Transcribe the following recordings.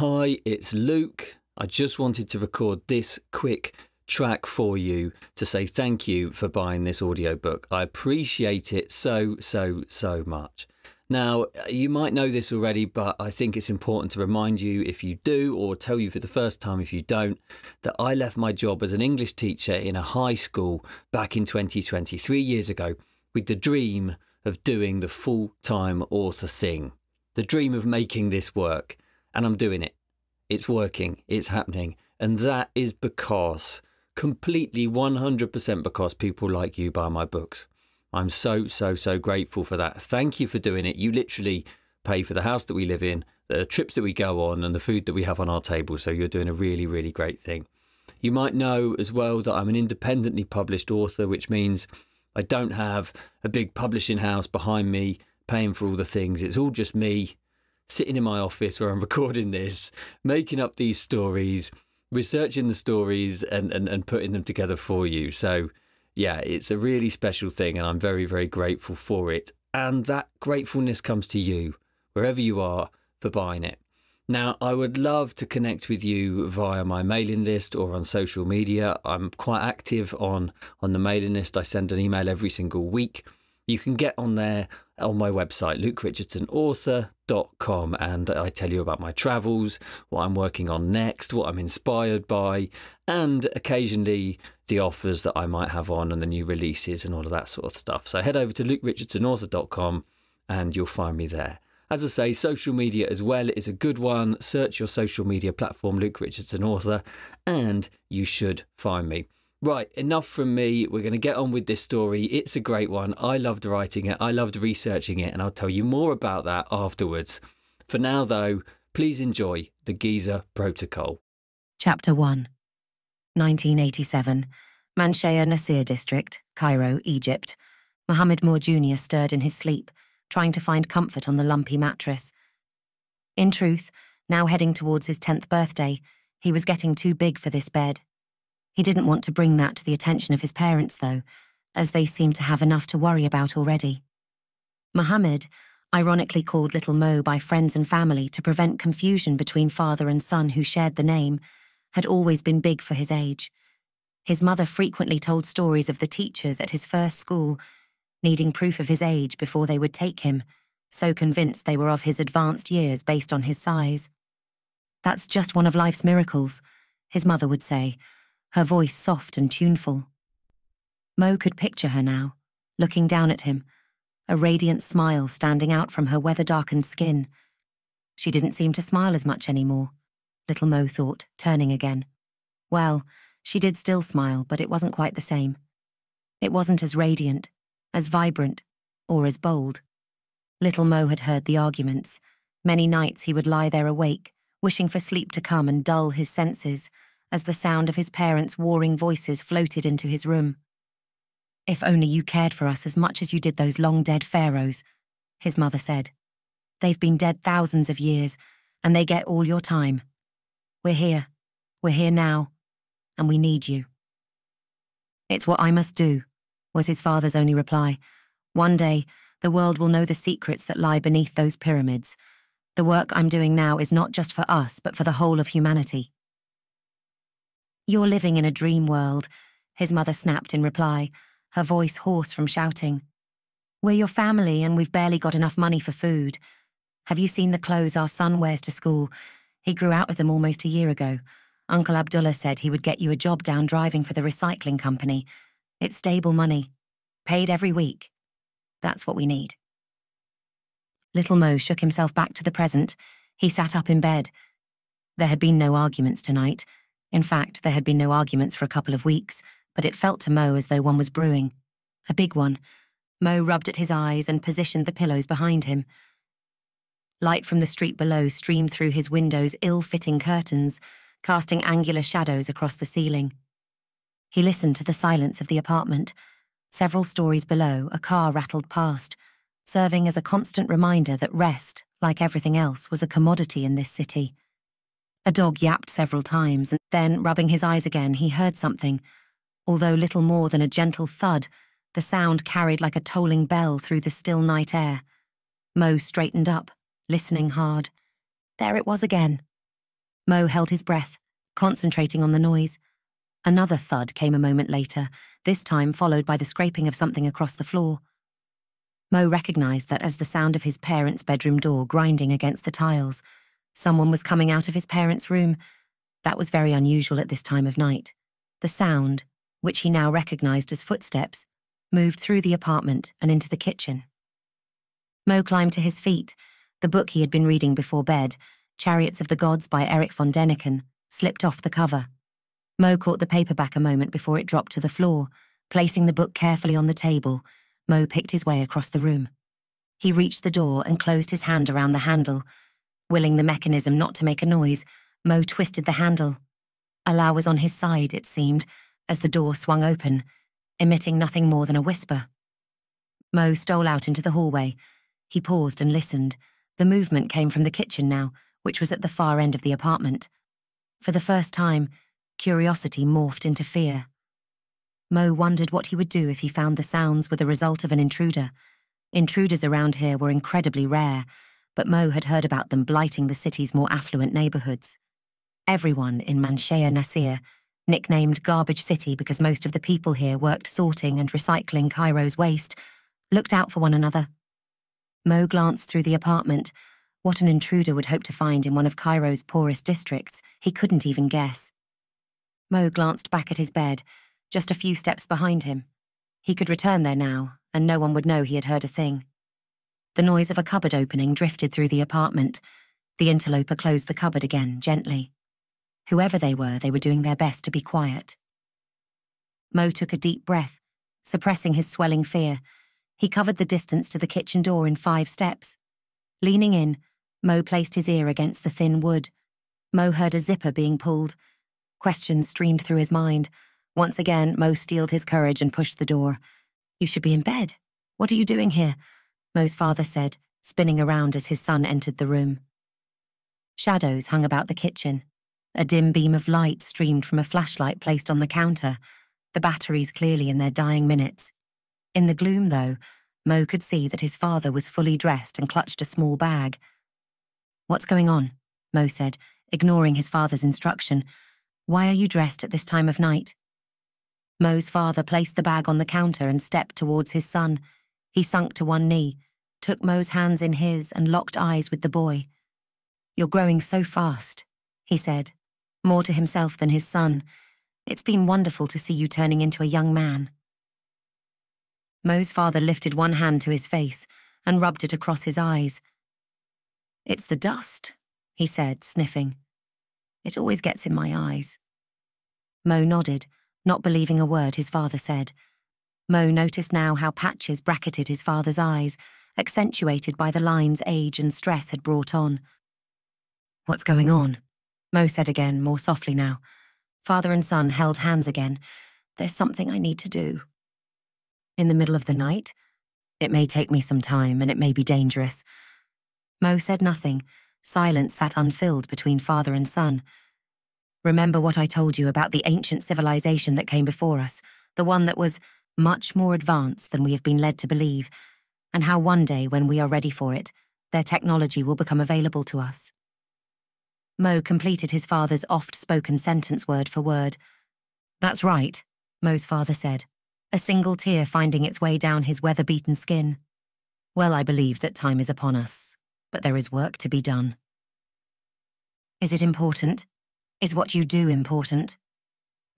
Hi, it's Luke. I just wanted to record this quick track for you to say thank you for buying this audiobook. I appreciate it so, so, so much. Now, you might know this already, but I think it's important to remind you if you do, or tell you for the first time if you don't, that I left my job as an English teacher in a high school back in 2020, three years ago, with the dream of doing the full time author thing, the dream of making this work. And I'm doing it. It's working, it's happening. And that is because, completely 100% because people like you buy my books. I'm so, so, so grateful for that. Thank you for doing it. You literally pay for the house that we live in, the trips that we go on, and the food that we have on our table. So you're doing a really, really great thing. You might know as well that I'm an independently published author, which means I don't have a big publishing house behind me paying for all the things. It's all just me sitting in my office where I'm recording this, making up these stories, researching the stories, and, and, and putting them together for you. So yeah, it's a really special thing, and I'm very, very grateful for it. And that gratefulness comes to you, wherever you are, for buying it. Now, I would love to connect with you via my mailing list or on social media. I'm quite active on, on the mailing list. I send an email every single week. You can get on there on my website, lukerichardsonauthor.com, and I tell you about my travels, what I'm working on next, what I'm inspired by, and occasionally the offers that I might have on and the new releases and all of that sort of stuff. So head over to lukerichardsonauthor.com and you'll find me there. As I say, social media as well is a good one. Search your social media platform, Luke Richardson Author, and you should find me. Right, enough from me. We're going to get on with this story. It's a great one. I loved writing it, I loved researching it, and I'll tell you more about that afterwards. For now, though, please enjoy the Giza Protocol. Chapter 1 1987, Manshaya Nasir District, Cairo, Egypt. Mohammed Moore Jr. stirred in his sleep, trying to find comfort on the lumpy mattress. In truth, now heading towards his 10th birthday, he was getting too big for this bed. He didn't want to bring that to the attention of his parents, though, as they seemed to have enough to worry about already. Mohammed, ironically called Little Mo by friends and family to prevent confusion between father and son who shared the name, had always been big for his age. His mother frequently told stories of the teachers at his first school, needing proof of his age before they would take him, so convinced they were of his advanced years based on his size. That's just one of life's miracles, his mother would say, her voice soft and tuneful. Mo could picture her now, looking down at him, a radiant smile standing out from her weather darkened skin. She didn't seem to smile as much anymore, little Mo thought, turning again. Well, she did still smile, but it wasn't quite the same. It wasn't as radiant, as vibrant, or as bold. Little Mo had heard the arguments. Many nights he would lie there awake, wishing for sleep to come and dull his senses, as the sound of his parents' warring voices floated into his room. If only you cared for us as much as you did those long dead pharaohs, his mother said. They've been dead thousands of years, and they get all your time. We're here. We're here now. And we need you. It's what I must do, was his father's only reply. One day, the world will know the secrets that lie beneath those pyramids. The work I'm doing now is not just for us, but for the whole of humanity. You're living in a dream world, his mother snapped in reply, her voice hoarse from shouting. We're your family and we've barely got enough money for food. Have you seen the clothes our son wears to school? He grew out of them almost a year ago. Uncle Abdullah said he would get you a job down driving for the recycling company. It's stable money, paid every week. That's what we need. Little Mo shook himself back to the present. He sat up in bed. There had been no arguments tonight. In fact, there had been no arguments for a couple of weeks, but it felt to Mo as though one was brewing. A big one. Mo rubbed at his eyes and positioned the pillows behind him. Light from the street below streamed through his window's ill fitting curtains, casting angular shadows across the ceiling. He listened to the silence of the apartment. Several stories below, a car rattled past, serving as a constant reminder that rest, like everything else, was a commodity in this city. A dog yapped several times, and then, rubbing his eyes again, he heard something. Although little more than a gentle thud, the sound carried like a tolling bell through the still night air. Mo straightened up, listening hard. There it was again. Mo held his breath, concentrating on the noise. Another thud came a moment later, this time followed by the scraping of something across the floor. Mo recognized that as the sound of his parents' bedroom door grinding against the tiles. Someone was coming out of his parents' room. That was very unusual at this time of night. The sound, which he now recognized as footsteps, moved through the apartment and into the kitchen. Mo climbed to his feet. The book he had been reading before bed, Chariots of the Gods by Erich von Däniken, slipped off the cover. Mo caught the paperback a moment before it dropped to the floor. Placing the book carefully on the table, Mo picked his way across the room. He reached the door and closed his hand around the handle. Willing the mechanism not to make a noise, Mo twisted the handle. Allah was on his side, it seemed, as the door swung open, emitting nothing more than a whisper. Mo stole out into the hallway. He paused and listened. The movement came from the kitchen now, which was at the far end of the apartment. For the first time, curiosity morphed into fear. Mo wondered what he would do if he found the sounds were the result of an intruder. Intruders around here were incredibly rare, but Mo had heard about them blighting the city's more affluent neighborhoods. Everyone in Manshea Nasir, nicknamed Garbage City because most of the people here worked sorting and recycling Cairo's waste, looked out for one another. Mo glanced through the apartment. What an intruder would hope to find in one of Cairo's poorest districts, he couldn't even guess. Mo glanced back at his bed, just a few steps behind him. He could return there now, and no one would know he had heard a thing. The noise of a cupboard opening drifted through the apartment. The interloper closed the cupboard again, gently. Whoever they were, they were doing their best to be quiet. Mo took a deep breath, suppressing his swelling fear. He covered the distance to the kitchen door in five steps. Leaning in, Mo placed his ear against the thin wood. Mo heard a zipper being pulled. Questions streamed through his mind. Once again, Mo steeled his courage and pushed the door. You should be in bed. What are you doing here? Mo's father said, spinning around as his son entered the room. Shadows hung about the kitchen. A dim beam of light streamed from a flashlight placed on the counter, the batteries clearly in their dying minutes. In the gloom, though, Mo could see that his father was fully dressed and clutched a small bag. What's going on? Mo said, ignoring his father's instruction, why are you dressed at this time of night? Mo's father placed the bag on the counter and stepped towards his son. He sunk to one knee, took Mo's hands in his, and locked eyes with the boy. You're growing so fast, he said, more to himself than his son. It's been wonderful to see you turning into a young man. Mo's father lifted one hand to his face and rubbed it across his eyes. It's the dust, he said, sniffing. It always gets in my eyes. Mo nodded, not believing a word his father said. Mo noticed now how patches bracketed his father's eyes, accentuated by the lines age and stress had brought on. What's going on? Mo said again, more softly now. Father and son held hands again. There's something I need to do. In the middle of the night? It may take me some time, and it may be dangerous. Mo said nothing, Silence sat unfilled between father and son. Remember what I told you about the ancient civilization that came before us, the one that was much more advanced than we have been led to believe, and how one day, when we are ready for it, their technology will become available to us. Mo completed his father's oft spoken sentence word for word. That's right, Mo's father said, a single tear finding its way down his weather beaten skin. Well, I believe that time is upon us but there is work to be done. Is it important? Is what you do important?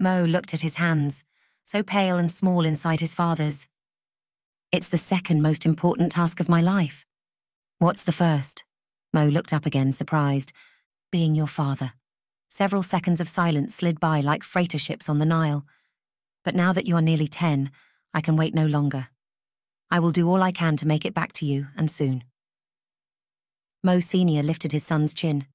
Mo looked at his hands, so pale and small inside his father's. It's the second most important task of my life. What's the first? Mo looked up again, surprised. Being your father. Several seconds of silence slid by like freighter ships on the Nile. But now that you are nearly ten, I can wait no longer. I will do all I can to make it back to you, and soon. Mo Sr. lifted his son's chin.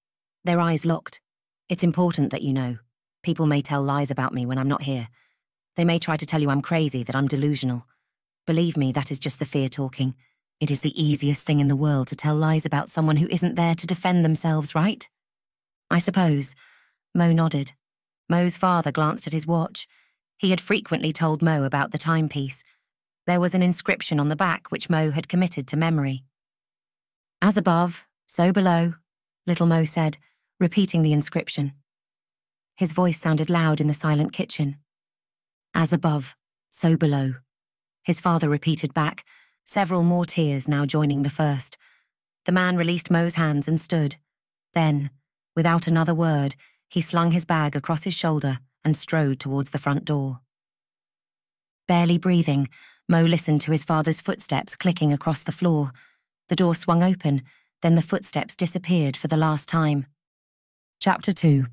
Their eyes locked. It's important that you know. People may tell lies about me when I'm not here. They may try to tell you I'm crazy, that I'm delusional. Believe me, that is just the fear talking. It is the easiest thing in the world to tell lies about someone who isn't there to defend themselves, right? I suppose. Mo nodded. Mo's father glanced at his watch. He had frequently told Mo about the timepiece. There was an inscription on the back which Mo had committed to memory. As above, so below, little Mo said, repeating the inscription. His voice sounded loud in the silent kitchen. As above, so below. His father repeated back, several more tears now joining the first. The man released Mo's hands and stood. Then, without another word, he slung his bag across his shoulder and strode towards the front door. Barely breathing, Mo listened to his father's footsteps clicking across the floor. The door swung open, then the footsteps disappeared for the last time. Chapter 2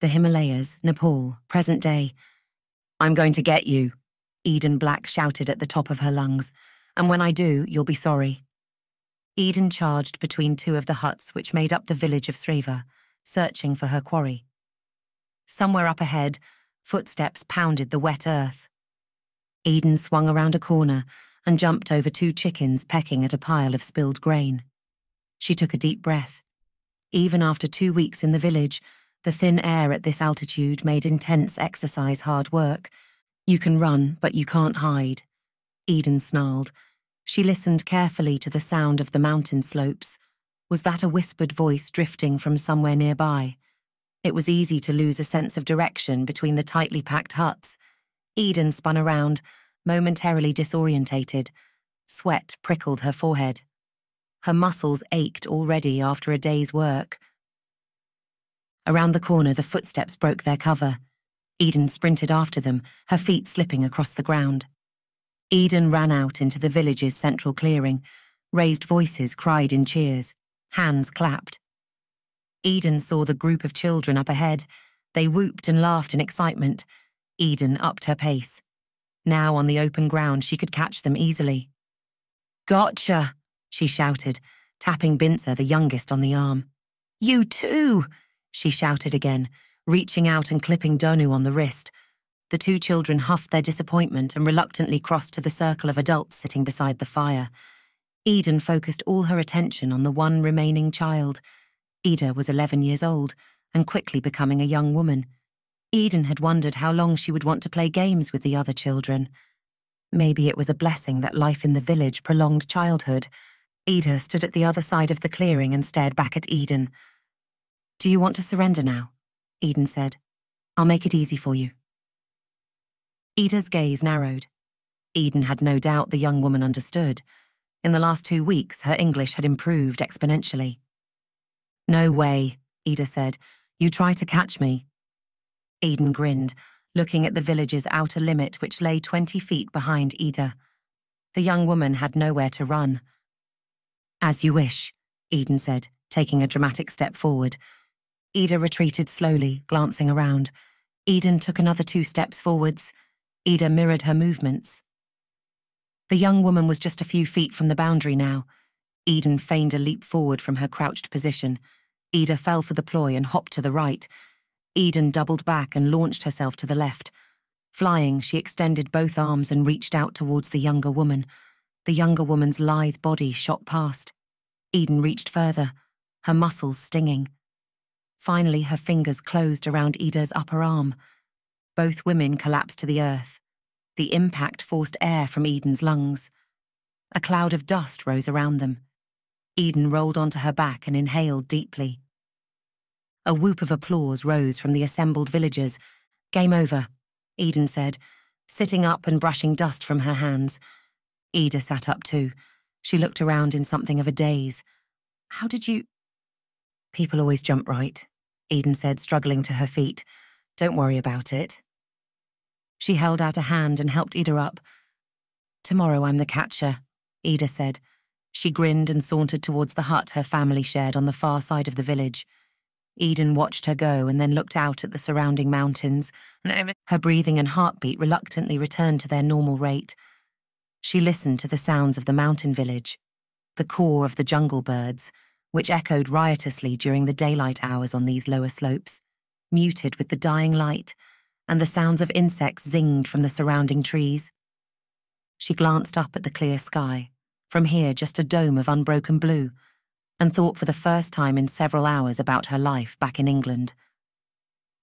The Himalayas, Nepal, present day. I'm going to get you, Eden Black shouted at the top of her lungs, and when I do, you'll be sorry. Eden charged between two of the huts which made up the village of Sreva, searching for her quarry. Somewhere up ahead, footsteps pounded the wet earth. Eden swung around a corner and jumped over two chickens pecking at a pile of spilled grain. She took a deep breath. Even after two weeks in the village, the thin air at this altitude made intense exercise hard work. You can run, but you can't hide. Eden snarled. She listened carefully to the sound of the mountain slopes. Was that a whispered voice drifting from somewhere nearby? It was easy to lose a sense of direction between the tightly packed huts. Eden spun around, momentarily disorientated. Sweat prickled her forehead. Her muscles ached already after a day's work. Around the corner, the footsteps broke their cover. Eden sprinted after them, her feet slipping across the ground. Eden ran out into the village's central clearing. Raised voices cried in cheers. Hands clapped. Eden saw the group of children up ahead. They whooped and laughed in excitement. Eden upped her pace. Now on the open ground, she could catch them easily. Gotcha, she shouted, tapping Binzer, the youngest, on the arm. You too, she shouted again, reaching out and clipping Donu on the wrist. The two children huffed their disappointment and reluctantly crossed to the circle of adults sitting beside the fire. Eden focused all her attention on the one remaining child. Ida was 11 years old and quickly becoming a young woman. Eden had wondered how long she would want to play games with the other children. Maybe it was a blessing that life in the village prolonged childhood. Ida stood at the other side of the clearing and stared back at Eden. Do you want to surrender now? Eden said. I'll make it easy for you. Ida's gaze narrowed. Eden had no doubt the young woman understood. In the last two weeks, her English had improved exponentially. No way, Ida said. You try to catch me. Eden grinned, looking at the village's outer limit, which lay 20 feet behind Ida. The young woman had nowhere to run. As you wish, Eden said, taking a dramatic step forward. Ida retreated slowly, glancing around. Eden took another two steps forwards. Ida mirrored her movements. The young woman was just a few feet from the boundary now. Eden feigned a leap forward from her crouched position. Ida fell for the ploy and hopped to the right. Eden doubled back and launched herself to the left. Flying, she extended both arms and reached out towards the younger woman. The younger woman's lithe body shot past. Eden reached further, her muscles stinging. Finally, her fingers closed around Ida's upper arm. Both women collapsed to the earth. The impact forced air from Eden's lungs. A cloud of dust rose around them. Eden rolled onto her back and inhaled deeply. A whoop of applause rose from the assembled villagers. Game over, Eden said, sitting up and brushing dust from her hands. Ida sat up too. She looked around in something of a daze. How did you. People always jump right, Eden said, struggling to her feet. Don't worry about it. She held out a hand and helped Ida up. Tomorrow I'm the catcher, Ida said. She grinned and sauntered towards the hut her family shared on the far side of the village. Eden watched her go and then looked out at the surrounding mountains. Her breathing and heartbeat reluctantly returned to their normal rate. She listened to the sounds of the mountain village, the call of the jungle birds, which echoed riotously during the daylight hours on these lower slopes, muted with the dying light, and the sounds of insects zinged from the surrounding trees. She glanced up at the clear sky from here just a dome of unbroken blue, and thought for the first time in several hours about her life back in England.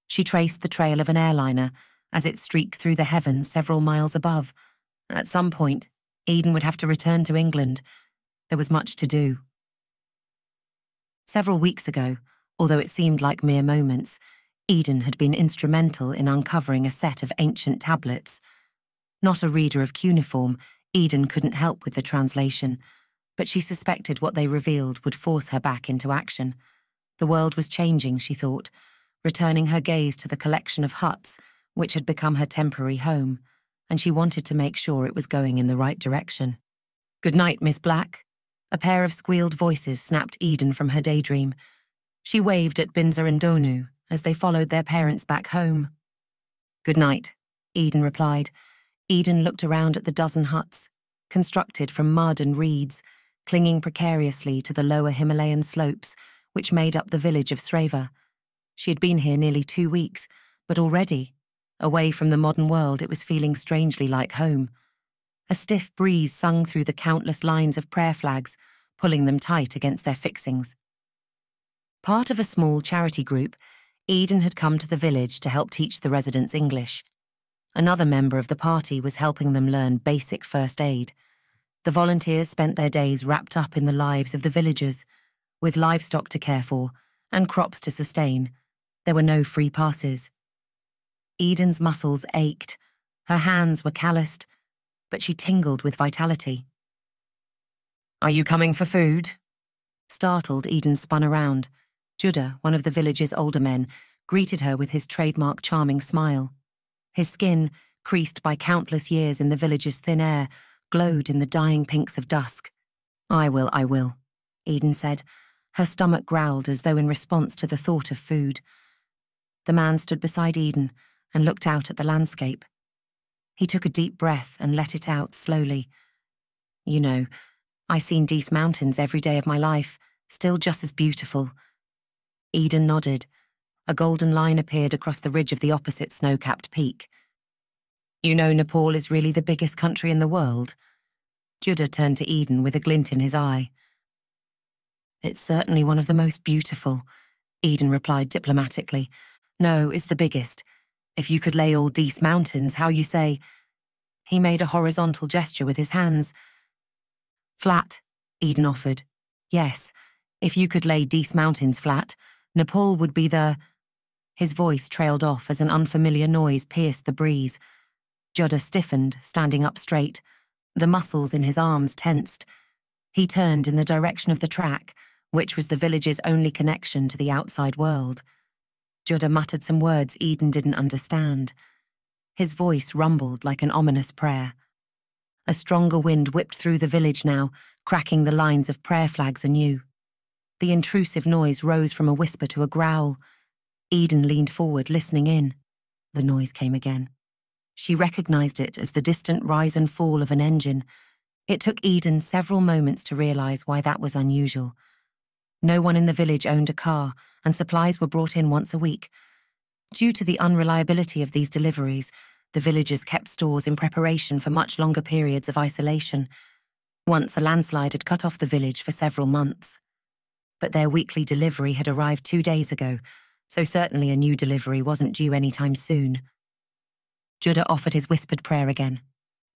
She traced the trail of an airliner as it streaked through the heavens several miles above. At some point, Eden would have to return to England. There was much to do. Several weeks ago, Although it seemed like mere moments, Eden had been instrumental in uncovering a set of ancient tablets. Not a reader of cuneiform, Eden couldn't help with the translation, but she suspected what they revealed would force her back into action. The world was changing, she thought, returning her gaze to the collection of huts which had become her temporary home, and she wanted to make sure it was going in the right direction. Good night, Miss Black. A pair of squealed voices snapped Eden from her daydream. She waved at Binza and Donu as they followed their parents back home. Good night, Eden replied. Eden looked around at the dozen huts, constructed from mud and reeds, clinging precariously to the lower Himalayan slopes which made up the village of Sreva. She had been here nearly two weeks, but already, away from the modern world, it was feeling strangely like home. A stiff breeze sung through the countless lines of prayer flags, pulling them tight against their fixings. Part of a small charity group, Eden had come to the village to help teach the residents English. Another member of the party was helping them learn basic first aid. The volunteers spent their days wrapped up in the lives of the villagers, with livestock to care for and crops to sustain. There were no free passes. Eden's muscles ached, her hands were calloused, but she tingled with vitality. Are you coming for food? Startled, Eden spun around. Judah, one of the village's older men, greeted her with his trademark charming smile. His skin, creased by countless years in the village's thin air, glowed in the dying pinks of dusk. I will, I will, Eden said. Her stomach growled as though in response to the thought of food. The man stood beside Eden and looked out at the landscape. He took a deep breath and let it out slowly. You know, I seen Dease Mountains every day of my life, still just as beautiful. Eden nodded. A golden line appeared across the ridge of the opposite snow capped peak. You know, Nepal is really the biggest country in the world. Judah turned to Eden with a glint in his eye. It's certainly one of the most beautiful, Eden replied diplomatically. No, it's the biggest. If you could lay all Dease Mountains, how you say. He made a horizontal gesture with his hands. Flat, Eden offered. Yes, if you could lay Dease Mountains flat, Nepal would be the. His voice trailed off as an unfamiliar noise pierced the breeze. Judah stiffened, standing up straight. The muscles in his arms tensed. He turned in the direction of the track, which was the village's only connection to the outside world. Judah muttered some words Eden didn't understand. His voice rumbled like an ominous prayer. A stronger wind whipped through the village now, cracking the lines of prayer flags anew. The intrusive noise rose from a whisper to a growl. Eden leaned forward, listening in. The noise came again. She recognized it as the distant rise and fall of an engine. It took Eden several moments to realize why that was unusual. No one in the village owned a car, and supplies were brought in once a week. Due to the unreliability of these deliveries, the villagers kept stores in preparation for much longer periods of isolation. Once a landslide had cut off the village for several months. But their weekly delivery had arrived two days ago, so certainly a new delivery wasn't due any time soon. Judah offered his whispered prayer again.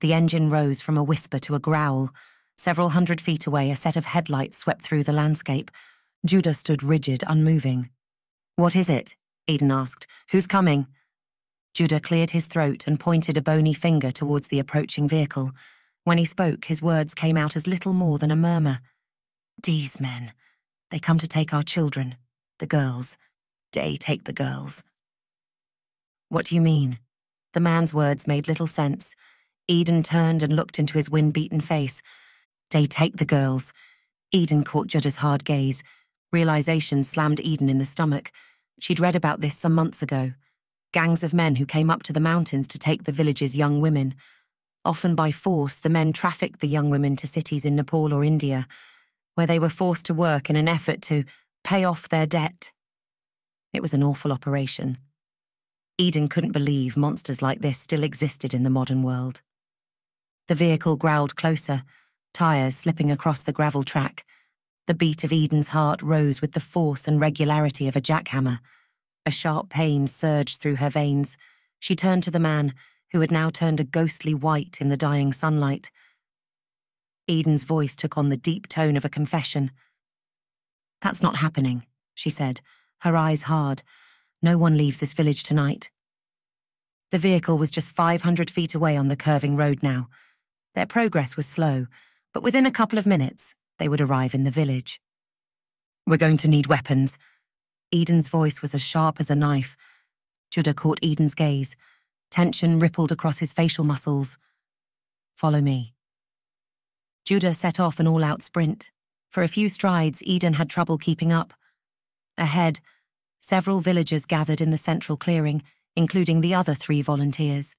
The engine rose from a whisper to a growl. Several hundred feet away, a set of headlights swept through the landscape. Judah stood rigid, unmoving. What is it? Eden asked. Who's coming? Judah cleared his throat and pointed a bony finger towards the approaching vehicle. When he spoke, his words came out as little more than a murmur. These men. They come to take our children. The girls. They take the girls. What do you mean? The man's words made little sense. Eden turned and looked into his wind-beaten face. They take the girls. Eden caught Judah's hard gaze. Realization slammed Eden in the stomach. She'd read about this some months ago. Gangs of men who came up to the mountains to take the village's young women. Often by force, the men trafficked the young women to cities in Nepal or India, where they were forced to work in an effort to pay off their debt. It was an awful operation. Eden couldn't believe monsters like this still existed in the modern world. The vehicle growled closer, tyres slipping across the gravel track. The beat of Eden's heart rose with the force and regularity of a jackhammer. A sharp pain surged through her veins. She turned to the man, who had now turned a ghostly white in the dying sunlight. Eden's voice took on the deep tone of a confession. That's not happening, she said, her eyes hard. No one leaves this village tonight. The vehicle was just 500 feet away on the curving road now. Their progress was slow, but within a couple of minutes, they would arrive in the village. We're going to need weapons. Eden's voice was as sharp as a knife. Judah caught Eden's gaze. Tension rippled across his facial muscles. Follow me. Judah set off an all out sprint. For a few strides, Eden had trouble keeping up. Ahead, several villagers gathered in the central clearing, including the other three volunteers.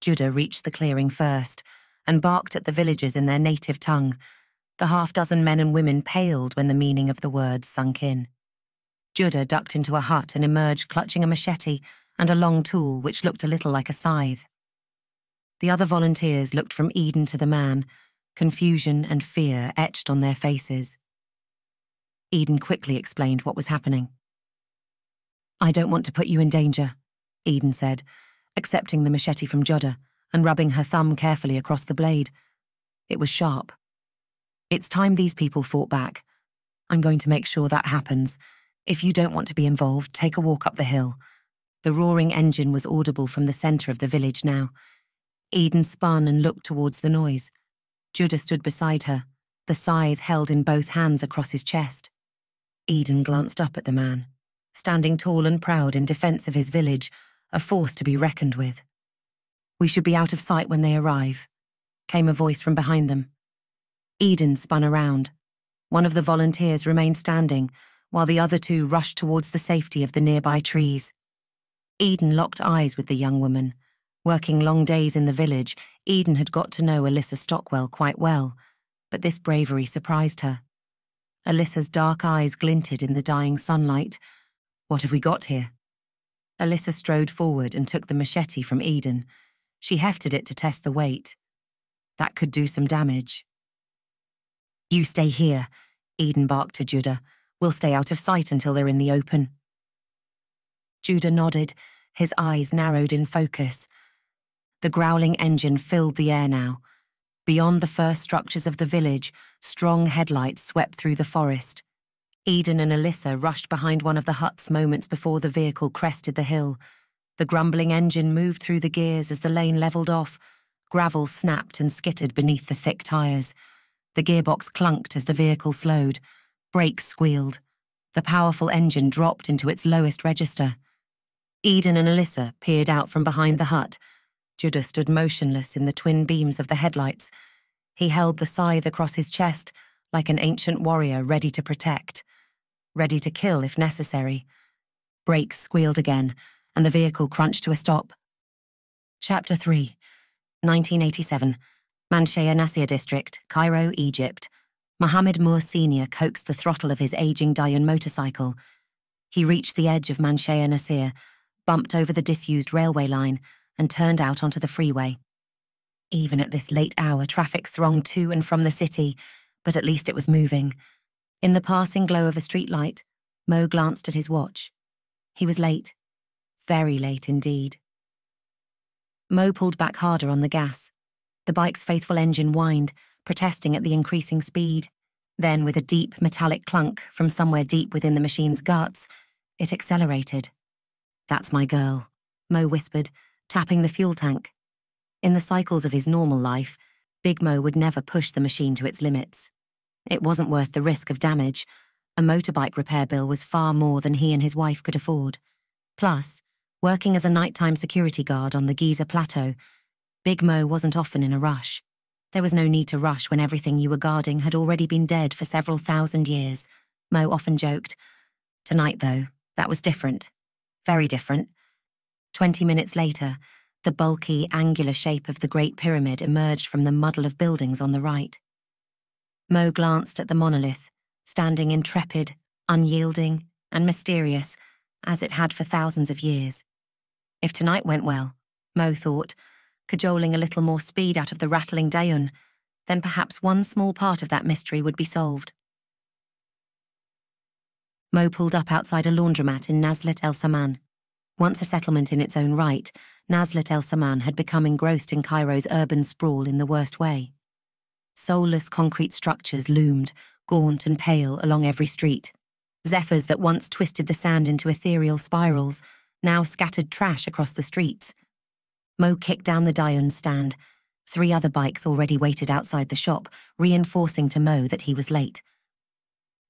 Judah reached the clearing first and barked at the villagers in their native tongue. The half dozen men and women paled when the meaning of the words sunk in. Judah ducked into a hut and emerged clutching a machete and a long tool which looked a little like a scythe. The other volunteers looked from Eden to the man, confusion and fear etched on their faces. Eden quickly explained what was happening. I don't want to put you in danger, Eden said, accepting the machete from Judah and rubbing her thumb carefully across the blade. It was sharp. It's time these people fought back. I'm going to make sure that happens. If you don't want to be involved, take a walk up the hill. The roaring engine was audible from the centre of the village now. Eden spun and looked towards the noise. Judah stood beside her, the scythe held in both hands across his chest. Eden glanced up at the man, standing tall and proud in defence of his village, a force to be reckoned with. We should be out of sight when they arrive, came a voice from behind them. Eden spun around. One of the volunteers remained standing, while the other two rushed towards the safety of the nearby trees. Eden locked eyes with the young woman. Working long days in the village, Eden had got to know Alyssa Stockwell quite well, but this bravery surprised her. Alyssa's dark eyes glinted in the dying sunlight. What have we got here? Alyssa strode forward and took the machete from Eden. She hefted it to test the weight. That could do some damage. You stay here, Eden barked to Judah. We'll stay out of sight until they're in the open. Judah nodded, his eyes narrowed in focus. The growling engine filled the air now. Beyond the first structures of the village, strong headlights swept through the forest. Eden and Alyssa rushed behind one of the huts moments before the vehicle crested the hill. The grumbling engine moved through the gears as the lane levelled off. Gravel snapped and skittered beneath the thick tyres. The gearbox clunked as the vehicle slowed. Brakes squealed. The powerful engine dropped into its lowest register. Eden and Alyssa peered out from behind the hut. Judah stood motionless in the twin beams of the headlights. He held the scythe across his chest like an ancient warrior ready to protect, ready to kill if necessary. Brakes squealed again, and the vehicle crunched to a stop. Chapter 3 1987 Manshea Nasir District, Cairo, Egypt. Mohammed Moore Sr. coaxed the throttle of his aging Dayun motorcycle. He reached the edge of Manshea Nasir bumped over the disused railway line, and turned out onto the freeway. Even at this late hour, traffic thronged to and from the city, but at least it was moving. In the passing glow of a streetlight, Mo glanced at his watch. He was late. Very late indeed. Mo pulled back harder on the gas. The bike's faithful engine whined, protesting at the increasing speed. Then, with a deep metallic clunk from somewhere deep within the machine's guts, it accelerated. That's my girl, Mo whispered, tapping the fuel tank. In the cycles of his normal life, Big Mo would never push the machine to its limits. It wasn't worth the risk of damage. A motorbike repair bill was far more than he and his wife could afford. Plus, working as a nighttime security guard on the Giza Plateau, Big Mo wasn't often in a rush. There was no need to rush when everything you were guarding had already been dead for several thousand years, Mo often joked. Tonight, though, that was different. Very different. Twenty minutes later, the bulky, angular shape of the Great Pyramid emerged from the muddle of buildings on the right. Mo glanced at the monolith, standing intrepid, unyielding, and mysterious, as it had for thousands of years. If tonight went well, Mo thought, cajoling a little more speed out of the rattling Dayun, then perhaps one small part of that mystery would be solved. Mo pulled up outside a laundromat in Nazlet El Saman. Once a settlement in its own right, Nazlet El Saman had become engrossed in Cairo's urban sprawl in the worst way. Soulless concrete structures loomed, gaunt and pale, along every street. Zephyrs that once twisted the sand into ethereal spirals now scattered trash across the streets. Mo kicked down the Dayun's stand. Three other bikes already waited outside the shop, reinforcing to Mo that he was late.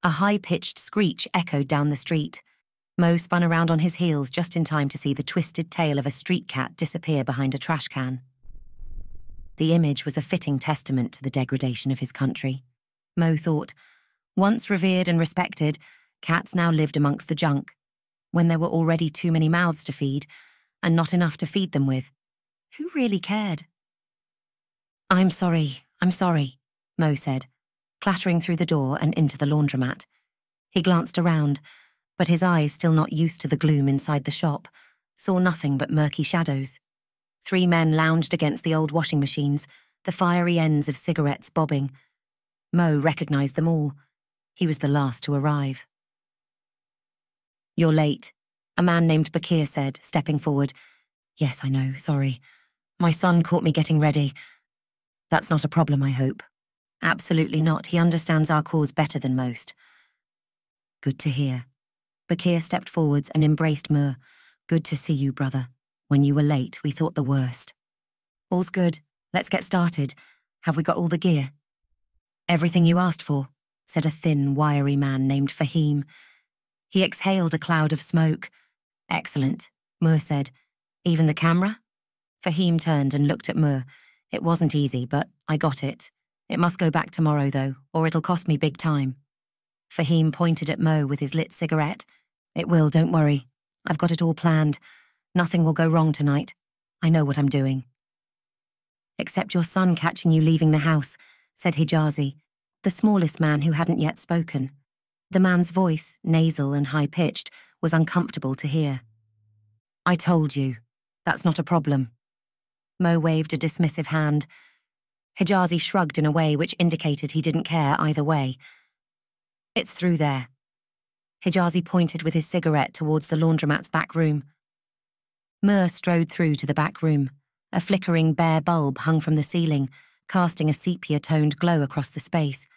A high pitched screech echoed down the street. Mo spun around on his heels just in time to see the twisted tail of a street cat disappear behind a trash can. The image was a fitting testament to the degradation of his country. Mo thought, once revered and respected, cats now lived amongst the junk, when there were already too many mouths to feed, and not enough to feed them with. Who really cared? I'm sorry, I'm sorry, Mo said, clattering through the door and into the laundromat. He glanced around, but his eyes, still not used to the gloom inside the shop, saw nothing but murky shadows. Three men lounged against the old washing machines, the fiery ends of cigarettes bobbing. Mo recognized them all. He was the last to arrive. You're late, a man named Bakir said, stepping forward. Yes, I know, sorry. My son caught me getting ready. That's not a problem, I hope. Absolutely not. He understands our cause better than most. Good to hear. Bakir stepped forwards and embraced Mur. Good to see you, brother. When you were late, we thought the worst. All's good. Let's get started. Have we got all the gear? Everything you asked for, said a thin, wiry man named Fahim. He exhaled a cloud of smoke. Excellent, Mur said. Even the camera? Fahim turned and looked at Mur. It wasn't easy, but I got it. It must go back tomorrow, though, or it'll cost me big time. Fahim pointed at Mo with his lit cigarette. It will, don't worry. I've got it all planned. Nothing will go wrong tonight. I know what I'm doing. Except your son catching you leaving the house, said Hijazi, the smallest man who hadn't yet spoken. The man's voice, nasal and high pitched, was uncomfortable to hear. I told you. That's not a problem. Mo waved a dismissive hand. Hijazi shrugged in a way which indicated he didn't care either way. It's through there. Hijazi pointed with his cigarette towards the laundromat's back room. Mur strode through to the back room. A flickering bare bulb hung from the ceiling, casting a sepia-toned glow across the space.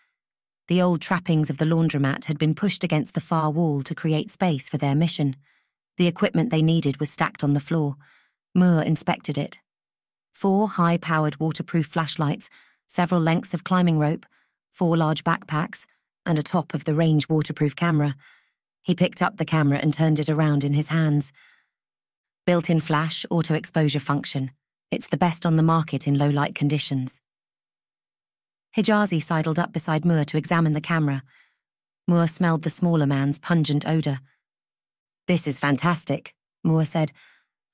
The old trappings of the laundromat had been pushed against the far wall to create space for their mission. The equipment they needed was stacked on the floor. Mur inspected it. Four high-powered waterproof flashlights, several lengths of climbing rope, four large backpacks, and a top of the range waterproof camera. He picked up the camera and turned it around in his hands. Built-in flash, auto-exposure function. It's the best on the market in low-light conditions. Hijazi sidled up beside Moore to examine the camera. Moore smelled the smaller man's pungent odour. This is fantastic, Moore said.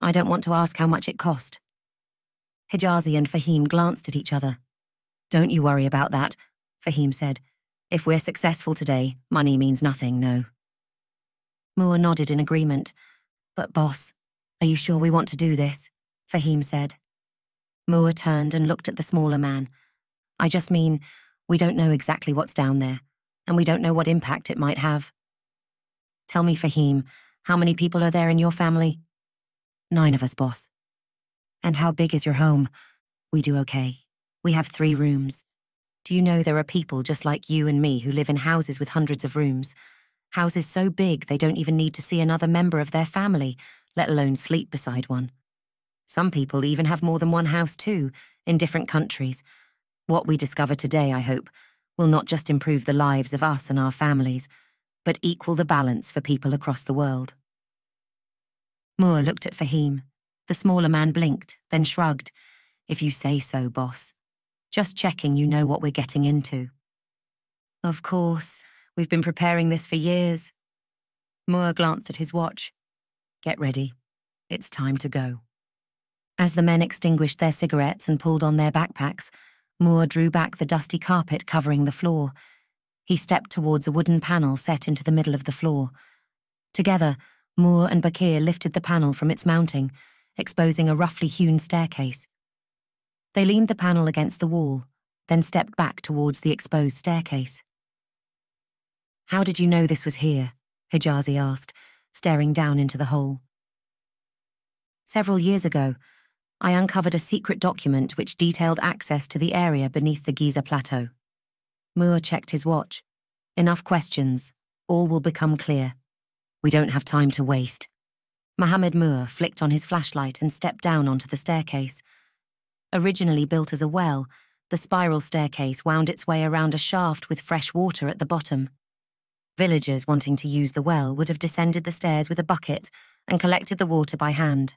I don't want to ask how much it cost. Hijazi and Fahim glanced at each other. Don't you worry about that, Fahim said. If we're successful today, money means nothing, no. Mur nodded in agreement. But boss, are you sure we want to do this? Fahim said. Mur turned and looked at the smaller man. I just mean, we don't know exactly what's down there, and we don't know what impact it might have. Tell me, Fahim, how many people are there in your family? Nine of us, boss. And how big is your home? We do okay. We have three rooms. Do you know there are people just like you and me who live in houses with hundreds of rooms? Houses so big they don't even need to see another member of their family let alone sleep beside one. Some people even have more than one house too, in different countries. What we discover today, I hope, will not just improve the lives of us and our families, but equal the balance for people across the world. Mur looked at Fahim. The smaller man blinked, then shrugged. If you say so, boss. Just checking you know what we're getting into. Of course, we've been preparing this for years. Moore glanced at his watch. Get ready. It's time to go. As the men extinguished their cigarettes and pulled on their backpacks, Moore drew back the dusty carpet covering the floor. He stepped towards a wooden panel set into the middle of the floor. Together, Moore and Bakir lifted the panel from its mounting, exposing a roughly hewn staircase. They leaned the panel against the wall, then stepped back towards the exposed staircase. How did you know this was here? Hijazi asked, staring down into the hole. Several years ago, I uncovered a secret document which detailed access to the area beneath the Giza Plateau. Mur checked his watch. Enough questions. all will become clear. We don't have time to waste. Mohammed Moore flicked on his flashlight and stepped down onto the staircase. Originally built as a well, the spiral staircase wound its way around a shaft with fresh water at the bottom. Villagers wanting to use the well would have descended the stairs with a bucket and collected the water by hand.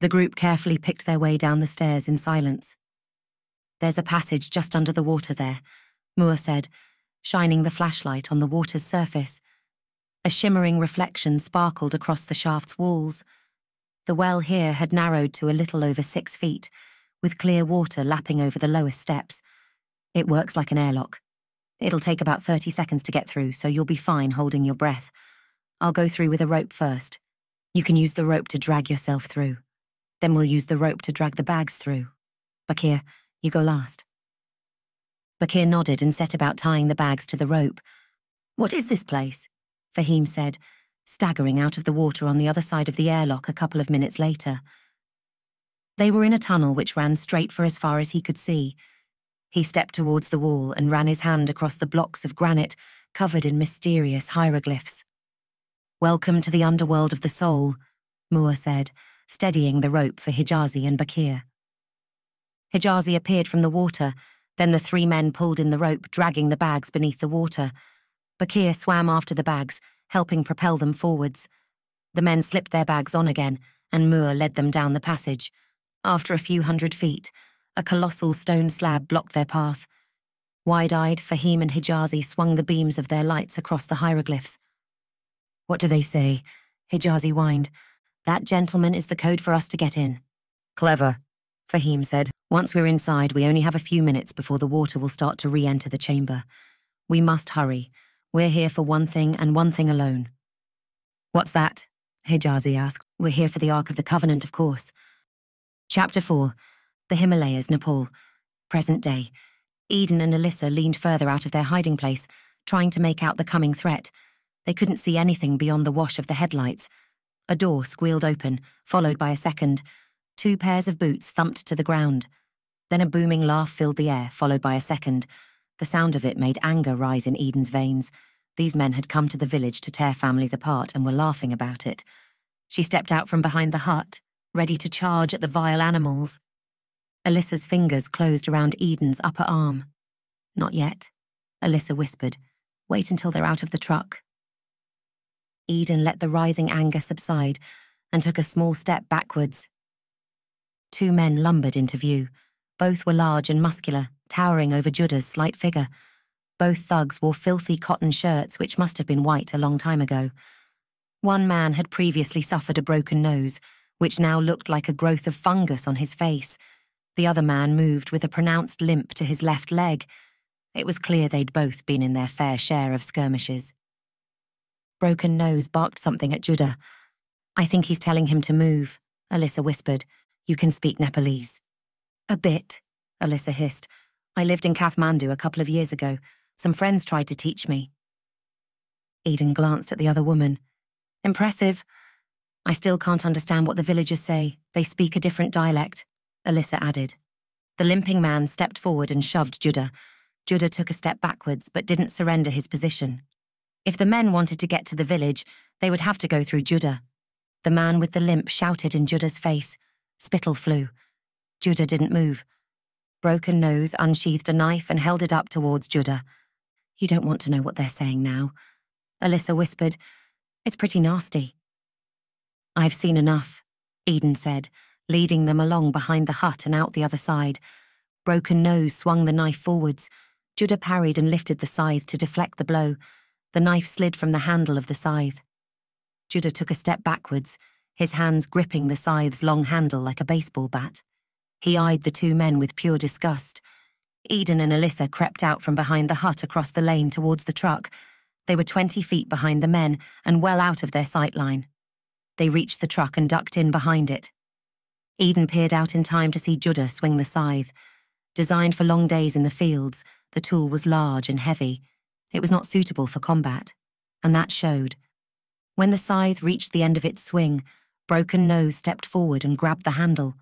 The group carefully picked their way down the stairs in silence. There's a passage just under the water there, Moore said, shining the flashlight on the water's surface. A shimmering reflection sparkled across the shaft's walls. The well here had narrowed to a little over six feet, with clear water lapping over the lowest steps. It works like an airlock. It'll take about 30 seconds to get through, so you'll be fine holding your breath. I'll go through with a rope first. You can use the rope to drag yourself through. Then we'll use the rope to drag the bags through. Bakir, you go last. Bakir nodded and set about tying the bags to the rope. What is this place? Fahim said, staggering out of the water on the other side of the airlock a couple of minutes later. They were in a tunnel which ran straight for as far as he could see. He stepped towards the wall and ran his hand across the blocks of granite covered in mysterious hieroglyphs. Welcome to the underworld of the soul, Moore said, steadying the rope for Hijazi and Bakir. Hijazi appeared from the water, then the three men pulled in the rope, dragging the bags beneath the water. Bakir swam after the bags, helping propel them forwards. The men slipped their bags on again, and Moore led them down the passage. After a few hundred feet, a colossal stone slab blocked their path. Wide eyed, Fahim and Hijazi swung the beams of their lights across the hieroglyphs. What do they say? Hijazi whined. That gentleman is the code for us to get in. Clever, Fahim said. Once we're inside, we only have a few minutes before the water will start to re enter the chamber. We must hurry. We're here for one thing and one thing alone. What's that? Hijazi asked. We're here for the Ark of the Covenant, of course. Chapter 4 The Himalayas, Nepal. Present day. Eden and Alyssa leaned further out of their hiding place, trying to make out the coming threat. They couldn't see anything beyond the wash of the headlights. A door squealed open, followed by a second. Two pairs of boots thumped to the ground. Then a booming laugh filled the air, followed by a second. The sound of it made anger rise in Eden's veins. These men had come to the village to tear families apart and were laughing about it. She stepped out from behind the hut, ready to charge at the vile animals. Alyssa's fingers closed around Eden's upper arm. Not yet, Alyssa whispered. Wait until they're out of the truck. Eden let the rising anger subside and took a small step backwards. Two men lumbered into view. Both were large and muscular, towering over Judah's slight figure. Both thugs wore filthy cotton shirts which must have been white a long time ago. One man had previously suffered a broken nose, which now looked like a growth of fungus on his face. The other man moved with a pronounced limp to his left leg. It was clear they'd both been in their fair share of skirmishes. Broken Nose barked something at Judah. I think he's telling him to move, Alyssa whispered. You can speak Nepalese. A bit, Alyssa hissed. I lived in Kathmandu a couple of years ago. Some friends tried to teach me. Eden glanced at the other woman. Impressive. I still can't understand what the villagers say. They speak a different dialect, Alyssa added. The limping man stepped forward and shoved Judah. Judah took a step backwards but didn't surrender his position. If the men wanted to get to the village, they would have to go through Judah. The man with the limp shouted in Judah's face. Spittle flew. Judah didn't move. Broken Nose unsheathed a knife and held it up towards Judah. You don't want to know what they're saying now. Alyssa whispered, It's pretty nasty. I've seen enough, Eden said, leading them along behind the hut and out the other side. Broken Nose swung the knife forwards. Judah parried and lifted the scythe to deflect the blow. The knife slid from the handle of the scythe. Judah took a step backwards, his hands gripping the scythe's long handle like a baseball bat. He eyed the two men with pure disgust. Eden and Alyssa crept out from behind the hut across the lane towards the truck. They were 20 feet behind the men and well out of their sight line. They reached the truck and ducked in behind it. Eden peered out in time to see Judah swing the scythe. Designed for long days in the fields, the tool was large and heavy. It was not suitable for combat, and that showed. When the scythe reached the end of its swing, Broken Nose stepped forward and grabbed the handle.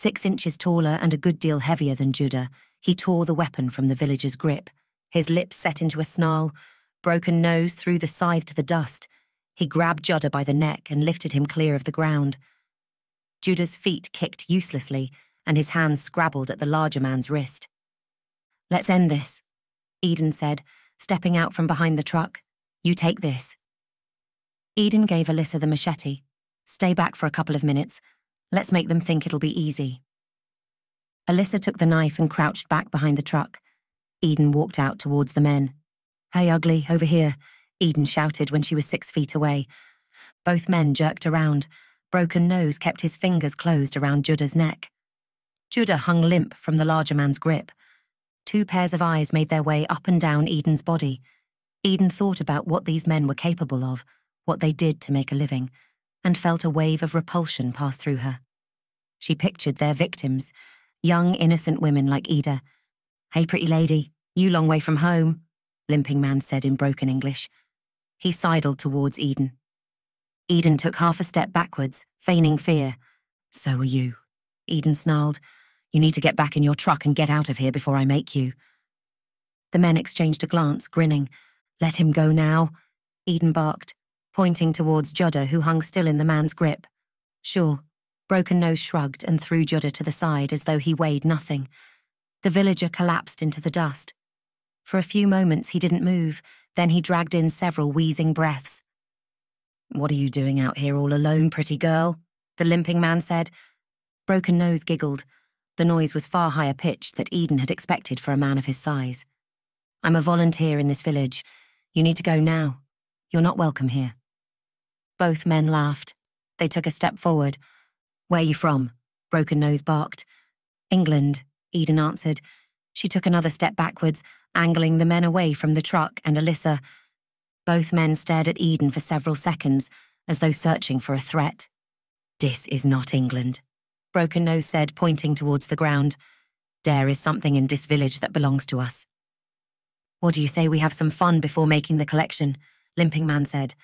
Six inches taller and a good deal heavier than Judah, he tore the weapon from the villager's grip. His lips set into a snarl. Broken Nose threw the scythe to the dust. He grabbed Judah by the neck and lifted him clear of the ground. Judah's feet kicked uselessly, and his hands scrabbled at the larger man's wrist. Let's end this, Eden said, stepping out from behind the truck. You take this. Eden gave Alyssa the machete. Stay back for a couple of minutes. Let's make them think it'll be easy. Alyssa took the knife and crouched back behind the truck. Eden walked out towards the men. Hey, ugly, over here, Eden shouted when she was six feet away. Both men jerked around. Broken Nose kept his fingers closed around Judah's neck. Judah hung limp from the larger man's grip. Two pairs of eyes made their way up and down Eden's body. Eden thought about what these men were capable of what they did to make a living, and felt a wave of repulsion pass through her. She pictured their victims, young, innocent women like Ida. Hey, pretty lady, you long way from home, Limping Man said in broken English. He sidled towards Eden. Eden took half a step backwards, feigning fear. So are you, Eden snarled. You need to get back in your truck and get out of here before I make you. The men exchanged a glance, grinning. Let him go now, Eden barked pointing towards Judah, who hung still in the man's grip. Sure. Broken Nose shrugged and threw Judah to the side as though he weighed nothing. The villager collapsed into the dust. For a few moments he didn't move, then he dragged in several wheezing breaths. What are you doing out here all alone, pretty girl? The limping man said. Broken Nose giggled. The noise was far higher pitched than Eden had expected for a man of his size. I'm a volunteer in this village. You need to go now. You're not welcome here. Both men laughed. They took a step forward. Where you from? Broken Nose barked. England, Eden answered. She took another step backwards, angling the men away from the truck and Alyssa. Both men stared at Eden for several seconds, as though searching for a threat. This is not England, Broken Nose said, pointing towards the ground. There is something in this village that belongs to us. What do you say we have some fun before making the collection? Limping Man said.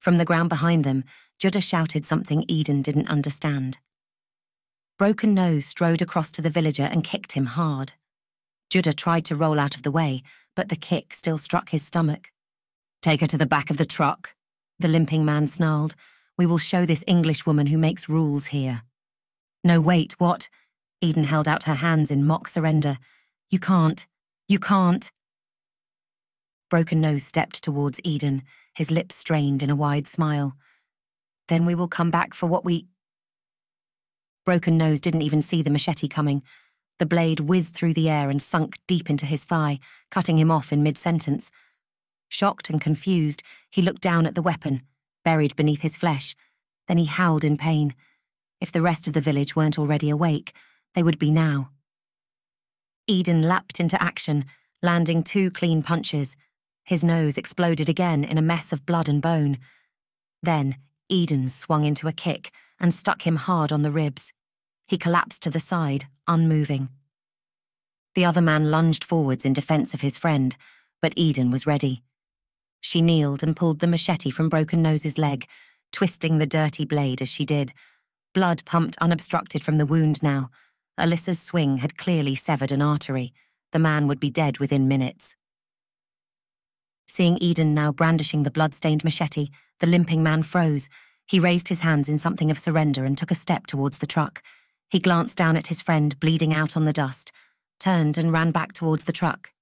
From the ground behind them, Judah shouted something Eden didn't understand. Broken Nose strode across to the villager and kicked him hard. Judah tried to roll out of the way, but the kick still struck his stomach. Take her to the back of the truck, the limping man snarled. We will show this English woman who makes rules here. No, wait, what? Eden held out her hands in mock surrender. You can't. You can't. Broken Nose stepped towards Eden, his lips strained in a wide smile. Then we will come back for what we. Broken Nose didn't even see the machete coming. The blade whizzed through the air and sunk deep into his thigh, cutting him off in mid sentence. Shocked and confused, he looked down at the weapon, buried beneath his flesh. Then he howled in pain. If the rest of the village weren't already awake, they would be now. Eden lapped into action, landing two clean punches. His nose exploded again in a mess of blood and bone. Then, Eden swung into a kick and stuck him hard on the ribs. He collapsed to the side, unmoving. The other man lunged forwards in defense of his friend, but Eden was ready. She kneeled and pulled the machete from Broken Nose's leg, twisting the dirty blade as she did. Blood pumped unobstructed from the wound now. Alyssa's swing had clearly severed an artery. The man would be dead within minutes. Seeing Eden now brandishing the blood-stained machete, the limping man froze. He raised his hands in something of surrender and took a step towards the truck. He glanced down at his friend bleeding out on the dust, turned and ran back towards the truck.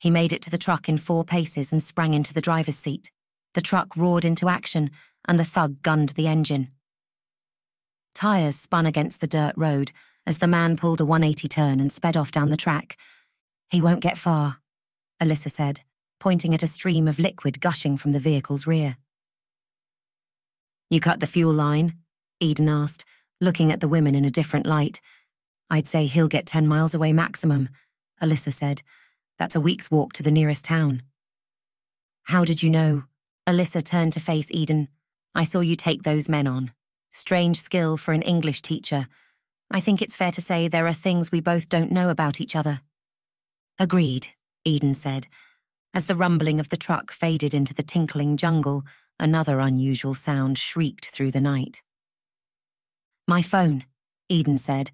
He made it to the truck in four paces and sprang into the driver's seat. The truck roared into action, and the thug gunned the engine. Tires spun against the dirt road as the man pulled a 180 turn and sped off down the track. He won't get far, Alyssa said pointing at a stream of liquid gushing from the vehicle's rear. You cut the fuel line? Eden asked, looking at the women in a different light. I'd say he'll get 10 miles away maximum, Alyssa said. That's a week's walk to the nearest town. How did you know? Alyssa turned to face Eden. I saw you take those men on. Strange skill for an English teacher. I think it's fair to say there are things we both don't know about each other. Agreed, Eden said, as the rumbling of the truck faded into the tinkling jungle, another unusual sound shrieked through the night. My phone, Eden said,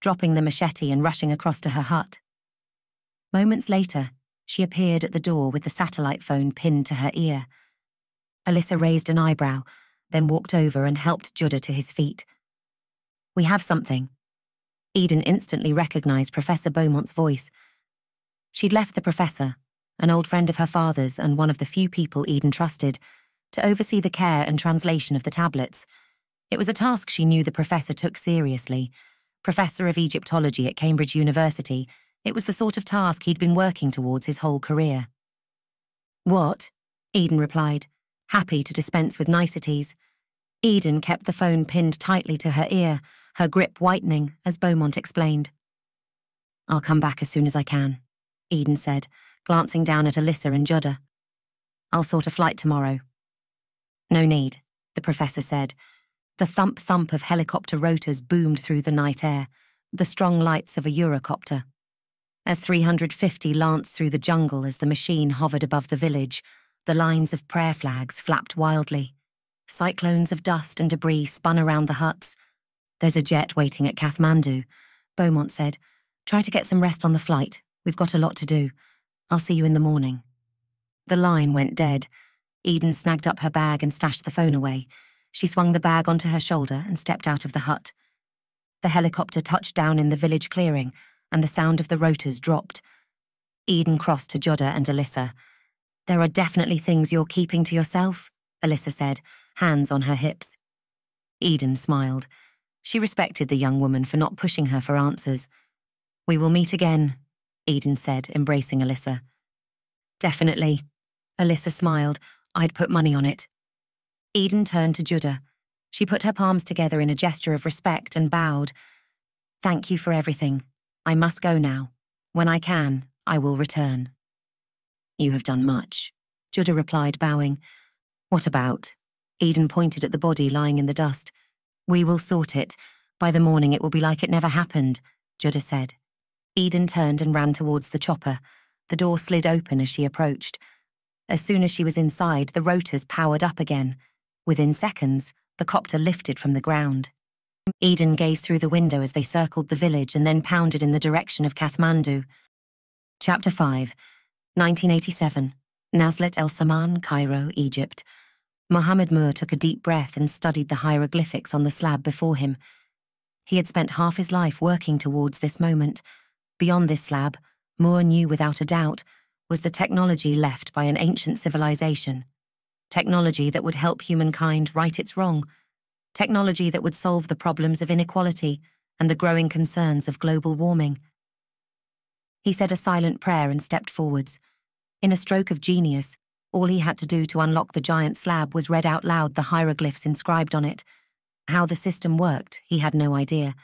dropping the machete and rushing across to her hut. Moments later, she appeared at the door with the satellite phone pinned to her ear. Alyssa raised an eyebrow, then walked over and helped Judah to his feet. We have something. Eden instantly recognized Professor Beaumont's voice. She'd left the professor, an old friend of her father's and one of the few people Eden trusted, to oversee the care and translation of the tablets. It was a task she knew the professor took seriously. Professor of Egyptology at Cambridge University, it was the sort of task he'd been working towards his whole career. What? Eden replied, happy to dispense with niceties. Eden kept the phone pinned tightly to her ear, her grip whitening, as Beaumont explained. I'll come back as soon as I can, Eden said, glancing down at Alyssa and Judah. I'll sort a flight tomorrow. No need, the professor said. The thump thump of helicopter rotors boomed through the night air, the strong lights of a Eurocopter. AS 350 lanced through the jungle as the machine hovered above the village, the lines of prayer flags flapped wildly. Cyclones of dust and debris spun around the huts. There's a jet waiting at Kathmandu, Beaumont said. Try to get some rest on the flight. We've got a lot to do. I'll see you in the morning. The line went dead. Eden snagged up her bag and stashed the phone away. She swung the bag onto her shoulder and stepped out of the hut. The helicopter touched down in the village clearing, and the sound of the rotors dropped. Eden crossed to Judah and Alyssa. There are definitely things you're keeping to yourself, Alyssa said, hands on her hips. Eden smiled. She respected the young woman for not pushing her for answers. We will meet again, Eden said, embracing Alyssa. Definitely. Alyssa smiled. I'd put money on it. Eden turned to Judah. She put her palms together in a gesture of respect and bowed. Thank you for everything. I must go now. When I can, I will return. You have done much, Judah replied, bowing. What about? Eden pointed at the body lying in the dust. We will sort it. By the morning it will be like it never happened, Judah said. Eden turned and ran towards the chopper. The door slid open as she approached. As soon as she was inside, the rotors powered up again. Within seconds, the copter lifted from the ground. Eden gazed through the window as they circled the village and then pounded in the direction of Kathmandu. Chapter 5 1987, Nazlet El Saman, Cairo, Egypt. Mohammed Moore took a deep breath and studied the hieroglyphics on the slab before him. He had spent half his life working towards this moment. Beyond this slab, Moore knew without a doubt, was the technology left by an ancient civilization. Technology that would help humankind right its wrong. Technology that would solve the problems of inequality and the growing concerns of global warming. He said a silent prayer and stepped forwards. In a stroke of genius, all he had to do to unlock the giant slab was read out loud the hieroglyphs inscribed on it. How the system worked, he had no idea.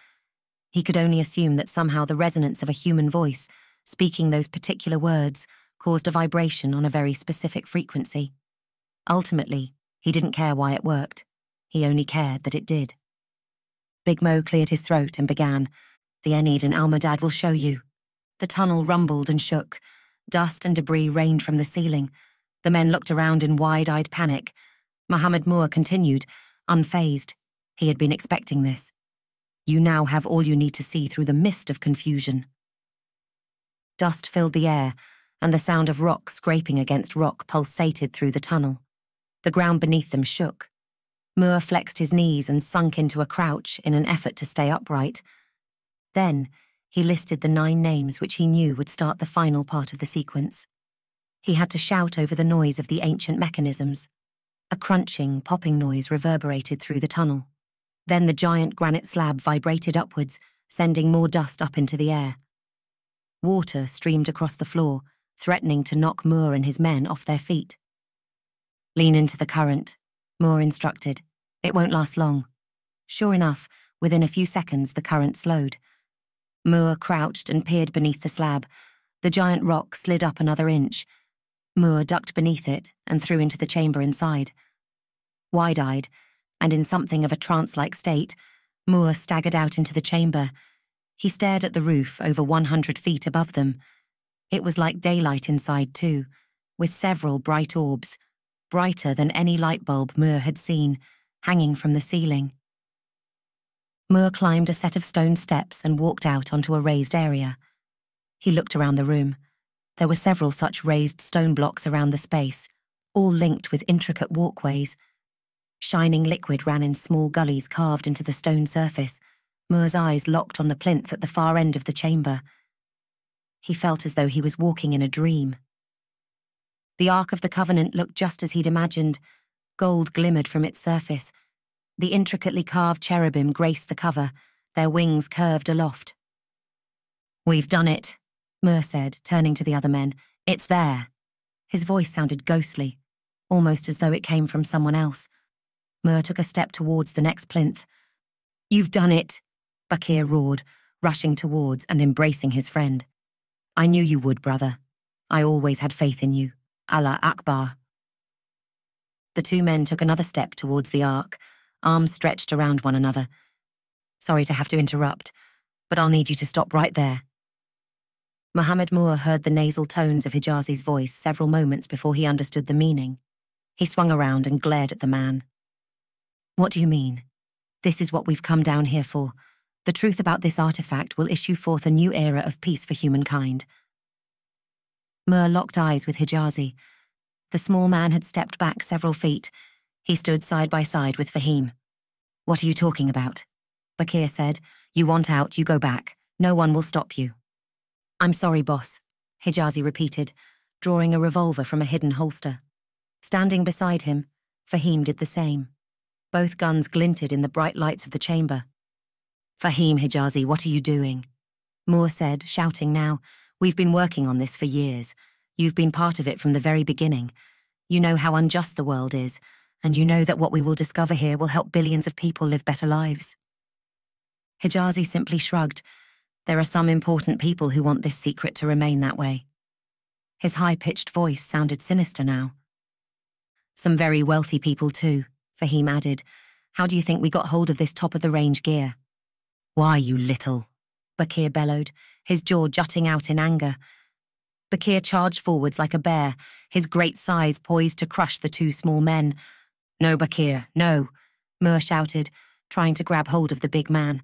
He could only assume that somehow the resonance of a human voice, speaking those particular words, caused a vibration on a very specific frequency. Ultimately, he didn't care why it worked. He only cared that it did. Big Mo cleared his throat and began, The Ennead and Almodad will show you. The tunnel rumbled and shook. Dust and debris rained from the ceiling. The men looked around in wide eyed panic. Mohammed Moore continued, unfazed. He had been expecting this. You now have all you need to see through the mist of confusion. Dust filled the air, and the sound of rock scraping against rock pulsated through the tunnel. The ground beneath them shook. Moore flexed his knees and sunk into a crouch in an effort to stay upright. Then, he listed the nine names which he knew would start the final part of the sequence. He had to shout over the noise of the ancient mechanisms. A crunching, popping noise reverberated through the tunnel. Then the giant granite slab vibrated upwards, sending more dust up into the air. Water streamed across the floor, threatening to knock Moore and his men off their feet. Lean into the current, Moore instructed. It won't last long. Sure enough, within a few seconds the current slowed. Moore crouched and peered beneath the slab. The giant rock slid up another inch. Moore ducked beneath it and threw into the chamber inside. Wide eyed, and in something of a trance like state, Moore staggered out into the chamber. He stared at the roof over 100 feet above them. It was like daylight inside, too, with several bright orbs, brighter than any light bulb Moore had seen, hanging from the ceiling. Moore climbed a set of stone steps and walked out onto a raised area. He looked around the room. There were several such raised stone blocks around the space, all linked with intricate walkways. Shining liquid ran in small gullies carved into the stone surface. Moore's eyes locked on the plinth at the far end of the chamber. He felt as though he was walking in a dream. The Ark of the Covenant looked just as he'd imagined. Gold glimmered from its surface. The intricately carved cherubim graced the cover, their wings curved aloft. We've done it, Moore said, turning to the other men. It's there. His voice sounded ghostly, almost as though it came from someone else. Moore took a step towards the next plinth. You've done it, Bakir roared, rushing towards and embracing his friend. I knew you would, brother. I always had faith in you. Allah Akbar. The two men took another step towards the ark, arms stretched around one another. Sorry to have to interrupt, but I'll need you to stop right there. Mohammed Moore heard the nasal tones of Hijazi's voice several moments before he understood the meaning. He swung around and glared at the man. What do you mean? This is what we've come down here for. The truth about this artifact will issue forth a new era of peace for humankind. Moore locked eyes with Hijazi. The small man had stepped back several feet. He stood side by side with Fahim. What are you talking about? Bakir said. You want out, you go back. No one will stop you. I'm sorry, boss, Hijazi repeated, drawing a revolver from a hidden holster. Standing beside him, Fahim did the same. Both guns glinted in the bright lights of the chamber. Fahim Hijazi, what are you doing? Moore said, shouting now, We've been working on this for years. You've been part of it from the very beginning. You know how unjust the world is, and you know that what we will discover here will help billions of people live better lives. Hijazi simply shrugged. There are some important people who want this secret to remain that way. His high pitched voice sounded sinister now. Some very wealthy people, too, Fahim added. How do you think we got hold of this top of the range gear? Why, you little, Bakir bellowed, his jaw jutting out in anger. Bakir charged forwards like a bear, his great size poised to crush the two small men. No, Bakir, no, Moore shouted, trying to grab hold of the big man.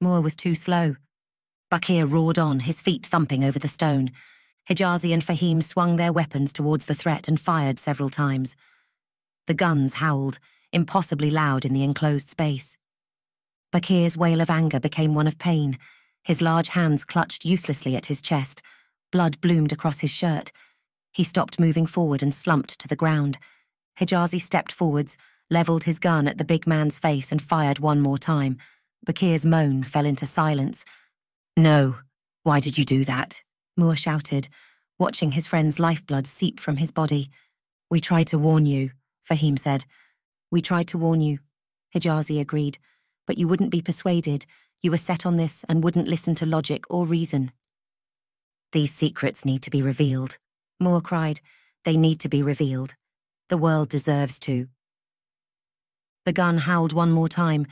Moore was too slow. Bakir roared on, his feet thumping over the stone. Hijazi and Fahim swung their weapons towards the threat and fired several times. The guns howled, impossibly loud in the enclosed space. Bakir's wail of anger became one of pain. His large hands clutched uselessly at his chest. Blood bloomed across his shirt. He stopped moving forward and slumped to the ground. Hijazi stepped forwards, levelled his gun at the big man's face and fired one more time. Bakir's moan fell into silence. No. Why did you do that? Moore shouted, watching his friend's lifeblood seep from his body. We tried to warn you, Fahim said. We tried to warn you, Hijazi agreed but you wouldn't be persuaded. You were set on this and wouldn't listen to logic or reason. These secrets need to be revealed. Moore cried. They need to be revealed. The world deserves to. The gun howled one more time,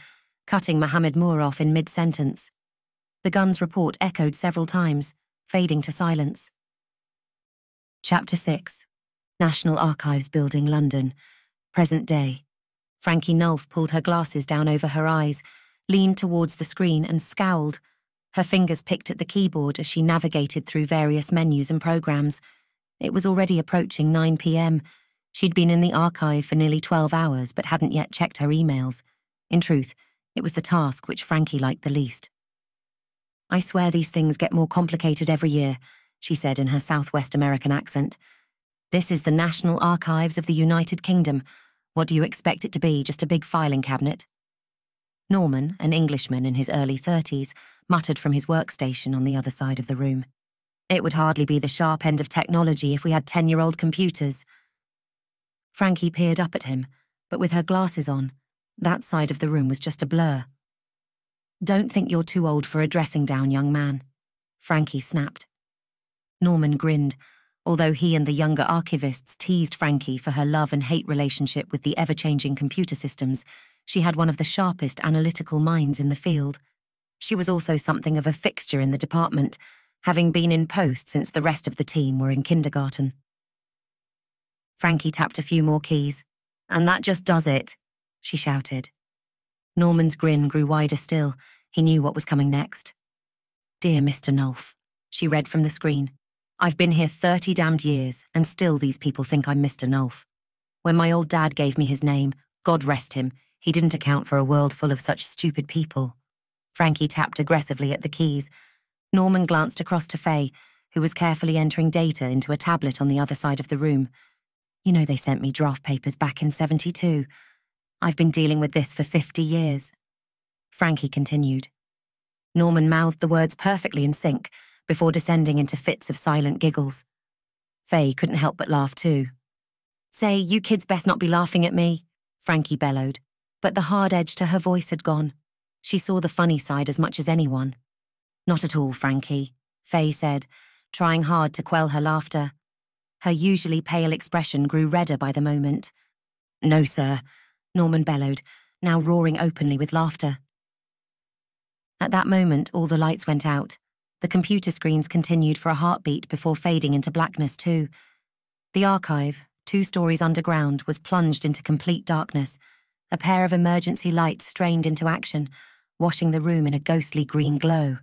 cutting Mohammed Moore off in mid sentence. The gun's report echoed several times, fading to silence. Chapter 6 National Archives Building, London. Present day. Frankie Nulf pulled her glasses down over her eyes, leaned towards the screen, and scowled. Her fingers picked at the keyboard as she navigated through various menus and programs. It was already approaching 9 pm. She'd been in the archive for nearly 12 hours but hadn't yet checked her emails. In truth, it was the task which Frankie liked the least. I swear these things get more complicated every year, she said in her Southwest American accent. This is the National Archives of the United Kingdom. What do you expect it to be, just a big filing cabinet? Norman, an Englishman in his early 30s, muttered from his workstation on the other side of the room. It would hardly be the sharp end of technology if we had 10 year old computers. Frankie peered up at him, but with her glasses on, that side of the room was just a blur. Don't think you're too old for a dressing down, young man. Frankie snapped. Norman grinned, although he and the younger archivists teased Frankie for her love and hate relationship with the ever changing computer systems, she had one of the sharpest analytical minds in the field. She was also something of a fixture in the department, having been in post since the rest of the team were in kindergarten. Frankie tapped a few more keys. And that just does it, she shouted. Norman's grin grew wider still. He knew what was coming next. Dear Mr. Nulf, she read from the screen. I've been here 30 damned years, and still these people think I'm Mr. Nulf. When my old dad gave me his name, God rest him, he didn't account for a world full of such stupid people. Frankie tapped aggressively at the keys. Norman glanced across to Faye, who was carefully entering data into a tablet on the other side of the room. You know they sent me draft papers back in 72. I've been dealing with this for 50 years. Frankie continued. Norman mouthed the words perfectly in sync before descending into fits of silent giggles. Faye couldn't help but laugh too. Say, you kids best not be laughing at me, Frankie bellowed, but the hard edge to her voice had gone. She saw the funny side as much as anyone. Not at all, Frankie, Faye said, trying hard to quell her laughter. Her usually pale expression grew redder by the moment. No, sir, Norman bellowed, now roaring openly with laughter. At that moment, all the lights went out. The computer screens continued for a heartbeat before fading into blackness, too. The archive, two stories underground, was plunged into complete darkness. A pair of emergency lights strained into action, washing the room in a ghostly green glow.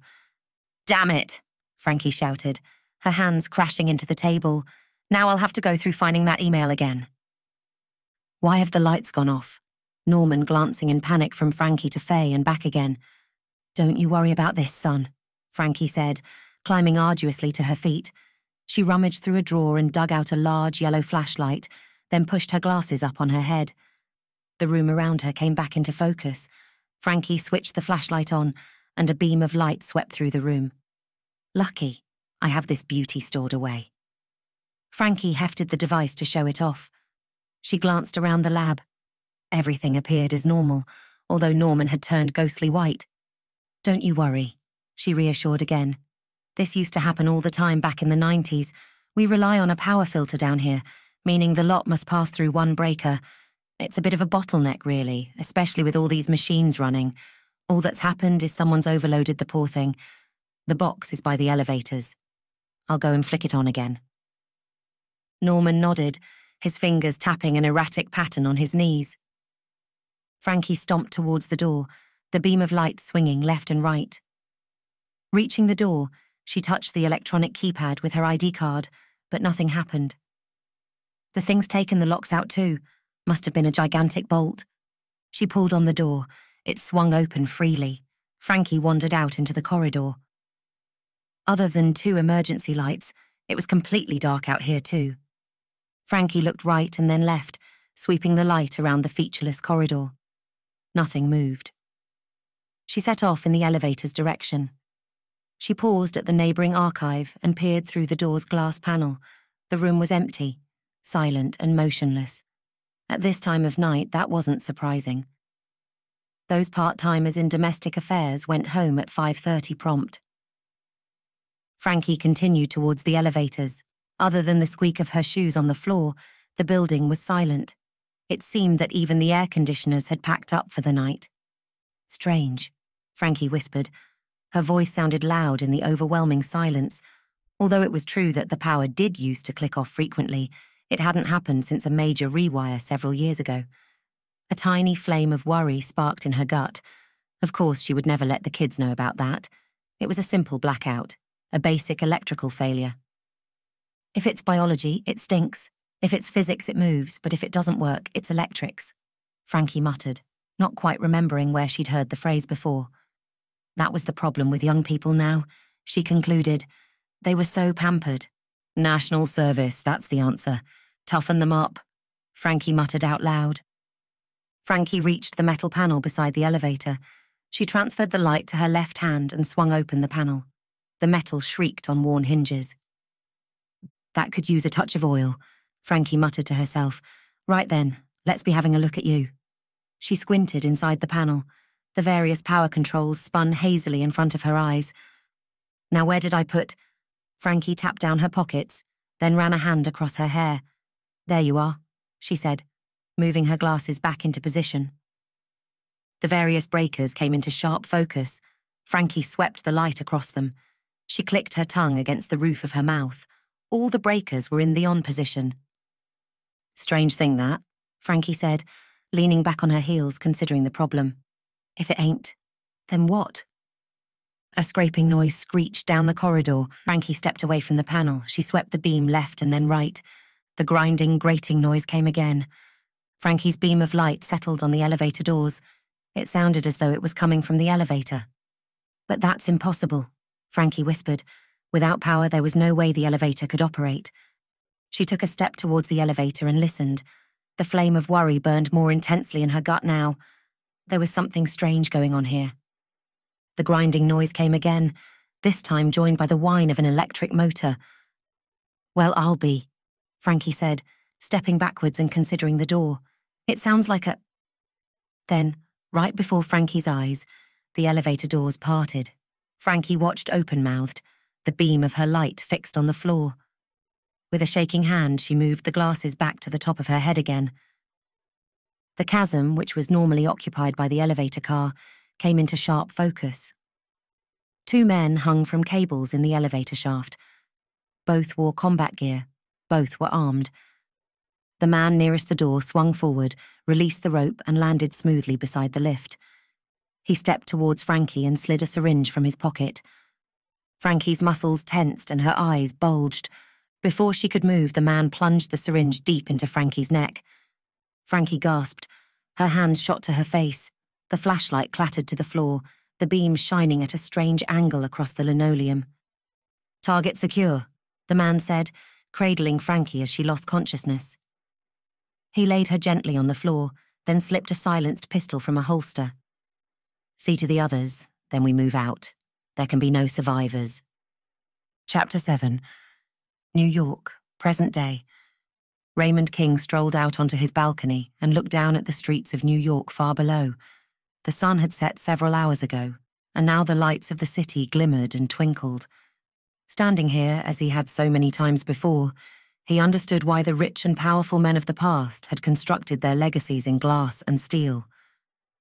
Damn it! Frankie shouted, her hands crashing into the table. Now I'll have to go through finding that email again. Why have the lights gone off? Norman glancing in panic from Frankie to Faye and back again. Don't you worry about this, son, Frankie said, climbing arduously to her feet. She rummaged through a drawer and dug out a large yellow flashlight, then pushed her glasses up on her head. The room around her came back into focus. Frankie switched the flashlight on, and a beam of light swept through the room. Lucky, I have this beauty stored away. Frankie hefted the device to show it off. She glanced around the lab. Everything appeared as normal, although Norman had turned ghostly white. Don't you worry, she reassured again. This used to happen all the time back in the 90s. We rely on a power filter down here, meaning the lot must pass through one breaker. It's a bit of a bottleneck, really, especially with all these machines running. All that's happened is someone's overloaded the poor thing. The box is by the elevators. I'll go and flick it on again. Norman nodded, his fingers tapping an erratic pattern on his knees. Frankie stomped towards the door, the beam of light swinging left and right. Reaching the door, she touched the electronic keypad with her ID card, but nothing happened. The thing's taken the locks out too. Must have been a gigantic bolt. She pulled on the door. It swung open freely. Frankie wandered out into the corridor. Other than two emergency lights, it was completely dark out here too. Frankie looked right and then left, sweeping the light around the featureless corridor. Nothing moved. She set off in the elevator's direction. She paused at the neighbouring archive and peered through the door's glass panel. The room was empty, silent and motionless. At this time of night, that wasn't surprising. Those part-timers in domestic affairs went home at 5.30 prompt. Frankie continued towards the elevators. Other than the squeak of her shoes on the floor, the building was silent. It seemed that even the air conditioners had packed up for the night. Strange, Frankie whispered. Her voice sounded loud in the overwhelming silence. Although it was true that the power did used to click off frequently, it hadn't happened since a major rewire several years ago. A tiny flame of worry sparked in her gut. Of course, she would never let the kids know about that. It was a simple blackout, a basic electrical failure. If it's biology, it stinks. If it's physics, it moves, but if it doesn't work, it's electrics. Frankie muttered, not quite remembering where she'd heard the phrase before. That was the problem with young people now, she concluded. They were so pampered. National service, that's the answer. Toughen them up, Frankie muttered out loud. Frankie reached the metal panel beside the elevator. She transferred the light to her left hand and swung open the panel. The metal shrieked on worn hinges. That could use a touch of oil, Frankie muttered to herself. Right then, let's be having a look at you. She squinted inside the panel. The various power controls spun hazily in front of her eyes. Now, where did I put? Frankie tapped down her pockets, then ran a hand across her hair. There you are, she said, moving her glasses back into position. The various breakers came into sharp focus. Frankie swept the light across them. She clicked her tongue against the roof of her mouth all the breakers were in the on position. Strange thing that, Frankie said, leaning back on her heels considering the problem. If it ain't, then what? A scraping noise screeched down the corridor. Frankie stepped away from the panel. She swept the beam left and then right. The grinding, grating noise came again. Frankie's beam of light settled on the elevator doors. It sounded as though it was coming from the elevator. But that's impossible, Frankie whispered. Without power, there was no way the elevator could operate. She took a step towards the elevator and listened. The flame of worry burned more intensely in her gut now. There was something strange going on here. The grinding noise came again, this time joined by the whine of an electric motor. Well, I'll be, Frankie said, stepping backwards and considering the door. It sounds like a. Then, right before Frankie's eyes, the elevator doors parted. Frankie watched open mouthed, the beam of her light fixed on the floor. With a shaking hand, she moved the glasses back to the top of her head again. The chasm, which was normally occupied by the elevator car, came into sharp focus. Two men hung from cables in the elevator shaft. Both wore combat gear. Both were armed. The man nearest the door swung forward, released the rope, and landed smoothly beside the lift. He stepped towards Frankie and slid a syringe from his pocket. Frankie's muscles tensed and her eyes bulged. Before she could move, the man plunged the syringe deep into Frankie's neck. Frankie gasped. Her hands shot to her face. The flashlight clattered to the floor, the beam shining at a strange angle across the linoleum. Target secure, the man said, cradling Frankie as she lost consciousness. He laid her gently on the floor, then slipped a silenced pistol from a holster. See to the others, then we move out. There can be no survivors. Chapter 7 New York, present day. Raymond King strolled out onto his balcony and looked down at the streets of New York far below. The sun had set several hours ago, and now the lights of the city glimmered and twinkled. Standing here, as he had so many times before, he understood why the rich and powerful men of the past had constructed their legacies in glass and steel.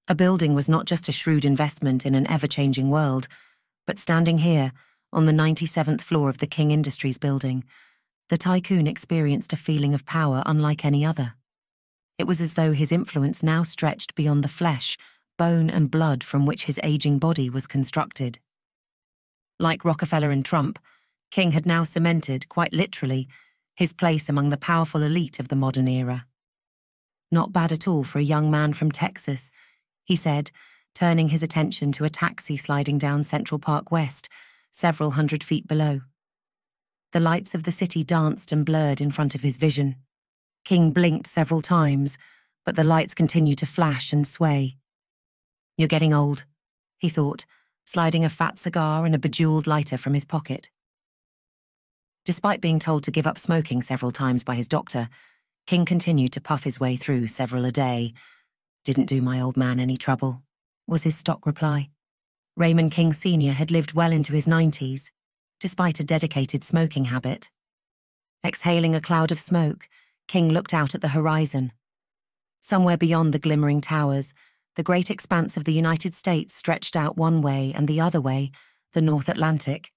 A building was not just a shrewd investment in an ever changing world, but standing here, on the 97th floor of the King Industries building, the tycoon experienced a feeling of power unlike any other. It was as though his influence now stretched beyond the flesh, bone, and blood from which his aging body was constructed. Like Rockefeller and Trump, King had now cemented, quite literally, his place among the powerful elite of the modern era. Not bad at all for a young man from Texas, he said, turning his attention to a taxi sliding down Central Park West, several hundred feet below. The lights of the city danced and blurred in front of his vision. King blinked several times, but the lights continued to flash and sway. You're getting old, he thought, sliding a fat cigar and a bejeweled lighter from his pocket. Despite being told to give up smoking several times by his doctor, King continued to puff his way through several a day. Didn't do my old man any trouble, was his stock reply. Raymond King Sr. had lived well into his 90s, despite a dedicated smoking habit. Exhaling a cloud of smoke, King looked out at the horizon. Somewhere beyond the glimmering towers, the great expanse of the United States stretched out one way and the other way, the North Atlantic.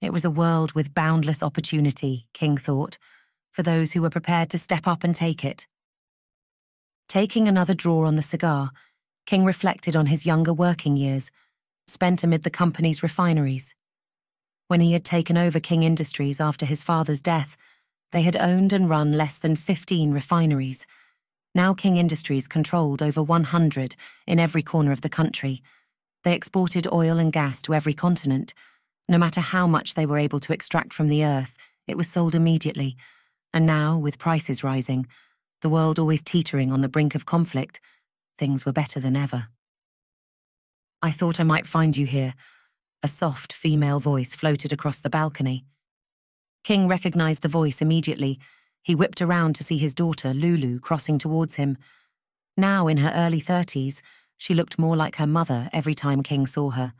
It was a world with boundless opportunity, King thought, for those who were prepared to step up and take it. Taking another draw on the cigar, King reflected on his younger working years, spent amid the company's refineries. When he had taken over King Industries after his father's death, they had owned and run less than 15 refineries. Now King Industries controlled over 100 in every corner of the country. They exported oil and gas to every continent, no matter how much they were able to extract from the earth, it was sold immediately. And now, with prices rising, the world always teetering on the brink of conflict, things were better than ever. I thought I might find you here. A soft female voice floated across the balcony. King recognized the voice immediately. He whipped around to see his daughter, Lulu, crossing towards him. Now in her early thirties, she looked more like her mother every time King saw her.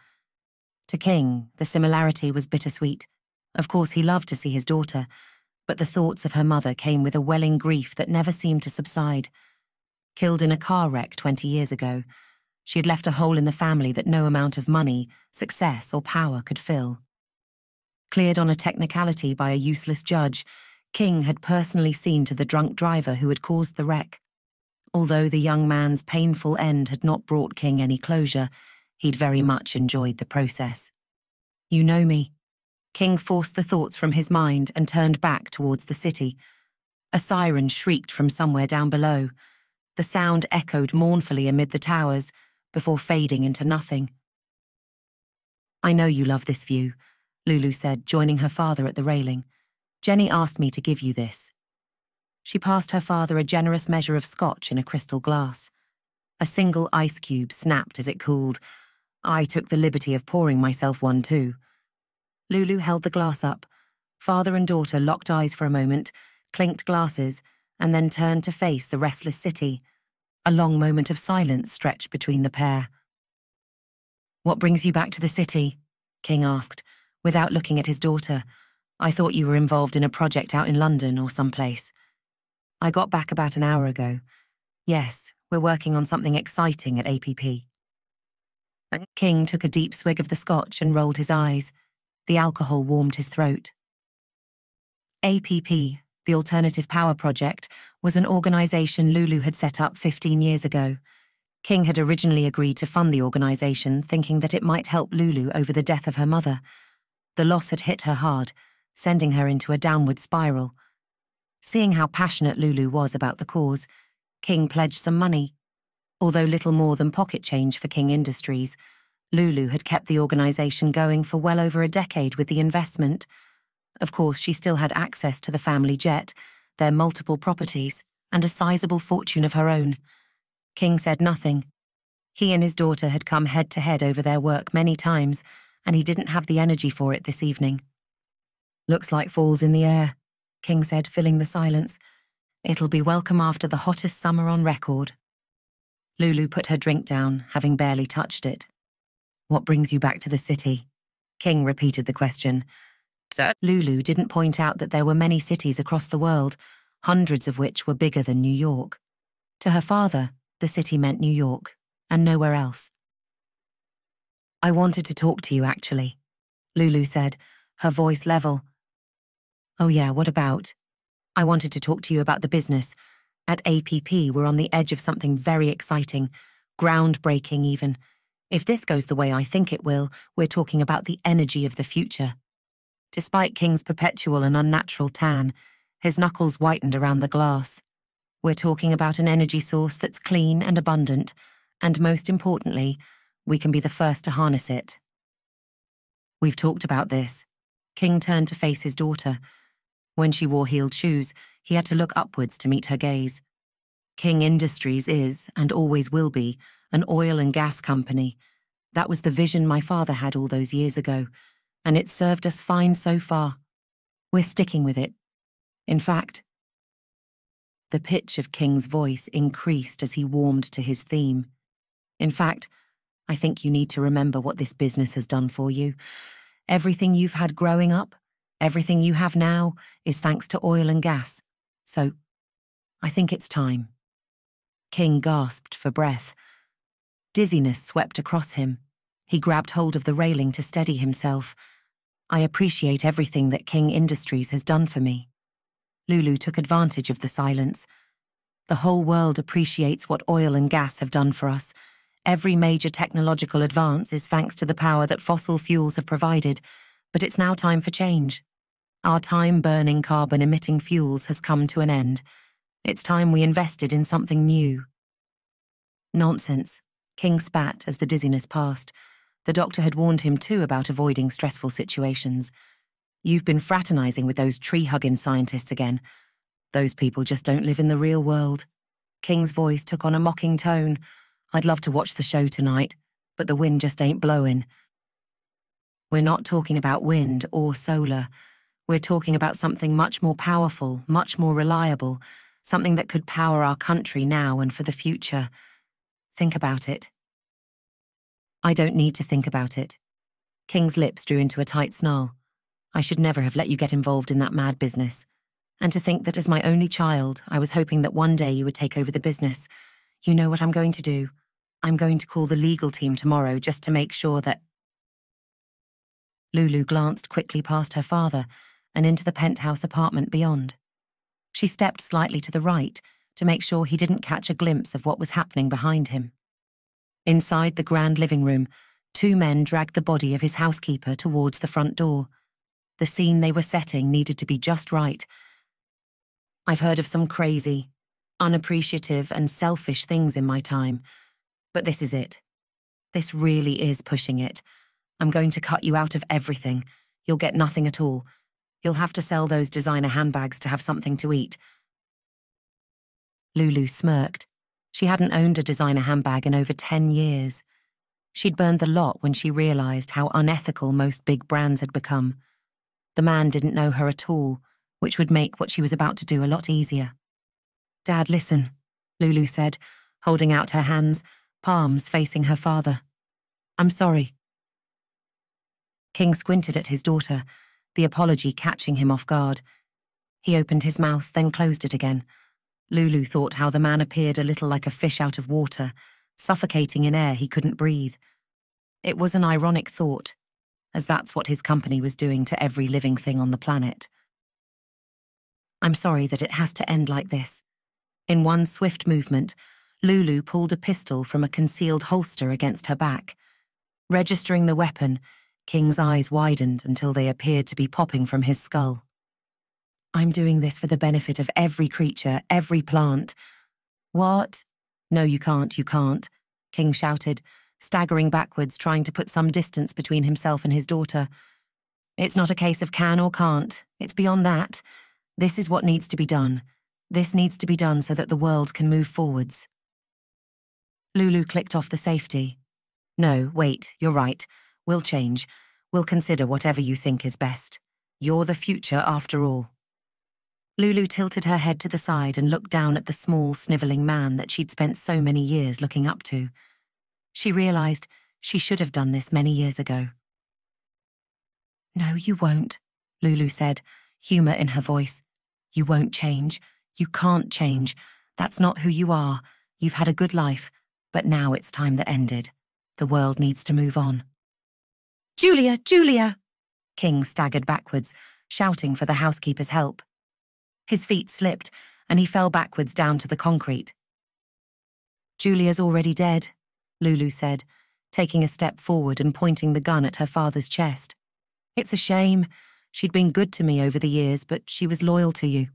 To King, the similarity was bittersweet. Of course, he loved to see his daughter, but the thoughts of her mother came with a welling grief that never seemed to subside. Killed in a car wreck 20 years ago, she had left a hole in the family that no amount of money, success, or power could fill. Cleared on a technicality by a useless judge, King had personally seen to the drunk driver who had caused the wreck. Although the young man's painful end had not brought King any closure, He'd very much enjoyed the process. You know me. King forced the thoughts from his mind and turned back towards the city. A siren shrieked from somewhere down below. The sound echoed mournfully amid the towers before fading into nothing. I know you love this view, Lulu said, joining her father at the railing. Jenny asked me to give you this. She passed her father a generous measure of scotch in a crystal glass. A single ice cube snapped as it cooled. I took the liberty of pouring myself one too. Lulu held the glass up. Father and daughter locked eyes for a moment, clinked glasses, and then turned to face the restless city. A long moment of silence stretched between the pair. What brings you back to the city? King asked, without looking at his daughter. I thought you were involved in a project out in London or someplace. I got back about an hour ago. Yes, we're working on something exciting at APP. King took a deep swig of the scotch and rolled his eyes. The alcohol warmed his throat. APP, the Alternative Power Project, was an organisation Lulu had set up 15 years ago. King had originally agreed to fund the organisation, thinking that it might help Lulu over the death of her mother. The loss had hit her hard, sending her into a downward spiral. Seeing how passionate Lulu was about the cause, King pledged some money. Although little more than pocket change for King Industries, Lulu had kept the organisation going for well over a decade with the investment. Of course, she still had access to the family jet, their multiple properties, and a sizable fortune of her own. King said nothing. He and his daughter had come head to head over their work many times, and he didn't have the energy for it this evening. Looks like falls in the air, King said, filling the silence. It'll be welcome after the hottest summer on record. Lulu put her drink down, having barely touched it. What brings you back to the city? King repeated the question. Lulu didn't point out that there were many cities across the world, hundreds of which were bigger than New York. To her father, the city meant New York, and nowhere else. I wanted to talk to you, actually, Lulu said, her voice level. Oh, yeah, what about? I wanted to talk to you about the business. At APP, we're on the edge of something very exciting, groundbreaking even. If this goes the way I think it will, we're talking about the energy of the future. Despite King's perpetual and unnatural tan, his knuckles whitened around the glass. We're talking about an energy source that's clean and abundant, and most importantly, we can be the first to harness it. We've talked about this. King turned to face his daughter. When she wore heeled shoes, he had to look upwards to meet her gaze. King Industries is, and always will be, an oil and gas company. That was the vision my father had all those years ago, and it's served us fine so far. We're sticking with it. In fact, the pitch of King's voice increased as he warmed to his theme. In fact, I think you need to remember what this business has done for you. Everything you've had growing up, everything you have now, is thanks to oil and gas. So, I think it's time. King gasped for breath Dizziness swept across him. He grabbed hold of the railing to steady himself. I appreciate everything that King Industries has done for me. Lulu took advantage of the silence. The whole world appreciates what oil and gas have done for us. Every major technological advance is thanks to the power that fossil fuels have provided, but it's now time for change. Our time burning carbon emitting fuels has come to an end. It's time we invested in something new. Nonsense. King spat as the dizziness passed. The doctor had warned him too about avoiding stressful situations. You've been fraternizing with those tree hugging scientists again. Those people just don't live in the real world. King's voice took on a mocking tone. I'd love to watch the show tonight, but the wind just ain't blowing. We're not talking about wind or solar. We're talking about something much more powerful, much more reliable, something that could power our country now and for the future. Think about it. I don't need to think about it. King's lips drew into a tight snarl. I should never have let you get involved in that mad business. And to think that as my only child, I was hoping that one day you would take over the business. You know what I'm going to do? I'm going to call the legal team tomorrow just to make sure that. Lulu glanced quickly past her father and into the penthouse apartment beyond. She stepped slightly to the right to make sure he didn't catch a glimpse of what was happening behind him. Inside the grand living room, Two men dragged the body of his housekeeper towards the front door. The scene they were setting needed to be just right. I've heard of some crazy, unappreciative, and selfish things in my time, but this is it. This really is pushing it. I'm going to cut you out of everything. You'll get nothing at all. You'll have to sell those designer handbags to have something to eat. Lulu smirked. She hadn't owned a designer handbag in over 10 years. She'd burned the lot when she realised how unethical most big brands had become. The man didn't know her at all, which would make what she was about to do a lot easier. Dad, listen, Lulu said, holding out her hands, palms facing her father. I'm sorry. King squinted at his daughter, the apology catching him off guard. He opened his mouth, then closed it again. Lulu thought how the man appeared a little like a fish out of water, suffocating in air he couldn't breathe. It was an ironic thought, as that's what his company was doing to every living thing on the planet. I'm sorry that it has to end like this. In one swift movement, Lulu pulled a pistol from a concealed holster against her back. Registering the weapon, King's eyes widened until they appeared to be popping from his skull. I'm doing this for the benefit of every creature, every plant. What? No, you can't, you can't, King shouted, staggering backwards, trying to put some distance between himself and his daughter. It's not a case of can or can't. It's beyond that. This is what needs to be done. This needs to be done so that the world can move forwards. Lulu clicked off the safety. No, wait, you're right. We'll change. We'll consider whatever you think is best. You're the future after all. Lulu tilted her head to the side and looked down at the small, snivelling man that she'd spent so many years looking up to. She realised she should have done this many years ago. No, you won't, Lulu said, humour in her voice. You won't change. You can't change. That's not who you are. You've had a good life, but now it's time that ended. The world needs to move on. Julia, Julia! King staggered backwards, shouting for the housekeeper's help. His feet slipped, and he fell backwards down to the concrete. Julia's already dead, Lulu said, taking a step forward and pointing the gun at her father's chest. It's a shame. She'd been good to me over the years, but she was loyal to you.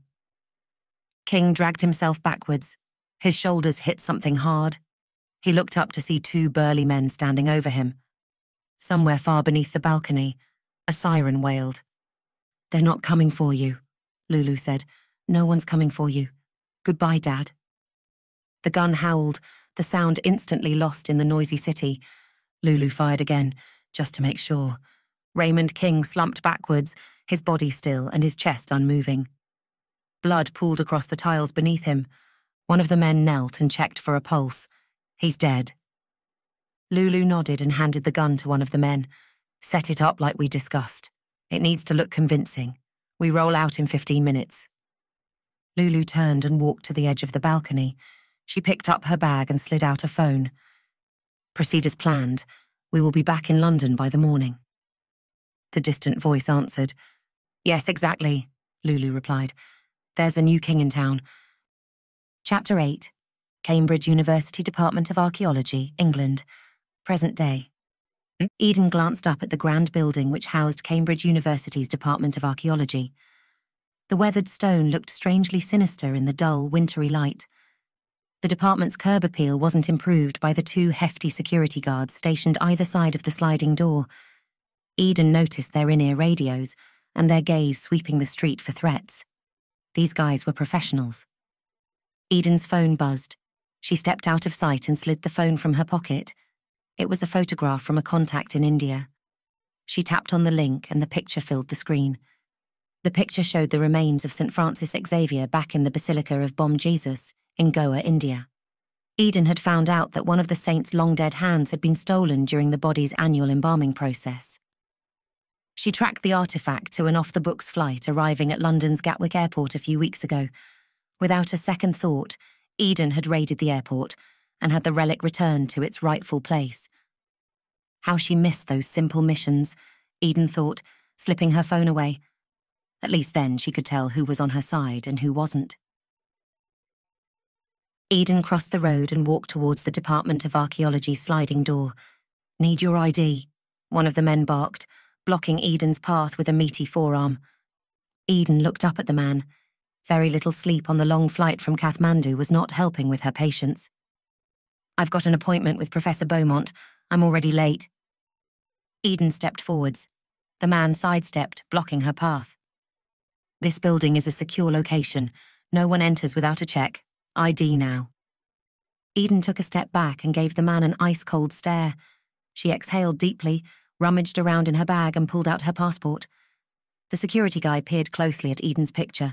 King dragged himself backwards. His shoulders hit something hard. He looked up to see two burly men standing over him. Somewhere far beneath the balcony, a siren wailed. They're not coming for you, Lulu said. No one's coming for you. Goodbye, Dad. The gun howled, the sound instantly lost in the noisy city. Lulu fired again, just to make sure. Raymond King slumped backwards, his body still and his chest unmoving. Blood pooled across the tiles beneath him. One of the men knelt and checked for a pulse. He's dead. Lulu nodded and handed the gun to one of the men. Set it up like we discussed. It needs to look convincing. We roll out in 15 minutes. Lulu turned and walked to the edge of the balcony. She picked up her bag and slid out a phone. Proceed as planned. We will be back in London by the morning. The distant voice answered. Yes, exactly, Lulu replied. There's a new king in town. Chapter 8 Cambridge University Department of Archaeology, England. Present day. Eden glanced up at the grand building which housed Cambridge University's Department of Archaeology. The weathered stone looked strangely sinister in the dull, wintry light. The department's curb appeal wasn't improved by the two hefty security guards stationed either side of the sliding door. Eden noticed their in ear radios and their gaze sweeping the street for threats. These guys were professionals. Eden's phone buzzed. She stepped out of sight and slid the phone from her pocket. It was a photograph from a contact in India. She tapped on the link and the picture filled the screen. The picture showed the remains of St. Francis Xavier back in the Basilica of Bom Jesus in Goa, India. Eden had found out that one of the saint's long dead hands had been stolen during the body's annual embalming process. She tracked the artifact to an off the books flight arriving at London's Gatwick Airport a few weeks ago. Without a second thought, Eden had raided the airport and had the relic returned to its rightful place. How she missed those simple missions, Eden thought, slipping her phone away. At least then she could tell who was on her side and who wasn't. Eden crossed the road and walked towards the Department of Archaeology's sliding door. Need your ID, one of the men barked, blocking Eden's path with a meaty forearm. Eden looked up at the man. Very little sleep on the long flight from Kathmandu was not helping with her patience. I've got an appointment with Professor Beaumont. I'm already late. Eden stepped forwards. The man sidestepped, blocking her path. This building is a secure location. No one enters without a check. ID now. Eden took a step back and gave the man an ice cold stare. She exhaled deeply, rummaged around in her bag, and pulled out her passport. The security guy peered closely at Eden's picture.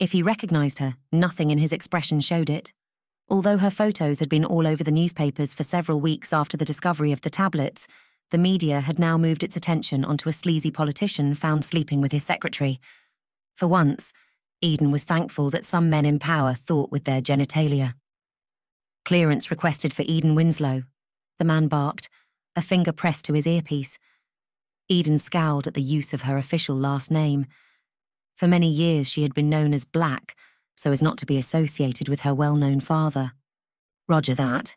If he recognized her, nothing in his expression showed it. Although her photos had been all over the newspapers for several weeks after the discovery of the tablets, the media had now moved its attention onto a sleazy politician found sleeping with his secretary. For once, Eden was thankful that some men in power thought with their genitalia. Clearance requested for Eden Winslow. The man barked, a finger pressed to his earpiece. Eden scowled at the use of her official last name. For many years she had been known as Black, so as not to be associated with her well known father. Roger that.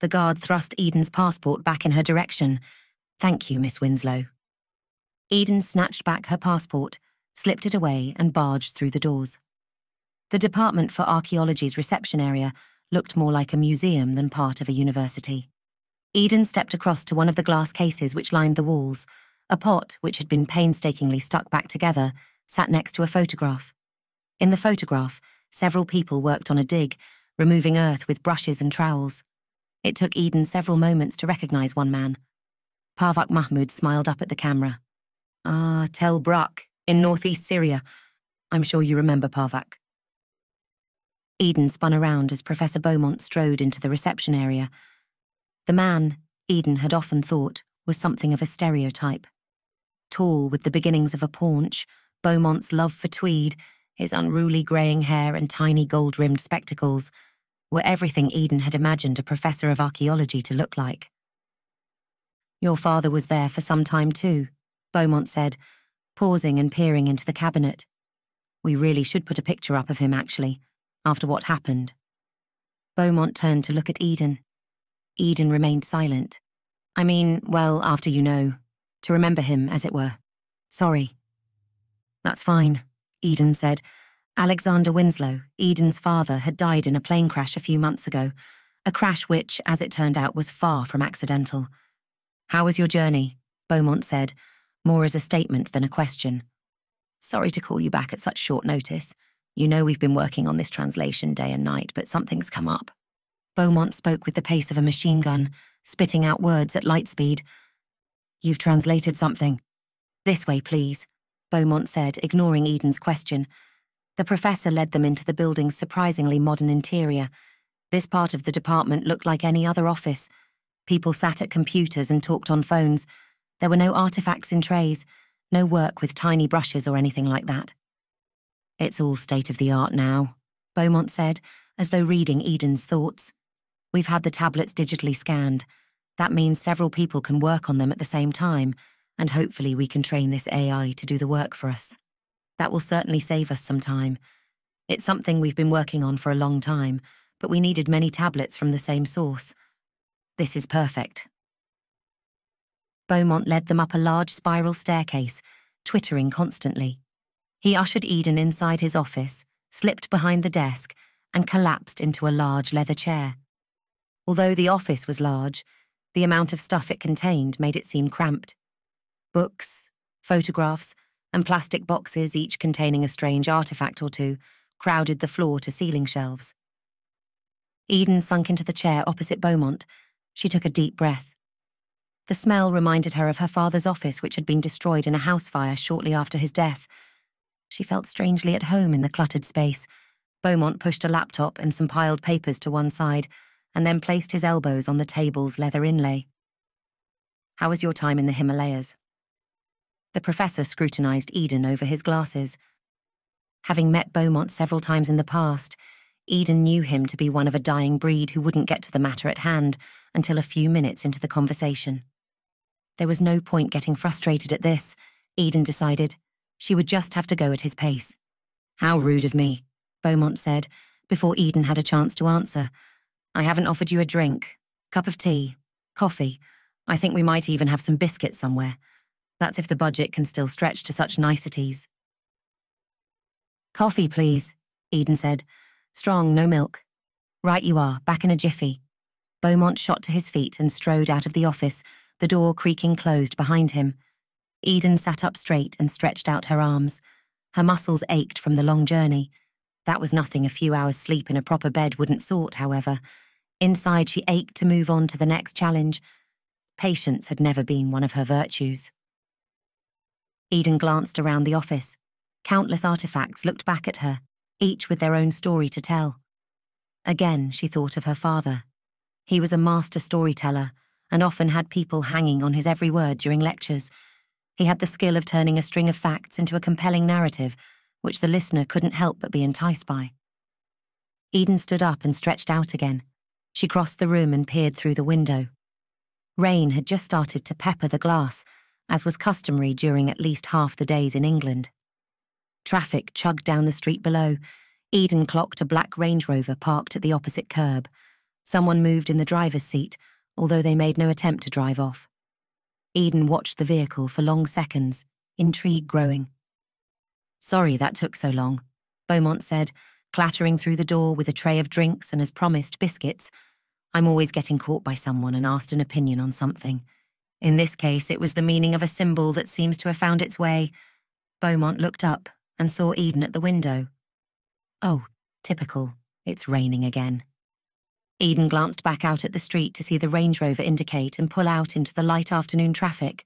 The guard thrust Eden's passport back in her direction. Thank you, Miss Winslow. Eden snatched back her passport, slipped it away, and barged through the doors. The Department for Archaeology's reception area looked more like a museum than part of a university. Eden stepped across to one of the glass cases which lined the walls. A pot, which had been painstakingly stuck back together, sat next to a photograph. In the photograph, several people worked on a dig, removing earth with brushes and trowels. It took Eden several moments to recognize one man. Parvak Mahmud smiled up at the camera. Ah, Tel Brak, in northeast Syria. I'm sure you remember Parvak. Eden spun around as Professor Beaumont strode into the reception area. The man, Eden had often thought, was something of a stereotype. Tall, with the beginnings of a paunch, Beaumont's love for tweed, his unruly greying hair and tiny gold rimmed spectacles, were everything Eden had imagined a professor of archaeology to look like. Your father was there for some time too, Beaumont said, pausing and peering into the cabinet. We really should put a picture up of him, actually, after what happened. Beaumont turned to look at Eden. Eden remained silent. I mean, well, after you know. To remember him, as it were. Sorry. That's fine, Eden said. Alexander Winslow, Eden's father, had died in a plane crash a few months ago, a crash which, as it turned out, was far from accidental. How was your journey? Beaumont said, more as a statement than a question. Sorry to call you back at such short notice. You know we've been working on this translation day and night, but something's come up. Beaumont spoke with the pace of a machine gun, spitting out words at light speed. You've translated something. This way, please, Beaumont said, ignoring Eden's question. The professor led them into the building's surprisingly modern interior. This part of the department looked like any other office. People sat at computers and talked on phones. There were no artifacts in trays, no work with tiny brushes or anything like that. It's all state of the art now, Beaumont said, as though reading Eden's thoughts. We've had the tablets digitally scanned. That means several people can work on them at the same time, and hopefully we can train this AI to do the work for us. That will certainly save us some time. It's something we've been working on for a long time, but we needed many tablets from the same source. This is perfect. Beaumont led them up a large spiral staircase, twittering constantly. He ushered Eden inside his office, slipped behind the desk, and collapsed into a large leather chair. Although the office was large, the amount of stuff it contained made it seem cramped. Books, photographs, and plastic boxes, each containing a strange artifact or two, crowded the floor to ceiling shelves. Eden sunk into the chair opposite Beaumont. She took a deep breath. The smell reminded her of her father's office, which had been destroyed in a house fire shortly after his death. She felt strangely at home in the cluttered space. Beaumont pushed a laptop and some piled papers to one side, and then placed his elbows on the table's leather inlay. How was your time in the Himalayas? The professor scrutinized Eden over his glasses. Having met Beaumont several times in the past, Eden knew him to be one of a dying breed who wouldn't get to the matter at hand until a few minutes into the conversation. There was no point getting frustrated at this, Eden decided. She would just have to go at his pace. How rude of me, Beaumont said, before Eden had a chance to answer. I haven't offered you a drink, cup of tea, coffee, I think we might even have some biscuits somewhere. That's if the budget can still stretch to such niceties. Coffee, please, Eden said. Strong, no milk. Right you are, back in a jiffy. Beaumont shot to his feet and strode out of the office, the door creaking closed behind him. Eden sat up straight and stretched out her arms. Her muscles ached from the long journey. That was nothing a few hours' sleep in a proper bed wouldn't sort, however. Inside, she ached to move on to the next challenge. Patience had never been one of her virtues. Eden glanced around the office. Countless artifacts looked back at her, each with their own story to tell. Again, she thought of her father. He was a master storyteller and often had people hanging on his every word during lectures. He had the skill of turning a string of facts into a compelling narrative, which the listener couldn't help but be enticed by. Eden stood up and stretched out again. She crossed the room and peered through the window. Rain had just started to pepper the glass, as was customary during at least half the days in England. Traffic chugged down the street below. Eden clocked a black Range Rover parked at the opposite curb. Someone moved in the driver's seat, although they made no attempt to drive off. Eden watched the vehicle for long seconds, intrigue growing. Sorry that took so long, Beaumont said, clattering through the door with a tray of drinks and, as promised, biscuits. I'm always getting caught by someone and asked an opinion on something. In this case, it was the meaning of a symbol that seems to have found its way. Beaumont looked up and saw Eden at the window. Oh, typical. It's raining again. Eden glanced back out at the street to see the Range Rover indicate and pull out into the light afternoon traffic.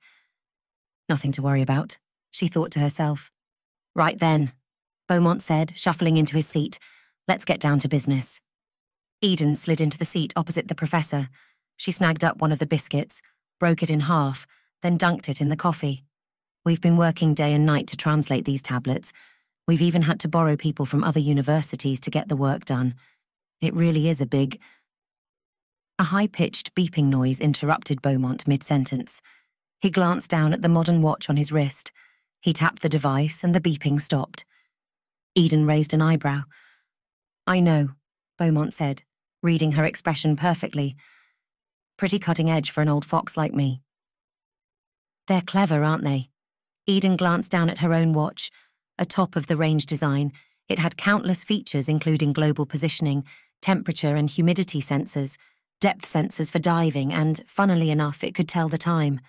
Nothing to worry about, she thought to herself. Right then, Beaumont said, shuffling into his seat. Let's get down to business. Eden slid into the seat opposite the professor. She snagged up one of the biscuits, broke it in half, then dunked it in the coffee. We've been working day and night to translate these tablets. We've even had to borrow people from other universities to get the work done. It really is a big. A high pitched beeping noise interrupted Beaumont mid sentence. He glanced down at the modern watch on his wrist. He tapped the device and the beeping stopped. Eden raised an eyebrow. I know, Beaumont said, reading her expression perfectly. Pretty cutting edge for an old fox like me. They're clever, aren't they? Eden glanced down at her own watch, a top of the range design. It had countless features, including global positioning, temperature and humidity sensors, depth sensors for diving, and, funnily enough, it could tell the time.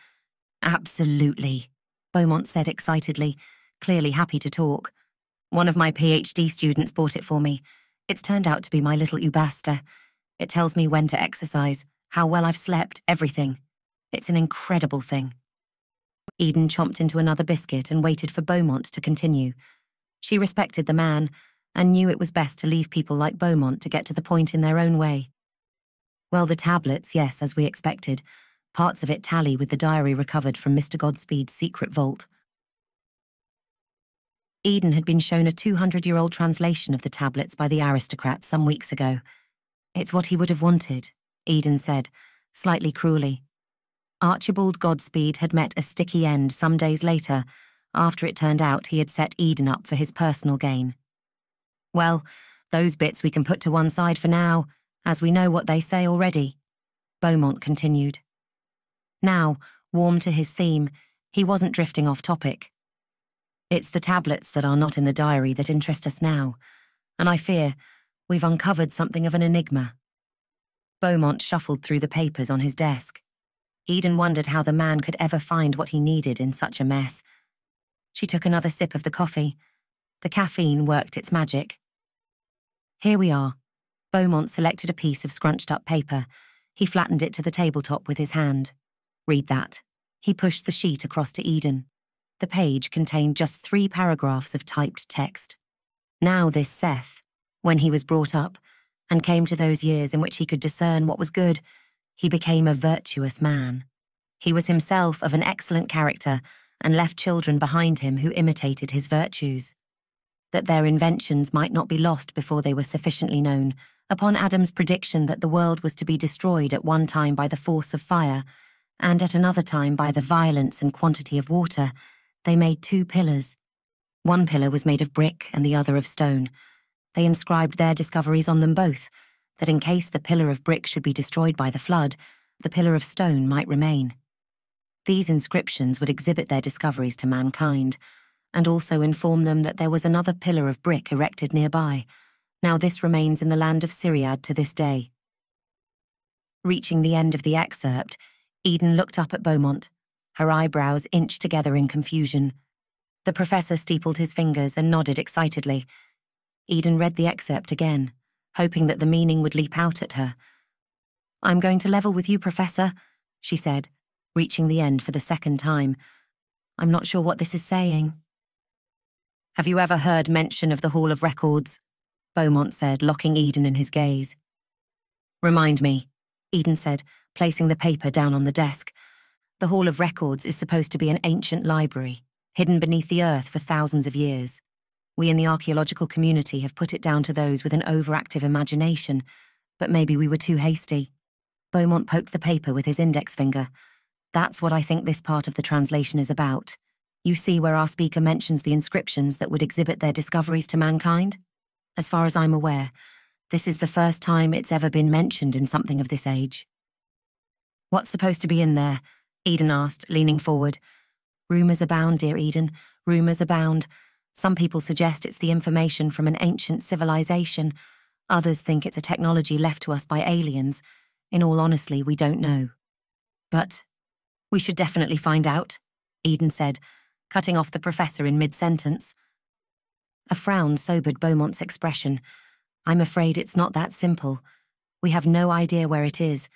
Absolutely, Beaumont said excitedly, clearly happy to talk. One of my PhD students bought it for me. It's turned out to be my little Ubasta. It tells me when to exercise, how well I've slept, everything. It's an incredible thing. Eden chomped into another biscuit and waited for Beaumont to continue. She respected the man and knew it was best to leave people like Beaumont to get to the point in their own way. Well, the tablets, yes, as we expected. Parts of it tally with the diary recovered from Mr. Godspeed's secret vault. Eden had been shown a 200 year old translation of the tablets by the aristocrat some weeks ago. It's what he would have wanted, Eden said, slightly cruelly. Archibald Godspeed had met a sticky end some days later, after it turned out he had set Eden up for his personal gain. Well, those bits we can put to one side for now, as we know what they say already, Beaumont continued. Now, warm to his theme, he wasn't drifting off topic. It's the tablets that are not in the diary that interest us now, and I fear we've uncovered something of an enigma. Beaumont shuffled through the papers on his desk. Eden wondered how the man could ever find what he needed in such a mess. She took another sip of the coffee. The caffeine worked its magic. Here we are. Beaumont selected a piece of scrunched up paper. He flattened it to the tabletop with his hand. Read that. He pushed the sheet across to Eden. The page contained just three paragraphs of typed text. Now, this Seth, when he was brought up and came to those years in which he could discern what was good he became a virtuous man. He was himself of an excellent character and left children behind him who imitated his virtues. That their inventions might not be lost before they were sufficiently known, upon Adam's prediction that the world was to be destroyed at one time by the force of fire, and at another time by the violence and quantity of water, they made two pillars. One pillar was made of brick and the other of stone. They inscribed their discoveries on them both, that in case the pillar of brick should be destroyed by the flood, the pillar of stone might remain. These inscriptions would exhibit their discoveries to mankind, and also inform them that there was another pillar of brick erected nearby. Now this remains in the land of Siriad to this day. Reaching the end of the excerpt, Eden looked up at Beaumont, her eyebrows inched together in confusion. The professor steepled his fingers and nodded excitedly. Eden read the excerpt again, hoping that the meaning would leap out at her. I'm going to level with you, Professor, she said, reaching the end for the second time. I'm not sure what this is saying. Have you ever heard mention of the Hall of Records? Beaumont said, locking Eden in his gaze. Remind me, Eden said, placing the paper down on the desk. The Hall of Records is supposed to be an ancient library, hidden beneath the earth for thousands of years. We in the archaeological community have put it down to those with an overactive imagination, but maybe we were too hasty. Beaumont poked the paper with his index finger. That's what I think this part of the translation is about. You see where our speaker mentions the inscriptions that would exhibit their discoveries to mankind? As far as I'm aware, this is the first time it's ever been mentioned in something of this age. What's supposed to be in there? Eden asked, leaning forward. Rumours abound, dear Eden. Rumours abound. Some people suggest it's the information from an ancient civilization. Others think it's a technology left to us by aliens. In all honesty, we don't know. But we should definitely find out, Eden said, cutting off the professor in mid sentence. A frown sobered Beaumont's expression. I'm afraid it's not that simple. We have no idea where it is.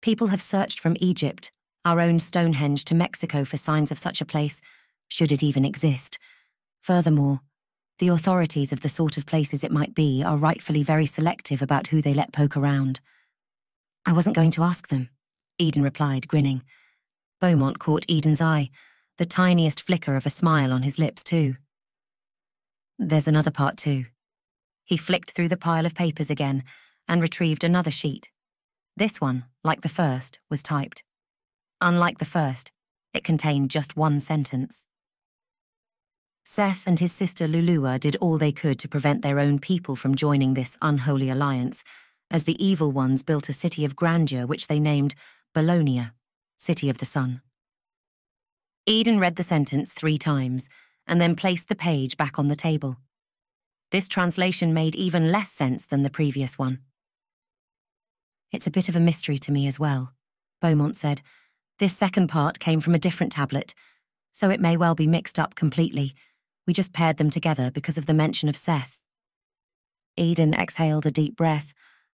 People have searched from Egypt, our own Stonehenge, to Mexico for signs of such a place, should it even exist. Furthermore, the authorities of the sort of places it might be are rightfully very selective about who they let poke around. I wasn't going to ask them, Eden replied, grinning. Beaumont caught Eden's eye, the tiniest flicker of a smile on his lips, too. There's another part, too. He flicked through the pile of papers again and retrieved another sheet. This one, like the first, was typed. Unlike the first, it contained just one sentence. Seth and his sister Lulua did all they could to prevent their own people from joining this unholy alliance, as the evil ones built a city of grandeur which they named Bologna, City of the Sun. Eden read the sentence three times and then placed the page back on the table. This translation made even less sense than the previous one. It's a bit of a mystery to me as well, Beaumont said. This second part came from a different tablet, so it may well be mixed up completely. We just paired them together because of the mention of Seth. Eden exhaled a deep breath.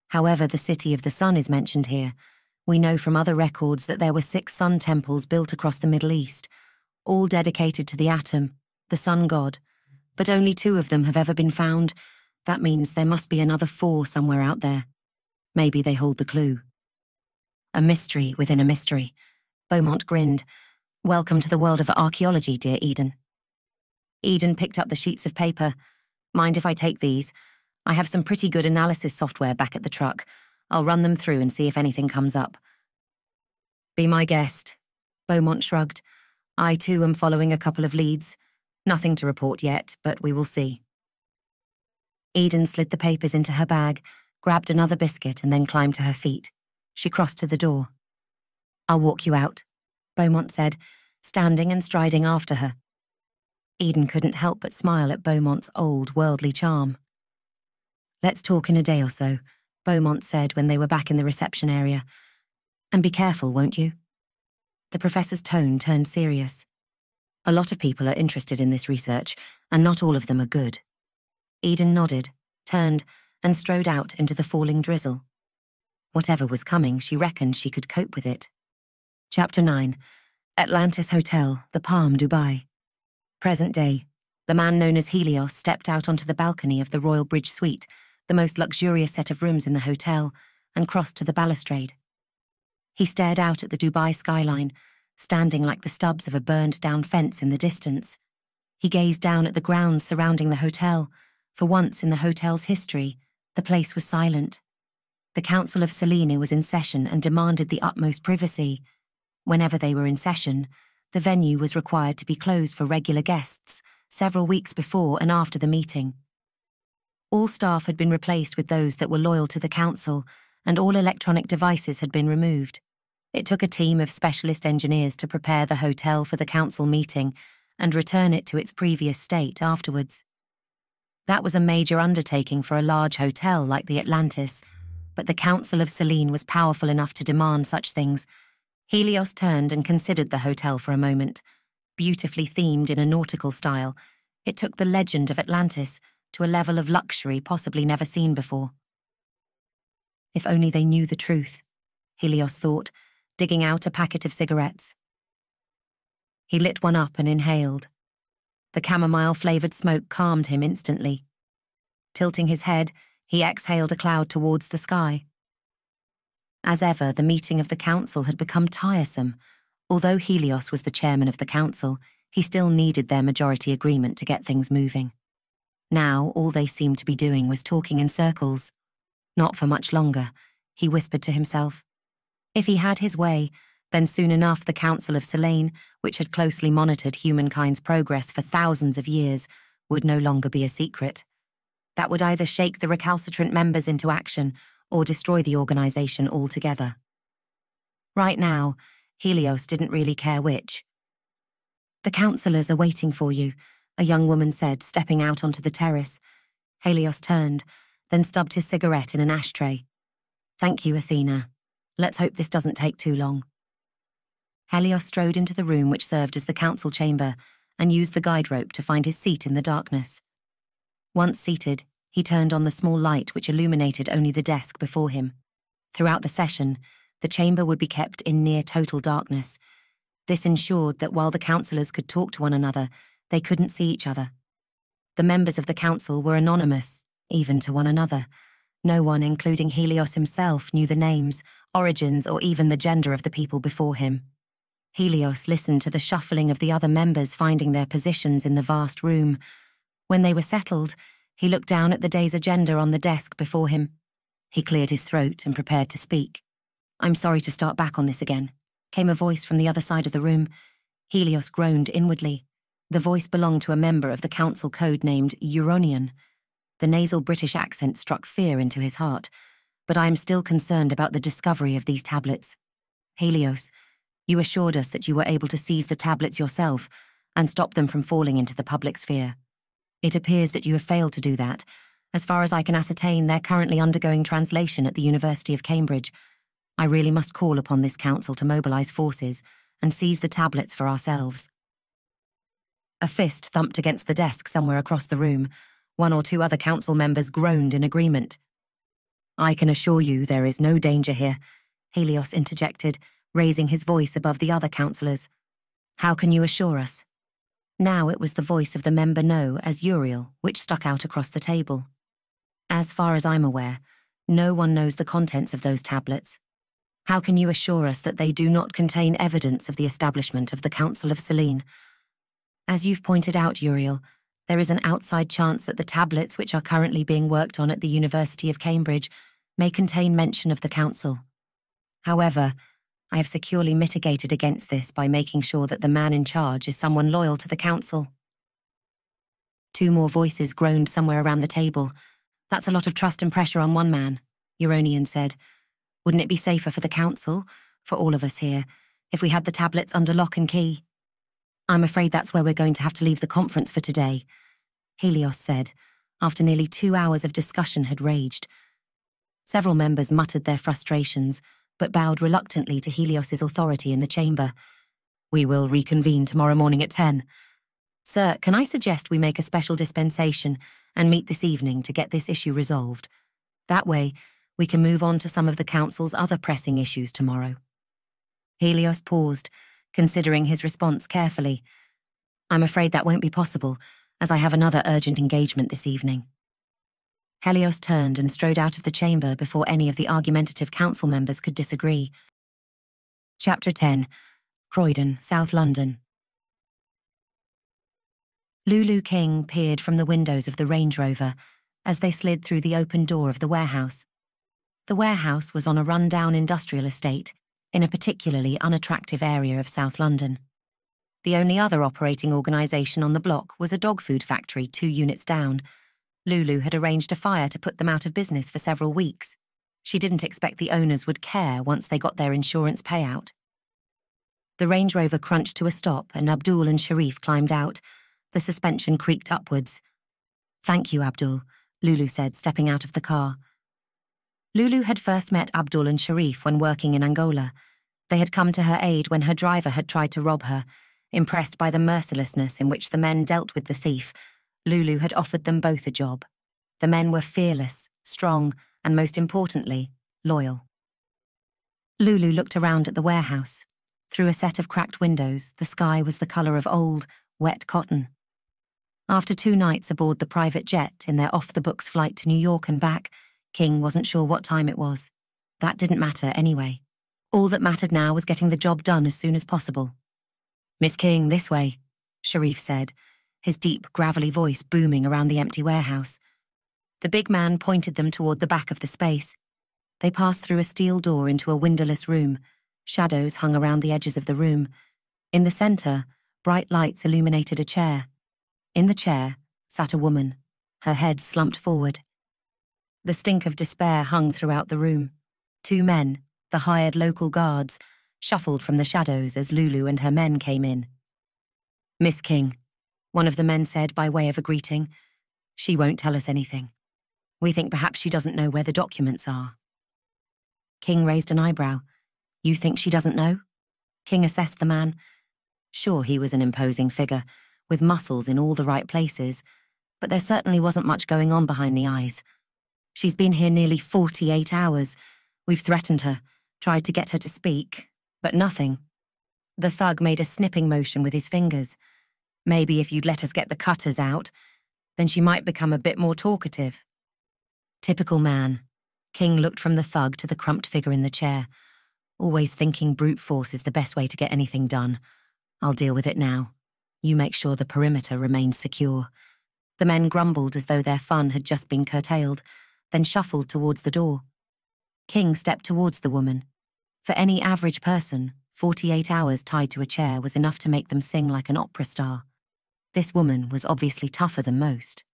However, the City of the Sun is mentioned here. We know from other records that there were six sun temples built across the Middle East, all dedicated to the Atum, the sun god, but only two of them have ever been found. That means there must be another four somewhere out there. Maybe they hold the clue. A mystery within a mystery. Beaumont grinned. Welcome to the world of archaeology, dear Eden. Eden picked up the sheets of paper. Mind if I take these? I have some pretty good analysis software back at the truck. I'll run them through and see if anything comes up. Be my guest. Beaumont shrugged. I too am following a couple of leads. Nothing to report yet, but we will see. Eden slid the papers into her bag grabbed another biscuit, and then climbed to her feet. She crossed to the door. I'll walk you out, Beaumont said, standing and striding after her. Eden couldn't help but smile at Beaumont's old, worldly charm. Let's talk in a day or so, Beaumont said when they were back in the reception area. And be careful, won't you? The professor's tone turned serious. A lot of people are interested in this research, and not all of them are good. Eden nodded, turned, and strode out into the falling drizzle. Whatever was coming, she reckoned she could cope with it. Chapter 9 Atlantis Hotel, The Palm, Dubai. Present day. The man known as Helios stepped out onto the balcony of the Royal Bridge Suite, the most luxurious set of rooms in the hotel, and crossed to the balustrade. He stared out at the Dubai skyline, standing like the stubs of a burned down fence in the distance. He gazed down at the grounds surrounding the hotel. For once in the hotel's history, the place was silent. The Council of Selene was in session and demanded the utmost privacy. Whenever they were in session, the venue was required to be closed for regular guests several weeks before and after the meeting. All staff had been replaced with those that were loyal to the Council, and all electronic devices had been removed. It took a team of specialist engineers to prepare the hotel for the council meeting and return it to its previous state afterwards. That was a major undertaking for a large hotel like the Atlantis, but the Council of Selene was powerful enough to demand such things. Helios turned and considered the hotel for a moment. Beautifully themed in a nautical style, it took the legend of Atlantis to a level of luxury possibly never seen before. If only they knew the truth, Helios thought, digging out a packet of cigarettes. He lit one up and inhaled. The chamomile flavoured smoke calmed him instantly. Tilting his head, he exhaled a cloud towards the sky. As ever, the meeting of the council had become tiresome. Although Helios was the chairman of the council, he still needed their majority agreement to get things moving. Now, all they seemed to be doing was talking in circles. Not for much longer, he whispered to himself. If he had his way, then soon enough the Council of Selene, which had closely monitored humankind's progress for thousands of years, would no longer be a secret. That would either shake the recalcitrant members into action or destroy the organization altogether. Right now, Helios didn't really care which. The councillors are waiting for you, a young woman said, stepping out onto the terrace. Helios turned, then stubbed his cigarette in an ashtray. Thank you, Athena. Let's hope this doesn't take too long. Helios strode into the room which served as the council chamber and used the guide rope to find his seat in the darkness. Once seated, he turned on the small light which illuminated only the desk before him. Throughout the session, the chamber would be kept in near total darkness. This ensured that while the councillors could talk to one another, they couldn't see each other. The members of the council were anonymous, even to one another. No one, including Helios himself, knew the names, origins, or even the gender of the people before him. Helios listened to the shuffling of the other members finding their positions in the vast room. When they were settled, he looked down at the day's agenda on the desk before him. He cleared his throat and prepared to speak. I'm sorry to start back on this again, came a voice from the other side of the room. Helios groaned inwardly. The voice belonged to a member of the council code named Euronian. The nasal British accent struck fear into his heart. But I am still concerned about the discovery of these tablets. Helios, you assured us that you were able to seize the tablets yourself and stop them from falling into the public sphere. It appears that you have failed to do that. As far as I can ascertain, they're currently undergoing translation at the University of Cambridge. I really must call upon this council to mobilise forces and seize the tablets for ourselves. A fist thumped against the desk somewhere across the room. One or two other council members groaned in agreement. I can assure you there is no danger here, Helios interjected, raising his voice above the other councillors. How can you assure us? Now it was the voice of the member No as Uriel, which stuck out across the table. As far as I'm aware, no one knows the contents of those tablets. How can you assure us that they do not contain evidence of the establishment of the Council of Selene? As you've pointed out, Uriel, there is an outside chance that the tablets which are currently being worked on at the University of Cambridge may contain mention of the Council. However, I have securely mitigated against this by making sure that the man in charge is someone loyal to the council. Two more voices groaned somewhere around the table. That's a lot of trust and pressure on one man, Euronian said. Wouldn't it be safer for the council, for all of us here, if we had the tablets under lock and key? I'm afraid that's where we're going to have to leave the conference for today, Helios said, after nearly two hours of discussion had raged. Several members muttered their frustrations, but bowed reluctantly to Helios's authority in the chamber. We will reconvene tomorrow morning at 10. Sir, can I suggest we make a special dispensation and meet this evening to get this issue resolved? That way, we can move on to some of the Council's other pressing issues tomorrow. Helios paused, considering his response carefully. I'm afraid that won't be possible, as I have another urgent engagement this evening. Helios turned and strode out of the chamber before any of the argumentative council members could disagree. Chapter 10 Croydon, South London. Lulu King peered from the windows of the Range Rover as they slid through the open door of the warehouse. The warehouse was on a run-down industrial estate in a particularly unattractive area of South London. The only other operating organisation on the block was a dog food factory two units down, Lulu had arranged a fire to put them out of business for several weeks. She didn't expect the owners would care once they got their insurance payout. The Range Rover crunched to a stop and Abdul and Sharif climbed out. The suspension creaked upwards. Thank you, Abdul, Lulu said, stepping out of the car. Lulu had first met Abdul and Sharif when working in Angola. They had come to her aid when her driver had tried to rob her. Impressed by the mercilessness in which the men dealt with the thief, Lulu had offered them both a job. The men were fearless, strong, and most importantly, loyal. Lulu looked around at the warehouse. Through a set of cracked windows, the sky was the colour of old, wet cotton. After two nights aboard the private jet in their off the books flight to New York and back, King wasn't sure what time it was. That didn't matter anyway. All that mattered now was getting the job done as soon as possible. Miss King, this way, Sharif said, his deep, gravelly voice booming around the empty warehouse. The big man pointed them toward the back of the space. They passed through a steel door into a windowless room, Shadows hung around the edges of the room. In the centre, bright lights illuminated a chair. In the chair sat a woman, her head slumped forward. The stink of despair hung throughout the room. Two men, the hired local guards, shuffled from the shadows as Lulu and her men came in. Miss King, one of the men said by way of a greeting, she won't tell us anything. We think perhaps she doesn't know where the documents are. King raised an eyebrow. You think she doesn't know? King assessed the man. Sure, he was an imposing figure, with muscles in all the right places, but there certainly wasn't much going on behind the eyes. She's been here nearly 48 hours. We've threatened her, tried to get her to speak, but nothing. The thug made a snipping motion with his fingers. Maybe if you'd let us get the cutters out, then she might become a bit more talkative. Typical man. King looked from the thug to the crumped figure in the chair. Always thinking brute force is the best way to get anything done. I'll deal with it now. You make sure the perimeter remains secure. The men grumbled as though their fun had just been curtailed, then shuffled towards the door. King stepped towards the woman. For any average person, 48 hours tied to a chair was enough to make them sing like an opera star. This woman was obviously tougher than most.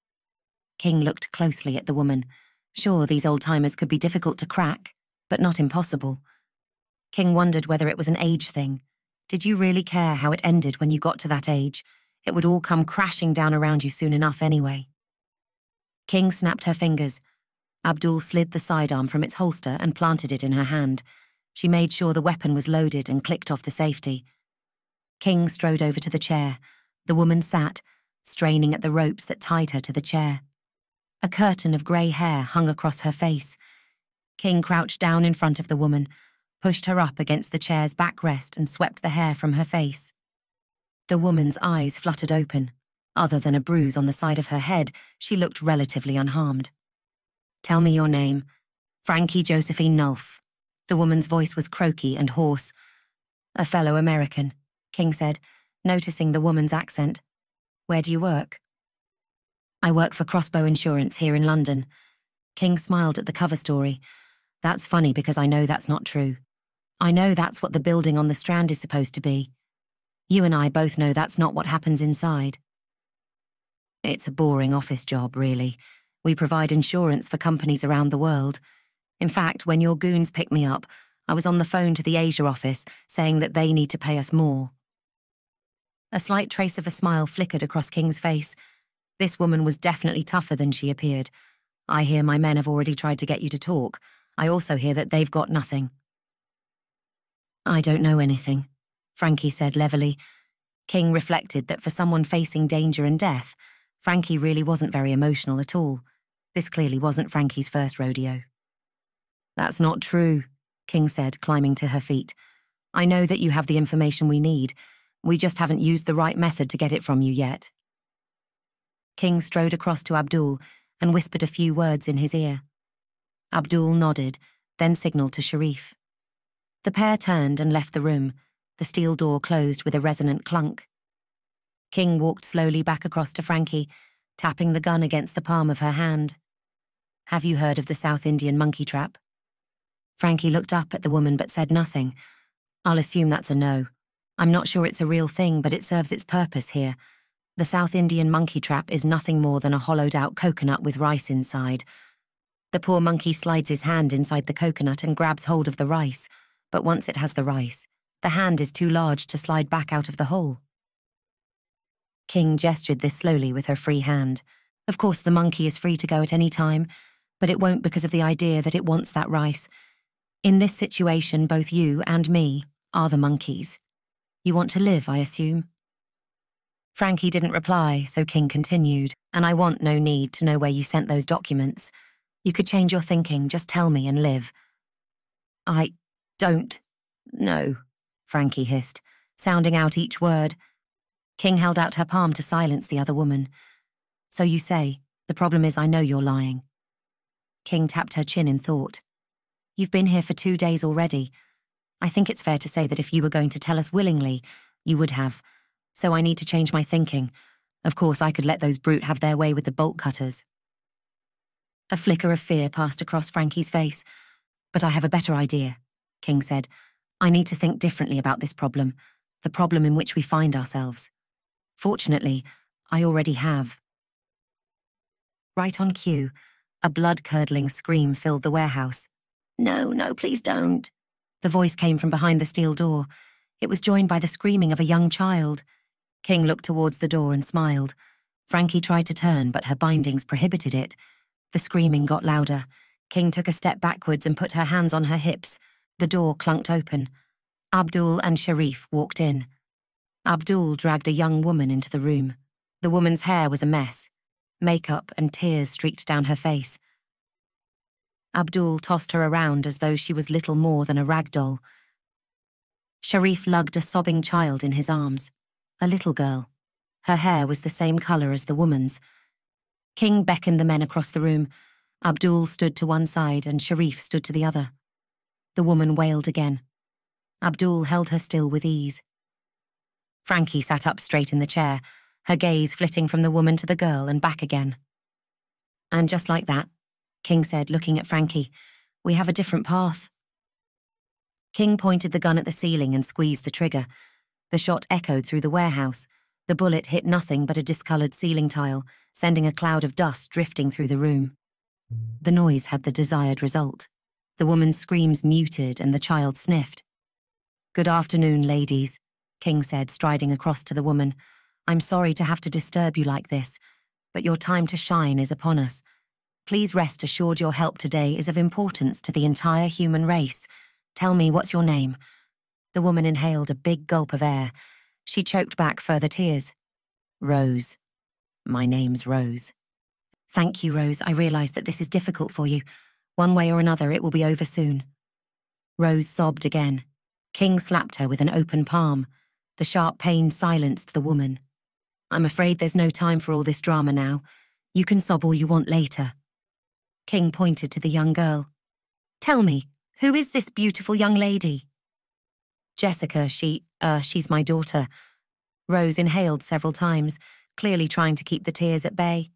King looked closely at the woman. Sure, these old timers could be difficult to crack, but not impossible. King wondered whether it was an age thing. Did you really care how it ended when you got to that age? It would all come crashing down around you soon enough anyway. King snapped her fingers. Abdul slid the sidearm from its holster and planted it in her hand. She made sure the weapon was loaded and clicked off the safety. King strode over to the chair. The woman sat, straining at the ropes that tied her to the chair. A curtain of grey hair hung across her face. King crouched down in front of the woman, pushed her up against the chair's backrest and swept the hair from her face. The woman's eyes fluttered open. Other than a bruise on the side of her head, she looked relatively unharmed. Tell me your name. Frankie Josephine Nulf. The woman's voice was croaky and hoarse. A fellow American, King said, noticing the woman's accent. Where do you work? I work for Crossbow Insurance here in London. King smiled at the cover story. That's funny because I know that's not true. I know that's what the building on the Strand is supposed to be. You and I both know that's not what happens inside. It's a boring office job, really. We provide insurance for companies around the world. In fact, when your goons picked me up, I was on the phone to the Asia office saying that they need to pay us more. A slight trace of a smile flickered across King's face. This woman was definitely tougher than she appeared. I hear my men have already tried to get you to talk. I also hear that they've got nothing. I don't know anything, Frankie said levelly. King reflected that for someone facing danger and death, Frankie really wasn't very emotional at all. This clearly wasn't Frankie's first rodeo. That's not true, King said, climbing to her feet. I know that you have the information we need. We just haven't used the right method to get it from you yet. King strode across to Abdul and whispered a few words in his ear. Abdul nodded, then signalled to Sharif. The pair turned and left the room, the steel door closed with a resonant clunk. King walked slowly back across to Frankie, tapping the gun against the palm of her hand. Have you heard of the South Indian monkey trap? Frankie looked up at the woman but said nothing. I'll assume that's a no. I'm not sure it's a real thing, but it serves its purpose here. The South Indian monkey trap is nothing more than a hollowed out coconut with rice inside. The poor monkey slides his hand inside the coconut and grabs hold of the rice, but once it has the rice, the hand is too large to slide back out of the hole. King gestured this slowly with her free hand. Of course, the monkey is free to go at any time, but it won't because of the idea that it wants that rice. In this situation, both you and me are the monkeys. You want to live, I assume? Frankie didn't reply, so King continued, and I want no need to know where you sent those documents. You could change your thinking, just tell me and live. I don't know, Frankie hissed, sounding out each word. King held out her palm to silence the other woman. So you say, the problem is I know you're lying. King tapped her chin in thought. You've been here for two days already. I think it's fair to say that if you were going to tell us willingly, you would have. So I need to change my thinking. Of course, I could let those brute have their way with the bolt cutters. A flicker of fear passed across Frankie's face. But I have a better idea, King said. I need to think differently about this problem, the problem in which we find ourselves. Fortunately, I already have. Right on cue, a blood-curdling scream filled the warehouse. No, no, please don't. The voice came from behind the steel door. It was joined by the screaming of a young child. King looked towards the door and smiled. Frankie tried to turn, but her bindings prohibited it. The screaming got louder. King took a step backwards and put her hands on her hips. The door clunked open. Abdul and Sharif walked in. Abdul dragged a young woman into the room. The woman's hair was a mess. Makeup and tears streaked down her face. Abdul tossed her around as though she was little more than a rag doll. Sharif lugged a sobbing child in his arms, a little girl. Her hair was the same colour as the woman's. King beckoned the men across the room. Abdul stood to one side and Sharif stood to the other. The woman wailed again. Abdul held her still with ease. Frankie sat up straight in the chair, her gaze flitting from the woman to the girl and back again. And just like that, King said, looking at Frankie. We have a different path. King pointed the gun at the ceiling and squeezed the trigger. The shot echoed through the warehouse. The bullet hit nothing but a discoloured ceiling tile, sending a cloud of dust drifting through the room. The noise had the desired result. The woman's screams muted and the child sniffed. Good afternoon, ladies, King said, striding across to the woman. I'm sorry to have to disturb you like this, but your time to shine is upon us. Please rest assured your help today is of importance to the entire human race. Tell me, what's your name? The woman inhaled a big gulp of air. She choked back further tears. Rose. My name's Rose. Thank you, Rose. I realise that this is difficult for you. One way or another, it will be over soon. Rose sobbed again. King slapped her with an open palm. The sharp pain silenced the woman. I'm afraid there's no time for all this drama now. You can sob all you want later. King pointed to the young girl. Tell me, who is this beautiful young lady? Jessica, she, uh, she's my daughter. Rose inhaled several times, clearly trying to keep the tears at bay.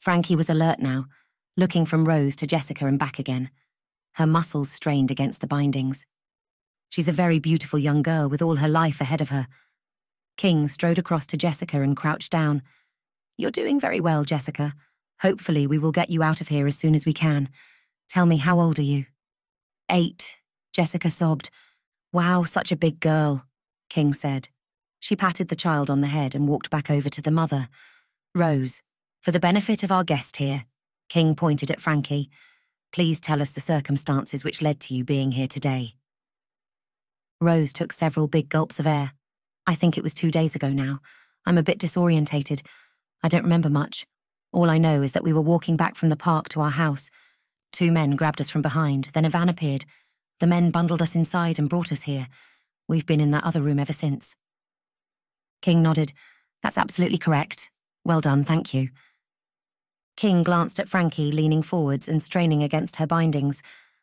Frankie was alert now, looking from Rose to Jessica and back again. Her muscles strained against the bindings. She's a very beautiful young girl with all her life ahead of her. King strode across to Jessica and crouched down. You're doing very well, Jessica. Hopefully, we will get you out of here as soon as we can. Tell me, how old are you? Eight, Jessica sobbed. Wow, such a big girl, King said. She patted the child on the head and walked back over to the mother. Rose, for the benefit of our guest here, King pointed at Frankie. Please tell us the circumstances which led to you being here today. Rose took several big gulps of air. I think it was two days ago now. I'm a bit disorientated. I don't remember much. All I know is that we were walking back from the park to our house. Two men grabbed us from behind, then a van appeared. The men bundled us inside and brought us here. We've been in that other room ever since. King nodded. That's absolutely correct. Well done, thank you. King glanced at Frankie, leaning forwards and straining against her bindings.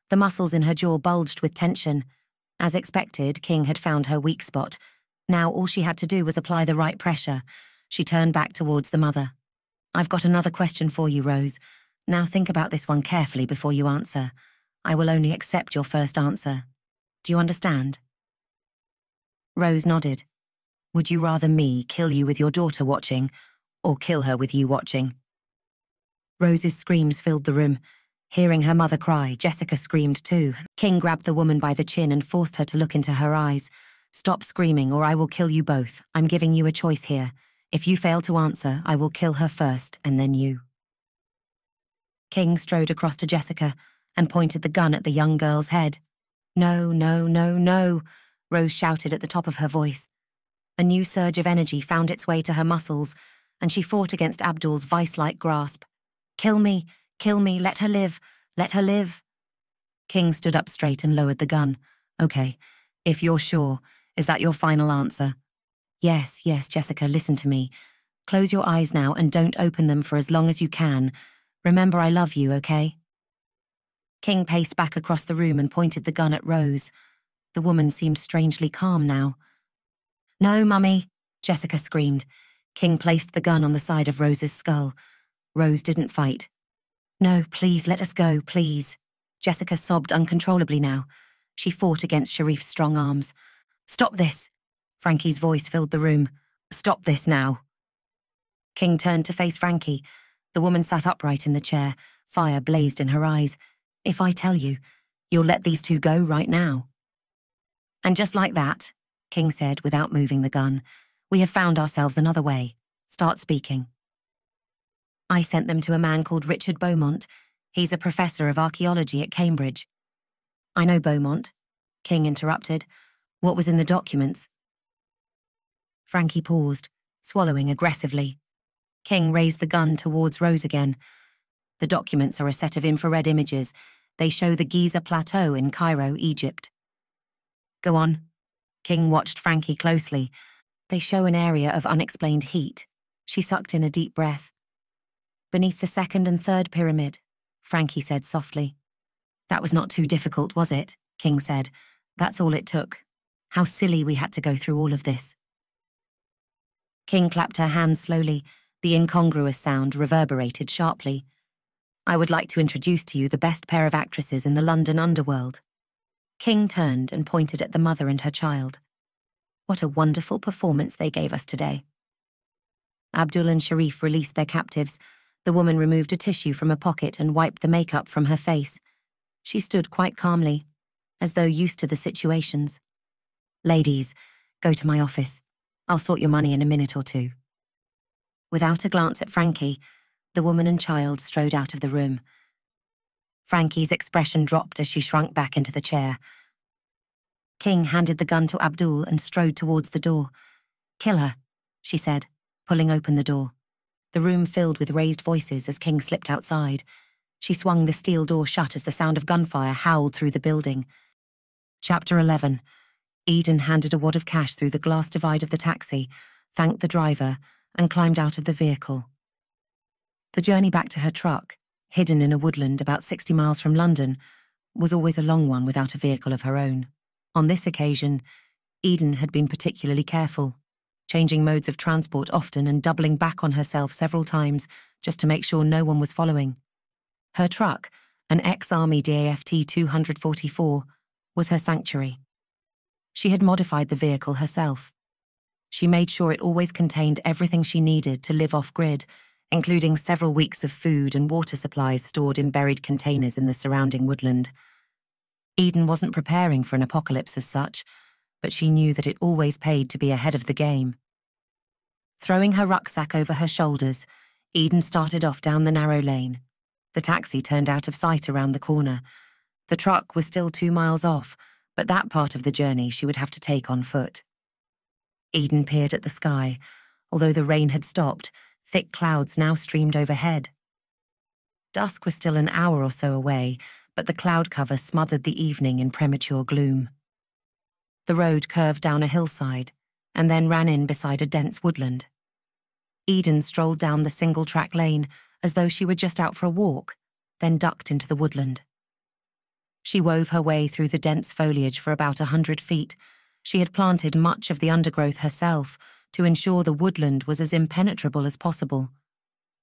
The muscles in her jaw bulged with tension. As expected, King had found her weak spot. Now all she had to do was apply the right pressure. She turned back towards the mother. I've got another question for you, Rose. Now think about this one carefully before you answer. I will only accept your first answer. Do you understand? Rose nodded. Would you rather me kill you with your daughter watching, or kill her with you watching? Rose's screams filled the room. Hearing her mother cry, Jessica screamed too. King grabbed the woman by the chin and forced her to look into her eyes. Stop screaming, or I will kill you both. I'm giving you a choice here. If you fail to answer, I will kill her first, and then you. King strode across to Jessica and pointed the gun at the young girl's head. No, no, no, no, Rose shouted at the top of her voice. A new surge of energy found its way to her muscles, and she fought against Abdul's vice like grasp. Kill me, kill me, let her live, let her live. King stood up straight and lowered the gun. Okay, if you're sure, is that your final answer? Yes, yes, Jessica, listen to me. Close your eyes now and don't open them for as long as you can. Remember, I love you, okay? King paced back across the room and pointed the gun at Rose. The woman seemed strangely calm now. No, Mummy, Jessica screamed. King placed the gun on the side of Rose's skull. Rose didn't fight. No, please, let us go, please. Jessica sobbed uncontrollably now. She fought against Sharif's strong arms. Stop this! Frankie's voice filled the room. Stop this now. King turned to face Frankie. The woman sat upright in the chair. Fire blazed in her eyes. If I tell you, you'll let these two go right now. And just like that, King said without moving the gun, we have found ourselves another way. Start speaking. I sent them to a man called Richard Beaumont. He's a professor of archaeology at Cambridge. I know Beaumont, King interrupted. What was in the documents? Frankie paused, swallowing aggressively. King raised the gun towards Rose again. The documents are a set of infrared images. They show the Giza Plateau in Cairo, Egypt. Go on. King watched Frankie closely. They show an area of unexplained heat. She sucked in a deep breath. Beneath the second and third pyramid, Frankie said softly. That was not too difficult, was it? King said. That's all it took. How silly we had to go through all of this. King clapped her hands slowly. The incongruous sound reverberated sharply. I would like to introduce to you the best pair of actresses in the London underworld. King turned and pointed at the mother and her child. What a wonderful performance they gave us today. Abdul and Sharif released their captives. The woman removed a tissue from a pocket and wiped the makeup from her face. She stood quite calmly, as though used to the situations. Ladies, go to my office. I'll sort your money in a minute or two. Without a glance at Frankie, the woman and child strode out of the room. Frankie's expression dropped as she shrunk back into the chair. King handed the gun to Abdul and strode towards the door. Kill her, she said, pulling open the door. The room filled with raised voices as King slipped outside. She swung the steel door shut as the sound of gunfire howled through the building. Chapter 11 Eden handed a wad of cash through the glass divide of the taxi, thanked the driver, and climbed out of the vehicle. The journey back to her truck, hidden in a woodland about 60 miles from London, was always a long one without a vehicle of her own. On this occasion, Eden had been particularly careful, changing modes of transport often and doubling back on herself several times just to make sure no one was following. Her truck, an ex-Army DAF T244, was her sanctuary. She had modified the vehicle herself. She made sure it always contained everything she needed to live off-grid including several weeks of food and water supplies stored in buried containers in the surrounding woodland. Eden wasn't preparing for an apocalypse as such, but she knew that it always paid to be ahead of the game. Throwing her rucksack over her shoulders, Eden started off down the narrow lane. The taxi turned out of sight around the corner. The truck was still two miles off, but that part of the journey she would have to take on foot. Eden peered at the sky. Although the rain had stopped, Thick clouds now streamed overhead. Dusk was still an hour or so away, but the cloud cover smothered the evening in premature gloom. The road curved down a hillside and then ran in beside a dense woodland. Eden strolled down the single track lane as though she were just out for a walk, then ducked into the woodland. She wove her way through the dense foliage for about a hundred feet. She had planted much of the undergrowth herself, to ensure the woodland was as impenetrable as possible.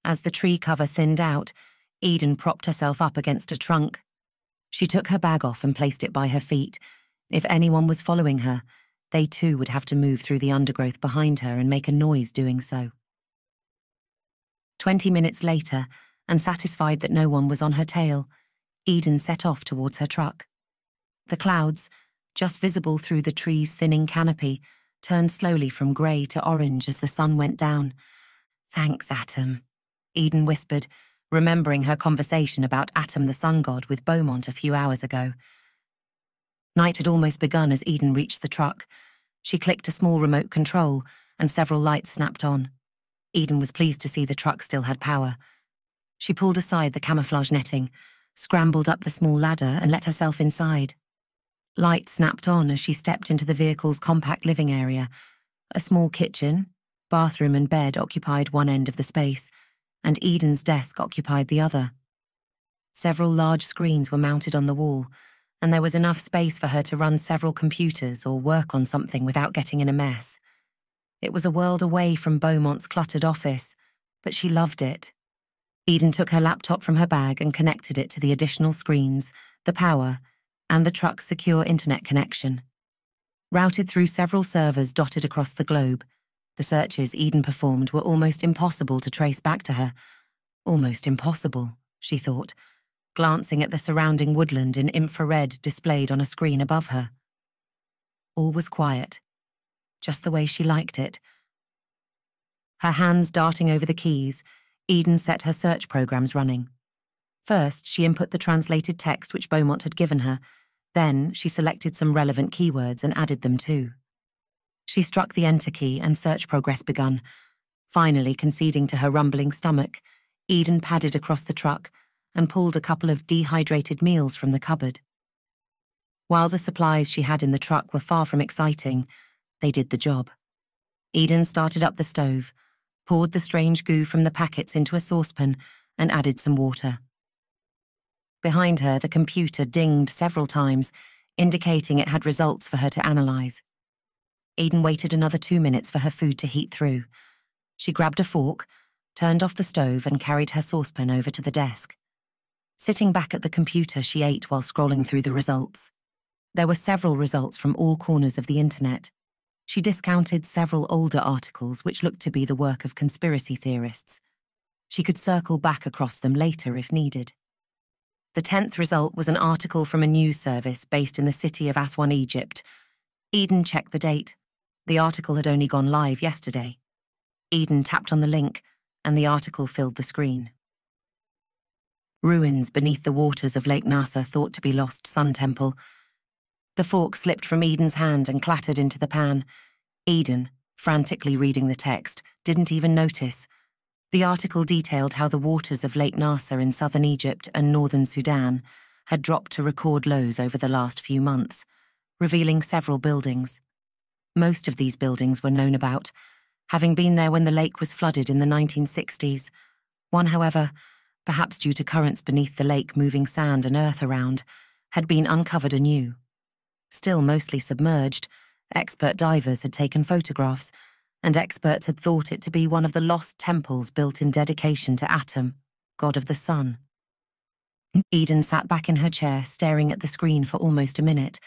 As the tree cover thinned out, Eden propped herself up against a trunk. She took her bag off and placed it by her feet. If anyone was following her, they too would have to move through the undergrowth behind her and make a noise doing so. Twenty minutes later, and satisfied that no one was on her tail, Eden set off towards her truck. The clouds, just visible through the tree's thinning canopy, turned slowly from grey to orange as the sun went down. Thanks, Atum, Eden whispered, remembering her conversation about Atum the sun god with Beaumont a few hours ago. Night had almost begun as Eden reached the truck. She clicked a small remote control, and several lights snapped on. Eden was pleased to see the truck still had power. She pulled aside the camouflage netting, scrambled up the small ladder, and let herself inside. Light snapped on as she stepped into the vehicle's compact living area. A small kitchen, bathroom, and bed occupied one end of the space, and Eden's desk occupied the other. Several large screens were mounted on the wall, and there was enough space for her to run several computers or work on something without getting in a mess. It was a world away from Beaumont's cluttered office, but she loved it. Eden took her laptop from her bag and connected it to the additional screens, the power, and the truck's secure internet connection. Routed through several servers dotted across the globe, the searches Eden performed were almost impossible to trace back to her. Almost impossible, she thought, glancing at the surrounding woodland in infrared displayed on a screen above her. All was quiet, just the way she liked it. Her hands darting over the keys, Eden set her search programs running. First, she input the translated text which Beaumont had given her. Then, she selected some relevant keywords and added them too. She struck the enter key and search progress begun. Finally, conceding to her rumbling stomach, Eden padded across the truck and pulled a couple of dehydrated meals from the cupboard. While the supplies she had in the truck were far from exciting, they did the job. Eden started up the stove, poured the strange goo from the packets into a saucepan, and added some water. Behind her, the computer dinged several times, indicating it had results for her to analyse. Eden waited another two minutes for her food to heat through. She grabbed a fork, turned off the stove, and carried her saucepan over to the desk. Sitting back at the computer, she ate while scrolling through the results. There were several results from all corners of the internet. She discounted several older articles which looked to be the work of conspiracy theorists. She could circle back across them later if needed. The tenth result was an article from a news service based in the city of Aswan, Egypt. Eden checked the date. The article had only gone live yesterday. Eden tapped on the link, and the article filled the screen. Ruins beneath the waters of Lake Nasser thought to be lost Sun Temple. The fork slipped from Eden's hand and clattered into the pan. Eden, frantically reading the text, didn't even notice. The article detailed how the waters of Lake Nasser in southern Egypt and northern Sudan had dropped to record lows over the last few months, revealing several buildings. Most of these buildings were known about, having been there when the lake was flooded in the 1960s. One, however, perhaps due to currents beneath the lake moving sand and earth around, had been uncovered anew. Still mostly submerged, expert divers had taken photographs and experts had thought it to be one of the lost temples built in dedication to Atum, god of the sun. Eden sat back in her chair, staring at the screen for almost a minute.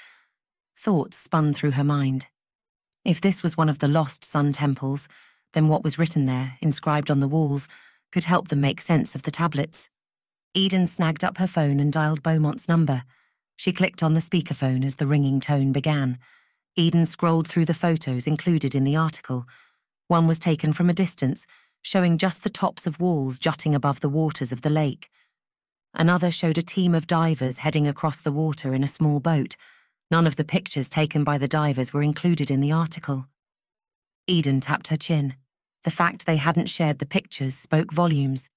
Thoughts spun through her mind. If this was one of the lost sun temples, then what was written there, inscribed on the walls, could help them make sense of the tablets. Eden snagged up her phone and dialed Beaumont's number. She clicked on the speakerphone as the ringing tone began. Eden scrolled through the photos included in the article, one was taken from a distance, showing just the tops of walls jutting above the waters of the lake. Another showed a team of divers heading across the water in a small boat. None of the pictures taken by the divers were included in the article. Eden tapped her chin. The fact they hadn't shared the pictures spoke volumes.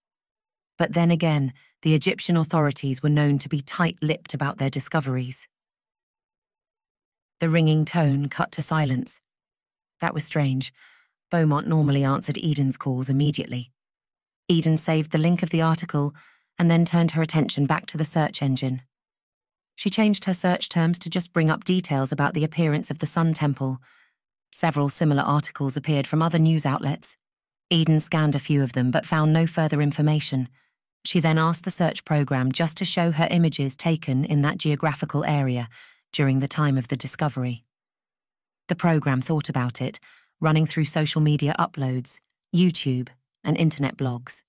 But then again, the Egyptian authorities were known to be tight lipped about their discoveries. The ringing tone cut to silence. That was strange. Beaumont normally answered Eden's calls immediately. Eden saved the link of the article and then turned her attention back to the search engine. She changed her search terms to just bring up details about the appearance of the Sun Temple. Several similar articles appeared from other news outlets. Eden scanned a few of them but found no further information. She then asked the search program just to show her images taken in that geographical area during the time of the discovery. The program thought about it running through social media uploads, YouTube, and internet blogs.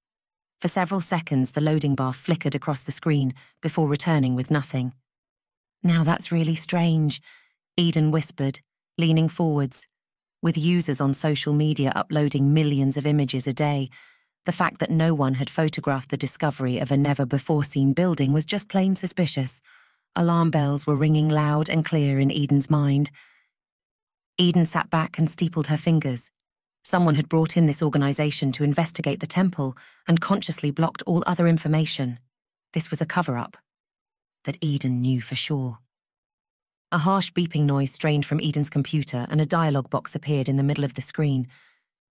For several seconds, the loading bar flickered across the screen before returning with nothing. Now that's really strange, Eden whispered, leaning forwards. With users on social media uploading millions of images a day, the fact that no one had photographed the discovery of a never before seen building was just plain suspicious. Alarm bells were ringing loud and clear in Eden's mind. Eden sat back and steepled her fingers. Someone had brought in this organization to investigate the temple and consciously blocked all other information. This was a cover up. That Eden knew for sure. A harsh beeping noise strained from Eden's computer and a dialog box appeared in the middle of the screen.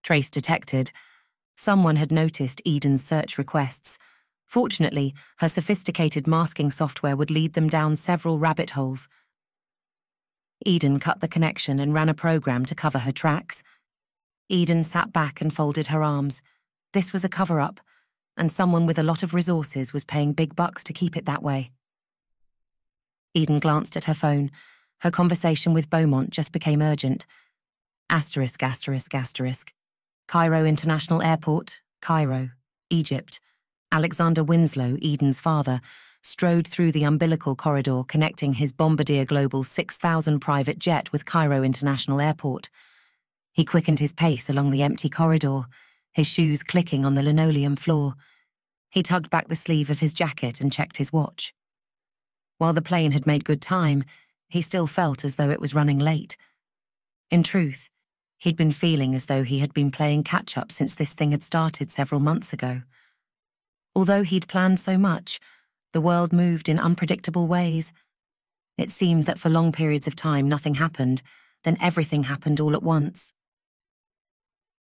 Trace detected. Someone had noticed Eden's search requests. Fortunately, her sophisticated masking software would lead them down several rabbit holes. Eden cut the connection and ran a program to cover her tracks. Eden sat back and folded her arms. This was a cover up, and someone with a lot of resources was paying big bucks to keep it that way. Eden glanced at her phone. Her conversation with Beaumont just became urgent. Asterisk, asterisk, asterisk. Cairo International Airport, Cairo, Egypt. Alexander Winslow, Eden's father, strode through the umbilical corridor connecting his Bombardier Global 6000 private jet with Cairo International Airport. He quickened his pace along the empty corridor, his shoes clicking on the linoleum floor. He tugged back the sleeve of his jacket and checked his watch. While the plane had made good time, he still felt as though it was running late. In truth, he'd been feeling as though he had been playing catch up since this thing had started several months ago. Although he'd planned so much, the world moved in unpredictable ways. It seemed that for long periods of time nothing happened, then everything happened all at once.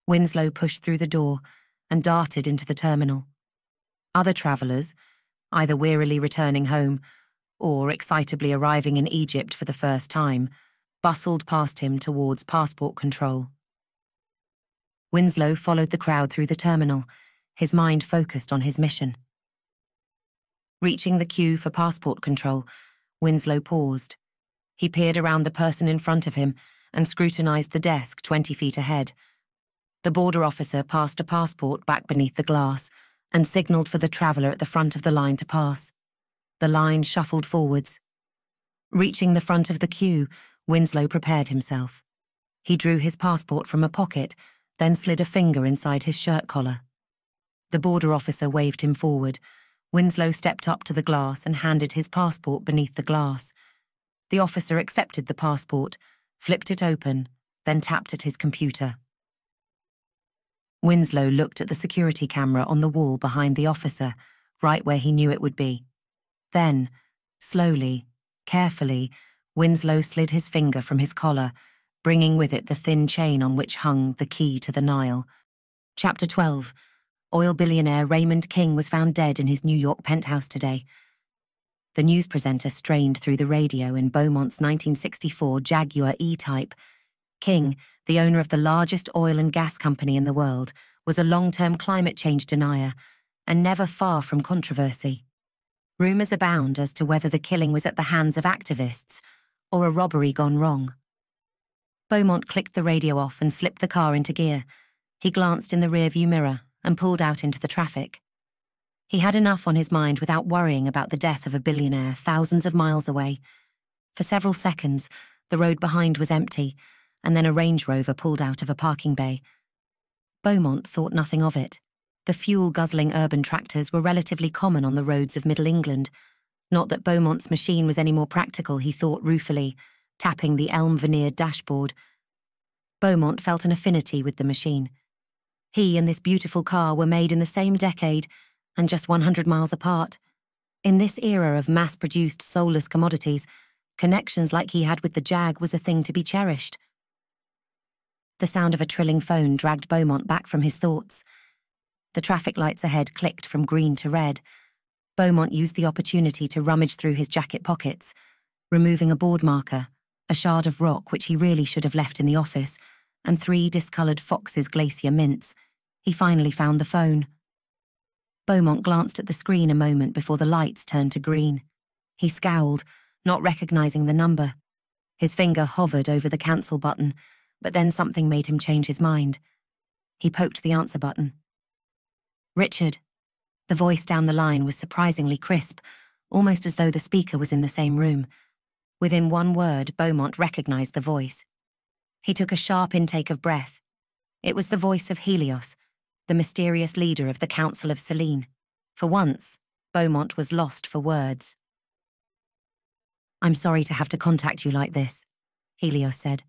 Winslow pushed through the door and darted into the terminal. Other travellers, either wearily returning home or excitably arriving in Egypt for the first time, bustled past him towards passport control. Winslow followed the crowd through the terminal, his mind focused on his mission. Reaching the queue for passport control, Winslow paused. He peered around the person in front of him and scrutinized the desk 20 feet ahead. The border officer passed a passport back beneath the glass and signaled for the traveller at the front of the line to pass. The line shuffled forwards. Reaching the front of the queue, Winslow prepared himself. He drew his passport from a pocket, then slid a finger inside his shirt collar. The border officer waved him forward. Winslow stepped up to the glass and handed his passport beneath the glass. The officer accepted the passport, flipped it open, then tapped at his computer. Winslow looked at the security camera on the wall behind the officer, right where he knew it would be. Then, slowly, carefully, Winslow slid his finger from his collar, bringing with it the thin chain on which hung the key to the Nile. Chapter 12 Oil billionaire Raymond King was found dead in his New York penthouse today. The news presenter strained through the radio in Beaumont's 1964 Jaguar E Type. King, the owner of the largest oil and gas company in the world, was a long term climate change denier and never far from controversy. Rumours abound as to whether the killing was at the hands of activists or a robbery gone wrong. Beaumont clicked the radio off and slipped the car into gear. He glanced in the rearview mirror and pulled out into the traffic. He had enough on his mind without worrying about the death of a billionaire thousands of miles away. For several seconds, the road behind was empty, and then a Range Rover pulled out of a parking bay. Beaumont thought nothing of it. The fuel guzzling urban tractors were relatively common on the roads of Middle England. Not that Beaumont's machine was any more practical, he thought ruefully, tapping the elm veneered dashboard. Beaumont felt an affinity with the machine. He and this beautiful car were made in the same decade and just 100 miles apart. In this era of mass produced soulless commodities, connections like he had with the Jag was a thing to be cherished. The sound of a trilling phone dragged Beaumont back from his thoughts. The traffic lights ahead clicked from green to red. Beaumont used the opportunity to rummage through his jacket pockets, removing a board marker, a shard of rock which he really should have left in the office, and three discoloured Fox's Glacier mints. He finally found the phone. Beaumont glanced at the screen a moment before the lights turned to green. He scowled, not recognising the number. His finger hovered over the cancel button, but then something made him change his mind. He poked the answer button. Richard. The voice down the line was surprisingly crisp, almost as though the speaker was in the same room. Within one word, Beaumont recognized the voice. He took a sharp intake of breath. It was the voice of Helios, the mysterious leader of the Council of Selene. For once, Beaumont was lost for words. I'm sorry to have to contact you like this, Helios said.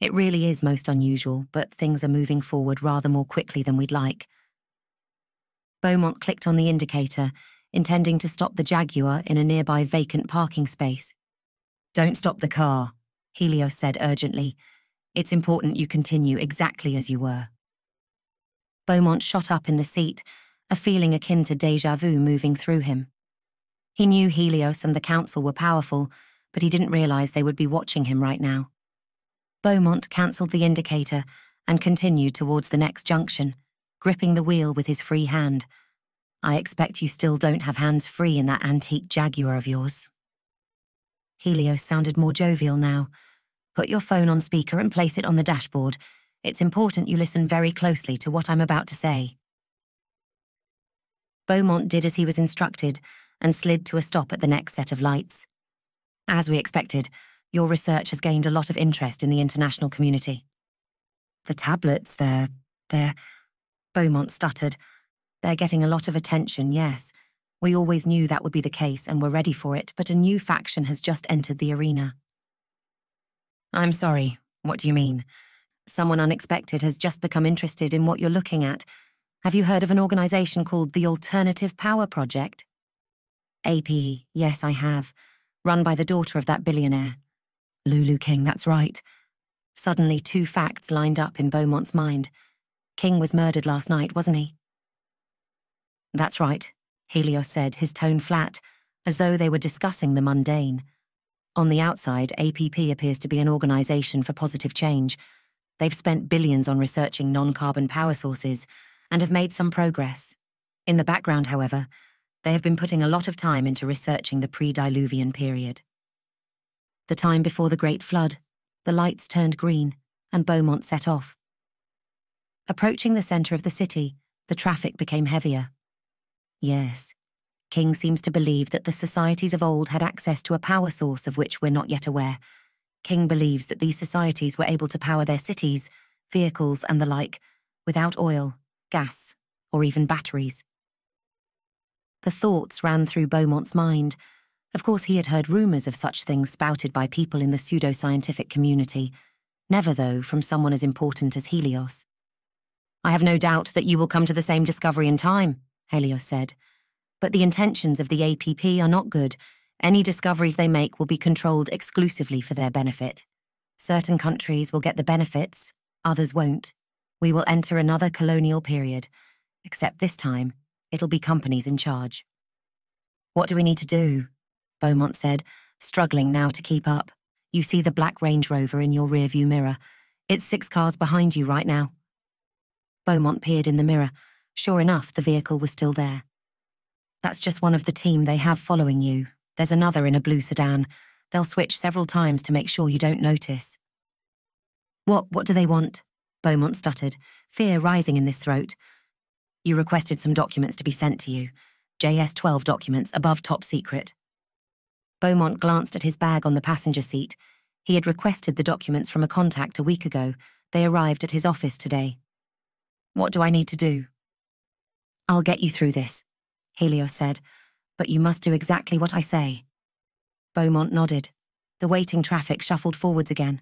It really is most unusual, but things are moving forward rather more quickly than we'd like. Beaumont clicked on the indicator, intending to stop the Jaguar in a nearby vacant parking space. Don't stop the car, Helios said urgently. It's important you continue exactly as you were. Beaumont shot up in the seat, a feeling akin to deja vu moving through him. He knew Helios and the Council were powerful, but he didn't realize they would be watching him right now. Beaumont cancelled the indicator and continued towards the next junction, gripping the wheel with his free hand. I expect you still don't have hands free in that antique Jaguar of yours. Helios sounded more jovial now. Put your phone on speaker and place it on the dashboard. It's important you listen very closely to what I'm about to say. Beaumont did as he was instructed and slid to a stop at the next set of lights. As we expected, your research has gained a lot of interest in the international community. The tablets, they're. they're. Beaumont stuttered. They're getting a lot of attention, yes. We always knew that would be the case and were ready for it, but a new faction has just entered the arena. I'm sorry. What do you mean? Someone unexpected has just become interested in what you're looking at. Have you heard of an organisation called the Alternative Power Project? APP, yes, I have. Run by the daughter of that billionaire. Lulu King, that's right. Suddenly, two facts lined up in Beaumont's mind. King was murdered last night, wasn't he? That's right, Helios said, his tone flat, as though they were discussing the mundane. On the outside, APP appears to be an organisation for positive change. They've spent billions on researching non carbon power sources and have made some progress. In the background, however, they have been putting a lot of time into researching the pre diluvian period. The time before the Great Flood, the lights turned green and Beaumont set off. Approaching the centre of the city, the traffic became heavier. Yes, King seems to believe that the societies of old had access to a power source of which we're not yet aware. King believes that these societies were able to power their cities, vehicles, and the like without oil, gas, or even batteries. The thoughts ran through Beaumont's mind. Of course, he had heard rumours of such things spouted by people in the pseudo-scientific community. Never, though, from someone as important as Helios. I have no doubt that you will come to the same discovery in time, Helios said. But the intentions of the APP are not good. Any discoveries they make will be controlled exclusively for their benefit. Certain countries will get the benefits, others won't. We will enter another colonial period, except this time, it'll be companies in charge. What do we need to do? Beaumont said, struggling now to keep up. You see the black Range Rover in your rearview mirror. It's six cars behind you right now. Beaumont peered in the mirror. Sure enough, the vehicle was still there. That's just one of the team they have following you. There's another in a blue sedan. They'll switch several times to make sure you don't notice. What, what do they want? Beaumont stuttered, fear rising in his throat. You requested some documents to be sent to you. JS 12 documents, above top secret. Beaumont glanced at his bag on the passenger seat. He had requested the documents from a contact a week ago. They arrived at his office today. What do I need to do? I'll get you through this, Helios said, but you must do exactly what I say. Beaumont nodded. The waiting traffic shuffled forwards again.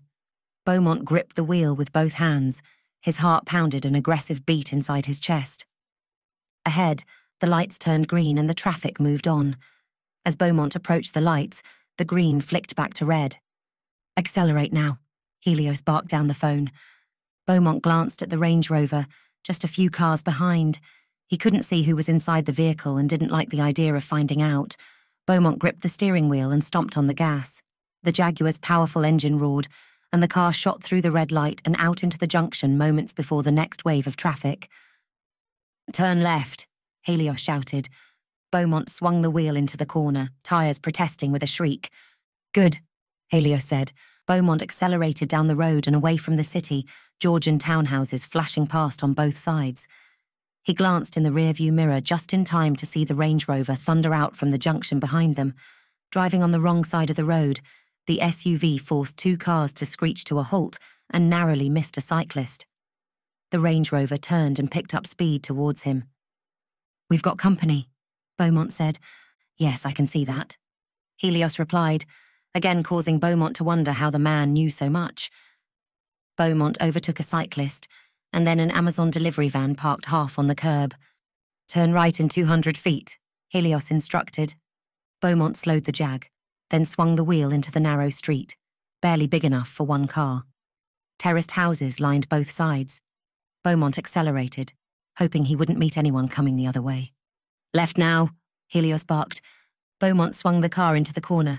Beaumont gripped the wheel with both hands. His heart pounded an aggressive beat inside his chest. Ahead, the lights turned green and the traffic moved on. As Beaumont approached the lights, the green flicked back to red. Accelerate now, Helios barked down the phone. Beaumont glanced at the Range Rover, just a few cars behind. He couldn't see who was inside the vehicle and didn't like the idea of finding out. Beaumont gripped the steering wheel and stomped on the gas. The Jaguar's powerful engine roared, and the car shot through the red light and out into the junction moments before the next wave of traffic. Turn left, Helios shouted. Beaumont swung the wheel into the corner, tyres protesting with a shriek. Good, Helios said. Beaumont accelerated down the road and away from the city, Georgian townhouses flashing past on both sides. He glanced in the rearview mirror just in time to see the Range Rover thunder out from the junction behind them. Driving on the wrong side of the road, the SUV forced two cars to screech to a halt and narrowly missed a cyclist. The Range Rover turned and picked up speed towards him. We've got company, Beaumont said. Yes, I can see that. Helios replied, again causing Beaumont to wonder how the man knew so much. Beaumont overtook a cyclist and then an Amazon delivery van parked half on the curb. Turn right in 200 feet, Helios instructed. Beaumont slowed the Jag, then swung the wheel into the narrow street, barely big enough for one car. Terraced houses lined both sides. Beaumont accelerated, hoping he wouldn't meet anyone coming the other way. Left now, Helios barked. Beaumont swung the car into the corner.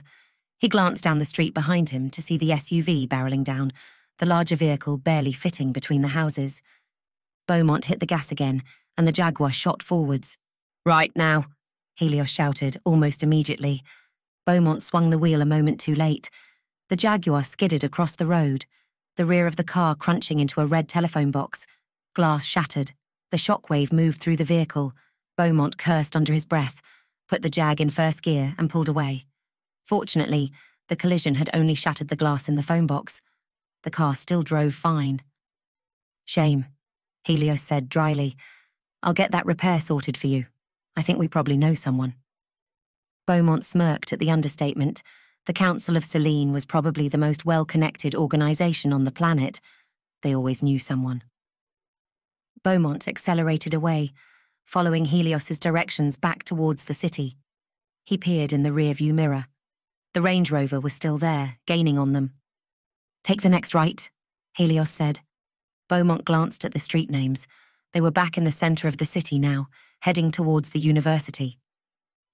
He glanced down the street behind him to see the SUV barreling down, the larger vehicle barely fitting between the houses. Beaumont hit the gas again, and the Jaguar shot forwards. Right now, Helios shouted almost immediately. Beaumont swung the wheel a moment too late. The Jaguar skidded across the road, the rear of the car crunching into a red telephone box. Glass shattered. The shockwave moved through the vehicle. Beaumont cursed under his breath, put the Jag in first gear, and pulled away. Fortunately, the collision had only shattered the glass in the phone box. The car still drove fine. Shame, Helios said dryly. I'll get that repair sorted for you. I think we probably know someone. Beaumont smirked at the understatement. The Council of Selene was probably the most well connected organisation on the planet. They always knew someone. Beaumont accelerated away, following Helios's directions back towards the city. He peered in the rearview mirror. The Range Rover was still there, gaining on them. Take the next right, Helios said. Beaumont glanced at the street names. They were back in the centre of the city now, heading towards the university.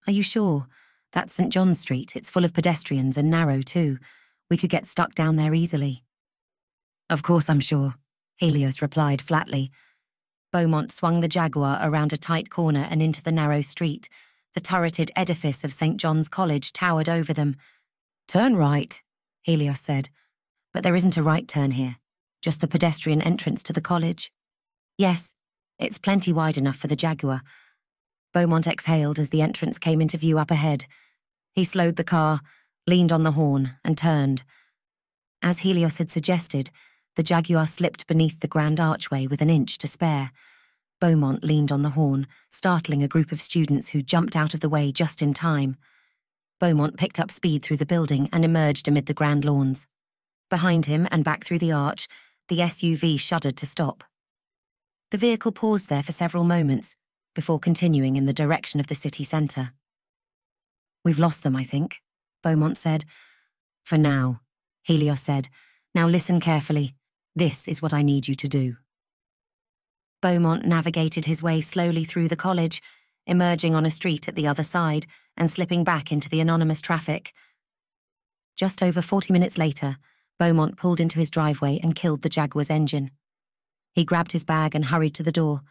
Are you sure? That's St. John's Street. It's full of pedestrians and narrow, too. We could get stuck down there easily. Of course I'm sure, Helios replied flatly. Beaumont swung the Jaguar around a tight corner and into the narrow street. The turreted edifice of St. John's College towered over them. Turn right, Helios said, but there isn't a right turn here, just the pedestrian entrance to the college. Yes, it's plenty wide enough for the Jaguar. Beaumont exhaled as the entrance came into view up ahead. He slowed the car, leaned on the horn, and turned. As Helios had suggested, the Jaguar slipped beneath the grand archway with an inch to spare. Beaumont leaned on the horn, startling a group of students who jumped out of the way just in time. Beaumont picked up speed through the building and emerged amid the grand lawns. Behind him and back through the arch, the SUV shuddered to stop. The vehicle paused there for several moments before continuing in the direction of the city centre. We've lost them, I think, Beaumont said. For now, Helios said. Now listen carefully. This is what I need you to do. Beaumont navigated his way slowly through the college, emerging on a street at the other side and slipping back into the anonymous traffic. Just over 40 minutes later, Beaumont pulled into his driveway and killed the Jaguar's engine. He grabbed his bag and hurried to the door,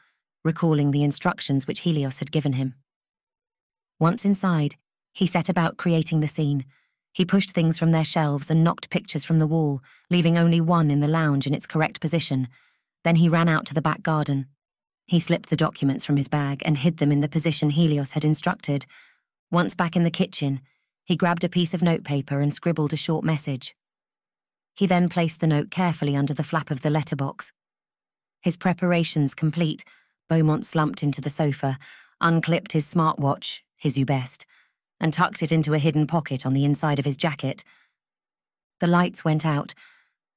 recalling the instructions which Helios had given him. Once inside, he set about creating the scene. He pushed things from their shelves and knocked pictures from the wall, leaving only one in the lounge in its correct position. Then he ran out to the back garden. He slipped the documents from his bag and hid them in the position Helios had instructed. Once back in the kitchen, he grabbed a piece of notepaper and scribbled a short message. He then placed the note carefully under the flap of the letterbox. His preparations complete, Beaumont slumped into the sofa, unclipped his smartwatch, his Ubest, and tucked it into a hidden pocket on the inside of his jacket. The lights went out.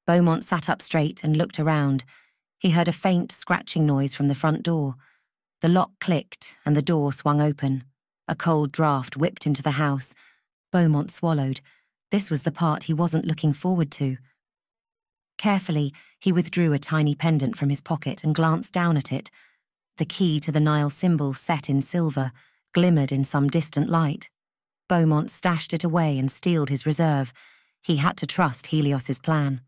Beaumont sat up straight and looked around. He heard a faint scratching noise from the front door. The lock clicked and the door swung open. A cold draught whipped into the house. Beaumont swallowed. This was the part he wasn't looking forward to. Carefully, he withdrew a tiny pendant from his pocket and glanced down at it. The key to the Nile symbol set in silver glimmered in some distant light. Beaumont stashed it away and steeled his reserve. He had to trust Helios's plan.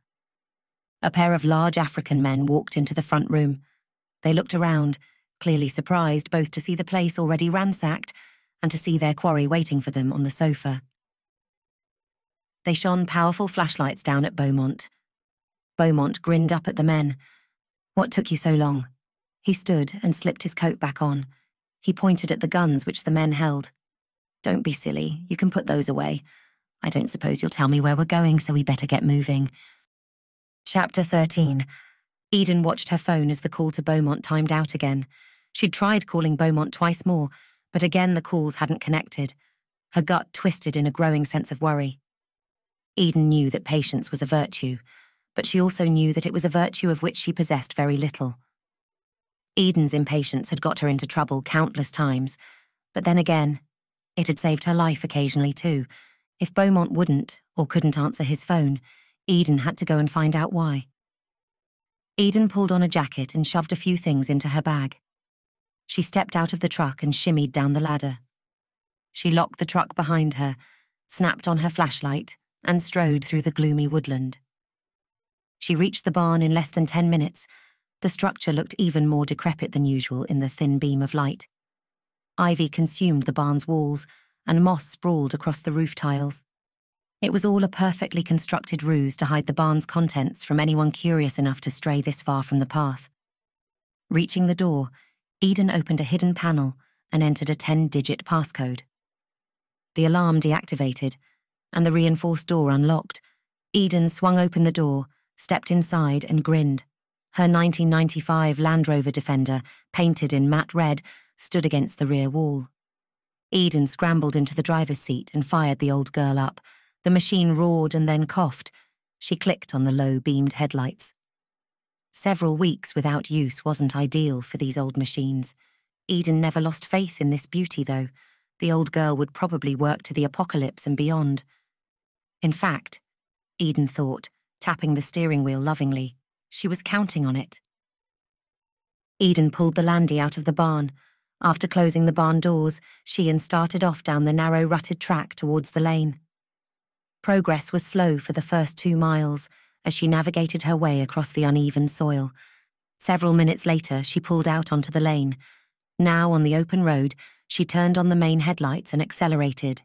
A pair of large African men walked into the front room. They looked around, clearly surprised both to see the place already ransacked and to see their quarry waiting for them on the sofa. They shone powerful flashlights down at Beaumont. Beaumont grinned up at the men. What took you so long? He stood and slipped his coat back on. He pointed at the guns which the men held. Don't be silly, you can put those away. I don't suppose you'll tell me where we're going, so we better get moving. Chapter 13 Eden watched her phone as the call to Beaumont timed out again. She'd tried calling Beaumont twice more, but again the calls hadn't connected. Her gut twisted in a growing sense of worry. Eden knew that patience was a virtue, but she also knew that it was a virtue of which she possessed very little. Eden's impatience had got her into trouble countless times, but then again, it had saved her life occasionally too. If Beaumont wouldn't or couldn't answer his phone, Eden had to go and find out why. Eden pulled on a jacket and shoved a few things into her bag. She stepped out of the truck and shimmied down the ladder. She locked the truck behind her, snapped on her flashlight, and strode through the gloomy woodland. She reached the barn in less than ten minutes. The structure looked even more decrepit than usual in the thin beam of light. Ivy consumed the barn's walls, and moss sprawled across the roof tiles. It was all a perfectly constructed ruse to hide the barn's contents from anyone curious enough to stray this far from the path. Reaching the door, Eden opened a hidden panel and entered a 10 digit passcode. The alarm deactivated, and the reinforced door unlocked. Eden swung open the door, stepped inside, and grinned. Her 1995 Land Rover Defender, painted in matte red, stood against the rear wall. Eden scrambled into the driver's seat and fired the old girl up. The machine roared and then coughed. She clicked on the low beamed headlights. Several weeks without use wasn't ideal for these old machines. Eden never lost faith in this beauty, though. The old girl would probably work to the apocalypse and beyond. In fact, Eden thought, tapping the steering wheel lovingly, she was counting on it. Eden pulled the Landy out of the barn. After closing the barn doors, she and started off down the narrow rutted track towards the lane. Progress was slow for the first two miles as she navigated her way across the uneven soil. Several minutes later, she pulled out onto the lane. Now on the open road, she turned on the main headlights and accelerated.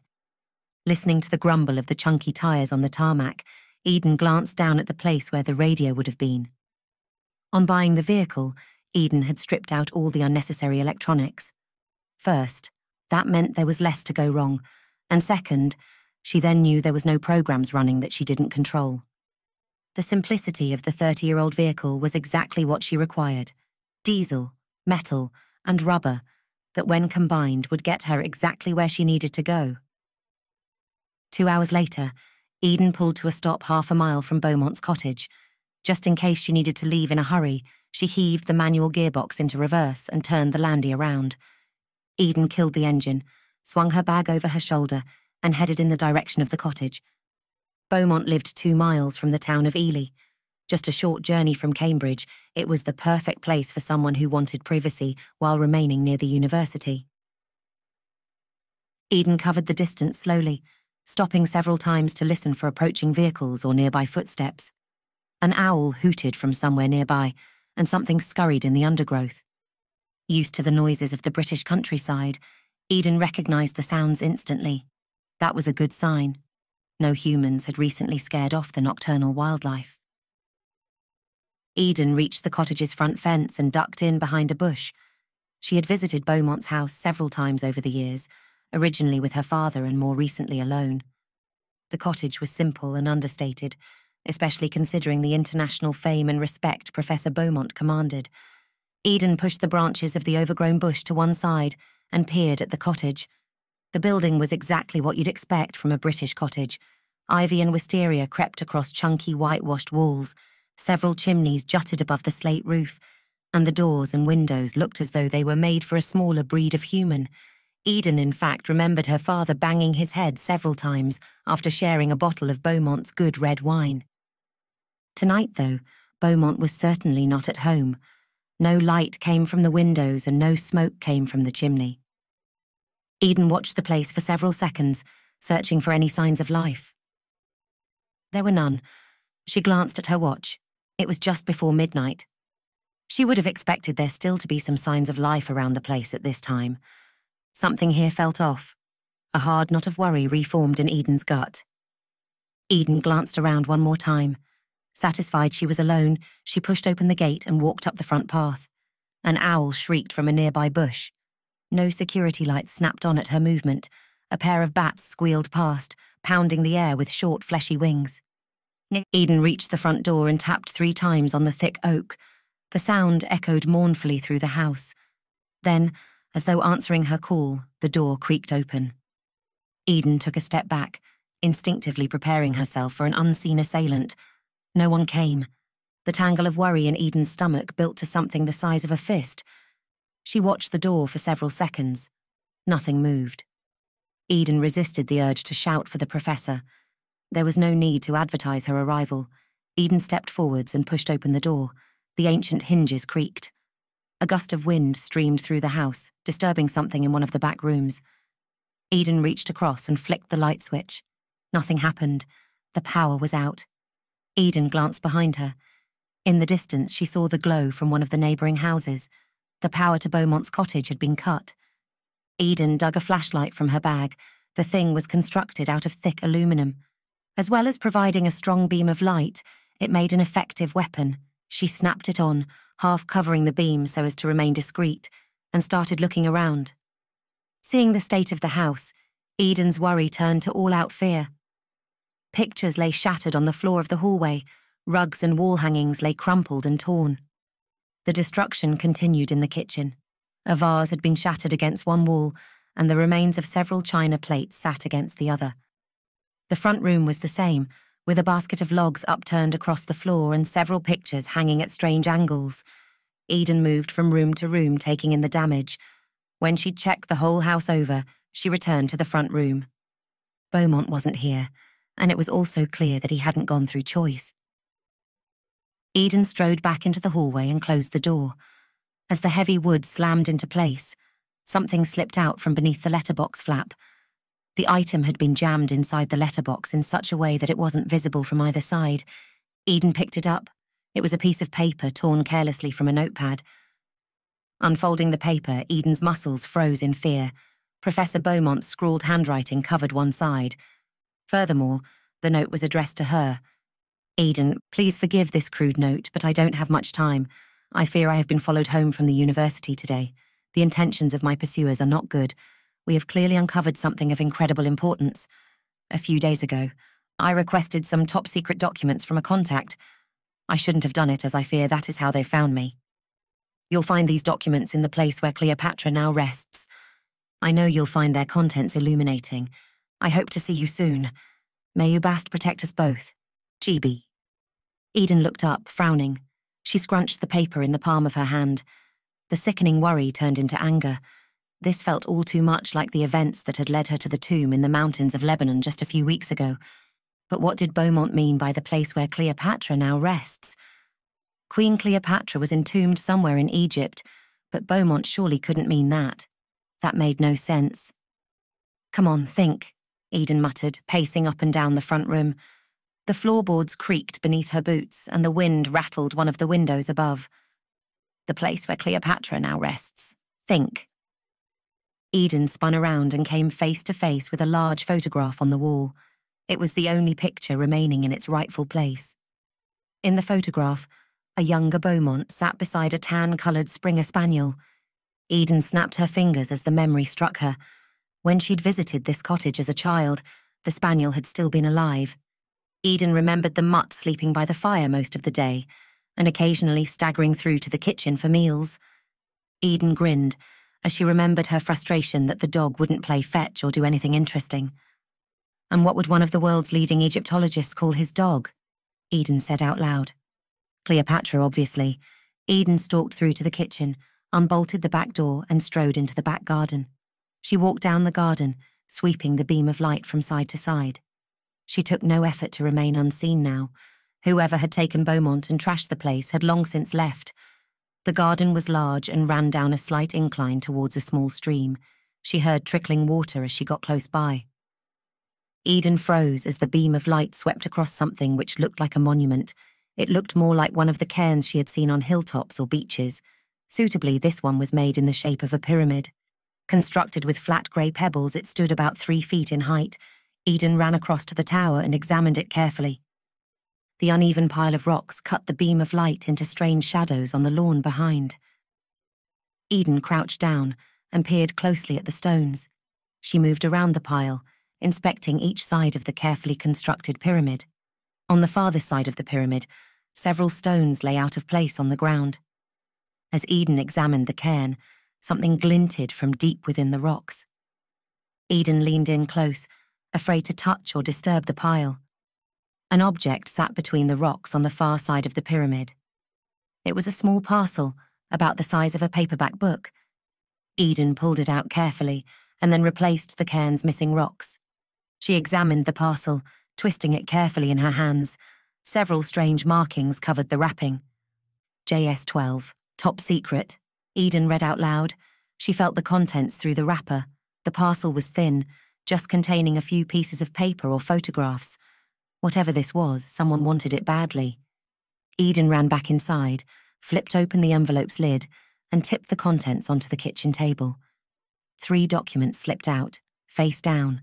Listening to the grumble of the chunky tyres on the tarmac, Eden glanced down at the place where the radio would have been. On buying the vehicle, Eden had stripped out all the unnecessary electronics. First, that meant there was less to go wrong, and second, she then knew there was no programs running that she didn't control. The simplicity of the 30 year old vehicle was exactly what she required diesel, metal, and rubber that, when combined, would get her exactly where she needed to go. Two hours later, Eden pulled to a stop half a mile from Beaumont's cottage. Just in case she needed to leave in a hurry, she heaved the manual gearbox into reverse and turned the Landy around. Eden killed the engine, swung her bag over her shoulder, and headed in the direction of the cottage. Beaumont lived two miles from the town of Ely. Just a short journey from Cambridge, it was the perfect place for someone who wanted privacy while remaining near the university. Eden covered the distance slowly, stopping several times to listen for approaching vehicles or nearby footsteps. An owl hooted from somewhere nearby, and something scurried in the undergrowth. Used to the noises of the British countryside, Eden recognised the sounds instantly. That was a good sign. No humans had recently scared off the nocturnal wildlife. Eden reached the cottage's front fence and ducked in behind a bush. She had visited Beaumont's house several times over the years, originally with her father and more recently alone. The cottage was simple and understated, especially considering the international fame and respect Professor Beaumont commanded. Eden pushed the branches of the overgrown bush to one side and peered at the cottage. The building was exactly what you'd expect from a British cottage. Ivy and wisteria crept across chunky whitewashed walls, several chimneys jutted above the slate roof, and the doors and windows looked as though they were made for a smaller breed of human. Eden, in fact, remembered her father banging his head several times after sharing a bottle of Beaumont's good red wine. Tonight, though, Beaumont was certainly not at home. No light came from the windows and no smoke came from the chimney. Eden watched the place for several seconds, searching for any signs of life. There were none. She glanced at her watch. It was just before midnight. She would have expected there still to be some signs of life around the place at this time. Something here felt off. A hard knot of worry reformed in Eden's gut. Eden glanced around one more time. Satisfied she was alone, she pushed open the gate and walked up the front path. An owl shrieked from a nearby bush. No security lights snapped on at her movement. A pair of bats squealed past, pounding the air with short, fleshy wings. Eden reached the front door and tapped three times on the thick oak. The sound echoed mournfully through the house. Then, as though answering her call, the door creaked open. Eden took a step back, instinctively preparing herself for an unseen assailant. No one came. The tangle of worry in Eden's stomach built to something the size of a fist. She watched the door for several seconds. Nothing moved. Eden resisted the urge to shout for the professor. There was no need to advertise her arrival. Eden stepped forwards and pushed open the door. The ancient hinges creaked. A gust of wind streamed through the house, disturbing something in one of the back rooms. Eden reached across and flicked the light switch. Nothing happened. The power was out. Eden glanced behind her. In the distance, she saw the glow from one of the neighbouring houses. The power to Beaumont's cottage had been cut. Eden dug a flashlight from her bag. The thing was constructed out of thick aluminum. As well as providing a strong beam of light, it made an effective weapon. She snapped it on, half covering the beam so as to remain discreet, and started looking around. Seeing the state of the house, Eden's worry turned to all out fear. Pictures lay shattered on the floor of the hallway, rugs and wall hangings lay crumpled and torn. The destruction continued in the kitchen. A vase had been shattered against one wall, and the remains of several china plates sat against the other. The front room was the same, with a basket of logs upturned across the floor and several pictures hanging at strange angles. Eden moved from room to room, taking in the damage. When she'd checked the whole house over, she returned to the front room. Beaumont wasn't here, and it was also clear that he hadn't gone through choice. Eden strode back into the hallway and closed the door. As the heavy wood slammed into place, something slipped out from beneath the letterbox flap. The item had been jammed inside the letterbox in such a way that it wasn't visible from either side. Eden picked it up. It was a piece of paper torn carelessly from a notepad. Unfolding the paper, Eden's muscles froze in fear. Professor Beaumont's scrawled handwriting covered one side. Furthermore, the note was addressed to her. Eden, please forgive this crude note, but I don't have much time. I fear I have been followed home from the university today. The intentions of my pursuers are not good we have clearly uncovered something of incredible importance. A few days ago, I requested some top secret documents from a contact. I shouldn't have done it, as I fear that is how they found me. You'll find these documents in the place where Cleopatra now rests. I know you'll find their contents illuminating. I hope to see you soon. May Ubast protect us both. GB. Eden looked up, frowning. She scrunched the paper in the palm of her hand. The sickening worry turned into anger. This felt all too much like the events that had led her to the tomb in the mountains of Lebanon just a few weeks ago. But what did Beaumont mean by the place where Cleopatra now rests? Queen Cleopatra was entombed somewhere in Egypt, but Beaumont surely couldn't mean that. That made no sense. Come on, think, Eden muttered, pacing up and down the front room. The floorboards creaked beneath her boots, and the wind rattled one of the windows above. The place where Cleopatra now rests. Think. Eden spun around and came face to face with a large photograph on the wall. It was the only picture remaining in its rightful place. In the photograph, a younger Beaumont sat beside a tan coloured Springer Spaniel. Eden snapped her fingers as the memory struck her. When she'd visited this cottage as a child, the spaniel had still been alive. Eden remembered the mutt sleeping by the fire most of the day, and occasionally staggering through to the kitchen for meals. Eden grinned as she remembered her frustration that the dog wouldn't play fetch or do anything interesting. And what would one of the world's leading Egyptologists call his dog? Eden said out loud. Cleopatra, obviously. Eden stalked through to the kitchen, unbolted the back door, and strode into the back garden. She walked down the garden, sweeping the beam of light from side to side. She took no effort to remain unseen now. Whoever had taken Beaumont and trashed the place had long since left, the garden was large and ran down a slight incline towards a small stream. She heard trickling water as she got close by. Eden froze as the beam of light swept across something which looked like a monument. It looked more like one of the cairns she had seen on hilltops or beaches. Suitably, this one was made in the shape of a pyramid. Constructed with flat grey pebbles, it stood about three feet in height. Eden ran across to the tower and examined it carefully. The uneven pile of rocks cut the beam of light into strange shadows on the lawn behind. Eden crouched down and peered closely at the stones. She moved around the pile, inspecting each side of the carefully constructed pyramid. On the farthest side of the pyramid, several stones lay out of place on the ground. As Eden examined the cairn, something glinted from deep within the rocks. Eden leaned in close, afraid to touch or disturb the pile. An object sat between the rocks on the far side of the pyramid. It was a small parcel, about the size of a paperback book. Eden pulled it out carefully and then replaced the cairn's missing rocks. She examined the parcel, twisting it carefully in her hands. Several strange markings covered the wrapping. JS 12, top secret, Eden read out loud. She felt the contents through the wrapper. The parcel was thin, just containing a few pieces of paper or photographs. Whatever this was, someone wanted it badly. Eden ran back inside, flipped open the envelope's lid, and tipped the contents onto the kitchen table. Three documents slipped out, face down.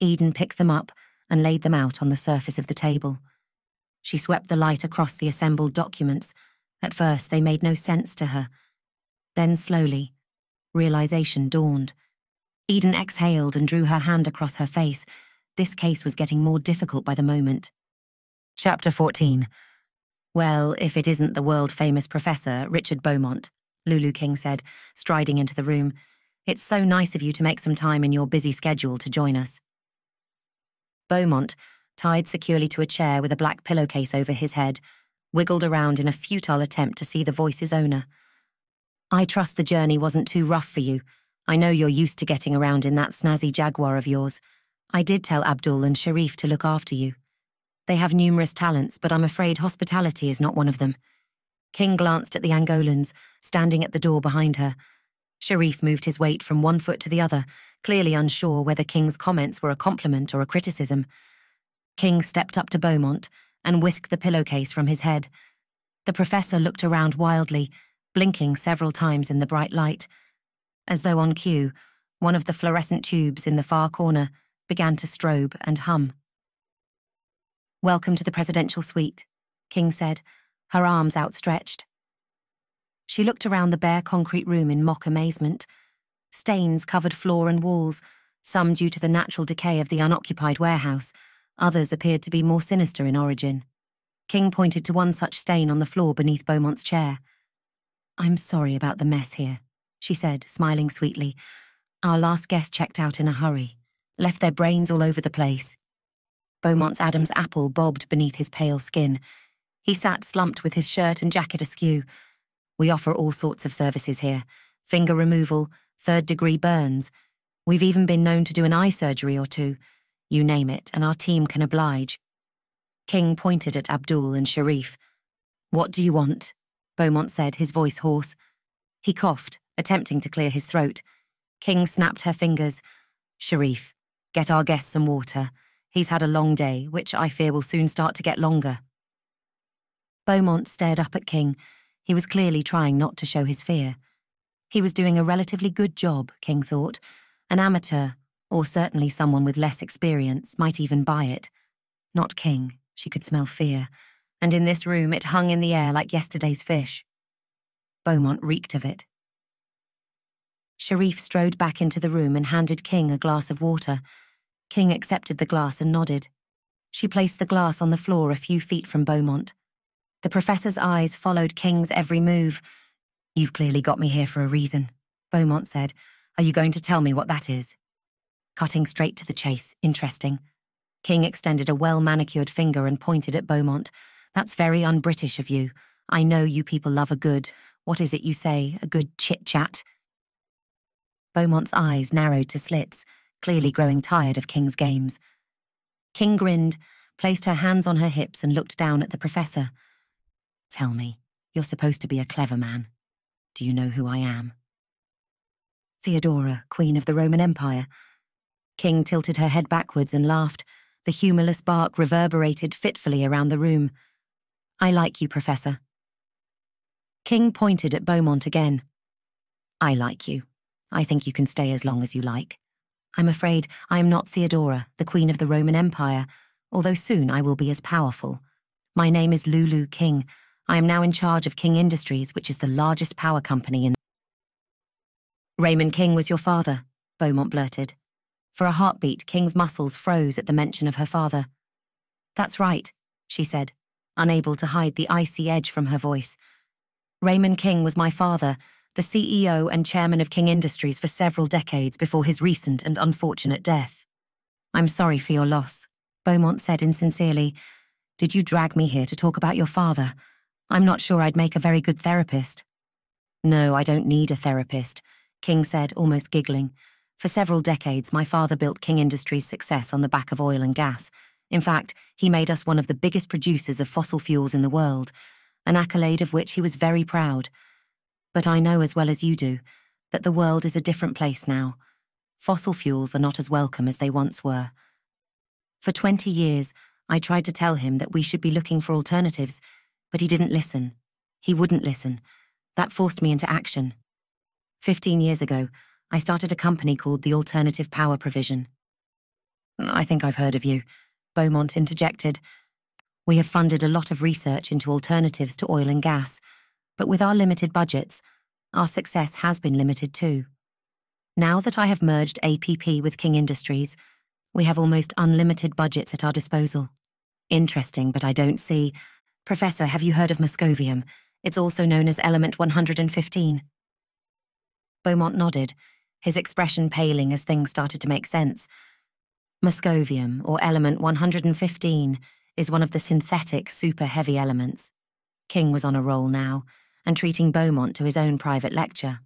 Eden picked them up and laid them out on the surface of the table. She swept the light across the assembled documents. At first, they made no sense to her. Then, slowly, realization dawned. Eden exhaled and drew her hand across her face. This case was getting more difficult by the moment. Chapter 14 Well, if it isn't the world famous professor, Richard Beaumont, Lulu King said, striding into the room. It's so nice of you to make some time in your busy schedule to join us. Beaumont, tied securely to a chair with a black pillowcase over his head, wiggled around in a futile attempt to see the voice's owner. I trust the journey wasn't too rough for you. I know you're used to getting around in that snazzy Jaguar of yours. I did tell Abdul and Sharif to look after you. They have numerous talents, but I'm afraid hospitality is not one of them. King glanced at the Angolans, standing at the door behind her. Sharif moved his weight from one foot to the other, clearly unsure whether King's comments were a compliment or a criticism. King stepped up to Beaumont and whisked the pillowcase from his head. The professor looked around wildly, blinking several times in the bright light. As though on cue, one of the fluorescent tubes in the far corner began to strobe and hum. Welcome to the presidential suite, King said, her arms outstretched. She looked around the bare concrete room in mock amazement. Stains covered floor and walls, some due to the natural decay of the unoccupied warehouse, others appeared to be more sinister in origin. King pointed to one such stain on the floor beneath Beaumont's chair. I'm sorry about the mess here, she said, smiling sweetly. Our last guest checked out in a hurry, left their brains all over the place. Beaumont's Adam's apple bobbed beneath his pale skin. He sat slumped with his shirt and jacket askew. We offer all sorts of services here finger removal, third degree burns. We've even been known to do an eye surgery or two. You name it, and our team can oblige. King pointed at Abdul and Sharif. What do you want? Beaumont said, his voice hoarse. He coughed, attempting to clear his throat. King snapped her fingers. Sharif, get our guest some water. He's had a long day, which I fear will soon start to get longer. Beaumont stared up at King. He was clearly trying not to show his fear. He was doing a relatively good job, King thought. An amateur, or certainly someone with less experience, might even buy it. Not King. She could smell fear and in this room it hung in the air like yesterday's fish. Beaumont reeked of it. Sharif strode back into the room and handed King a glass of water. King accepted the glass and nodded. She placed the glass on the floor a few feet from Beaumont. The professor's eyes followed King's every move. You've clearly got me here for a reason, Beaumont said. Are you going to tell me what that is? Cutting straight to the chase, interesting. King extended a well manicured finger and pointed at Beaumont. That's very un British of you. I know you people love a good, what is it you say, a good chit chat. Beaumont's eyes narrowed to slits, clearly growing tired of King's games. King grinned, placed her hands on her hips, and looked down at the professor. Tell me, you're supposed to be a clever man. Do you know who I am? Theodora, Queen of the Roman Empire. King tilted her head backwards and laughed. The humorless bark reverberated fitfully around the room. I like you, Professor. King pointed at Beaumont again. I like you. I think you can stay as long as you like. I'm afraid I am not Theodora, the Queen of the Roman Empire, although soon I will be as powerful. My name is Lulu King. I am now in charge of King Industries, which is the largest power company in Raymond King was your father, Beaumont blurted. For a heartbeat, King's muscles froze at the mention of her father. That's right, she said, unable to hide the icy edge from her voice. Raymond King was my father, the CEO and chairman of King Industries for several decades before his recent and unfortunate death. I'm sorry for your loss, Beaumont said insincerely. Did you drag me here to talk about your father? I'm not sure I'd make a very good therapist. No, I don't need a therapist, King said, almost giggling. For several decades, my father built King Industries' success on the back of oil and gas. In fact, he made us one of the biggest producers of fossil fuels in the world, an accolade of which he was very proud. But I know as well as you do that the world is a different place now. Fossil fuels are not as welcome as they once were. For 20 years, I tried to tell him that we should be looking for alternatives, but he didn't listen. He wouldn't listen. That forced me into action. Fifteen years ago, I started a company called the Alternative Power Provision. I think I've heard of you, Beaumont interjected. We have funded a lot of research into alternatives to oil and gas, but with our limited budgets, our success has been limited too. Now that I have merged APP with King Industries, we have almost unlimited budgets at our disposal. Interesting, but I don't see. Professor, have you heard of moscovium? It's also known as element 115. Beaumont nodded, his expression paling as things started to make sense. Moscovium, or element 115, is one of the synthetic super heavy elements. King was on a roll now, and treating Beaumont to his own private lecture.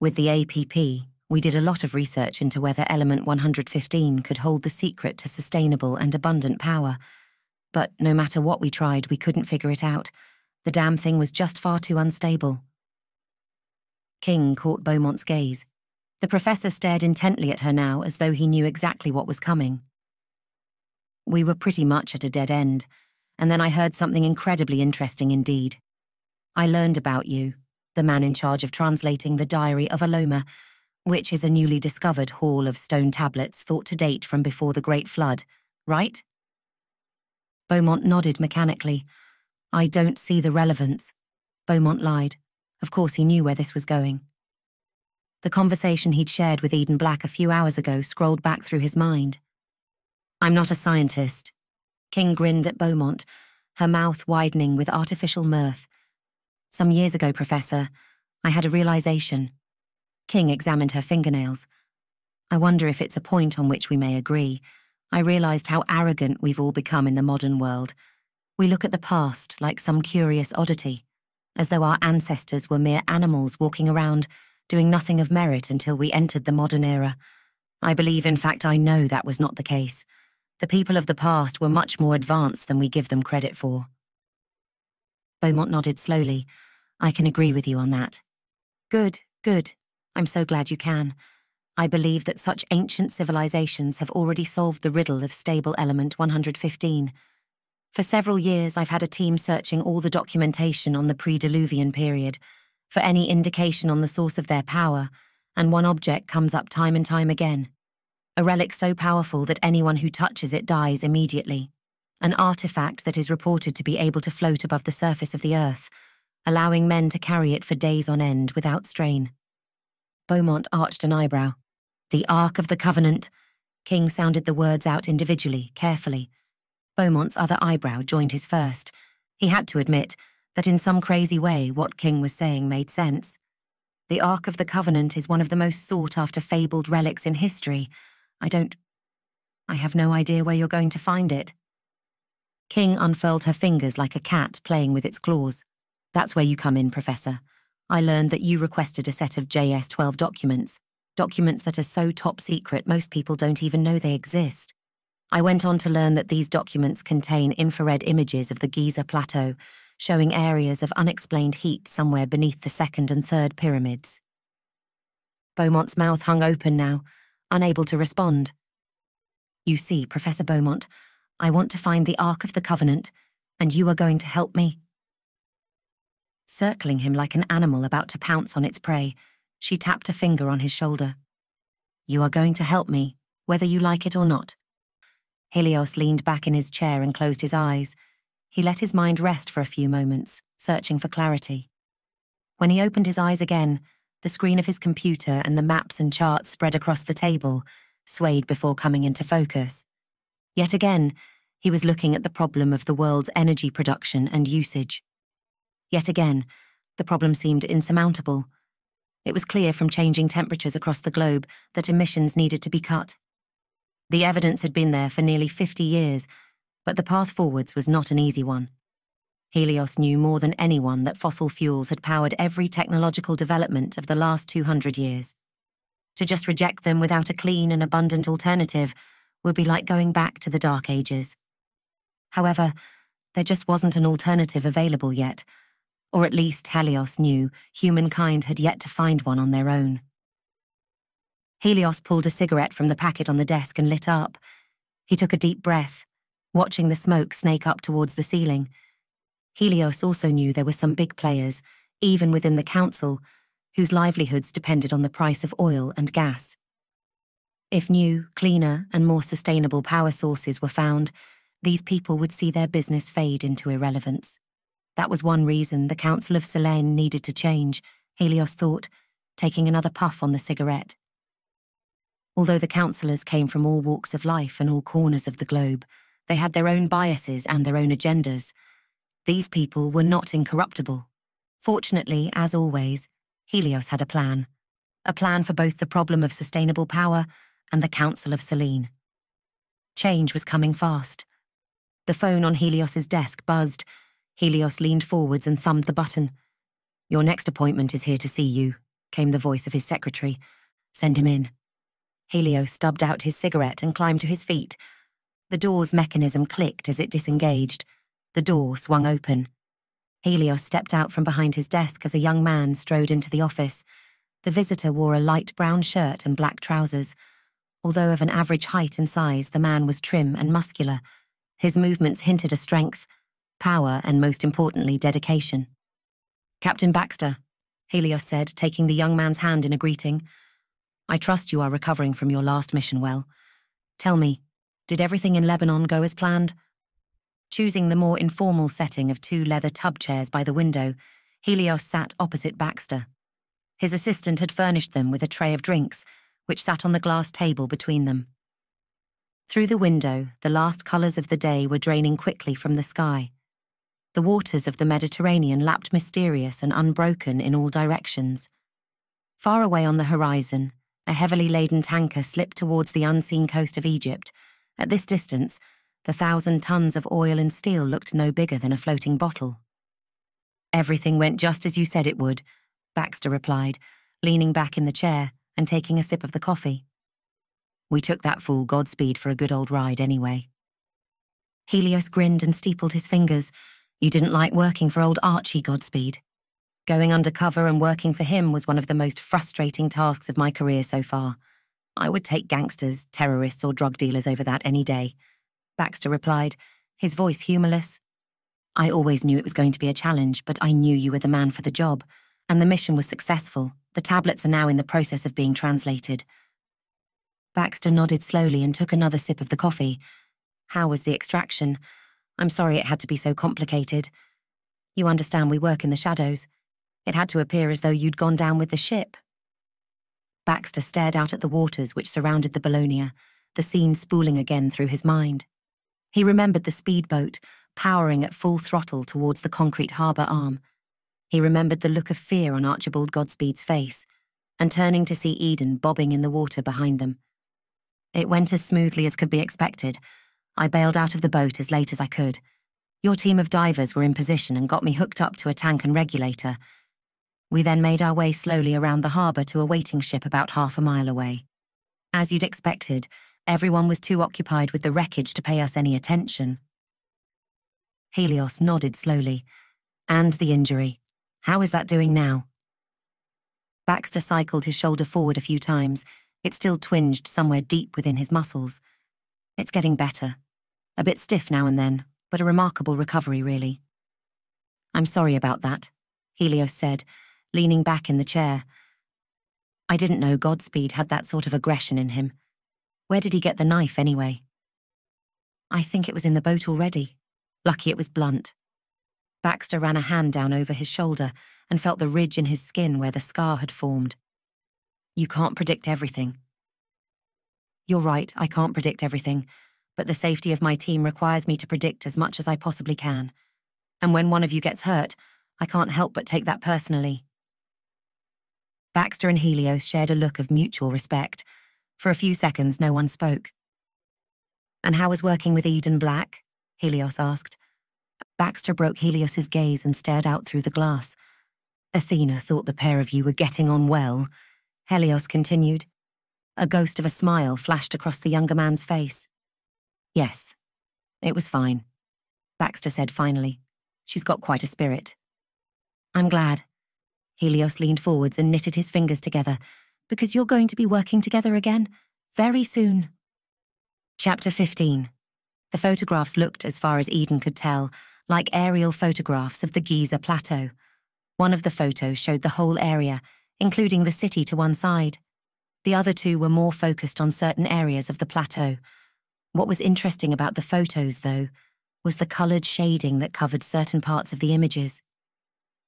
With the APP, we did a lot of research into whether element 115 could hold the secret to sustainable and abundant power. But no matter what we tried, we couldn't figure it out. The damn thing was just far too unstable. King caught Beaumont's gaze. The professor stared intently at her now as though he knew exactly what was coming. We were pretty much at a dead end, and then I heard something incredibly interesting indeed. I learned about you, the man in charge of translating the Diary of Aloma, which is a newly discovered haul of stone tablets thought to date from before the Great Flood, right? Beaumont nodded mechanically. I don't see the relevance. Beaumont lied. Of course, he knew where this was going. The conversation he'd shared with Eden Black a few hours ago scrolled back through his mind. I'm not a scientist. King grinned at Beaumont, her mouth widening with artificial mirth. Some years ago, Professor, I had a realization. King examined her fingernails. I wonder if it's a point on which we may agree. I realized how arrogant we've all become in the modern world. We look at the past like some curious oddity as though our ancestors were mere animals walking around, doing nothing of merit until we entered the modern era. I believe, in fact, I know that was not the case. The people of the past were much more advanced than we give them credit for. Beaumont nodded slowly. I can agree with you on that. Good, good. I'm so glad you can. I believe that such ancient civilizations have already solved the riddle of stable element 115. For several years, I've had a team searching all the documentation on the pre-Diluvian period for any indication on the source of their power, and one object comes up time and time again. A relic so powerful that anyone who touches it dies immediately. An artifact that is reported to be able to float above the surface of the earth, allowing men to carry it for days on end without strain. Beaumont arched an eyebrow. The Ark of the Covenant. King sounded the words out individually, carefully, Beaumont's other eyebrow joined his first. He had to admit that in some crazy way what King was saying made sense. The Ark of the Covenant is one of the most sought after fabled relics in history. I don't. I have no idea where you're going to find it. King unfurled her fingers like a cat playing with its claws. That's where you come in, Professor. I learned that you requested a set of JS 12 documents, documents that are so top secret most people don't even know they exist. I went on to learn that these documents contain infrared images of the Giza Plateau, showing areas of unexplained heat somewhere beneath the second and third pyramids. Beaumont's mouth hung open now, unable to respond. You see, Professor Beaumont, I want to find the Ark of the Covenant, and you are going to help me. Circling him like an animal about to pounce on its prey, she tapped a finger on his shoulder. You are going to help me, whether you like it or not. Helios leaned back in his chair and closed his eyes. He let his mind rest for a few moments, searching for clarity. When he opened his eyes again, the screen of his computer and the maps and charts spread across the table swayed before coming into focus. Yet again, he was looking at the problem of the world's energy production and usage. Yet again, the problem seemed insurmountable. It was clear from changing temperatures across the globe that emissions needed to be cut. The evidence had been there for nearly 50 years, but the path forwards was not an easy one. Helios knew more than anyone that fossil fuels had powered every technological development of the last 200 years. To just reject them without a clean and abundant alternative would be like going back to the Dark Ages. However, there just wasn't an alternative available yet, or at least Helios knew humankind had yet to find one on their own. Helios pulled a cigarette from the packet on the desk and lit up. He took a deep breath, watching the smoke snake up towards the ceiling. Helios also knew there were some big players, even within the council, whose livelihoods depended on the price of oil and gas. If new, cleaner, and more sustainable power sources were found, these people would see their business fade into irrelevance. That was one reason the Council of Selene needed to change, Helios thought, taking another puff on the cigarette. Although the councillors came from all walks of life and all corners of the globe, they had their own biases and their own agendas. These people were not incorruptible. Fortunately, as always, Helios had a plan. A plan for both the problem of sustainable power and the Council of Selene. Change was coming fast. The phone on Helios's desk buzzed. Helios leaned forwards and thumbed the button. Your next appointment is here to see you, came the voice of his secretary. Send him in. Helios stubbed out his cigarette and climbed to his feet. The door's mechanism clicked as it disengaged. The door swung open. Helios stepped out from behind his desk as a young man strode into the office. The visitor wore a light brown shirt and black trousers. Although of an average height and size, the man was trim and muscular. His movements hinted a strength, power, and most importantly, dedication. Captain Baxter, Helios said, taking the young man's hand in a greeting. I trust you are recovering from your last mission well. Tell me, did everything in Lebanon go as planned? Choosing the more informal setting of two leather tub chairs by the window, Helios sat opposite Baxter. His assistant had furnished them with a tray of drinks, which sat on the glass table between them. Through the window, the last colours of the day were draining quickly from the sky. The waters of the Mediterranean lapped mysterious and unbroken in all directions. Far away on the horizon, a heavily laden tanker slipped towards the unseen coast of Egypt. At this distance, the thousand tons of oil and steel looked no bigger than a floating bottle. Everything went just as you said it would, Baxter replied, leaning back in the chair and taking a sip of the coffee. We took that fool Godspeed for a good old ride anyway. Helios grinned and steepled his fingers. You didn't like working for old Archie Godspeed. Going undercover and working for him was one of the most frustrating tasks of my career so far. I would take gangsters, terrorists, or drug dealers over that any day. Baxter replied, his voice humourless. I always knew it was going to be a challenge, but I knew you were the man for the job, and the mission was successful. The tablets are now in the process of being translated. Baxter nodded slowly and took another sip of the coffee. How was the extraction? I'm sorry it had to be so complicated. You understand we work in the shadows. It had to appear as though you'd gone down with the ship. Baxter stared out at the waters which surrounded the Bologna, the scene spooling again through his mind. He remembered the speedboat, powering at full throttle towards the concrete harbour arm. He remembered the look of fear on Archibald Godspeed's face, and turning to see Eden bobbing in the water behind them. It went as smoothly as could be expected. I bailed out of the boat as late as I could. Your team of divers were in position and got me hooked up to a tank and regulator, we then made our way slowly around the harbour to a waiting ship about half a mile away. As you'd expected, everyone was too occupied with the wreckage to pay us any attention. Helios nodded slowly. And the injury. How is that doing now? Baxter cycled his shoulder forward a few times. It still twinged somewhere deep within his muscles. It's getting better. A bit stiff now and then, but a remarkable recovery, really. I'm sorry about that, Helios said, leaning back in the chair. I didn't know Godspeed had that sort of aggression in him. Where did he get the knife, anyway? I think it was in the boat already. Lucky it was blunt. Baxter ran a hand down over his shoulder and felt the ridge in his skin where the scar had formed. You can't predict everything. You're right, I can't predict everything, but the safety of my team requires me to predict as much as I possibly can. And when one of you gets hurt, I can't help but take that personally. Baxter and Helios shared a look of mutual respect. For a few seconds, no one spoke. And how was working with Eden Black? Helios asked. Baxter broke Helios's gaze and stared out through the glass. Athena thought the pair of you were getting on well. Helios continued. A ghost of a smile flashed across the younger man's face. Yes, it was fine, Baxter said finally. She's got quite a spirit. I'm glad. Helios leaned forwards and knitted his fingers together, because you're going to be working together again very soon. Chapter 15 The photographs looked, as far as Eden could tell, like aerial photographs of the Giza Plateau. One of the photos showed the whole area, including the city to one side. The other two were more focused on certain areas of the plateau. What was interesting about the photos, though, was the coloured shading that covered certain parts of the images.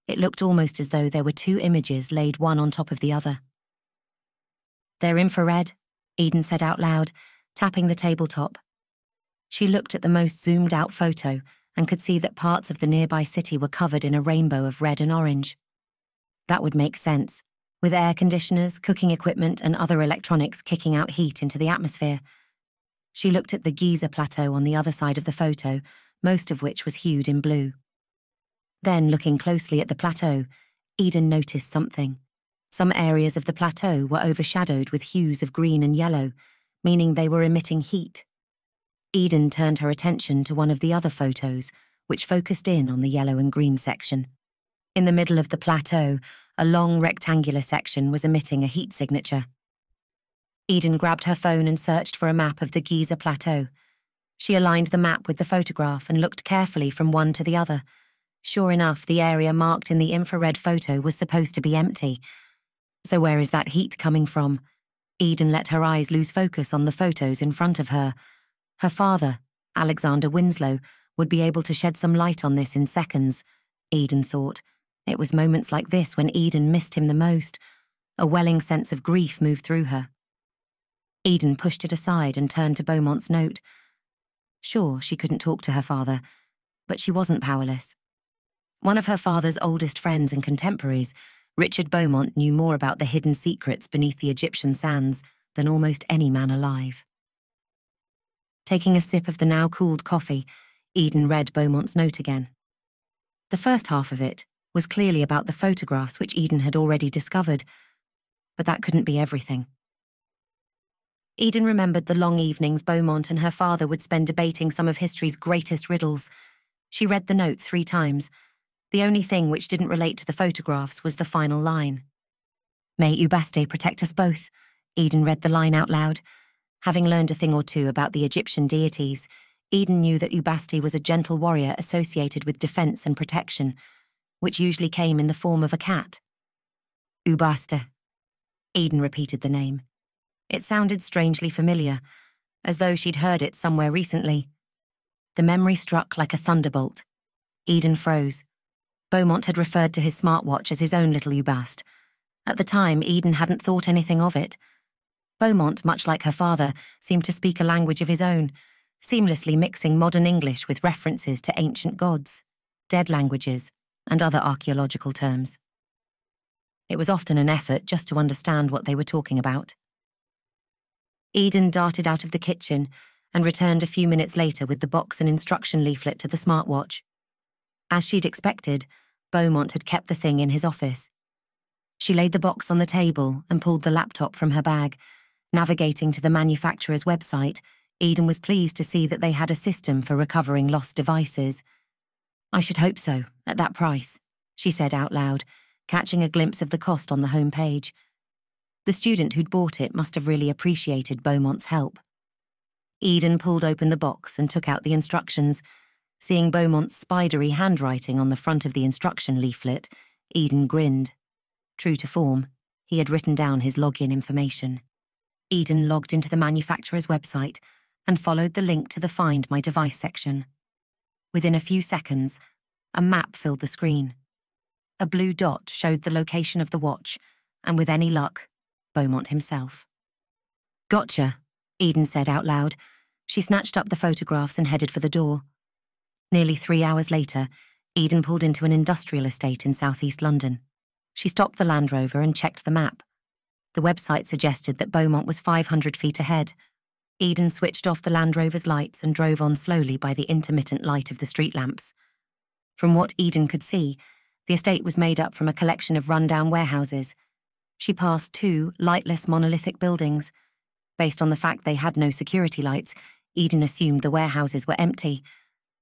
It looked almost as though there were two images laid one on top of the other. They're infrared, Eden said out loud, tapping the tabletop. She looked at the most zoomed out photo and could see that parts of the nearby city were covered in a rainbow of red and orange. That would make sense, with air conditioners, cooking equipment, and other electronics kicking out heat into the atmosphere. She looked at the Giza plateau on the other side of the photo, most of which was hued in blue. Then, looking closely at the plateau, Eden noticed something. Some areas of the plateau were overshadowed with hues of green and yellow, meaning they were emitting heat. Eden turned her attention to one of the other photos, which focused in on the yellow and green section. In the middle of the plateau, a long rectangular section was emitting a heat signature. Eden grabbed her phone and searched for a map of the Giza Plateau. She aligned the map with the photograph and looked carefully from one to the other, Sure enough, the area marked in the infrared photo was supposed to be empty. So where is that heat coming from? Eden let her eyes lose focus on the photos in front of her. Her father, Alexander Winslow, would be able to shed some light on this in seconds, Eden thought. It was moments like this when Eden missed him the most. A welling sense of grief moved through her. Eden pushed it aside and turned to Beaumont's note. Sure, she couldn't talk to her father, but she wasn't powerless. One of her father's oldest friends and contemporaries, Richard Beaumont knew more about the hidden secrets beneath the Egyptian sands than almost any man alive. Taking a sip of the now cooled coffee, Eden read Beaumont's note again. The first half of it was clearly about the photographs which Eden had already discovered, but that couldn't be everything. Eden remembered the long evenings Beaumont and her father would spend debating some of history's greatest riddles. She read the note three times the only thing which didn't relate to the photographs was the final line. May Ubaste protect us both, Eden read the line out loud. Having learned a thing or two about the Egyptian deities, Eden knew that Ubaste was a gentle warrior associated with defense and protection, which usually came in the form of a cat. Ubaste. Eden repeated the name. It sounded strangely familiar, as though she'd heard it somewhere recently. The memory struck like a thunderbolt. Eden froze. Beaumont had referred to his smartwatch as his own little Ubaste. At the time, Eden hadn't thought anything of it. Beaumont, much like her father, seemed to speak a language of his own, seamlessly mixing modern English with references to ancient gods, dead languages, and other archaeological terms. It was often an effort just to understand what they were talking about. Eden darted out of the kitchen and returned a few minutes later with the box and instruction leaflet to the smartwatch. As she'd expected, Beaumont had kept the thing in his office. She laid the box on the table and pulled the laptop from her bag. Navigating to the manufacturer's website, Eden was pleased to see that they had a system for recovering lost devices. I should hope so, at that price, she said out loud, catching a glimpse of the cost on the home page. The student who'd bought it must have really appreciated Beaumont's help. Eden pulled open the box and took out the instructions, Seeing Beaumont's spidery handwriting on the front of the instruction leaflet, Eden grinned. True to form, he had written down his login information. Eden logged into the manufacturer's website and followed the link to the Find My Device section. Within a few seconds, a map filled the screen. A blue dot showed the location of the watch, and with any luck, Beaumont himself. Gotcha, Eden said out loud. She snatched up the photographs and headed for the door. Nearly three hours later, Eden pulled into an industrial estate in southeast London. She stopped the Land Rover and checked the map. The website suggested that Beaumont was 500 feet ahead. Eden switched off the Land Rover's lights and drove on slowly by the intermittent light of the street lamps. From what Eden could see, the estate was made up from a collection of rundown warehouses. She passed two lightless monolithic buildings. Based on the fact they had no security lights, Eden assumed the warehouses were empty.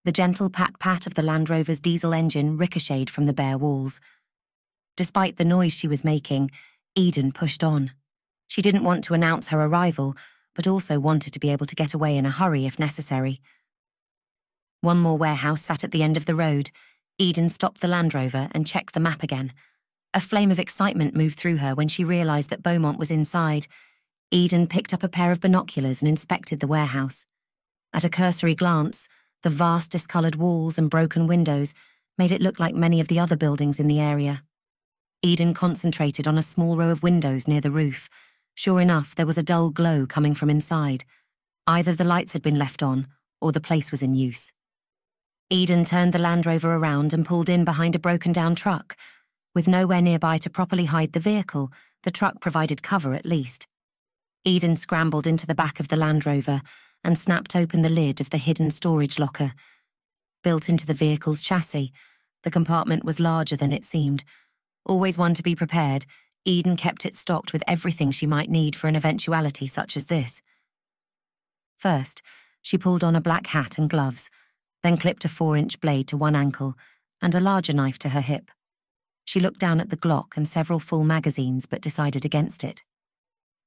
The gentle pat-pat of the Land Rover's diesel engine ricocheted from the bare walls. Despite the noise she was making, Eden pushed on. She didn't want to announce her arrival, but also wanted to be able to get away in a hurry if necessary. One more warehouse sat at the end of the road. Eden stopped the Land Rover and checked the map again. A flame of excitement moved through her when she realised that Beaumont was inside. Eden picked up a pair of binoculars and inspected the warehouse. At a cursory glance, the vast discoloured walls and broken windows made it look like many of the other buildings in the area. Eden concentrated on a small row of windows near the roof. Sure enough, there was a dull glow coming from inside. Either the lights had been left on, or the place was in use. Eden turned the Land Rover around and pulled in behind a broken down truck. With nowhere nearby to properly hide the vehicle, the truck provided cover at least. Eden scrambled into the back of the Land Rover and snapped open the lid of the hidden storage locker. Built into the vehicle's chassis, the compartment was larger than it seemed, Always one to be prepared, Eden kept it stocked with everything she might need for an eventuality such as this. First, she pulled on a black hat and gloves, then clipped a four inch blade to one ankle and a larger knife to her hip. She looked down at the Glock and several full magazines but decided against it.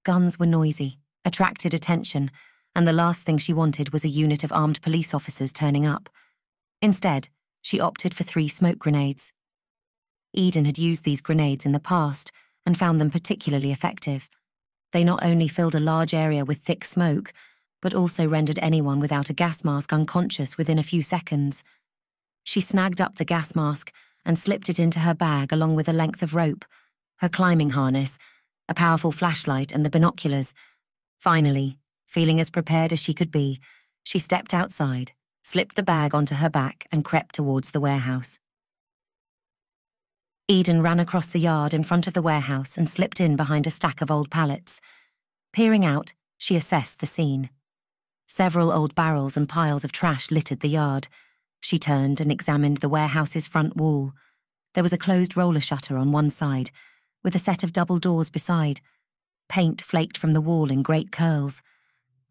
Guns were noisy, attracted attention, and the last thing she wanted was a unit of armed police officers turning up. Instead, she opted for three smoke grenades. Eden had used these grenades in the past and found them particularly effective. They not only filled a large area with thick smoke, but also rendered anyone without a gas mask unconscious within a few seconds. She snagged up the gas mask and slipped it into her bag along with a length of rope, her climbing harness, a powerful flashlight, and the binoculars. Finally, feeling as prepared as she could be, she stepped outside, slipped the bag onto her back, and crept towards the warehouse. Eden ran across the yard in front of the warehouse and slipped in behind a stack of old pallets. Peering out, she assessed the scene. Several old barrels and piles of trash littered the yard. She turned and examined the warehouse's front wall. There was a closed roller shutter on one side, with a set of double doors beside. Paint flaked from the wall in great curls.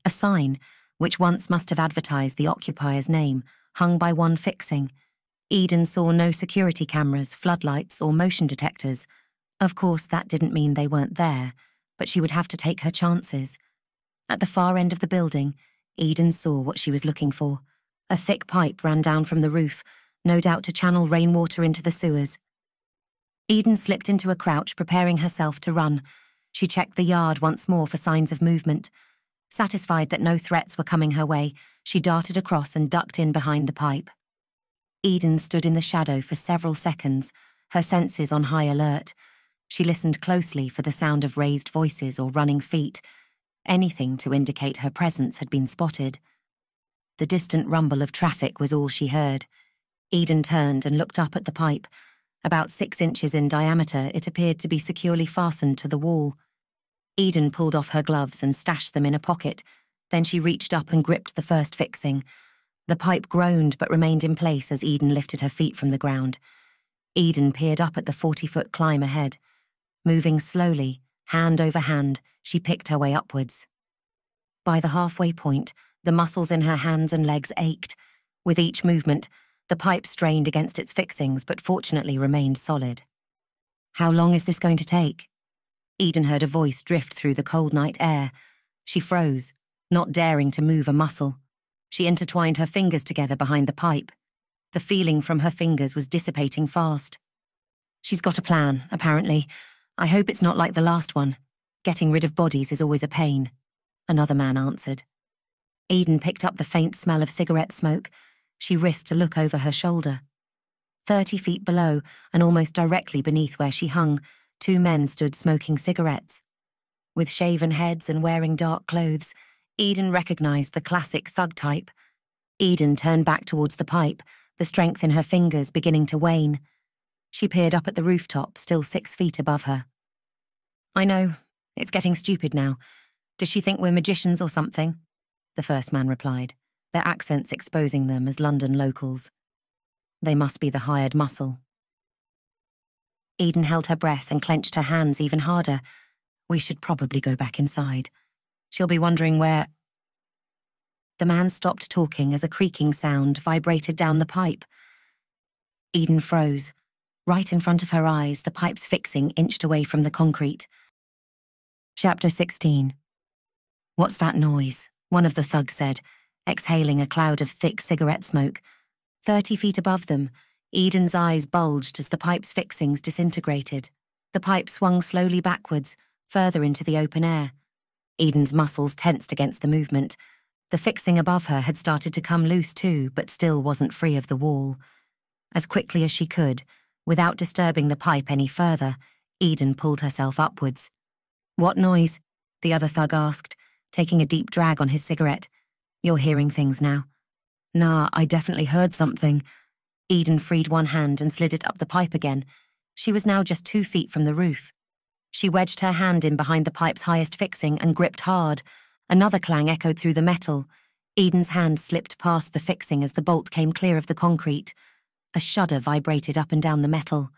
A sign, which once must have advertised the occupier's name, hung by one fixing. Eden saw no security cameras, floodlights, or motion detectors. Of course, that didn't mean they weren't there, but she would have to take her chances. At the far end of the building, Eden saw what she was looking for. A thick pipe ran down from the roof, no doubt to channel rainwater into the sewers. Eden slipped into a crouch, preparing herself to run. She checked the yard once more for signs of movement. Satisfied that no threats were coming her way, she darted across and ducked in behind the pipe. Eden stood in the shadow for several seconds, her senses on high alert. She listened closely for the sound of raised voices or running feet, anything to indicate her presence had been spotted. The distant rumble of traffic was all she heard. Eden turned and looked up at the pipe. About six inches in diameter, it appeared to be securely fastened to the wall. Eden pulled off her gloves and stashed them in a pocket. Then she reached up and gripped the first fixing. The pipe groaned but remained in place as Eden lifted her feet from the ground. Eden peered up at the 40 foot climb ahead. Moving slowly, hand over hand, she picked her way upwards. By the halfway point, the muscles in her hands and legs ached. With each movement, the pipe strained against its fixings but fortunately remained solid. How long is this going to take? Eden heard a voice drift through the cold night air. She froze, not daring to move a muscle. She intertwined her fingers together behind the pipe. The feeling from her fingers was dissipating fast. She's got a plan, apparently. I hope it's not like the last one. Getting rid of bodies is always a pain. Another man answered. Eden picked up the faint smell of cigarette smoke. She risked to look over her shoulder. Thirty feet below, and almost directly beneath where she hung, two men stood smoking cigarettes. With shaven heads and wearing dark clothes, Eden recognized the classic thug type. Eden turned back towards the pipe, the strength in her fingers beginning to wane. She peered up at the rooftop, still six feet above her. I know, it's getting stupid now. Does she think we're magicians or something? The first man replied, their accents exposing them as London locals. They must be the hired muscle. Eden held her breath and clenched her hands even harder. We should probably go back inside. She'll be wondering where. The man stopped talking as a creaking sound vibrated down the pipe. Eden froze. Right in front of her eyes, the pipe's fixing inched away from the concrete. Chapter 16 What's that noise? One of the thugs said, exhaling a cloud of thick cigarette smoke. Thirty feet above them, Eden's eyes bulged as the pipe's fixings disintegrated. The pipe swung slowly backwards, further into the open air. Eden's muscles tensed against the movement. The fixing above her had started to come loose too, but still wasn't free of the wall. As quickly as she could, without disturbing the pipe any further, Eden pulled herself upwards. What noise? The other thug asked, taking a deep drag on his cigarette. You're hearing things now. Nah, I definitely heard something. Eden freed one hand and slid it up the pipe again. She was now just two feet from the roof. She wedged her hand in behind the pipe's highest fixing and gripped hard. Another clang echoed through the metal. Eden's hand slipped past the fixing as the bolt came clear of the concrete. A shudder vibrated up and down the metal.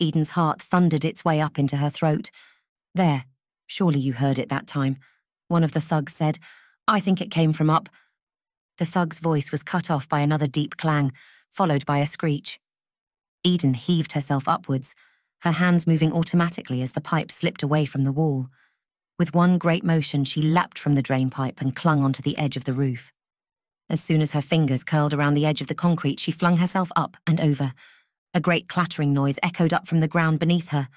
Eden's heart thundered its way up into her throat. There, surely you heard it that time. One of the thugs said, I think it came from up. The thug's voice was cut off by another deep clang, followed by a screech. Eden heaved herself upwards her hands moving automatically as the pipe slipped away from the wall. With one great motion, she leapt from the drain pipe and clung onto the edge of the roof. As soon as her fingers curled around the edge of the concrete, she flung herself up and over. A great clattering noise echoed up from the ground beneath her.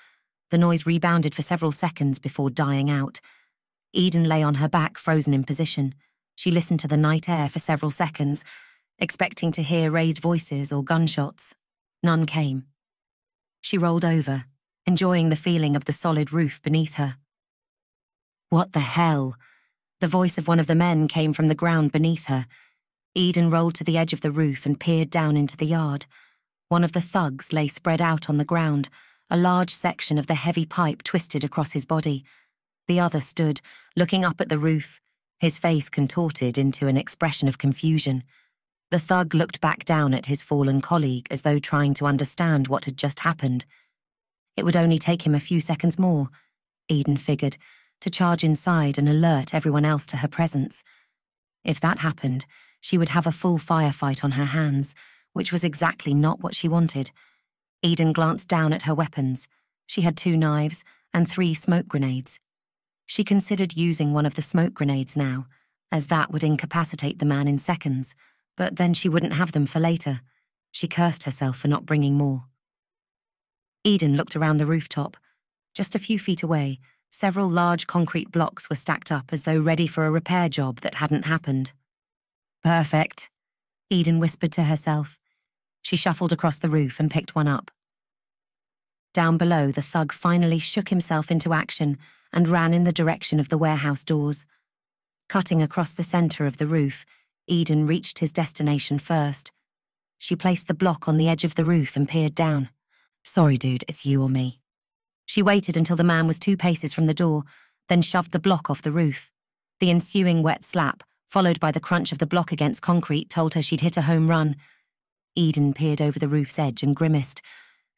The noise rebounded for several seconds before dying out. Eden lay on her back, frozen in position. She listened to the night air for several seconds, expecting to hear raised voices or gunshots. None came. She rolled over, enjoying the feeling of the solid roof beneath her. What the hell? The voice of one of the men came from the ground beneath her. Eden rolled to the edge of the roof and peered down into the yard. One of the thugs lay spread out on the ground, a large section of the heavy pipe twisted across his body. The other stood, looking up at the roof, his face contorted into an expression of confusion. The thug looked back down at his fallen colleague as though trying to understand what had just happened. It would only take him a few seconds more, Eden figured, to charge inside and alert everyone else to her presence. If that happened, she would have a full firefight on her hands, which was exactly not what she wanted. Eden glanced down at her weapons. She had two knives and three smoke grenades. She considered using one of the smoke grenades now, as that would incapacitate the man in seconds but then she wouldn't have them for later. She cursed herself for not bringing more. Eden looked around the rooftop. Just a few feet away, several large concrete blocks were stacked up as though ready for a repair job that hadn't happened. Perfect, Eden whispered to herself. She shuffled across the roof and picked one up. Down below, the thug finally shook himself into action and ran in the direction of the warehouse doors. Cutting across the centre of the roof, Eden reached his destination first. She placed the block on the edge of the roof and peered down. Sorry, dude, it's you or me. She waited until the man was two paces from the door, then shoved the block off the roof. The ensuing wet slap, followed by the crunch of the block against concrete, told her she'd hit a home run. Eden peered over the roof's edge and grimaced.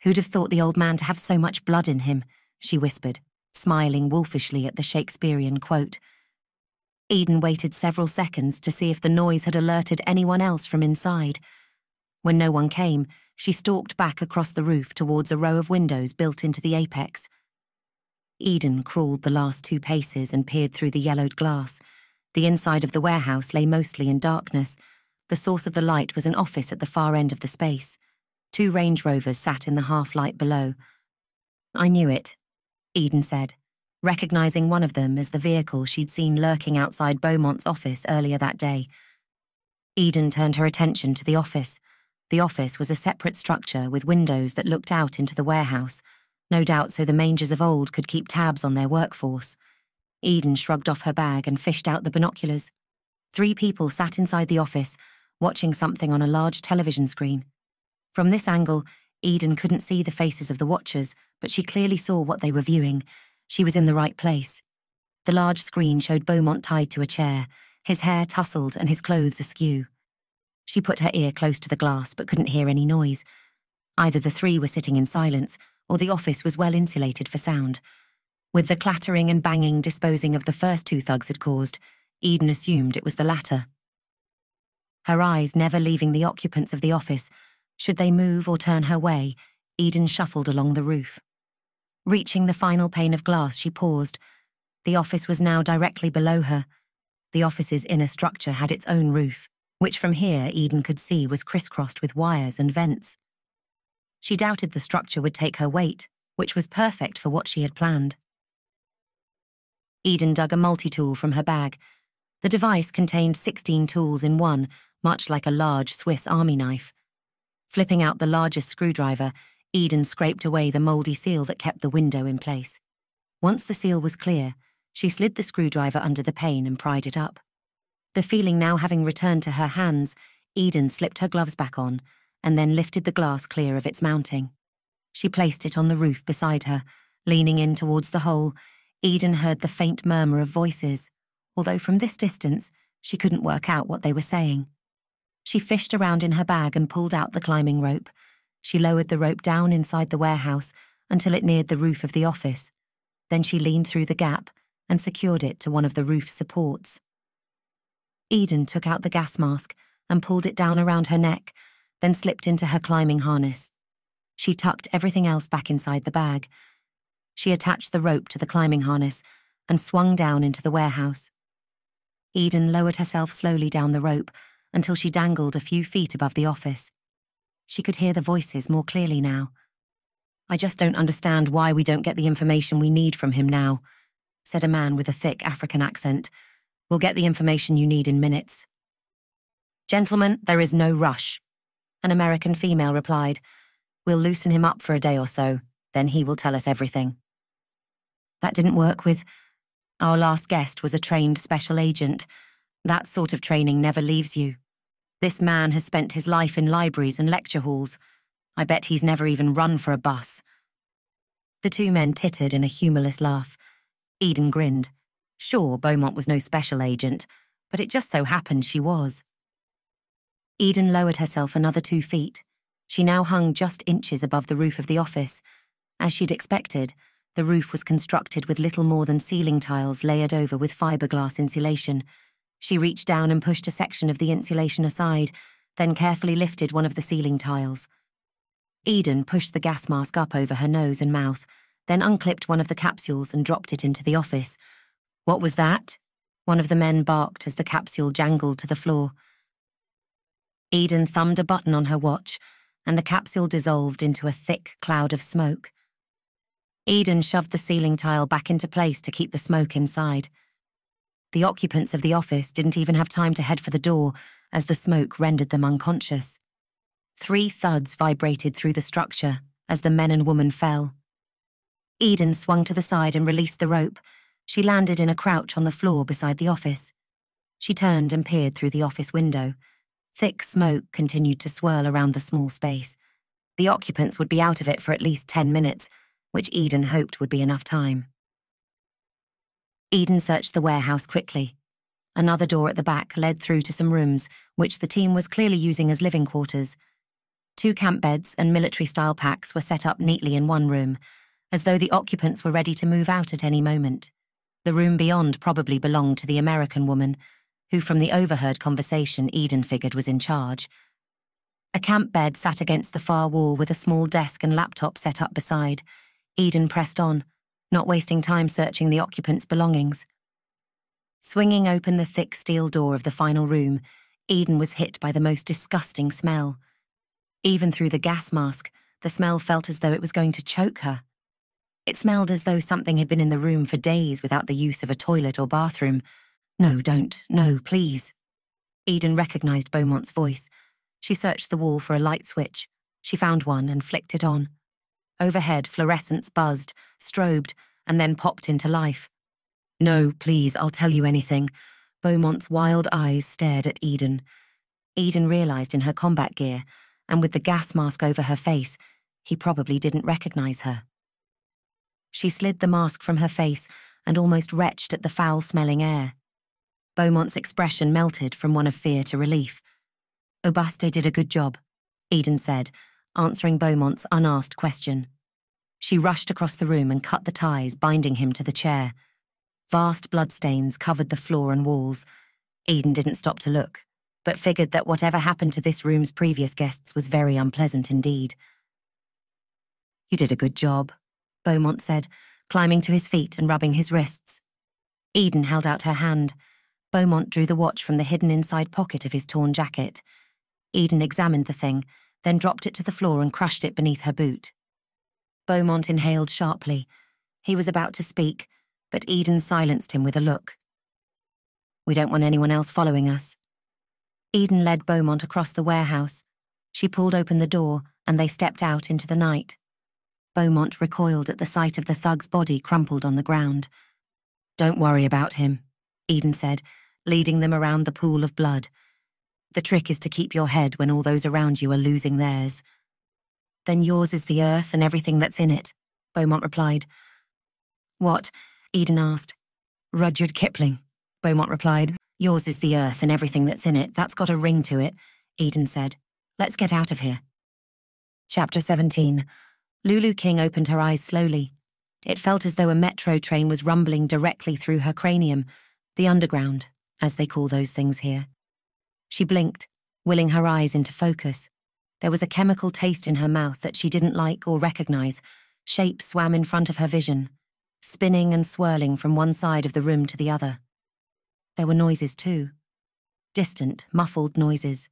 Who'd have thought the old man to have so much blood in him? She whispered, smiling wolfishly at the Shakespearean quote. Eden waited several seconds to see if the noise had alerted anyone else from inside. When no one came, she stalked back across the roof towards a row of windows built into the apex. Eden crawled the last two paces and peered through the yellowed glass. The inside of the warehouse lay mostly in darkness. The source of the light was an office at the far end of the space. Two Range Rovers sat in the half light below. I knew it, Eden said recognizing one of them as the vehicle she'd seen lurking outside Beaumont's office earlier that day. Eden turned her attention to the office. The office was a separate structure with windows that looked out into the warehouse, no doubt so the mangers of old could keep tabs on their workforce. Eden shrugged off her bag and fished out the binoculars. Three people sat inside the office, watching something on a large television screen. From this angle, Eden couldn't see the faces of the watchers, but she clearly saw what they were viewing. She was in the right place. The large screen showed Beaumont tied to a chair, his hair tousled and his clothes askew. She put her ear close to the glass but couldn't hear any noise. Either the three were sitting in silence, or the office was well insulated for sound. With the clattering and banging disposing of the first two thugs had caused, Eden assumed it was the latter. Her eyes never leaving the occupants of the office, should they move or turn her way, Eden shuffled along the roof. Reaching the final pane of glass, she paused. The office was now directly below her. The office's inner structure had its own roof, which from here Eden could see was crisscrossed with wires and vents. She doubted the structure would take her weight, which was perfect for what she had planned. Eden dug a multi tool from her bag. The device contained 16 tools in one, much like a large Swiss army knife. Flipping out the largest screwdriver, Eden scraped away the mouldy seal that kept the window in place. Once the seal was clear, she slid the screwdriver under the pane and pried it up. The feeling now having returned to her hands, Eden slipped her gloves back on and then lifted the glass clear of its mounting. She placed it on the roof beside her. Leaning in towards the hole, Eden heard the faint murmur of voices, although from this distance, she couldn't work out what they were saying. She fished around in her bag and pulled out the climbing rope. She lowered the rope down inside the warehouse until it neared the roof of the office. Then she leaned through the gap and secured it to one of the roof supports. Eden took out the gas mask and pulled it down around her neck, then slipped into her climbing harness. She tucked everything else back inside the bag. She attached the rope to the climbing harness and swung down into the warehouse. Eden lowered herself slowly down the rope until she dangled a few feet above the office. She could hear the voices more clearly now. I just don't understand why we don't get the information we need from him now, said a man with a thick African accent. We'll get the information you need in minutes. Gentlemen, there is no rush. An American female replied. We'll loosen him up for a day or so, then he will tell us everything. That didn't work with. Our last guest was a trained special agent that sort of training never leaves you. This man has spent his life in libraries and lecture halls. I bet he's never even run for a bus. The two men tittered in a humourless laugh. Eden grinned. Sure, Beaumont was no special agent, but it just so happened she was. Eden lowered herself another two feet. She now hung just inches above the roof of the office. As she'd expected, the roof was constructed with little more than ceiling tiles layered over with fiberglass insulation, she reached down and pushed a section of the insulation aside, then carefully lifted one of the ceiling tiles. Eden pushed the gas mask up over her nose and mouth, then unclipped one of the capsules and dropped it into the office. What was that? One of the men barked as the capsule jangled to the floor. Eden thumbed a button on her watch, and the capsule dissolved into a thick cloud of smoke. Eden shoved the ceiling tile back into place to keep the smoke inside. The occupants of the office didn't even have time to head for the door as the smoke rendered them unconscious. Three thuds vibrated through the structure as the men and woman fell. Eden swung to the side and released the rope. She landed in a crouch on the floor beside the office. She turned and peered through the office window. Thick smoke continued to swirl around the small space. The occupants would be out of it for at least ten minutes, which Eden hoped would be enough time. Eden searched the warehouse quickly. Another door at the back led through to some rooms, which the team was clearly using as living quarters. Two camp beds and military style packs were set up neatly in one room, as though the occupants were ready to move out at any moment. The room beyond probably belonged to the American woman, who from the overheard conversation Eden figured was in charge. A camp bed sat against the far wall with a small desk and laptop set up beside. Eden pressed on not wasting time searching the occupant's belongings. Swinging open the thick steel door of the final room, Eden was hit by the most disgusting smell. Even through the gas mask, the smell felt as though it was going to choke her. It smelled as though something had been in the room for days without the use of a toilet or bathroom. No, don't. No, please. Eden recognized Beaumont's voice. She searched the wall for a light switch. She found one and flicked it on. Overhead, fluorescents buzzed, strobed, and then popped into life. No, please, I'll tell you anything. Beaumont's wild eyes stared at Eden. Eden realized in her combat gear, and with the gas mask over her face, he probably didn't recognize her. She slid the mask from her face and almost retched at the foul smelling air. Beaumont's expression melted from one of fear to relief. Ubaste did a good job, Eden said, answering Beaumont's unasked question. She rushed across the room and cut the ties binding him to the chair. Vast bloodstains covered the floor and walls. Eden didn't stop to look, but figured that whatever happened to this room's previous guests was very unpleasant indeed. You did a good job, Beaumont said, climbing to his feet and rubbing his wrists. Eden held out her hand. Beaumont drew the watch from the hidden inside pocket of his torn jacket. Eden examined the thing, then dropped it to the floor and crushed it beneath her boot. Beaumont inhaled sharply. He was about to speak, but Eden silenced him with a look. We don't want anyone else following us. Eden led Beaumont across the warehouse. She pulled open the door, and they stepped out into the night. Beaumont recoiled at the sight of the thug's body crumpled on the ground. Don't worry about him, Eden said, leading them around the pool of blood. The trick is to keep your head when all those around you are losing theirs. Then yours is the earth and everything that's in it, Beaumont replied. What? Eden asked. Rudyard Kipling, Beaumont replied. Yours is the earth and everything that's in it. That's got a ring to it, Eden said. Let's get out of here. Chapter 17 Lulu King opened her eyes slowly. It felt as though a metro train was rumbling directly through her cranium, the underground, as they call those things here. She blinked, willing her eyes into focus. There was a chemical taste in her mouth that she didn't like or recognize. Shapes swam in front of her vision, spinning and swirling from one side of the room to the other. There were noises too. Distant, muffled noises.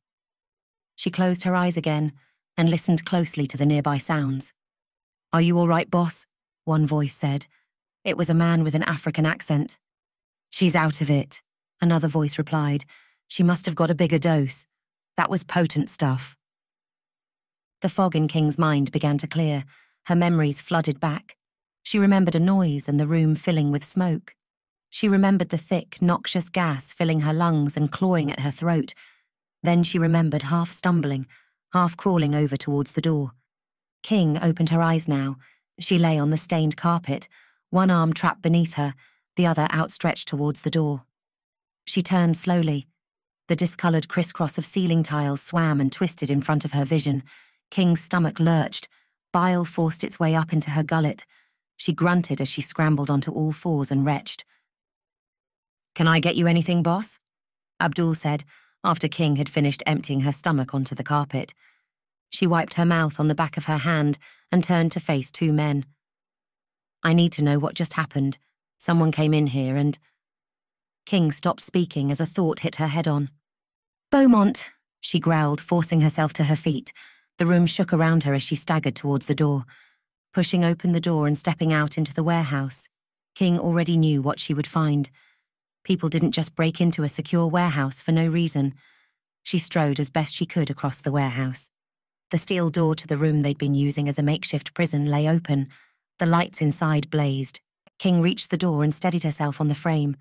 She closed her eyes again and listened closely to the nearby sounds. Are you all right, boss? One voice said. It was a man with an African accent. She's out of it, another voice replied. She must have got a bigger dose. That was potent stuff. The fog in King's mind began to clear. Her memories flooded back. She remembered a noise and the room filling with smoke. She remembered the thick, noxious gas filling her lungs and clawing at her throat. Then she remembered half stumbling, half crawling over towards the door. King opened her eyes now. She lay on the stained carpet, one arm trapped beneath her, the other outstretched towards the door. She turned slowly. The discoloured crisscross of ceiling tiles swam and twisted in front of her vision. King's stomach lurched. Bile forced its way up into her gullet. She grunted as she scrambled onto all fours and retched. Can I get you anything, boss? Abdul said, after King had finished emptying her stomach onto the carpet. She wiped her mouth on the back of her hand and turned to face two men. I need to know what just happened. Someone came in here and. King stopped speaking as a thought hit her head on. Beaumont, she growled, forcing herself to her feet. The room shook around her as she staggered towards the door. Pushing open the door and stepping out into the warehouse, King already knew what she would find. People didn't just break into a secure warehouse for no reason. She strode as best she could across the warehouse. The steel door to the room they'd been using as a makeshift prison lay open. The lights inside blazed. King reached the door and steadied herself on the frame.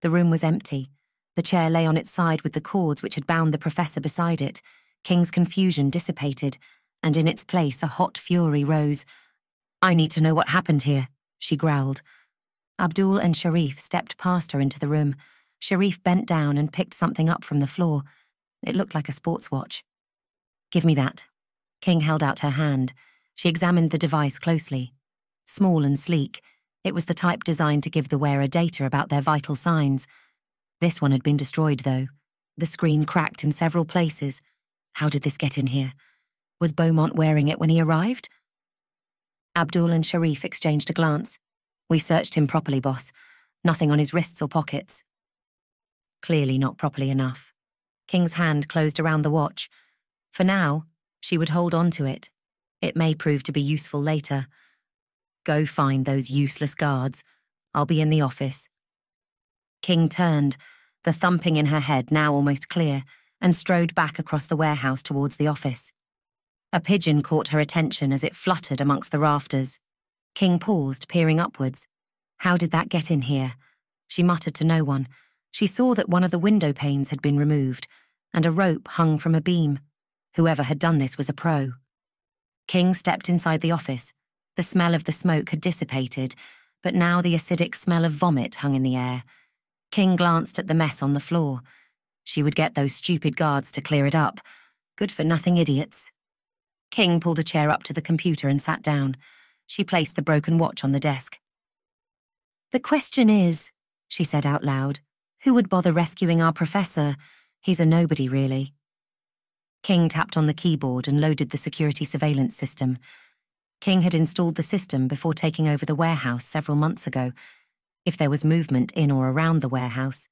The room was empty. The chair lay on its side with the cords which had bound the professor beside it. King's confusion dissipated, and in its place a hot fury rose. I need to know what happened here, she growled. Abdul and Sharif stepped past her into the room. Sharif bent down and picked something up from the floor. It looked like a sports watch. Give me that. King held out her hand. She examined the device closely. Small and sleek, it was the type designed to give the wearer data about their vital signs. This one had been destroyed, though. The screen cracked in several places. How did this get in here? Was Beaumont wearing it when he arrived? Abdul and Sharif exchanged a glance. We searched him properly, boss. Nothing on his wrists or pockets. Clearly not properly enough. King's hand closed around the watch. For now, she would hold on to it. It may prove to be useful later. Go find those useless guards. I'll be in the office. King turned, the thumping in her head now almost clear, and strode back across the warehouse towards the office. A pigeon caught her attention as it fluttered amongst the rafters. King paused, peering upwards. How did that get in here? She muttered to no one. She saw that one of the window panes had been removed, and a rope hung from a beam. Whoever had done this was a pro. King stepped inside the office. The smell of the smoke had dissipated, but now the acidic smell of vomit hung in the air. King glanced at the mess on the floor. She would get those stupid guards to clear it up. Good for nothing idiots. King pulled a chair up to the computer and sat down. She placed the broken watch on the desk. The question is, she said out loud, who would bother rescuing our professor? He's a nobody, really. King tapped on the keyboard and loaded the security surveillance system. King had installed the system before taking over the warehouse several months ago. If there was movement in or around the warehouse,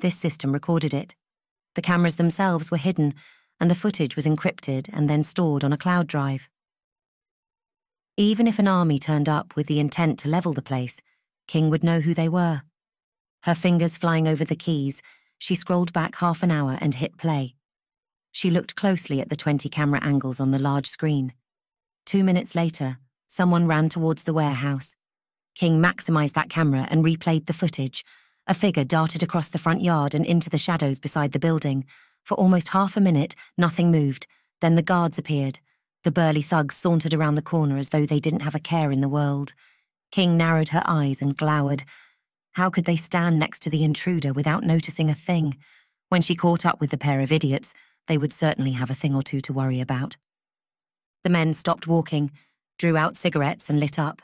this system recorded it. The cameras themselves were hidden, and the footage was encrypted and then stored on a cloud drive. Even if an army turned up with the intent to level the place, King would know who they were. Her fingers flying over the keys, she scrolled back half an hour and hit play. She looked closely at the 20 camera angles on the large screen. Two minutes later, someone ran towards the warehouse. King maximized that camera and replayed the footage. A figure darted across the front yard and into the shadows beside the building. For almost half a minute, nothing moved. Then the guards appeared. The burly thugs sauntered around the corner as though they didn't have a care in the world. King narrowed her eyes and glowered. How could they stand next to the intruder without noticing a thing? When she caught up with the pair of idiots, they would certainly have a thing or two to worry about. The men stopped walking, drew out cigarettes, and lit up.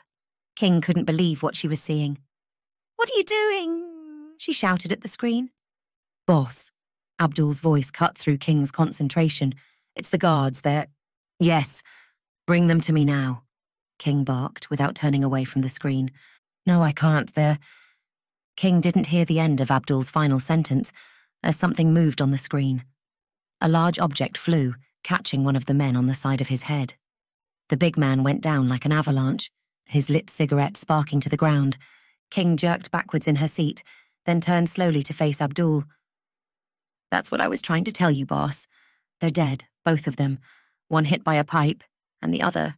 King couldn't believe what she was seeing. What are you doing? She shouted at the screen. Boss. Abdul's voice cut through King's concentration. It's the guards, they're. Yes. Bring them to me now. King barked without turning away from the screen. No, I can't. They're. King didn't hear the end of Abdul's final sentence as something moved on the screen. A large object flew, catching one of the men on the side of his head. The big man went down like an avalanche, his lit cigarette sparking to the ground. King jerked backwards in her seat, then turned slowly to face Abdul. That's what I was trying to tell you, boss. They're dead, both of them, one hit by a pipe, and the other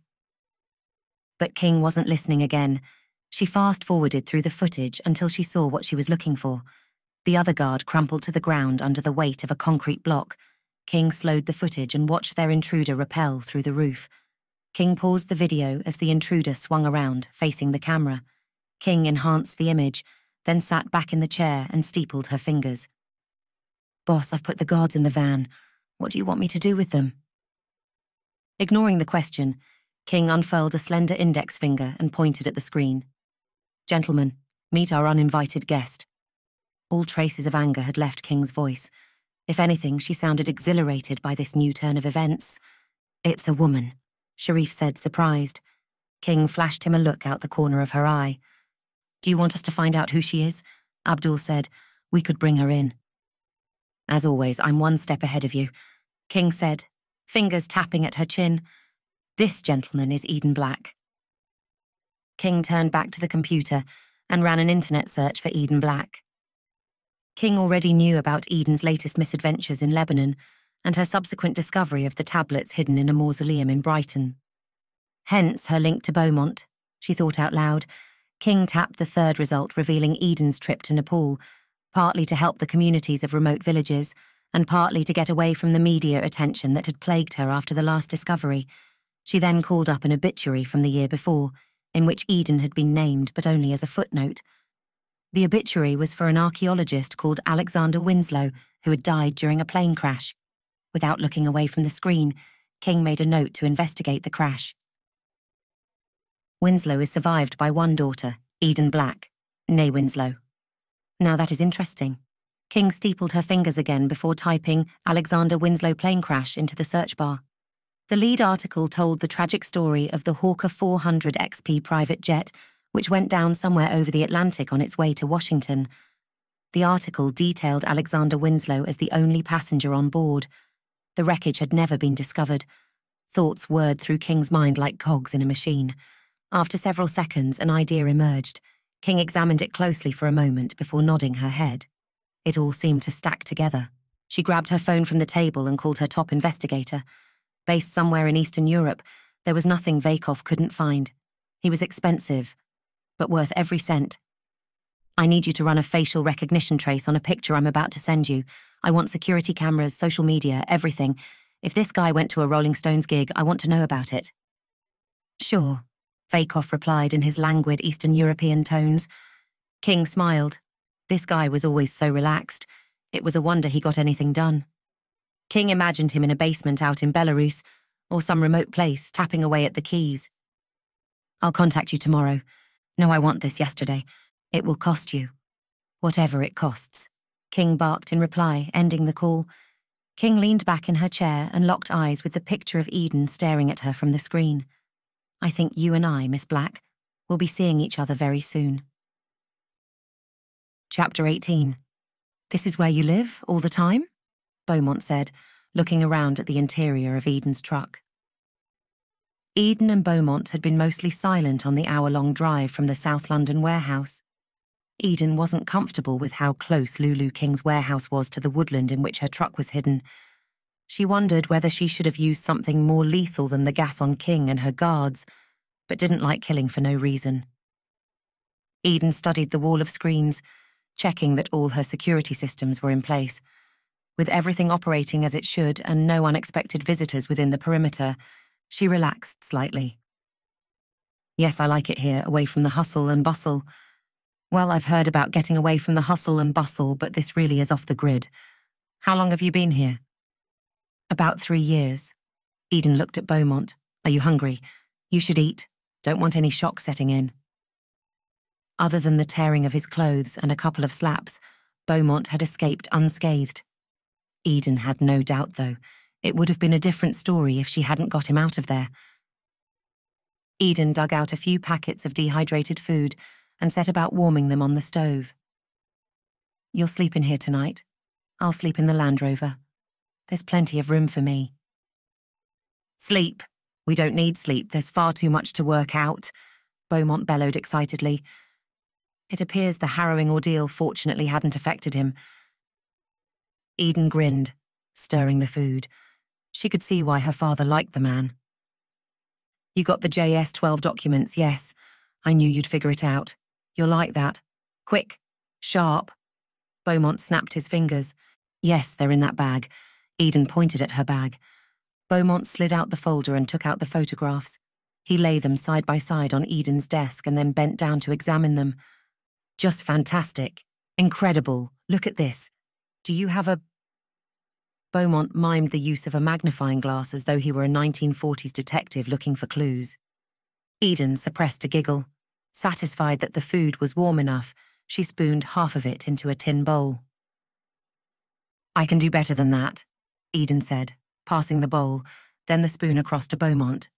but King wasn't listening again. She fast forwarded through the footage until she saw what she was looking for. The other guard crumpled to the ground under the weight of a concrete block. King slowed the footage and watched their intruder repel through the roof. King paused the video as the intruder swung around, facing the camera. King enhanced the image, then sat back in the chair and steepled her fingers. Boss, I've put the guards in the van. What do you want me to do with them? Ignoring the question, King unfurled a slender index finger and pointed at the screen. Gentlemen, meet our uninvited guest. All traces of anger had left King's voice. If anything, she sounded exhilarated by this new turn of events. It's a woman, Sharif said, surprised. King flashed him a look out the corner of her eye. Do you want us to find out who she is? Abdul said. We could bring her in. As always, I'm one step ahead of you, King said, fingers tapping at her chin. This gentleman is Eden Black. King turned back to the computer and ran an internet search for Eden Black. King already knew about Eden's latest misadventures in Lebanon and her subsequent discovery of the tablets hidden in a mausoleum in Brighton. Hence her link to Beaumont, she thought out loud. King tapped the third result, revealing Eden's trip to Nepal, partly to help the communities of remote villages, and partly to get away from the media attention that had plagued her after the last discovery she then called up an obituary from the year before, in which Eden had been named but only as a footnote. The obituary was for an archaeologist called Alexander Winslow, who had died during a plane crash. Without looking away from the screen, King made a note to investigate the crash. Winslow is survived by one daughter, Eden Black, née Winslow. Now that is interesting. King steepled her fingers again before typing Alexander Winslow plane crash into the search bar. The lead article told the tragic story of the Hawker 400 XP private jet, which went down somewhere over the Atlantic on its way to Washington. The article detailed Alexander Winslow as the only passenger on board. The wreckage had never been discovered. Thoughts whirred through King's mind like cogs in a machine. After several seconds, an idea emerged. King examined it closely for a moment before nodding her head. It all seemed to stack together. She grabbed her phone from the table and called her top investigator. Based somewhere in Eastern Europe, there was nothing Veikov couldn't find. He was expensive, but worth every cent. I need you to run a facial recognition trace on a picture I'm about to send you. I want security cameras, social media, everything. If this guy went to a Rolling Stones gig, I want to know about it. Sure, Veikov replied in his languid Eastern European tones. King smiled. This guy was always so relaxed. It was a wonder he got anything done. King imagined him in a basement out in Belarus, or some remote place, tapping away at the keys. I'll contact you tomorrow. No, I want this yesterday. It will cost you. Whatever it costs. King barked in reply, ending the call. King leaned back in her chair and locked eyes with the picture of Eden staring at her from the screen. I think you and I, Miss Black, will be seeing each other very soon. Chapter 18 This is where you live, all the time? Beaumont said, looking around at the interior of Eden's truck. Eden and Beaumont had been mostly silent on the hour long drive from the South London warehouse. Eden wasn't comfortable with how close Lulu King's warehouse was to the woodland in which her truck was hidden. She wondered whether she should have used something more lethal than the gas on King and her guards, but didn't like killing for no reason. Eden studied the wall of screens, checking that all her security systems were in place. With everything operating as it should and no unexpected visitors within the perimeter, she relaxed slightly. Yes, I like it here, away from the hustle and bustle. Well, I've heard about getting away from the hustle and bustle, but this really is off the grid. How long have you been here? About three years. Eden looked at Beaumont. Are you hungry? You should eat. Don't want any shock setting in. Other than the tearing of his clothes and a couple of slaps, Beaumont had escaped unscathed. Eden had no doubt, though. It would have been a different story if she hadn't got him out of there. Eden dug out a few packets of dehydrated food and set about warming them on the stove. You'll sleep in here tonight. I'll sleep in the Land Rover. There's plenty of room for me. Sleep. We don't need sleep. There's far too much to work out, Beaumont bellowed excitedly. It appears the harrowing ordeal fortunately hadn't affected him. Eden grinned, stirring the food. She could see why her father liked the man. You got the JS 12 documents, yes. I knew you'd figure it out. You're like that. Quick. Sharp. Beaumont snapped his fingers. Yes, they're in that bag. Eden pointed at her bag. Beaumont slid out the folder and took out the photographs. He lay them side by side on Eden's desk and then bent down to examine them. Just fantastic. Incredible. Look at this. Do you have a. Beaumont mimed the use of a magnifying glass as though he were a 1940s detective looking for clues. Eden suppressed a giggle. Satisfied that the food was warm enough, she spooned half of it into a tin bowl. I can do better than that, Eden said, passing the bowl, then the spoon across to Beaumont.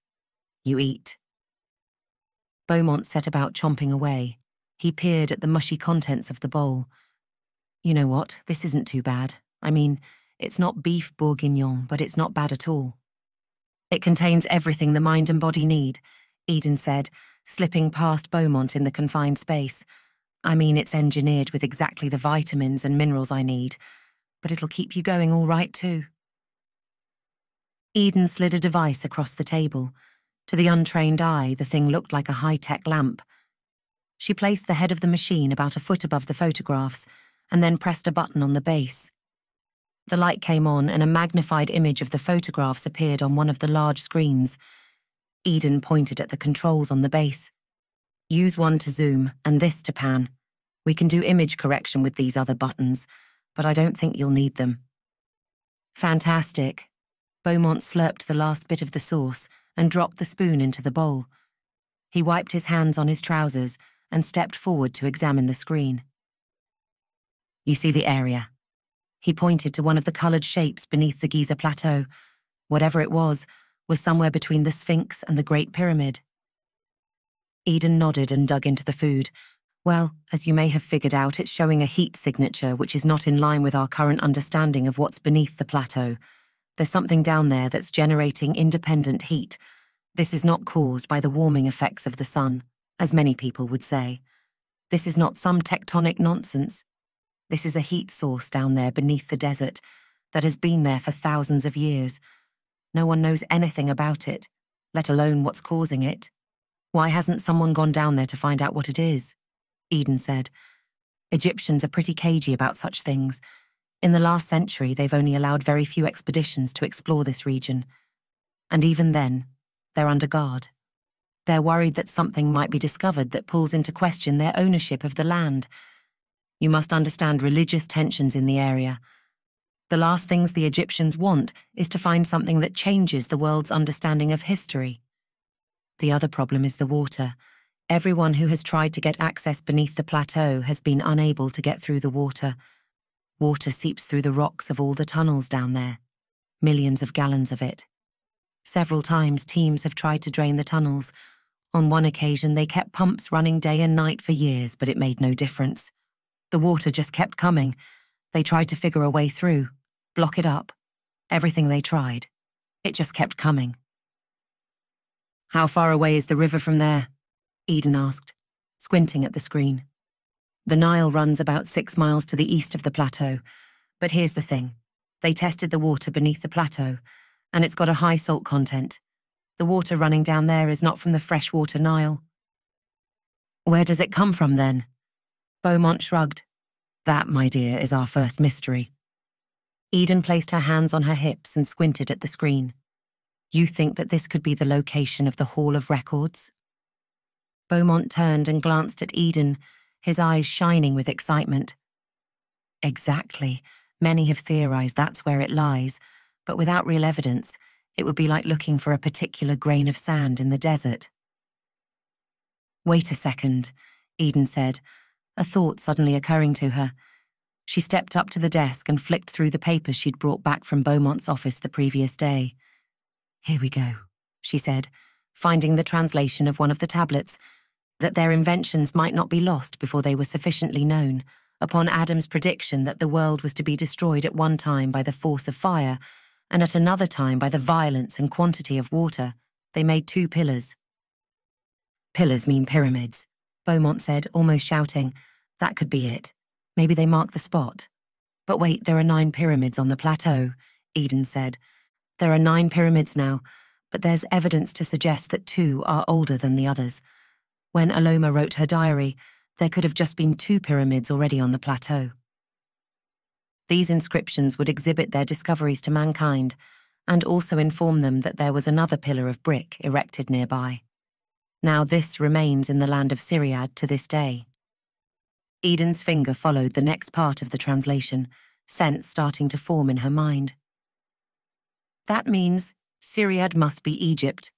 You eat. Beaumont set about chomping away. He peered at the mushy contents of the bowl. You know what? This isn't too bad. I mean, it's not beef bourguignon, but it's not bad at all. It contains everything the mind and body need, Eden said, slipping past Beaumont in the confined space. I mean, it's engineered with exactly the vitamins and minerals I need, but it'll keep you going all right too. Eden slid a device across the table. To the untrained eye, the thing looked like a high tech lamp. She placed the head of the machine about a foot above the photographs and then pressed a button on the base. The light came on and a magnified image of the photographs appeared on one of the large screens. Eden pointed at the controls on the base. Use one to zoom and this to pan. We can do image correction with these other buttons, but I don't think you'll need them. Fantastic, Beaumont slurped the last bit of the sauce and dropped the spoon into the bowl. He wiped his hands on his trousers and stepped forward to examine the screen. You see the area. He pointed to one of the coloured shapes beneath the Giza Plateau. Whatever it was, was somewhere between the Sphinx and the Great Pyramid. Eden nodded and dug into the food. Well, as you may have figured out, it's showing a heat signature which is not in line with our current understanding of what's beneath the plateau. There's something down there that's generating independent heat. This is not caused by the warming effects of the sun, as many people would say. This is not some tectonic nonsense. This is a heat source down there beneath the desert, that has been there for thousands of years. No one knows anything about it, let alone what's causing it. Why hasn't someone gone down there to find out what it is? Eden said. Egyptians are pretty cagey about such things. In the last century, they've only allowed very few expeditions to explore this region. And even then, they're under guard. They're worried that something might be discovered that pulls into question their ownership of the land. You must understand religious tensions in the area. The last things the Egyptians want is to find something that changes the world's understanding of history. The other problem is the water. Everyone who has tried to get access beneath the plateau has been unable to get through the water. Water seeps through the rocks of all the tunnels down there, millions of gallons of it. Several times teams have tried to drain the tunnels. On one occasion, they kept pumps running day and night for years, but it made no difference. The water just kept coming. They tried to figure a way through, block it up. Everything they tried. It just kept coming. How far away is the river from there? Eden asked, squinting at the screen. The Nile runs about six miles to the east of the plateau. But here's the thing they tested the water beneath the plateau, and it's got a high salt content. The water running down there is not from the freshwater Nile. Where does it come from then? Beaumont shrugged. That, my dear, is our first mystery. Eden placed her hands on her hips and squinted at the screen. You think that this could be the location of the Hall of Records? Beaumont turned and glanced at Eden, his eyes shining with excitement. Exactly. Many have theorized that's where it lies, but without real evidence, it would be like looking for a particular grain of sand in the desert. Wait a second, Eden said, a thought suddenly occurring to her. She stepped up to the desk and flicked through the papers she'd brought back from Beaumont's office the previous day. Here we go, she said, finding the translation of one of the tablets that their inventions might not be lost before they were sufficiently known, upon Adam's prediction that the world was to be destroyed at one time by the force of fire, and at another time by the violence and quantity of water, they made two pillars. Pillars mean pyramids, Beaumont said, almost shouting. That could be it. Maybe they mark the spot. But wait, there are nine pyramids on the plateau, Eden said. There are nine pyramids now, but there's evidence to suggest that two are older than the others. When Aloma wrote her diary, there could have just been two pyramids already on the plateau. These inscriptions would exhibit their discoveries to mankind and also inform them that there was another pillar of brick erected nearby. Now this remains in the land of Siriad to this day. Eden's finger followed the next part of the translation, sense starting to form in her mind. That means Siriad must be Egypt.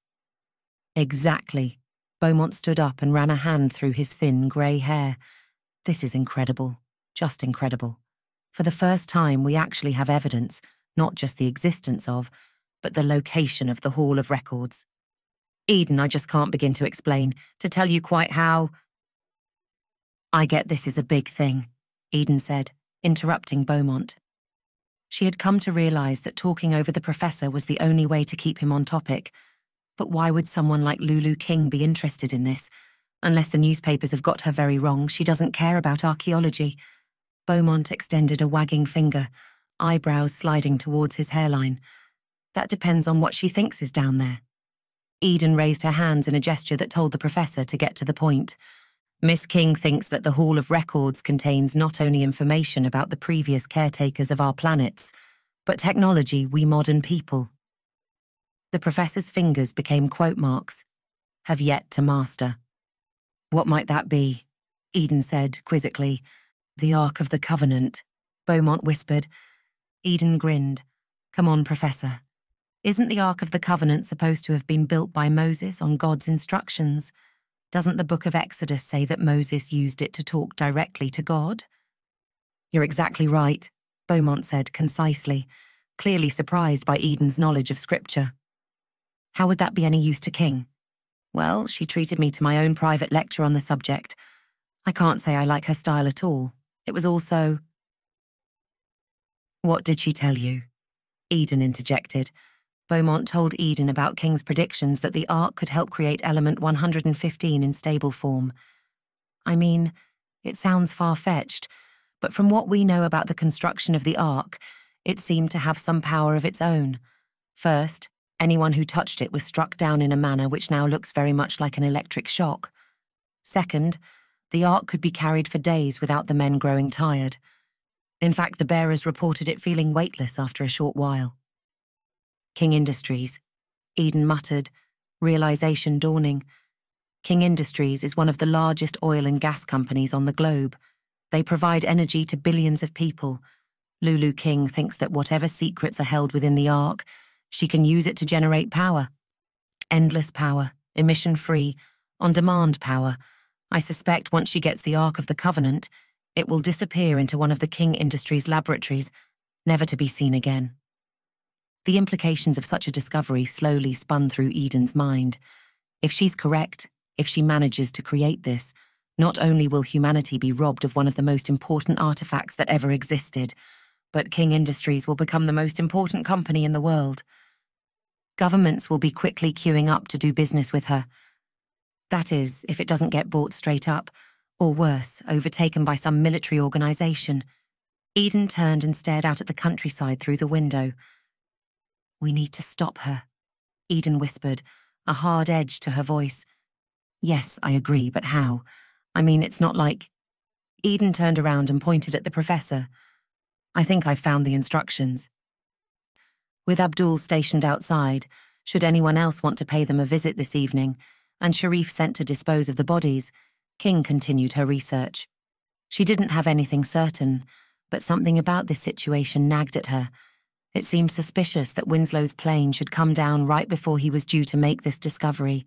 Exactly, Beaumont stood up and ran a hand through his thin grey hair. This is incredible. Just incredible. For the first time, we actually have evidence, not just the existence of, but the location of the Hall of Records. Eden, I just can't begin to explain, to tell you quite how. I get this is a big thing, Eden said, interrupting Beaumont. She had come to realise that talking over the professor was the only way to keep him on topic, but why would someone like Lulu King be interested in this? Unless the newspapers have got her very wrong, she doesn't care about archaeology. Beaumont extended a wagging finger, eyebrows sliding towards his hairline. That depends on what she thinks is down there. Eden raised her hands in a gesture that told the professor to get to the point. Miss King thinks that the Hall of Records contains not only information about the previous caretakers of our planets, but technology we modern people the professor's fingers became quote marks. Have yet to master. What might that be? Eden said quizzically. The Ark of the Covenant, Beaumont whispered. Eden grinned. Come on, Professor. Isn't the Ark of the Covenant supposed to have been built by Moses on God's instructions? Doesn't the book of Exodus say that Moses used it to talk directly to God? You're exactly right, Beaumont said concisely, clearly surprised by Eden's knowledge of Scripture. How would that be any use to King? Well, she treated me to my own private lecture on the subject. I can't say I like her style at all. It was also. What did she tell you? Eden interjected. Beaumont told Eden about King's predictions that the Ark could help create element 115 in stable form. I mean, it sounds far fetched, but from what we know about the construction of the Ark, it seemed to have some power of its own. First, anyone who touched it was struck down in a manner which now looks very much like an electric shock. Second, the ark could be carried for days without the men growing tired. In fact, the bearers reported it feeling weightless after a short while. King Industries. Eden muttered, realization dawning. King Industries is one of the largest oil and gas companies on the globe. They provide energy to billions of people. Lulu King thinks that whatever secrets are held within the Ark, she can use it to generate power. Endless power, emission free, on demand power. I suspect once she gets the Ark of the Covenant, it will disappear into one of the King Industries laboratories, never to be seen again. The implications of such a discovery slowly spun through Eden's mind. If she's correct, if she manages to create this, not only will humanity be robbed of one of the most important artifacts that ever existed, but King Industries will become the most important company in the world. Governments will be quickly queuing up to do business with her. That is, if it doesn't get bought straight up, or worse, overtaken by some military organization. Eden turned and stared out at the countryside through the window. We need to stop her, Eden whispered, a hard edge to her voice. Yes, I agree, but how? I mean, it's not like. Eden turned around and pointed at the professor. I think I've found the instructions. With Abdul stationed outside, should anyone else want to pay them a visit this evening, and Sharif sent to dispose of the bodies, King continued her research. She didn't have anything certain, but something about this situation nagged at her. It seemed suspicious that Winslow's plane should come down right before he was due to make this discovery.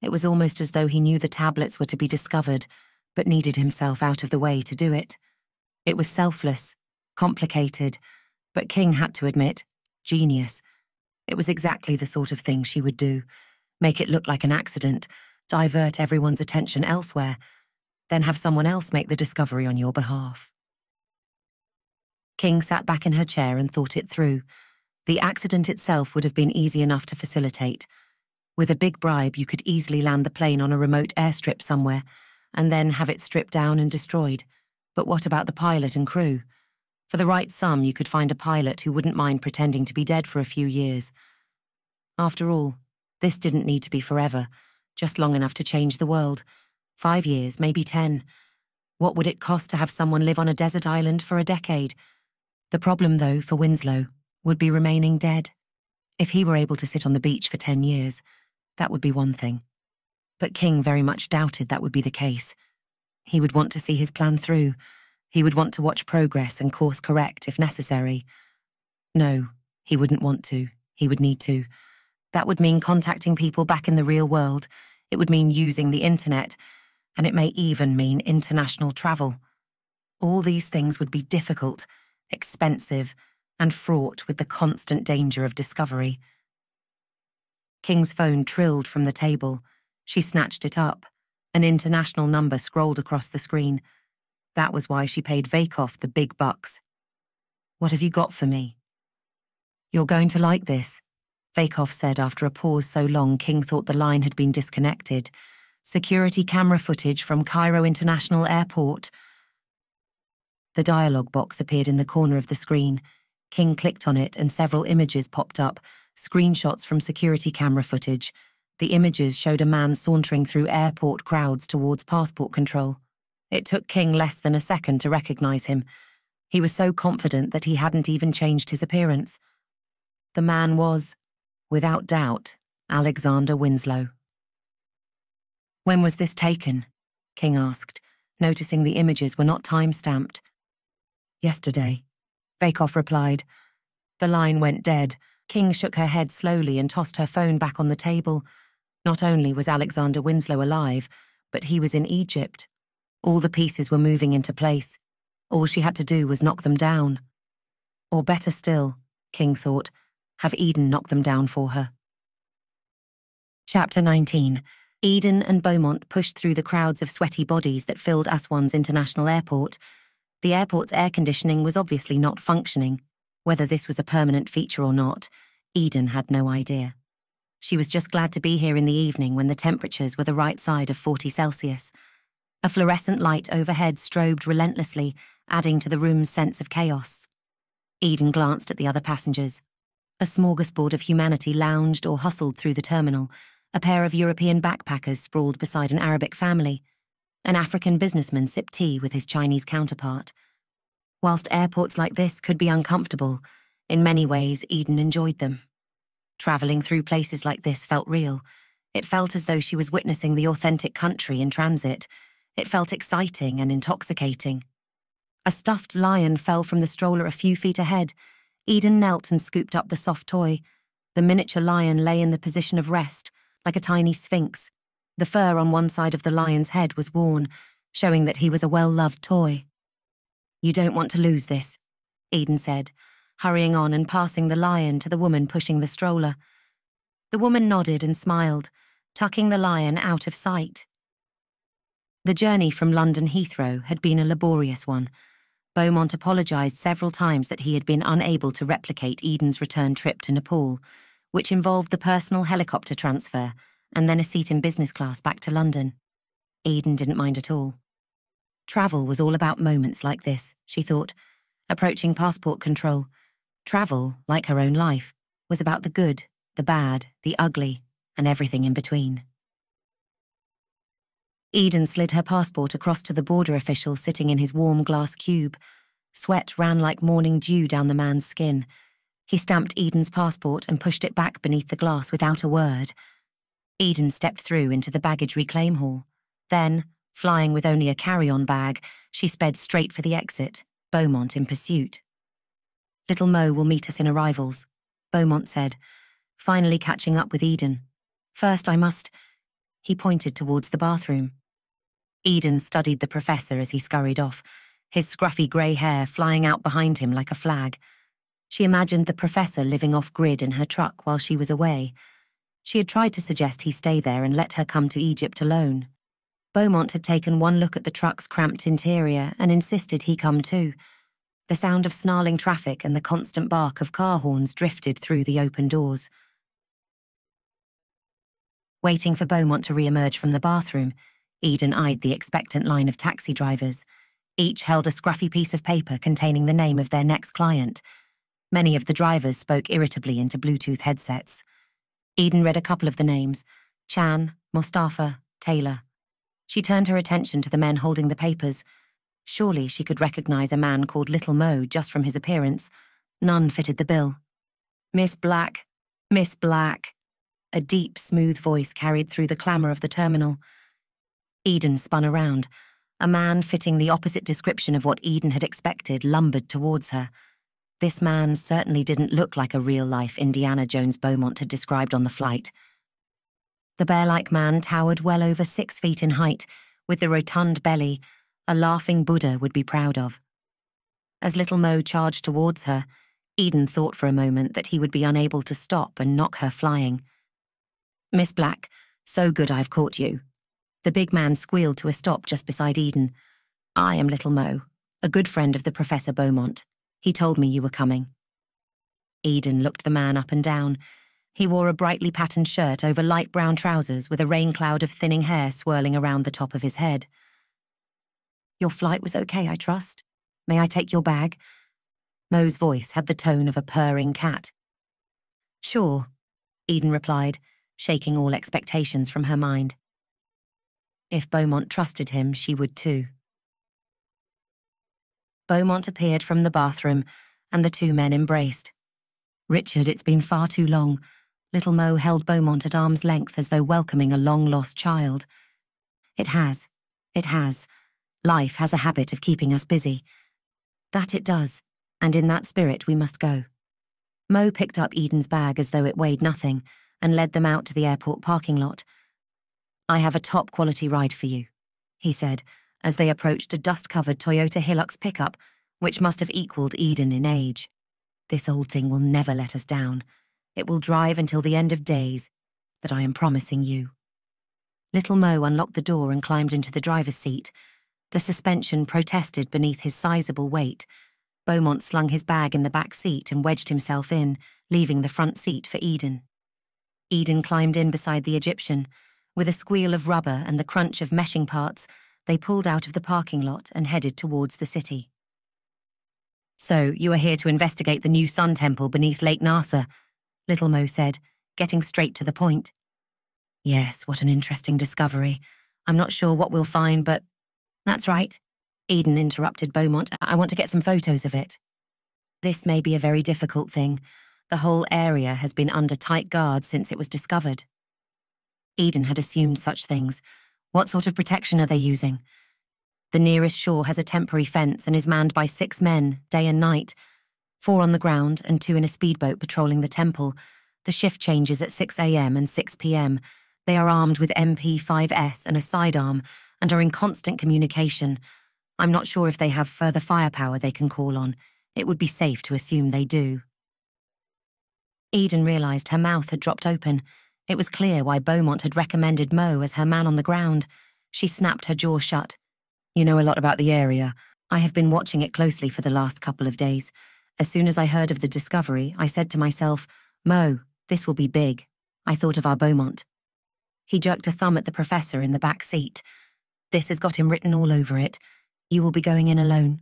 It was almost as though he knew the tablets were to be discovered, but needed himself out of the way to do it. It was selfless, complicated, but King had to admit, genius. It was exactly the sort of thing she would do make it look like an accident, divert everyone's attention elsewhere, then have someone else make the discovery on your behalf. King sat back in her chair and thought it through. The accident itself would have been easy enough to facilitate. With a big bribe, you could easily land the plane on a remote airstrip somewhere, and then have it stripped down and destroyed. But what about the pilot and crew? For the right sum, you could find a pilot who wouldn't mind pretending to be dead for a few years. After all, this didn't need to be forever, just long enough to change the world. Five years, maybe ten. What would it cost to have someone live on a desert island for a decade? The problem, though, for Winslow, would be remaining dead. If he were able to sit on the beach for ten years, that would be one thing. But King very much doubted that would be the case. He would want to see his plan through. He would want to watch progress and course correct if necessary. No, he wouldn't want to. He would need to. That would mean contacting people back in the real world. It would mean using the internet. And it may even mean international travel. All these things would be difficult, expensive, and fraught with the constant danger of discovery. King's phone trilled from the table. She snatched it up. An international number scrolled across the screen. That was why she paid Vakoff the big bucks. What have you got for me? You're going to like this, Vakoff said after a pause so long King thought the line had been disconnected. Security camera footage from Cairo International Airport. The dialogue box appeared in the corner of the screen. King clicked on it and several images popped up, screenshots from security camera footage. The images showed a man sauntering through airport crowds towards passport control. It took King less than a second to recognize him. He was so confident that he hadn't even changed his appearance. The man was, without doubt, Alexander Winslow. When was this taken? King asked, noticing the images were not time stamped. Yesterday, Vakoff replied. The line went dead, King shook her head slowly and tossed her phone back on the table. Not only was Alexander Winslow alive, but he was in Egypt. All the pieces were moving into place. All she had to do was knock them down. Or better still, King thought, have Eden knock them down for her. Chapter 19 Eden and Beaumont pushed through the crowds of sweaty bodies that filled Aswan's international airport. The airport's air conditioning was obviously not functioning, whether this was a permanent feature or not, Eden had no idea. She was just glad to be here in the evening when the temperatures were the right side of 40 Celsius. A fluorescent light overhead strobed relentlessly, adding to the room's sense of chaos. Eden glanced at the other passengers. A smorgasbord of humanity lounged or hustled through the terminal, a pair of European backpackers sprawled beside an Arabic family. An African businessman sipped tea with his Chinese counterpart. Whilst airports like this could be uncomfortable, in many ways Eden enjoyed them. Travelling through places like this felt real. It felt as though she was witnessing the authentic country in transit. It felt exciting and intoxicating. A stuffed lion fell from the stroller a few feet ahead. Eden knelt and scooped up the soft toy. The miniature lion lay in the position of rest, like a tiny sphinx. The fur on one side of the lion's head was worn, showing that he was a well loved toy. You don't want to lose this, Eden said, hurrying on and passing the lion to the woman pushing the stroller. The woman nodded and smiled, tucking the lion out of sight. The journey from London Heathrow had been a laborious one. Beaumont apologised several times that he had been unable to replicate Eden's return trip to Nepal, which involved the personal helicopter transfer and then a seat in business class back to London. Eden didn't mind at all. Travel was all about moments like this, she thought, approaching passport control. Travel, like her own life, was about the good, the bad, the ugly, and everything in between. Eden slid her passport across to the border official sitting in his warm glass cube. Sweat ran like morning dew down the man's skin. He stamped Eden's passport and pushed it back beneath the glass without a word. Eden stepped through into the baggage reclaim hall. Then, flying with only a carry on bag, she sped straight for the exit, Beaumont in pursuit. Little Mo will meet us in arrivals, Beaumont said, finally catching up with Eden. First, I must. He pointed towards the bathroom. Eden studied the professor as he scurried off, his scruffy grey hair flying out behind him like a flag. She imagined the professor living off grid in her truck while she was away. She had tried to suggest he stay there and let her come to Egypt alone. Beaumont had taken one look at the truck's cramped interior and insisted he come too. The sound of snarling traffic and the constant bark of car horns drifted through the open doors. Waiting for Beaumont to re-emerge from the bathroom, Eden eyed the expectant line of taxi drivers. Each held a scruffy piece of paper containing the name of their next client. Many of the drivers spoke irritably into Bluetooth headsets. Eden read a couple of the names Chan, Mustafa, Taylor. She turned her attention to the men holding the papers. Surely she could recognize a man called Little Mo just from his appearance. None fitted the bill. Miss Black, Miss Black. A deep, smooth voice carried through the clamour of the terminal. Eden spun around. A man fitting the opposite description of what Eden had expected lumbered towards her. This man certainly didn't look like a real life Indiana Jones Beaumont had described on the flight. The bear like man towered well over six feet in height, with the rotund belly a laughing Buddha would be proud of. As little Mo charged towards her, Eden thought for a moment that he would be unable to stop and knock her flying. Miss Black, so good I've caught you, the big man squealed to a stop just beside Eden. I am Little Mo, a good friend of the Professor Beaumont. He told me you were coming. Eden looked the man up and down. He wore a brightly patterned shirt over light brown trousers with a rain cloud of thinning hair swirling around the top of his head. Your flight was okay, I trust. May I take your bag? Mo's voice had the tone of a purring cat. Sure, Eden replied, shaking all expectations from her mind. If Beaumont trusted him, she would too. Beaumont appeared from the bathroom, and the two men embraced. Richard, it's been far too long. Little Mo held Beaumont at arm's length as though welcoming a long lost child. It has. It has. Life has a habit of keeping us busy. That it does, and in that spirit we must go. Mo picked up Eden's bag as though it weighed nothing and led them out to the airport parking lot. I have a top quality ride for you, he said, as they approached a dust covered Toyota Hilux pickup, which must have equaled Eden in age. This old thing will never let us down. It will drive until the end of days, that I am promising you. Little Mo unlocked the door and climbed into the driver's seat. The suspension protested beneath his sizable weight. Beaumont slung his bag in the back seat and wedged himself in, leaving the front seat for Eden. Eden climbed in beside the Egyptian, with a squeal of rubber and the crunch of meshing parts, they pulled out of the parking lot and headed towards the city. So, you are here to investigate the new Sun Temple beneath Lake Nasser, Little Mo said, getting straight to the point. Yes, what an interesting discovery. I'm not sure what we'll find, but. That's right. Eden interrupted Beaumont. I want to get some photos of it. This may be a very difficult thing. The whole area has been under tight guard since it was discovered. Eden had assumed such things. What sort of protection are they using? The nearest shore has a temporary fence and is manned by six men, day and night. Four on the ground and two in a speedboat patrolling the temple. The shift changes at 6 a.m. and 6 p.m. They are armed with MP5S and a sidearm and are in constant communication. I'm not sure if they have further firepower they can call on. It would be safe to assume they do. Eden realised her mouth had dropped open. It was clear why Beaumont had recommended Mo as her man on the ground. She snapped her jaw shut. You know a lot about the area. I have been watching it closely for the last couple of days. As soon as I heard of the discovery, I said to myself, Mo, this will be big. I thought of our Beaumont. He jerked a thumb at the professor in the back seat. This has got him written all over it. You will be going in alone.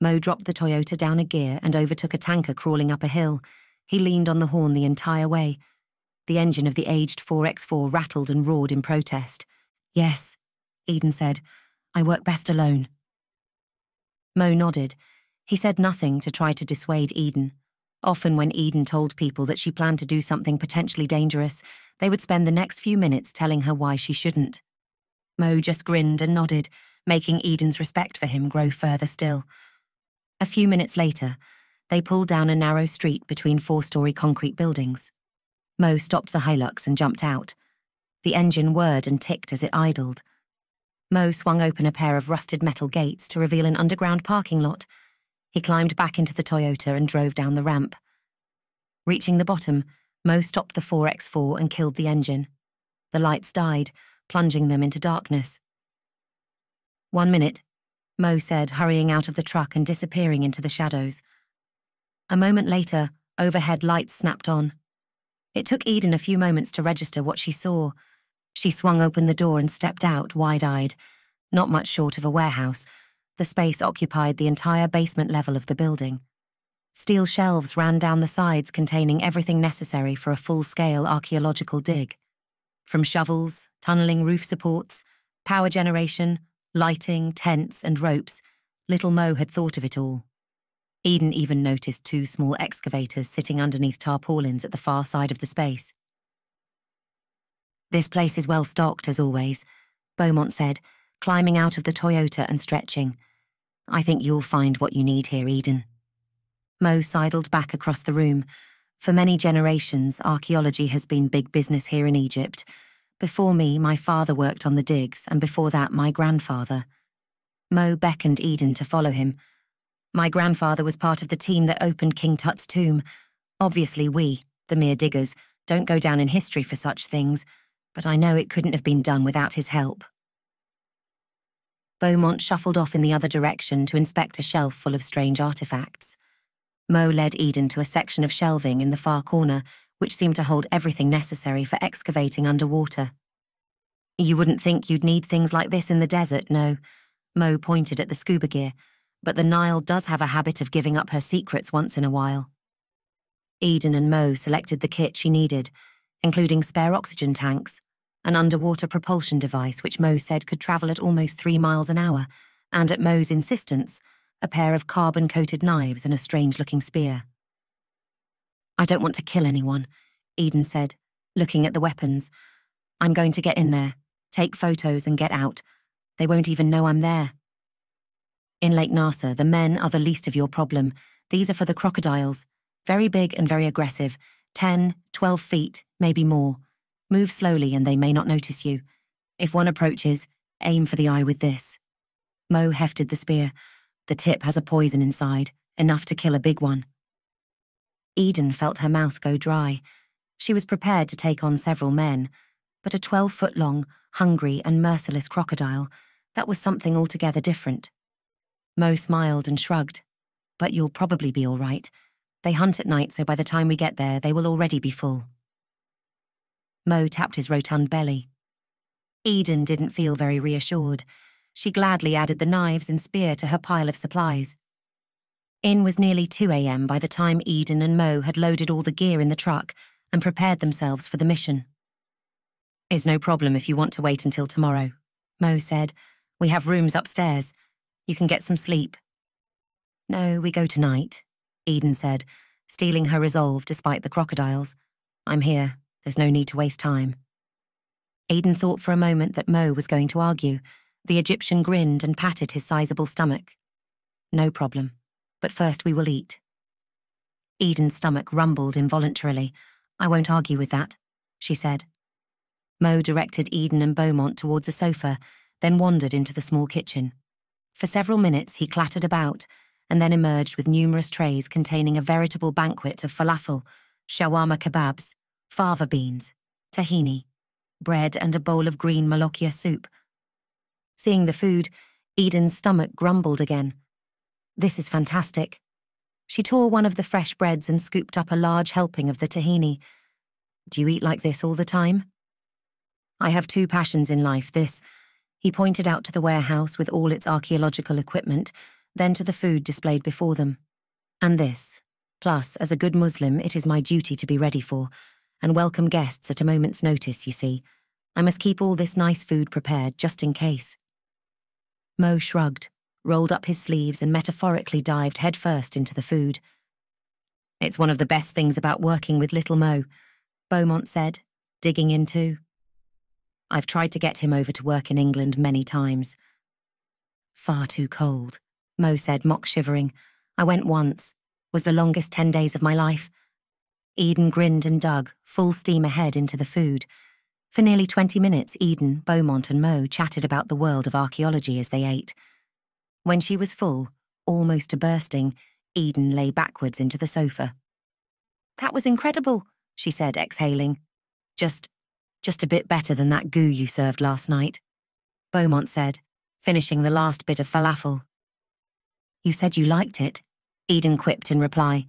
Mo dropped the Toyota down a gear and overtook a tanker crawling up a hill. He leaned on the horn the entire way. The engine of the aged 4X4 rattled and roared in protest. Yes, Eden said. I work best alone. Mo nodded. He said nothing to try to dissuade Eden. Often, when Eden told people that she planned to do something potentially dangerous, they would spend the next few minutes telling her why she shouldn't. Mo just grinned and nodded, making Eden's respect for him grow further still. A few minutes later, they pulled down a narrow street between four story concrete buildings. Mo stopped the Hilux and jumped out. The engine whirred and ticked as it idled. Mo swung open a pair of rusted metal gates to reveal an underground parking lot. He climbed back into the Toyota and drove down the ramp. Reaching the bottom, Mo stopped the 4X4 and killed the engine. The lights died, plunging them into darkness. One minute, Mo said, hurrying out of the truck and disappearing into the shadows. A moment later, overhead lights snapped on. It took Eden a few moments to register what she saw. She swung open the door and stepped out, wide eyed. Not much short of a warehouse. The space occupied the entire basement level of the building. Steel shelves ran down the sides containing everything necessary for a full scale archaeological dig. From shovels, tunnelling roof supports, power generation, lighting, tents, and ropes, little Mo had thought of it all. Eden even noticed two small excavators sitting underneath tarpaulins at the far side of the space. This place is well stocked, as always, Beaumont said, climbing out of the Toyota and stretching. I think you'll find what you need here, Eden. Mo sidled back across the room. For many generations, archaeology has been big business here in Egypt. Before me, my father worked on the digs, and before that, my grandfather. Mo beckoned Eden to follow him. My grandfather was part of the team that opened King Tut's tomb. Obviously, we, the mere diggers, don't go down in history for such things, but I know it couldn't have been done without his help. Beaumont shuffled off in the other direction to inspect a shelf full of strange artifacts. Mo led Eden to a section of shelving in the far corner, which seemed to hold everything necessary for excavating underwater. You wouldn't think you'd need things like this in the desert, no. Mo pointed at the scuba gear, but the Nile does have a habit of giving up her secrets once in a while. Eden and Mo selected the kit she needed, including spare oxygen tanks, an underwater propulsion device which Mo said could travel at almost three miles an hour, and at Mo's insistence, a pair of carbon coated knives and a strange looking spear. I don't want to kill anyone, Eden said, looking at the weapons. I'm going to get in there, take photos, and get out. They won't even know I'm there. In Lake Nasser, the men are the least of your problem. These are for the crocodiles. Very big and very aggressive. 10, 12 feet, maybe more. Move slowly and they may not notice you. If one approaches, aim for the eye with this. Mo hefted the spear. The tip has a poison inside, enough to kill a big one. Eden felt her mouth go dry. She was prepared to take on several men, but a 12 foot long, hungry, and merciless crocodile, that was something altogether different. Mo smiled and shrugged. But you'll probably be all right. They hunt at night, so by the time we get there, they will already be full. Mo tapped his rotund belly. Eden didn't feel very reassured she gladly added the knives and spear to her pile of supplies. In was nearly 2 a.m. by the time Eden and Mo had loaded all the gear in the truck and prepared themselves for the mission. Is no problem if you want to wait until tomorrow, Mo said. We have rooms upstairs. You can get some sleep. No, we go tonight, Eden said, steeling her resolve despite the crocodiles. I'm here. There's no need to waste time. Eden thought for a moment that Mo was going to argue. The Egyptian grinned and patted his sizable stomach. No problem, but first we will eat. Eden's stomach rumbled involuntarily. I won't argue with that, she said. Mo directed Eden and Beaumont towards a sofa, then wandered into the small kitchen. For several minutes he clattered about, and then emerged with numerous trays containing a veritable banquet of falafel, shawarma kebabs, fava beans, tahini, bread, and a bowl of green molokhia soup. Seeing the food, Eden's stomach grumbled again. This is fantastic. She tore one of the fresh breads and scooped up a large helping of the tahini. Do you eat like this all the time? I have two passions in life this. He pointed out to the warehouse with all its archaeological equipment, then to the food displayed before them. And this. Plus, as a good Muslim, it is my duty to be ready for, and welcome guests at a moment's notice, you see. I must keep all this nice food prepared just in case. Mo shrugged, rolled up his sleeves, and metaphorically dived headfirst into the food. It's one of the best things about working with little Mo, Beaumont said, digging in too. I've tried to get him over to work in England many times. Far too cold, Mo said, mock shivering. I went once. Was the longest ten days of my life. Eden grinned and dug, full steam ahead into the food. For nearly 20 minutes, Eden, Beaumont, and Mo chatted about the world of archaeology as they ate. When she was full, almost to bursting, Eden lay backwards into the sofa. That was incredible, she said, exhaling. Just, just a bit better than that goo you served last night, Beaumont said, finishing the last bit of falafel. You said you liked it, Eden quipped in reply.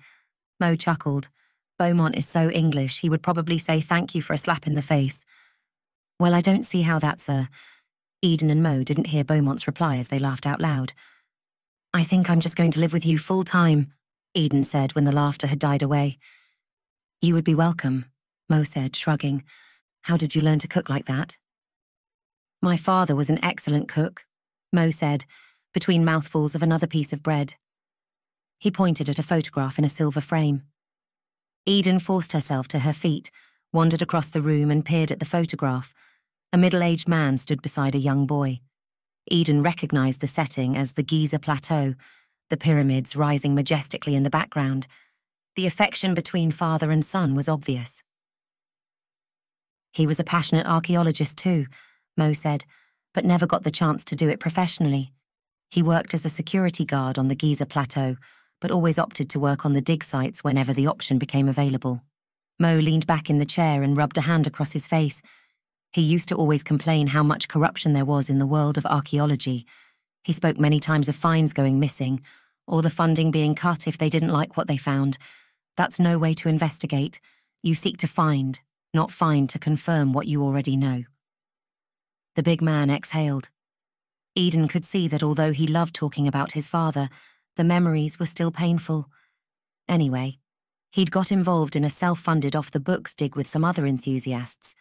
Mo chuckled. Beaumont is so English, he would probably say thank you for a slap in the face. Well, I don't see how that's a. Eden and Mo didn't hear Beaumont's reply as they laughed out loud. I think I'm just going to live with you full time, Eden said when the laughter had died away. You would be welcome, Mo said, shrugging. How did you learn to cook like that? My father was an excellent cook, Mo said, between mouthfuls of another piece of bread. He pointed at a photograph in a silver frame. Eden forced herself to her feet, wandered across the room, and peered at the photograph. A middle aged man stood beside a young boy. Eden recognized the setting as the Giza Plateau, the pyramids rising majestically in the background. The affection between father and son was obvious. He was a passionate archaeologist too, Mo said, but never got the chance to do it professionally. He worked as a security guard on the Giza Plateau, but always opted to work on the dig sites whenever the option became available. Mo leaned back in the chair and rubbed a hand across his face. He used to always complain how much corruption there was in the world of archaeology. He spoke many times of finds going missing, or the funding being cut if they didn't like what they found. That's no way to investigate. You seek to find, not fine to confirm what you already know. The big man exhaled. Eden could see that although he loved talking about his father, the memories were still painful. Anyway, he'd got involved in a self funded off the books dig with some other enthusiasts.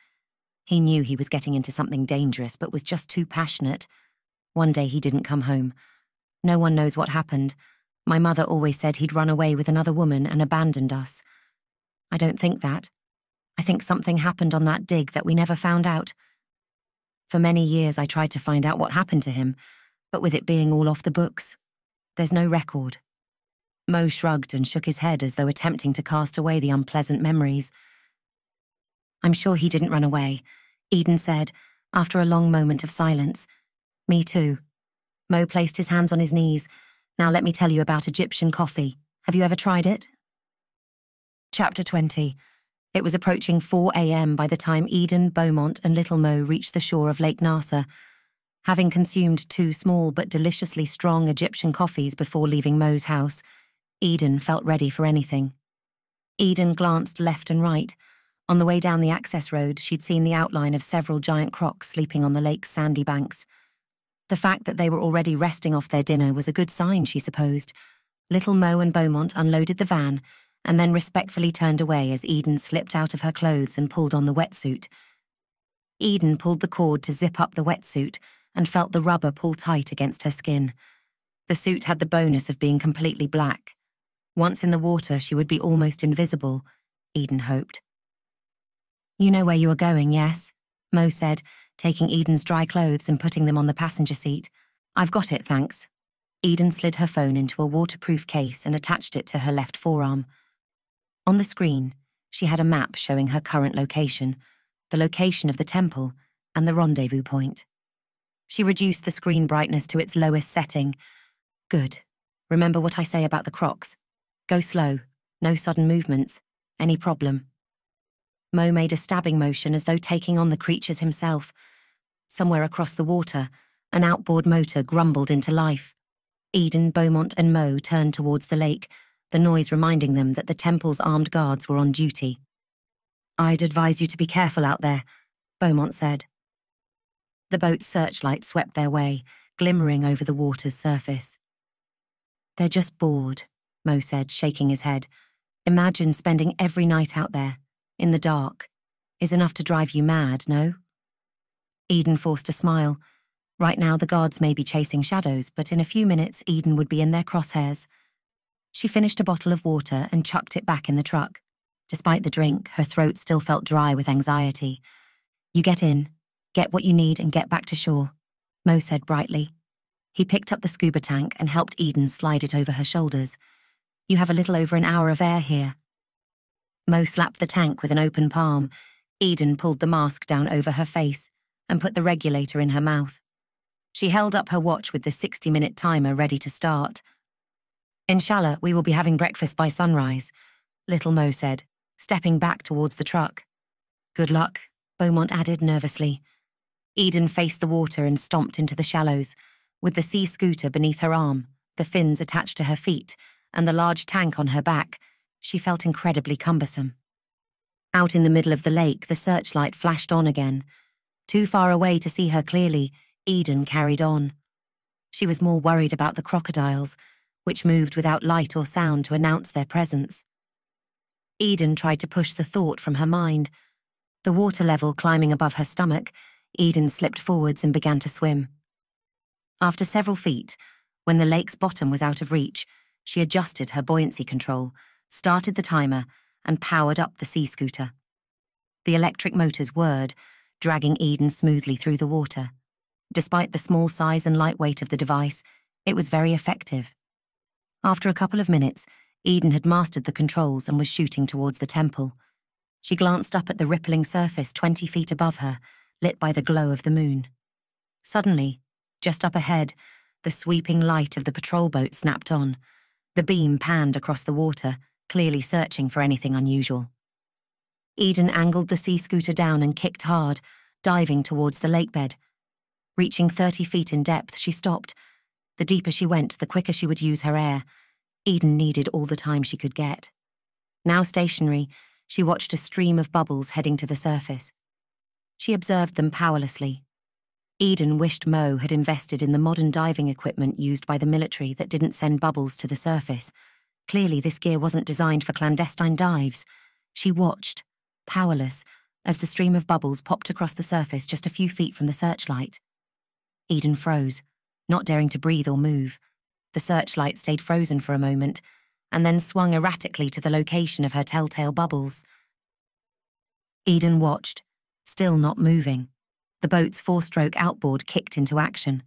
He knew he was getting into something dangerous, but was just too passionate. One day he didn't come home. No one knows what happened. My mother always said he'd run away with another woman and abandoned us. I don't think that. I think something happened on that dig that we never found out. For many years I tried to find out what happened to him, but with it being all off the books, there's no record. Mo shrugged and shook his head as though attempting to cast away the unpleasant memories. I'm sure he didn't run away, Eden said, after a long moment of silence. Me too. Mo placed his hands on his knees. Now let me tell you about Egyptian coffee. Have you ever tried it? Chapter 20 It was approaching 4 a.m. by the time Eden, Beaumont, and Little Mo reached the shore of Lake Nasser. Having consumed two small but deliciously strong Egyptian coffees before leaving Mo's house, Eden felt ready for anything. Eden glanced left and right. On the way down the access road, she'd seen the outline of several giant crocs sleeping on the lake's sandy banks. The fact that they were already resting off their dinner was a good sign, she supposed. Little Mo and Beaumont unloaded the van and then respectfully turned away as Eden slipped out of her clothes and pulled on the wetsuit. Eden pulled the cord to zip up the wetsuit and felt the rubber pull tight against her skin. The suit had the bonus of being completely black. Once in the water, she would be almost invisible, Eden hoped. You know where you are going, yes? Mo said, taking Eden's dry clothes and putting them on the passenger seat. I've got it, thanks. Eden slid her phone into a waterproof case and attached it to her left forearm. On the screen, she had a map showing her current location, the location of the temple, and the rendezvous point. She reduced the screen brightness to its lowest setting. Good. Remember what I say about the crocs. Go slow, no sudden movements, any problem. Mo made a stabbing motion as though taking on the creatures himself. Somewhere across the water, an outboard motor grumbled into life. Eden, Beaumont, and Mo turned towards the lake, the noise reminding them that the temple's armed guards were on duty. I'd advise you to be careful out there, Beaumont said. The boat's searchlight swept their way, glimmering over the water's surface. They're just bored, Mo said, shaking his head. Imagine spending every night out there, in the dark, is enough to drive you mad, no? Eden forced a smile. Right now, the guards may be chasing shadows, but in a few minutes, Eden would be in their crosshairs. She finished a bottle of water and chucked it back in the truck. Despite the drink, her throat still felt dry with anxiety. You get in, get what you need, and get back to shore, Mo said brightly. He picked up the scuba tank and helped Eden slide it over her shoulders. You have a little over an hour of air here. Mo slapped the tank with an open palm. Eden pulled the mask down over her face and put the regulator in her mouth. She held up her watch with the 60 minute timer ready to start. Inshallah, we will be having breakfast by sunrise, little Mo said, stepping back towards the truck. Good luck, Beaumont added nervously. Eden faced the water and stomped into the shallows, with the sea scooter beneath her arm, the fins attached to her feet, and the large tank on her back. She felt incredibly cumbersome. Out in the middle of the lake, the searchlight flashed on again. Too far away to see her clearly, Eden carried on. She was more worried about the crocodiles which moved without light or sound to announce their presence. Eden tried to push the thought from her mind. The water level climbing above her stomach, Eden slipped forwards and began to swim. After several feet, when the lake's bottom was out of reach, she adjusted her buoyancy control, started the timer, and powered up the sea scooter. The electric motors whirred, dragging Eden smoothly through the water. Despite the small size and lightweight of the device, it was very effective. After a couple of minutes, Eden had mastered the controls and was shooting towards the temple. She glanced up at the rippling surface 20 feet above her, lit by the glow of the moon. Suddenly, just up ahead, the sweeping light of the patrol boat snapped on. The beam panned across the water, clearly searching for anything unusual. Eden angled the sea scooter down and kicked hard, diving towards the lake bed. Reaching 30 feet in depth, she stopped, the deeper she went, the quicker she would use her air. Eden needed all the time she could get. Now stationary, she watched a stream of bubbles heading to the surface. She observed them powerlessly. Eden wished Mo had invested in the modern diving equipment used by the military that didn't send bubbles to the surface. Clearly, this gear wasn't designed for clandestine dives. She watched, powerless, as the stream of bubbles popped across the surface just a few feet from the searchlight. Eden froze not daring to breathe or move. The searchlight stayed frozen for a moment, and then swung erratically to the location of her telltale bubbles. Eden watched, still not moving. The boat's four stroke outboard kicked into action.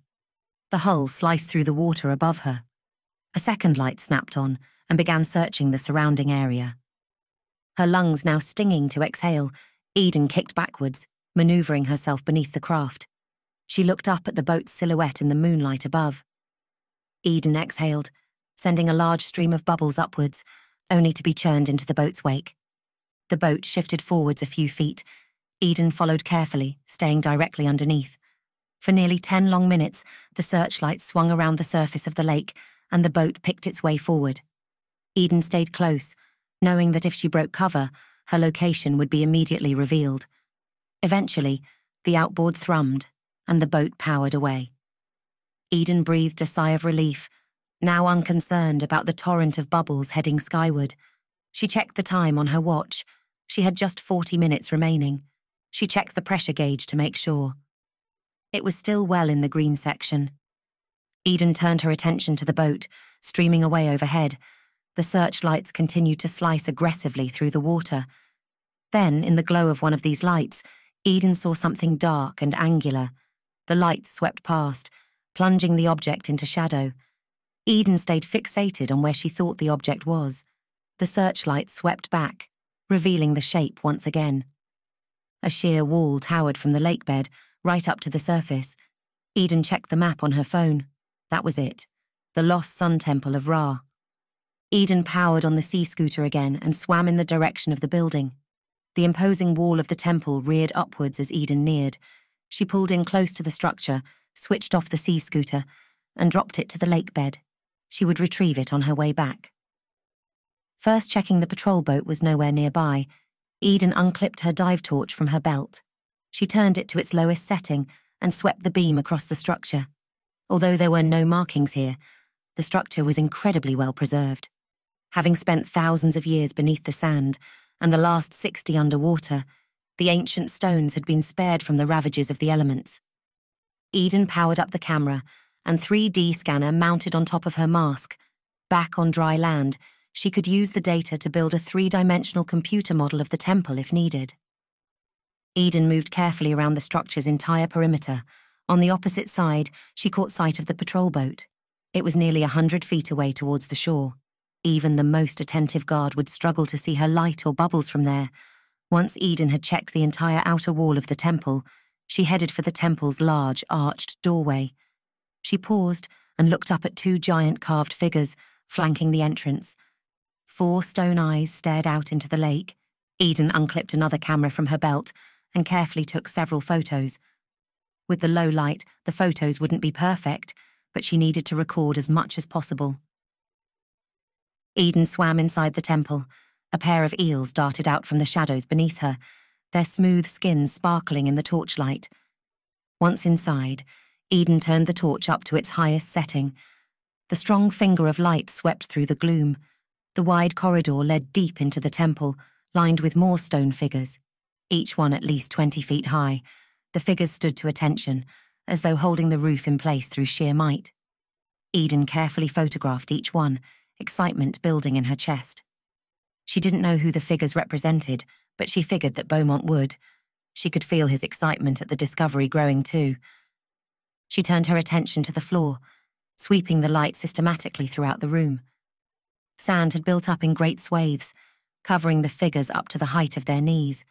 The hull sliced through the water above her. A second light snapped on and began searching the surrounding area. Her lungs now stinging to exhale, Eden kicked backwards, maneuvering herself beneath the craft. She looked up at the boat's silhouette in the moonlight above. Eden exhaled, sending a large stream of bubbles upwards, only to be churned into the boat's wake. The boat shifted forwards a few feet. Eden followed carefully, staying directly underneath. For nearly ten long minutes, the searchlight swung around the surface of the lake, and the boat picked its way forward. Eden stayed close, knowing that if she broke cover, her location would be immediately revealed. Eventually, the outboard thrummed and the boat powered away. Eden breathed a sigh of relief, now unconcerned about the torrent of bubbles heading skyward. She checked the time on her watch. She had just 40 minutes remaining. She checked the pressure gauge to make sure. It was still well in the green section. Eden turned her attention to the boat, streaming away overhead. The searchlights continued to slice aggressively through the water. Then, in the glow of one of these lights, Eden saw something dark and angular. The lights swept past, plunging the object into shadow. Eden stayed fixated on where she thought the object was. The searchlight swept back, revealing the shape once again. A sheer wall towered from the lake bed, right up to the surface. Eden checked the map on her phone. That was it. The lost sun temple of Ra. Eden powered on the sea scooter again and swam in the direction of the building. The imposing wall of the temple reared upwards as Eden neared. She pulled in close to the structure, switched off the sea scooter, and dropped it to the lake bed. She would retrieve it on her way back. First checking the patrol boat was nowhere nearby, Eden unclipped her dive torch from her belt. She turned it to its lowest setting and swept the beam across the structure. Although there were no markings here, the structure was incredibly well preserved. Having spent thousands of years beneath the sand and the last 60 underwater, the ancient stones had been spared from the ravages of the elements. Eden powered up the camera and 3D scanner mounted on top of her mask. Back on dry land, she could use the data to build a three-dimensional computer model of the temple if needed. Eden moved carefully around the structure's entire perimeter. On the opposite side, she caught sight of the patrol boat. It was nearly a hundred feet away towards the shore. Even the most attentive guard would struggle to see her light or bubbles from there. Once Eden had checked the entire outer wall of the temple, she headed for the temple's large, arched doorway. She paused and looked up at two giant carved figures flanking the entrance. Four stone eyes stared out into the lake. Eden unclipped another camera from her belt and carefully took several photos. With the low light, the photos wouldn't be perfect, but she needed to record as much as possible. Eden swam inside the temple. A pair of eels darted out from the shadows beneath her, their smooth skins sparkling in the torchlight. Once inside, Eden turned the torch up to its highest setting. The strong finger of light swept through the gloom. The wide corridor led deep into the temple, lined with more stone figures, each one at least 20 feet high. The figures stood to attention, as though holding the roof in place through sheer might. Eden carefully photographed each one, excitement building in her chest. She didn't know who the figures represented, but she figured that Beaumont would. She could feel his excitement at the discovery growing too. She turned her attention to the floor, sweeping the light systematically throughout the room. Sand had built up in great swathes, covering the figures up to the height of their knees.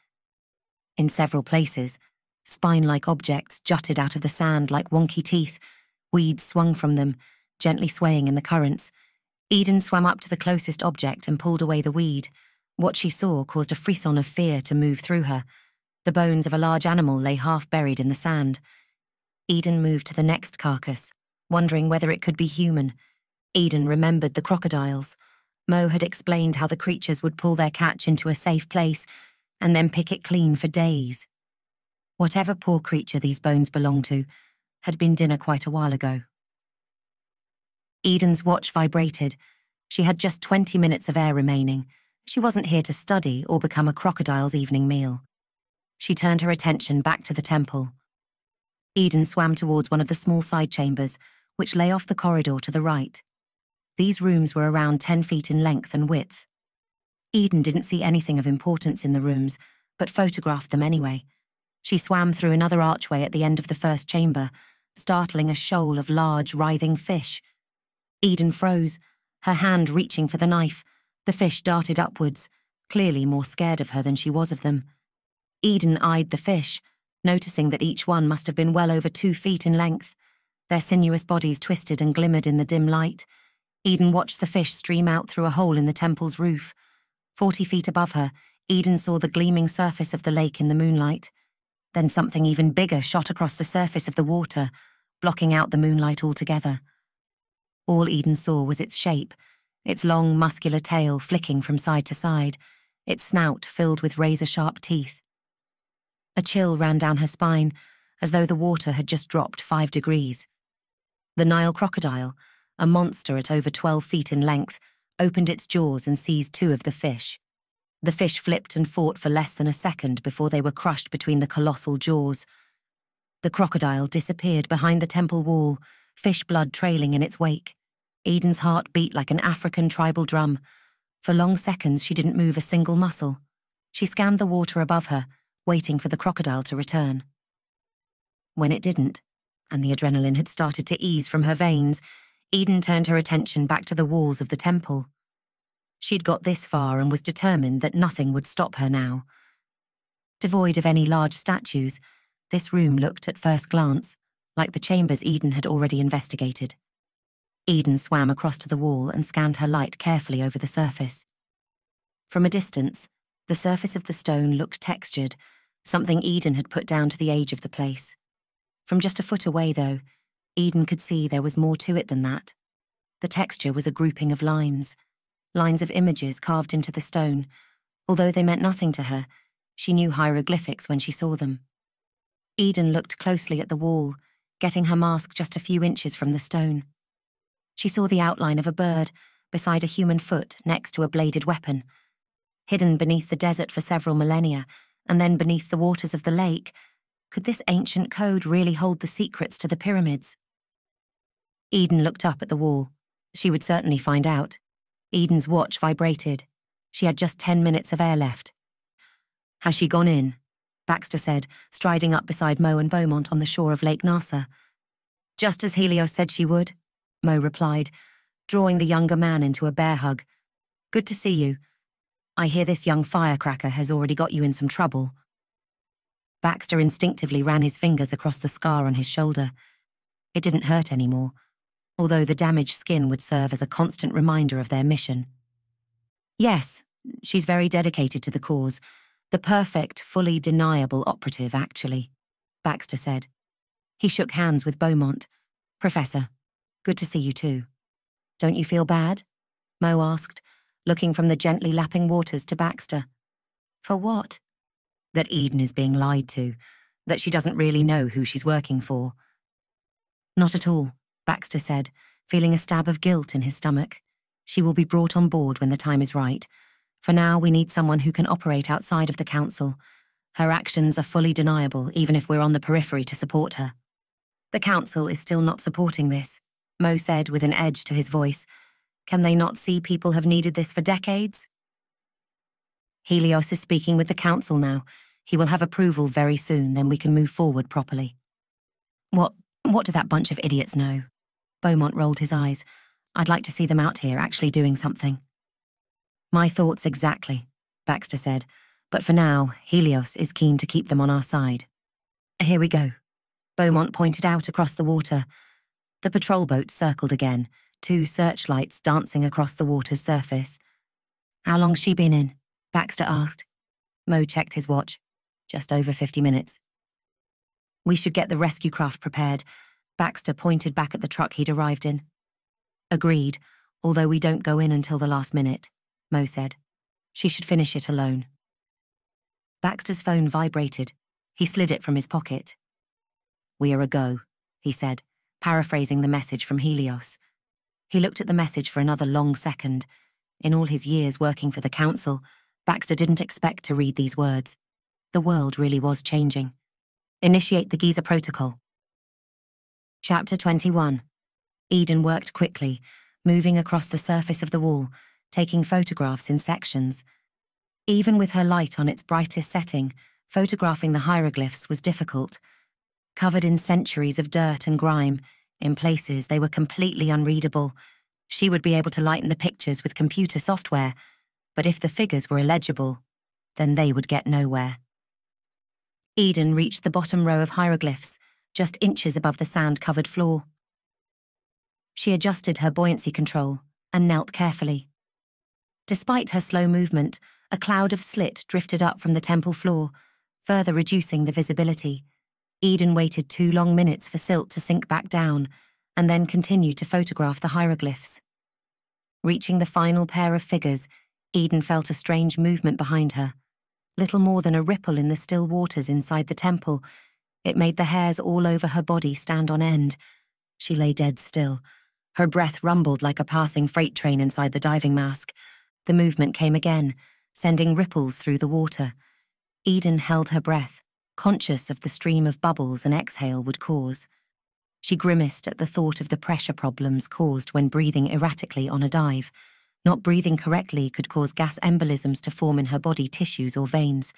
In several places, spine-like objects jutted out of the sand like wonky teeth. Weeds swung from them, gently swaying in the currents. Eden swam up to the closest object and pulled away the weed. What she saw caused a frisson of fear to move through her. The bones of a large animal lay half buried in the sand. Eden moved to the next carcass, wondering whether it could be human. Eden remembered the crocodiles. Mo had explained how the creatures would pull their catch into a safe place and then pick it clean for days. Whatever poor creature these bones belonged to had been dinner quite a while ago. Eden's watch vibrated. She had just 20 minutes of air remaining. She wasn't here to study or become a crocodile's evening meal. She turned her attention back to the temple. Eden swam towards one of the small side chambers, which lay off the corridor to the right. These rooms were around 10 feet in length and width. Eden didn't see anything of importance in the rooms, but photographed them anyway. She swam through another archway at the end of the first chamber, startling a shoal of large, writhing fish. Eden froze, her hand reaching for the knife. The fish darted upwards, clearly more scared of her than she was of them. Eden eyed the fish, noticing that each one must have been well over two feet in length. Their sinuous bodies twisted and glimmered in the dim light. Eden watched the fish stream out through a hole in the temple's roof. Forty feet above her, Eden saw the gleaming surface of the lake in the moonlight. Then something even bigger shot across the surface of the water, blocking out the moonlight altogether. All Eden saw was its shape, its long, muscular tail flicking from side to side, its snout filled with razor sharp teeth. A chill ran down her spine, as though the water had just dropped five degrees. The Nile crocodile, a monster at over 12 feet in length, opened its jaws and seized two of the fish. The fish flipped and fought for less than a second before they were crushed between the colossal jaws. The crocodile disappeared behind the temple wall, fish blood trailing in its wake. Eden's heart beat like an African tribal drum. For long seconds, she didn't move a single muscle. She scanned the water above her, waiting for the crocodile to return. When it didn't, and the adrenaline had started to ease from her veins, Eden turned her attention back to the walls of the temple. She'd got this far and was determined that nothing would stop her now. Devoid of any large statues, this room looked at first glance like the chambers Eden had already investigated. Eden swam across to the wall and scanned her light carefully over the surface. From a distance, the surface of the stone looked textured, something Eden had put down to the age of the place. From just a foot away, though, Eden could see there was more to it than that. The texture was a grouping of lines, lines of images carved into the stone. Although they meant nothing to her, she knew hieroglyphics when she saw them. Eden looked closely at the wall, getting her mask just a few inches from the stone. She saw the outline of a bird beside a human foot next to a bladed weapon. Hidden beneath the desert for several millennia, and then beneath the waters of the lake, could this ancient code really hold the secrets to the pyramids? Eden looked up at the wall. She would certainly find out. Eden's watch vibrated. She had just ten minutes of air left. Has she gone in? Baxter said, striding up beside Mo and Beaumont on the shore of Lake Nasser. Just as Helios said she would, Mo replied, drawing the younger man into a bear hug. Good to see you. I hear this young firecracker has already got you in some trouble. Baxter instinctively ran his fingers across the scar on his shoulder. It didn't hurt anymore although the damaged skin would serve as a constant reminder of their mission. Yes, she's very dedicated to the cause. The perfect, fully deniable operative, actually, Baxter said. He shook hands with Beaumont. Professor, good to see you too. Don't you feel bad? Mo asked, looking from the gently lapping waters to Baxter. For what? That Eden is being lied to, that she doesn't really know who she's working for. Not at all, Baxter said, feeling a stab of guilt in his stomach. She will be brought on board when the time is right. For now, we need someone who can operate outside of the Council. Her actions are fully deniable, even if we're on the periphery to support her. The Council is still not supporting this, Mo said with an edge to his voice. Can they not see people have needed this for decades? Helios is speaking with the Council now. He will have approval very soon, then we can move forward properly. What, what do that bunch of idiots know? Beaumont rolled his eyes. I'd like to see them out here actually doing something. My thoughts exactly, Baxter said, but for now, Helios is keen to keep them on our side. Here we go. Beaumont pointed out across the water. The patrol boat circled again, two searchlights dancing across the water's surface. How long's she been in? Baxter asked. Mo checked his watch. Just over 50 minutes. We should get the rescue craft prepared Baxter pointed back at the truck he'd arrived in. Agreed, although we don't go in until the last minute, Mo said. She should finish it alone. Baxter's phone vibrated. He slid it from his pocket. We are a go, he said, paraphrasing the message from Helios. He looked at the message for another long second. In all his years working for the council, Baxter didn't expect to read these words. The world really was changing. Initiate the Giza Protocol, Chapter 21 Eden worked quickly, moving across the surface of the wall, taking photographs in sections. Even with her light on its brightest setting, photographing the hieroglyphs was difficult. Covered in centuries of dirt and grime, in places they were completely unreadable. She would be able to lighten the pictures with computer software, but if the figures were illegible, then they would get nowhere. Eden reached the bottom row of hieroglyphs, just inches above the sand covered floor. She adjusted her buoyancy control and knelt carefully. Despite her slow movement, a cloud of slit drifted up from the temple floor, further reducing the visibility. Eden waited two long minutes for silt to sink back down, and then continued to photograph the hieroglyphs. Reaching the final pair of figures, Eden felt a strange movement behind her. Little more than a ripple in the still waters inside the temple it made the hairs all over her body stand on end. She lay dead still, Her breath rumbled like a passing freight train inside the diving mask. The movement came again, sending ripples through the water. Eden held her breath, conscious of the stream of bubbles an exhale would cause. She grimaced at the thought of the pressure problems caused when breathing erratically on a dive. Not breathing correctly could cause gas embolisms to form in her body tissues or veins.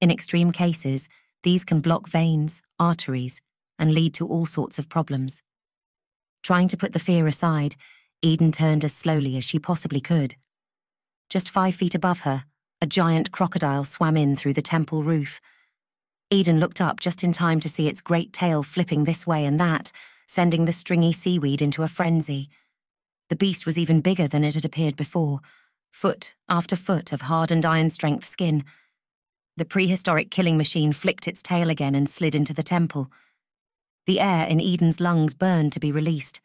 In extreme cases, these can block veins, arteries, and lead to all sorts of problems. Trying to put the fear aside, Eden turned as slowly as she possibly could. Just five feet above her, a giant crocodile swam in through the temple roof. Eden looked up just in time to see its great tail flipping this way and that, sending the stringy seaweed into a frenzy. The beast was even bigger than it had appeared before, foot after foot of hardened iron strength skin. The prehistoric killing machine flicked its tail again and slid into the temple. The air in Eden's lungs burned to be released.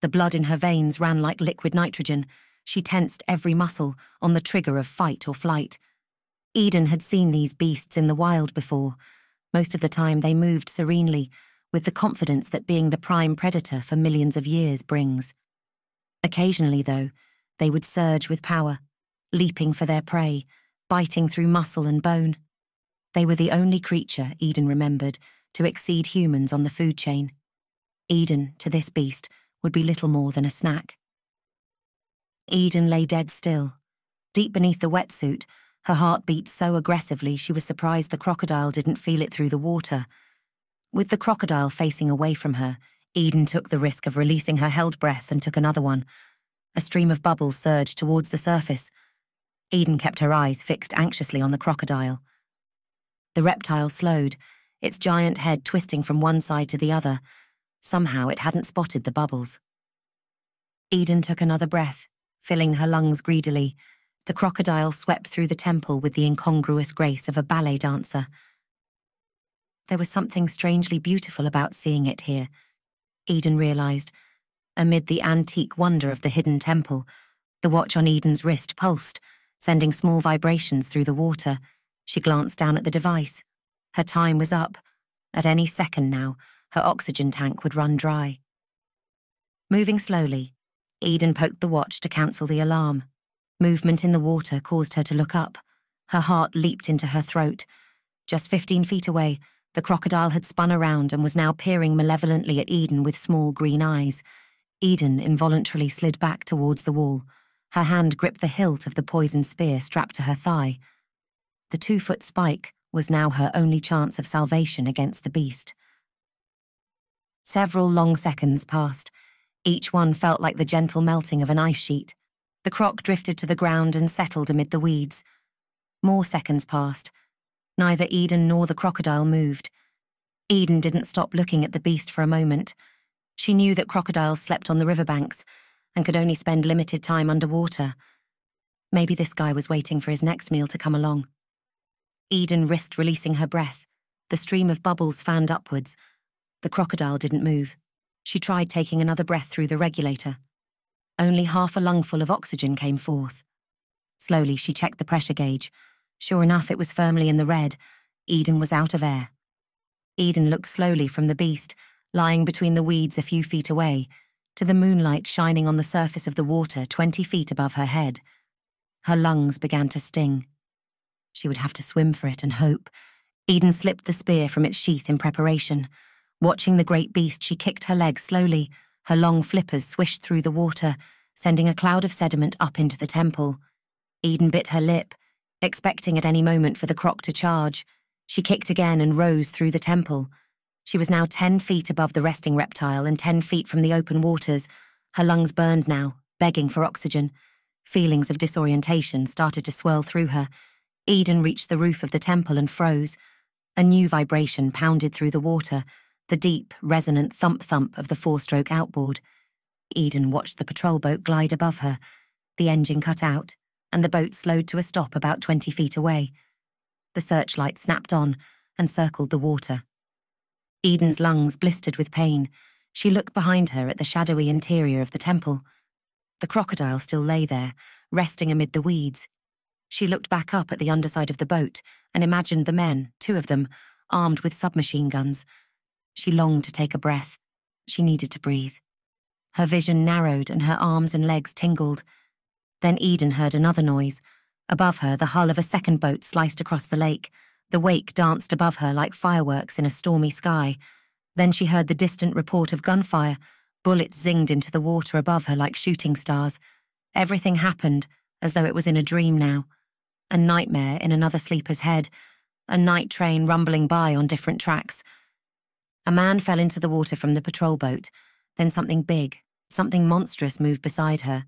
The blood in her veins ran like liquid nitrogen. She tensed every muscle on the trigger of fight or flight. Eden had seen these beasts in the wild before. Most of the time they moved serenely, with the confidence that being the prime predator for millions of years brings. Occasionally, though, they would surge with power, leaping for their prey, biting through muscle and bone. They were the only creature, Eden remembered, to exceed humans on the food chain. Eden, to this beast, would be little more than a snack. Eden lay dead still. Deep beneath the wetsuit, her heart beat so aggressively she was surprised the crocodile didn't feel it through the water. With the crocodile facing away from her, Eden took the risk of releasing her held breath and took another one. A stream of bubbles surged towards the surface. Eden kept her eyes fixed anxiously on the crocodile. The reptile slowed, its giant head twisting from one side to the other. Somehow it hadn't spotted the bubbles. Eden took another breath, filling her lungs greedily. The crocodile swept through the temple with the incongruous grace of a ballet dancer. There was something strangely beautiful about seeing it here, Eden realized. Amid the antique wonder of the hidden temple, the watch on Eden's wrist pulsed, sending small vibrations through the water. She glanced down at the device. Her time was up. At any second now, her oxygen tank would run dry. Moving slowly, Eden poked the watch to cancel the alarm. Movement in the water caused her to look up. Her heart leaped into her throat. Just 15 feet away, the crocodile had spun around and was now peering malevolently at Eden with small green eyes. Eden involuntarily slid back towards the wall. Her hand gripped the hilt of the poisoned spear strapped to her thigh. The two foot spike was now her only chance of salvation against the beast. Several long seconds passed. Each one felt like the gentle melting of an ice sheet. The croc drifted to the ground and settled amid the weeds. More seconds passed. Neither Eden nor the crocodile moved. Eden didn't stop looking at the beast for a moment. She knew that crocodiles slept on the riverbanks and could only spend limited time underwater. Maybe this guy was waiting for his next meal to come along. Eden risked releasing her breath. The stream of bubbles fanned upwards. The crocodile didn't move. She tried taking another breath through the regulator. Only half a lungful of oxygen came forth. Slowly, she checked the pressure gauge. Sure enough, it was firmly in the red. Eden was out of air. Eden looked slowly from the beast, lying between the weeds a few feet away, to the moonlight shining on the surface of the water 20 feet above her head. Her lungs began to sting. She would have to swim for it and hope. Eden slipped the spear from its sheath in preparation. Watching the great beast, she kicked her leg slowly. Her long flippers swished through the water, sending a cloud of sediment up into the temple. Eden bit her lip, expecting at any moment for the croc to charge. She kicked again and rose through the temple. She was now ten feet above the resting reptile and ten feet from the open waters. Her lungs burned now, begging for oxygen. Feelings of disorientation started to swirl through her. Eden reached the roof of the temple and froze. A new vibration pounded through the water, the deep, resonant thump thump of the four stroke outboard. Eden watched the patrol boat glide above her. The engine cut out, and the boat slowed to a stop about 20 feet away. The searchlight snapped on and circled the water. Eden's lungs blistered with pain. She looked behind her at the shadowy interior of the temple. The crocodile still lay there, resting amid the weeds, she looked back up at the underside of the boat and imagined the men, two of them, armed with submachine guns. She longed to take a breath. She needed to breathe. Her vision narrowed and her arms and legs tingled. Then Eden heard another noise. Above her, the hull of a second boat sliced across the lake. The wake danced above her like fireworks in a stormy sky. Then she heard the distant report of gunfire. Bullets zinged into the water above her like shooting stars. Everything happened as though it was in a dream now. A nightmare in another sleeper's head. A night train rumbling by on different tracks. A man fell into the water from the patrol boat. Then something big, something monstrous moved beside her.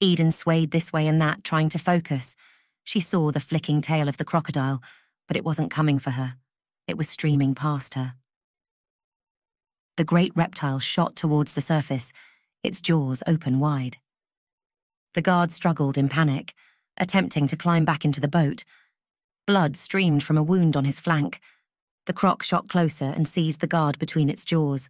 Eden swayed this way and that, trying to focus. She saw the flicking tail of the crocodile, but it wasn't coming for her. It was streaming past her. The great reptile shot towards the surface, its jaws open wide. The guard struggled in panic, attempting to climb back into the boat. Blood streamed from a wound on his flank. The croc shot closer and seized the guard between its jaws.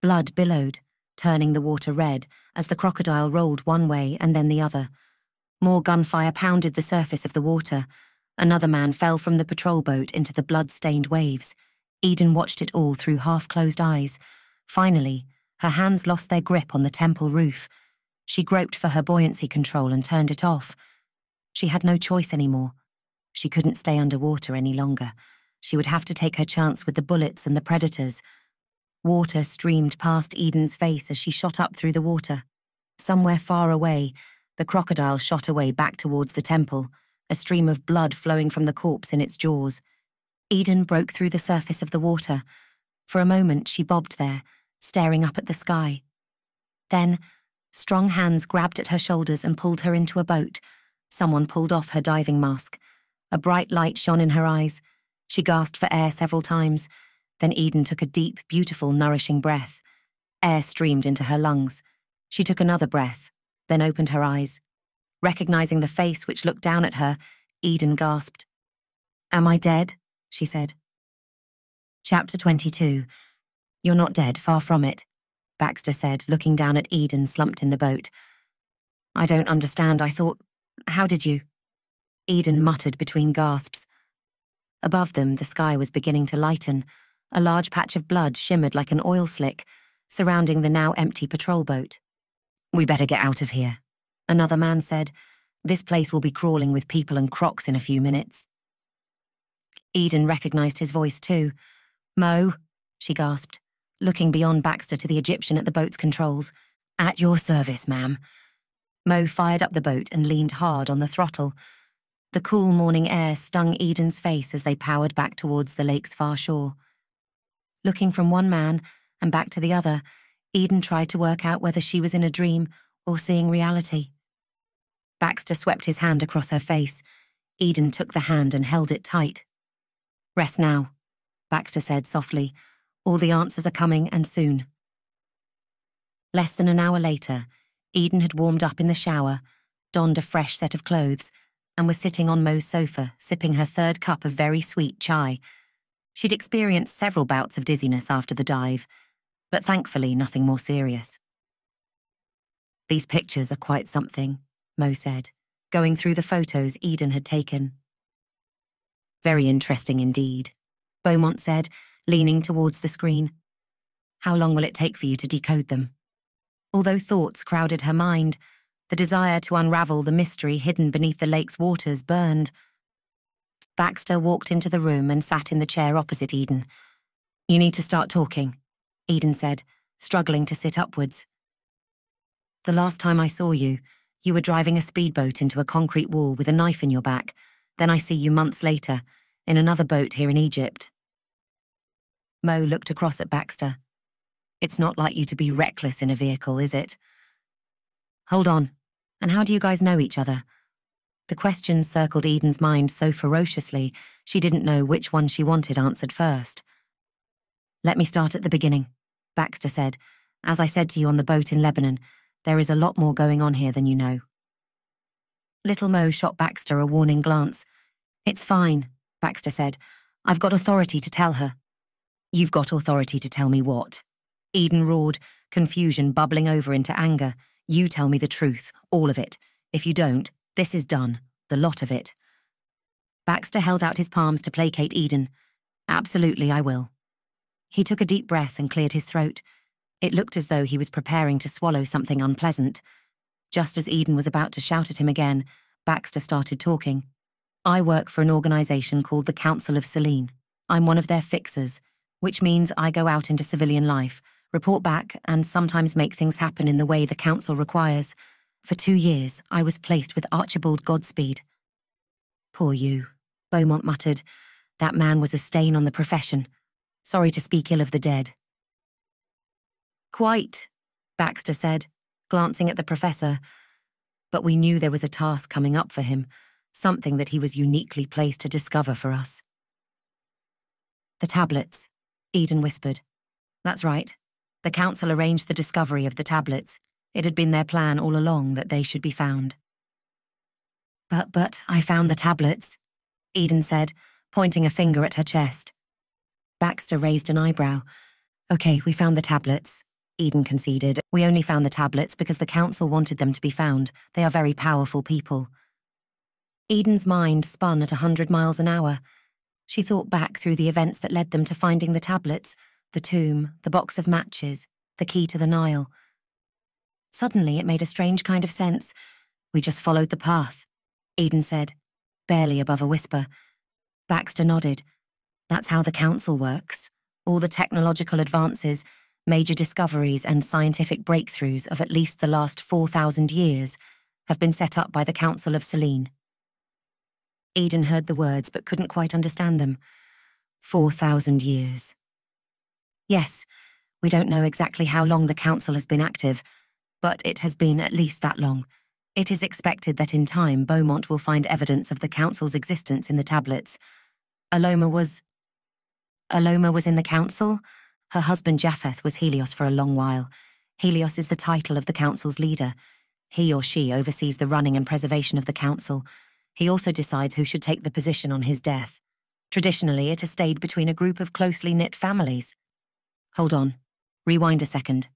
Blood billowed, turning the water red as the crocodile rolled one way and then the other. More gunfire pounded the surface of the water. Another man fell from the patrol boat into the blood-stained waves. Eden watched it all through half-closed eyes. Finally, her hands lost their grip on the temple roof. She groped for her buoyancy control and turned it off. She had no choice anymore. She couldn't stay underwater any longer. She would have to take her chance with the bullets and the predators. Water streamed past Eden's face as she shot up through the water. Somewhere far away, the crocodile shot away back towards the temple, a stream of blood flowing from the corpse in its jaws. Eden broke through the surface of the water. For a moment, she bobbed there, staring up at the sky. Then, strong hands grabbed at her shoulders and pulled her into a boat. Someone pulled off her diving mask. A bright light shone in her eyes. She gasped for air several times. Then Eden took a deep, beautiful, nourishing breath. Air streamed into her lungs. She took another breath, then opened her eyes. Recognizing the face which looked down at her, Eden gasped. Am I dead? she said. Chapter 22 You're not dead, far from it, Baxter said, looking down at Eden slumped in the boat. I don't understand, I thought. How did you? Eden muttered between gasps. Above them, the sky was beginning to lighten. A large patch of blood shimmered like an oil slick, surrounding the now empty patrol boat. We better get out of here, another man said. This place will be crawling with people and crocs in a few minutes. Eden recognized his voice too. Mo, she gasped, looking beyond Baxter to the Egyptian at the boat's controls. At your service, ma'am. Mo fired up the boat and leaned hard on the throttle. The cool morning air stung Eden's face as they powered back towards the lake's far shore. Looking from one man and back to the other, Eden tried to work out whether she was in a dream or seeing reality. Baxter swept his hand across her face. Eden took the hand and held it tight. Rest now, Baxter said softly. All the answers are coming and soon. Less than an hour later, Eden had warmed up in the shower, donned a fresh set of clothes, and was sitting on Mo's sofa, sipping her third cup of very sweet chai She'd experienced several bouts of dizziness after the dive, but thankfully nothing more serious. These pictures are quite something, Mo said, going through the photos Eden had taken. Very interesting indeed, Beaumont said, leaning towards the screen. How long will it take for you to decode them? Although thoughts crowded her mind, the desire to unravel the mystery hidden beneath the lake's waters burned. Baxter walked into the room and sat in the chair opposite Eden. You need to start talking, Eden said, struggling to sit upwards. The last time I saw you, you were driving a speedboat into a concrete wall with a knife in your back. Then I see you months later, in another boat here in Egypt. Mo looked across at Baxter. It's not like you to be reckless in a vehicle, is it? Hold on. And how do you guys know each other? The questions circled Eden's mind so ferociously, she didn't know which one she wanted answered first. Let me start at the beginning, Baxter said. As I said to you on the boat in Lebanon, there is a lot more going on here than you know. Little Mo shot Baxter a warning glance. It's fine, Baxter said. I've got authority to tell her. You've got authority to tell me what? Eden roared, confusion bubbling over into anger. You tell me the truth, all of it. If you don't, this is done, the lot of it. Baxter held out his palms to placate Eden. Absolutely, I will. He took a deep breath and cleared his throat. It looked as though he was preparing to swallow something unpleasant. Just as Eden was about to shout at him again, Baxter started talking. I work for an organisation called the Council of Selene. I'm one of their fixers, which means I go out into civilian life, report back, and sometimes make things happen in the way the Council requires. For two years, I was placed with Archibald Godspeed. Poor you, Beaumont muttered. That man was a stain on the profession. Sorry to speak ill of the dead. Quite, Baxter said, glancing at the professor. But we knew there was a task coming up for him, something that he was uniquely placed to discover for us. The tablets, Eden whispered. That's right. The council arranged the discovery of the tablets. It had been their plan all along that they should be found. But, but, I found the tablets, Eden said, pointing a finger at her chest. Baxter raised an eyebrow. Okay, we found the tablets. Eden conceded. We only found the tablets because the council wanted them to be found. They are very powerful people. Eden's mind spun at a hundred miles an hour. She thought back through the events that led them to finding the tablets, the tomb, the box of matches, the key to the Nile. Suddenly, it made a strange kind of sense. We just followed the path, Eden said, barely above a whisper. Baxter nodded. That's how the council works. All the technological advances, major discoveries, and scientific breakthroughs of at least the last 4,000 years have been set up by the Council of Selene. Eden heard the words but couldn't quite understand them. 4,000 years. Yes, we don't know exactly how long the Council has been active, but it has been at least that long. It is expected that in time Beaumont will find evidence of the Council's existence in the tablets. Aloma was. Aloma was in the Council? Her husband Japheth was Helios for a long while. Helios is the title of the Council's leader. He or she oversees the running and preservation of the Council. He also decides who should take the position on his death. Traditionally, it has stayed between a group of closely knit families. Hold on. Rewind a second.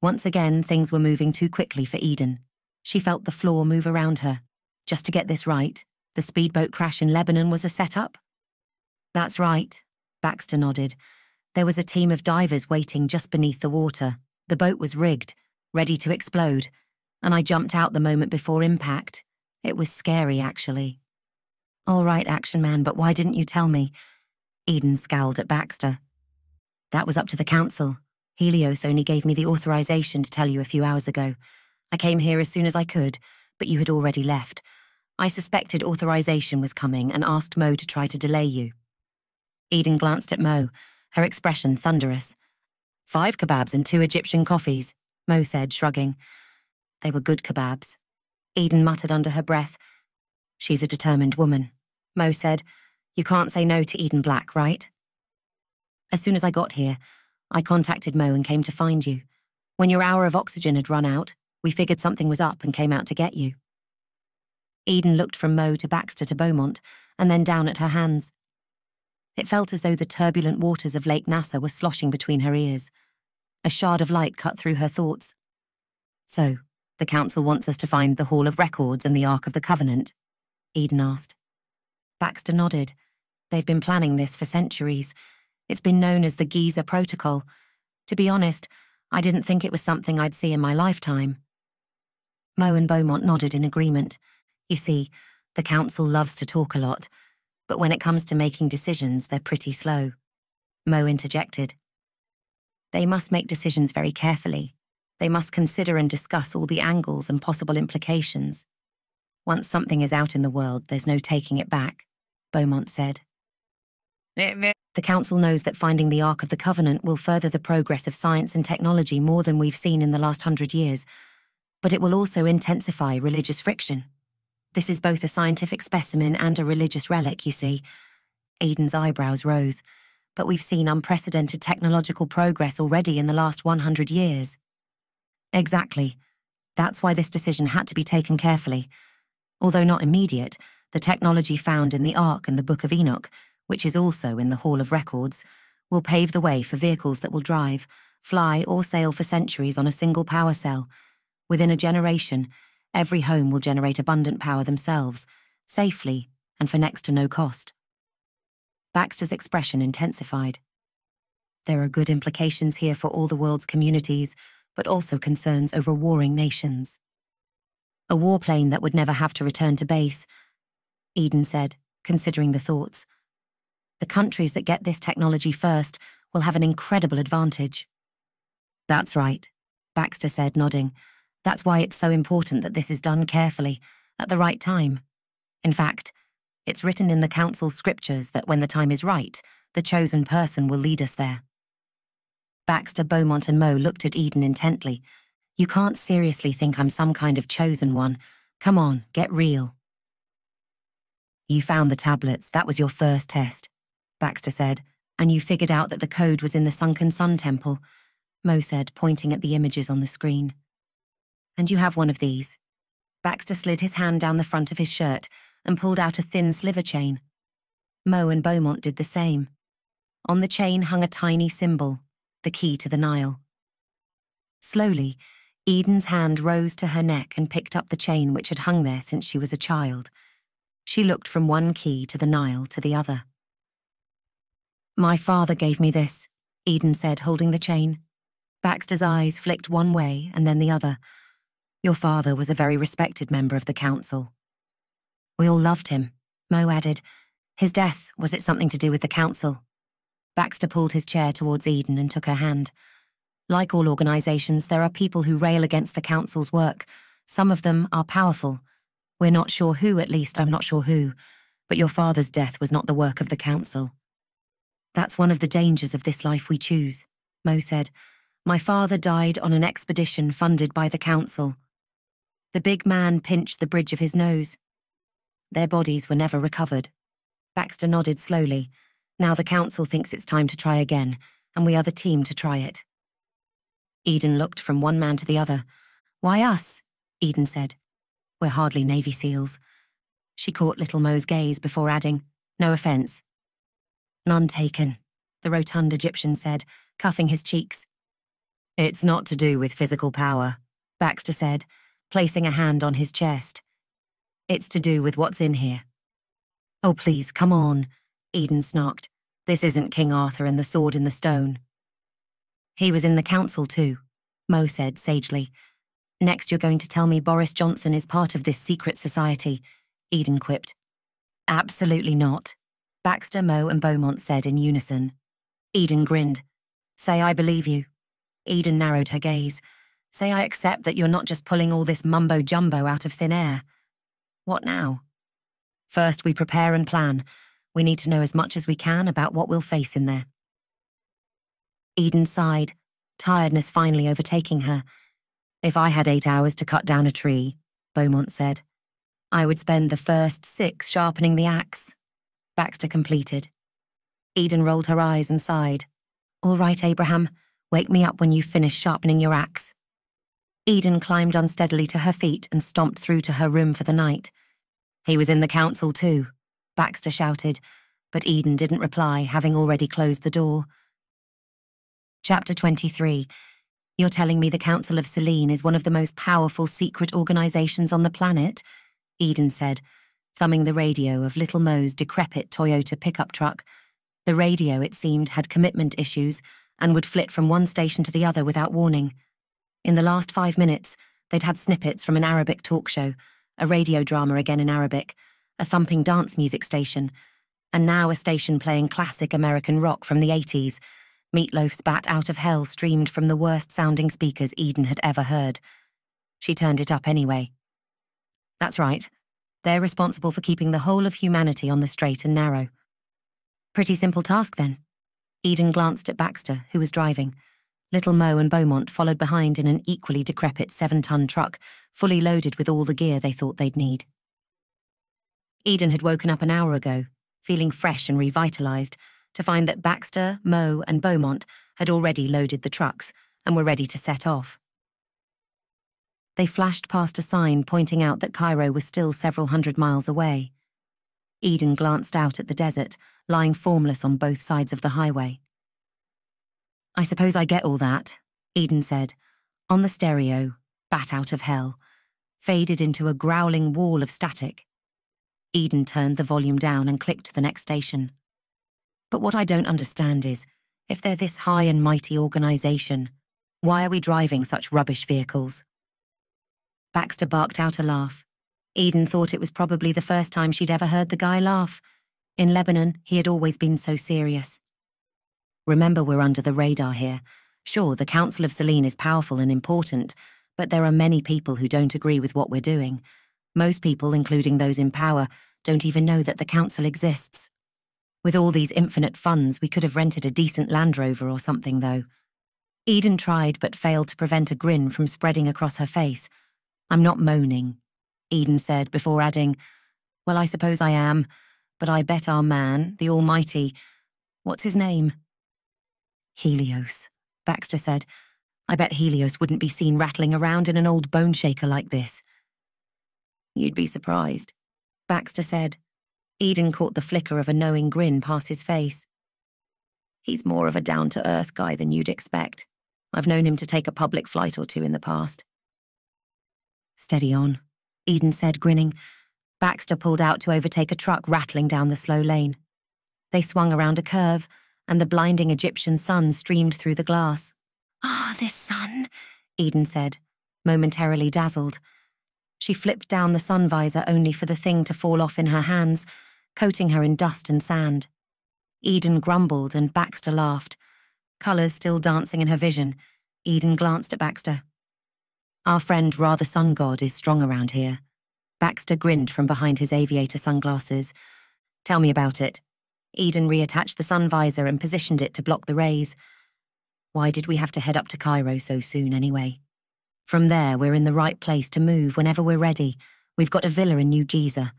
Once again, things were moving too quickly for Eden. She felt the floor move around her. Just to get this right, the speedboat crash in Lebanon was a setup? That's right, Baxter nodded. There was a team of divers waiting just beneath the water. The boat was rigged, ready to explode, and I jumped out the moment before impact. It was scary, actually. All right, Action Man, but why didn't you tell me? Eden scowled at Baxter. That was up to the council. Helios only gave me the authorization to tell you a few hours ago. I came here as soon as I could, but you had already left. I suspected authorization was coming and asked Mo to try to delay you. Eden glanced at Mo, her expression thunderous. Five kebabs and two Egyptian coffees, Mo said, shrugging. They were good kebabs. Eden muttered under her breath. She's a determined woman, Mo said. You can't say no to Eden Black, right? As soon as I got here, I contacted Mo and came to find you. When your hour of oxygen had run out, we figured something was up and came out to get you. Eden looked from Mo to Baxter to Beaumont, and then down at her hands. It felt as though the turbulent waters of Lake Nasser were sloshing between her ears. A shard of light cut through her thoughts. So, the Council wants us to find the Hall of Records and the Ark of the Covenant? Eden asked. Baxter nodded. They've been planning this for centuries, it's been known as the Giza Protocol. To be honest, I didn't think it was something I'd see in my lifetime. Mo and Beaumont nodded in agreement. You see, the council loves to talk a lot, but when it comes to making decisions, they're pretty slow. Mo interjected. They must make decisions very carefully. They must consider and discuss all the angles and possible implications. Once something is out in the world, there's no taking it back, Beaumont said. The Council knows that finding the Ark of the Covenant will further the progress of science and technology more than we've seen in the last hundred years, but it will also intensify religious friction. This is both a scientific specimen and a religious relic, you see. Eden's eyebrows rose, but we've seen unprecedented technological progress already in the last 100 years. Exactly. That's why this decision had to be taken carefully. Although not immediate, the technology found in the Ark and the Book of Enoch which is also in the Hall of Records, will pave the way for vehicles that will drive, fly, or sail for centuries on a single power cell. Within a generation, every home will generate abundant power themselves, safely, and for next to no cost. Baxter's expression intensified. There are good implications here for all the world's communities, but also concerns over warring nations. A warplane that would never have to return to base, Eden said, considering the thoughts. The countries that get this technology first will have an incredible advantage. That's right, Baxter said, nodding. That's why it's so important that this is done carefully, at the right time. In fact, it's written in the Council's scriptures that when the time is right, the chosen person will lead us there. Baxter, Beaumont, and Mo looked at Eden intently. You can't seriously think I'm some kind of chosen one. Come on, get real. You found the tablets, that was your first test, Baxter said, and you figured out that the code was in the Sunken Sun Temple, Mo said, pointing at the images on the screen. And you have one of these. Baxter slid his hand down the front of his shirt and pulled out a thin sliver chain. Mo and Beaumont did the same. On the chain hung a tiny symbol, the key to the Nile. Slowly, Eden's hand rose to her neck and picked up the chain which had hung there since she was a child. She looked from one key to the Nile to the other. My father gave me this, Eden said, holding the chain. Baxter's eyes flicked one way and then the other. Your father was a very respected member of the council. We all loved him, Mo added. His death, was it something to do with the council? Baxter pulled his chair towards Eden and took her hand. Like all organisations, there are people who rail against the council's work. Some of them are powerful. We're not sure who, at least I'm not sure who, but your father's death was not the work of the council. That's one of the dangers of this life we choose, Mo said. My father died on an expedition funded by the council. The big man pinched the bridge of his nose. Their bodies were never recovered. Baxter nodded slowly. Now the council thinks it's time to try again, and we are the team to try it. Eden looked from one man to the other. Why us? Eden said. We're hardly Navy SEALs. She caught little Mo's gaze before adding, No offence. None taken, the rotund Egyptian said, cuffing his cheeks. It's not to do with physical power, Baxter said, placing a hand on his chest. It's to do with what's in here. Oh, please, come on, Eden snarked. This isn't King Arthur and the sword in the stone. He was in the council too, Mo said sagely. Next, you're going to tell me Boris Johnson is part of this secret society, Eden quipped. Absolutely not, Baxter, Mo, and Beaumont said in unison. Eden grinned. Say I believe you. Eden narrowed her gaze. Say I accept that you're not just pulling all this mumbo jumbo out of thin air. What now? First, we prepare and plan. We need to know as much as we can about what we'll face in there. Eden sighed, tiredness finally overtaking her. If I had eight hours to cut down a tree, Beaumont said, I would spend the first six sharpening the axe. Baxter completed. Eden rolled her eyes and sighed. All right, Abraham, wake me up when you've finished sharpening your axe. Eden climbed unsteadily to her feet and stomped through to her room for the night. He was in the council too, Baxter shouted, but Eden didn't reply, having already closed the door. Chapter 23 You're telling me the Council of Selene is one of the most powerful secret organizations on the planet? Eden said, thumbing the radio of Little Mo's decrepit Toyota pickup truck. The radio, it seemed, had commitment issues and would flit from one station to the other without warning. In the last five minutes, they'd had snippets from an Arabic talk show, a radio drama again in Arabic, a thumping dance music station, and now a station playing classic American rock from the 80s. Meatloaf's Bat Out of Hell streamed from the worst sounding speakers Eden had ever heard. She turned it up anyway. That's right. They're responsible for keeping the whole of humanity on the straight and narrow. Pretty simple task, then. Eden glanced at Baxter, who was driving. Little Mo and Beaumont followed behind in an equally decrepit seven ton truck, fully loaded with all the gear they thought they'd need. Eden had woken up an hour ago, feeling fresh and revitalised, to find that Baxter, Mo, and Beaumont had already loaded the trucks and were ready to set off. They flashed past a sign pointing out that Cairo was still several hundred miles away. Eden glanced out at the desert, lying formless on both sides of the highway. I suppose I get all that, Eden said. On the stereo, Bat Out of Hell, faded into a growling wall of static. Eden turned the volume down and clicked to the next station. But what I don't understand is, If they're this high and mighty organization, why are we driving such rubbish vehicles? Baxter barked out a laugh. Eden thought it was probably the first time she'd ever heard the guy laugh. In Lebanon, he had always been so serious. Remember, we're under the radar here. Sure, the Council of Selene is powerful and important, but there are many people who don't agree with what we're doing. Most people, including those in power, don't even know that the Council exists. With all these infinite funds, we could have rented a decent Land Rover or something, though. Eden tried but failed to prevent a grin from spreading across her face. I'm not moaning, Eden said before adding, Well, I suppose I am, but I bet our man, the Almighty, what's his name? Helios, Baxter said. I bet Helios wouldn't be seen rattling around in an old bone shaker like this. You'd be surprised, Baxter said. Eden caught the flicker of a knowing grin pass his face. He's more of a down to earth guy than you'd expect. I've known him to take a public flight or two in the past. Steady on, Eden said, grinning. Baxter pulled out to overtake a truck rattling down the slow lane. They swung around a curve, and the blinding Egyptian sun streamed through the glass. Ah, oh, this sun, Eden said, momentarily dazzled. She flipped down the sun visor only for the thing to fall off in her hands, coating her in dust and sand. Eden grumbled and Baxter laughed. Colours still dancing in her vision, Eden glanced at Baxter. Our friend Ra the Sun God is strong around here. Baxter grinned from behind his aviator sunglasses. Tell me about it. Eden reattached the sun visor and positioned it to block the rays. Why did we have to head up to Cairo so soon, anyway? From there, we're in the right place to move whenever we're ready. We've got a villa in New Giza.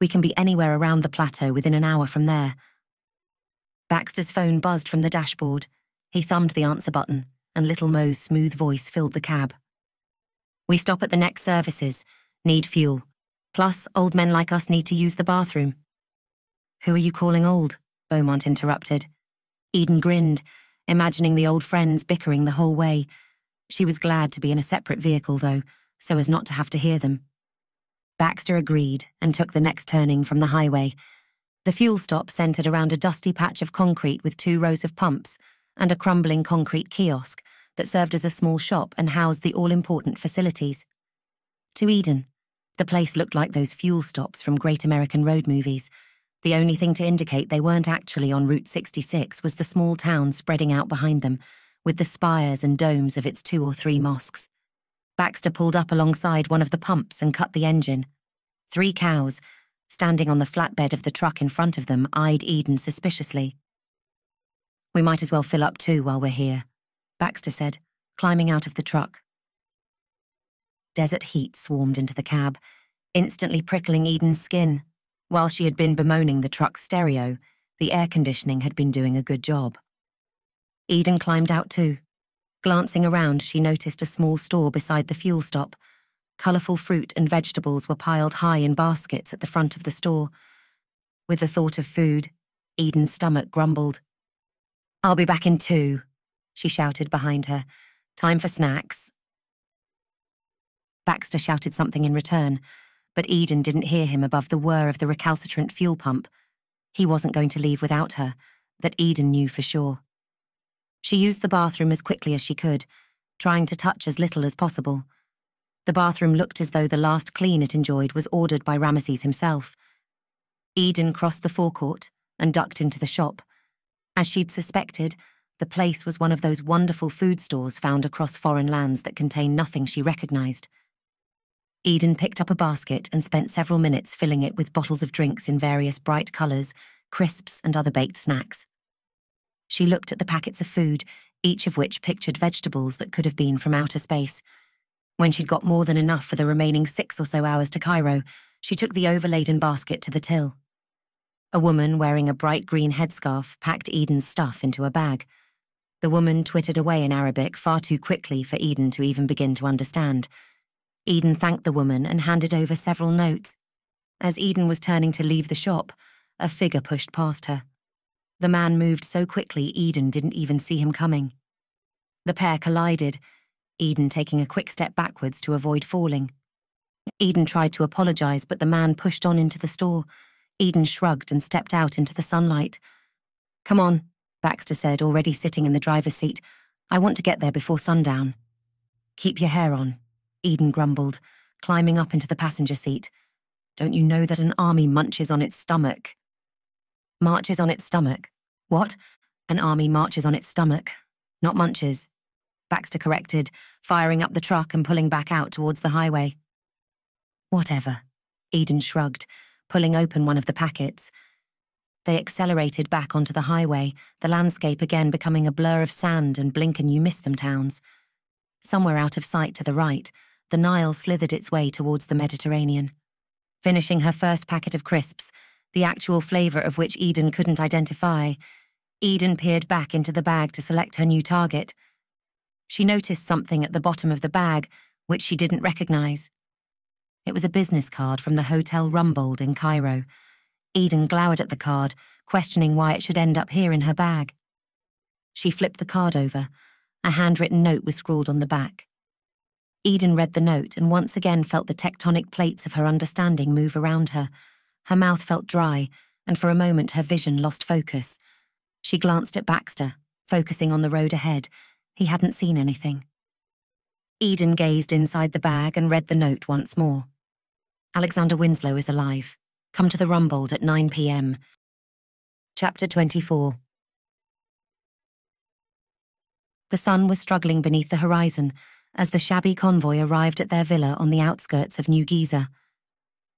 We can be anywhere around the plateau within an hour from there. Baxter's phone buzzed from the dashboard. He thumbed the answer button, and Little Mo's smooth voice filled the cab. We stop at the next services, need fuel. Plus, old men like us need to use the bathroom. Who are you calling old? Beaumont interrupted. Eden grinned, imagining the old friends bickering the whole way. She was glad to be in a separate vehicle, though, so as not to have to hear them. Baxter agreed and took the next turning from the highway. The fuel stop centered around a dusty patch of concrete with two rows of pumps and a crumbling concrete kiosk that served as a small shop and housed the all important facilities. To Eden, the place looked like those fuel stops from Great American Road movies. The only thing to indicate they weren't actually on Route 66 was the small town spreading out behind them, with the spires and domes of its two or three mosques. Baxter pulled up alongside one of the pumps and cut the engine. Three cows, standing on the flatbed of the truck in front of them, eyed Eden suspiciously. We might as well fill up too while we're here, Baxter said, climbing out of the truck. Desert heat swarmed into the cab, instantly prickling Eden's skin. While she had been bemoaning the truck's stereo, the air conditioning had been doing a good job. Eden climbed out too. Glancing around, she noticed a small store beside the fuel stop. Colourful fruit and vegetables were piled high in baskets at the front of the store. With the thought of food, Eden's stomach grumbled. I'll be back in two, she shouted behind her. Time for snacks. Baxter shouted something in return, but Eden didn't hear him above the whir of the recalcitrant fuel pump. He wasn't going to leave without her, that Eden knew for sure. She used the bathroom as quickly as she could, trying to touch as little as possible. The bathroom looked as though the last clean it enjoyed was ordered by Ramesses himself. Eden crossed the forecourt and ducked into the shop. As she'd suspected, the place was one of those wonderful food stores found across foreign lands that contain nothing she recognized. Eden picked up a basket and spent several minutes filling it with bottles of drinks in various bright colours, crisps, and other baked snacks. She looked at the packets of food, each of which pictured vegetables that could have been from outer space. When she'd got more than enough for the remaining six or so hours to Cairo, she took the overladen basket to the till. A woman wearing a bright green headscarf packed Eden's stuff into a bag. The woman twittered away in Arabic far too quickly for Eden to even begin to understand. Eden thanked the woman and handed over several notes. As Eden was turning to leave the shop, a figure pushed past her. The man moved so quickly Eden didn't even see him coming. The pair collided, Eden taking a quick step backwards to avoid falling. Eden tried to apologize, but the man pushed on into the store. Eden shrugged and stepped out into the sunlight. Come on, Baxter said, already sitting in the driver's seat. I want to get there before sundown. Keep your hair on, Eden grumbled, climbing up into the passenger seat. Don't you know that an army munches on its stomach? Marches on its stomach. What? An army marches on its stomach, not munches. Baxter corrected, firing up the truck and pulling back out towards the highway. Whatever. Eden shrugged, pulling open one of the packets. They accelerated back onto the highway, the landscape again becoming a blur of sand and blink and you miss them towns. Somewhere out of sight to the right, the Nile slithered its way towards the Mediterranean. Finishing her first packet of crisps, the actual flavour of which Eden couldn't identify, Eden peered back into the bag to select her new target. She noticed something at the bottom of the bag, which she didn't recognise. It was a business card from the Hotel Rumbold in Cairo. Eden glowered at the card, questioning why it should end up here in her bag. She flipped the card over. A handwritten note was scrawled on the back. Eden read the note and once again felt the tectonic plates of her understanding move around her. Her mouth felt dry, and for a moment her vision lost focus. She glanced at Baxter, focusing on the road ahead. He hadn't seen anything. Eden gazed inside the bag and read the note once more. Alexander Winslow is alive. Come to the Rumbold at 9 p.m. Chapter 24 The sun was struggling beneath the horizon as the shabby convoy arrived at their villa on the outskirts of New Giza.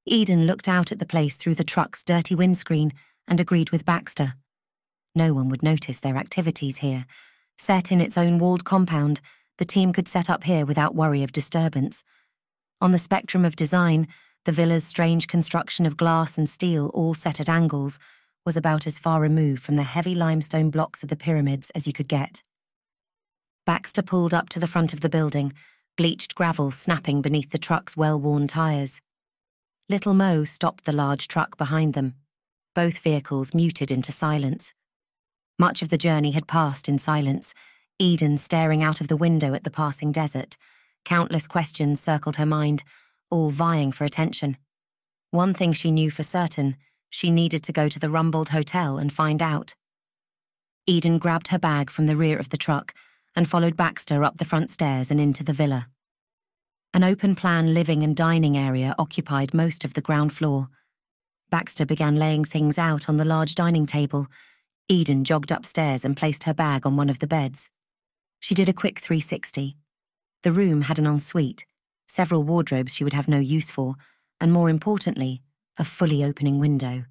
Eden looked out at the place through the truck's dirty windscreen and agreed with Baxter. No one would notice their activities here. Set in its own walled compound, the team could set up here without worry of disturbance. On the spectrum of design, the villa's strange construction of glass and steel, all set at angles, was about as far removed from the heavy limestone blocks of the pyramids as you could get. Baxter pulled up to the front of the building, bleached gravel snapping beneath the truck's well worn tyres. Little Mo stopped the large truck behind them. Both vehicles muted into silence. Much of the journey had passed in silence, Eden staring out of the window at the passing desert. Countless questions circled her mind, all vying for attention. One thing she knew for certain she needed to go to the Rumbold Hotel and find out. Eden grabbed her bag from the rear of the truck and followed Baxter up the front stairs and into the villa. An open plan living and dining area occupied most of the ground floor. Baxter began laying things out on the large dining table, Eden jogged upstairs and placed her bag on one of the beds. She did a quick 360. The room had an ensuite, several wardrobes she would have no use for, and more importantly, a fully opening window.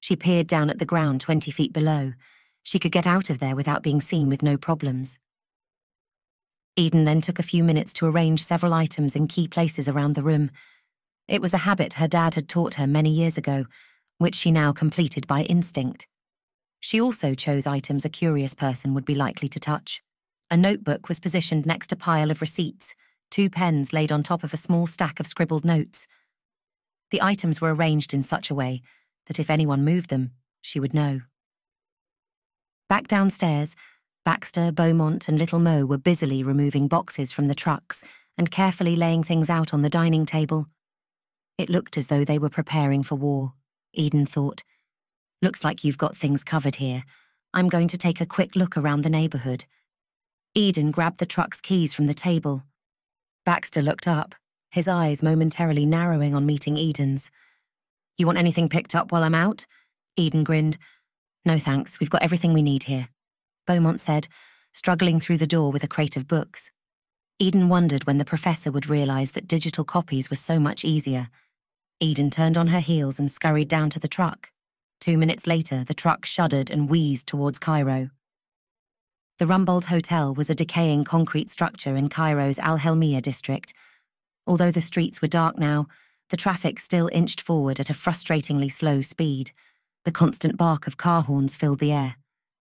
She peered down at the ground 20 feet below. She could get out of there without being seen with no problems. Eden then took a few minutes to arrange several items in key places around the room. It was a habit her dad had taught her many years ago, which she now completed by instinct. She also chose items a curious person would be likely to touch. A notebook was positioned next to a pile of receipts, two pens laid on top of a small stack of scribbled notes. The items were arranged in such a way that if anyone moved them, she would know. Back downstairs, Baxter, Beaumont, and Little Mo were busily removing boxes from the trucks and carefully laying things out on the dining table. It looked as though they were preparing for war, Eden thought, Looks like you've got things covered here. I'm going to take a quick look around the neighbourhood. Eden grabbed the truck's keys from the table. Baxter looked up, his eyes momentarily narrowing on meeting Eden's. You want anything picked up while I'm out? Eden grinned. No thanks, we've got everything we need here. Beaumont said, struggling through the door with a crate of books. Eden wondered when the professor would realise that digital copies were so much easier. Eden turned on her heels and scurried down to the truck. Two minutes later, the truck shuddered and wheezed towards Cairo. The Rumbold Hotel was a decaying concrete structure in Cairo's Al Helmiya district. Although the streets were dark now, the traffic still inched forward at a frustratingly slow speed. The constant bark of car horns filled the air.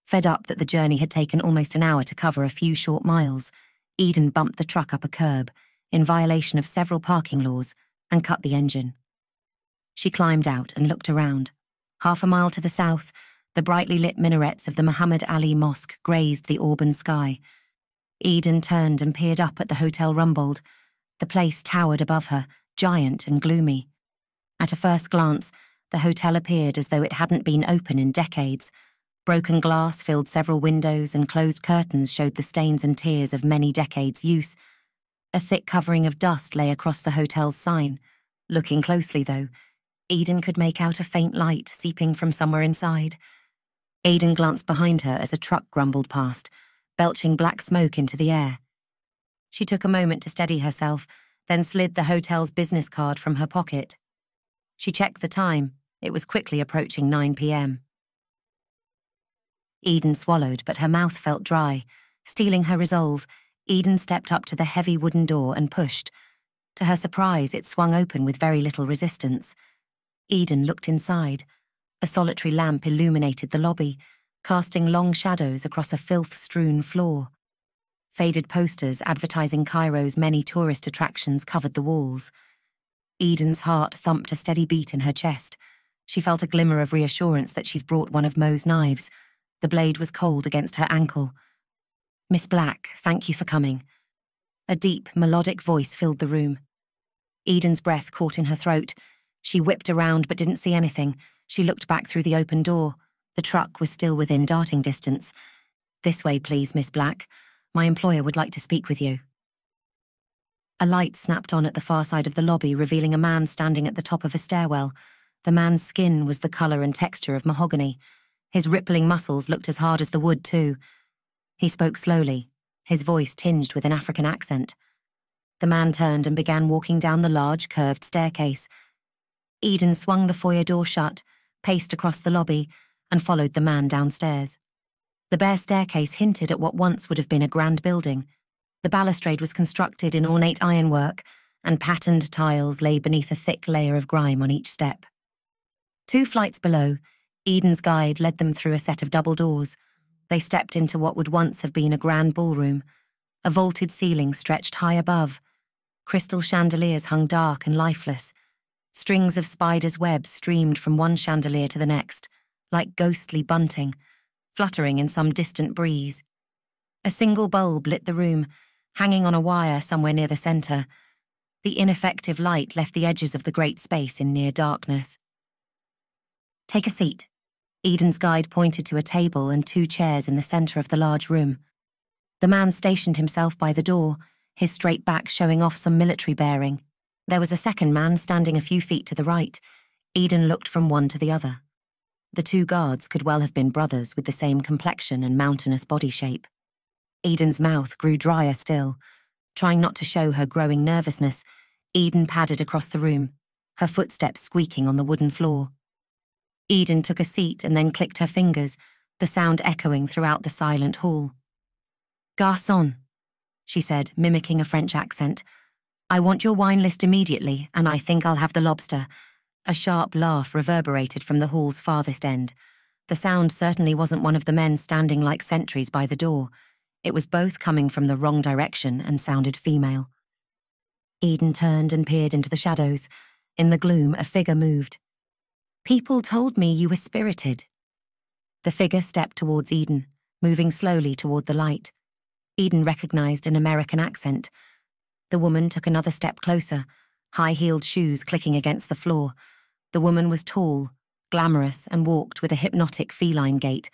Fed up that the journey had taken almost an hour to cover a few short miles, Eden bumped the truck up a curb, in violation of several parking laws, and cut the engine. She climbed out and looked around. Half a mile to the south, the brightly lit minarets of the Muhammad Ali Mosque grazed the auburn sky. Eden turned and peered up at the Hotel Rumbold. The place towered above her, giant and gloomy. At a first glance, the hotel appeared as though it hadn't been open in decades. Broken glass filled several windows, and closed curtains showed the stains and tears of many decades' use. A thick covering of dust lay across the hotel's sign. Looking closely, though, Eden could make out a faint light seeping from somewhere inside. Eden glanced behind her as a truck grumbled past, belching black smoke into the air. She took a moment to steady herself, then slid the hotel's business card from her pocket. She checked the time. It was quickly approaching 9 p.m. Eden swallowed, but her mouth felt dry. Steeling her resolve, Eden stepped up to the heavy wooden door and pushed. To her surprise, it swung open with very little resistance. Eden looked inside. A solitary lamp illuminated the lobby, casting long shadows across a filth strewn floor. Faded posters advertising Cairo's many tourist attractions covered the walls. Eden's heart thumped a steady beat in her chest. She felt a glimmer of reassurance that she's brought one of Mo's knives. The blade was cold against her ankle. Miss Black, thank you for coming. A deep, melodic voice filled the room. Eden's breath caught in her throat. She whipped around but didn't see anything. She looked back through the open door. The truck was still within darting distance. This way, please, Miss Black. My employer would like to speak with you. A light snapped on at the far side of the lobby, revealing a man standing at the top of a stairwell. The man's skin was the colour and texture of mahogany. His rippling muscles looked as hard as the wood, too. He spoke slowly, his voice tinged with an African accent. The man turned and began walking down the large, curved staircase. Eden swung the foyer door shut, paced across the lobby, and followed the man downstairs. The bare staircase hinted at what once would have been a grand building. The balustrade was constructed in ornate ironwork, and patterned tiles lay beneath a thick layer of grime on each step. Two flights below, Eden's guide led them through a set of double doors. They stepped into what would once have been a grand ballroom. A vaulted ceiling stretched high above. Crystal chandeliers hung dark and lifeless. Strings of spiders' webs streamed from one chandelier to the next, like ghostly bunting, fluttering in some distant breeze. A single bulb lit the room, hanging on a wire somewhere near the centre. The ineffective light left the edges of the great space in near darkness. Take a seat. Eden's guide pointed to a table and two chairs in the centre of the large room. The man stationed himself by the door, his straight back showing off some military bearing. There was a second man standing a few feet to the right. Eden looked from one to the other. The two guards could well have been brothers with the same complexion and mountainous body shape. Eden's mouth grew drier still. Trying not to show her growing nervousness, Eden padded across the room, her footsteps squeaking on the wooden floor. Eden took a seat and then clicked her fingers, the sound echoing throughout the silent hall. Garçon, she said, mimicking a French accent. I want your wine list immediately, and I think I'll have the lobster. A sharp laugh reverberated from the hall's farthest end. The sound certainly wasn't one of the men standing like sentries by the door. It was both coming from the wrong direction and sounded female. Eden turned and peered into the shadows. In the gloom, a figure moved. People told me you were spirited. The figure stepped towards Eden, moving slowly toward the light. Eden recognized an American accent. The woman took another step closer, high heeled shoes clicking against the floor. The woman was tall, glamorous, and walked with a hypnotic feline gait.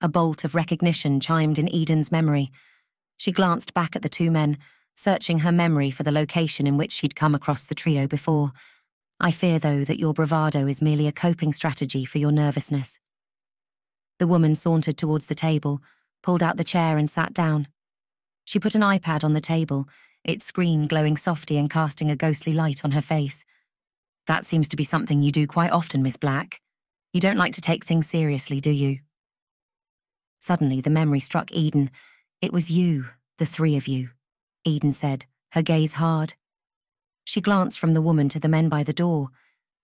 A bolt of recognition chimed in Eden's memory. She glanced back at the two men, searching her memory for the location in which she'd come across the trio before. I fear, though, that your bravado is merely a coping strategy for your nervousness. The woman sauntered towards the table, pulled out the chair, and sat down. She put an iPad on the table, its screen glowing softly and casting a ghostly light on her face. That seems to be something you do quite often, Miss Black. You don't like to take things seriously, do you? Suddenly, the memory struck Eden. It was you, the three of you, Eden said, her gaze hard. She glanced from the woman to the men by the door.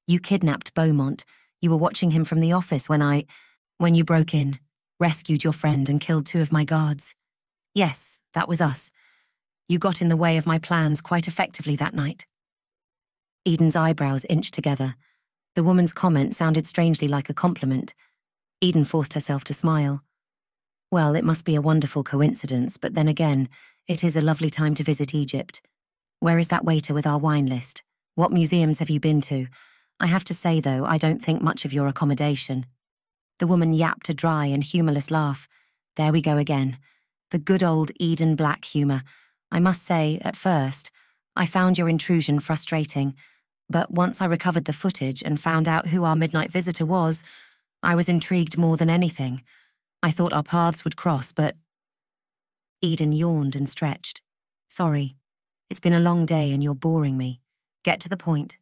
You kidnapped Beaumont. You were watching him from the office when I. when you broke in, rescued your friend, and killed two of my guards. Yes, that was us. You got in the way of my plans quite effectively that night. Eden's eyebrows inched together. The woman's comment sounded strangely like a compliment. Eden forced herself to smile. Well, it must be a wonderful coincidence, but then again, it is a lovely time to visit Egypt. Where is that waiter with our wine list? What museums have you been to? I have to say, though, I don't think much of your accommodation. The woman yapped a dry and humourless laugh. There we go again. The good old Eden Black humour. I must say, at first, I found your intrusion frustrating, but once I recovered the footage and found out who our midnight visitor was, I was intrigued more than anything. I thought our paths would cross, but. Eden yawned and stretched. Sorry. It's been a long day and you're boring me. Get to the point.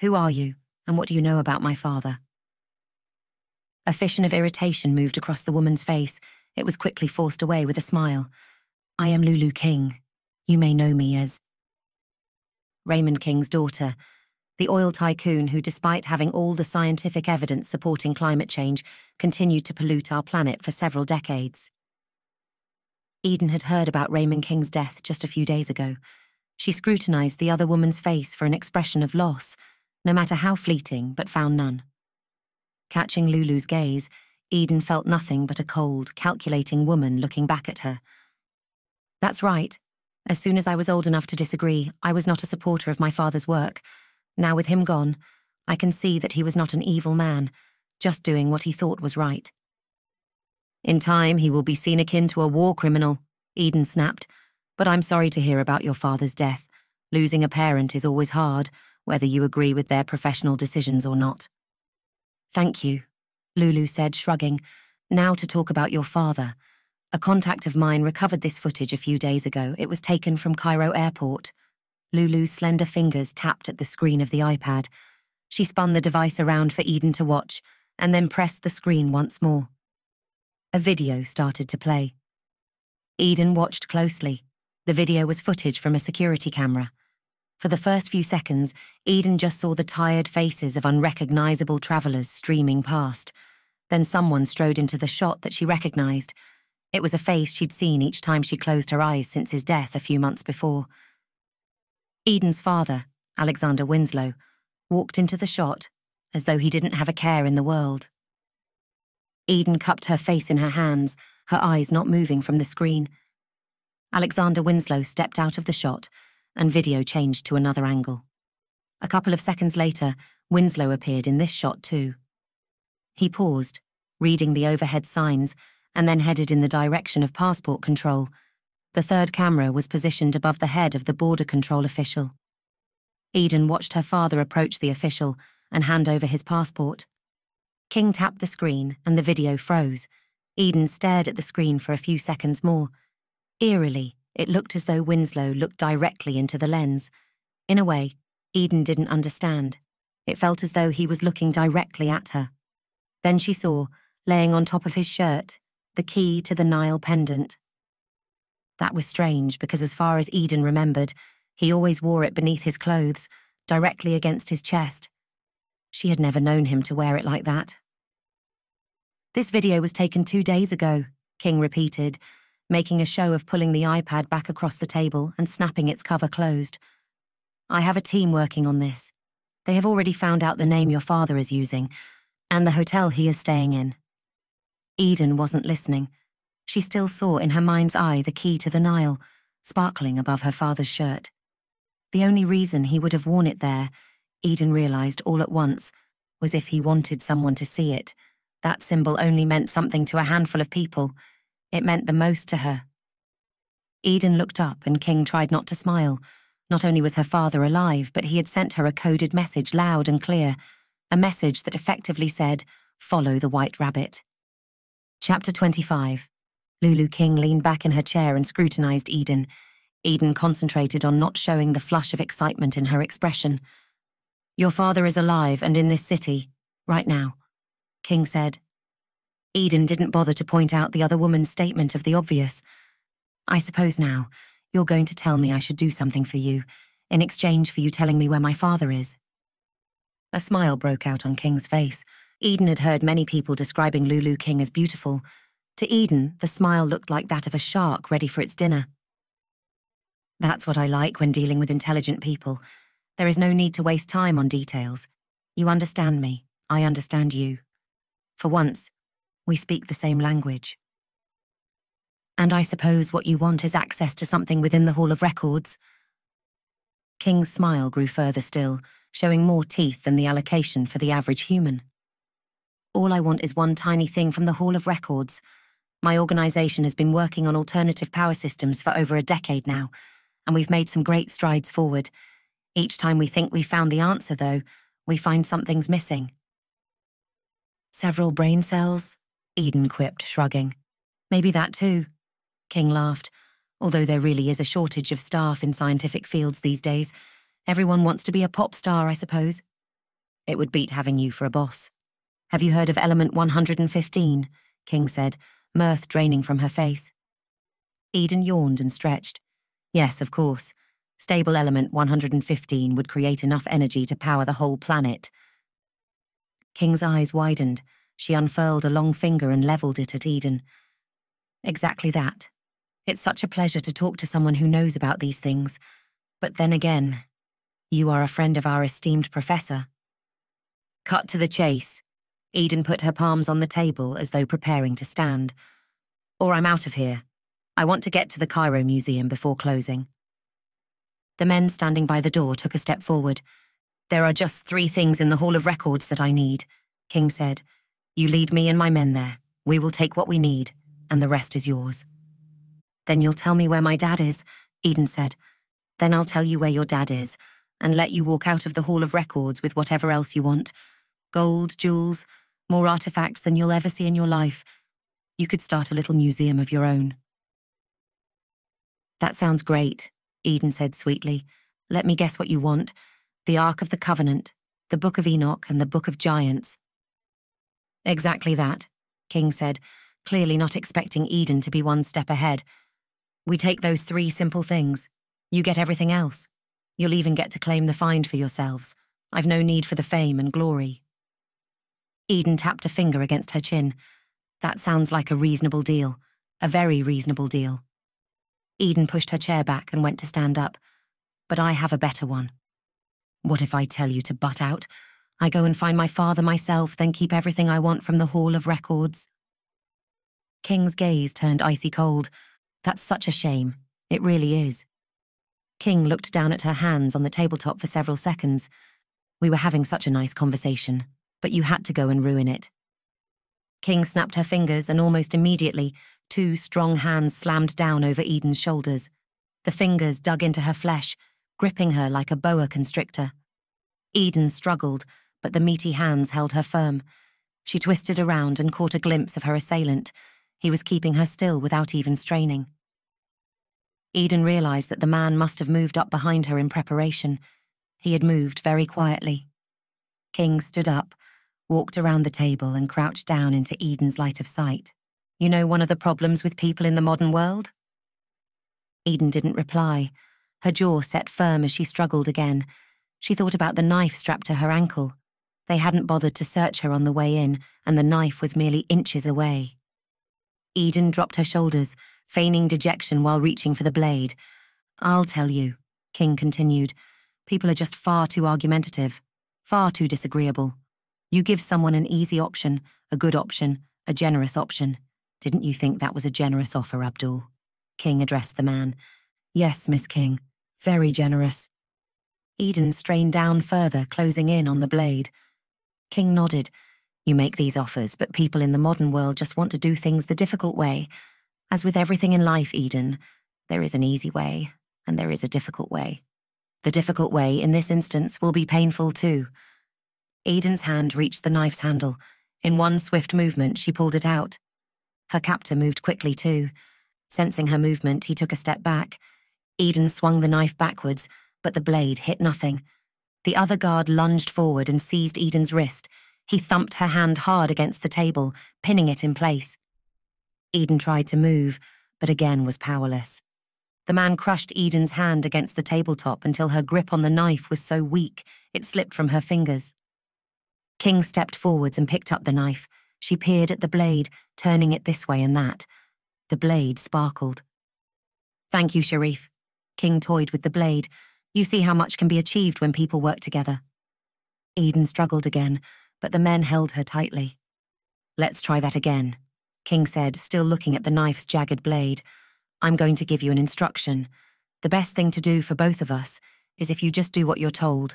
Who are you, and what do you know about my father? A fission of irritation moved across the woman's face. It was quickly forced away with a smile. I am Lulu King. You may know me as. Raymond King's daughter, the oil tycoon who, despite having all the scientific evidence supporting climate change, continued to pollute our planet for several decades. Eden had heard about Raymond King's death just a few days ago. She scrutinized the other woman's face for an expression of loss, no matter how fleeting, but found none. Catching Lulu's gaze, Eden felt nothing but a cold, calculating woman looking back at her. That's right. As soon as I was old enough to disagree, I was not a supporter of my father's work. Now, with him gone, I can see that he was not an evil man, just doing what he thought was right. In time, he will be seen akin to a war criminal, Eden snapped. But I'm sorry to hear about your father's death. Losing a parent is always hard, whether you agree with their professional decisions or not. Thank you, Lulu said, shrugging. Now to talk about your father. A contact of mine recovered this footage a few days ago. It was taken from Cairo Airport. Lulu's slender fingers tapped at the screen of the iPad. She spun the device around for Eden to watch, and then pressed the screen once more. A video started to play. Eden watched closely. The video was footage from a security camera. For the first few seconds, Eden just saw the tired faces of unrecognizable travellers streaming past. Then someone strode into the shot that she recognized. It was a face she'd seen each time she closed her eyes since his death a few months before. Eden's father, Alexander Winslow, walked into the shot as though he didn't have a care in the world. Eden cupped her face in her hands, her eyes not moving from the screen. Alexander Winslow stepped out of the shot and video changed to another angle. A couple of seconds later, Winslow appeared in this shot too. He paused, reading the overhead signs, and then headed in the direction of passport control. The third camera was positioned above the head of the border control official. Eden watched her father approach the official and hand over his passport. King tapped the screen and the video froze. Eden stared at the screen for a few seconds more. Eerily, it looked as though Winslow looked directly into the lens. In a way, Eden didn't understand. It felt as though he was looking directly at her. Then she saw, laying on top of his shirt, the key to the Nile pendant. That was strange because, as far as Eden remembered, he always wore it beneath his clothes, directly against his chest. She had never known him to wear it like that. This video was taken two days ago, King repeated, making a show of pulling the iPad back across the table and snapping its cover closed. I have a team working on this. They have already found out the name your father is using and the hotel he is staying in. Eden wasn't listening. She still saw in her mind's eye the key to the Nile, sparkling above her father's shirt. The only reason he would have worn it there, Eden realized all at once, was if he wanted someone to see it. That symbol only meant something to a handful of people it meant the most to her. Eden looked up and King tried not to smile. Not only was her father alive, but he had sent her a coded message loud and clear, a message that effectively said, Follow the White Rabbit. Chapter 25 Lulu King leaned back in her chair and scrutinized Eden. Eden concentrated on not showing the flush of excitement in her expression. Your father is alive and in this city, right now, King said, Eden didn't bother to point out the other woman's statement of the obvious. I suppose now, you're going to tell me I should do something for you, in exchange for you telling me where my father is. A smile broke out on King's face. Eden had heard many people describing Lulu King as beautiful. To Eden, the smile looked like that of a shark ready for its dinner. That's what I like when dealing with intelligent people. There is no need to waste time on details. You understand me. I understand you. For once, we speak the same language. And I suppose what you want is access to something within the Hall of Records. King's smile grew further still, showing more teeth than the allocation for the average human. All I want is one tiny thing from the Hall of Records. My organisation has been working on alternative power systems for over a decade now, and we've made some great strides forward. Each time we think we've found the answer, though, we find something's missing. Several brain cells? Eden quipped, shrugging. Maybe that too. King laughed. Although there really is a shortage of staff in scientific fields these days, everyone wants to be a pop star, I suppose. It would beat having you for a boss. Have you heard of Element 115? King said, mirth draining from her face. Eden yawned and stretched. Yes, of course. Stable element 115 would create enough energy to power the whole planet. King's eyes widened. She unfurled a long finger and levelled it at Eden. Exactly that. It's such a pleasure to talk to someone who knows about these things. But then again, you are a friend of our esteemed professor. Cut to the chase. Eden put her palms on the table as though preparing to stand. Or I'm out of here. I want to get to the Cairo Museum before closing. The men standing by the door took a step forward. There are just three things in the Hall of Records that I need, King said. You lead me and my men there. We will take what we need, and the rest is yours. Then you'll tell me where my dad is, Eden said. Then I'll tell you where your dad is, and let you walk out of the Hall of Records with whatever else you want gold, jewels, more artifacts than you'll ever see in your life. You could start a little museum of your own. That sounds great, Eden said sweetly. Let me guess what you want. The Ark of the Covenant, the Book of Enoch, and the Book of Giants. Exactly that, King said, clearly not expecting Eden to be one step ahead. We take those three simple things. You get everything else. You'll even get to claim the find for yourselves. I've no need for the fame and glory. Eden tapped a finger against her chin. That sounds like a reasonable deal. A very reasonable deal. Eden pushed her chair back and went to stand up. But I have a better one. What if I tell you to butt out? I go and find my father myself, then keep everything I want from the Hall of Records. King's gaze turned icy cold. That's such a shame. It really is. King looked down at her hands on the tabletop for several seconds. We were having such a nice conversation, but you had to go and ruin it. King snapped her fingers, and almost immediately, Two strong hands slammed down over Eden's shoulders. The fingers dug into her flesh, gripping her like a boa constrictor. Eden struggled, but the meaty hands held her firm. She twisted around and caught a glimpse of her assailant. He was keeping her still without even straining. Eden realized that the man must have moved up behind her in preparation. He had moved very quietly. King stood up, walked around the table, and crouched down into Eden's light of sight. You know one of the problems with people in the modern world? Eden didn't reply. Her jaw set firm as she struggled again. She thought about the knife strapped to her ankle. They hadn't bothered to search her on the way in, and the knife was merely inches away. Eden dropped her shoulders, feigning dejection while reaching for the blade. I'll tell you, King continued. People are just far too argumentative, far too disagreeable. You give someone an easy option, a good option, a generous option. Didn't you think that was a generous offer, Abdul? King addressed the man. Yes, Miss King. Very generous. Eden strained down further, closing in on the blade. King nodded. You make these offers, but people in the modern world just want to do things the difficult way. As with everything in life, Eden, there is an easy way, and there is a difficult way. The difficult way, in this instance, will be painful too. Eden's hand reached the knife's handle. In one swift movement, she pulled it out. Her captor moved quickly too. Sensing her movement, he took a step back. Eden swung the knife backwards, but the blade hit nothing. The other guard lunged forward and seized Eden's wrist. He thumped her hand hard against the table, pinning it in place. Eden tried to move, but again was powerless. The man crushed Eden's hand against the tabletop until her grip on the knife was so weak it slipped from her fingers. King stepped forwards and picked up the knife. She peered at the blade, turning it this way and that. The blade sparkled. Thank you, Sharif. King toyed with the blade. You see how much can be achieved when people work together. Eden struggled again, but the men held her tightly. Let's try that again, King said, still looking at the knife's jagged blade. I'm going to give you an instruction. The best thing to do for both of us is if you just do what you're told.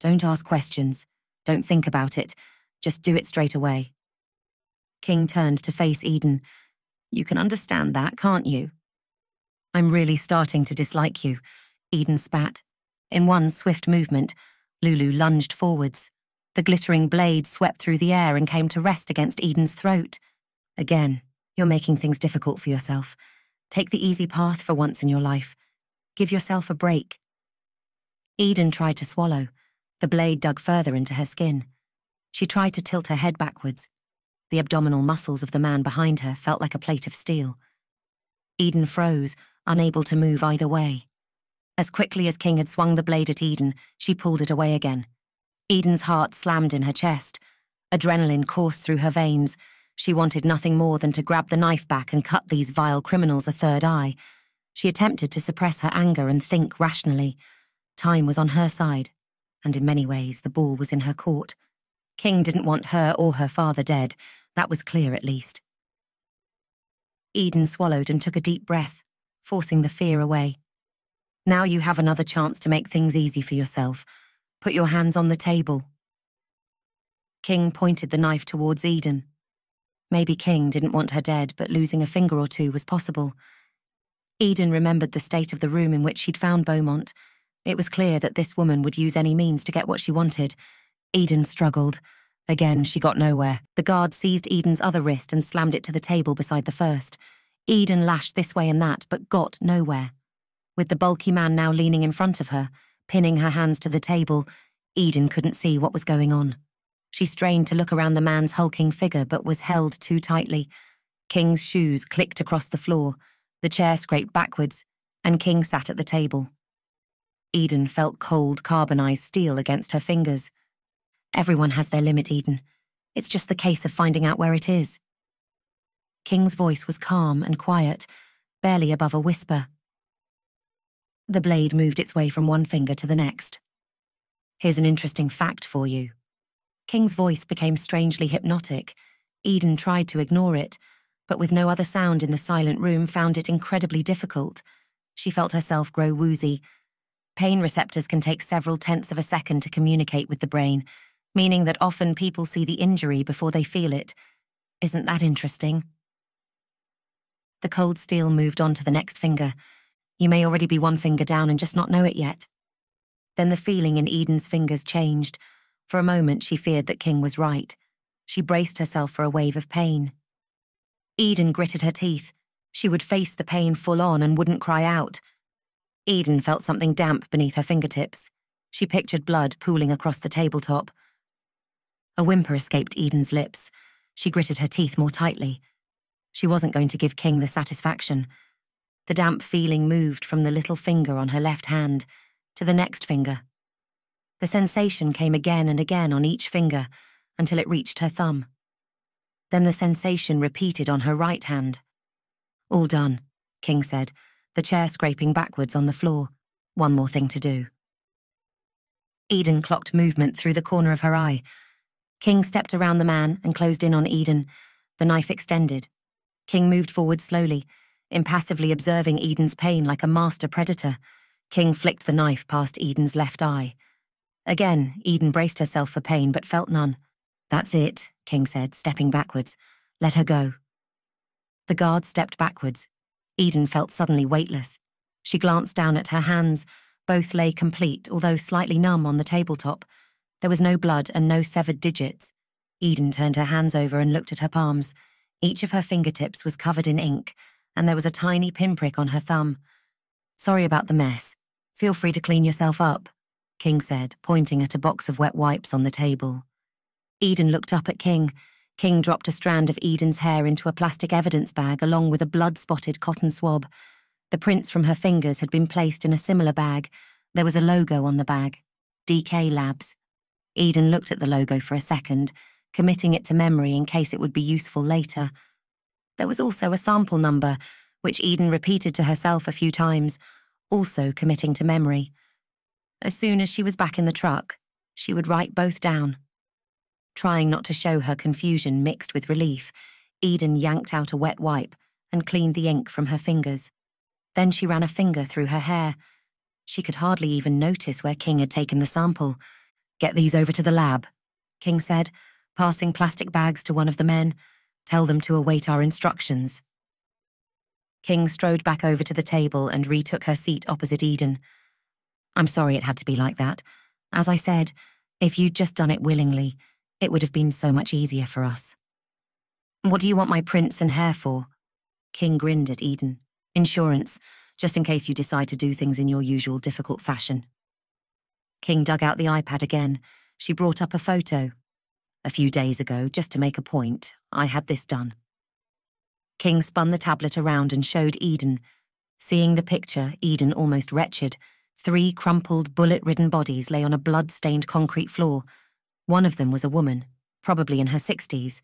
Don't ask questions. Don't think about it. Just do it straight away. King turned to face Eden. You can understand that, can't you? I'm really starting to dislike you, Eden spat. In one swift movement, Lulu lunged forwards. The glittering blade swept through the air and came to rest against Eden's throat. Again, you're making things difficult for yourself. Take the easy path for once in your life. Give yourself a break. Eden tried to swallow. The blade dug further into her skin. She tried to tilt her head backwards. The abdominal muscles of the man behind her felt like a plate of steel. Eden froze, unable to move either way. As quickly as King had swung the blade at Eden, she pulled it away again. Eden's heart slammed in her chest. Adrenaline coursed through her veins. She wanted nothing more than to grab the knife back and cut these vile criminals a third eye. She attempted to suppress her anger and think rationally. Time was on her side, and in many ways the ball was in her court. King didn't want her or her father dead. That was clear, at least. Eden swallowed and took a deep breath, forcing the fear away. Now you have another chance to make things easy for yourself. Put your hands on the table. King pointed the knife towards Eden. Maybe King didn't want her dead, but losing a finger or two was possible. Eden remembered the state of the room in which she'd found Beaumont. It was clear that this woman would use any means to get what she wanted. Eden struggled. Again, she got nowhere. The guard seized Eden's other wrist and slammed it to the table beside the first. Eden lashed this way and that, but got nowhere. With the bulky man now leaning in front of her, pinning her hands to the table, Eden couldn't see what was going on. She strained to look around the man's hulking figure, but was held too tightly. King's shoes clicked across the floor, the chair scraped backwards, and King sat at the table. Eden felt cold, carbonized steel against her fingers. Everyone has their limit, Eden. It's just the case of finding out where it is. King's voice was calm and quiet, barely above a whisper. The blade moved its way from one finger to the next. Here's an interesting fact for you. King's voice became strangely hypnotic. Eden tried to ignore it, but with no other sound in the silent room found it incredibly difficult. She felt herself grow woozy. Pain receptors can take several tenths of a second to communicate with the brain, meaning that often people see the injury before they feel it. Isn't that interesting? The cold steel moved on to the next finger, you may already be one finger down and just not know it yet. Then the feeling in Eden's fingers changed. For a moment, she feared that King was right. She braced herself for a wave of pain. Eden gritted her teeth. She would face the pain full on and wouldn't cry out. Eden felt something damp beneath her fingertips. She pictured blood pooling across the tabletop. A whimper escaped Eden's lips. She gritted her teeth more tightly. She wasn't going to give King the satisfaction. The damp feeling moved from the little finger on her left hand to the next finger. The sensation came again and again on each finger until it reached her thumb. Then the sensation repeated on her right hand. All done, King said, the chair scraping backwards on the floor. One more thing to do. Eden clocked movement through the corner of her eye. King stepped around the man and closed in on Eden. The knife extended. King moved forward slowly, impassively observing Eden's pain like a master predator. King flicked the knife past Eden's left eye. Again, Eden braced herself for pain but felt none. That's it, King said, stepping backwards. Let her go. The guard stepped backwards. Eden felt suddenly weightless. She glanced down at her hands. Both lay complete, although slightly numb, on the tabletop. There was no blood and no severed digits. Eden turned her hands over and looked at her palms. Each of her fingertips was covered in ink, and there was a tiny pinprick on her thumb. Sorry about the mess. Feel free to clean yourself up, King said, pointing at a box of wet wipes on the table. Eden looked up at King. King dropped a strand of Eden's hair into a plastic evidence bag along with a blood spotted cotton swab. The prints from her fingers had been placed in a similar bag. There was a logo on the bag DK Labs. Eden looked at the logo for a second, committing it to memory in case it would be useful later. There was also a sample number, which Eden repeated to herself a few times, also committing to memory. As soon as she was back in the truck, she would write both down. Trying not to show her confusion mixed with relief, Eden yanked out a wet wipe and cleaned the ink from her fingers. Then she ran a finger through her hair. She could hardly even notice where King had taken the sample. Get these over to the lab, King said, passing plastic bags to one of the men. Tell them to await our instructions. King strode back over to the table and retook her seat opposite Eden. I'm sorry it had to be like that. As I said, if you'd just done it willingly, it would have been so much easier for us. What do you want my prints and hair for? King grinned at Eden. Insurance, just in case you decide to do things in your usual difficult fashion. King dug out the iPad again. She brought up a photo. A few days ago, just to make a point, I had this done. King spun the tablet around and showed Eden. Seeing the picture, Eden almost wretched. Three crumpled, bullet ridden bodies lay on a blood stained concrete floor. One of them was a woman, probably in her 60s.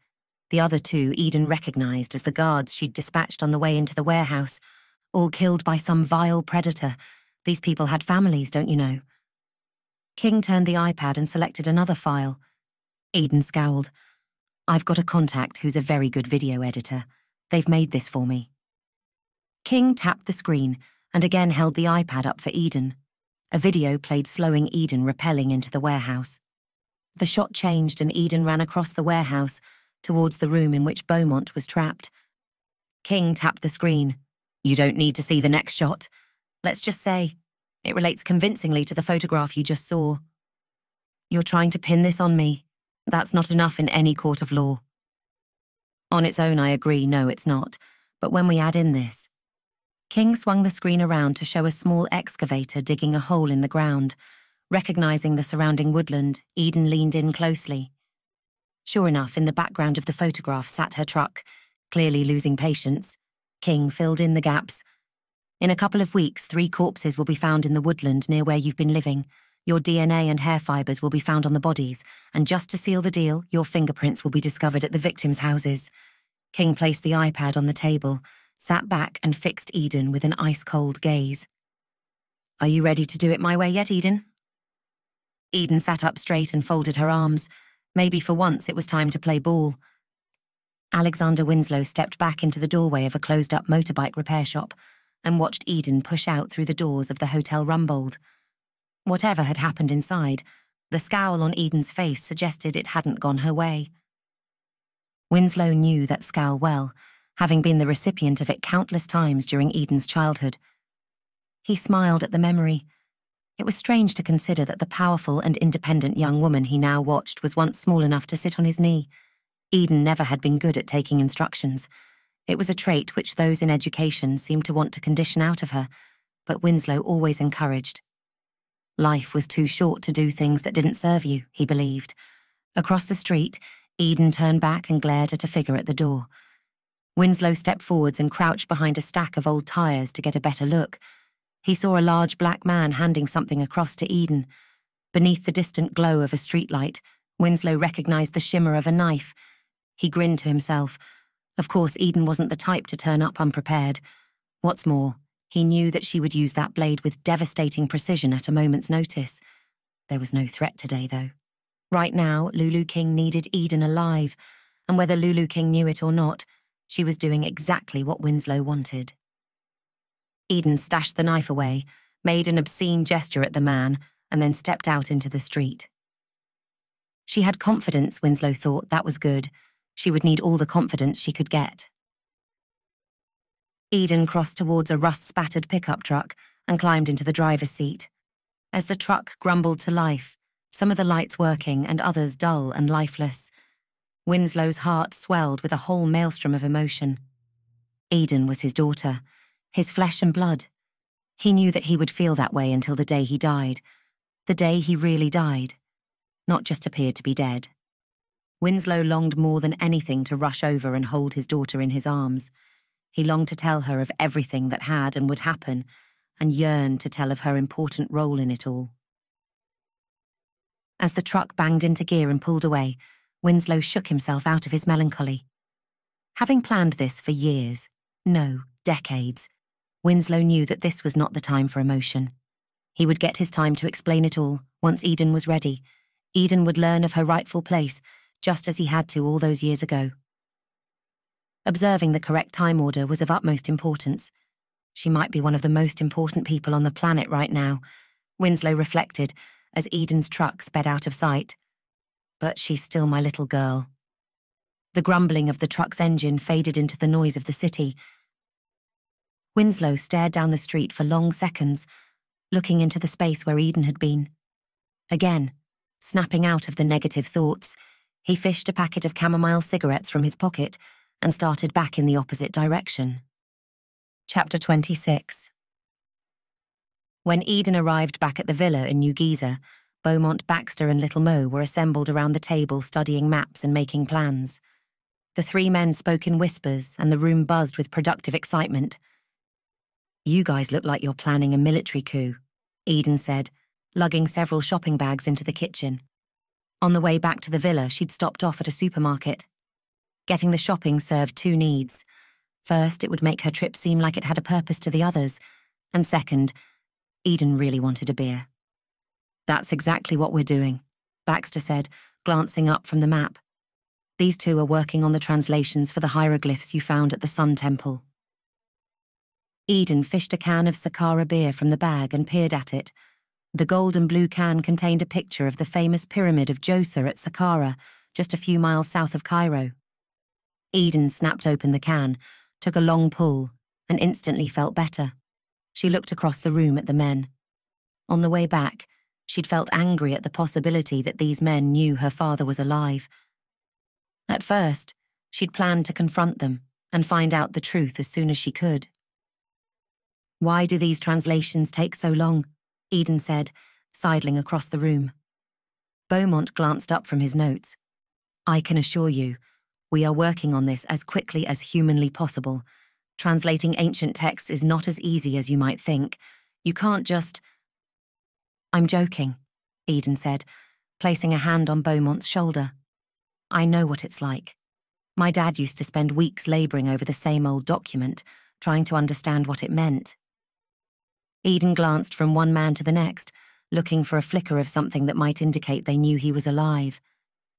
The other two Eden recognized as the guards she'd dispatched on the way into the warehouse, all killed by some vile predator. These people had families, don't you know? King turned the iPad and selected another file. Eden scowled. I've got a contact who's a very good video editor. They've made this for me. King tapped the screen and again held the iPad up for Eden. A video played slowing Eden rappelling into the warehouse. The shot changed and Eden ran across the warehouse towards the room in which Beaumont was trapped. King tapped the screen. You don't need to see the next shot. Let's just say, it relates convincingly to the photograph you just saw. You're trying to pin this on me. That's not enough in any court of law. On its own, I agree, no, it's not. But when we add in this, King swung the screen around to show a small excavator digging a hole in the ground. Recognizing the surrounding woodland, Eden leaned in closely. Sure enough, in the background of the photograph sat her truck, clearly losing patience. King filled in the gaps. In a couple of weeks, three corpses will be found in the woodland near where you've been living. Your DNA and hair fibres will be found on the bodies, and just to seal the deal, your fingerprints will be discovered at the victims' houses. King placed the iPad on the table, sat back, and fixed Eden with an ice cold gaze. Are you ready to do it my way yet, Eden? Eden sat up straight and folded her arms. Maybe for once it was time to play ball. Alexander Winslow stepped back into the doorway of a closed up motorbike repair shop and watched Eden push out through the doors of the Hotel Rumbold. Whatever had happened inside, the scowl on Eden's face suggested it hadn't gone her way. Winslow knew that scowl well, having been the recipient of it countless times during Eden's childhood. He smiled at the memory. It was strange to consider that the powerful and independent young woman he now watched was once small enough to sit on his knee. Eden never had been good at taking instructions. It was a trait which those in education seemed to want to condition out of her, but Winslow always encouraged. Life was too short to do things that didn't serve you, he believed. Across the street, Eden turned back and glared at a figure at the door. Winslow stepped forwards and crouched behind a stack of old tyres to get a better look. He saw a large black man handing something across to Eden. Beneath the distant glow of a streetlight, Winslow recognized the shimmer of a knife. He grinned to himself. Of course, Eden wasn't the type to turn up unprepared. What's more, he knew that she would use that blade with devastating precision at a moment's notice. There was no threat today, though. Right now, Lulu King needed Eden alive, and whether Lulu King knew it or not, she was doing exactly what Winslow wanted. Eden stashed the knife away, made an obscene gesture at the man, and then stepped out into the street. She had confidence, Winslow thought, that was good. She would need all the confidence she could get. Eden crossed towards a rust spattered pickup truck and climbed into the driver's seat. As the truck grumbled to life, some of the lights working and others dull and lifeless, Winslow's heart swelled with a whole maelstrom of emotion. Eden was his daughter, his flesh and blood. He knew that he would feel that way until the day he died, the day he really died, not just appeared to be dead. Winslow longed more than anything to rush over and hold his daughter in his arms. He longed to tell her of everything that had and would happen, and yearned to tell of her important role in it all. As the truck banged into gear and pulled away, Winslow shook himself out of his melancholy. Having planned this for years, no, decades, Winslow knew that this was not the time for emotion. He would get his time to explain it all once Eden was ready. Eden would learn of her rightful place, just as he had to all those years ago. Observing the correct time order was of utmost importance. She might be one of the most important people on the planet right now, Winslow reflected as Eden's truck sped out of sight. But she's still my little girl. The grumbling of the truck's engine faded into the noise of the city. Winslow stared down the street for long seconds, looking into the space where Eden had been. Again, snapping out of the negative thoughts, he fished a packet of chamomile cigarettes from his pocket and started back in the opposite direction. Chapter 26 When Eden arrived back at the villa in New Giza, Beaumont, Baxter, and Little Mo were assembled around the table studying maps and making plans. The three men spoke in whispers, and the room buzzed with productive excitement. You guys look like you're planning a military coup, Eden said, lugging several shopping bags into the kitchen. On the way back to the villa, she'd stopped off at a supermarket. Getting the shopping served two needs. First, it would make her trip seem like it had a purpose to the others, and second, Eden really wanted a beer. That's exactly what we're doing, Baxter said, glancing up from the map. These two are working on the translations for the hieroglyphs you found at the Sun Temple. Eden fished a can of Saqqara beer from the bag and peered at it. The gold and blue can contained a picture of the famous pyramid of Djoser at Saqqara, just a few miles south of Cairo. Eden snapped open the can, took a long pull, and instantly felt better. She looked across the room at the men. On the way back, She'd felt angry at the possibility that these men knew her father was alive. At first, she'd planned to confront them and find out the truth as soon as she could. Why do these translations take so long? Eden said, sidling across the room. Beaumont glanced up from his notes. I can assure you, we are working on this as quickly as humanly possible. Translating ancient texts is not as easy as you might think. You can't just. I'm joking, Eden said, placing a hand on Beaumont's shoulder. I know what it's like. My dad used to spend weeks labouring over the same old document, trying to understand what it meant. Eden glanced from one man to the next, looking for a flicker of something that might indicate they knew he was alive.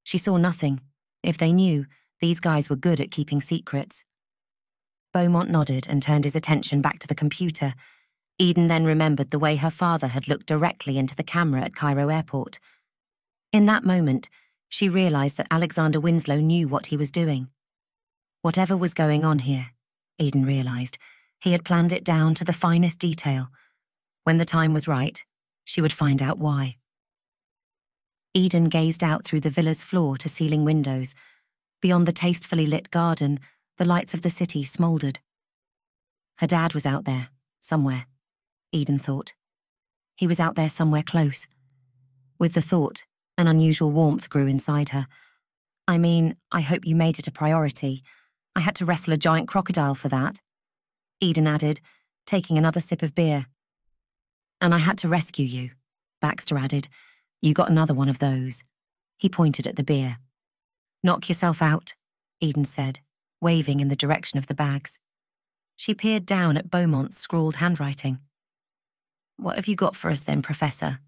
She saw nothing. If they knew, these guys were good at keeping secrets. Beaumont nodded and turned his attention back to the computer, Eden then remembered the way her father had looked directly into the camera at Cairo Airport. In that moment, she realised that Alexander Winslow knew what he was doing. Whatever was going on here, Eden realised, he had planned it down to the finest detail. When the time was right, she would find out why. Eden gazed out through the villa's floor to ceiling windows. Beyond the tastefully lit garden, the lights of the city smouldered. Her dad was out there, somewhere. Eden thought. He was out there somewhere close. With the thought, an unusual warmth grew inside her. I mean, I hope you made it a priority. I had to wrestle a giant crocodile for that. Eden added, taking another sip of beer. And I had to rescue you, Baxter added. You got another one of those. He pointed at the beer. Knock yourself out, Eden said, waving in the direction of the bags. She peered down at Beaumont's scrawled handwriting. What have you got for us then, Professor?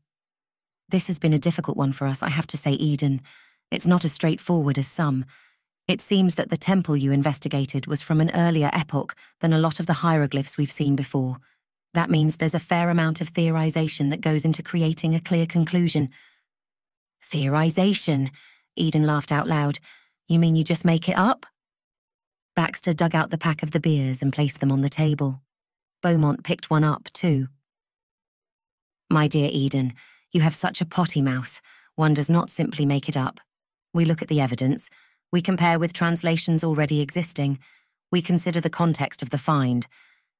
This has been a difficult one for us, I have to say, Eden. It's not as straightforward as some. It seems that the temple you investigated was from an earlier epoch than a lot of the hieroglyphs we've seen before. That means there's a fair amount of theorization that goes into creating a clear conclusion. Theorization? Eden laughed out loud. You mean you just make it up? Baxter dug out the pack of the beers and placed them on the table. Beaumont picked one up, too. My dear Eden, you have such a potty mouth. One does not simply make it up. We look at the evidence. We compare with translations already existing. We consider the context of the find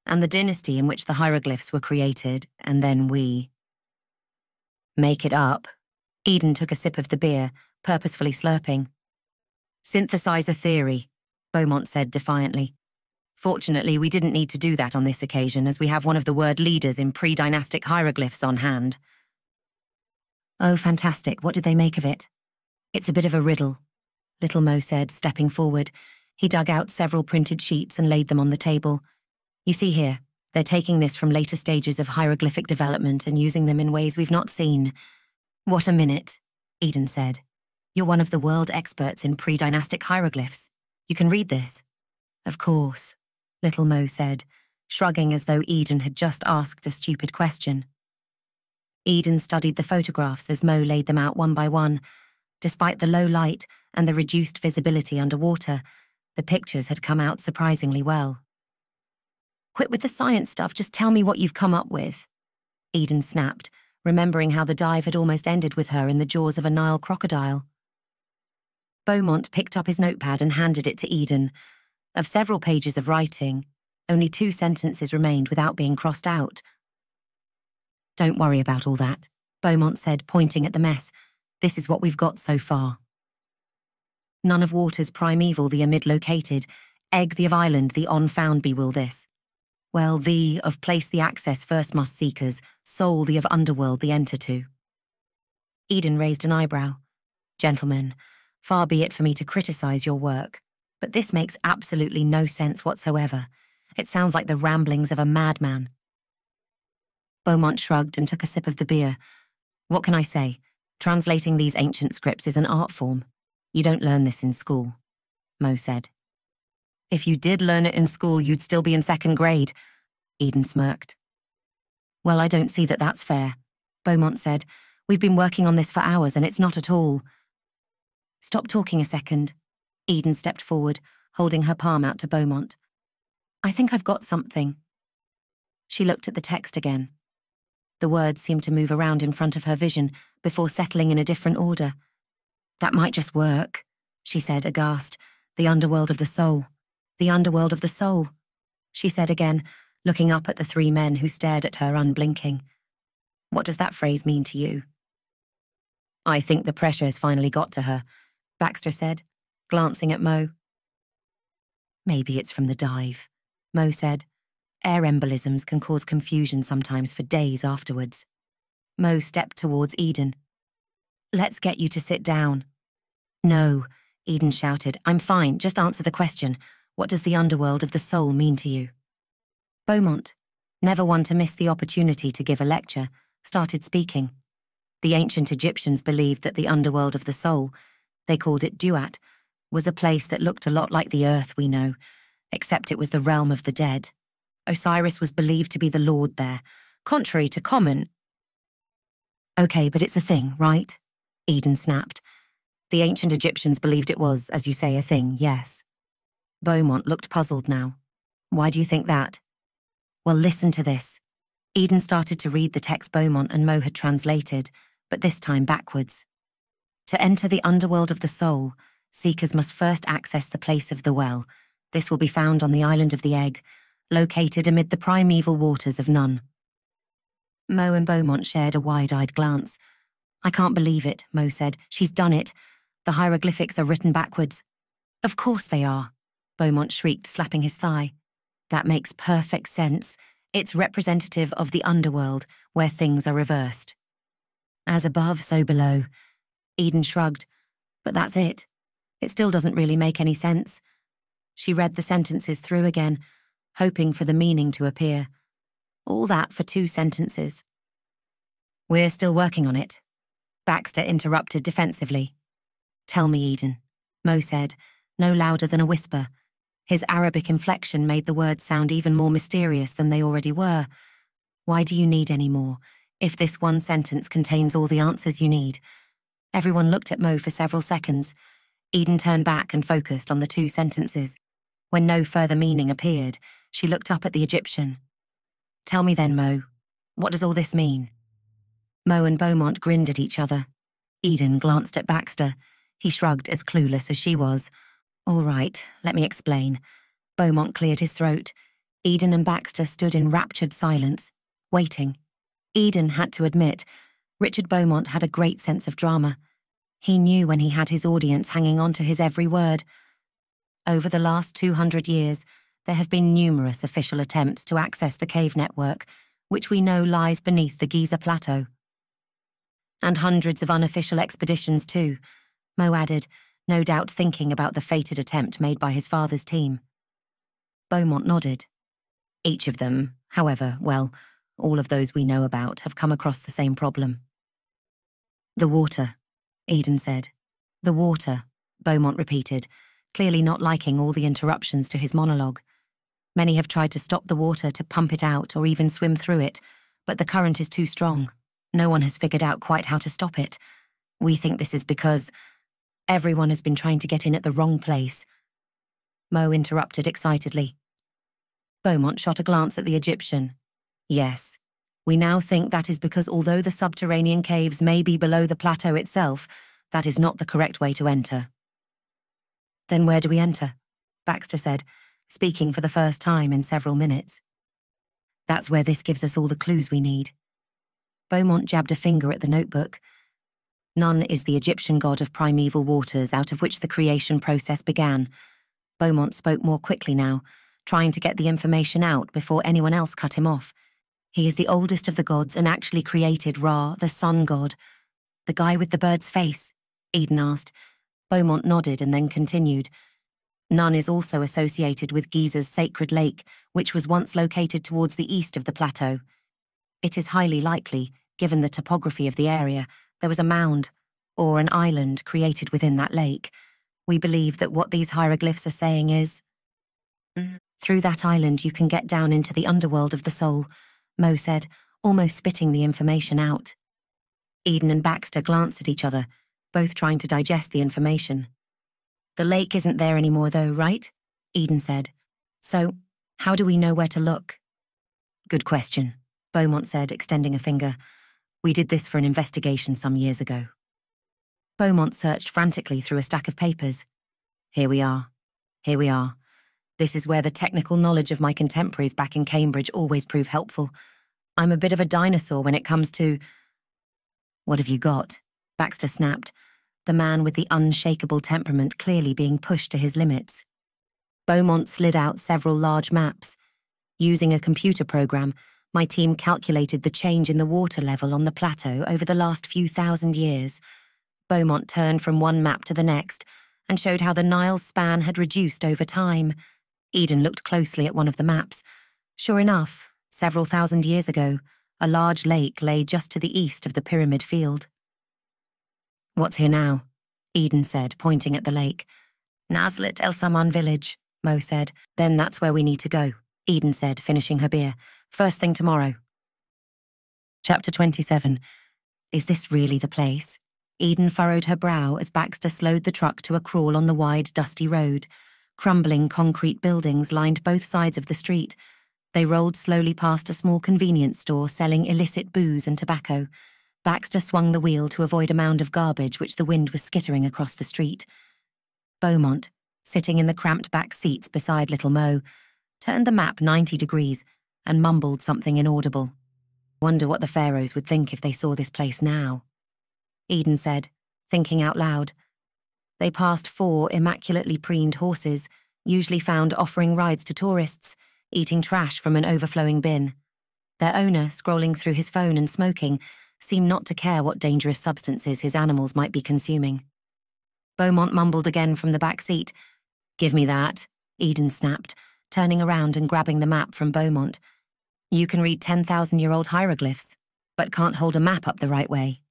and the dynasty in which the hieroglyphs were created, and then we. Make it up. Eden took a sip of the beer, purposefully slurping. Synthesize a theory, Beaumont said defiantly. Fortunately, we didn't need to do that on this occasion, as we have one of the word leaders in pre dynastic hieroglyphs on hand. Oh, fantastic. What did they make of it? It's a bit of a riddle, Little Mo said, stepping forward. He dug out several printed sheets and laid them on the table. You see here, they're taking this from later stages of hieroglyphic development and using them in ways we've not seen. What a minute, Eden said. You're one of the world experts in pre dynastic hieroglyphs. You can read this. Of course, Little Mo said, shrugging as though Eden had just asked a stupid question. Eden studied the photographs as Mo laid them out one by one. Despite the low light and the reduced visibility underwater, the pictures had come out surprisingly well. Quit with the science stuff, just tell me what you've come up with. Eden snapped, remembering how the dive had almost ended with her in the jaws of a Nile crocodile. Beaumont picked up his notepad and handed it to Eden. Of several pages of writing, only two sentences remained without being crossed out. Don't worry about all that, Beaumont said, pointing at the mess. This is what we've got so far. None of water's primeval the amid located, egg the of island the on found be will this. Well, the of place the access first must seekers, soul the of underworld the enter to. Eden raised an eyebrow. Gentlemen, far be it for me to criticize your work, but this makes absolutely no sense whatsoever. It sounds like the ramblings of a madman. Beaumont shrugged and took a sip of the beer. What can I say? Translating these ancient scripts is an art form. You don't learn this in school, Mo said. If you did learn it in school, you'd still be in second grade, Eden smirked. Well, I don't see that that's fair, Beaumont said. We've been working on this for hours and it's not at all. Stop talking a second. Eden stepped forward, holding her palm out to Beaumont. I think I've got something. She looked at the text again. The words seemed to move around in front of her vision before settling in a different order. That might just work, she said, aghast. The underworld of the soul. The underworld of the soul, she said again, looking up at the three men who stared at her unblinking. What does that phrase mean to you? I think the pressure has finally got to her, Baxter said, glancing at Mo. Maybe it's from the dive, Mo said. Air embolisms can cause confusion sometimes for days afterwards. Mo stepped towards Eden. Let's get you to sit down. No, Eden shouted. I'm fine, just answer the question. What does the underworld of the soul mean to you? Beaumont, never one to miss the opportunity to give a lecture, started speaking. The ancient Egyptians believed that the underworld of the soul, they called it Duat, was a place that looked a lot like the earth we know, except it was the realm of the dead. Osiris was believed to be the lord there, contrary to common. Okay, but it's a thing, right? Eden snapped. The ancient Egyptians believed it was, as you say, a thing, yes. Beaumont looked puzzled now. Why do you think that? Well, listen to this. Eden started to read the text Beaumont and Mo had translated, but this time backwards. To enter the underworld of the soul, seekers must first access the place of the well. This will be found on the island of the egg, located amid the primeval waters of Nun. Mo and Beaumont shared a wide eyed glance. I can't believe it, Mo said. She's done it. The hieroglyphics are written backwards. Of course they are. Beaumont shrieked, slapping his thigh. That makes perfect sense. It's representative of the underworld, where things are reversed. As above, so below. Eden shrugged. But that's it. It still doesn't really make any sense. She read the sentences through again, hoping for the meaning to appear. All that for two sentences. We're still working on it. Baxter interrupted defensively. Tell me, Eden, Mo said, no louder than a whisper, his Arabic inflection made the words sound even more mysterious than they already were. Why do you need any more, if this one sentence contains all the answers you need? Everyone looked at Mo for several seconds. Eden turned back and focused on the two sentences. When no further meaning appeared, she looked up at the Egyptian. Tell me then, Mo, what does all this mean? Mo and Beaumont grinned at each other. Eden glanced at Baxter. He shrugged as clueless as she was. All right, let me explain. Beaumont cleared his throat. Eden and Baxter stood in raptured silence, waiting. Eden had to admit, Richard Beaumont had a great sense of drama. He knew when he had his audience hanging on to his every word. Over the last 200 years, there have been numerous official attempts to access the cave network, which we know lies beneath the Giza Plateau. And hundreds of unofficial expeditions, too, Mo added, no doubt thinking about the fated attempt made by his father's team. Beaumont nodded. Each of them, however, well, all of those we know about have come across the same problem. The water, Eden said. The water, Beaumont repeated, clearly not liking all the interruptions to his monologue. Many have tried to stop the water to pump it out or even swim through it, but the current is too strong. No one has figured out quite how to stop it. We think this is because Everyone has been trying to get in at the wrong place. Mo interrupted excitedly. Beaumont shot a glance at the Egyptian. Yes, we now think that is because although the subterranean caves may be below the plateau itself, that is not the correct way to enter. Then where do we enter? Baxter said, speaking for the first time in several minutes. That's where this gives us all the clues we need. Beaumont jabbed a finger at the notebook. Nun is the Egyptian god of primeval waters out of which the creation process began. Beaumont spoke more quickly now, trying to get the information out before anyone else cut him off. He is the oldest of the gods and actually created Ra, the sun god. The guy with the bird's face? Eden asked. Beaumont nodded and then continued. Nun is also associated with Gizeh's sacred lake, which was once located towards the east of the plateau. It is highly likely, given the topography of the area, there was a mound, or an island created within that lake. We believe that what these hieroglyphs are saying is mm-hmm. Through that island, you can get down into the underworld of the soul, Mo said, almost spitting the information out. Eden and Baxter glanced at each other, both trying to digest the information. The lake isn't there anymore, though, right? Eden said. So, how do we know where to look? Good question, Beaumont said, extending a finger. We did this for an investigation some years ago. Beaumont searched frantically through a stack of papers. Here we are. Here we are. This is where the technical knowledge of my contemporaries back in Cambridge always prove helpful. I'm a bit of a dinosaur when it comes to. What have you got? Baxter snapped, the man with the unshakable temperament clearly being pushed to his limits. Beaumont slid out several large maps. Using a computer program, my team calculated the change in the water level on the plateau over the last few thousand years. Beaumont turned from one map to the next and showed how the Nile's span had reduced over time. Eden looked closely at one of the maps. Sure enough, several thousand years ago, a large lake lay just to the east of the pyramid field. What's here now? Eden said, pointing at the lake. Nazlet El Saman village, Mo said. Then that's where we need to go, Eden said, finishing her beer. First thing tomorrow. Chapter 27 Is this really the place? Eden furrowed her brow as Baxter slowed the truck to a crawl on the wide, dusty road. Crumbling concrete buildings lined both sides of the street. They rolled slowly past a small convenience store selling illicit booze and tobacco. Baxter swung the wheel to avoid a mound of garbage which the wind was skittering across the street. Beaumont, sitting in the cramped back seats beside little Mo, turned the map 90 degrees and mumbled something inaudible. Wonder what the pharaohs would think if they saw this place now. Eden said, thinking out loud. They passed four immaculately preened horses, usually found offering rides to tourists, eating trash from an overflowing bin. Their owner, scrolling through his phone and smoking, seemed not to care what dangerous substances his animals might be consuming. Beaumont mumbled again from the back seat. Give me that, Eden snapped, turning around and grabbing the map from Beaumont. You can read 10,000 year old hieroglyphs, but can't hold a map up the right way.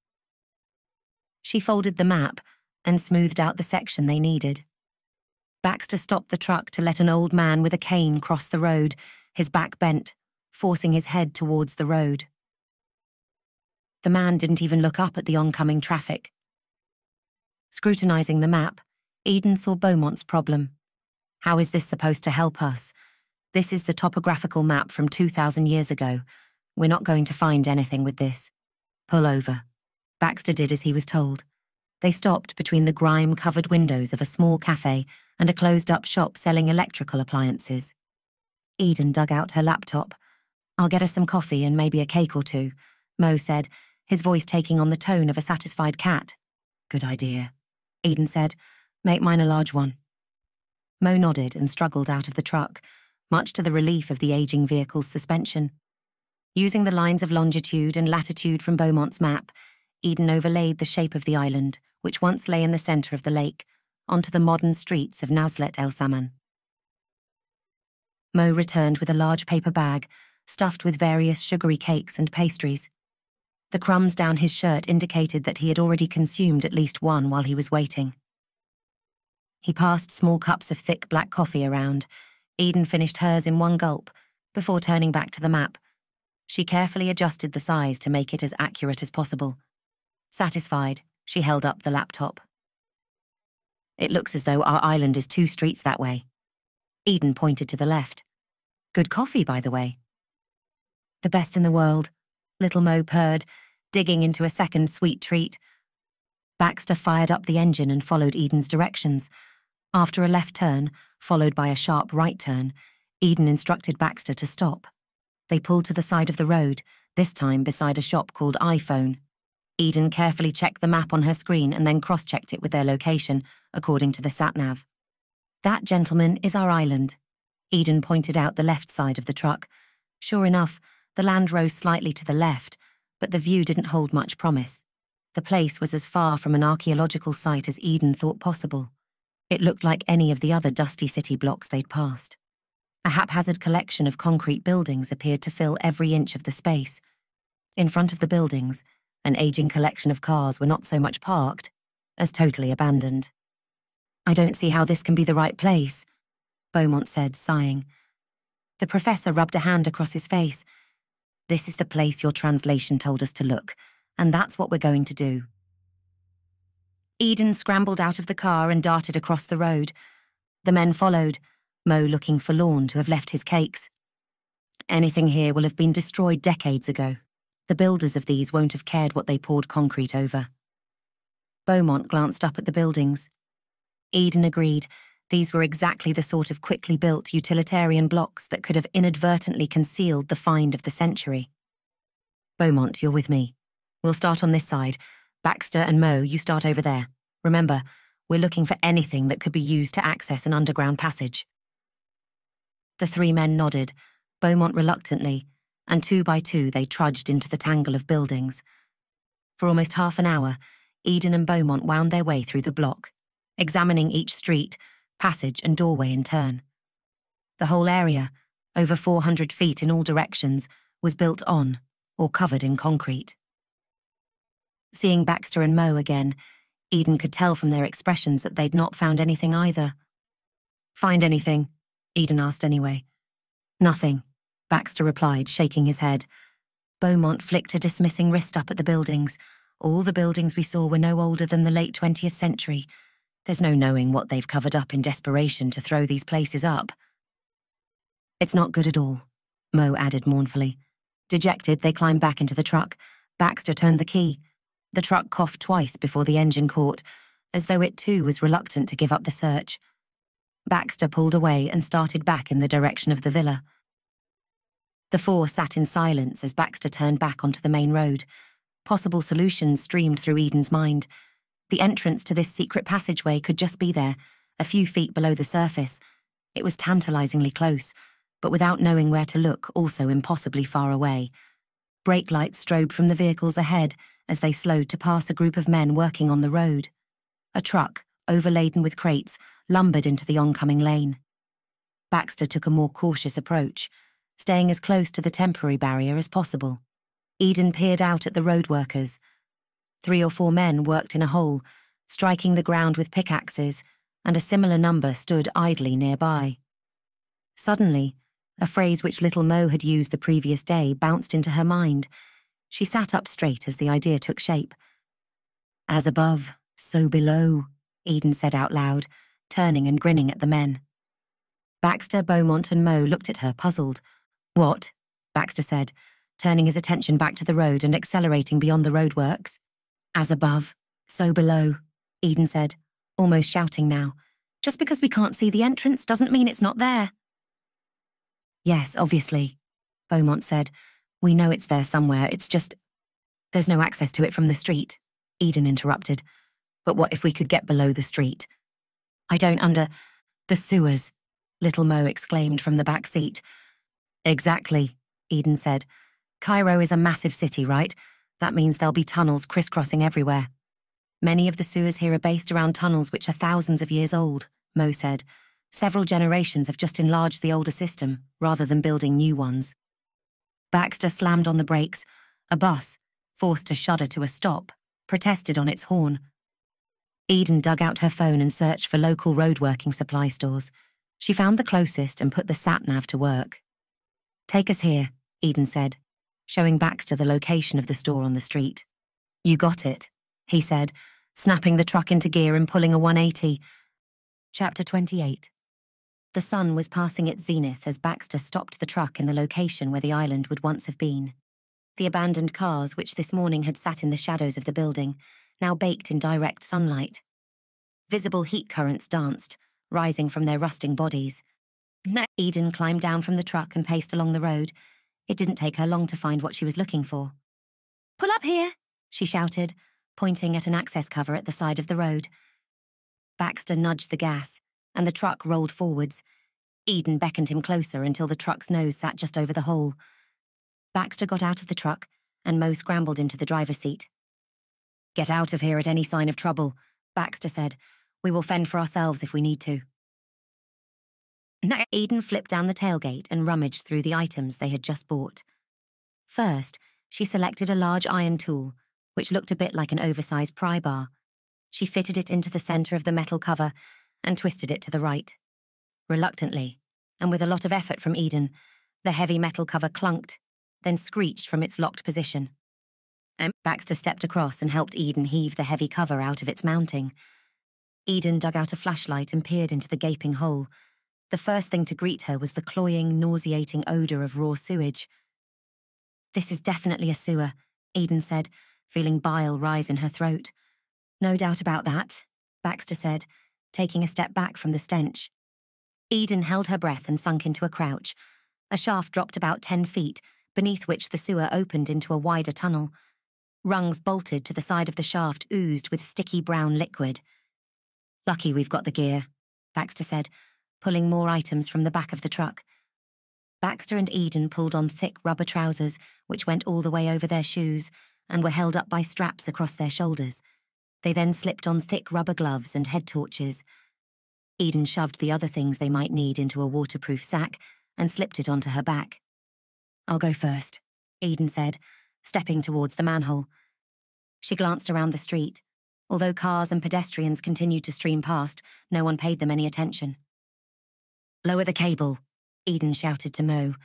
She folded the map and smoothed out the section they needed. Baxter stopped the truck to let an old man with a cane cross the road, his back bent, forcing his head towards the road. The man didn't even look up at the oncoming traffic. Scrutinizing the map, Eden saw Beaumont's problem. How is this supposed to help us? This is the topographical map from 2,000 years ago. We're not going to find anything with this. Pull over. Baxter did as he was told. They stopped between the grime covered windows of a small cafe and a closed up shop selling electrical appliances. Eden dug out her laptop. I'll get us some coffee and maybe a cake or two, Mo said, his voice taking on the tone of a satisfied cat. Good idea, Eden said. Make mine a large one. Mo nodded and struggled out of the truck, much to the relief of the aging vehicle's suspension. Using the lines of longitude and latitude from Beaumont's map, Eden overlaid the shape of the island, which once lay in the centre of the lake, onto the modern streets of Nazlet El Saman. Mo returned with a large paper bag, stuffed with various sugary cakes and pastries. The crumbs down his shirt indicated that he had already consumed at least one while he was waiting. He passed small cups of thick black coffee around. Eden finished hers in one gulp before turning back to the map. She carefully adjusted the size to make it as accurate as possible. Satisfied, she held up the laptop. It looks as though our island is two streets that way. Eden pointed to the left. Good coffee, by the way. The best in the world, little Mo purred, digging into a second sweet treat. Baxter fired up the engine and followed Eden's directions. After a left turn, followed by a sharp right turn, Eden instructed Baxter to stop. They pulled to the side of the road, this time beside a shop called iPhone. Eden carefully checked the map on her screen and then cross checked it with their location, according to the satnav. That, gentleman, is our island. Eden pointed out the left side of the truck. Sure enough, the land rose slightly to the left, but the view didn't hold much promise. The place was as far from an archaeological site as Eden thought possible. It looked like any of the other dusty city blocks they'd passed. A haphazard collection of concrete buildings appeared to fill every inch of the space. In front of the buildings, an aging collection of cars were not so much parked as totally abandoned. I don't see how this can be the right place, Beaumont said, sighing. The professor rubbed a hand across his face this is the place your translation told us to look, and that's what we're going to do. Eden scrambled out of the car and darted across the road. The men followed, Mo looking forlorn to have left his cakes. Anything here will have been destroyed decades ago. The builders of these won't have cared what they poured concrete over. Beaumont glanced up at the buildings. Eden agreed these were exactly the sort of quickly built utilitarian blocks that could have inadvertently concealed the find of the century. Beaumont, you're with me. We'll start on this side. Baxter and Mo, you start over there. Remember, we're looking for anything that could be used to access an underground passage. The three men nodded, Beaumont reluctantly, and two by two they trudged into the tangle of buildings. For almost half an hour, Eden and Beaumont wound their way through the block, examining each street, passage, and doorway in turn. The whole area, over 400 feet in all directions, was built on or covered in concrete. Seeing Baxter and Mo again, Eden could tell from their expressions that they'd not found anything either. Find anything? Eden asked anyway. Nothing, Baxter replied, shaking his head. Beaumont flicked a dismissing wrist up at the buildings. All the buildings we saw were no older than the late 20th century, there's no knowing what they've covered up in desperation to throw these places up. It's not good at all, Mo added mournfully. Dejected, they climbed back into the truck. Baxter turned the key. The truck coughed twice before the engine caught, as though it too was reluctant to give up the search. Baxter pulled away and started back in the direction of the villa. The four sat in silence as Baxter turned back onto the main road. Possible solutions streamed through Eden's mind. The entrance to this secret passageway could just be there, a few feet below the surface. It was tantalizingly close, but without knowing where to look, also impossibly far away. Brake lights strobed from the vehicles ahead as they slowed to pass a group of men working on the road. A truck, overladen with crates, lumbered into the oncoming lane. Baxter took a more cautious approach, staying as close to the temporary barrier as possible. Eden peered out at the road workers, Three or four men worked in a hole, striking the ground with pickaxes, and a similar number stood idly nearby. Suddenly, a phrase which little Mo had used the previous day bounced into her mind. She sat up straight as the idea took shape. As above, so below, Eden said out loud, turning and grinning at the men. Baxter, Beaumont, and Mo looked at her, puzzled. What? Baxter said, turning his attention back to the road and accelerating beyond the roadworks. As above, so below, Eden said, almost shouting now. Just because we can't see the entrance doesn't mean it's not there. Yes, obviously, Beaumont said. We know it's there somewhere, it's just. There's no access to it from the street, Eden interrupted. But what if we could get below the street? I don't under. The sewers, little Mo exclaimed from the back seat. Exactly, Eden said. Cairo is a massive city, right? That means there'll be tunnels crisscrossing everywhere. Many of the sewers here are based around tunnels which are thousands of years old, Mo said. Several generations have just enlarged the older system, rather than building new ones. Baxter slammed on the brakes. A bus, forced to shudder to a stop, protested on its horn. Eden dug out her phone and searched for local roadworking supply stores. She found the closest and put the sat nav to work. Take us here, Eden said, showing Baxter the location of the store on the street. You got it, he said, snapping the truck into gear and pulling a 180, Chapter 28 The sun was passing its zenith as Baxter stopped the truck in the location where the island would once have been. The abandoned cars, which this morning had sat in the shadows of the building, now baked in direct sunlight. Visible heat currents danced, rising from their rusting bodies. Eden climbed down from the truck and paced along the road. It didn't take her long to find what she was looking for. Pull up here, she shouted, pointing at an access cover at the side of the road. Baxter nudged the gas, and the truck rolled forwards. Eden beckoned him closer until the truck's nose sat just over the hole. Baxter got out of the truck, and Mo scrambled into the driver's seat. Get out of here at any sign of trouble, Baxter said. We will fend for ourselves if we need to. Eden flipped down the tailgate and rummaged through the items they had just bought. First, she selected a large iron tool, which looked a bit like an oversized pry bar. She fitted it into the center of the metal cover and twisted it to the right. Reluctantly, and with a lot of effort from Eden, the heavy metal cover clunked, then screeched from its locked position. And Baxter stepped across and helped Eden heave the heavy cover out of its mounting. Eden dug out a flashlight and peered into the gaping hole. The first thing to greet her was the cloying, nauseating odour of raw sewage. This is definitely a sewer, Eden said, feeling bile rise in her throat. No doubt about that, Baxter said, taking a step back from the stench. Eden held her breath and sunk into a crouch. A shaft dropped about ten feet, beneath which the sewer opened into a wider tunnel. Rungs bolted to the side of the shaft oozed with sticky brown liquid. Lucky we've got the gear, Baxter said, pulling more items from the back of the truck. Baxter and Eden pulled on thick rubber trousers, which went all the way over their shoes and were held up by straps across their shoulders. They then slipped on thick rubber gloves and head torches. Eden shoved the other things they might need into a waterproof sack and slipped it onto her back. I'll go first, Eden said, stepping towards the manhole. She glanced around the street. Although cars and pedestrians continued to stream past, no one paid them any attention. Lower the cable, Eden shouted to Mo.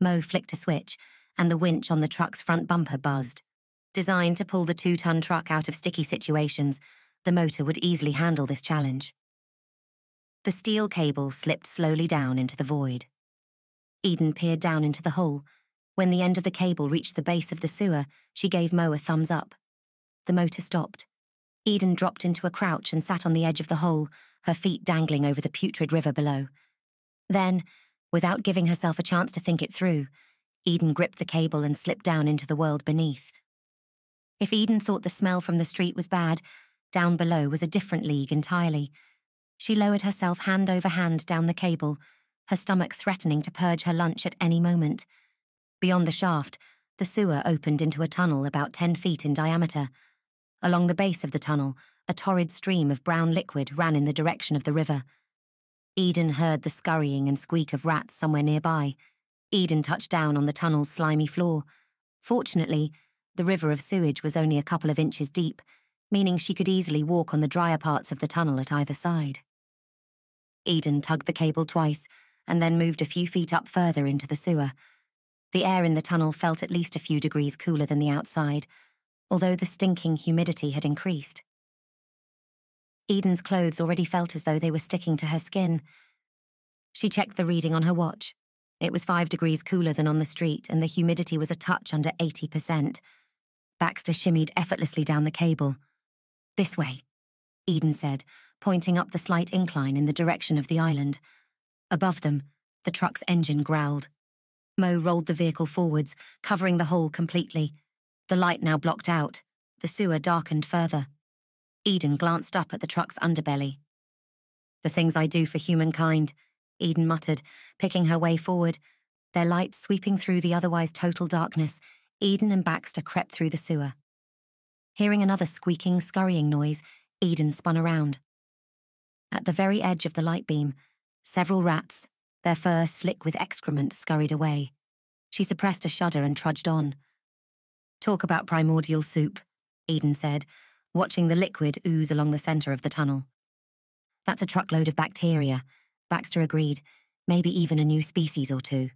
Mo flicked a switch, and the winch on the truck's front bumper buzzed. Designed to pull the two ton truck out of sticky situations, the motor would easily handle this challenge. The steel cable slipped slowly down into the void. Eden peered down into the hole. When the end of the cable reached the base of the sewer, she gave Mo a thumbs up. The motor stopped. Eden dropped into a crouch and sat on the edge of the hole, her feet dangling over the putrid river below. Then, without giving herself a chance to think it through, Eden gripped the cable and slipped down into the world beneath. If Eden thought the smell from the street was bad, down below was a different league entirely. She lowered herself hand over hand down the cable, her stomach threatening to purge her lunch at any moment. Beyond the shaft, the sewer opened into a tunnel about 10 feet in diameter. Along the base of the tunnel, a torrid stream of brown liquid ran in the direction of the river. Eden heard the scurrying and squeak of rats somewhere nearby. Eden touched down on the tunnel's slimy floor. Fortunately, the river of sewage was only a couple of inches deep, meaning she could easily walk on the drier parts of the tunnel at either side. Eden tugged the cable twice and then moved a few feet up further into the sewer. The air in the tunnel felt at least a few degrees cooler than the outside, although the stinking humidity had increased. Eden's clothes already felt as though they were sticking to her skin. She checked the reading on her watch. It was five degrees cooler than on the street, and the humidity was a touch under 80%. Baxter shimmied effortlessly down the cable. This way, Eden said, pointing up the slight incline in the direction of the island. Above them, the truck's engine growled. Mo rolled the vehicle forwards, covering the hole completely. The light now blocked out. The sewer darkened further. Eden glanced up at the truck's underbelly. The things I do for humankind, Eden muttered, picking her way forward. Their light sweeping through the otherwise total darkness, Eden and Baxter crept through the sewer. Hearing another squeaking, scurrying noise, Eden spun around. At the very edge of the light beam, several rats, their fur slick with excrement, scurried away. She suppressed a shudder and trudged on. Talk about primordial soup, Eden said, watching the liquid ooze along the centre of the tunnel. That's a truckload of bacteria, Baxter agreed, maybe even a new species or two.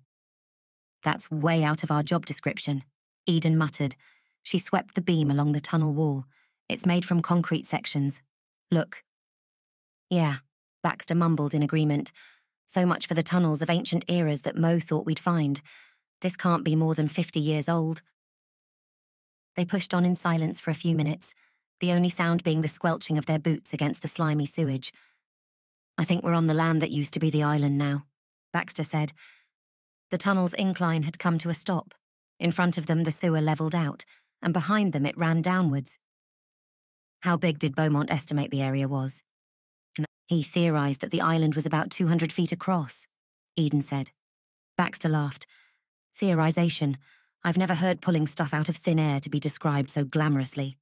That's way out of our job description, Eden muttered. She swept the beam along the tunnel wall. It's made from concrete sections. Look. Yeah, Baxter mumbled in agreement. So much for the tunnels of ancient eras that Mo thought we'd find. This can't be more than 50 years old. They pushed on in silence for a few minutes, the only sound being the squelching of their boots against the slimy sewage. I think we're on the land that used to be the island now, Baxter said. The tunnel's incline had come to a stop. In front of them, the sewer levelled out, and behind them, it ran downwards. How big did Beaumont estimate the area was? He theorised that the island was about 200 feet across, Eden said. Baxter laughed. Theorisation. I've never heard pulling stuff out of thin air to be described so glamorously.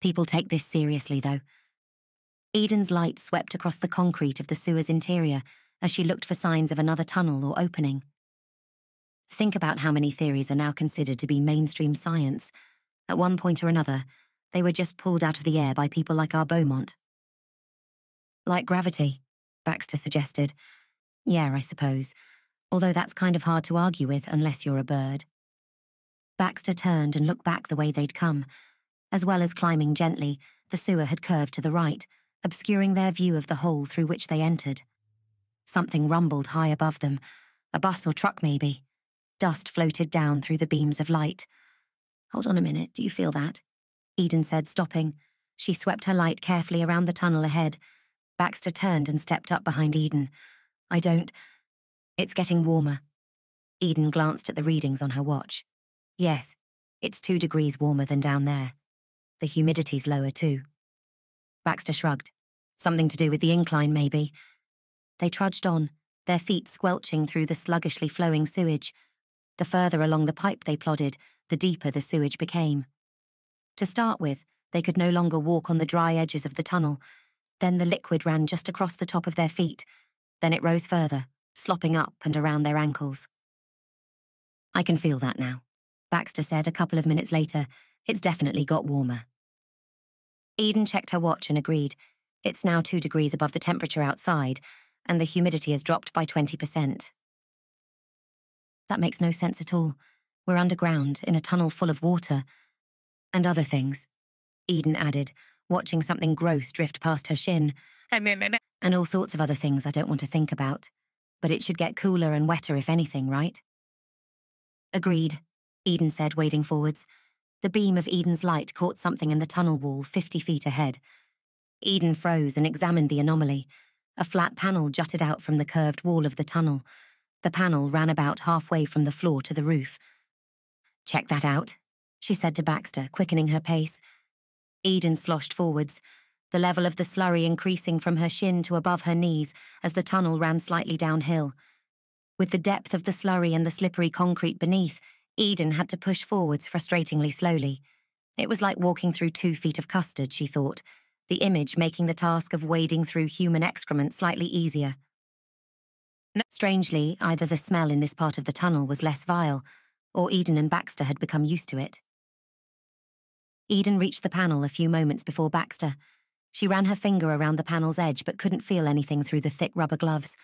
People take this seriously, though. Eden's light swept across the concrete of the sewer's interior as she looked for signs of another tunnel or opening. Think about how many theories are now considered to be mainstream science. At one point or another, they were just pulled out of the air by people like our Beaumont. Like gravity, Baxter suggested. Yeah, I suppose, although that's kind of hard to argue with unless you're a bird. Baxter turned and looked back the way they'd come. As well as climbing gently, the sewer had curved to the right, obscuring their view of the hole through which they entered. Something rumbled high above them, a bus or truck maybe. Dust floated down through the beams of light. Hold on a minute, do you feel that? Eden said, stopping. She swept her light carefully around the tunnel ahead. Baxter turned and stepped up behind Eden. I don't. It's getting warmer. Eden glanced at the readings on her watch. Yes, it's two degrees warmer than down there. The humidity's lower, too. Baxter shrugged. Something to do with the incline, maybe. They trudged on, their feet squelching through the sluggishly flowing sewage. The further along the pipe they plodded, the deeper the sewage became. To start with, they could no longer walk on the dry edges of the tunnel. Then the liquid ran just across the top of their feet. Then it rose further, slopping up and around their ankles. I can feel that now. Baxter said a couple of minutes later. It's definitely got warmer. Eden checked her watch and agreed. It's now two degrees above the temperature outside, and the humidity has dropped by 20%. That makes no sense at all. We're underground, in a tunnel full of water. And other things, Eden added, watching something gross drift past her shin. And all sorts of other things I don't want to think about. But it should get cooler and wetter if anything, right? Agreed, Eden said, wading forwards. The beam of Eden's light caught something in the tunnel wall 50 feet ahead. Eden froze and examined the anomaly. A flat panel jutted out from the curved wall of the tunnel. The panel ran about halfway from the floor to the roof. Check that out, she said to Baxter, quickening her pace. Eden sloshed forwards, the level of the slurry increasing from her shin to above her knees as the tunnel ran slightly downhill. With the depth of the slurry and the slippery concrete beneath, Eden had to push forwards frustratingly slowly. It was like walking through two feet of custard, she thought, the image making the task of wading through human excrement slightly easier. Strangely, either the smell in this part of the tunnel was less vile, or Eden and Baxter had become used to it. Eden reached the panel a few moments before Baxter. She ran her finger around the panel's edge but couldn't feel anything through the thick rubber gloves.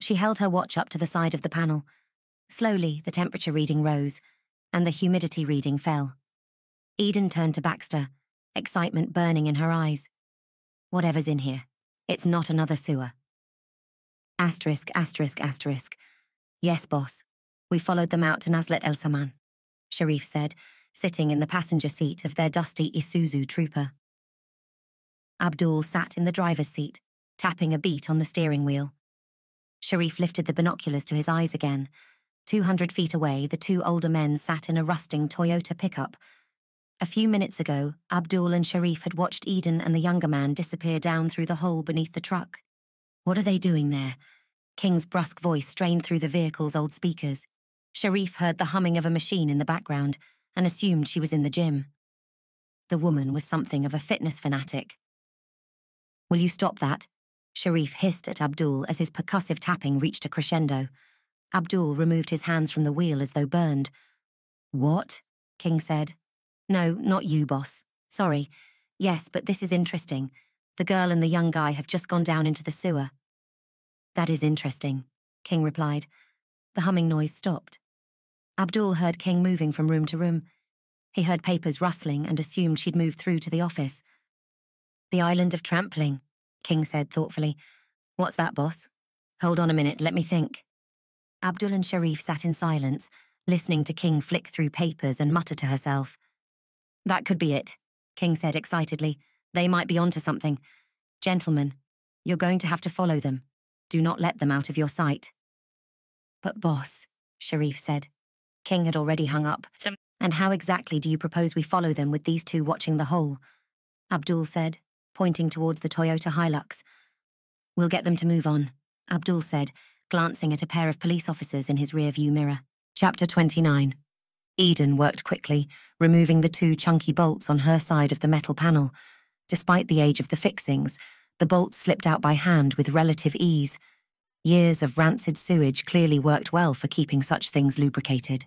She held her watch up to the side of the panel. Slowly, the temperature reading rose, and the humidity reading fell. Eden turned to Baxter, excitement burning in her eyes. Whatever's in here, it's not another sewer. Asterisk, asterisk, asterisk. Yes, boss. We followed them out to Nazlet El Saman, Sharif said, sitting in the passenger seat of their dusty Isuzu Trooper. Abdul sat in the driver's seat, tapping a beat on the steering wheel. Sharif lifted the binoculars to his eyes again. Two hundred feet away, the two older men sat in a rusting Toyota pickup. A few minutes ago, Abdul and Sharif had watched Eden and the younger man disappear down through the hole beneath the truck. What are they doing there? King's brusque voice strained through the vehicle's old speakers. Sharif heard the humming of a machine in the background and assumed she was in the gym. The woman was something of a fitness fanatic. Will you stop that? Sharif hissed at Abdul as his percussive tapping reached a crescendo. Abdul removed his hands from the wheel as though burned. What? King said. No, not you, boss. Sorry. Yes, but this is interesting. The girl and the young guy have just gone down into the sewer. That is interesting, King replied. The humming noise stopped. Abdul heard King moving from room to room. He heard papers rustling and assumed she'd moved through to the office. The island of trampling, King said thoughtfully. What's that, boss? Hold on a minute, let me think. Abdul and Sharif sat in silence, listening to King flick through papers and mutter to herself. That could be it, King said excitedly. They might be onto something. Gentlemen, you're going to have to follow them. Do not let them out of your sight. But, boss, Sharif said. King had already hung up. And how exactly do you propose we follow them with these two watching the hole? Abdul said, pointing towards the Toyota Hilux. We'll get them to move on, Abdul said, glancing at a pair of police officers in his rearview mirror. Chapter 29 Eden worked quickly, removing the two chunky bolts on her side of the metal panel. Despite the age of the fixings, the bolts slipped out by hand with relative ease. Years of rancid sewage clearly worked well for keeping such things lubricated.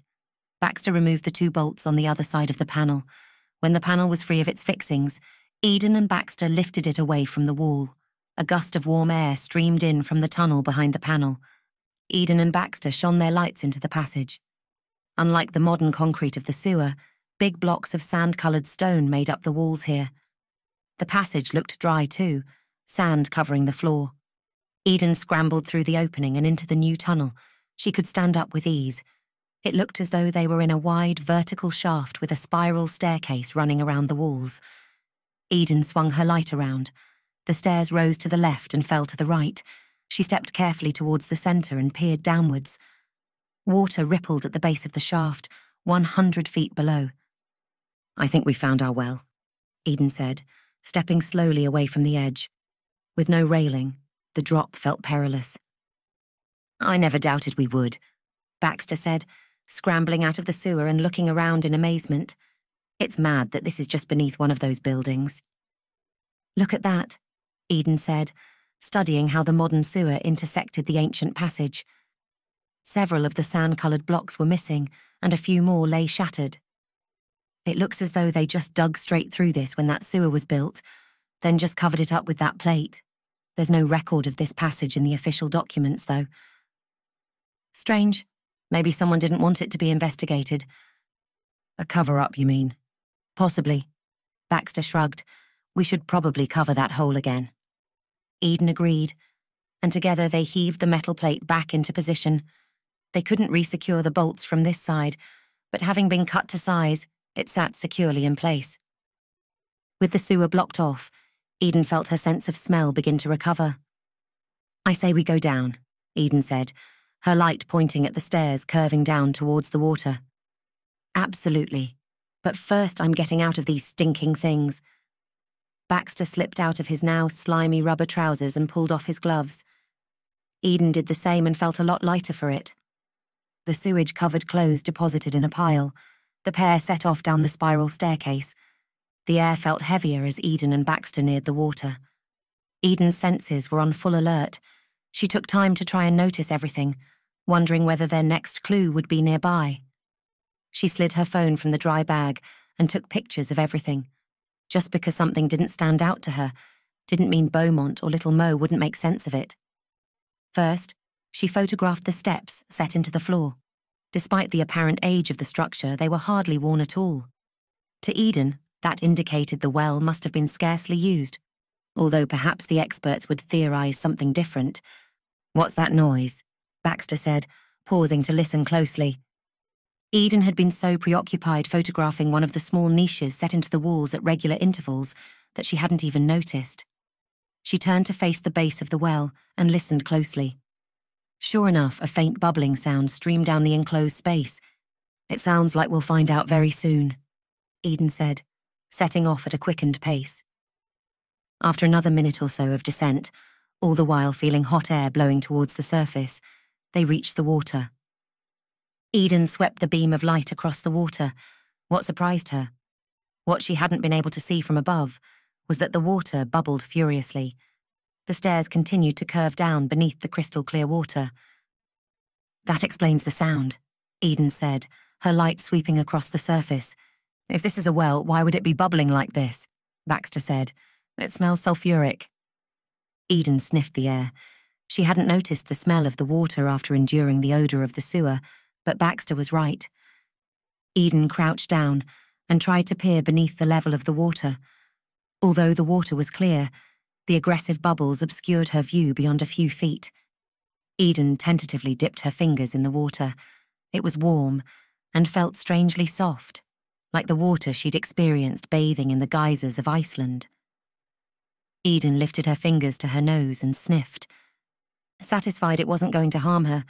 Baxter removed the two bolts on the other side of the panel. When the panel was free of its fixings, Eden and Baxter lifted it away from the wall. A gust of warm air streamed in from the tunnel behind the panel. Eden and Baxter shone their lights into the passage. Unlike the modern concrete of the sewer, big blocks of sand coloured stone made up the walls here. The passage looked dry too, sand covering the floor. Eden scrambled through the opening and into the new tunnel. She could stand up with ease. It looked as though they were in a wide vertical shaft with a spiral staircase running around the walls. Eden swung her light around. The stairs rose to the left and fell to the right. She stepped carefully towards the centre and peered downwards. Water rippled at the base of the shaft, 100 feet below. I think we found our well, Eden said, stepping slowly away from the edge. With no railing, the drop felt perilous. I never doubted we would, Baxter said, scrambling out of the sewer and looking around in amazement. It's mad that this is just beneath one of those buildings. Look at that, Eden said, studying how the modern sewer intersected the ancient passage. Several of the sand coloured blocks were missing, and a few more lay shattered. It looks as though they just dug straight through this when that sewer was built, then just covered it up with that plate. There's no record of this passage in the official documents, though. Strange. Maybe someone didn't want it to be investigated. A cover up, you mean? Possibly. Baxter shrugged. We should probably cover that hole again. Eden agreed, and together they heaved the metal plate back into position. They couldn't resecure the bolts from this side, but having been cut to size, it sat securely in place. With the sewer blocked off, Eden felt her sense of smell begin to recover. I say we go down, Eden said, her light pointing at the stairs curving down towards the water. Absolutely. But first I'm getting out of these stinking things. Baxter slipped out of his now slimy rubber trousers and pulled off his gloves. Eden did the same and felt a lot lighter for it the sewage covered clothes deposited in a pile. The pair set off down the spiral staircase. The air felt heavier as Eden and Baxter neared the water. Eden's senses were on full alert. She took time to try and notice everything, wondering whether their next clue would be nearby. She slid her phone from the dry bag and took pictures of everything. Just because something didn't stand out to her didn't mean Beaumont or Little Mo wouldn't make sense of it. First, she photographed the steps set into the floor. Despite the apparent age of the structure, they were hardly worn at all. To Eden, that indicated the well must have been scarcely used, although perhaps the experts would theorize something different. What's that noise? Baxter said, pausing to listen closely. Eden had been so preoccupied photographing one of the small niches set into the walls at regular intervals that she hadn't even noticed. She turned to face the base of the well and listened closely. Sure enough, a faint bubbling sound streamed down the enclosed space. It sounds like we'll find out very soon, Eden said, setting off at a quickened pace. After another minute or so of descent, all the while feeling hot air blowing towards the surface, they reached the water. Eden swept the beam of light across the water. What surprised her? What she hadn't been able to see from above was that the water bubbled furiously the stairs continued to curve down beneath the crystal clear water. That explains the sound, Eden said, her light sweeping across the surface. If this is a well, why would it be bubbling like this? Baxter said. It smells sulphuric. Eden sniffed the air. She hadn't noticed the smell of the water after enduring the odour of the sewer, but Baxter was right. Eden crouched down and tried to peer beneath the level of the water. Although the water was clear, The aggressive bubbles obscured her view beyond a few feet. Eden tentatively dipped her fingers in the water. It was warm and felt strangely soft, like the water she'd experienced bathing in the geysers of Iceland. Eden lifted her fingers to her nose and sniffed. Satisfied it wasn't going to harm her,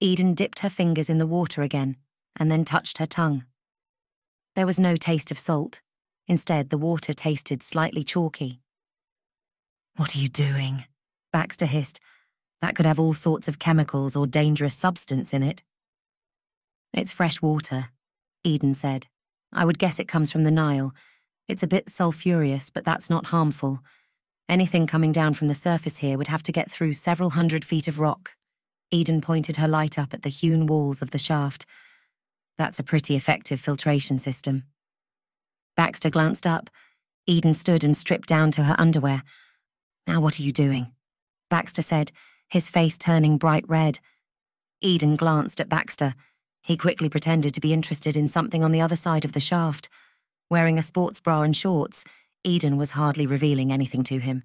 Eden dipped her fingers in the water again and then touched her tongue. There was no taste of salt. Instead, the water tasted slightly chalky. What are you doing? Baxter hissed. That could have all sorts of chemicals or dangerous substance in it. It's fresh water, Eden said. I would guess it comes from the Nile. It's a bit sulphurous, but that's not harmful. Anything coming down from the surface here would have to get through several hundred feet of rock. Eden pointed her light up at the hewn walls of the shaft. That's a pretty effective filtration system. Baxter glanced up. Eden stood and stripped down to her underwear. Now what are you doing? Baxter said, his face turning bright red. Eden glanced at Baxter. He quickly pretended to be interested in something on the other side of the shaft. Wearing a sports bra and shorts, Eden was hardly revealing anything to him.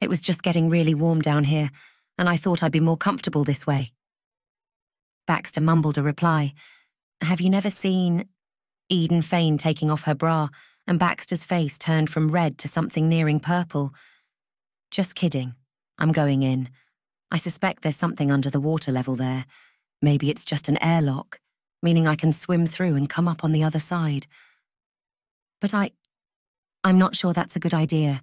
It was just getting really warm down here, and I thought I'd be more comfortable this way. Baxter mumbled a reply. Have you never seen Eden feigned taking off her bra, and Baxter's face turned from red to something nearing purple. Just kidding. I'm going in. I suspect there's something under the water level there. Maybe it's just an airlock, meaning I can swim through and come up on the other side. But I. I'm not sure that's a good idea.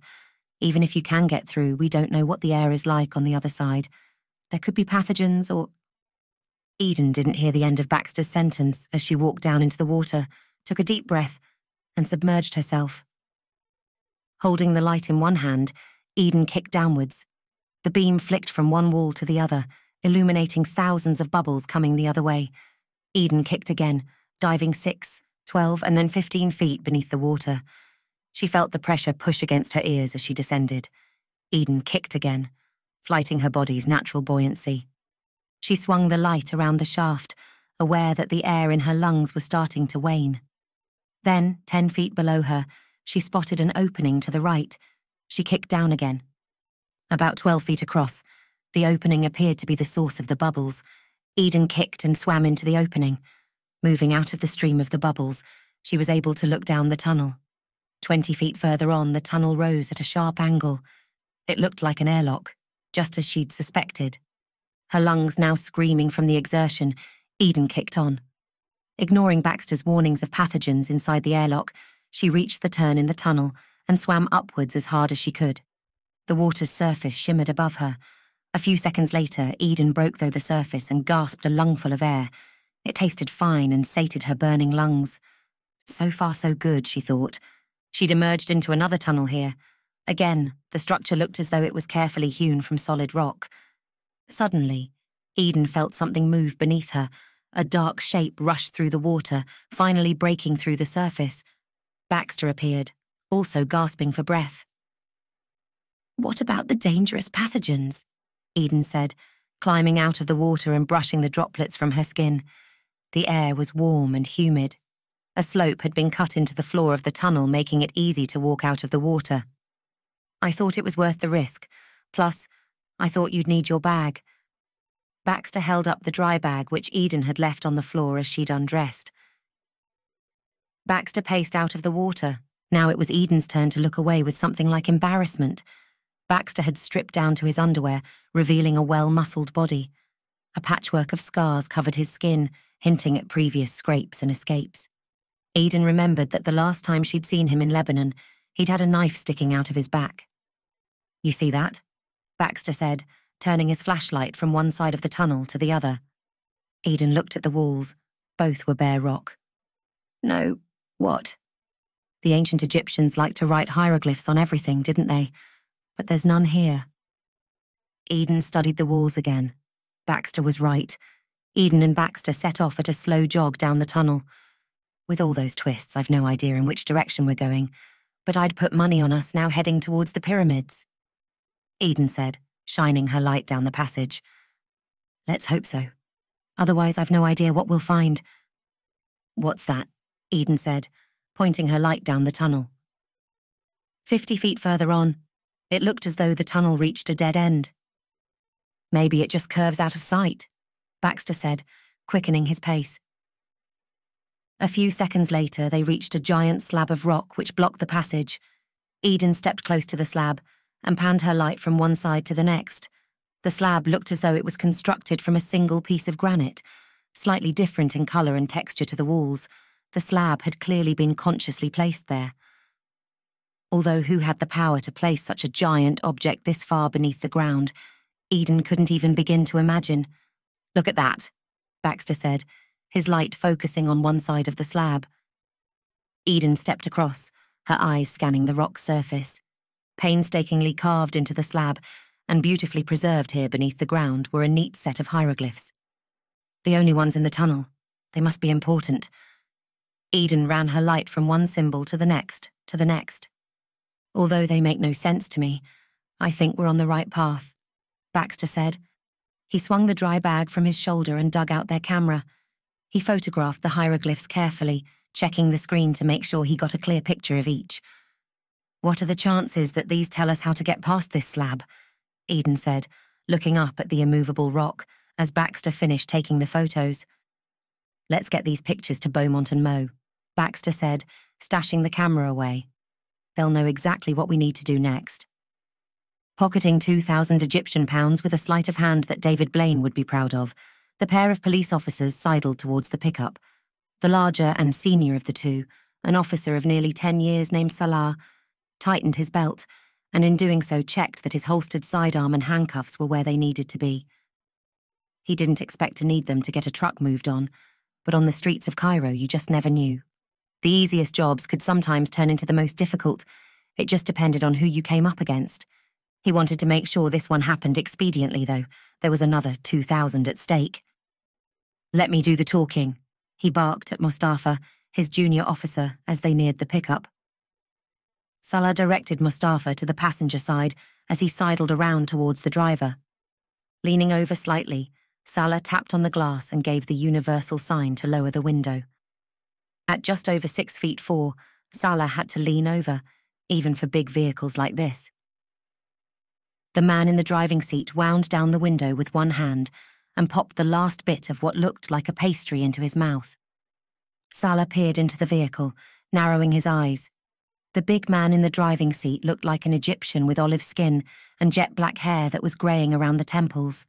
Even if you can get through, we don't know what the air is like on the other side. There could be pathogens or. Eden didn't hear the end of Baxter's sentence as she walked down into the water, took a deep breath, and submerged herself. Holding the light in one hand, Eden kicked downwards. The beam flicked from one wall to the other, illuminating thousands of bubbles coming the other way. Eden kicked again, diving six, twelve, and then fifteen feet beneath the water. She felt the pressure push against her ears as she descended. Eden kicked again, flighting her body's natural buoyancy. She swung the light around the shaft, aware that the air in her lungs was starting to wane. Then, ten feet below her, she spotted an opening to the right. She kicked down again. About twelve feet across, the opening appeared to be the source of the bubbles. Eden kicked and swam into the opening. Moving out of the stream of the bubbles, she was able to look down the tunnel. Twenty feet further on, the tunnel rose at a sharp angle. It looked like an airlock, just as she'd suspected. Her lungs now screaming from the exertion, Eden kicked on. Ignoring Baxter's warnings of pathogens inside the airlock, she reached the turn in the tunnel and swam upwards as hard as she could. The water's surface shimmered above her, a few seconds later, Eden broke through the surface and gasped a lungful of air. It tasted fine and sated her burning lungs. So far, so good, she thought. She'd emerged into another tunnel here. Again, the structure looked as though it was carefully hewn from solid rock. Suddenly, Eden felt something move beneath her. A dark shape rushed through the water, finally breaking through the surface. Baxter appeared, also gasping for breath. What about the dangerous pathogens? Eden said, climbing out of the water and brushing the droplets from her skin. The air was warm and humid. A slope had been cut into the floor of the tunnel, making it easy to walk out of the water. I thought it was worth the risk. Plus, I thought you'd need your bag. Baxter held up the dry bag which Eden had left on the floor as she'd undressed. Baxter paced out of the water. Now it was Eden's turn to look away with something like embarrassment. Baxter had stripped down to his underwear, revealing a well muscled body. A patchwork of scars covered his skin, hinting at previous scrapes and escapes. Eden remembered that the last time she'd seen him in Lebanon, he'd had a knife sticking out of his back. You see that? Baxter said, turning his flashlight from one side of the tunnel to the other. Eden looked at the walls. Both were bare rock. No, what? The ancient Egyptians liked to write hieroglyphs on everything, didn't they? but there's none here. Eden studied the walls again. Baxter was right. Eden and Baxter set off at a slow jog down the tunnel. With all those twists, I've no idea in which direction we're going, but I'd put money on us now heading towards the pyramids. Eden said, shining her light down the passage. Let's hope so. Otherwise, I've no idea what we'll find. What's that? Eden said, pointing her light down the tunnel. Fifty feet further on, It looked as though the tunnel reached a dead end. Maybe it just curves out of sight, Baxter said, quickening his pace. A few seconds later, they reached a giant slab of rock which blocked the passage. Eden stepped close to the slab and panned her light from one side to the next. The slab looked as though it was constructed from a single piece of granite, slightly different in colour and texture to the walls. The slab had clearly been consciously placed there. Although who had the power to place such a giant object this far beneath the ground, Eden couldn't even begin to imagine. Look at that, Baxter said, his light focusing on one side of the slab. Eden stepped across, her eyes scanning the rock surface. Painstakingly carved into the slab and beautifully preserved here beneath the ground were a neat set of hieroglyphs. The only ones in the tunnel. They must be important. Eden ran her light from one symbol to the next, to the next. Although they make no sense to me, I think we're on the right path, Baxter said. He swung the dry bag from his shoulder and dug out their camera. He photographed the hieroglyphs carefully, checking the screen to make sure he got a clear picture of each. What are the chances that these tell us how to get past this slab? Eden said, looking up at the immovable rock as Baxter finished taking the photos. Let's get these pictures to Beaumont and Mo, Baxter said, stashing the camera away. They'll know exactly what we need to do next. Pocketing 2,000 Egyptian pounds with a sleight of hand that David Blaine would be proud of, the pair of police officers sidled towards the pickup. The larger and senior of the two, an officer of nearly 10 years named Salah, tightened his belt and in doing so checked that his holstered sidearm and handcuffs were where they needed to be. He didn't expect to need them to get a truck moved on, but on the streets of Cairo you just never knew. The easiest jobs could sometimes turn into the most difficult. It just depended on who you came up against. He wanted to make sure this one happened expediently, though. There was another 2,000 at stake. Let me do the talking, he barked at Mustafa, his junior officer, as they neared the pickup. Salah directed Mustafa to the passenger side as he sidled around towards the driver. Leaning over slightly, Salah tapped on the glass and gave the universal sign to lower the window. At just over six feet four, Salah had to lean over, even for big vehicles like this. The man in the driving seat wound down the window with one hand and popped the last bit of what looked like a pastry into his mouth. Salah peered into the vehicle, narrowing his eyes. The big man in the driving seat looked like an Egyptian with olive skin and jet black hair that was greying around the temples.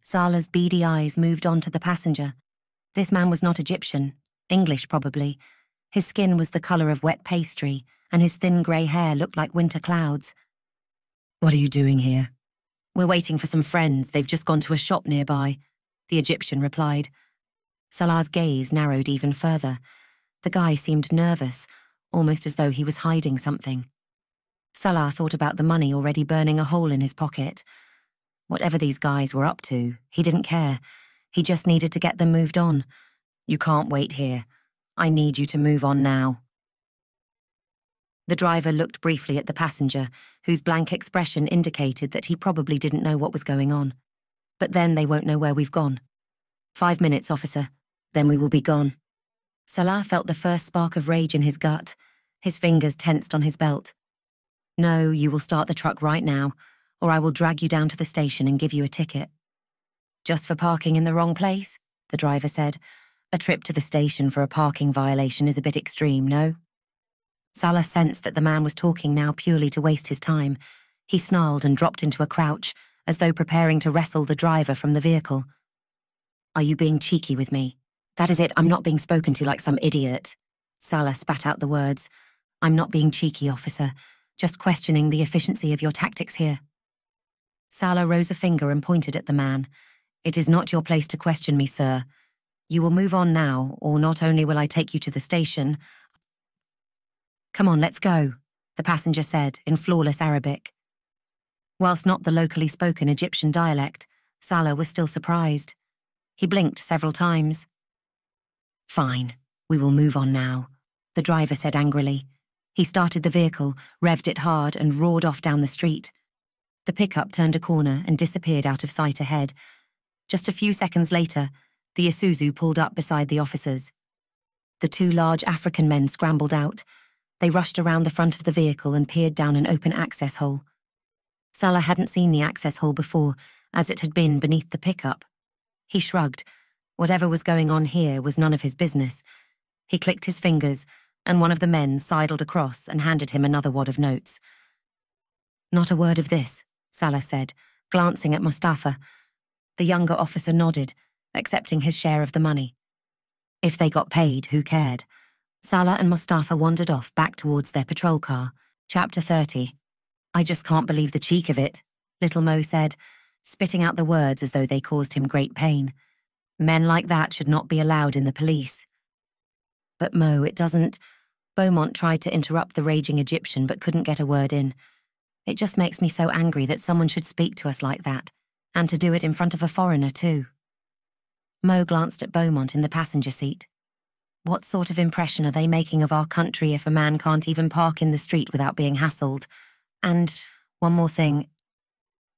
Salah's beady eyes moved on to the passenger. This man was not Egyptian, English probably. His skin was the colour of wet pastry, and his thin grey hair looked like winter clouds. What are you doing here? We're waiting for some friends. They've just gone to a shop nearby, the Egyptian replied. Salah's gaze narrowed even further. The guy seemed nervous, almost as though he was hiding something. Salah thought about the money already burning a hole in his pocket. Whatever these guys were up to, he didn't care. He just needed to get them moved on. You can't wait here. I need you to move on now. The driver looked briefly at the passenger, whose blank expression indicated that he probably didn't know what was going on. But then they won't know where we've gone. Five minutes, officer. Then we will be gone. Salah felt the first spark of rage in his gut. His fingers tensed on his belt. No, you will start the truck right now, or I will drag you down to the station and give you a ticket. Just for parking in the wrong place? The driver said. A trip to the station for a parking violation is a bit extreme, no? Salah sensed that the man was talking now purely to waste his time. He snarled and dropped into a crouch, as though preparing to wrestle the driver from the vehicle. Are you being cheeky with me? That is it, I'm not being spoken to like some idiot. Salah spat out the words. I'm not being cheeky, officer, just questioning the efficiency of your tactics here. Salah rose a finger and pointed at the man. It is not your place to question me, sir. You will move on now, or not only will I take you to the station, Come on, let's go, the passenger said in flawless Arabic. Whilst not the locally spoken Egyptian dialect, Salah was still surprised. He blinked several times. Fine, we will move on now, the driver said angrily. He started the vehicle, revved it hard, and roared off down the street. The pickup turned a corner and disappeared out of sight ahead. Just a few seconds later, the Isuzu pulled up beside the officers. The two large African men scrambled out, they rushed around the front of the vehicle and peered down an open access hole. Salah hadn't seen the access hole before, as it had been beneath the pickup. He shrugged. Whatever was going on here was none of his business. He clicked his fingers, and one of the men sidled across and handed him another wad of notes. Not a word of this, Salah said, glancing at Mustafa. The younger officer nodded, accepting his share of the money. If they got paid, who cared? Salah and Mustafa wandered off back towards their patrol car. Chapter 30. I just can't believe the cheek of it, little Mo said, spitting out the words as though they caused him great pain. Men like that should not be allowed in the police. But Mo, it doesn't. Beaumont tried to interrupt the raging Egyptian but couldn't get a word in. It just makes me so angry that someone should speak to us like that, and to do it in front of a foreigner, too. Mo glanced at Beaumont in the passenger seat. What sort of impression are they making of our country if a man can't even park in the street without being hassled? And one more thing.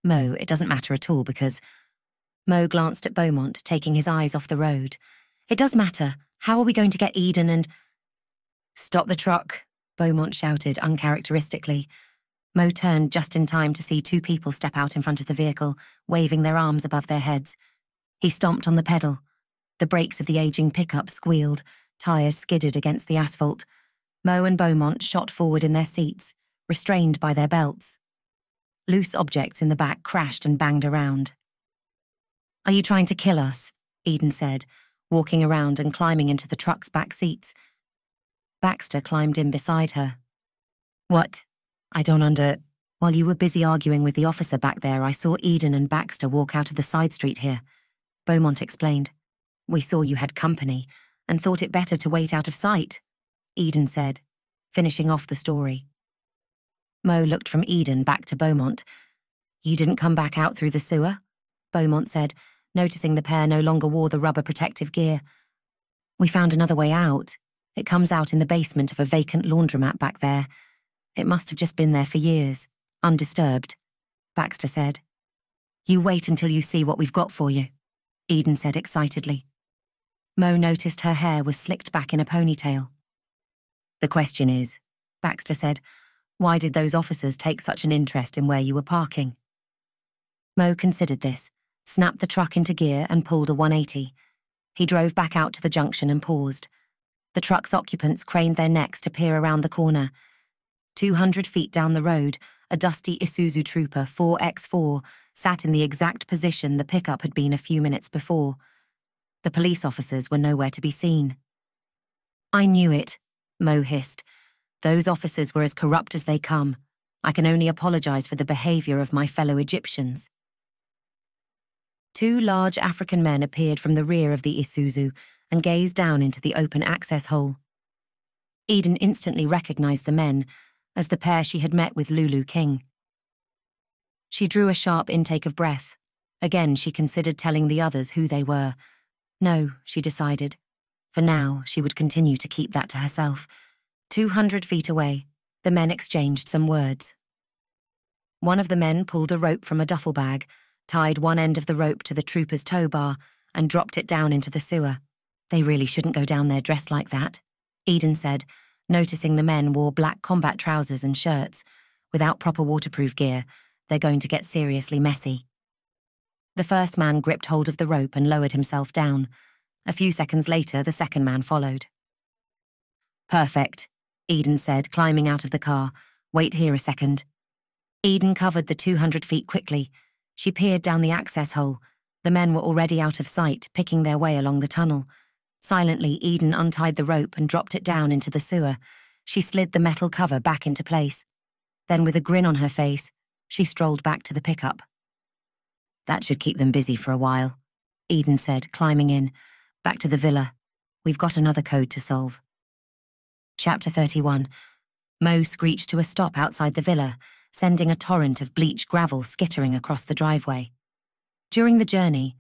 Mo, it doesn't matter at all because. Mo glanced at Beaumont, taking his eyes off the road. It does matter. How are we going to get Eden and. Stop the truck, Beaumont shouted uncharacteristically. Mo turned just in time to see two people step out in front of the vehicle, waving their arms above their heads. He stomped on the pedal. The brakes of the aging pickup squealed, tyres skidded against the asphalt. Mo and Beaumont shot forward in their seats, restrained by their belts. Loose objects in the back crashed and banged around. Are you trying to kill us? Eden said, walking around and climbing into the truck's back seats. Baxter climbed in beside her. What? I don't under. While you were busy arguing with the officer back there, I saw Eden and Baxter walk out of the side street here. Beaumont explained. We saw you had company and thought it better to wait out of sight, Eden said, finishing off the story. Mo looked from Eden back to Beaumont. You didn't come back out through the sewer? Beaumont said, noticing the pair no longer wore the rubber protective gear. We found another way out, it comes out in the basement of a vacant laundromat back there. It must have just been there for years, undisturbed, Baxter said. You wait until you see what we've got for you, Eden said excitedly. Mo noticed her hair was slicked back in a ponytail. The question is, Baxter said, why did those officers take such an interest in where you were parking? Mo considered this, snapped the truck into gear and pulled a 180. He drove back out to the junction and paused. The truck's occupants craned their necks to peer around the corner. 200 feet down the road, a dusty Isuzu Trooper 4X4 sat in the exact position the pickup had been a few minutes before. The police officers were nowhere to be seen. I knew it, Mo hissed. Those officers were as corrupt as they come. I can only apologize for the behavior of my fellow Egyptians. Two large African men appeared from the rear of the Isuzu and gazed down into the open access hole. Eden instantly recognized the men as the pair she had met with Lulu King. She drew a sharp intake of breath. Again, she considered telling the others who they were. No, she decided. For now, she would continue to keep that to herself. Two hundred feet away, the men exchanged some words. One of the men pulled a rope from a duffel bag, tied one end of the rope to the trooper's tow bar, and dropped it down into the sewer. They really shouldn't go down there dressed like that, Eden said, noticing the men wore black combat trousers and shirts. Without proper waterproof gear, they're going to get seriously messy. The first man gripped hold of the rope and lowered himself down. A few seconds later, the second man followed. Perfect, Eden said, climbing out of the car. Wait here a second. Eden covered the 200 feet quickly. She peered down the access hole. The men were already out of sight, picking their way along the tunnel. Silently, Eden untied the rope and dropped it down into the sewer. She slid the metal cover back into place. Then, with a grin on her face, she strolled back to the pickup. That should keep them busy for a while, Eden said, climbing in. Back to the villa. We've got another code to solve. Chapter 31 Mo screeched to a stop outside the villa, sending a torrent of bleached gravel skittering across the driveway. During the journey,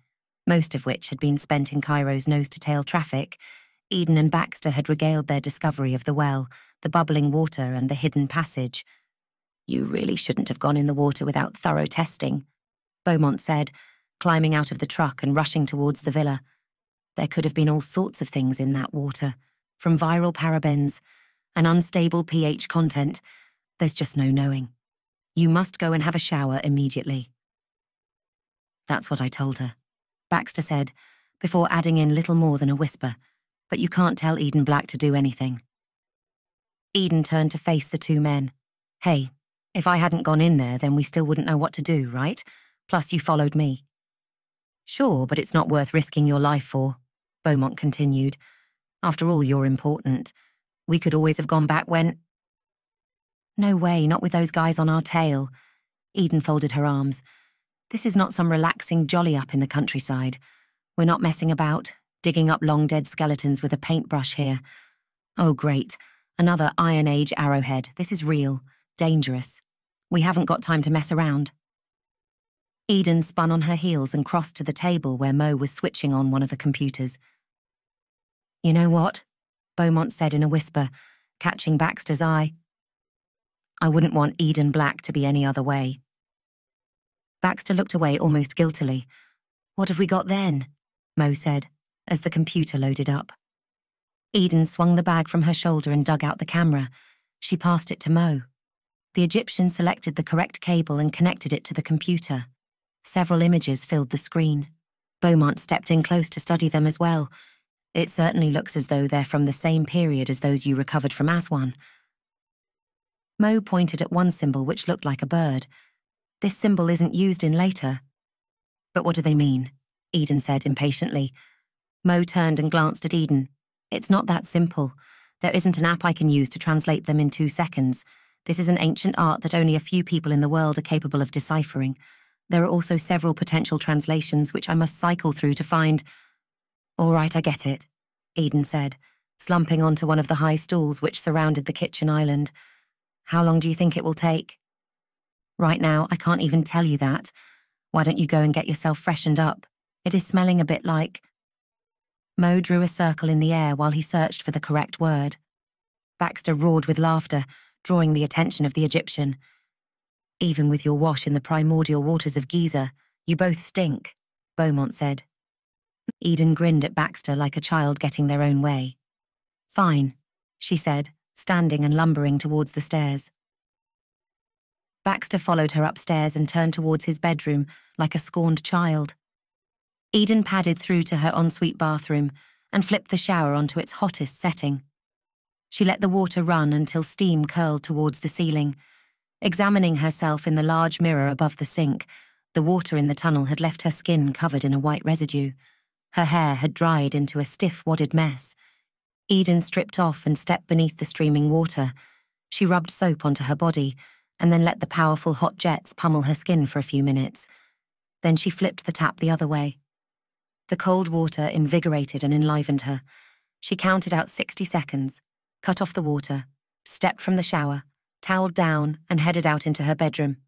most of which had been spent in Cairo's nose to tail traffic, Eden and Baxter had regaled their discovery of the well, the bubbling water, and the hidden passage. You really shouldn't have gone in the water without thorough testing, Beaumont said, climbing out of the truck and rushing towards the villa. There could have been all sorts of things in that water, from viral parabens, an unstable pH content. There's just no knowing. You must go and have a shower immediately. That's what I told her, Baxter said, before adding in little more than a whisper, but you can't tell Eden Black to do anything. Eden turned to face the two men. Hey, if I hadn't gone in there, then we still wouldn't know what to do, right? Plus, you followed me. Sure, but it's not worth risking your life for, Beaumont continued. After all, you're important. We could always have gone back when. No way, not with those guys on our tail. Eden folded her arms. This is not some relaxing jolly up in the countryside. We're not messing about, digging up long dead skeletons with a paintbrush here. Oh, great. Another Iron Age arrowhead. This is real. Dangerous. We haven't got time to mess around. Eden spun on her heels and crossed to the table where Mo was switching on one of the computers. You know what? Beaumont said in a whisper, catching Baxter's eye. I wouldn't want Eden Black to be any other way. Baxter looked away almost guiltily. What have we got then? Mo said, as the computer loaded up. Eden swung the bag from her shoulder and dug out the camera. She passed it to Mo. The Egyptian selected the correct cable and connected it to the computer. Several images filled the screen. Beaumont stepped in close to study them as well. It certainly looks as though they're from the same period as those you recovered from Aswan. Mo pointed at one symbol which looked like a bird. This symbol isn't used in later. But what do they mean? Eden said impatiently. Mo turned and glanced at Eden. It's not that simple. There isn't an app I can use to translate them in two seconds. This is an ancient art that only a few people in the world are capable of deciphering. There are also several potential translations which I must cycle through to find. All right, I get it, Eden said, slumping onto one of the high stools which surrounded the kitchen island. How long do you think it will take? Right now, I can't even tell you that. Why don't you go and get yourself freshened up? It is smelling a bit like. Mo drew a circle in the air while he searched for the correct word. Baxter roared with laughter, drawing the attention of the Egyptian. Even with your wash in the primordial waters of Giza, you both stink, Beaumont said. Eden grinned at Baxter like a child getting their own way. Fine, she said, standing and lumbering towards the stairs. Baxter followed her upstairs and turned towards his bedroom like a scorned child. Eden padded through to her ensuite bathroom and flipped the shower onto its hottest setting. She let the water run until steam curled towards the ceiling. Examining herself in the large mirror above the sink, the water in the tunnel had left her skin covered in a white residue. Her hair had dried into a stiff, wadded mess. Eden stripped off and stepped beneath the streaming water. She rubbed soap onto her body and then let the powerful hot jets pummel her skin for a few minutes. Then she flipped the tap the other way. The cold water invigorated and enlivened her. She counted out 60 seconds, cut off the water, stepped from the shower, toweled down, and headed out into her bedroom.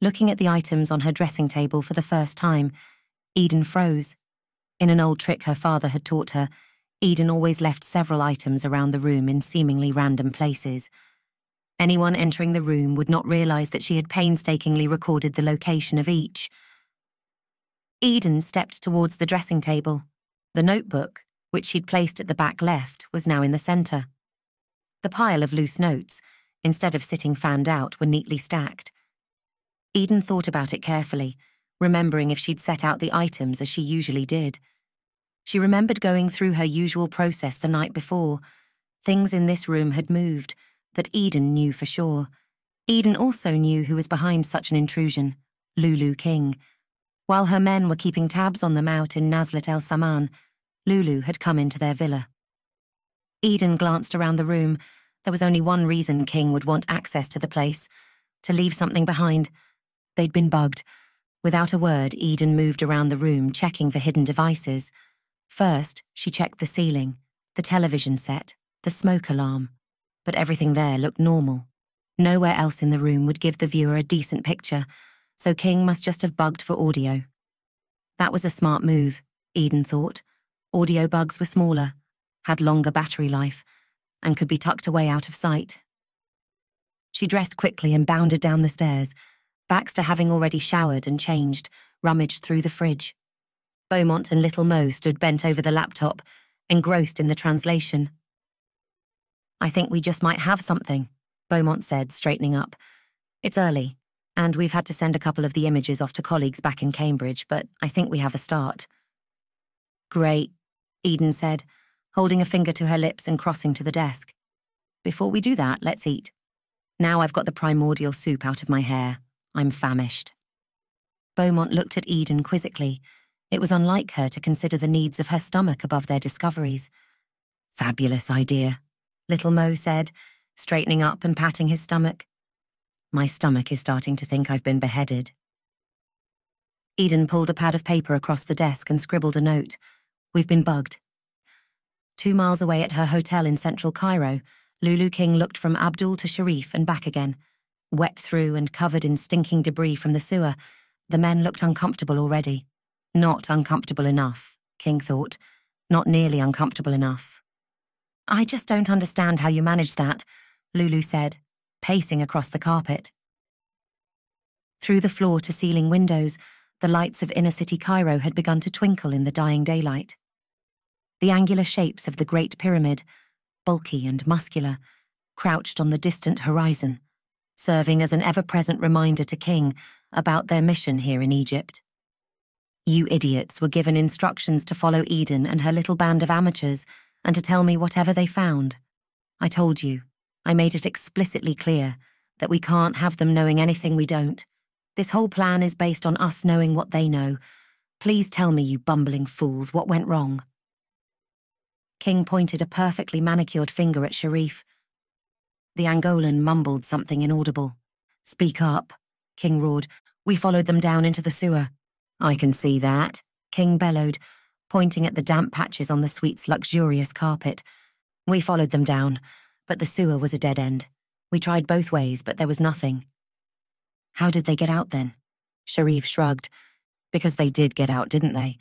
Looking at the items on her dressing table for the first time, Eden froze. In an old trick her father had taught her, Eden always left several items around the room in seemingly random places. Anyone entering the room would not realize that she had painstakingly recorded the location of each. Eden stepped towards the dressing table. The notebook, which she'd placed at the back left, was now in the centre. The pile of loose notes, instead of sitting fanned out, were neatly stacked. Eden thought about it carefully, remembering if she'd set out the items as she usually did. She remembered going through her usual process the night before. Things in this room had moved, that Eden knew for sure. Eden also knew who was behind such an intrusion Lulu King. While her men were keeping tabs on them out in Nazlet el Saman, Lulu had come into their villa. Eden glanced around the room. There was only one reason King would want access to the place to leave something behind. They'd been bugged. Without a word, Eden moved around the room, checking for hidden devices. First, she checked the ceiling, the television set, the smoke alarm. But everything there looked normal. Nowhere else in the room would give the viewer a decent picture, so King must just have bugged for audio. That was a smart move, Eden thought. Audio bugs were smaller, had longer battery life, and could be tucked away out of sight. She dressed quickly and bounded down the stairs, Baxter having already showered and changed, rummaged through the fridge. Beaumont and little Mo stood bent over the laptop, engrossed in the translation. I think we just might have something, Beaumont said, straightening up. It's early. And we've had to send a couple of the images off to colleagues back in Cambridge, but I think we have a start. Great, Eden said, holding a finger to her lips and crossing to the desk. Before we do that, let's eat. Now I've got the primordial soup out of my hair. I'm famished. Beaumont looked at Eden quizzically. It was unlike her to consider the needs of her stomach above their discoveries. Fabulous idea, little Mo said, straightening up and patting his stomach. My stomach is starting to think I've been beheaded. Eden pulled a pad of paper across the desk and scribbled a note. We've been bugged. Two miles away at her hotel in central Cairo, Lulu King looked from Abdul to Sharif and back again. Wet through and covered in stinking debris from the sewer, the men looked uncomfortable already. Not uncomfortable enough, King thought. Not nearly uncomfortable enough. I just don't understand how you manage that, Lulu said, pacing across the carpet. Through the floor to ceiling windows, the lights of inner city Cairo had begun to twinkle in the dying daylight. The angular shapes of the Great Pyramid, bulky and muscular, crouched on the distant horizon, serving as an ever present reminder to King about their mission here in Egypt. You idiots were given instructions to follow Eden and her little band of amateurs and to tell me whatever they found. I told you, I made it explicitly clear that we can't have them knowing anything we don't. This whole plan is based on us knowing what they know. Please tell me, you bumbling fools, what went wrong. King pointed a perfectly manicured finger at Sharif. The Angolan mumbled something inaudible. Speak up, King roared. We followed them down into the sewer. I can see that, King bellowed, pointing at the damp patches on the suite's luxurious carpet. We followed them down, but the sewer was a dead end. We tried both ways, but there was nothing. How did they get out then? Sharif shrugged. Because they did get out, didn't they?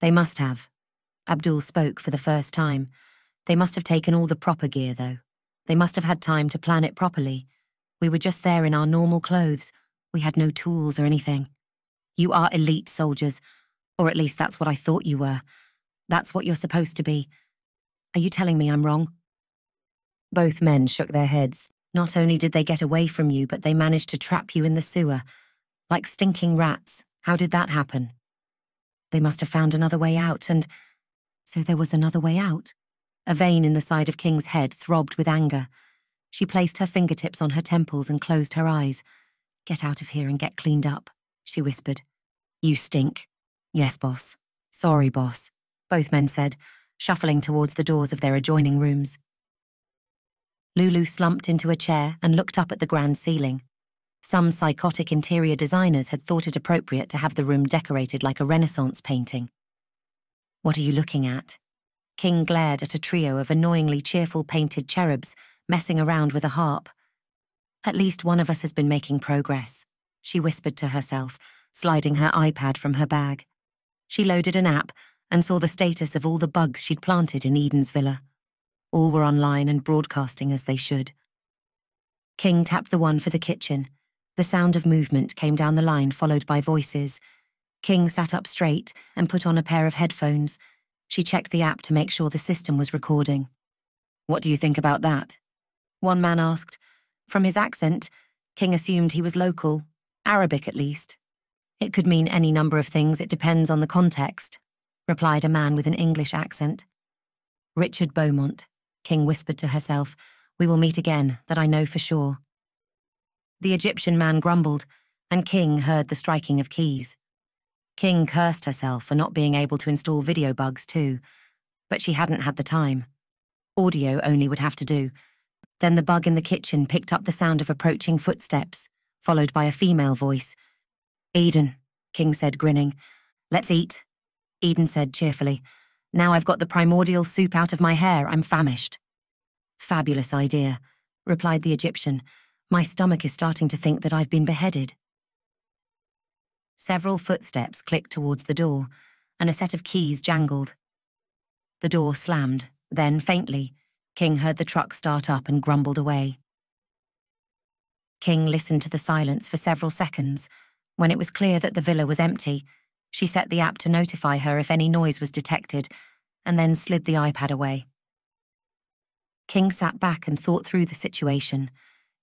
They must have. Abdul spoke for the first time. They must have taken all the proper gear, though. They must have had time to plan it properly. We were just there in our normal clothes. We had no tools or anything. You are elite soldiers, or at least that's what I thought you were. That's what you're supposed to be. Are you telling me I'm wrong? Both men shook their heads. Not only did they get away from you, but they managed to trap you in the sewer. Like stinking rats. How did that happen? They must have found another way out, and so there was another way out. A vein in the side of King's head throbbed with anger. She placed her fingertips on her temples and closed her eyes. Get out of here and get cleaned up, she whispered. You stink. Yes, boss. Sorry, boss, both men said, shuffling towards the doors of their adjoining rooms. Lulu slumped into a chair and looked up at the grand ceiling. Some psychotic interior designers had thought it appropriate to have the room decorated like a Renaissance painting. What are you looking at? King glared at a trio of annoyingly cheerful painted cherubs messing around with a harp. At least one of us has been making progress, she whispered to herself, sliding her iPad from her bag. She loaded an app and saw the status of all the bugs she'd planted in Eden's villa. All were online and broadcasting as they should. King tapped the one for the kitchen. The sound of movement came down the line, followed by voices. King sat up straight and put on a pair of headphones. She checked the app to make sure the system was recording. What do you think about that? One man asked. From his accent, King assumed he was local, Arabic at least. It could mean any number of things, it depends on the context, replied a man with an English accent. Richard Beaumont, King whispered to herself. We will meet again, that I know for sure. The Egyptian man grumbled, and King heard the striking of keys. King cursed herself for not being able to install video bugs too, but she hadn't had the time. Audio only would have to do. Then the bug in the kitchen picked up the sound of approaching footsteps, followed by a female voice. Eden, King said, grinning. Let's eat, Eden said cheerfully. Now I've got the primordial soup out of my hair, I'm famished. Fabulous idea, replied the Egyptian. My stomach is starting to think that I've been beheaded. Several footsteps clicked towards the door, and a set of keys jangled. The door slammed, then, faintly, King heard the truck start up and grumbled away. King listened to the silence for several seconds. When it was clear that the villa was empty, she set the app to notify her if any noise was detected, and then slid the iPad away. King sat back and thought through the situation.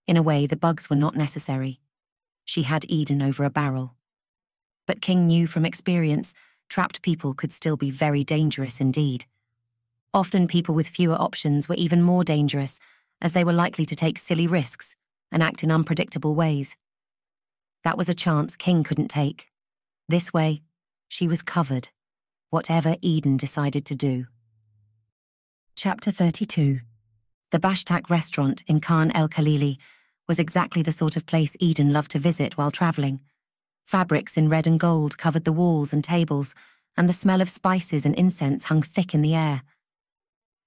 In a way, the bugs were not necessary. She had Eden over a barrel. But King knew from experience trapped people could still be very dangerous indeed. Often people with fewer options were even more dangerous, as they were likely to take silly risks and act in unpredictable ways. That was a chance King couldn't take. This way, she was covered, whatever Eden decided to do. Chapter 32 The Bashtak restaurant in Khan el Khalili was exactly the sort of place Eden loved to visit while travelling. Fabrics in red and gold covered the walls and tables, and the smell of spices and incense hung thick in the air.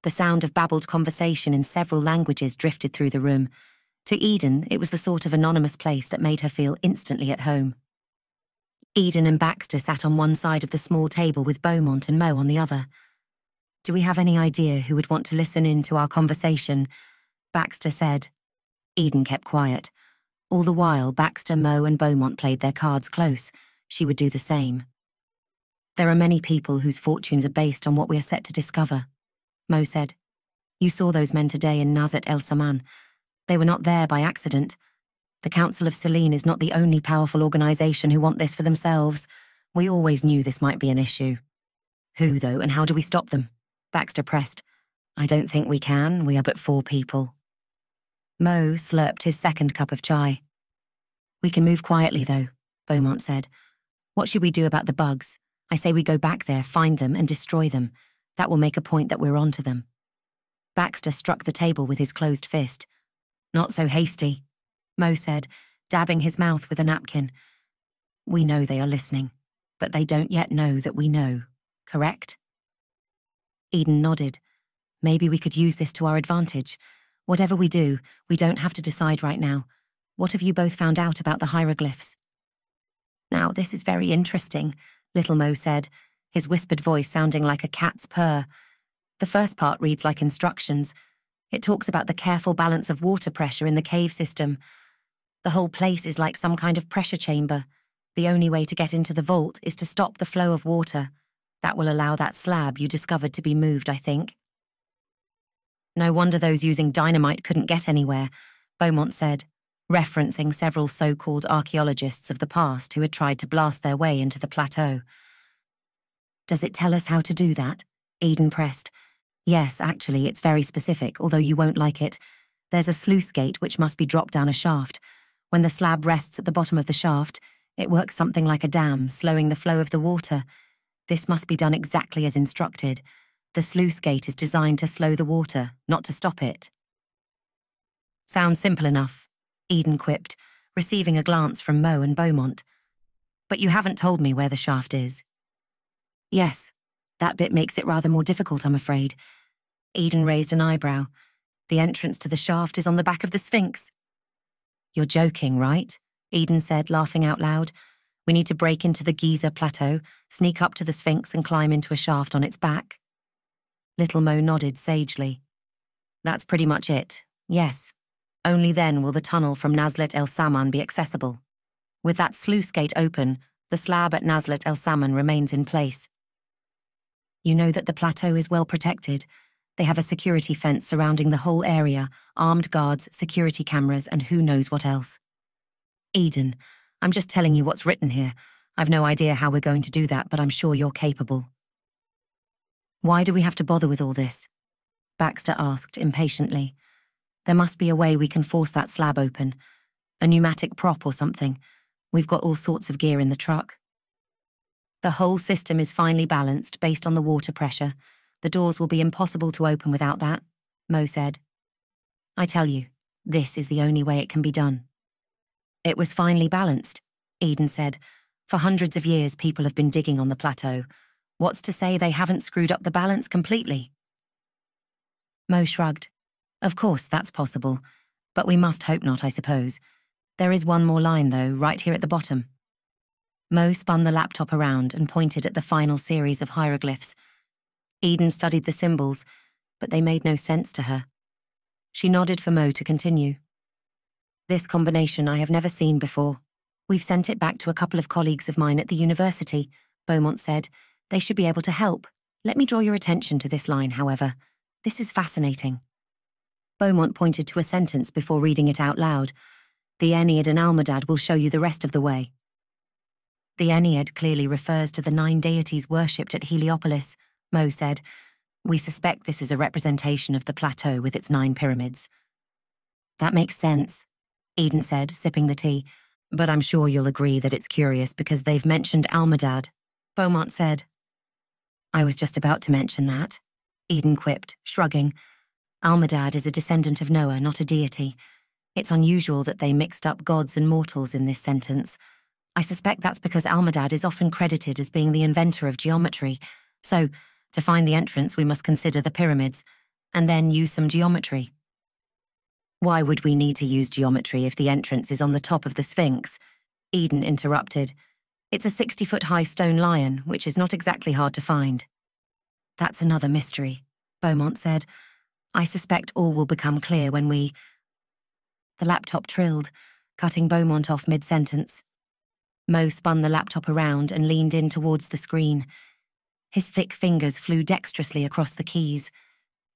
The sound of babbled conversation in several languages drifted through the room. To Eden, it was the sort of anonymous place that made her feel instantly at home. Eden and Baxter sat on one side of the small table with Beaumont and Mo on the other. Do we have any idea who would want to listen in to our conversation? Baxter said. Eden kept quiet. All the while, Baxter, Mo, and Beaumont played their cards close. She would do the same. There are many people whose fortunes are based on what we are set to discover, Mo said. You saw those men today in Nazlet el Saman. They were not there by accident. The Council of Selene is not the only powerful organization who want this for themselves. We always knew this might be an issue. Who, though, and how do we stop them? Baxter pressed. I don't think we can. We are but four people. Mo slurped his second cup of chai. We can move quietly, though, Beaumont said. What should we do about the bugs? I say we go back there, find them, and destroy them. That will make a point that we're onto them. Baxter struck the table with his closed fist. Not so hasty, Mo said, dabbing his mouth with a napkin. We know they are listening, but they don't yet know that we know, correct? Eden nodded. Maybe we could use this to our advantage. Whatever we do, we don't have to decide right now. What have you both found out about the hieroglyphs? Now, this is very interesting, Little Mo said, his whispered voice sounding like a cat's purr. The first part reads like instructions. It talks about the careful balance of water pressure in the cave system. The whole place is like some kind of pressure chamber. The only way to get into the vault is to stop the flow of water. That will allow that slab you discovered to be moved, I think. No wonder those using dynamite couldn't get anywhere, Beaumont said, referencing several so called archaeologists of the past who had tried to blast their way into the plateau. Does it tell us how to do that? Eden pressed. Yes, actually, it's very specific, although you won't like it. There's a sluice gate which must be dropped down a shaft. When the slab rests at the bottom of the shaft, it works something like a dam, slowing the flow of the water. This must be done exactly as instructed. The sluice gate is designed to slow the water, not to stop it. Sounds simple enough, Eden quipped, receiving a glance from Mo and Beaumont. But you haven't told me where the shaft is. Yes, that bit makes it rather more difficult, I'm afraid. Eden raised an eyebrow. The entrance to the shaft is on the back of the Sphinx. You're joking, right? Eden said, laughing out loud. We need to break into the Giza plateau, sneak up to the Sphinx, and climb into a shaft on its back. Little Mo nodded sagely. That's pretty much it, yes. Only then will the tunnel from Nazlet El Saman be accessible. With that sluice gate open, the slab at Nazlet El Saman remains in place. You know that the plateau is well protected. They have a security fence surrounding the whole area, armed guards, security cameras, and who knows what else. Eden, I'm just telling you what's written here. I've no idea how we're going to do that, but I'm sure you're capable. Why do we have to bother with all this? Baxter asked impatiently. There must be a way we can force that slab open. A pneumatic prop or something. We've got all sorts of gear in the truck. The whole system is finely balanced based on the water pressure. The doors will be impossible to open without that, Mo said. I tell you, this is the only way it can be done. It was finely balanced, Eden said. For hundreds of years, people have been digging on the plateau, What's to say they haven't screwed up the balance completely? Mo shrugged. Of course, that's possible. But we must hope not, I suppose. There is one more line, though, right here at the bottom. Mo spun the laptop around and pointed at the final series of hieroglyphs. Eden studied the symbols, but they made no sense to her. She nodded for Mo to continue. This combination I have never seen before. We've sent it back to a couple of colleagues of mine at the university, Beaumont said, they should be able to help. Let me draw your attention to this line, however. This is fascinating. Beaumont pointed to a sentence before reading it out loud. The Ennead and Almodad will show you the rest of the way. The Ennead clearly refers to the nine deities worshipped at Heliopolis, Mo said. We suspect this is a representation of the plateau with its nine pyramids. That makes sense, Eden said, sipping the tea. But I'm sure you'll agree that it's curious because they've mentioned Almodad, Beaumont said. I was just about to mention that, Eden quipped, shrugging. Almodad is a descendant of Noah, not a deity. It's unusual that they mixed up gods and mortals in this sentence. I suspect that's because Almodad is often credited as being the inventor of geometry. So, to find the entrance, we must consider the pyramids, and then use some geometry. Why would we need to use geometry if the entrance is on the top of the Sphinx? Eden interrupted. It's a 60 foot high stone lion, which is not exactly hard to find. That's another mystery, Beaumont said. I suspect all will become clear when we. The laptop trilled, cutting Beaumont off mid sentence. Mo spun the laptop around and leaned in towards the screen. His thick fingers flew dexterously across the keys.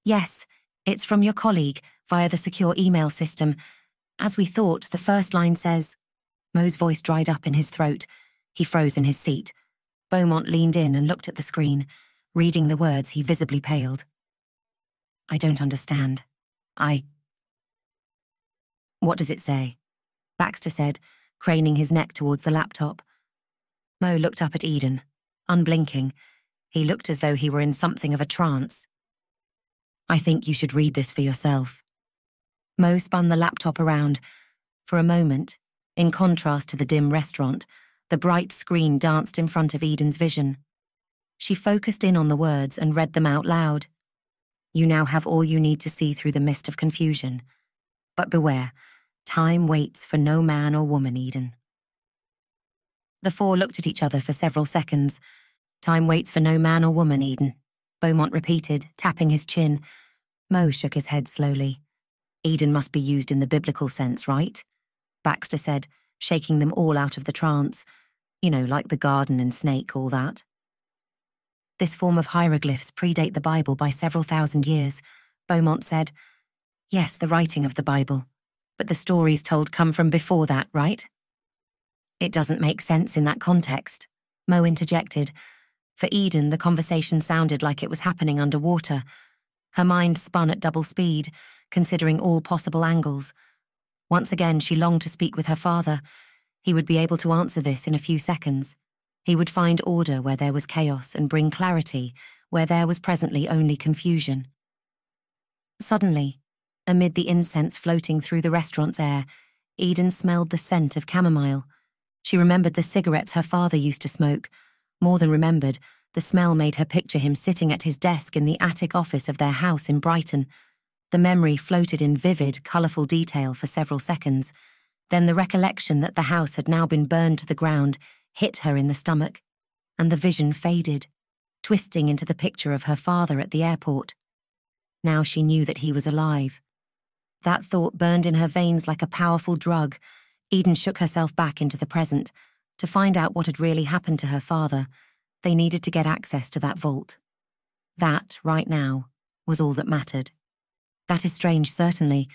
Yes, it's from your colleague via the secure email system. As we thought, the first line says. Mo's voice dried up in his throat. He froze in his seat. Beaumont leaned in and looked at the screen. Reading the words, he visibly paled. I don't understand. I. What does it say? Baxter said, craning his neck towards the laptop. Mo looked up at Eden, unblinking. He looked as though he were in something of a trance. I think you should read this for yourself. Mo spun the laptop around. For a moment, in contrast to the dim restaurant, the bright screen danced in front of Eden's vision. She focused in on the words and read them out loud. You now have all you need to see through the mist of confusion. But beware, time waits for no man or woman, Eden. The four looked at each other for several seconds. Time waits for no man or woman, Eden, Beaumont repeated, tapping his chin. Mo shook his head slowly. Eden must be used in the biblical sense, right? Baxter said, shaking them all out of the trance. You know, like the garden and snake, all that. This form of hieroglyphs predate the Bible by several thousand years, Beaumont said. Yes, the writing of the Bible. But the stories told come from before that, right? It doesn't make sense in that context, Mo interjected. For Eden, the conversation sounded like it was happening underwater. Her mind spun at double speed, considering all possible angles. Once again, she longed to speak with her father. He would be able to answer this in a few seconds. He would find order where there was chaos and bring clarity where there was presently only confusion. Suddenly, amid the incense floating through the restaurant's air, Eden smelled the scent of chamomile. She remembered the cigarettes her father used to smoke. More than remembered, the smell made her picture him sitting at his desk in the attic office of their house in Brighton. The memory floated in vivid, colourful detail for several seconds. Then the recollection that the house had now been burned to the ground hit her in the stomach, and the vision faded, twisting into the picture of her father at the airport. Now she knew that he was alive. That thought burned in her veins like a powerful drug. Eden shook herself back into the present. To find out what had really happened to her father, they needed to get access to that vault. That, right now, was all that mattered. That is strange, certainly,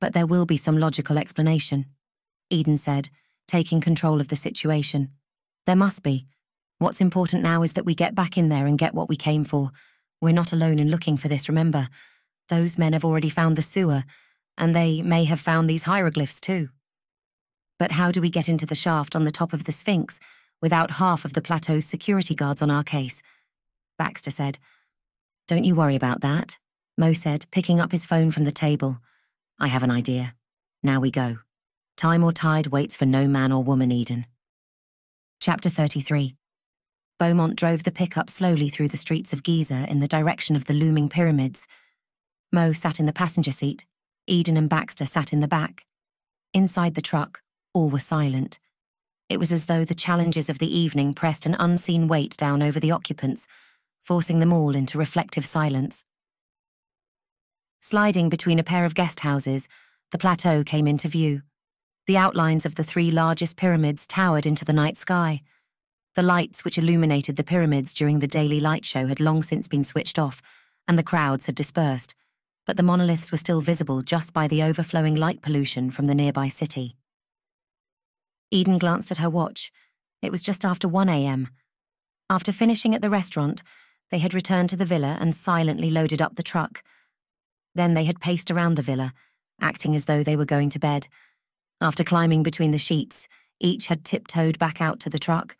but there will be some logical explanation, Eden said, taking control of the situation. There must be. What's important now is that we get back in there and get what we came for. We're not alone in looking for this, remember. Those men have already found the sewer, and they may have found these hieroglyphs too. But how do we get into the shaft on the top of the Sphinx without half of the plateau's security guards on our case? Baxter said. Don't you worry about that, Mo said, picking up his phone from the table. I have an idea. Now we go. Time or tide waits for no man or woman, Eden. Chapter 33 Beaumont drove the pickup slowly through the streets of Giza in the direction of the looming pyramids. Mo sat in the passenger seat. Eden and Baxter sat in the back. Inside the truck, all were silent. It was as though the challenges of the evening pressed an unseen weight down over the occupants, forcing them all into reflective silence. Sliding between a pair of guest houses, the plateau came into view. The outlines of the three largest pyramids towered into the night sky. The lights which illuminated the pyramids during the daily light show had long since been switched off, and the crowds had dispersed, but the monoliths were still visible just by the overflowing light pollution from the nearby city. Eden glanced at her watch. It was just after 1 a.m. After finishing at the restaurant, they had returned to the villa and silently loaded up the truck. Then they had paced around the villa, acting as though they were going to bed. After climbing between the sheets, each had tiptoed back out to the truck.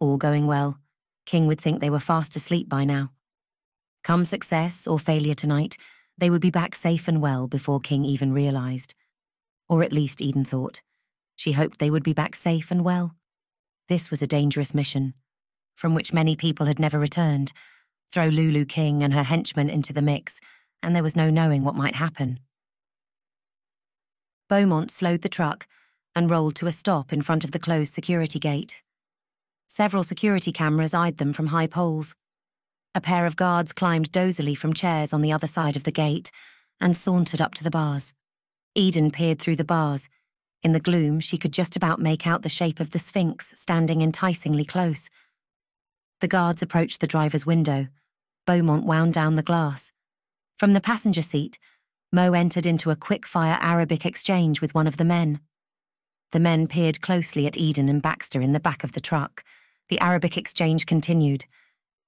All going well. King would think they were fast asleep by now. Come success or failure tonight, they would be back safe and well before King even realised. Or at least Eden thought. She hoped they would be back safe and well. This was a dangerous mission, from which many people had never returned. Throw Lulu King and her henchmen into the mix, and there was no knowing what might happen. Beaumont slowed the truck and rolled to a stop in front of the closed security gate. Several security cameras eyed them from high poles. A pair of guards climbed dozily from chairs on the other side of the gate and sauntered up to the bars. Eden peered through the bars. In the gloom, she could just about make out the shape of the Sphinx standing enticingly close. The guards approached the driver's window. Beaumont wound down the glass. From the passenger seat, Mo entered into a quick-fire Arabic exchange with one of the men. The men peered closely at Eden and Baxter in the back of the truck. The Arabic exchange continued.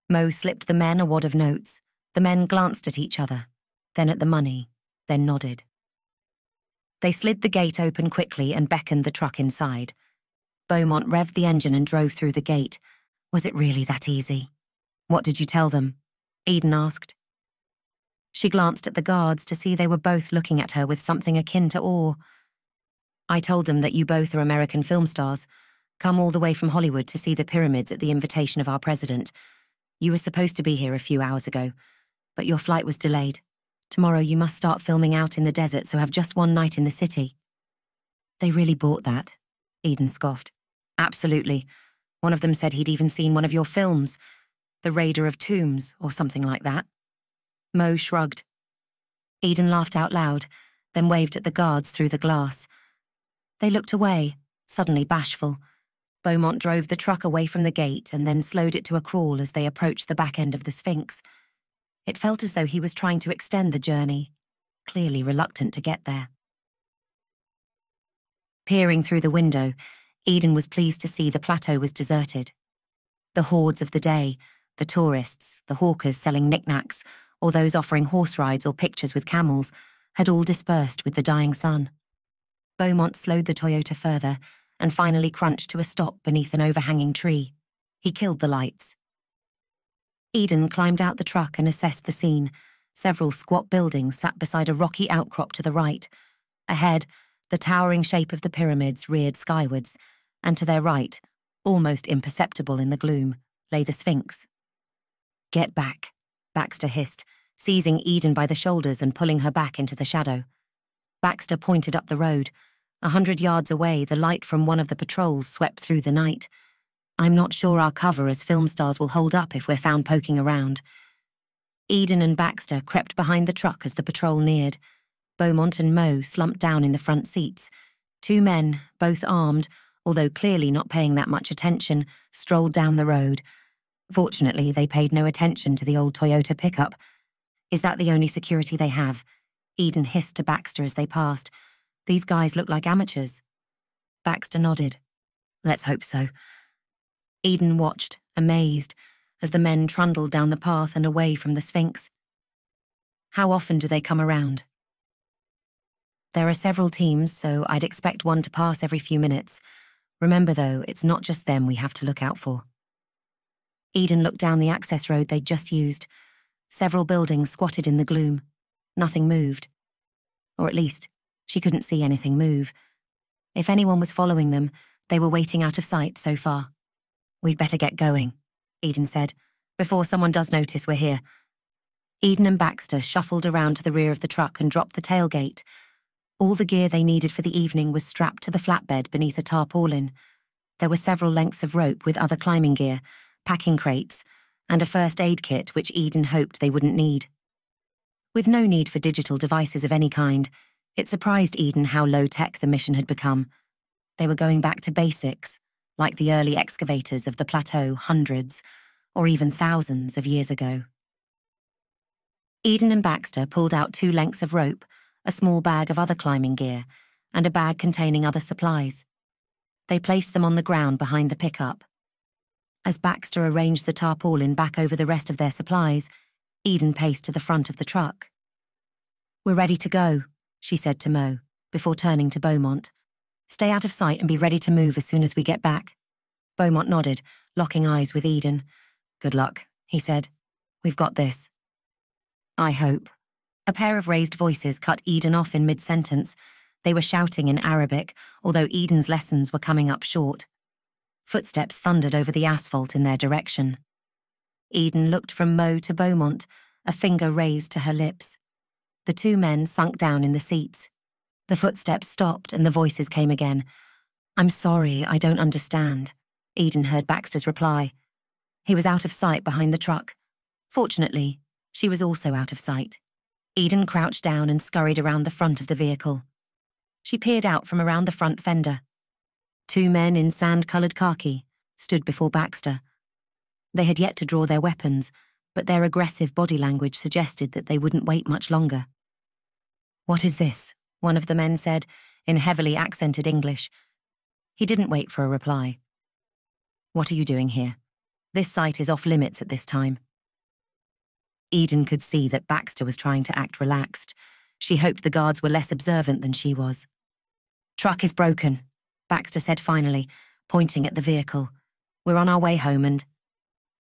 Mo slipped the men a wad of notes. The men glanced at each other, then at the money, then nodded. They slid the gate open quickly and beckoned the truck inside. Beaumont revved the engine and drove through the gate. Was it really that easy? What did you tell them? Eden asked. She glanced at the guards to see they were both looking at her with something akin to awe. I told them that you both are American film stars, come all the way from Hollywood to see the pyramids at the invitation of our president. You were supposed to be here a few hours ago, but your flight was delayed. Tomorrow you must start filming out in the desert, so have just one night in the city. They really bought that, Eden scoffed. Absolutely. One of them said he'd even seen one of your films, The Raider of Tombs, or something like that. Mo shrugged. Eden laughed out loud, then waved at the guards through the glass. They looked away, suddenly bashful. Beaumont drove the truck away from the gate and then slowed it to a crawl as they approached the back end of the Sphinx. It felt as though he was trying to extend the journey, clearly reluctant to get there. Peering through the window, Eden was pleased to see the plateau was deserted. The hordes of the day, the tourists, the hawkers selling knickknacks, or those offering horse rides or pictures with camels, had all dispersed with the dying sun. Beaumont slowed the Toyota further and finally crunched to a stop beneath an overhanging tree. He killed the lights. Eden climbed out the truck and assessed the scene. Several squat buildings sat beside a rocky outcrop to the right. Ahead, the towering shape of the pyramids reared skywards, and to their right, almost imperceptible in the gloom, lay the Sphinx. Get back, Baxter hissed, seizing Eden by the shoulders and pulling her back into the shadow. Baxter pointed up the road, a hundred yards away, the light from one of the patrols swept through the night. I'm not sure our cover as film stars will hold up if we're found poking around. Eden and Baxter crept behind the truck as the patrol neared. Beaumont and Mo slumped down in the front seats. Two men, both armed, although clearly not paying that much attention, strolled down the road. Fortunately, they paid no attention to the old Toyota pickup. Is that the only security they have? Eden hissed to Baxter as they passed. These guys look like amateurs. Baxter nodded. Let's hope so. Eden watched, amazed, as the men trundled down the path and away from the Sphinx. How often do they come around? There are several teams, so I'd expect one to pass every few minutes. Remember, though, it's not just them we have to look out for. Eden looked down the access road they'd just used. Several buildings squatted in the gloom. Nothing moved. Or at least, she couldn't see anything move. If anyone was following them, they were waiting out of sight so far. We'd better get going, Eden said, before someone does notice we're here. Eden and Baxter shuffled around to the rear of the truck and dropped the tailgate. All the gear they needed for the evening was strapped to the flatbed beneath a tarpaulin. There were several lengths of rope with other climbing gear, packing crates, and a first aid kit which Eden hoped they wouldn't need. With no need for digital devices of any kind, it surprised Eden how low tech the mission had become. They were going back to basics, like the early excavators of the plateau hundreds, or even thousands of years ago. Eden and Baxter pulled out two lengths of rope, a small bag of other climbing gear, and a bag containing other supplies. They placed them on the ground behind the pickup. As Baxter arranged the tarpaulin back over the rest of their supplies, Eden paced to the front of the truck. We're ready to go, she said to Mo, before turning to Beaumont. Stay out of sight and be ready to move as soon as we get back. Beaumont nodded, locking eyes with Eden. Good luck, he said. We've got this. I hope. A pair of raised voices cut Eden off in mid sentence. They were shouting in Arabic, although Eden's lessons were coming up short. Footsteps thundered over the asphalt in their direction. Eden looked from Mo to Beaumont, a finger raised to her lips. The two men sunk down in the seats. The footsteps stopped and the voices came again. I'm sorry, I don't understand. Eden heard Baxter's reply. He was out of sight behind the truck. Fortunately, she was also out of sight. Eden crouched down and scurried around the front of the vehicle. She peered out from around the front fender. Two men in sand coloured khaki stood before Baxter. They had yet to draw their weapons, but their aggressive body language suggested that they wouldn't wait much longer. What is this? One of the men said, in heavily accented English. He didn't wait for a reply. What are you doing here? This site is off limits at this time. Eden could see that Baxter was trying to act relaxed. She hoped the guards were less observant than she was. Truck is broken, Baxter said finally, pointing at the vehicle. We're on our way home and.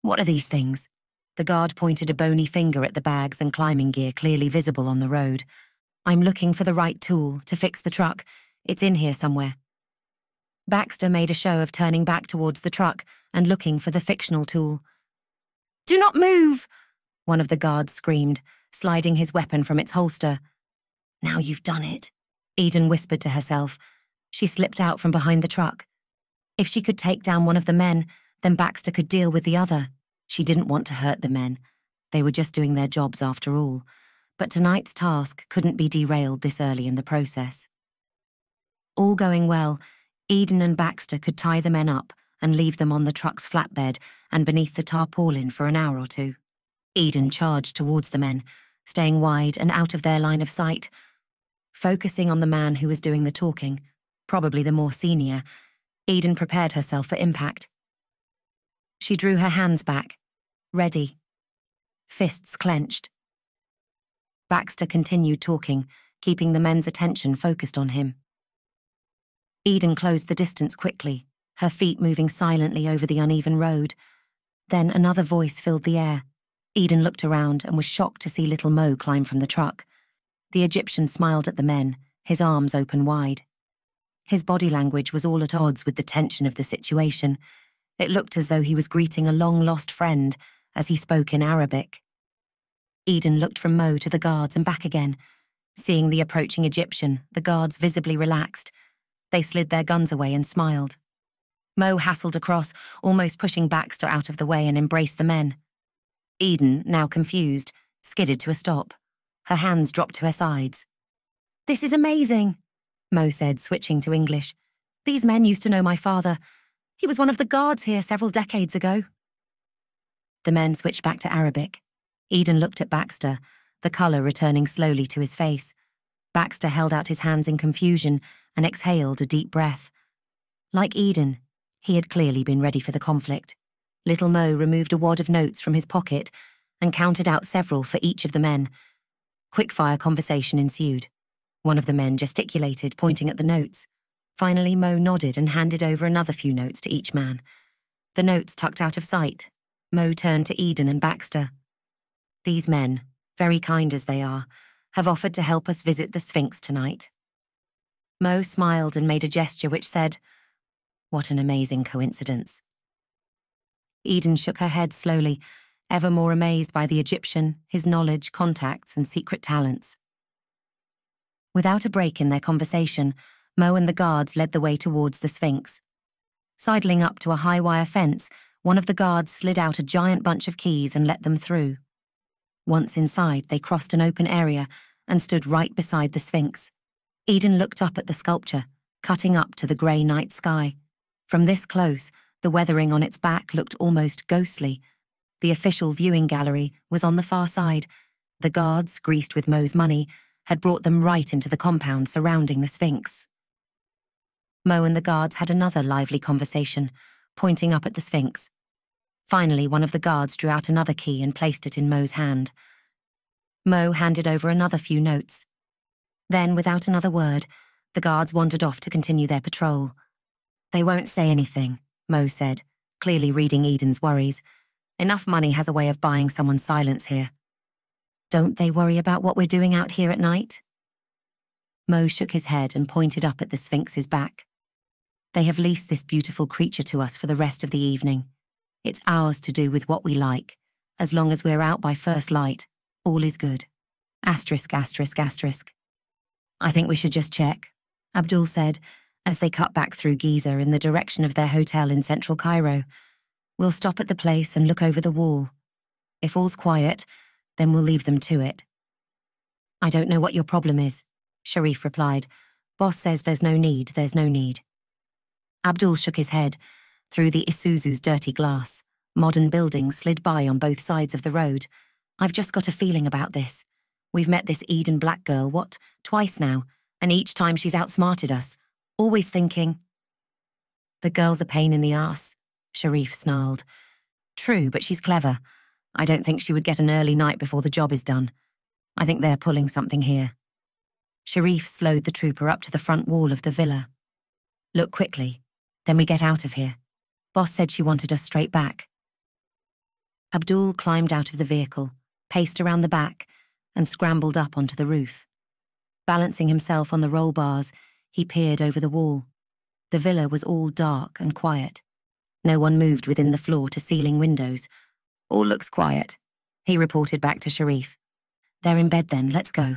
What are these things? The guard pointed a bony finger at the bags and climbing gear clearly visible on the road. I'm looking for the right tool to fix the truck. It's in here somewhere. Baxter made a show of turning back towards the truck and looking for the fictional tool. Do not move! one of the guards screamed, sliding his weapon from its holster. Now you've done it, Eden whispered to herself. She slipped out from behind the truck. If she could take down one of the men, then Baxter could deal with the other. She didn't want to hurt the men. They were just doing their jobs after all. But tonight's task couldn't be derailed this early in the process. All going well, Eden and Baxter could tie the men up and leave them on the truck's flatbed and beneath the tarpaulin for an hour or two. Eden charged towards the men, staying wide and out of their line of sight. Focusing on the man who was doing the talking, probably the more senior, Eden prepared herself for impact. She drew her hands back, ready, fists clenched. Baxter continued talking, keeping the men's attention focused on him. Eden closed the distance quickly, her feet moving silently over the uneven road. Then another voice filled the air. Eden looked around and was shocked to see little Mo climb from the truck. The Egyptian smiled at the men, his arms open wide. His body language was all at odds with the tension of the situation. It looked as though he was greeting a long lost friend as he spoke in Arabic. Eden looked from Mo to the guards and back again. Seeing the approaching Egyptian, the guards visibly relaxed. They slid their guns away and smiled. Mo hassled across, almost pushing Baxter out of the way and embraced the men. Eden, now confused, skidded to a stop. Her hands dropped to her sides. This is amazing, Mo said, switching to English. These men used to know my father. He was one of the guards here several decades ago. The men switched back to Arabic. Eden looked at Baxter, the colour returning slowly to his face. Baxter held out his hands in confusion and exhaled a deep breath. Like Eden, he had clearly been ready for the conflict. Little Mo removed a wad of notes from his pocket and counted out several for each of the men. Quickfire conversation ensued. One of the men gesticulated, pointing at the notes. Finally, Mo nodded and handed over another few notes to each man. The notes tucked out of sight, Mo turned to Eden and Baxter. These men, very kind as they are, have offered to help us visit the Sphinx tonight. Mo smiled and made a gesture which said, What an amazing coincidence. Eden shook her head slowly, ever more amazed by the Egyptian, his knowledge, contacts, and secret talents. Without a break in their conversation, Mo and the guards led the way towards the Sphinx. Sidling up to a high wire fence, one of the guards slid out a giant bunch of keys and let them through. Once inside, they crossed an open area and stood right beside the Sphinx. Eden looked up at the sculpture, cutting up to the grey night sky. From this close, the weathering on its back looked almost ghostly. The official viewing gallery was on the far side. The guards, greased with Mo's money, had brought them right into the compound surrounding the Sphinx. Mo and the guards had another lively conversation, pointing up at the Sphinx. Finally, one of the guards drew out another key and placed it in Mo's hand. Mo handed over another few notes. Then, without another word, the guards wandered off to continue their patrol. They won't say anything, Mo said, clearly reading Eden's worries. Enough money has a way of buying someone's silence here. Don't they worry about what we're doing out here at night? Mo shook his head and pointed up at the Sphinx's back. They have leased this beautiful creature to us for the rest of the evening. It's ours to do with what we like. As long as we're out by first light, all is good. Asterisk, asterisk, asterisk. I think we should just check, Abdul said, as they cut back through Giza in the direction of their hotel in central Cairo. We'll stop at the place and look over the wall. If all's quiet, then we'll leave them to it. I don't know what your problem is, Sharif replied. Boss says there's no need, there's no need. Abdul shook his head. Through the Isuzu's dirty glass, modern buildings slid by on both sides of the road. I've just got a feeling about this. We've met this Eden Black girl, what, twice now, and each time she's outsmarted us, always thinking. The girl's a pain in the ass, Sharif snarled. True, but she's clever. I don't think she would get an early night before the job is done. I think they're pulling something here. Sharif slowed the trooper up to the front wall of the villa. Look quickly, then we get out of here. Boss said she wanted us straight back. Abdul climbed out of the vehicle, paced around the back, and scrambled up onto the roof. Balancing himself on the roll bars, he peered over the wall. The villa was all dark and quiet. No one moved within the floor to ceiling windows. All looks quiet, he reported back to Sharif. They're in bed then, let's go.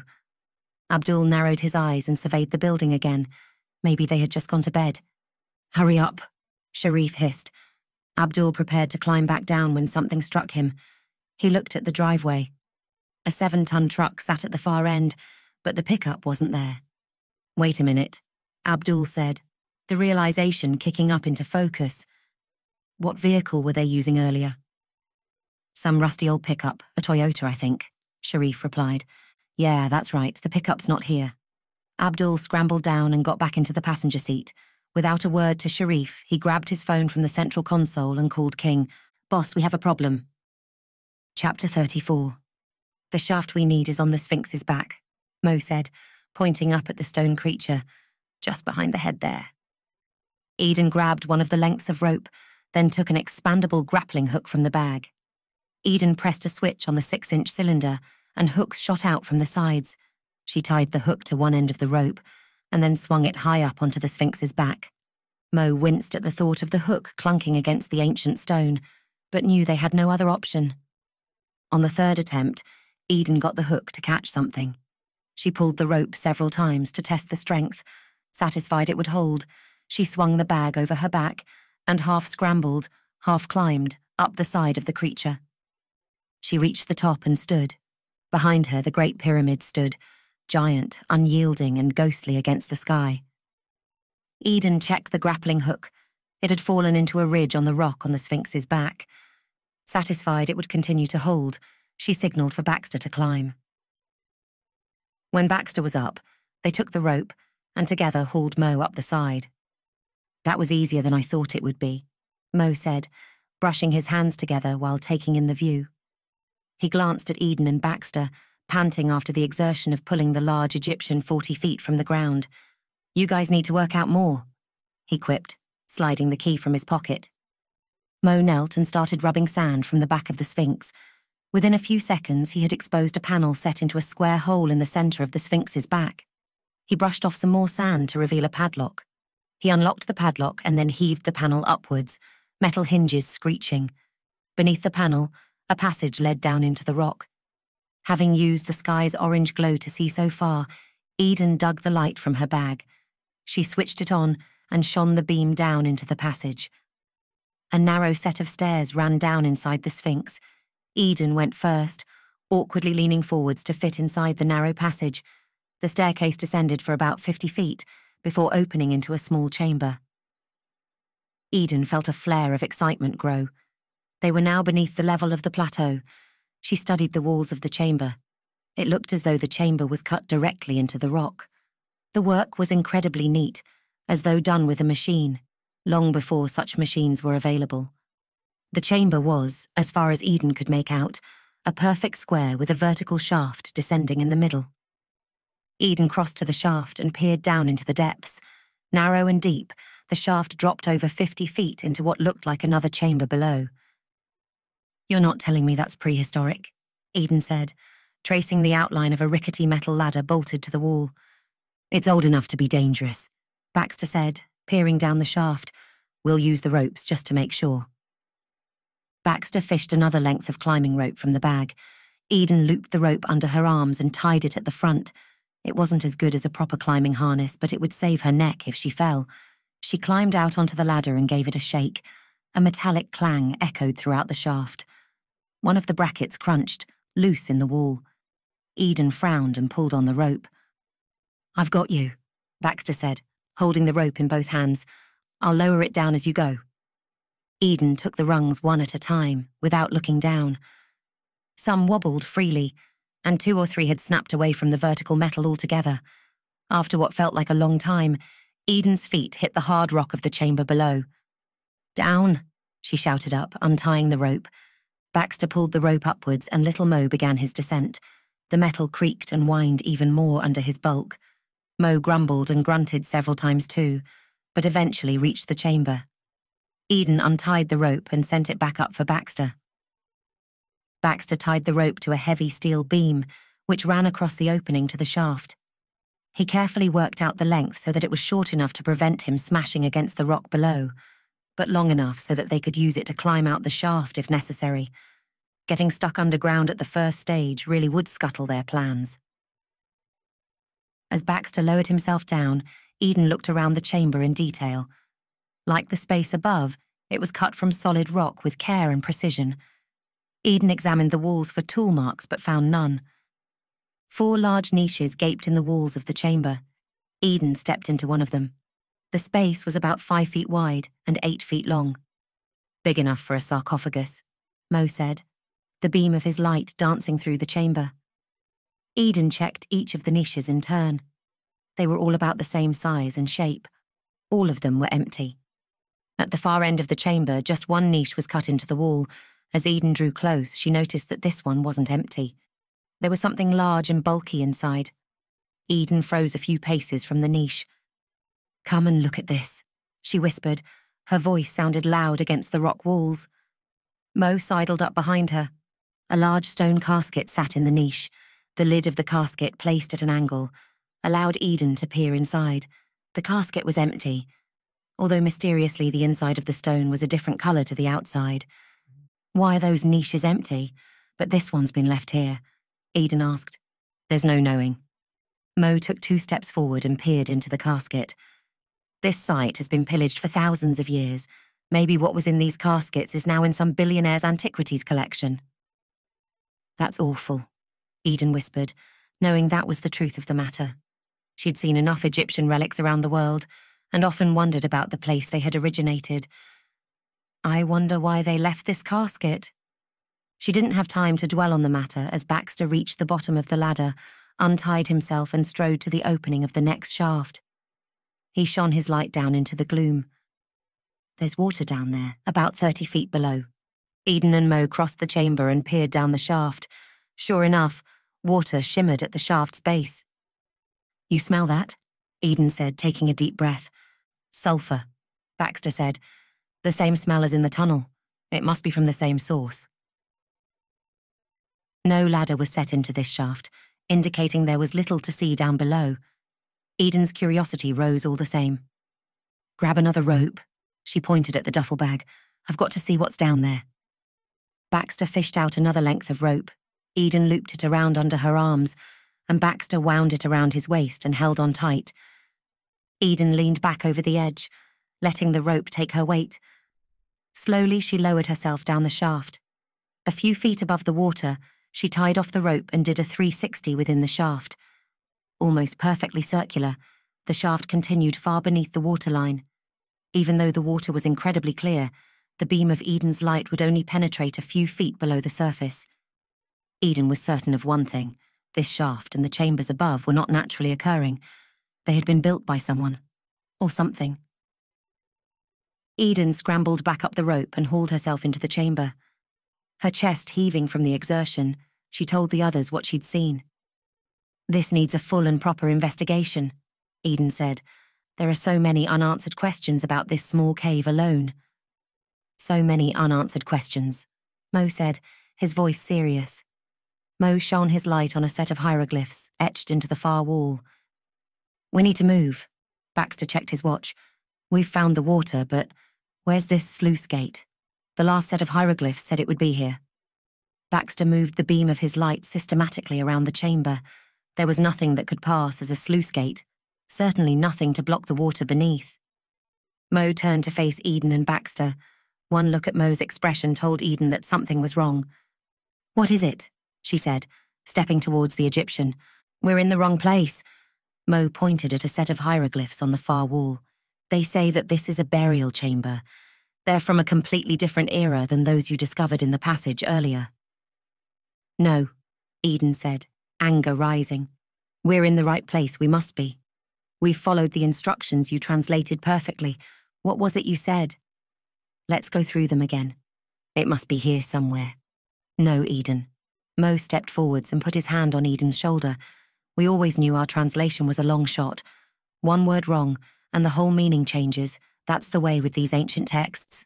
Abdul narrowed his eyes and surveyed the building again. Maybe they had just gone to bed. Hurry up, Sharif hissed. Abdul prepared to climb back down when something struck him. He looked at the driveway. A seven ton truck sat at the far end, but the pickup wasn't there. Wait a minute, Abdul said, the realization kicking up into focus. What vehicle were they using earlier? Some rusty old pickup, a Toyota, I think, Sharif replied. Yeah, that's right, the pickup's not here. Abdul scrambled down and got back into the passenger seat. Without a word to Sharif, he grabbed his phone from the central console and called King. Boss, we have a problem. Chapter 34 The shaft we need is on the Sphinx's back, Mo said, pointing up at the stone creature, just behind the head there. Eden grabbed one of the lengths of rope, then took an expandable grappling hook from the bag. Eden pressed a switch on the six inch cylinder, and hooks shot out from the sides. She tied the hook to one end of the rope and then swung it high up onto the Sphinx's back. Mo winced at the thought of the hook clunking against the ancient stone, but knew they had no other option. On the third attempt, Eden got the hook to catch something. She pulled the rope several times to test the strength. Satisfied it would hold, she swung the bag over her back and half scrambled, half climbed, up the side of the creature. She reached the top and stood. Behind her, the Great Pyramid stood, giant, unyielding, and ghostly against the sky. Eden checked the grappling hook. It had fallen into a ridge on the rock on the Sphinx's back. Satisfied it would continue to hold, she signalled for Baxter to climb. When Baxter was up, they took the rope and together hauled Mo up the side. That was easier than I thought it would be, Mo said, brushing his hands together while taking in the view. He glanced at Eden and Baxter panting after the exertion of pulling the large Egyptian 40 feet from the ground. You guys need to work out more, he quipped, sliding the key from his pocket. Mo knelt and started rubbing sand from the back of the Sphinx. Within a few seconds, he had exposed a panel set into a square hole in the centre of the Sphinx's back. He brushed off some more sand to reveal a padlock. He unlocked the padlock and then heaved the panel upwards, metal hinges screeching. Beneath the panel, a passage led down into the rock. Having used the sky's orange glow to see so far, Eden dug the light from her bag. She switched it on and shone the beam down into the passage. A narrow set of stairs ran down inside the Sphinx. Eden went first, awkwardly leaning forwards to fit inside the narrow passage. The staircase descended for about 50 feet before opening into a small chamber. Eden felt a flare of excitement grow. They were now beneath the level of the plateau, she studied the walls of the chamber. It looked as though the chamber was cut directly into the rock. The work was incredibly neat, as though done with a machine, long before such machines were available. The chamber was, as far as Eden could make out, a perfect square with a vertical shaft descending in the middle. Eden crossed to the shaft and peered down into the depths. Narrow and deep, the shaft dropped over 50 feet into what looked like another chamber below. You're not telling me that's prehistoric, Eden said, tracing the outline of a rickety metal ladder bolted to the wall. It's old enough to be dangerous, Baxter said, peering down the shaft. We'll use the ropes just to make sure. Baxter fished another length of climbing rope from the bag. Eden looped the rope under her arms and tied it at the front. It wasn't as good as a proper climbing harness, but it would save her neck if she fell. She climbed out onto the ladder and gave it a shake. A metallic clang echoed throughout the shaft. One of the brackets crunched, loose in the wall. Eden frowned and pulled on the rope. I've got you, Baxter said, holding the rope in both hands. I'll lower it down as you go. Eden took the rungs one at a time, without looking down. Some wobbled freely, and two or three had snapped away from the vertical metal altogether. After what felt like a long time, Eden's feet hit the hard rock of the chamber below. Down, she shouted up, untying the rope. Baxter pulled the rope upwards, and little Mo began his descent. The metal creaked and whined even more under his bulk. Mo grumbled and grunted several times too, but eventually reached the chamber. Eden untied the rope and sent it back up for Baxter. Baxter tied the rope to a heavy steel beam, which ran across the opening to the shaft. He carefully worked out the length so that it was short enough to prevent him smashing against the rock below, but long enough so that they could use it to climb out the shaft if necessary. Getting stuck underground at the first stage really would scuttle their plans. As Baxter lowered himself down, Eden looked around the chamber in detail. Like the space above, it was cut from solid rock with care and precision. Eden examined the walls for tool marks but found none. Four large niches gaped in the walls of the chamber. Eden stepped into one of them. The space was about five feet wide and eight feet long. Big enough for a sarcophagus, Mo said, the beam of his light dancing through the chamber. Eden checked each of the niches in turn. They were all about the same size and shape. All of them were empty. At the far end of the chamber, just one niche was cut into the wall. As Eden drew close, she noticed that this one wasn't empty. There was something large and bulky inside. Eden froze a few paces from the niche. Come and look at this, she whispered. Her voice sounded loud against the rock walls. Mo sidled up behind her. A large stone casket sat in the niche. The lid of the casket, placed at an angle, allowed Eden to peer inside. The casket was empty, although mysteriously the inside of the stone was a different colour to the outside. Why are those niches empty, but this one's been left here? Eden asked. There's no knowing. Mo took two steps forward and peered into the casket. This site has been pillaged for thousands of years. Maybe what was in these caskets is now in some billionaire's antiquities collection. That's awful, Eden whispered, knowing that was the truth of the matter. She'd seen enough Egyptian relics around the world and often wondered about the place they had originated. I wonder why they left this casket. She didn't have time to dwell on the matter as Baxter reached the bottom of the ladder, untied himself, and strode to the opening of the next shaft. He shone his light down into the gloom. There's water down there, about 30 feet below. Eden and Mo crossed the chamber and peered down the shaft. Sure enough, water shimmered at the shaft's base. You smell that? Eden said, taking a deep breath. Sulphur, Baxter said. The same smell as in the tunnel. It must be from the same source. No ladder was set into this shaft, indicating there was little to see down below. Eden's curiosity rose all the same. Grab another rope. She pointed at the duffel bag. I've got to see what's down there. Baxter fished out another length of rope. Eden looped it around under her arms, and Baxter wound it around his waist and held on tight. Eden leaned back over the edge, letting the rope take her weight. Slowly, she lowered herself down the shaft. A few feet above the water, she tied off the rope and did a 360 within the shaft. Almost perfectly circular, the shaft continued far beneath the waterline. Even though the water was incredibly clear, the beam of Eden's light would only penetrate a few feet below the surface. Eden was certain of one thing this shaft and the chambers above were not naturally occurring. They had been built by someone. or something. Eden scrambled back up the rope and hauled herself into the chamber. Her chest heaving from the exertion, she told the others what she'd seen. This needs a full and proper investigation, Eden said. There are so many unanswered questions about this small cave alone. So many unanswered questions, Mo said, his voice serious. Mo shone his light on a set of hieroglyphs etched into the far wall. We need to move. Baxter checked his watch. We've found the water, but where's this sluice gate? The last set of hieroglyphs said it would be here. Baxter moved the beam of his light systematically around the chamber. There was nothing that could pass as a sluice gate, certainly nothing to block the water beneath. Mo turned to face Eden and Baxter. One look at Mo's expression told Eden that something was wrong. What is it? she said, stepping towards the Egyptian. We're in the wrong place. Mo pointed at a set of hieroglyphs on the far wall. They say that this is a burial chamber. They're from a completely different era than those you discovered in the passage earlier. No, Eden said, anger rising. We're in the right place, we must be. We've followed the instructions you translated perfectly. What was it you said? Let's go through them again. It must be here somewhere. No, Eden. Mo stepped forwards and put his hand on Eden's shoulder. We always knew our translation was a long shot. One word wrong, and the whole meaning changes. That's the way with these ancient texts.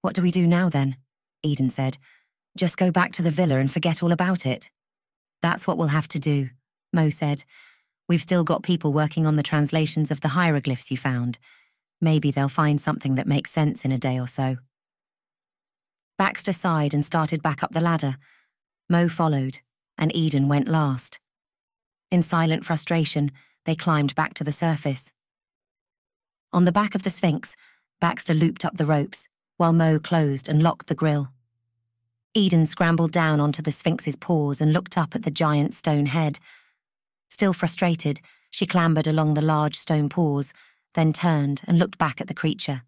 What do we do now, then? Eden said. Just go back to the villa and forget all about it. That's what we'll have to do, Mo said. We've still got people working on the translations of the hieroglyphs you found. Maybe they'll find something that makes sense in a day or so. Baxter sighed and started back up the ladder. Mo followed, and Eden went last. In silent frustration, they climbed back to the surface. On the back of the Sphinx, Baxter looped up the ropes, while Mo closed and locked the grill. Eden scrambled down onto the Sphinx's paws and looked up at the giant stone head. Still frustrated, she clambered along the large stone paws, then turned and looked back at the creature.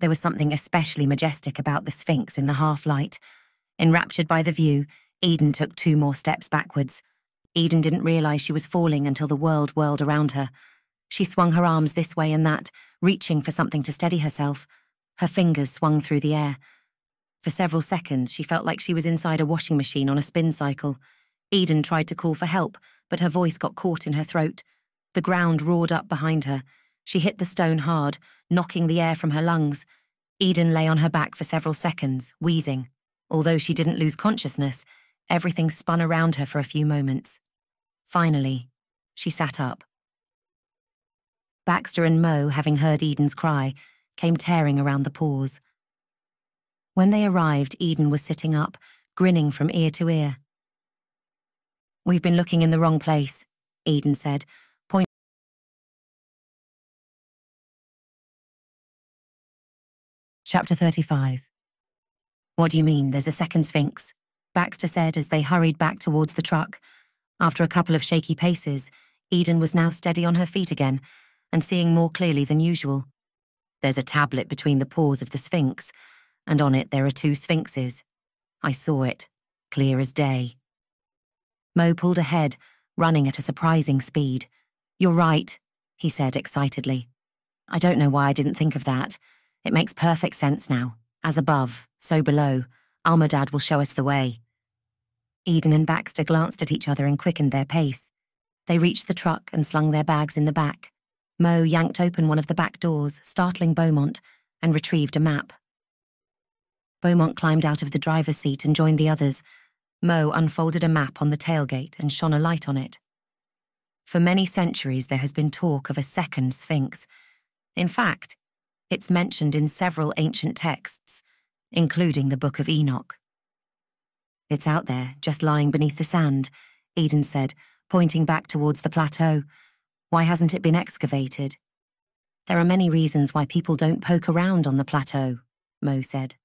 There was something especially majestic about the Sphinx in the half light. Enraptured by the view, Eden took two more steps backwards. Eden didn't realize she was falling until the world whirled around her. She swung her arms this way and that, reaching for something to steady herself. Her fingers swung through the air. For several seconds, she felt like she was inside a washing machine on a spin cycle. Eden tried to call for help, but her voice got caught in her throat. The ground roared up behind her. She hit the stone hard, knocking the air from her lungs. Eden lay on her back for several seconds, wheezing. Although she didn't lose consciousness, everything spun around her for a few moments. Finally, she sat up. Baxter and Mo, having heard Eden's cry, came tearing around the paws. When they arrived, Eden was sitting up, grinning from ear to ear. We've been looking in the wrong place, Eden said. Chapter 35 What do you mean, there's a second Sphinx? Baxter said as they hurried back towards the truck. After a couple of shaky paces, Eden was now steady on her feet again and seeing more clearly than usual. There's a tablet between the paws of the Sphinx, and on it there are two Sphinxes. I saw it, clear as day. Mo pulled ahead, running at a surprising speed. You're right, he said excitedly. I don't know why I didn't think of that. It makes perfect sense now. As above, so below. Almodad will show us the way. Eden and Baxter glanced at each other and quickened their pace. They reached the truck and slung their bags in the back. Mo yanked open one of the back doors, startling Beaumont, and retrieved a map. Beaumont climbed out of the driver's seat and joined the others. Mo unfolded a map on the tailgate and shone a light on it. For many centuries, there has been talk of a second Sphinx. In fact, it's mentioned in several ancient texts, including the Book of Enoch. It's out there, just lying beneath the sand, Eden said, pointing back towards the plateau. Why hasn't it been excavated? There are many reasons why people don't poke around on the plateau, Mo said.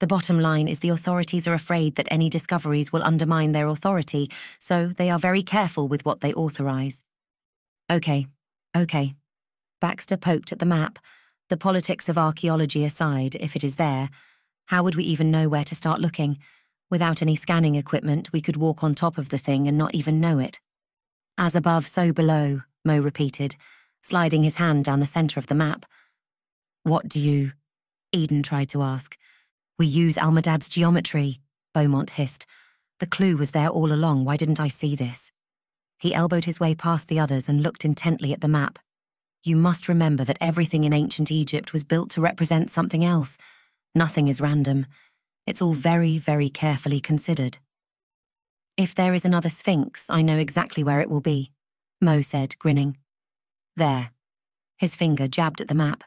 The bottom line is the authorities are afraid that any discoveries will undermine their authority, so they are very careful with what they authorize. Okay, okay. Baxter poked at the map. The politics of archaeology aside, if it is there, how would we even know where to start looking? Without any scanning equipment, we could walk on top of the thing and not even know it. As above, so below, Mo repeated. sliding his hand down the centre of the map. What do you? Eden tried to ask. We use Almodad's geometry, Beaumont hissed. The clue was there all along, why didn't I see this? He elbowed his way past the others and looked intently at the map. You must remember that everything in ancient Egypt was built to represent something else. Nothing is random. It's all very, very carefully considered. If there is another Sphinx, I know exactly where it will be, Mo said, grinning. There. His finger jabbed at the map.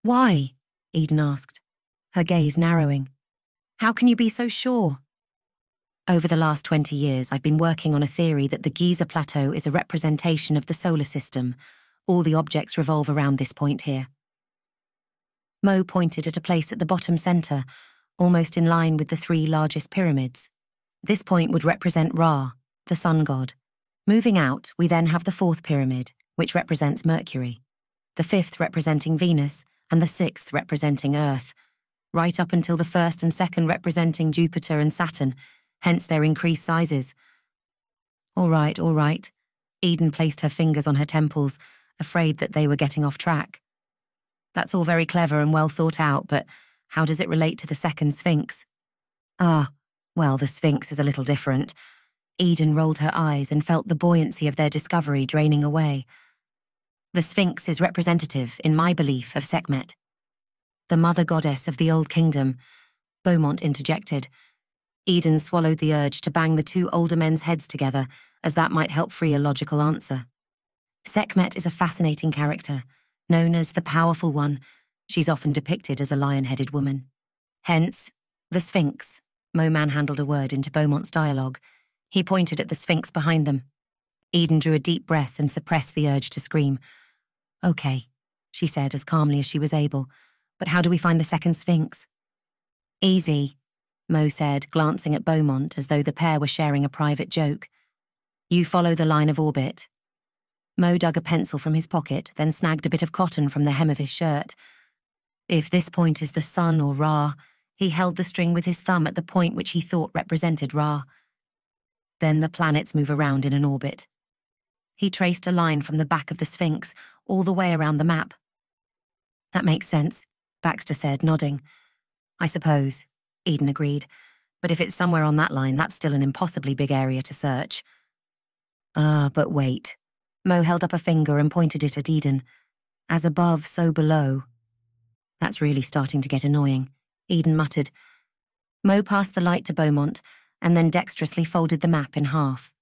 Why? Eden asked, her gaze narrowing. How can you be so sure? Over the last 20 years, I've been working on a theory that the Giza Plateau is a representation of the solar system. All the objects revolve around this point here. Mo pointed at a place at the bottom centre, almost in line with the three largest pyramids. This point would represent Ra, the sun god. Moving out, we then have the fourth pyramid, which represents Mercury, the fifth representing Venus, and the sixth representing Earth, right up until the first and second representing Jupiter and Saturn, hence their increased sizes. All right, all right. Eden placed her fingers on her temples, afraid that they were getting off track. That's all very clever and well thought out, but how does it relate to the second Sphinx? Ah, well, the Sphinx is a little different. Eden rolled her eyes and felt the buoyancy of their discovery draining away. The Sphinx is representative, in my belief, of Sekhmet. The mother goddess of the Old Kingdom, Beaumont interjected, Eden swallowed the urge to bang the two older men's heads together, as that might help free a logical answer. Sekhmet is a fascinating character, known as the Powerful One. She's often depicted as a lion headed woman. Hence, the Sphinx. Mo manhandled a word into Beaumont's dialogue. He pointed at the Sphinx behind them. Eden drew a deep breath and suppressed the urge to scream. Okay, she said as calmly as she was able. But how do we find the second Sphinx? Easy, Mo said, glancing at Beaumont as though the pair were sharing a private joke. You follow the line of orbit. Mo dug a pencil from his pocket, then snagged a bit of cotton from the hem of his shirt. If this point is the sun or Ra, he held the string with his thumb at the point which he thought represented Ra. Then the planets move around in an orbit. He traced a line from the back of the Sphinx all the way around the map. That makes sense, Baxter said, nodding. I suppose. Eden agreed. But if it's somewhere on that line, that's still an impossibly big area to search. Ah, but wait. Mo held up a finger and pointed it at Eden. As above, so below. That's really starting to get annoying, Eden muttered. Mo passed the light to Beaumont and then dexterously folded the map in half.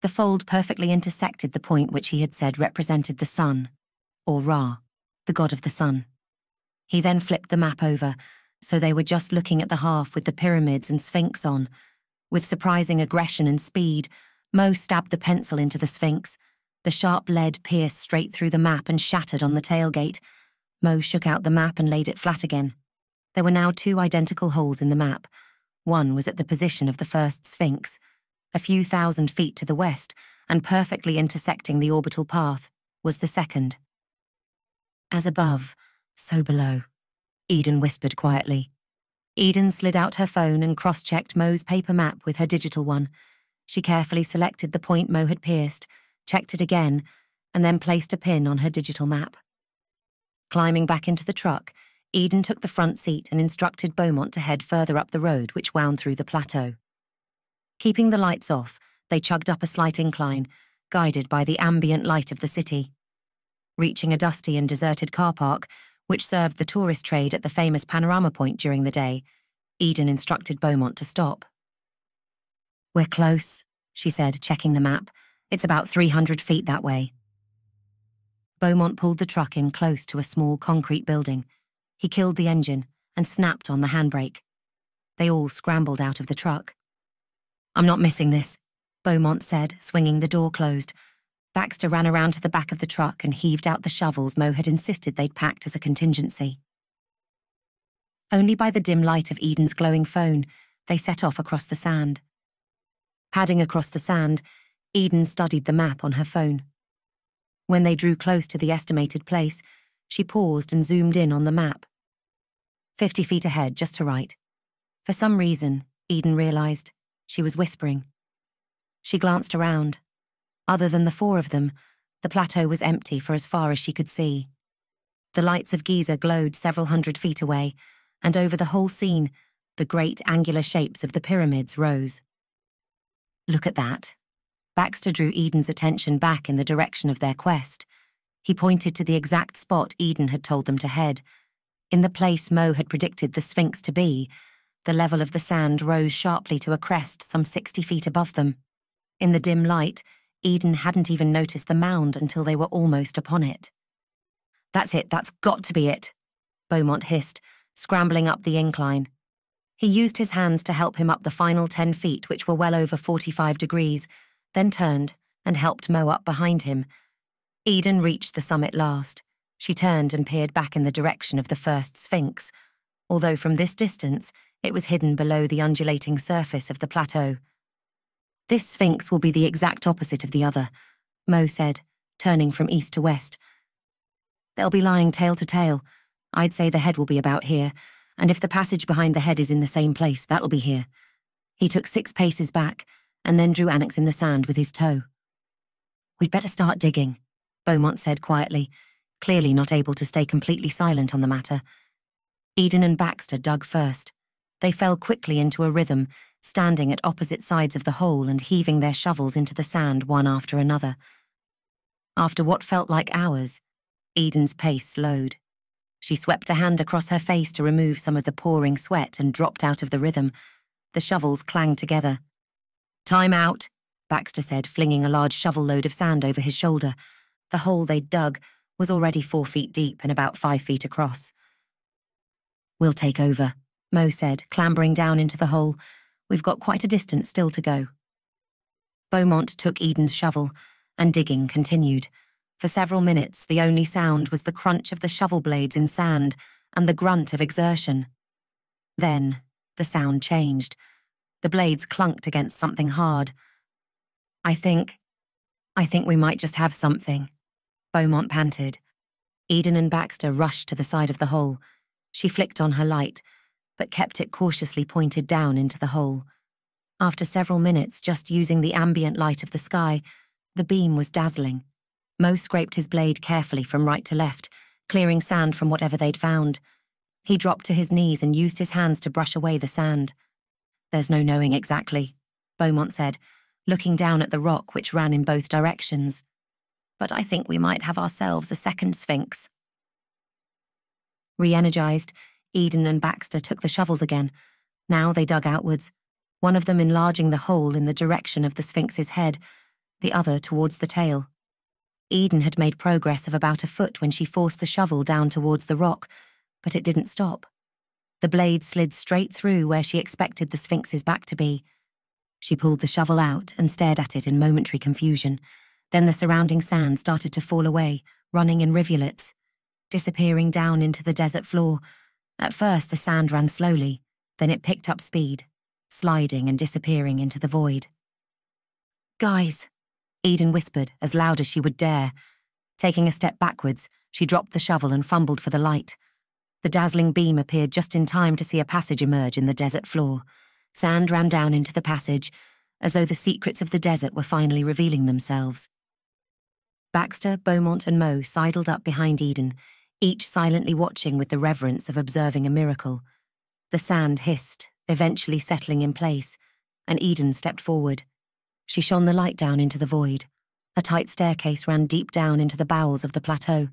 The fold perfectly intersected the point which he had said represented the sun, or Ra, the god of the sun. He then flipped the map over so they were just looking at the half with the pyramids and Sphinx on. With surprising aggression and speed, Mo stabbed the pencil into the Sphinx. The sharp lead pierced straight through the map and shattered on the tailgate. Mo shook out the map and laid it flat again. There were now two identical holes in the map. One was at the position of the first Sphinx, a few thousand feet to the west, and perfectly intersecting the orbital path, was the second. As above, so below. Eden whispered quietly. Eden slid out her phone and cross checked Mo's paper map with her digital one. She carefully selected the point Mo had pierced, checked it again, and then placed a pin on her digital map. Climbing back into the truck, Eden took the front seat and instructed Beaumont to head further up the road which wound through the plateau. Keeping the lights off, they chugged up a slight incline, guided by the ambient light of the city. Reaching a dusty and deserted car park, which served the tourist trade at the famous Panorama Point during the day, Eden instructed Beaumont to stop. We're close, she said, checking the map. It's about 300 feet that way. Beaumont pulled the truck in close to a small concrete building. He killed the engine and snapped on the handbrake. They all scrambled out of the truck. I'm not missing this, Beaumont said, swinging the door closed, Baxter ran around to the back of the truck and heaved out the shovels Mo had insisted they'd packed as a contingency. Only by the dim light of Eden's glowing phone, they set off across the sand. Padding across the sand, Eden studied the map on her phone. When they drew close to the estimated place, she paused and zoomed in on the map. Fifty feet ahead, just to right. For some reason, Eden realized, she was whispering. She glanced around. Other than the four of them, The plateau was empty for as far as she could see. The lights of Giza glowed several hundred feet away, and over the whole scene, the great angular shapes of the pyramids rose. Look at that. Baxter drew Eden's attention back in the direction of their quest. He pointed to the exact spot Eden had told them to head. In the place Mo had predicted the Sphinx to be, the level of the sand rose sharply to a crest some 60 feet above them. In the dim light, Eden hadn't even noticed the mound until they were almost upon it. That's it, that's got to be it, Beaumont hissed, scrambling up the incline. He used his hands to help him up the final 10 feet, which were well over 45 degrees, then turned and helped Mo up behind him. Eden reached the summit last. She turned and peered back in the direction of the first Sphinx, although from this distance it was hidden below the undulating surface of the plateau. This Sphinx will be the exact opposite of the other, Mo said, turning from east to west. They'll be lying tail to tail. I'd say the head will be about here, and if the passage behind the head is in the same place, that'll be here. He took six paces back, and then drew Annex in the sand with his toe. We'd better start digging, Beaumont said quietly, clearly not able to stay completely silent on the matter. Eden and Baxter dug first. They fell quickly into a rhythm, standing at opposite sides of the hole and heaving their shovels into the sand one after another. After what felt like hours, Eden's pace slowed. She swept a hand across her face to remove some of the pouring sweat and dropped out of the rhythm. The shovels clanged together. Time out, Baxter said, flinging a large shovel load of sand over his shoulder. The hole they'd dug was already four feet deep and about five feet across. We'll take over, Mo said, clambering down into the hole. We've got quite a distance still to go. Beaumont took Eden's shovel, and digging continued. For several minutes, the only sound was the crunch of the shovel blades in sand and the grunt of exertion. Then, the sound changed. The blades clunked against something hard. I think. I think we might just have something. Beaumont panted. Eden and Baxter rushed to the side of the hole. She flicked on her light, but kept it cautiously pointed down into the hole. After several minutes just using the ambient light of the sky, the beam was dazzling. Mo scraped his blade carefully from right to left, clearing sand from whatever they'd found. He dropped to his knees and used his hands to brush away the sand. There's no knowing exactly, Beaumont said, looking down at the rock which ran in both directions. But I think we might have ourselves a second Sphinx. Re energized, Eden and Baxter took the shovels again. Now they dug outwards, one of them enlarging the hole in the direction of the Sphinx's head, the other towards the tail. Eden had made progress of about a foot when she forced the shovel down towards the rock, but it didn't stop. The blade slid straight through where she expected the Sphinx's back to be. She pulled the shovel out and stared at it in momentary confusion. Then the surrounding sand started to fall away, running in rivulets, disappearing down into the desert floor, at first, the sand ran slowly, then it picked up speed, sliding and disappearing into the void. Guys, Eden whispered as loud as she would dare. Taking a step backwards, she dropped the shovel and fumbled for the light. The dazzling beam appeared just in time to see a passage emerge in the desert floor. Sand ran down into the passage, as though the secrets of the desert were finally revealing themselves. Baxter, Beaumont, and Mo sidled up behind Eden, each silently watching with the reverence of observing a miracle. The sand hissed, eventually settling in place, and Eden stepped forward. She shone the light down into the void. A tight staircase ran deep down into the bowels of the plateau.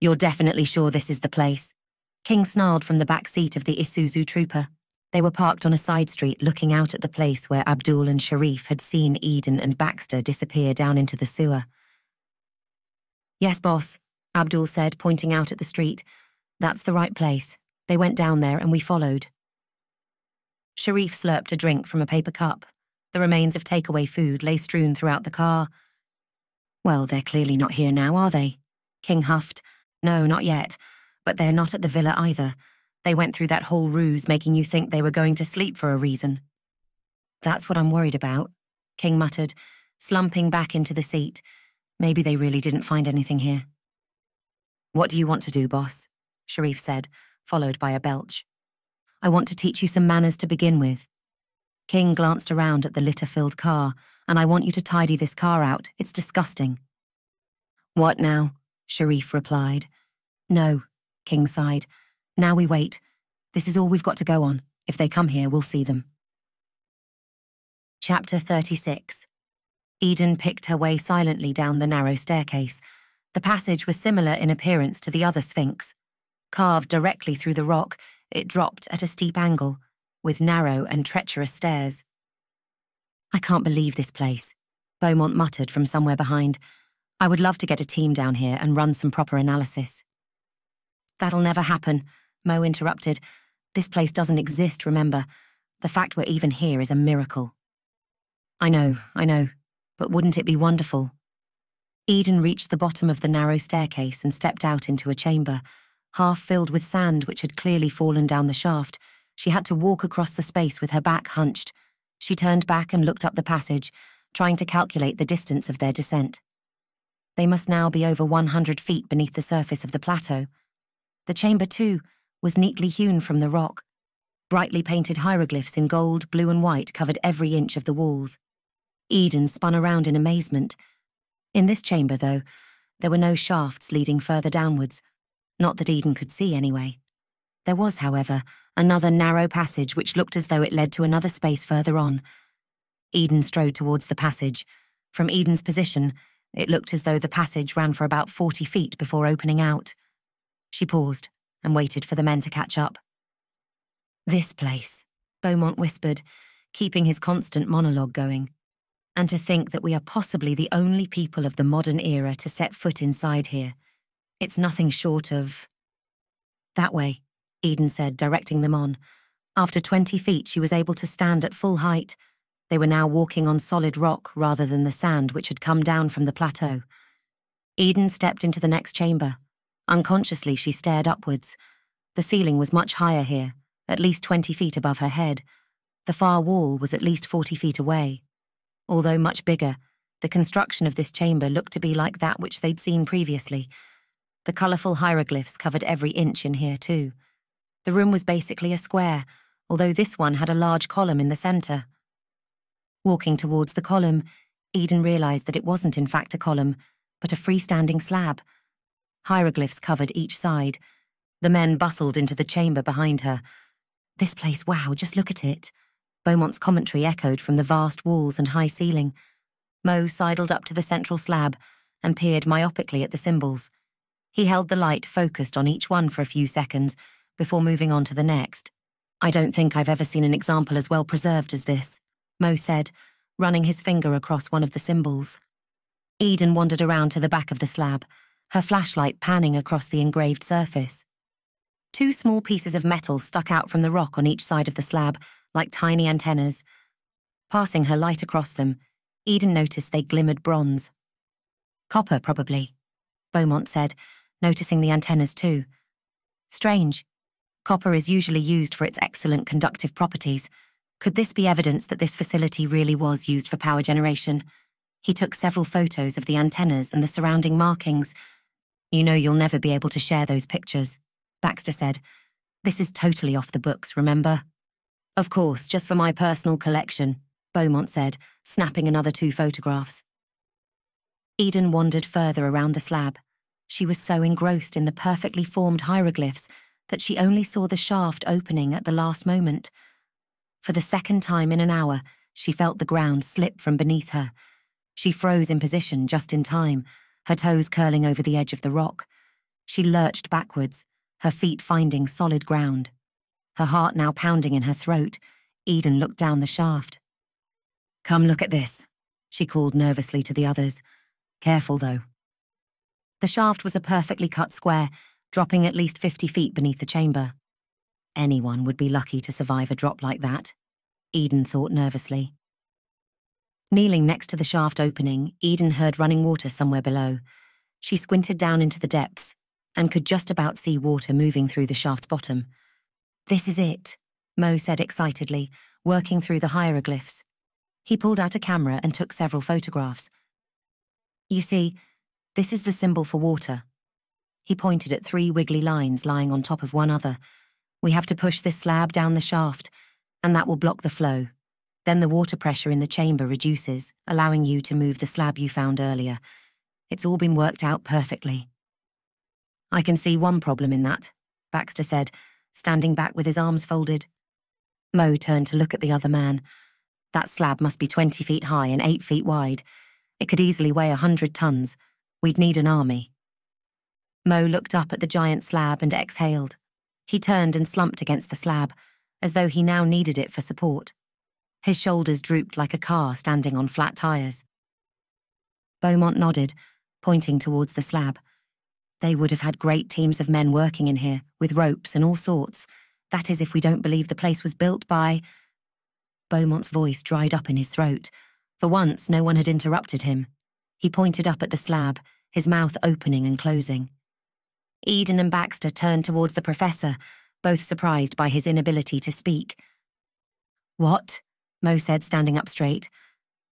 You're definitely sure this is the place. King snarled from the back seat of the Isuzu trooper. They were parked on a side street looking out at the place where Abdul and Sharif had seen Eden and Baxter disappear down into the sewer. Yes, boss, Abdul said, pointing out at the street. That's the right place. They went down there and we followed. Sharif slurped a drink from a paper cup. The remains of takeaway food lay strewn throughout the car. Well, they're clearly not here now, are they? King huffed. No, not yet. But they're not at the villa either. They went through that whole ruse making you think they were going to sleep for a reason. That's what I'm worried about, King muttered, slumping back into the seat. Maybe they really didn't find anything here. What do you want to do, boss? Sharif said, followed by a belch. I want to teach you some manners to begin with. King glanced around at the litter filled car, and I want you to tidy this car out. It's disgusting. What now? Sharif replied. No, King sighed. Now we wait. This is all we've got to go on. If they come here, we'll see them. Chapter 36 Eden picked her way silently down the narrow staircase. The passage was similar in appearance to the other Sphinx. Carved directly through the rock, it dropped at a steep angle, with narrow and treacherous stairs. I can't believe this place, Beaumont muttered from somewhere behind. I would love to get a team down here and run some proper analysis. That'll never happen, Mo interrupted. This place doesn't exist, remember. The fact we're even here is a miracle. I know, I know, but wouldn't it be wonderful? Eden reached the bottom of the narrow staircase and stepped out into a chamber, half filled with sand which had clearly fallen down the shaft. She had to walk across the space with her back hunched. She turned back and looked up the passage, trying to calculate the distance of their descent. They must now be over 100 feet beneath the surface of the plateau. The chamber, too, was neatly hewn from the rock. Brightly painted hieroglyphs in gold, blue, and white covered every inch of the walls. Eden spun around in amazement. In this chamber, though, there were no shafts leading further downwards. Not that Eden could see, anyway. There was, however, another narrow passage which looked as though it led to another space further on. Eden strode towards the passage. From Eden's position, it looked as though the passage ran for about 40 feet before opening out. She paused and waited for the men to catch up. This place, Beaumont whispered, keeping his constant monologue going. And to think that we are possibly the only people of the modern era to set foot inside here. It's nothing short of. That way, Eden said, directing them on. After 20 feet, she was able to stand at full height. They were now walking on solid rock rather than the sand which had come down from the plateau. Eden stepped into the next chamber. Unconsciously, she stared upwards. The ceiling was much higher here, at least 20 feet above her head. The far wall was at least 40 feet away. Although much bigger, the construction of this chamber looked to be like that which they'd seen previously. The colourful hieroglyphs covered every inch in here, too. The room was basically a square, although this one had a large column in the centre. Walking towards the column, Eden realised that it wasn't in fact a column, but a freestanding slab. Hieroglyphs covered each side. The men bustled into the chamber behind her. This place, wow, just look at it. Beaumont's commentary echoed from the vast walls and high ceiling. Mo sidled up to the central slab and peered myopically at the symbols. He held the light focused on each one for a few seconds before moving on to the next. I don't think I've ever seen an example as well preserved as this, Mo said, running his finger across one of the symbols. Eden wandered around to the back of the slab her flashlight panning across the engraved surface. Two small pieces of metal stuck out from the rock on each side of the slab, like tiny antennas. Passing her light across them, Eden noticed they glimmered bronze. Copper, probably, Beaumont said, noticing the antennas too. Strange. Copper is usually used for its excellent conductive properties. Could this be evidence that this facility really was used for power generation? He took several photos of the antennas and the surrounding markings, you know you'll never be able to share those pictures, Baxter said. This is totally off the books, remember? Of course, just for my personal collection, Beaumont said, snapping another two photographs. Eden wandered further around the slab. She was so engrossed in the perfectly formed hieroglyphs that she only saw the shaft opening at the last moment. For the second time in an hour, she felt the ground slip from beneath her. She froze in position just in time, her toes curling over the edge of the rock. She lurched backwards, her feet finding solid ground. Her heart now pounding in her throat, Eden looked down the shaft. Come look at this, she called nervously to the others. Careful, though. The shaft was a perfectly cut square, dropping at least 50 feet beneath the chamber. Anyone would be lucky to survive a drop like that, Eden thought nervously. Kneeling next to the shaft opening, Eden heard running water somewhere below. She squinted down into the depths and could just about see water moving through the shaft's bottom. This is it, Mo said excitedly, working through the hieroglyphs. He pulled out a camera and took several photographs. You see, this is the symbol for water. He pointed at three wiggly lines lying on top of one other. We have to push this slab down the shaft, and that will block the flow. Then the water pressure in the chamber reduces, allowing you to move the slab you found earlier. It's all been worked out perfectly. I can see one problem in that, Baxter said, standing back with his arms folded. Mo turned to look at the other man. That slab must be 20 feet high and 8 feet wide. It could easily weigh a 100 tons. We'd need an army. Mo looked up at the giant slab and exhaled. He turned and slumped against the slab, as though he now needed it for support. His shoulders drooped like a car standing on flat tires. Beaumont nodded, pointing towards the slab. They would have had great teams of men working in here, with ropes and all sorts. That is, if we don't believe the place was built by. Beaumont's voice dried up in his throat. For once, no one had interrupted him. He pointed up at the slab, his mouth opening and closing. Eden and Baxter turned towards the professor, both surprised by his inability to speak. What? Mo said, standing up straight.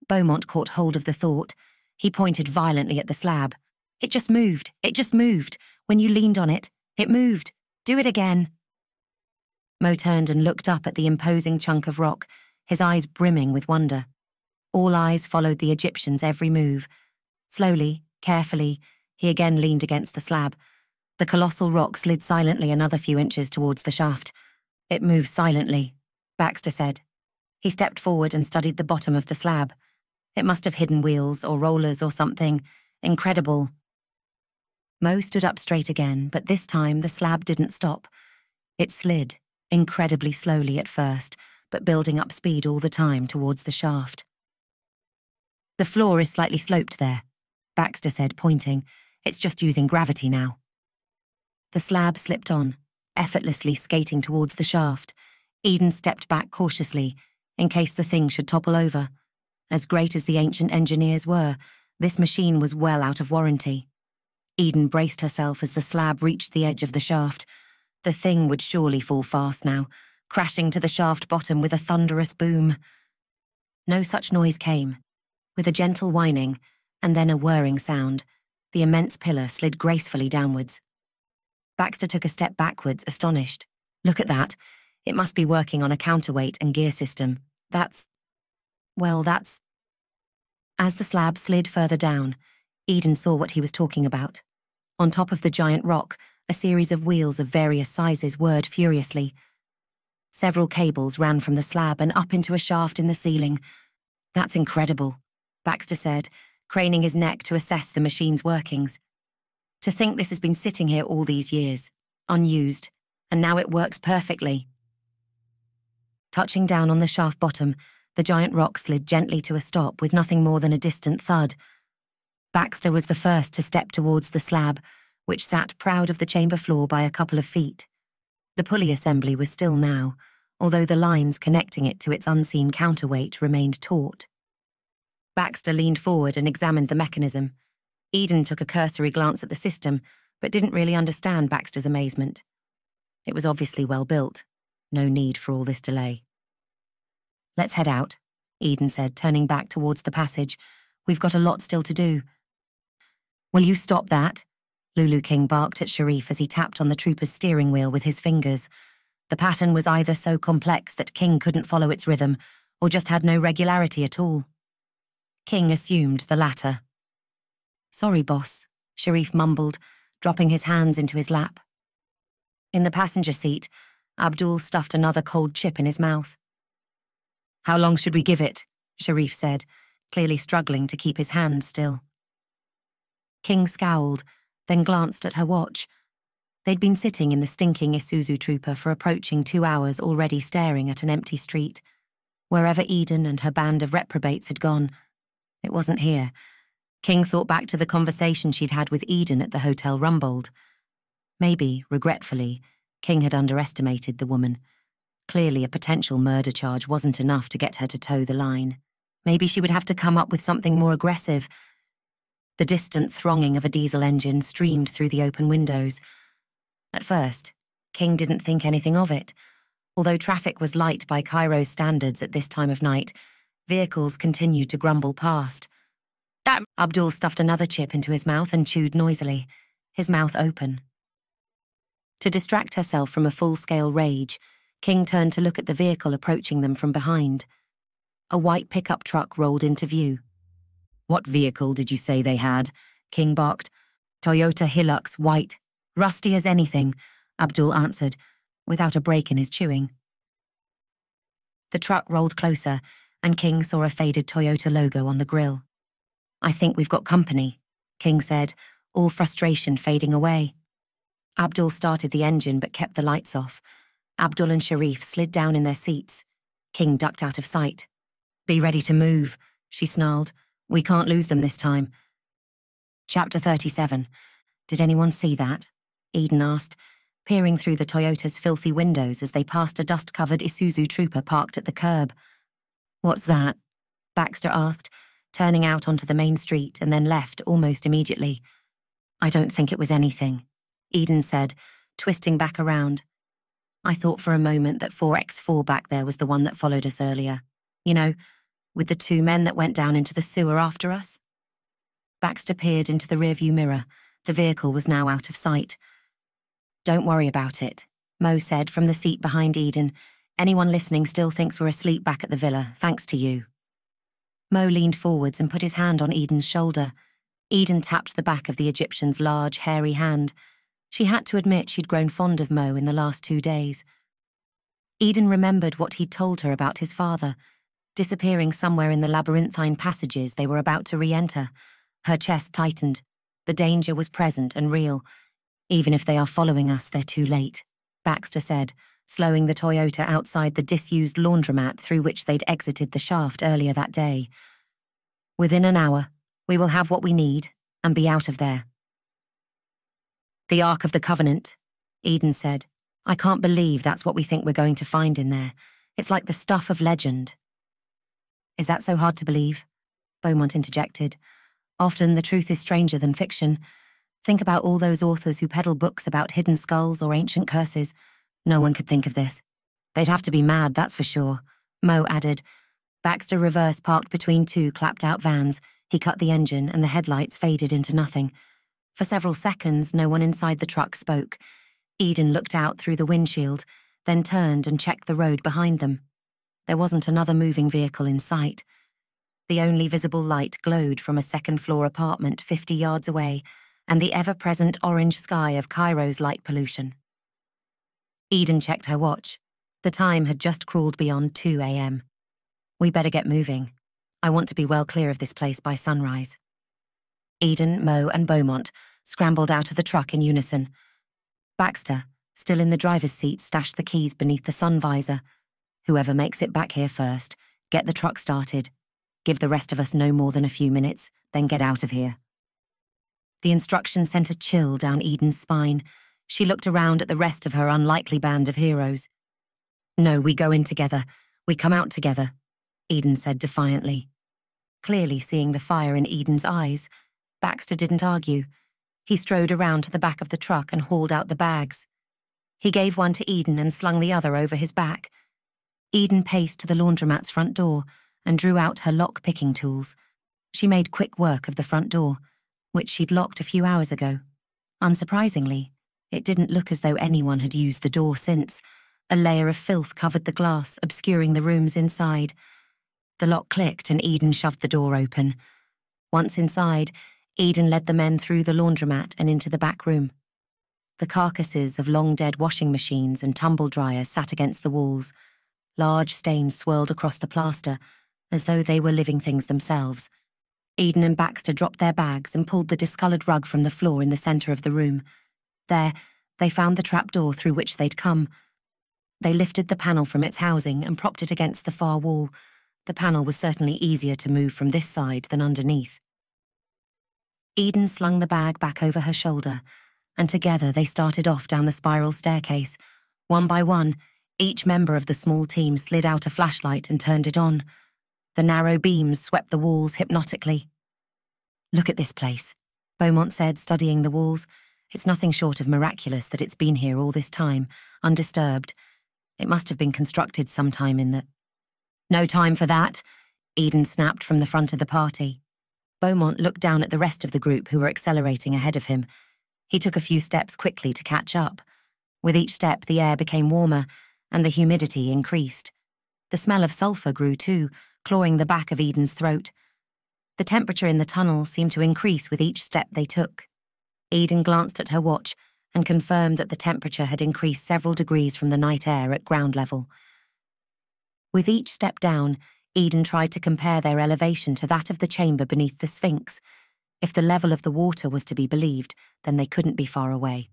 Beaumont caught hold of the thought. He pointed violently at the slab. It just moved. It just moved. When you leaned on it, it moved. Do it again. Mo turned and looked up at the imposing chunk of rock, his eyes brimming with wonder. All eyes followed the Egyptian's every move. Slowly, carefully, he again leaned against the slab. The colossal rock slid silently another few inches towards the shaft. It moved silently, Baxter said. He stepped forward and studied the bottom of the slab. It must have hidden wheels or rollers or something. Incredible. Mo stood up straight again, but this time the slab didn't stop. It slid, incredibly slowly at first, but building up speed all the time towards the shaft. The floor is slightly sloped there, Baxter said, pointing. It's just using gravity now. The slab slipped on, effortlessly skating towards the shaft. Eden stepped back cautiously, in case the thing should topple over. As great as the ancient engineers were, this machine was well out of warranty. Eden braced herself as the slab reached the edge of the shaft. The thing would surely fall fast now, crashing to the shaft bottom with a thunderous boom. No such noise came. With a gentle whining, and then a whirring sound, the immense pillar slid gracefully downwards. Baxter took a step backwards, astonished. Look at that. It must be working on a counterweight and gear system. That's. Well, that's. As the slab slid further down, Eden saw what he was talking about. On top of the giant rock, a series of wheels of various sizes whirred furiously. Several cables ran from the slab and up into a shaft in the ceiling. That's incredible, Baxter said, craning his neck to assess the machine's workings. To think this has been sitting here all these years, unused, and now it works perfectly. Touching down on the shaft bottom, the giant rock slid gently to a stop with nothing more than a distant thud. Baxter was the first to step towards the slab, which sat proud of the chamber floor by a couple of feet. The pulley assembly was still now, although the lines connecting it to its unseen counterweight remained taut. Baxter leaned forward and examined the mechanism. Eden took a cursory glance at the system, but didn't really understand Baxter's amazement. It was obviously well built. No need for all this delay. Let's head out, Eden said, turning back towards the passage. We've got a lot still to do. Will you stop that? Lulu King barked at Sharif as he tapped on the trooper's steering wheel with his fingers. The pattern was either so complex that King couldn't follow its rhythm, or just had no regularity at all. King assumed the latter. Sorry, boss, Sharif mumbled, dropping his hands into his lap. In the passenger seat, Abdul stuffed another cold chip in his mouth. How long should we give it? Sharif said, clearly struggling to keep his hands still. King scowled, then glanced at her watch. They'd been sitting in the stinking Isuzu trooper for approaching two hours already staring at an empty street. Wherever Eden and her band of reprobates had gone, it wasn't here, King thought back to the conversation she'd had with Eden at the Hotel Rumbold. Maybe, regretfully, King had underestimated the woman. Clearly, a potential murder charge wasn't enough to get her to toe the line. Maybe she would have to come up with something more aggressive. The distant thronging of a diesel engine streamed through the open windows. At first, King didn't think anything of it. Although traffic was light by Cairo's standards at this time of night, vehicles continued to grumble past. Damn! Abdul stuffed another chip into his mouth and chewed noisily, his mouth open. To distract herself from a full scale rage, King turned to look at the vehicle approaching them from behind. A white pickup truck rolled into view. What vehicle did you say they had? King barked. Toyota Hilux, white. Rusty as anything, Abdul answered, without a break in his chewing. The truck rolled closer, and King saw a faded Toyota logo on the grille. I think we've got company, King said, all frustration fading away. Abdul started the engine but kept the lights off. Abdul and Sharif slid down in their seats. King ducked out of sight. Be ready to move, she snarled. We can't lose them this time. Chapter 37. Did anyone see that? Eden asked, peering through the Toyota's filthy windows as they passed a dust covered Isuzu trooper parked at the curb. What's that? Baxter asked, turning out onto the main street and then left almost immediately. I don't think it was anything, Eden said, twisting back around. I thought for a moment that 4X4 back there was the one that followed us earlier. You know, with the two men that went down into the sewer after us. Baxter peered into the rearview mirror. The vehicle was now out of sight. Don't worry about it, Mo said from the seat behind Eden. Anyone listening still thinks we're asleep back at the villa, thanks to you. Mo leaned forwards and put his hand on Eden's shoulder. Eden tapped the back of the Egyptian's large, hairy hand. She had to admit she'd grown fond of Mo in the last two days. Eden remembered what he'd told her about his father, disappearing somewhere in the labyrinthine passages they were about to re enter. Her chest tightened. The danger was present and real. Even if they are following us, they're too late, Baxter said, slowing the Toyota outside the disused laundromat through which they'd exited the shaft earlier that day. Within an hour, we will have what we need and be out of there. The Ark of the Covenant, Eden said. I can't believe that's what we think we're going to find in there. It's like the stuff of legend. Is that so hard to believe? Beaumont interjected. Often the truth is stranger than fiction. Think about all those authors who peddle books about hidden skulls or ancient curses. No one could think of this. They'd have to be mad, that's for sure. Mo added. Baxter reverse parked between two clapped out vans. He cut the engine and the headlights faded into nothing. For several seconds, no one inside the truck spoke. Eden looked out through the windshield, then turned and checked the road behind them. There wasn't another moving vehicle in sight. The only visible light glowed from a second floor apartment 50 yards away and the ever present orange sky of Cairo's light pollution. Eden checked her watch. The time had just crawled beyond 2 a.m. We better get moving. I want to be well clear of this place by sunrise. Eden, Mo, and Beaumont scrambled out of the truck in unison. Baxter, still in the driver's seat, stashed the keys beneath the sun visor. Whoever makes it back here first, get the truck started. Give the rest of us no more than a few minutes, then get out of here. The instruction sent a chill down Eden's spine. She looked around at the rest of her unlikely band of heroes. No, we go in together. We come out together, Eden said defiantly. Clearly seeing the fire in Eden's eyes, Baxter didn't argue. He strode around to the back of the truck and hauled out the bags. He gave one to Eden and slung the other over his back. Eden paced to the laundromat's front door and drew out her lock picking tools. She made quick work of the front door, which she'd locked a few hours ago. Unsurprisingly, it didn't look as though anyone had used the door since. A layer of filth covered the glass, obscuring the rooms inside. The lock clicked and Eden shoved the door open. Once inside, Eden led the men through the laundromat and into the back room. The carcasses of long dead washing machines and tumble dryers sat against the walls. Large stains swirled across the plaster, as though they were living things themselves. Eden and Baxter dropped their bags and pulled the discoloured rug from the floor in the centre of the room. There, they found the trap door through which they'd come. They lifted the panel from its housing and propped it against the far wall. The panel was certainly easier to move from this side than underneath. Eden slung the bag back over her shoulder, and together they started off down the spiral staircase. One by one, each member of the small team slid out a flashlight and turned it on. The narrow beams swept the walls hypnotically. Look at this place, Beaumont said, studying the walls. It's nothing short of miraculous that it's been here all this time, undisturbed. It must have been constructed sometime in the. No time for that, Eden snapped from the front of the party. Beaumont looked down at the rest of the group who were accelerating ahead of him. He took a few steps quickly to catch up. With each step, the air became warmer, and the humidity increased. The smell of sulphur grew too, clawing the back of Eden's throat. The temperature in the tunnel seemed to increase with each step they took. Eden glanced at her watch and confirmed that the temperature had increased several degrees from the night air at ground level. With each step down, Eden tried to compare their elevation to that of the chamber beneath the Sphinx. If the level of the water was to be believed, then they couldn't be far away.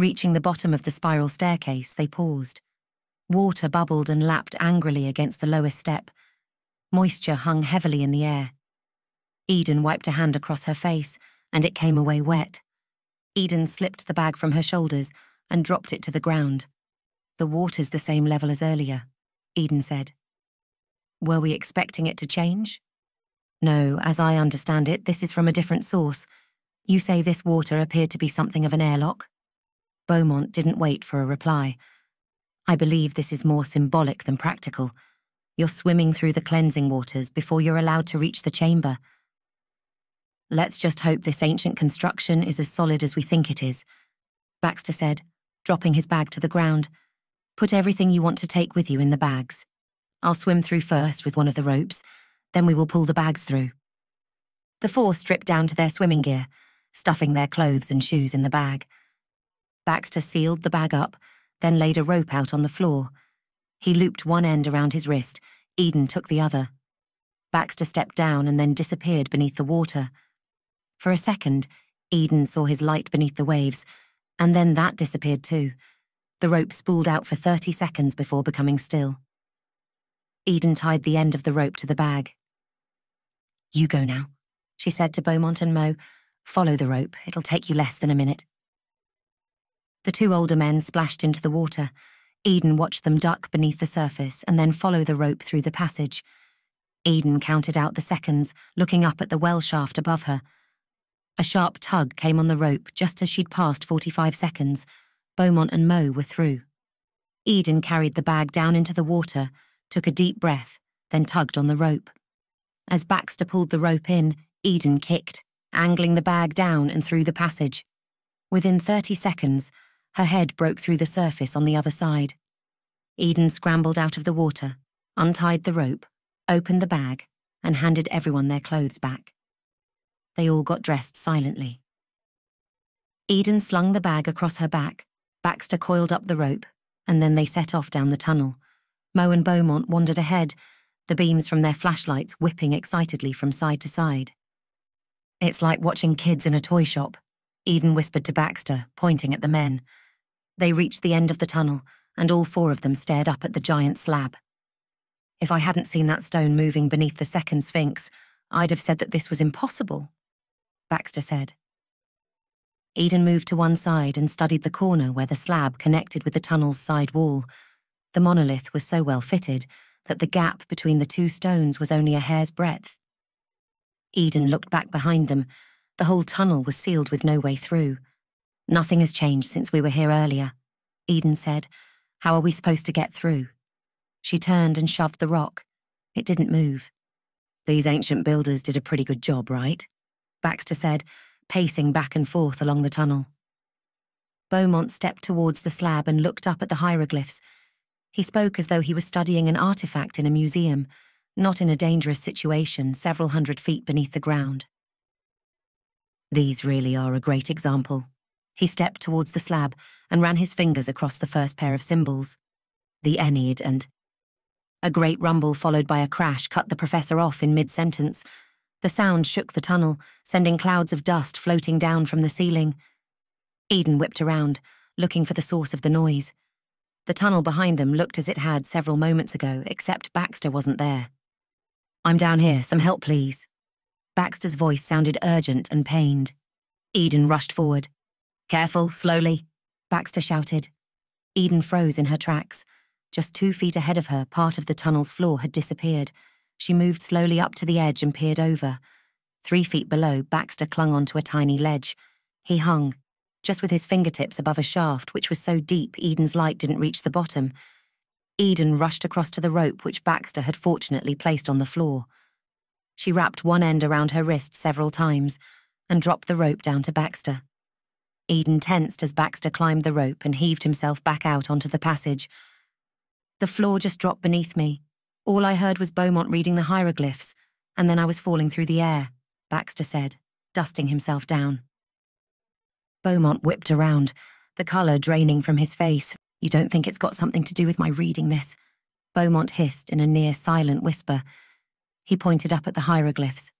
Reaching the bottom of the spiral staircase, they paused. Water bubbled and lapped angrily against the lowest step. Moisture hung heavily in the air. Eden wiped a hand across her face, and it came away wet. Eden slipped the bag from her shoulders and dropped it to the ground. The water's the same level as earlier, Eden said. Were we expecting it to change? No, as I understand it, this is from a different source. You say this water appeared to be something of an airlock? Beaumont didn't wait for a reply. I believe this is more symbolic than practical. You're swimming through the cleansing waters before you're allowed to reach the chamber. Let's just hope this ancient construction is as solid as we think it is, Baxter said, dropping his bag to the ground. Put everything you want to take with you in the bags. I'll swim through first with one of the ropes, then we will pull the bags through. The four stripped down to their swimming gear, stuffing their clothes and shoes in the bag. Baxter sealed the bag up, then laid a rope out on the floor. He looped one end around his wrist, Eden took the other. Baxter stepped down and then disappeared beneath the water. For a second, Eden saw his light beneath the waves, and then that disappeared too. The rope spooled out for 30 seconds before becoming still. Eden tied the end of the rope to the bag. You go now, she said to Beaumont and Mo. Follow the rope, it'll take you less than a minute. The two older men splashed into the water. Eden watched them duck beneath the surface and then follow the rope through the passage. Eden counted out the seconds, looking up at the well shaft above her. A sharp tug came on the rope just as she'd passed 45 seconds. Beaumont and Mo were through. Eden carried the bag down into the water, took a deep breath, then tugged on the rope. As Baxter pulled the rope in, Eden kicked, angling the bag down and through the passage. Within 30 seconds, her head broke through the surface on the other side. Eden scrambled out of the water, untied the rope, opened the bag, and handed everyone their clothes back. They all got dressed silently. Eden slung the bag across her back, Baxter coiled up the rope, and then they set off down the tunnel. Mo and Beaumont wandered ahead, the beams from their flashlights whipping excitedly from side to side. It's like watching kids in a toy shop, Eden whispered to Baxter, pointing at the men. They reached the end of the tunnel, and all four of them stared up at the giant slab. If I hadn't seen that stone moving beneath the second Sphinx, I'd have said that this was impossible, Baxter said. Eden moved to one side and studied the corner where the slab connected with the tunnel's side wall. The monolith was so well fitted that the gap between the two stones was only a hair's breadth. Eden looked back behind them the whole tunnel was sealed with no way through. Nothing has changed since we were here earlier, Eden said. How are we supposed to get through? She turned and shoved the rock. It didn't move. These ancient builders did a pretty good job, right? Baxter said, pacing back and forth along the tunnel. Beaumont stepped towards the slab and looked up at the hieroglyphs. He spoke as though he was studying an artifact in a museum, not in a dangerous situation several hundred feet beneath the ground. These really are a great example. He stepped towards the slab and ran his fingers across the first pair of symbols. The Ennead and... A great rumble followed by a crash cut the professor off in mid-sentence. The sound shook the tunnel, sending clouds of dust floating down from the ceiling. Eden whipped around, looking for the source of the noise. The tunnel behind them looked as it had several moments ago, except Baxter wasn't there. I'm down here, some help please, Baxter's voice sounded urgent and pained. Eden rushed forward. Careful, slowly, Baxter shouted. Eden froze in her tracks. Just two feet ahead of her, part of the tunnel's floor had disappeared. She moved slowly up to the edge and peered over. Three feet below, Baxter clung onto a tiny ledge. He hung, just with his fingertips above a shaft which was so deep Eden's light didn't reach the bottom. Eden rushed across to the rope which Baxter had fortunately placed on the floor. She wrapped one end around her wrist several times and dropped the rope down to Baxter. Eden tensed as Baxter climbed the rope and heaved himself back out onto the passage. The floor just dropped beneath me. All I heard was Beaumont reading the hieroglyphs, and then I was falling through the air, Baxter said, dusting himself down. Beaumont whipped around, the colour draining from his face. You don't think it's got something to do with my reading this? Beaumont hissed in a near silent whisper. He pointed up at the hieroglyphs.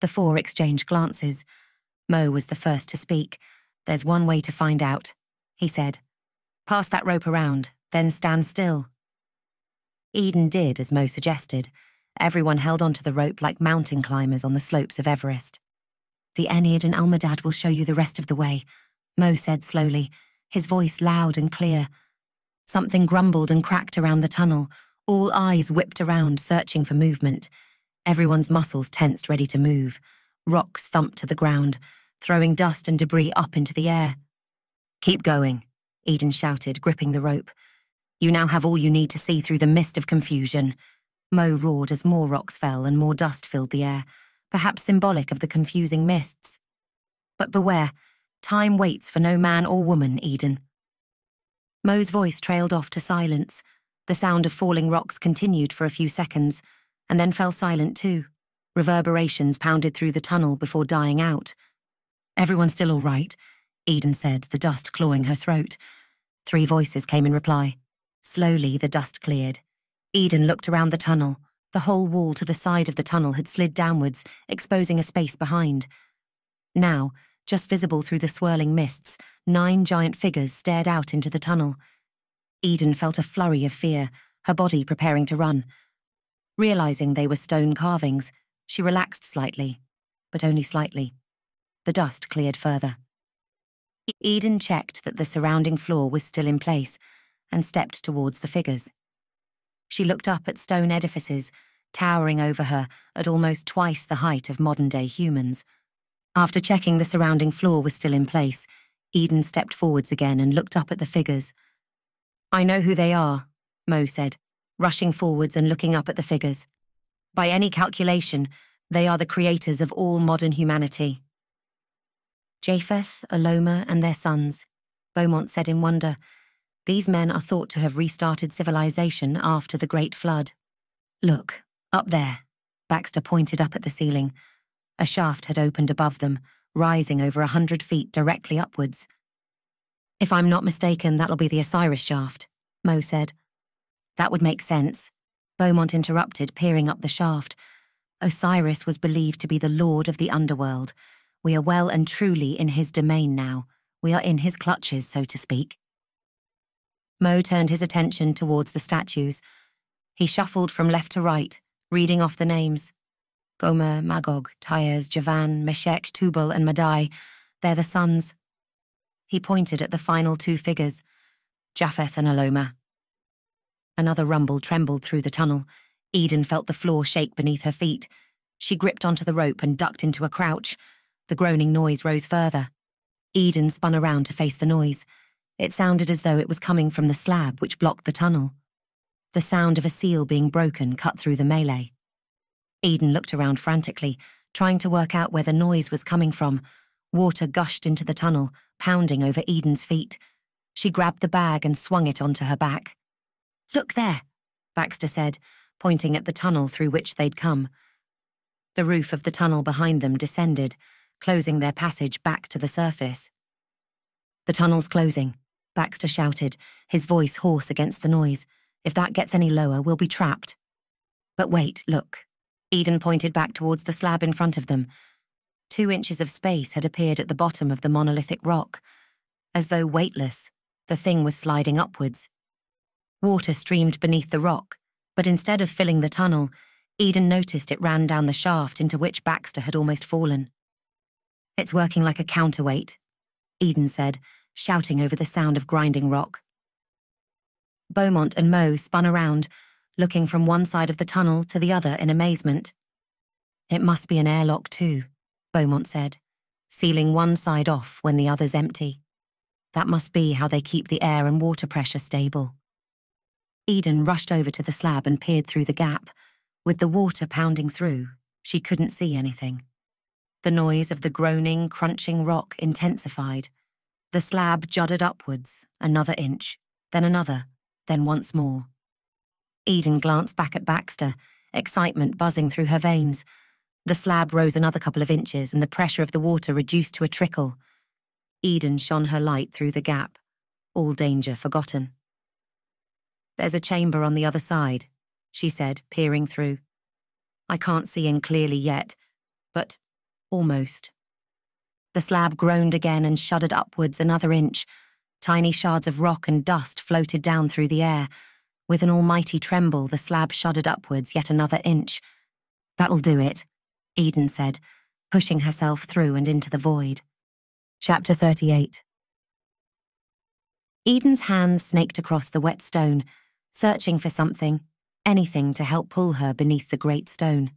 The four exchanged glances. Mo was the first to speak. There's one way to find out, he said. Pass that rope around, then stand still. Eden did as Mo suggested. Everyone held onto the rope like mountain climbers on the slopes of Everest. The Ennead and Almodad will show you the rest of the way, Mo said slowly, his voice loud and clear. Something grumbled and cracked around the tunnel, all eyes whipped around, searching for movement. Everyone's muscles tensed, ready to move. Rocks thumped to the ground, throwing dust and debris up into the air. Keep going, Eden shouted, gripping the rope. You now have all you need to see through the mist of confusion. Mo roared as more rocks fell and more dust filled the air, perhaps symbolic of the confusing mists. But beware, time waits for no man or woman, Eden. Mo's voice trailed off to silence. The sound of falling rocks continued for a few seconds, and then fell silent too. Reverberations pounded through the tunnel before dying out. Everyone's still all right, Eden said, the dust clawing her throat. Three voices came in reply. Slowly, the dust cleared. Eden looked around the tunnel. The whole wall to the side of the tunnel had slid downwards, exposing a space behind. Now, just visible through the swirling mists, nine giant figures stared out into the tunnel. Eden felt a flurry of fear, her body preparing to run. Realizing they were stone carvings, she relaxed slightly, but only slightly. The dust cleared further. Eden checked that the surrounding floor was still in place and stepped towards the figures. She looked up at stone edifices, towering over her at almost twice the height of modern day humans. After checking the surrounding floor was still in place, Eden stepped forwards again and looked up at the figures. I know who they are, Mo said, rushing forwards and looking up at the figures. By any calculation, they are the creators of all modern humanity. Japheth, Aloma, and their sons, Beaumont said in wonder, these men are thought to have restarted civilization after the Great Flood. Look, up there. Baxter pointed up at the ceiling. A shaft had opened above them, rising over a hundred feet directly upwards. If I'm not mistaken, that'll be the Osiris shaft, Mo said. That would make sense. Beaumont interrupted, peering up the shaft. Osiris was believed to be the lord of the underworld. We are well and truly in his domain now. We are in his clutches, so to speak. Mo turned his attention towards the statues. He shuffled from left to right, reading off the names. Gomer, Magog, Tiras, Javan, Meshech, Tubal, and Madai. They're the sons. He pointed at the final two figures, Japheth and Aloma. Another rumble trembled through the tunnel. Eden felt the floor shake beneath her feet. She gripped onto the rope and ducked into a crouch. The groaning noise rose further. Eden spun around to face the noise. It sounded as though it was coming from the slab which blocked the tunnel. The sound of a seal being broken cut through the melee. Eden looked around frantically, trying to work out where the noise was coming from. Water gushed into the tunnel, pounding over Eden's feet. She grabbed the bag and swung it onto her back. Look there, Baxter said, pointing at the tunnel through which they'd come. The roof of the tunnel behind them descended, closing their passage back to the surface. The tunnel's closing, Baxter shouted, his voice hoarse against the noise. If that gets any lower, we'll be trapped. But wait, look. Eden pointed back towards the slab in front of them. Two inches of space had appeared at the bottom of the monolithic rock. As though weightless, the thing was sliding upwards. Water streamed beneath the rock, but instead of filling the tunnel, Eden noticed it ran down the shaft into which Baxter had almost fallen. It's working like a counterweight, Eden said, shouting over the sound of grinding rock. Beaumont and Mo spun around, looking from one side of the tunnel to the other in amazement. It must be an airlock too, Beaumont said, sealing one side off when the other's empty. That must be how they keep the air and water pressure stable. Eden rushed over to the slab and peered through the gap. With the water pounding through, she couldn't see anything. The noise of the groaning, crunching rock intensified, the slab judded upwards, another inch, then another, then once more. Eden glanced back at Baxter, excitement buzzing through her veins. The slab rose another couple of inches and the pressure of the water reduced to a trickle. Eden shone her light through the gap, all danger forgotten. There's a chamber on the other side, she said, peering through. I can't see in clearly yet, but almost. The slab groaned again and shuddered upwards another inch. Tiny shards of rock and dust floated down through the air. With an almighty tremble, the slab shuddered upwards yet another inch. That'll do it, Eden said, pushing herself through and into the void. Chapter 38 Eden's hands snaked across the wet stone, searching for something, anything to help pull her beneath the great stone.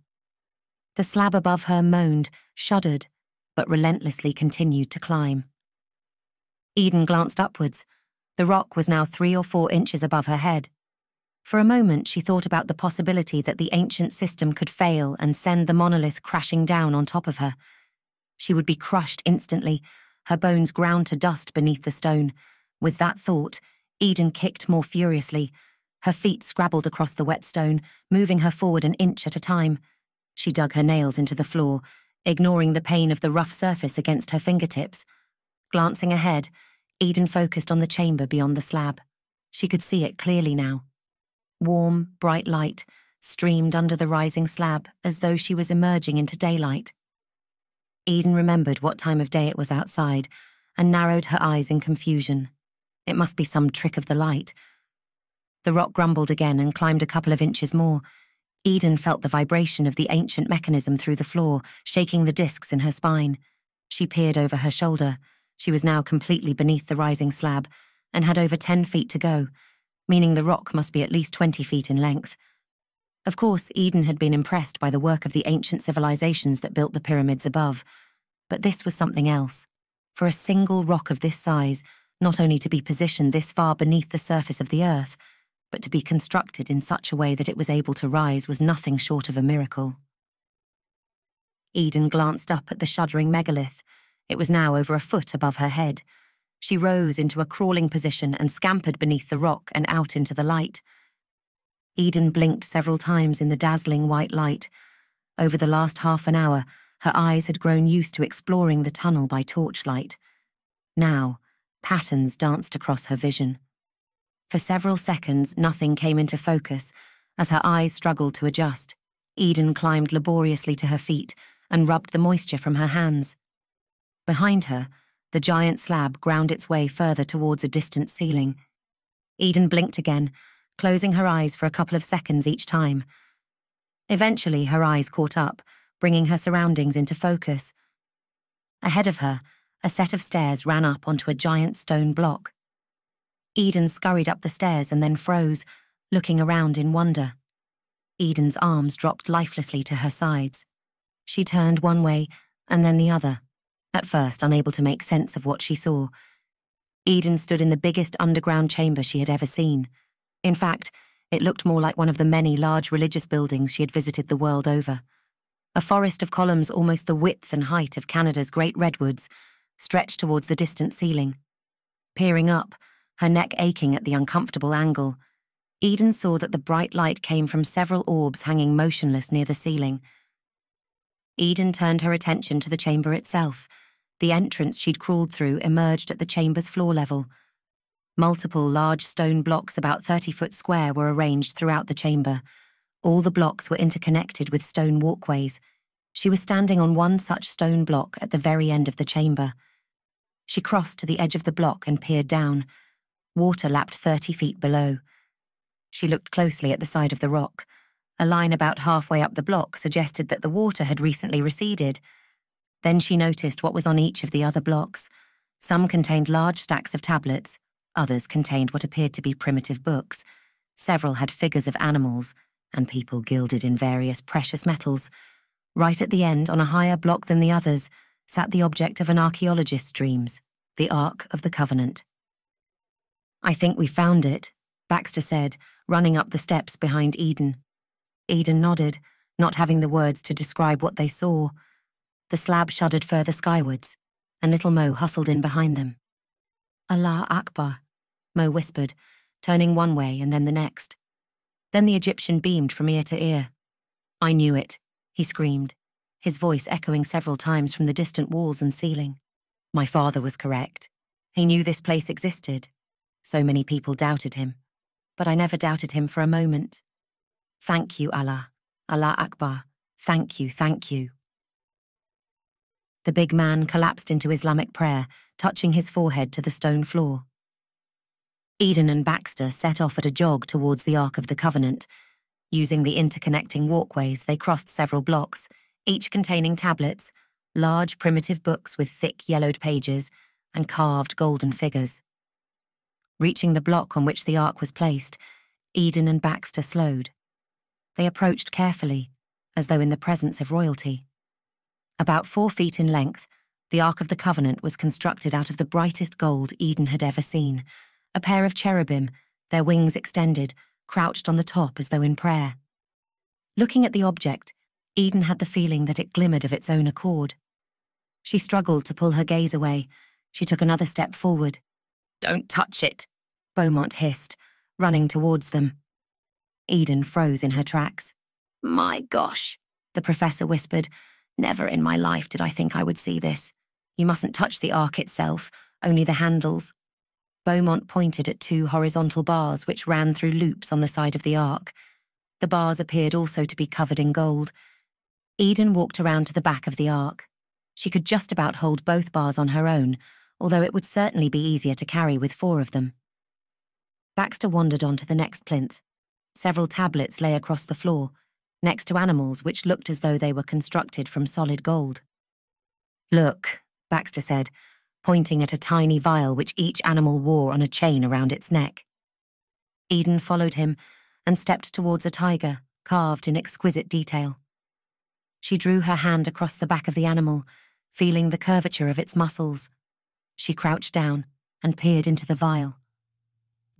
The slab above her moaned, shuddered, but relentlessly continued to climb. Eden glanced upwards. The rock was now three or four inches above her head. For a moment, she thought about the possibility that the ancient system could fail and send the monolith crashing down on top of her. She would be crushed instantly, her bones ground to dust beneath the stone. With that thought, Eden kicked more furiously. Her feet scrabbled across the wet stone, moving her forward an inch at a time. She dug her nails into the floor, ignoring the pain of the rough surface against her fingertips. Glancing ahead, Eden focused on the chamber beyond the slab. She could see it clearly now. Warm, bright light streamed under the rising slab as though she was emerging into daylight. Eden remembered what time of day it was outside and narrowed her eyes in confusion. It must be some trick of the light. The rock grumbled again and climbed a couple of inches more. Eden felt the vibration of the ancient mechanism through the floor, shaking the discs in her spine. She peered over her shoulder. She was now completely beneath the rising slab and had over 10 feet to go, meaning the rock must be at least 20 feet in length. Of course, Eden had been impressed by the work of the ancient civilizations that built the pyramids above, but this was something else. For a single rock of this size, not only to be positioned this far beneath the surface of the earth, but to be constructed in such a way that it was able to rise was nothing short of a miracle. Eden glanced up at the shuddering megalith. It was now over a foot above her head. She rose into a crawling position and scampered beneath the rock and out into the light. Eden blinked several times in the dazzling white light. Over the last half an hour, her eyes had grown used to exploring the tunnel by torchlight. Now, patterns danced across her vision. For several seconds, nothing came into focus as her eyes struggled to adjust. Eden climbed laboriously to her feet and rubbed the moisture from her hands. Behind her, the giant slab ground its way further towards a distant ceiling. Eden blinked again, closing her eyes for a couple of seconds each time. Eventually, her eyes caught up, bringing her surroundings into focus. Ahead of her, a set of stairs ran up onto a giant stone block. Eden scurried up the stairs and then froze, looking around in wonder. Eden's arms dropped lifelessly to her sides. She turned one way and then the other at first unable to make sense of what she saw. Eden stood in the biggest underground chamber she had ever seen. In fact, it looked more like one of the many large religious buildings she had visited the world over. A forest of columns almost the width and height of Canada's great redwoods stretched towards the distant ceiling. Peering up, her neck aching at the uncomfortable angle, Eden saw that the bright light came from several orbs hanging motionless near the ceiling. Eden turned her attention to the chamber itself. The entrance she'd crawled through emerged at the chamber's floor level. Multiple large stone blocks about 30 foot square were arranged throughout the chamber. All the blocks were interconnected with stone walkways. She was standing on one such stone block at the very end of the chamber. She crossed to the edge of the block and peered down. Water lapped 30 feet below. She looked closely at the side of the rock. A line about halfway up the block suggested that the water had recently receded. Then she noticed what was on each of the other blocks. Some contained large stacks of tablets, others contained what appeared to be primitive books. Several had figures of animals and people gilded in various precious metals. Right at the end, on a higher block than the others, sat the object of an archaeologist's dreams, the Ark of the Covenant. I think we found it, Baxter said, running up the steps behind Eden. Eden nodded, not having the words to describe what they saw. The slab shuddered further skywards, and little Mo hustled in behind them. Allah Akbar, Mo whispered, turning one way and then the next. Then the Egyptian beamed from ear to ear. I knew it, he screamed, his voice echoing several times from the distant walls and ceiling. My father was correct. He knew this place existed. So many people doubted him. But I never doubted him for a moment. Thank you, Allah. Allah Akbar. Thank you, thank you. The big man collapsed into Islamic prayer, touching his forehead to the stone floor. Eden and Baxter set off at a jog towards the Ark of the Covenant. Using the interconnecting walkways, they crossed several blocks, each containing tablets, large primitive books with thick yellowed pages, and carved golden figures. Reaching the block on which the Ark was placed, Eden and Baxter slowed. They approached carefully, as though in the presence of royalty. About four feet in length, the Ark of the Covenant was constructed out of the brightest gold Eden had ever seen. A pair of cherubim, their wings extended, crouched on the top as though in prayer. Looking at the object, Eden had the feeling that it glimmered of its own accord. She struggled to pull her gaze away. She took another step forward. Don't touch it, Beaumont hissed, running towards them. Eden froze in her tracks. My gosh, the professor whispered, Never in my life did I think I would see this. You mustn't touch the ark itself, only the handles. Beaumont pointed at two horizontal bars which ran through loops on the side of the ark. The bars appeared also to be covered in gold. Eden walked around to the back of the ark. She could just about hold both bars on her own, although it would certainly be easier to carry with four of them. Baxter wandered on to the next plinth. Several tablets lay across the floor, next to animals which looked as though they were constructed from solid gold. Look, Baxter said, pointing at a tiny vial which each animal wore on a chain around its neck. Eden followed him and stepped towards a tiger, carved in exquisite detail. She drew her hand across the back of the animal, feeling the curvature of its muscles. She crouched down and peered into the vial.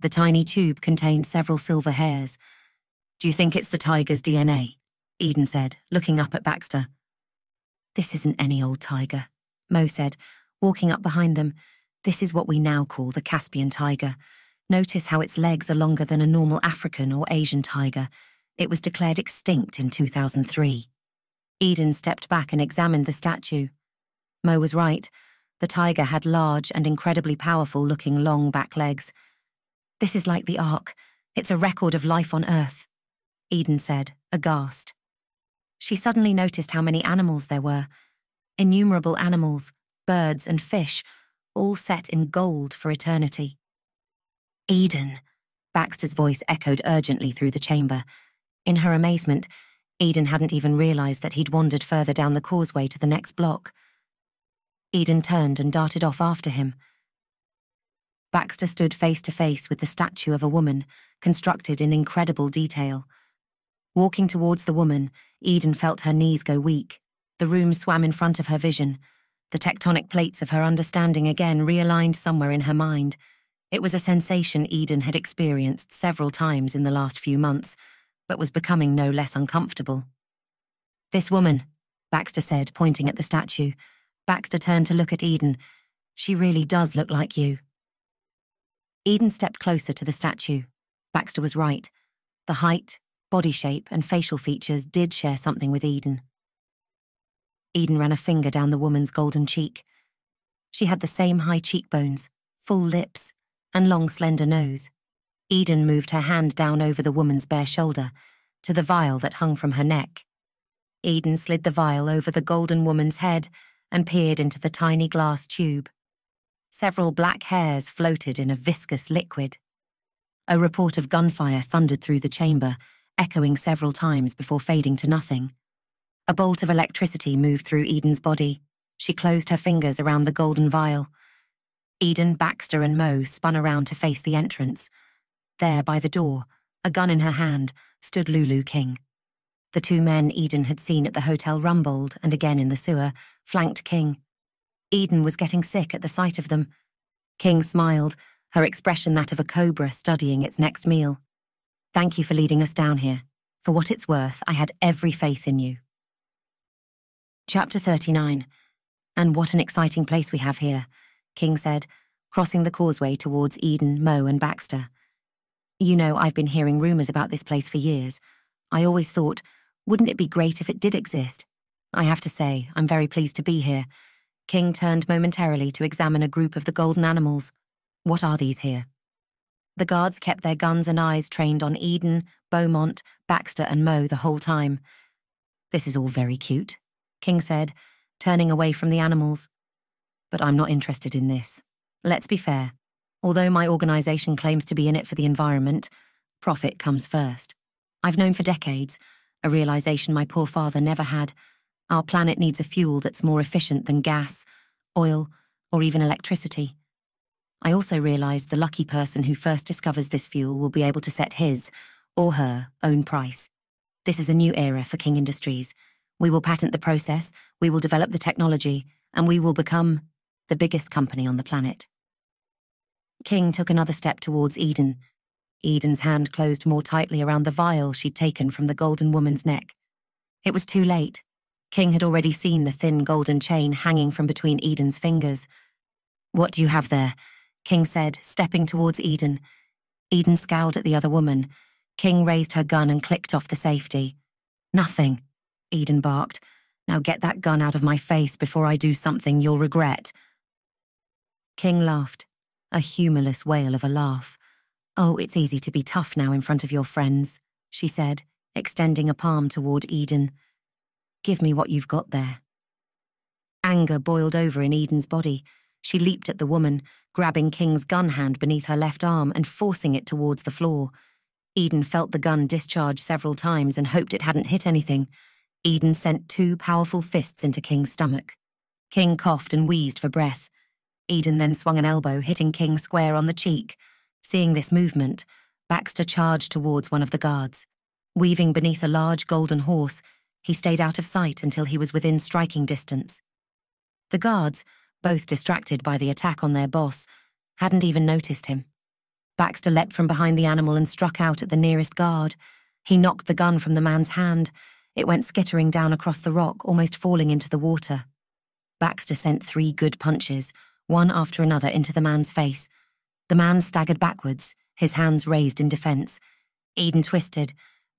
The tiny tube contained several silver hairs, do you think it's the tiger's DNA? Eden said, looking up at Baxter. This isn't any old tiger, Mo said, walking up behind them. This is what we now call the Caspian tiger. Notice how its legs are longer than a normal African or Asian tiger. It was declared extinct in 2003. Eden stepped back and examined the statue. Mo was right. The tiger had large and incredibly powerful looking long back legs. This is like the Ark. It's a record of life on Earth. Eden said, aghast. She suddenly noticed how many animals there were innumerable animals, birds, and fish, all set in gold for eternity. Eden, Baxter's voice echoed urgently through the chamber. In her amazement, Eden hadn't even realized that he'd wandered further down the causeway to the next block. Eden turned and darted off after him. Baxter stood face to face with the statue of a woman, constructed in incredible detail. Walking towards the woman, Eden felt her knees go weak. The room swam in front of her vision. The tectonic plates of her understanding again realigned somewhere in her mind. It was a sensation Eden had experienced several times in the last few months, but was becoming no less uncomfortable. This woman, Baxter said, pointing at the statue. Baxter turned to look at Eden. She really does look like you. Eden stepped closer to the statue. Baxter was right. The height, Body shape and facial features did share something with Eden. Eden ran a finger down the woman's golden cheek. She had the same high cheekbones, full lips, and long slender nose. Eden moved her hand down over the woman's bare shoulder, to the vial that hung from her neck. Eden slid the vial over the golden woman's head and peered into the tiny glass tube. Several black hairs floated in a viscous liquid. A report of gunfire thundered through the chamber, echoing several times before fading to nothing. A bolt of electricity moved through Eden's body. She closed her fingers around the golden vial. Eden, Baxter, and Mo spun around to face the entrance. There, by the door, a gun in her hand, stood Lulu King. The two men Eden had seen at the Hotel Rumbold and again in the sewer flanked King. Eden was getting sick at the sight of them. King smiled, her expression that of a cobra studying its next meal. Thank you for leading us down here. For what it's worth, I had every faith in you. Chapter 39 And what an exciting place we have here, King said, crossing the causeway towards Eden, Mo, and Baxter. You know, I've been hearing rumours about this place for years. I always thought, Wouldn't it be great if it did exist? I have to say, I'm very pleased to be here. King turned momentarily to examine a group of the golden animals. What are these here? The guards kept their guns and eyes trained on Eden, Beaumont, Baxter, and Mo the whole time. This is all very cute, King said, turning away from the animals. But I'm not interested in this. Let's be fair. Although my organisation claims to be in it for the environment, profit comes first. I've known for decades, a realisation my poor father never had. Our planet needs a fuel that's more efficient than gas, oil, or even electricity. I also realised the lucky person who first discovers this fuel will be able to set his, or her, own price. This is a new era for King Industries. We will patent the process, we will develop the technology, and we will become the biggest company on the planet. King took another step towards Eden. Eden's hand closed more tightly around the vial she'd taken from the golden woman's neck. It was too late. King had already seen the thin golden chain hanging from between Eden's fingers. What do you have there? King said, stepping towards Eden. Eden scowled at the other woman. King raised her gun and clicked off the safety. Nothing, Eden barked. Now get that gun out of my face before I do something you'll regret. King laughed, a humorless wail of a laugh. Oh, it's easy to be tough now in front of your friends, she said, extending a palm toward Eden. Give me what you've got there. Anger boiled over in Eden's body. She leaped at the woman, grabbing King's gun hand beneath her left arm and forcing it towards the floor. Eden felt the gun discharge several times and hoped it hadn't hit anything. Eden sent two powerful fists into King's stomach. King coughed and wheezed for breath. Eden then swung an elbow, hitting King square on the cheek. Seeing this movement, Baxter charged towards one of the guards. Weaving beneath a large golden horse, he stayed out of sight until he was within striking distance. The guards, both distracted by the attack on their boss, hadn't even noticed him. Baxter leapt from behind the animal and struck out at the nearest guard. He knocked the gun from the man's hand. It went skittering down across the rock, almost falling into the water. Baxter sent three good punches, one after another, into the man's face. The man staggered backwards, his hands raised in defense. Eden twisted,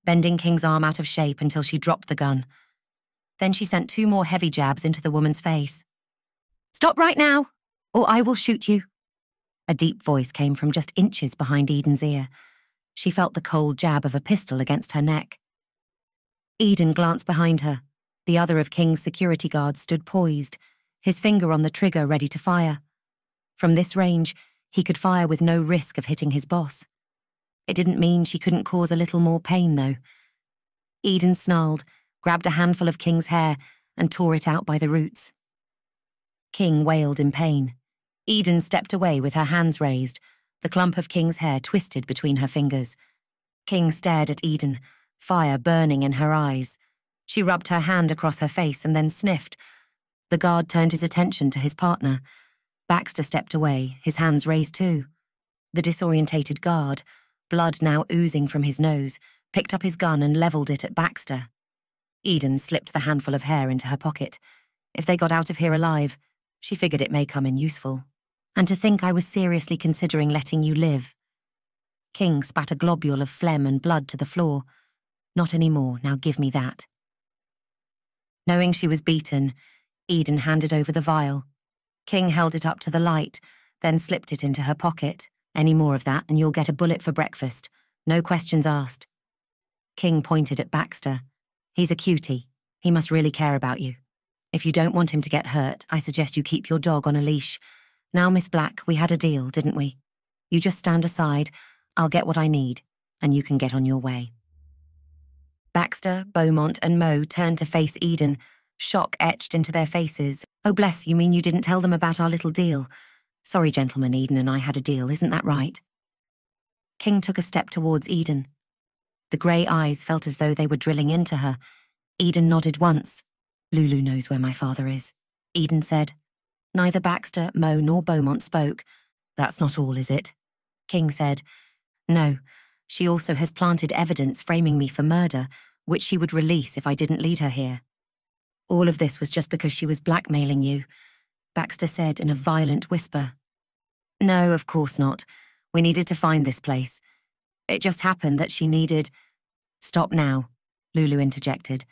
bending King's arm out of shape until she dropped the gun. Then she sent two more heavy jabs into the woman's face. Stop right now, or I will shoot you. A deep voice came from just inches behind Eden's ear. She felt the cold jab of a pistol against her neck. Eden glanced behind her. The other of King's security guards stood poised, his finger on the trigger ready to fire. From this range, he could fire with no risk of hitting his boss. It didn't mean she couldn't cause a little more pain, though. Eden snarled, grabbed a handful of King's hair, and tore it out by the roots. King wailed in pain. Eden stepped away with her hands raised, the clump of King's hair twisted between her fingers. King stared at Eden, fire burning in her eyes. She rubbed her hand across her face and then sniffed. The guard turned his attention to his partner. Baxter stepped away, his hands raised too. The disorientated guard, blood now oozing from his nose, picked up his gun and levelled it at Baxter. Eden slipped the handful of hair into her pocket. If they got out of here alive, she figured it may come in useful. And to think I was seriously considering letting you live. King spat a globule of phlegm and blood to the floor. Not any more, now give me that. Knowing she was beaten, Eden handed over the vial. King held it up to the light, then slipped it into her pocket. Any more of that, and you'll get a bullet for breakfast. No questions asked. King pointed at Baxter. He's a cutie. He must really care about you. If you don't want him to get hurt, I suggest you keep your dog on a leash. Now, Miss Black, we had a deal, didn't we? You just stand aside, I'll get what I need, and you can get on your way. Baxter, Beaumont, and Mo turned to face Eden, shock etched into their faces. Oh, bless, you mean you didn't tell them about our little deal? Sorry, gentlemen, Eden and I had a deal, isn't that right? King took a step towards Eden. The grey eyes felt as though they were drilling into her. Eden nodded once, Lulu knows where my father is, Eden said. Neither Baxter, Mo, nor Beaumont spoke. That's not all, is it? King said. No, she also has planted evidence framing me for murder, which she would release if I didn't lead her here. All of this was just because she was blackmailing you, Baxter said in a violent whisper. No, of course not. We needed to find this place. It just happened that she needed. Stop now, Lulu interjected.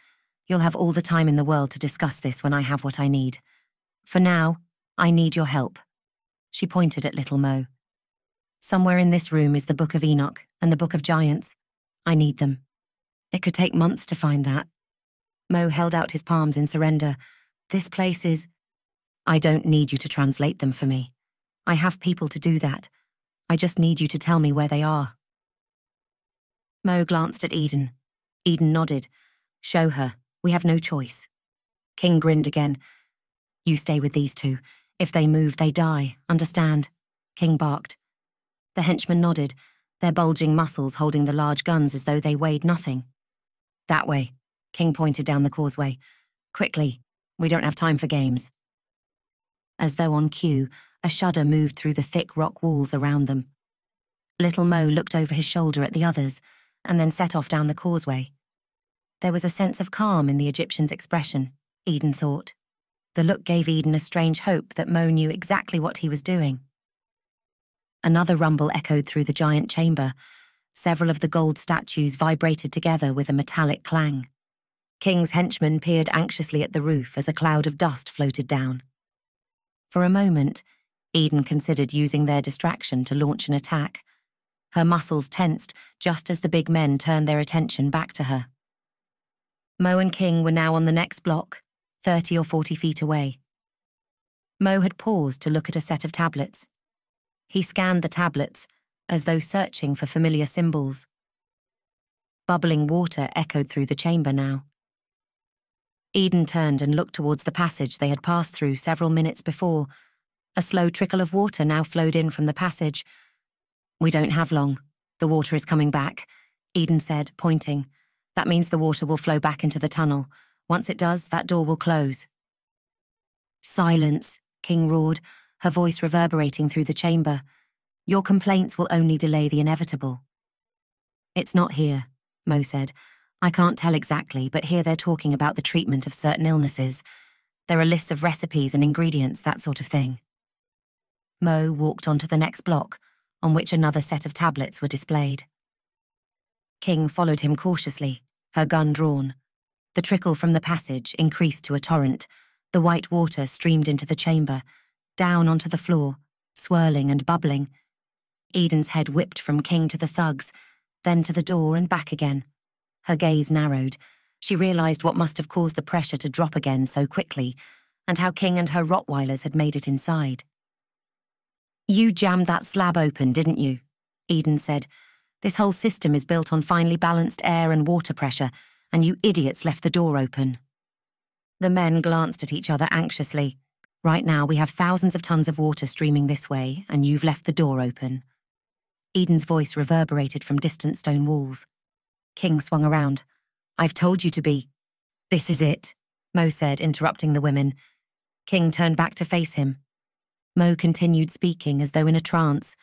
You'll have all the time in the world to discuss this when I have what I need. For now, I need your help. She pointed at little Mo. Somewhere in this room is the Book of Enoch and the Book of Giants. I need them. It could take months to find that. Mo held out his palms in surrender. This place is. I don't need you to translate them for me. I have people to do that. I just need you to tell me where they are. Mo glanced at Eden. Eden nodded. Show her. We have no choice. King grinned again. You stay with these two. If they move, they die. Understand? King barked. The henchman nodded, their bulging muscles holding the large guns as though they weighed nothing. That way. King pointed down the causeway. Quickly. We don't have time for games. As though on cue, a shudder moved through the thick rock walls around them. Little Mo looked over his shoulder at the others and then set off down the causeway. There was a sense of calm in the Egyptian's expression, Eden thought. The look gave Eden a strange hope that Mo knew exactly what he was doing. Another rumble echoed through the giant chamber. Several of the gold statues vibrated together with a metallic clang. King's henchmen peered anxiously at the roof as a cloud of dust floated down. For a moment, Eden considered using their distraction to launch an attack. Her muscles tensed just as the big men turned their attention back to her. Mo and King were now on the next block, 30 or 40 feet away. Mo had paused to look at a set of tablets. He scanned the tablets, as though searching for familiar symbols. Bubbling water echoed through the chamber now. Eden turned and looked towards the passage they had passed through several minutes before. A slow trickle of water now flowed in from the passage. We don't have long. The water is coming back, Eden said, pointing. That means the water will flow back into the tunnel. Once it does, that door will close. Silence, King roared, her voice reverberating through the chamber. Your complaints will only delay the inevitable. It's not here, Mo said. I can't tell exactly, but here they're talking about the treatment of certain illnesses. There are lists of recipes and ingredients, that sort of thing. Mo walked onto the next block, on which another set of tablets were displayed. King followed him cautiously, her gun drawn. The trickle from the passage increased to a torrent. The white water streamed into the chamber, down onto the floor, swirling and bubbling. Eden's head whipped from King to the thugs, then to the door and back again. Her gaze narrowed. She realized what must have caused the pressure to drop again so quickly, and how King and her Rottweilers had made it inside. You jammed that slab open, didn't you? Eden said. This whole system is built on finely balanced air and water pressure, and you idiots left the door open. The men glanced at each other anxiously. Right now, we have thousands of tons of water streaming this way, and you've left the door open. Eden's voice reverberated from distant stone walls. King swung around. I've told you to be. This is it, Mo said, interrupting the women. King turned back to face him. Mo continued speaking as though in a trance.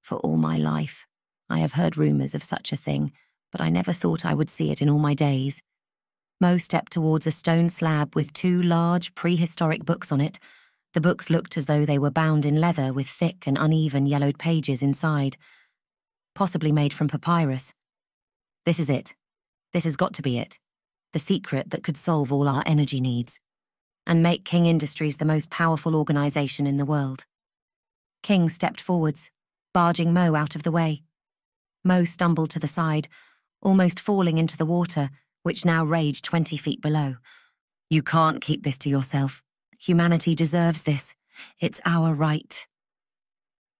For all my life, I have heard rumours of such a thing, but I never thought I would see it in all my days. Mo stepped towards a stone slab with two large, prehistoric books on it the books looked as though they were bound in leather with thick and uneven yellowed pages inside, possibly made from papyrus. This is it. This has got to be it. The secret that could solve all our energy needs and make King Industries the most powerful organization in the world. King stepped forwards, barging Mo out of the way. Mo stumbled to the side, almost falling into the water, which now raged 20 feet below. You can't keep this to yourself, Humanity deserves this. It's our right.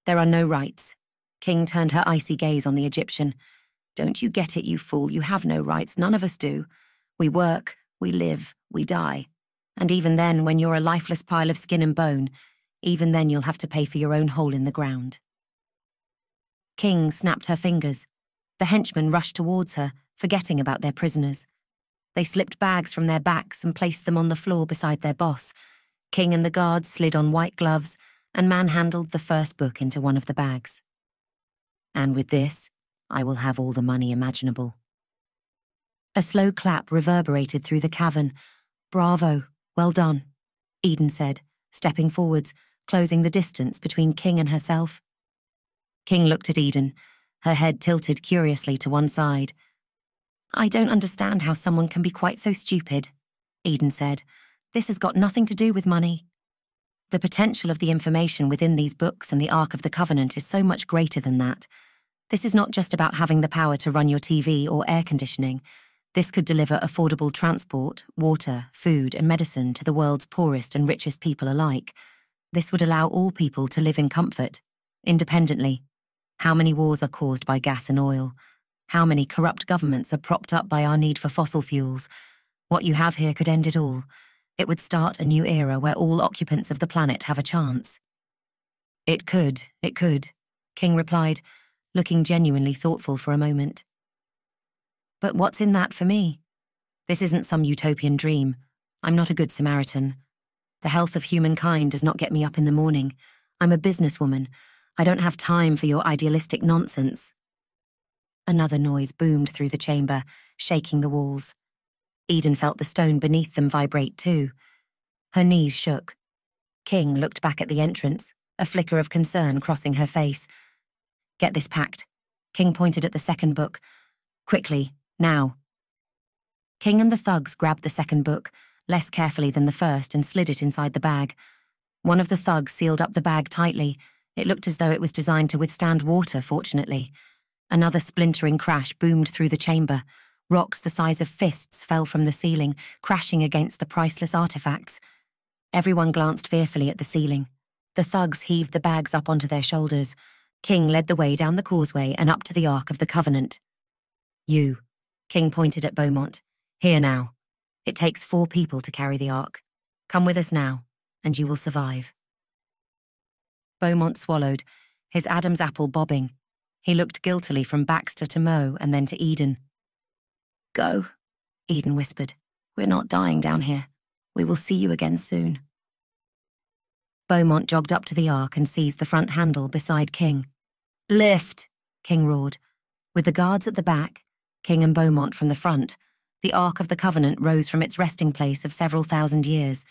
There are no rights. King turned her icy gaze on the Egyptian. Don't you get it, you fool? You have no rights. None of us do. We work, we live, we die. And even then, when you're a lifeless pile of skin and bone, even then you'll have to pay for your own hole in the ground. King snapped her fingers. The henchmen rushed towards her, forgetting about their prisoners. They slipped bags from their backs and placed them on the floor beside their boss, King and the guards slid on white gloves and manhandled the first book into one of the bags. And with this, I will have all the money imaginable. A slow clap reverberated through the cavern. Bravo, well done, Eden said, stepping forwards, closing the distance between King and herself. King looked at Eden, her head tilted curiously to one side. I don't understand how someone can be quite so stupid, Eden said. This has got nothing to do with money. The potential of the information within these books and the Ark of the Covenant is so much greater than that. This is not just about having the power to run your TV or air conditioning. This could deliver affordable transport, water, food, and medicine to the world's poorest and richest people alike. This would allow all people to live in comfort, independently. How many wars are caused by gas and oil? How many corrupt governments are propped up by our need for fossil fuels? What you have here could end it all. It would start a new era where all occupants of the planet have a chance. It could, it could, King replied, looking genuinely thoughtful for a moment. But what's in that for me? This isn't some utopian dream. I'm not a good Samaritan. The health of humankind does not get me up in the morning. I'm a businesswoman. I don't have time for your idealistic nonsense. Another noise boomed through the chamber, shaking the walls. Eden felt the stone beneath them vibrate too. Her knees shook. King looked back at the entrance, a flicker of concern crossing her face. Get this packed. King pointed at the second book. Quickly, now. King and the thugs grabbed the second book, less carefully than the first, and slid it inside the bag. One of the thugs sealed up the bag tightly. It looked as though it was designed to withstand water, fortunately. Another splintering crash boomed through the chamber. Rocks the size of fists fell from the ceiling, crashing against the priceless artifacts. Everyone glanced fearfully at the ceiling. The thugs heaved the bags up onto their shoulders. King led the way down the causeway and up to the Ark of the Covenant. You, King pointed at Beaumont, here now. It takes four people to carry the Ark. Come with us now, and you will survive. Beaumont swallowed, his Adam's apple bobbing. He looked guiltily from Baxter to Mo and then to Eden. Go, Eden whispered. We're not dying down here. We will see you again soon. Beaumont jogged up to the Ark and seized the front handle beside King. Lift, King roared. With the guards at the back, King and Beaumont from the front, the Ark of the Covenant rose from its resting place of several thousand years.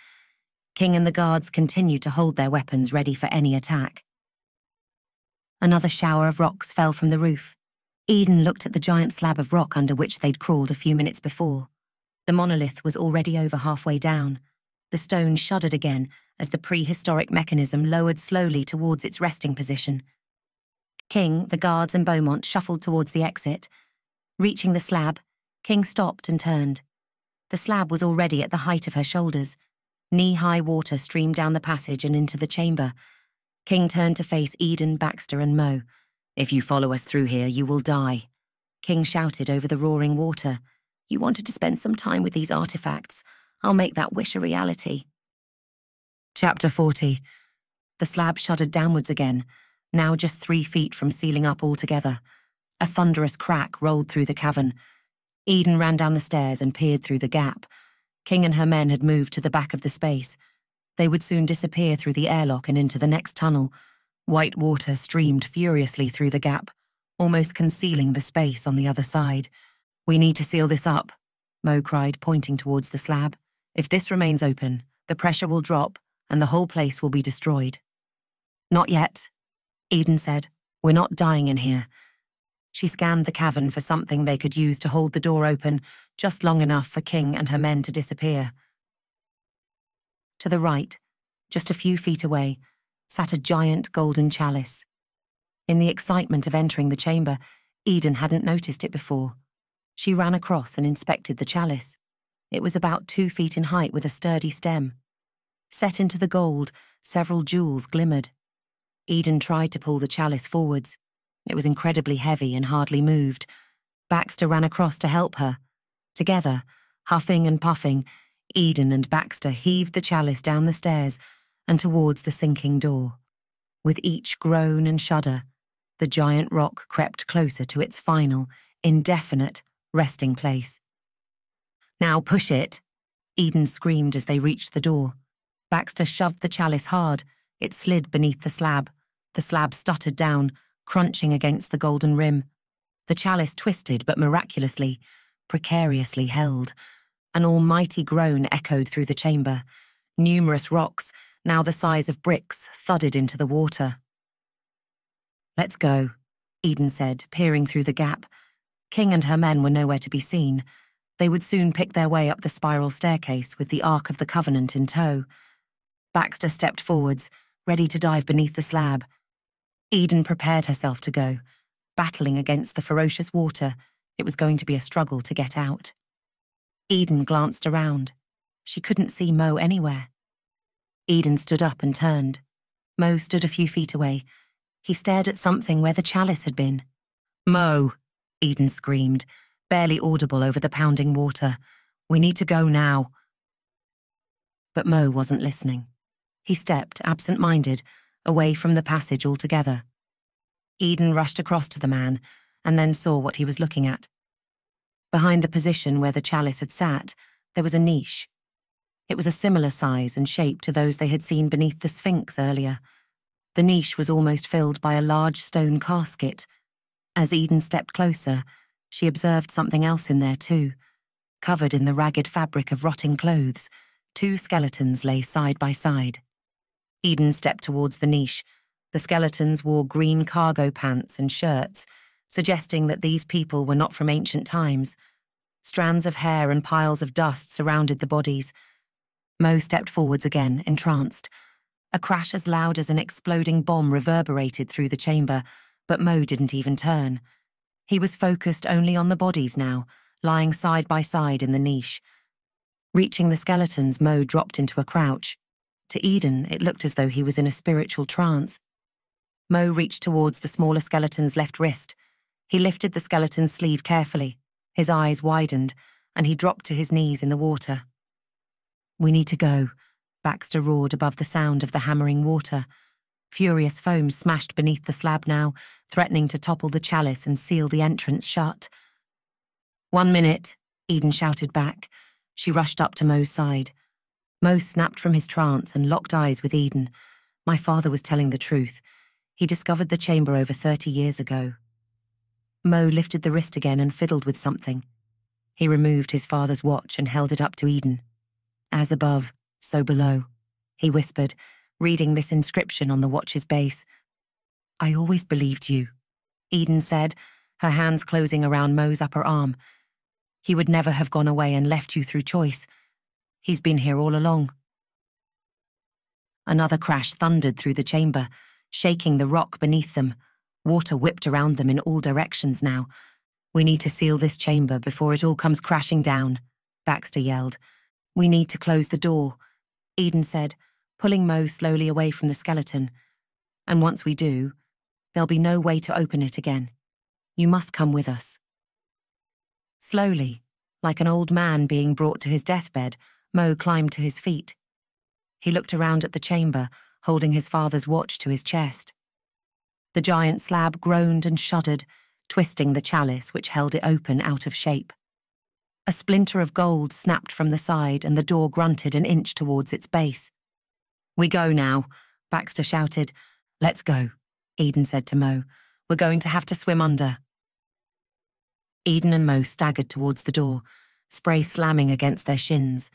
King and the guards continued to hold their weapons ready for any attack. Another shower of rocks fell from the roof. Eden looked at the giant slab of rock under which they'd crawled a few minutes before. The monolith was already over halfway down. The stone shuddered again as the prehistoric mechanism lowered slowly towards its resting position. King, the guards, and Beaumont shuffled towards the exit. Reaching the slab, King stopped and turned. The slab was already at the height of her shoulders. Knee high water streamed down the passage and into the chamber. King turned to face Eden, Baxter, and Mo. If you follow us through here, you will die. King shouted over the roaring water. You wanted to spend some time with these artifacts. I'll make that wish a reality. Chapter 40 The slab shuddered downwards again, now just three feet from sealing up altogether. A thunderous crack rolled through the cavern. Eden ran down the stairs and peered through the gap. King and her men had moved to the back of the space. They would soon disappear through the airlock and into the next tunnel, White water streamed furiously through the gap, almost concealing the space on the other side. We need to seal this up, Mo cried, pointing towards the slab. If this remains open, the pressure will drop and the whole place will be destroyed. Not yet, Eden said. We're not dying in here. She scanned the cavern for something they could use to hold the door open just long enough for King and her men to disappear. To the right, just a few feet away, sat a giant golden chalice. In the excitement of entering the chamber, Eden hadn't noticed it before. She ran across and inspected the chalice. It was about two feet in height with a sturdy stem. Set into the gold, several jewels glimmered. Eden tried to pull the chalice forwards. It was incredibly heavy and hardly moved. Baxter ran across to help her. Together, huffing and puffing, Eden and Baxter heaved the chalice down the stairs and towards the sinking door. With each groan and shudder, the giant rock crept closer to its final, indefinite resting place. Now push it, Eden screamed as they reached the door. Baxter shoved the chalice hard. It slid beneath the slab. The slab stuttered down, crunching against the golden rim. The chalice twisted, but miraculously, precariously held. An almighty groan echoed through the chamber. Numerous rocks, now the size of bricks, thudded into the water. Let's go, Eden said, peering through the gap. King and her men were nowhere to be seen. They would soon pick their way up the spiral staircase with the Ark of the Covenant in tow. Baxter stepped forwards, ready to dive beneath the slab. Eden prepared herself to go, battling against the ferocious water. It was going to be a struggle to get out. Eden glanced around. She couldn't see Mo anywhere. Eden stood up and turned. Mo stood a few feet away. He stared at something where the chalice had been. Mo, Eden screamed, barely audible over the pounding water. We need to go now. But Mo wasn't listening. He stepped, absent minded, away from the passage altogether. Eden rushed across to the man and then saw what he was looking at. Behind the position where the chalice had sat, there was a niche. It was a similar size and shape to those they had seen beneath the Sphinx earlier. The niche was almost filled by a large stone casket. As Eden stepped closer, she observed something else in there too. Covered in the ragged fabric of rotting clothes, two skeletons lay side by side. Eden stepped towards the niche. The skeletons wore green cargo pants and shirts, suggesting that these people were not from ancient times. Strands of hair and piles of dust surrounded the bodies. Mo stepped forwards again, entranced. A crash as loud as an exploding bomb reverberated through the chamber, but Mo didn't even turn. He was focused only on the bodies now, lying side by side in the niche. Reaching the skeletons, Mo dropped into a crouch. To Eden, it looked as though he was in a spiritual trance. Mo reached towards the smaller skeleton's left wrist. He lifted the skeleton's sleeve carefully. His eyes widened, and he dropped to his knees in the water. We need to go, Baxter roared above the sound of the hammering water. Furious foam smashed beneath the slab now, threatening to topple the chalice and seal the entrance shut. One minute, Eden shouted back. She rushed up to Mo's side. Mo snapped from his trance and locked eyes with Eden. My father was telling the truth. He discovered the chamber over 30 years ago. Mo lifted the wrist again and fiddled with something. He removed his father's watch and held it up to Eden. As above, so below, he whispered, reading this inscription on the watch's base. I always believed you, Eden said, her hands closing around Mo's upper arm. He would never have gone away and left you through choice. He's been here all along. Another crash thundered through the chamber, shaking the rock beneath them. Water whipped around them in all directions now. We need to seal this chamber before it all comes crashing down, Baxter yelled. We need to close the door, Eden said, pulling Mo slowly away from the skeleton. And once we do, there'll be no way to open it again. You must come with us. Slowly, like an old man being brought to his deathbed, Mo climbed to his feet. He looked around at the chamber, holding his father's watch to his chest. The giant slab groaned and shuddered, twisting the chalice which held it open out of shape. A splinter of gold snapped from the side, and the door grunted an inch towards its base. We go now, Baxter shouted. Let's go, Eden said to Mo. We're going to have to swim under. Eden and Mo staggered towards the door, spray slamming against their shins.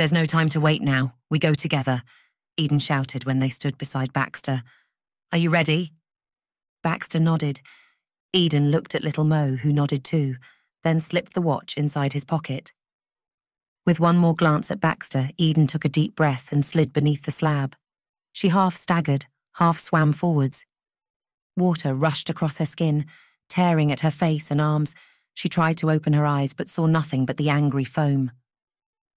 There's no time to wait now. We go together, Eden shouted when they stood beside Baxter. Are you ready? Baxter nodded. Eden looked at little Mo, who nodded too, then slipped the watch inside his pocket. With one more glance at Baxter, Eden took a deep breath and slid beneath the slab. She half staggered, half swam forwards. Water rushed across her skin, tearing at her face and arms. She tried to open her eyes but saw nothing but the angry foam.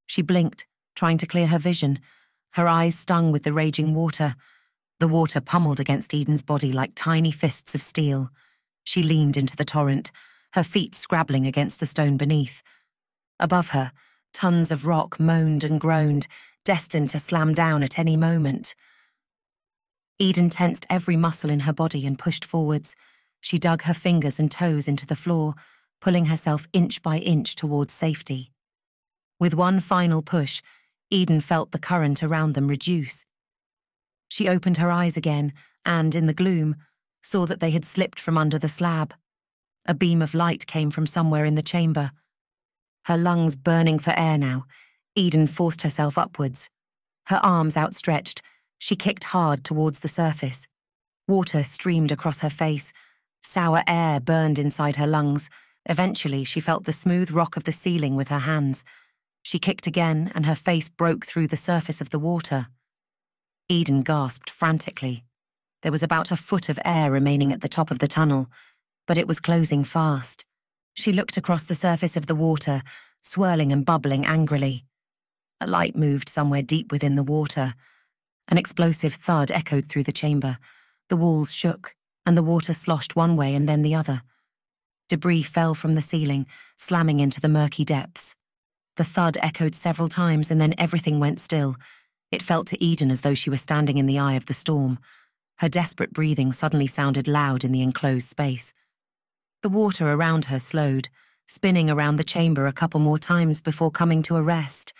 She blinked, trying to clear her vision. Her eyes stung with the raging water. The water pummeled against Eden's body like tiny fists of steel. She leaned into the torrent, her feet scrabbling against the stone beneath. Above her, tons of rock moaned and groaned, destined to slam down at any moment. Eden tensed every muscle in her body and pushed forwards. She dug her fingers and toes into the floor, pulling herself inch by inch towards safety. With one final push, Eden felt the current around them reduce. She opened her eyes again and, in the gloom, saw that they had slipped from under the slab. A beam of light came from somewhere in the chamber. Her lungs burning for air now, Eden forced herself upwards. Her arms outstretched, she kicked hard towards the surface. Water streamed across her face. Sour air burned inside her lungs. Eventually, she felt the smooth rock of the ceiling with her hands. She kicked again, and her face broke through the surface of the water. Eden gasped frantically. There was about a foot of air remaining at the top of the tunnel, but it was closing fast. She looked across the surface of the water, swirling and bubbling angrily. A light moved somewhere deep within the water. An explosive thud echoed through the chamber. The walls shook, and the water sloshed one way and then the other. Debris fell from the ceiling, slamming into the murky depths. The thud echoed several times, and then everything went still. It felt to Eden as though she were standing in the eye of the storm. Her desperate breathing suddenly sounded loud in the enclosed space. The water around her slowed, spinning around the chamber a couple more times before coming to a rest.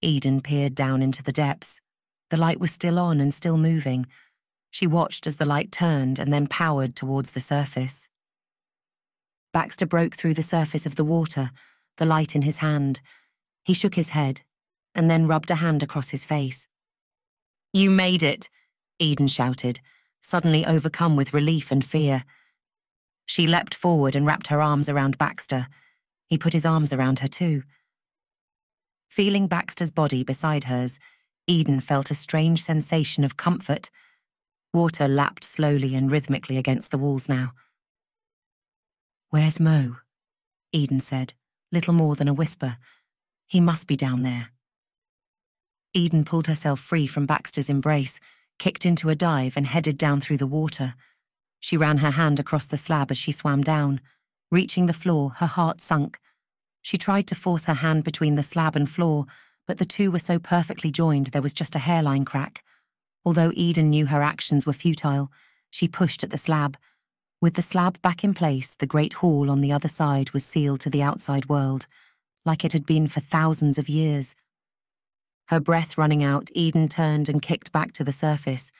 Eden peered down into the depths. The light was still on and still moving. She watched as the light turned and then powered towards the surface. Baxter broke through the surface of the water, the light in his hand. He shook his head and then rubbed a hand across his face. You made it, Eden shouted, suddenly overcome with relief and fear. She leapt forward and wrapped her arms around Baxter. He put his arms around her too. Feeling Baxter's body beside hers, Eden felt a strange sensation of comfort. Water lapped slowly and rhythmically against the walls now. Where's Mo? Eden said, little more than a whisper. He must be down there. Eden pulled herself free from Baxter's embrace, kicked into a dive, and headed down through the water. She ran her hand across the slab as she swam down. Reaching the floor, her heart sunk. She tried to force her hand between the slab and floor, but the two were so perfectly joined there was just a hairline crack. Although Eden knew her actions were futile, she pushed at the slab. With the slab back in place, the great hall on the other side was sealed to the outside world, like it had been for thousands of years. Her breath running out, Eden turned and kicked back to the surface.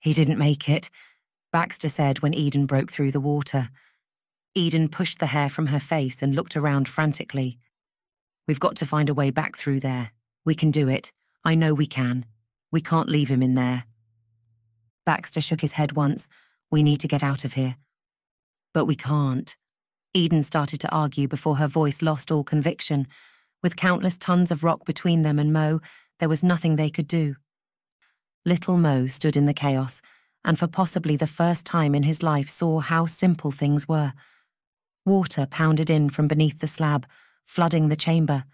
He didn't make it, Baxter said when Eden broke through the water. Eden pushed the hair from her face and looked around frantically. We've got to find a way back through there. We can do it. I know we can. We can't leave him in there. Baxter shook his head once. We need to get out of here. But we can't. Eden started to argue before her voice lost all conviction. With countless tons of rock between them and Mo, there was nothing they could do. Little Mo stood in the chaos, and for possibly the first time in his life saw how simple things were. Water pounded in from beneath the slab, flooding the chamber.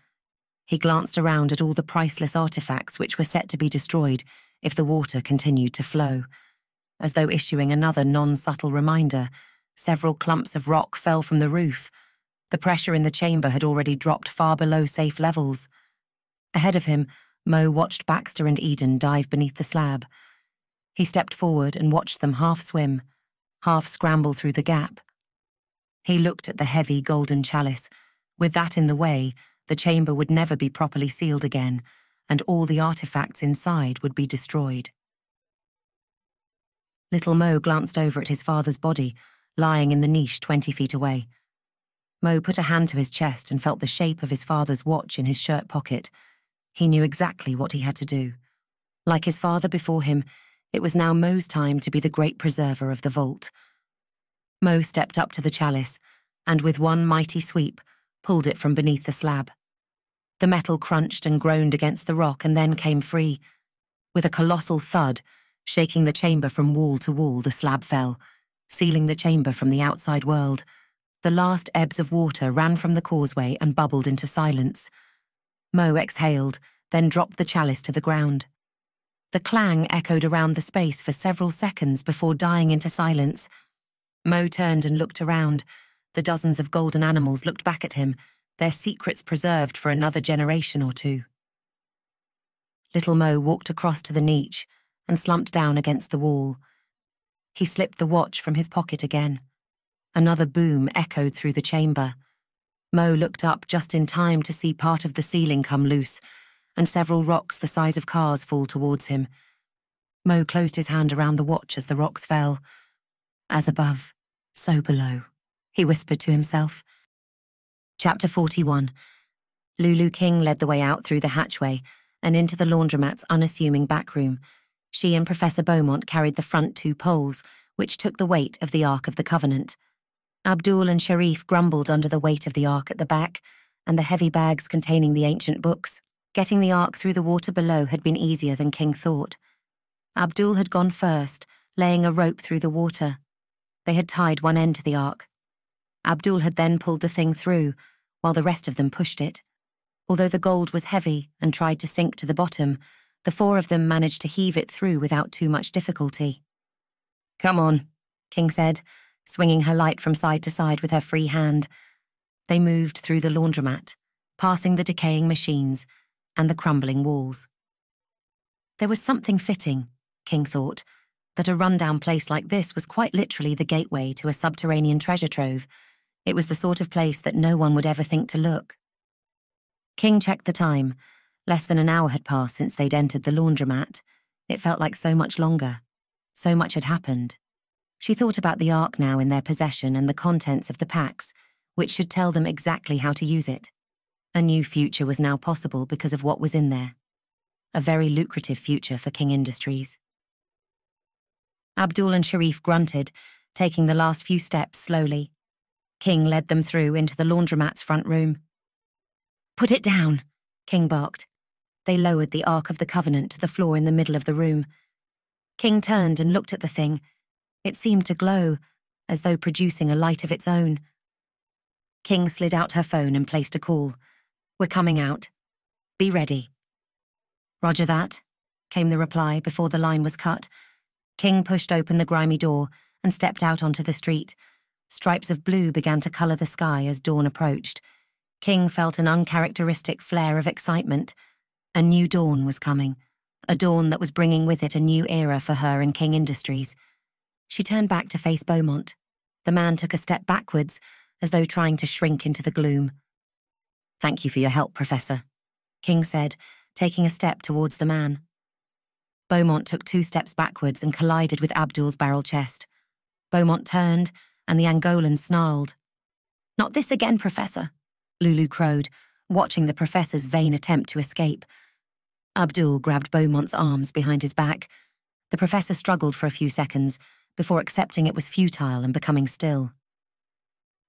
He glanced around at all the priceless artifacts which were set to be destroyed if the water continued to flow. As though issuing another non subtle reminder, several clumps of rock fell from the roof. The pressure in the chamber had already dropped far below safe levels. Ahead of him, Mo watched Baxter and Eden dive beneath the slab. He stepped forward and watched them half swim, half scramble through the gap. He looked at the heavy golden chalice with that in the way, the chamber would never be properly sealed again, and all the artifacts inside would be destroyed. Little Mo glanced over at his father's body, lying in the niche twenty feet away. Mo put a hand to his chest and felt the shape of his father's watch in his shirt pocket. He knew exactly what he had to do. Like his father before him, it was now Mo's time to be the great preserver of the vault. Mo stepped up to the chalice, and with one mighty sweep, pulled it from beneath the slab. The metal crunched and groaned against the rock and then came free. With a colossal thud, shaking the chamber from wall to wall, the slab fell, sealing the chamber from the outside world. The last ebbs of water ran from the causeway and bubbled into silence. Mo exhaled, then dropped the chalice to the ground. The clang echoed around the space for several seconds before dying into silence. Mo turned and looked around, the dozens of golden animals looked back at him, their secrets preserved for another generation or two. Little Mo walked across to the niche and slumped down against the wall. He slipped the watch from his pocket again. Another boom echoed through the chamber. Mo looked up just in time to see part of the ceiling come loose and several rocks the size of cars fall towards him. Mo closed his hand around the watch as the rocks fell. As above, so below he whispered to himself. Chapter 41 Lulu King led the way out through the hatchway and into the laundromat's unassuming back room. She and Professor Beaumont carried the front two poles, which took the weight of the Ark of the Covenant. Abdul and Sharif grumbled under the weight of the Ark at the back and the heavy bags containing the ancient books. Getting the Ark through the water below had been easier than King thought. Abdul had gone first, laying a rope through the water. They had tied one end to the Ark. Abdul had then pulled the thing through, while the rest of them pushed it. Although the gold was heavy and tried to sink to the bottom, the four of them managed to heave it through without too much difficulty. Come on, King said, swinging her light from side to side with her free hand. They moved through the laundromat, passing the decaying machines and the crumbling walls. There was something fitting, King thought, that a rundown place like this was quite literally the gateway to a subterranean treasure trove. It was the sort of place that no one would ever think to look. King checked the time Less than an hour had passed since they'd entered the laundromat. It felt like so much longer. So much had happened. She thought about the Ark now in their possession and the contents of the packs, which should tell them exactly how to use it. A new future was now possible because of what was in there. A very lucrative future for King Industries. Abdul and Sharif grunted, taking the last few steps slowly. King led them through into the laundromat's front room. Put it down, King barked. They lowered the Ark of the Covenant to the floor in the middle of the room. King turned and looked at the thing. It seemed to glow, as though producing a light of its own. King slid out her phone and placed a call. We're coming out. Be ready. Roger that, came the reply before the line was cut. King pushed open the grimy door and stepped out onto the street. Stripes of blue began to colour the sky as dawn approached. King felt an uncharacteristic flare of excitement. A new dawn was coming, a dawn that was bringing with it a new era for her and King Industries. She turned back to face Beaumont. The man took a step backwards, as though trying to shrink into the gloom. Thank you for your help, Professor, King said, taking a step towards the man. Beaumont took two steps backwards and collided with Abdul's barrel chest. Beaumont turned, and the Angolan snarled. Not this again, Professor, Lulu crowed, watching the professor's vain attempt to escape. Abdul grabbed Beaumont's arms behind his back. The professor struggled for a few seconds before accepting it was futile and becoming still.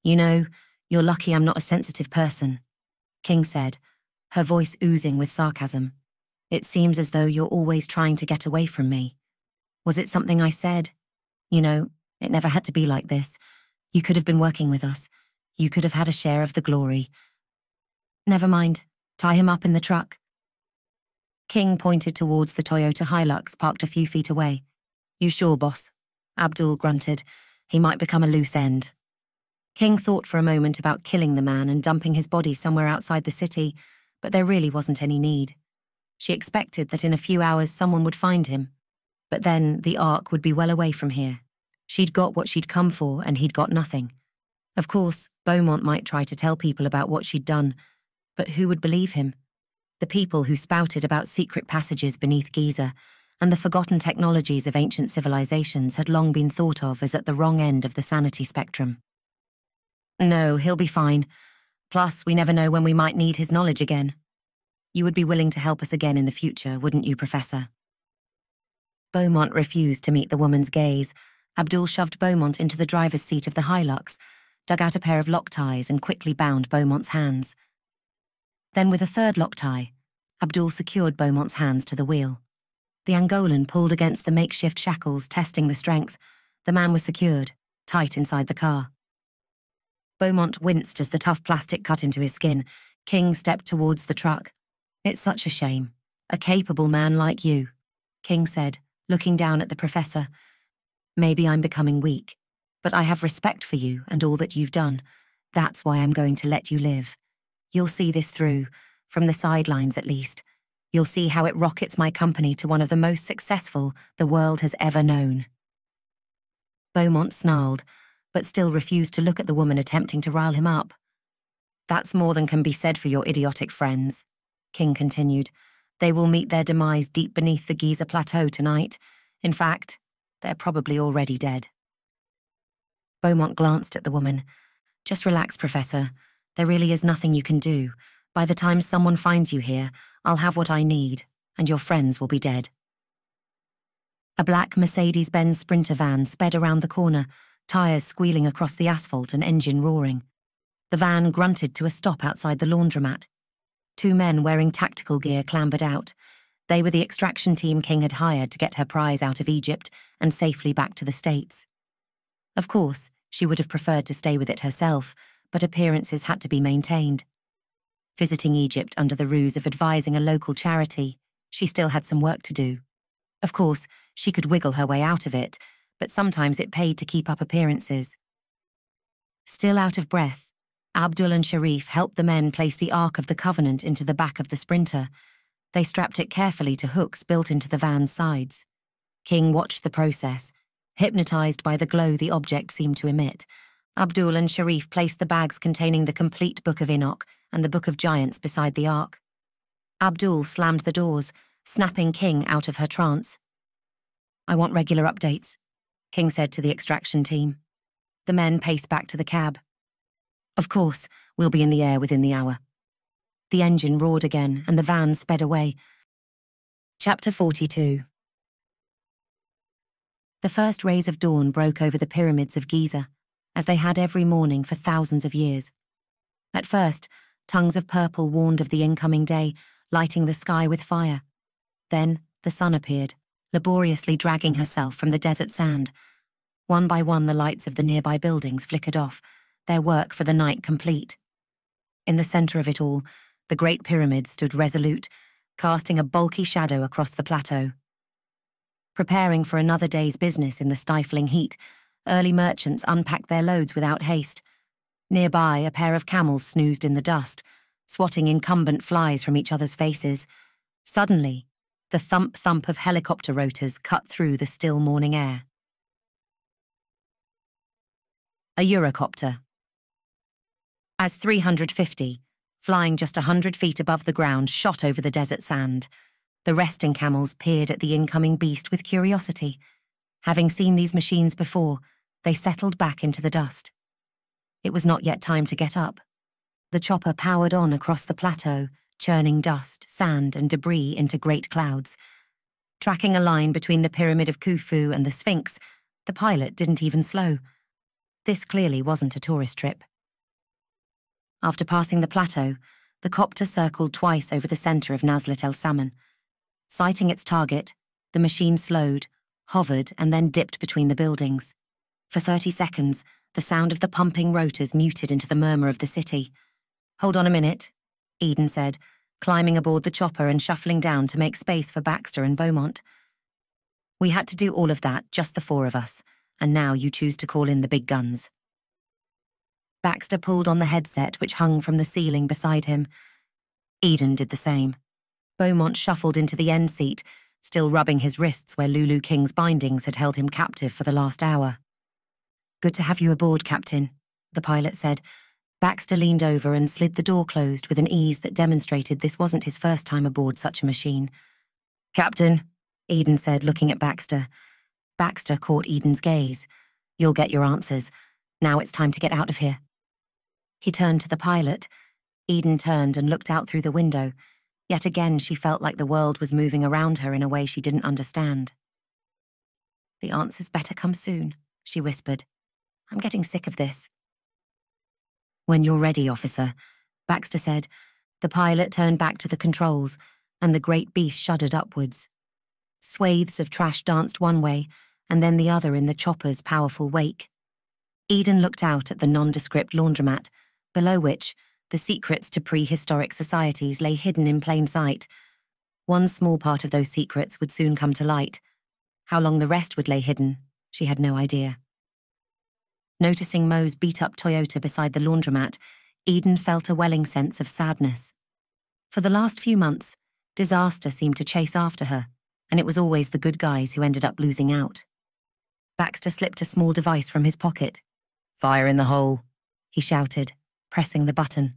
You know, you're lucky I'm not a sensitive person, King said, her voice oozing with sarcasm. It seems as though you're always trying to get away from me. Was it something I said? You know, it never had to be like this. You could have been working with us. You could have had a share of the glory. Never mind. Tie him up in the truck. King pointed towards the Toyota Hilux parked a few feet away. You sure, boss? Abdul grunted. He might become a loose end. King thought for a moment about killing the man and dumping his body somewhere outside the city, but there really wasn't any need. She expected that in a few hours someone would find him. But then the Ark would be well away from here. She'd got what she'd come for, and he'd got nothing. Of course, Beaumont might try to tell people about what she'd done, but who would believe him? The people who spouted about secret passages beneath Giza, and the forgotten technologies of ancient civilizations had long been thought of as at the wrong end of the sanity spectrum. No, he'll be fine. Plus, we never know when we might need his knowledge again. You would be willing to help us again in the future, wouldn't you, Professor? Beaumont refused to meet the woman's gaze. Abdul shoved Beaumont into the driver's seat of the Hilux, dug out a pair of lock ties, and quickly bound Beaumont's hands. Then, with a third lock tie, Abdul secured Beaumont's hands to the wheel. The Angolan pulled against the makeshift shackles, testing the strength. The man was secured, tight inside the car. Beaumont winced as the tough plastic cut into his skin. King stepped towards the truck. It's such a shame. A capable man like you, King said, looking down at the professor. Maybe I'm becoming weak, but I have respect for you and all that you've done. That's why I'm going to let you live. You'll see this through, from the sidelines at least. You'll see how it rockets my company to one of the most successful the world has ever known. Beaumont snarled, but still refused to look at the woman attempting to rile him up. That's more than can be said for your idiotic friends, King continued. They will meet their demise deep beneath the Giza Plateau tonight. In fact, they're probably already dead. Beaumont glanced at the woman. Just relax, Professor. There really is nothing you can do. By the time someone finds you here, I'll have what I need, and your friends will be dead. A black Mercedes Benz Sprinter van sped around the corner, tyres squealing across the asphalt and engine roaring. The van grunted to a stop outside the laundromat. Two men wearing tactical gear clambered out. They were the extraction team King had hired to get her prize out of Egypt and safely back to the States. Of course, she would have preferred to stay with it herself, but appearances had to be maintained. Visiting Egypt under the ruse of advising a local charity, she still had some work to do. Of course, she could wiggle her way out of it, but sometimes it paid to keep up appearances. Still out of breath, Abdul and Sharif helped the men place the Ark of the Covenant into the back of the sprinter. They strapped it carefully to hooks built into the van's sides. King watched the process, hypnotized by the glow the object seemed to emit. Abdul and Sharif placed the bags containing the complete Book of Enoch and the Book of Giants beside the Ark. Abdul slammed the doors, snapping King out of her trance. I want regular updates, King said to the extraction team. The men paced back to the cab. Of course, we'll be in the air within the hour. The engine roared again, and the van sped away. Chapter 42 The first rays of dawn broke over the pyramids of Giza, as they had every morning for thousands of years. At first, tongues of purple warned of the incoming day, lighting the sky with fire. Then the sun appeared, laboriously dragging herself from the desert sand. One by one, the lights of the nearby buildings flickered off, their work for the night complete. In the centre of it all, the Great Pyramid stood resolute, casting a bulky shadow across the plateau. Preparing for another day's business in the stifling heat, early merchants unpacked their loads without haste. Nearby, a pair of camels snoozed in the dust, swatting incumbent flies from each other's faces. Suddenly, the thump thump of helicopter rotors cut through the still morning air. A Eurocopter. AS 350, flying just a hundred feet above the ground, shot over the desert sand, the resting camels peered at the incoming beast with curiosity. Having seen these machines before, they settled back into the dust. It was not yet time to get up. The chopper powered on across the plateau, churning dust, sand, and debris into great clouds. Tracking a line between the Pyramid of Khufu and the Sphinx, the pilot didn't even slow. This clearly wasn't a tourist trip. After passing the plateau, the copter circled twice over the centre of Nazlet el Saman. Sighting its target, the machine slowed, hovered, and then dipped between the buildings. For 30 seconds, the sound of the pumping rotors muted into the murmur of the city. Hold on a minute, Eden said, climbing aboard the chopper and shuffling down to make space for Baxter and Beaumont. We had to do all of that, just the four of us, and now you choose to call in the big guns. Baxter pulled on the headset which hung from the ceiling beside him. Eden did the same. Beaumont shuffled into the end seat, still rubbing his wrists where Lulu King's bindings had held him captive for the last hour. Good to have you aboard, Captain, the pilot said, Baxter leaned over and slid the door closed with an ease that demonstrated this wasn't his first time aboard such a machine. Captain, Eden said, looking at Baxter. Baxter caught Eden's gaze. You'll get your answers. Now it's time to get out of here. He turned to the pilot. Eden turned and looked out through the window. Yet again, she felt like the world was moving around her in a way she didn't understand. The answers better come soon, she whispered. I'm getting sick of this. When you're ready, officer, Baxter said. The pilot turned back to the controls, and the great beast shuddered upwards. Swathes of trash danced one way, and then the other in the chopper's powerful wake. Eden looked out at the nondescript laundromat, below which the secrets to prehistoric societies lay hidden in plain sight. One small part of those secrets would soon come to light. How long the rest would lay hidden, she had no idea. Noticing Mo's beat up Toyota beside the laundromat, Eden felt a welling sense of sadness. For the last few months, disaster seemed to chase after her, and it was always the good guys who ended up losing out. Baxter slipped a small device from his pocket. Fire in the hole, he shouted, pressing the button.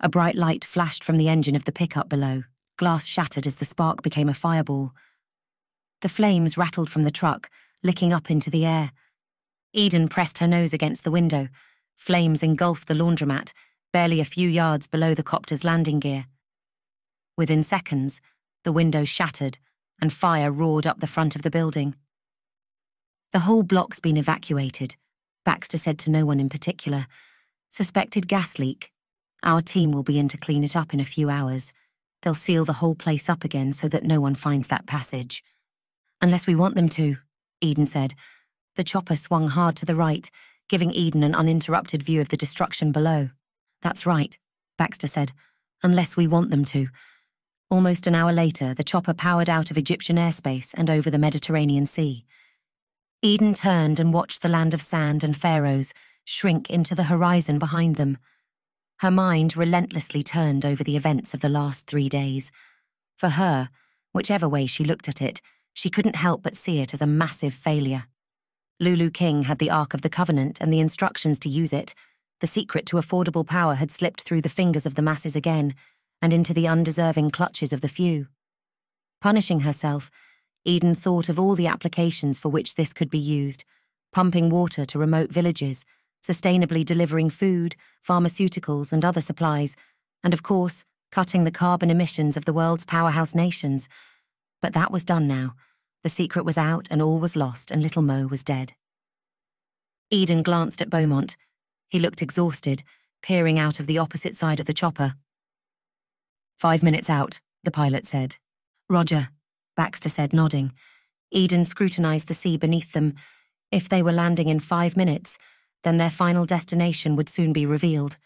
A bright light flashed from the engine of the pickup below. Glass shattered as the spark became a fireball. The flames rattled from the truck, licking up into the air, Eden pressed her nose against the window. Flames engulfed the laundromat, barely a few yards below the copter's landing gear. Within seconds, the window shattered, and fire roared up the front of the building. The whole block's been evacuated, Baxter said to no one in particular. Suspected gas leak. Our team will be in to clean it up in a few hours. They'll seal the whole place up again so that no one finds that passage. Unless we want them to, Eden said. The chopper swung hard to the right, giving Eden an uninterrupted view of the destruction below. That's right, Baxter said. Unless we want them to. Almost an hour later, the chopper powered out of Egyptian airspace and over the Mediterranean Sea. Eden turned and watched the land of sand and pharaohs shrink into the horizon behind them. Her mind relentlessly turned over the events of the last three days. For her, whichever way she looked at it, she couldn't help but see it as a massive failure. Lulu King had the Ark of the Covenant and the instructions to use it. The secret to affordable power had slipped through the fingers of the masses again, and into the undeserving clutches of the few. Punishing herself, Eden thought of all the applications for which this could be used pumping water to remote villages, sustainably delivering food, pharmaceuticals, and other supplies, and of course, cutting the carbon emissions of the world's powerhouse nations. But that was done now. The secret was out, and all was lost, and little Mo was dead. Eden glanced at Beaumont. He looked exhausted, peering out of the opposite side of the chopper. Five minutes out, the pilot said. Roger, Baxter said, nodding. Eden scrutinized the sea beneath them. If they were landing in five minutes, then their final destination would soon be revealed.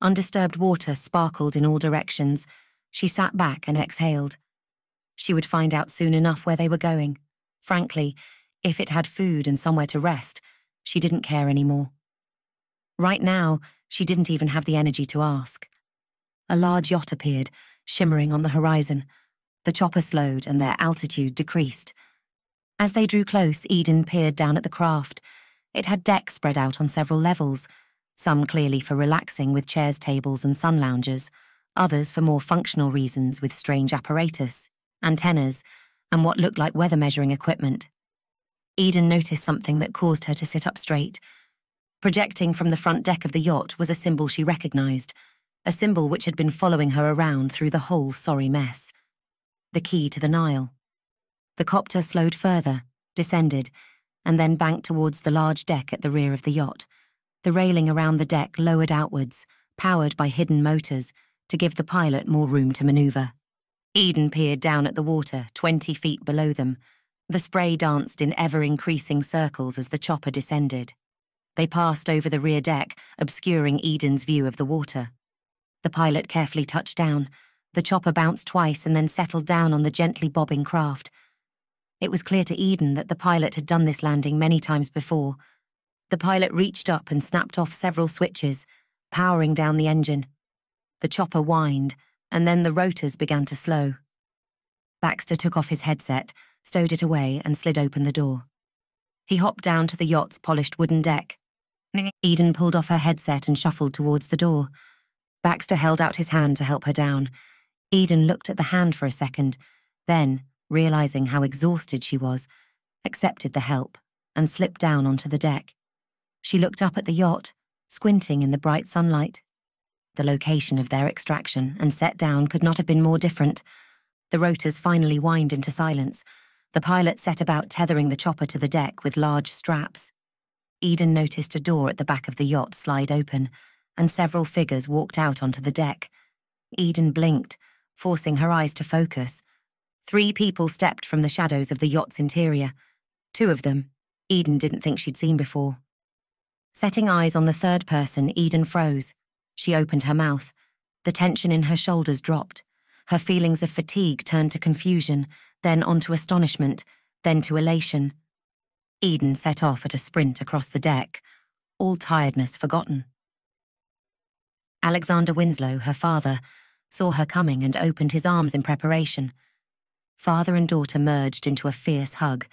Undisturbed water sparkled in all directions. She sat back and exhaled. She would find out soon enough where they were going. Frankly, if it had food and somewhere to rest, she didn't care anymore. Right now, she didn't even have the energy to ask. A large yacht appeared, shimmering on the horizon. The chopper slowed and their altitude decreased. As they drew close, Eden peered down at the craft. It had decks spread out on several levels, some clearly for relaxing with chairs, tables, and sun loungers, others for more functional reasons with strange apparatus, antennas, and what looked like weather measuring equipment. Eden noticed something that caused her to sit up straight. Projecting from the front deck of the yacht was a symbol she recognized, a symbol which had been following her around through the whole sorry mess the key to the Nile. The copter slowed further, descended, and then banked towards the large deck at the rear of the yacht. The railing around the deck lowered outwards, powered by hidden motors, to give the pilot more room to maneuver. Eden peered down at the water, 20 feet below them. The spray danced in ever increasing circles as the chopper descended. They passed over the rear deck, obscuring Eden's view of the water. The pilot carefully touched down, the chopper bounced twice and then settled down on the gently bobbing craft. It was clear to Eden that the pilot had done this landing many times before. The pilot reached up and snapped off several switches, powering down the engine. The chopper whined, and then the rotors began to slow. Baxter took off his headset, stowed it away, and slid open the door. He hopped down to the yacht's polished wooden deck. Eden pulled off her headset and shuffled towards the door. Baxter held out his hand to help her down, Eden looked at the hand for a second, then, realizing how exhausted she was, accepted the help and slipped down onto the deck. She looked up at the yacht, squinting in the bright sunlight. The location of their extraction and set down could not have been more different. The rotors finally whined into silence. The pilot set about tethering the chopper to the deck with large straps. Eden noticed a door at the back of the yacht slide open, and several figures walked out onto the deck. Eden blinked, forcing her eyes to focus. Three people stepped from the shadows of the yacht's interior. Two of them, Eden didn't think she'd seen before. Setting eyes on the third person, Eden froze. She opened her mouth. The tension in her shoulders dropped. Her feelings of fatigue turned to confusion, then onto astonishment, then to elation. Eden set off at a sprint across the deck, all tiredness forgotten. Alexander Winslow, her father, saw her coming and opened his arms in preparation. Father and daughter merged into a fierce hug.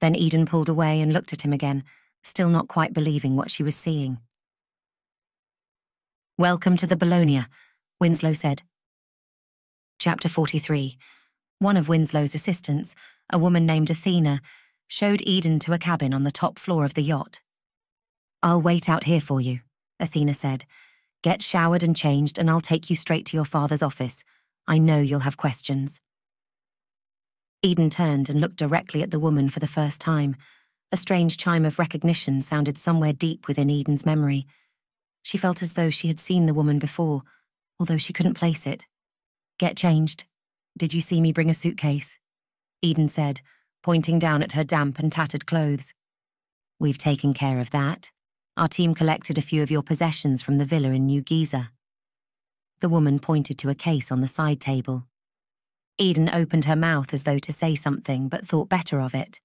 Then Eden pulled away and looked at him again, still not quite believing what she was seeing. Welcome to the Bologna, Winslow said. Chapter 43 One of Winslow's assistants, a woman named Athena, showed Eden to a cabin on the top floor of the yacht. I'll wait out here for you, Athena said, Get showered and changed, and I'll take you straight to your father's office. I know you'll have questions. Eden turned and looked directly at the woman for the first time. A strange chime of recognition sounded somewhere deep within Eden's memory. She felt as though she had seen the woman before, although she couldn't place it. Get changed. Did you see me bring a suitcase? Eden said, pointing down at her damp and tattered clothes. We've taken care of that. Our team collected a few of your possessions from the villa in New Giza. The woman pointed to a case on the side table. Eden opened her mouth as though to say something, but thought better of it.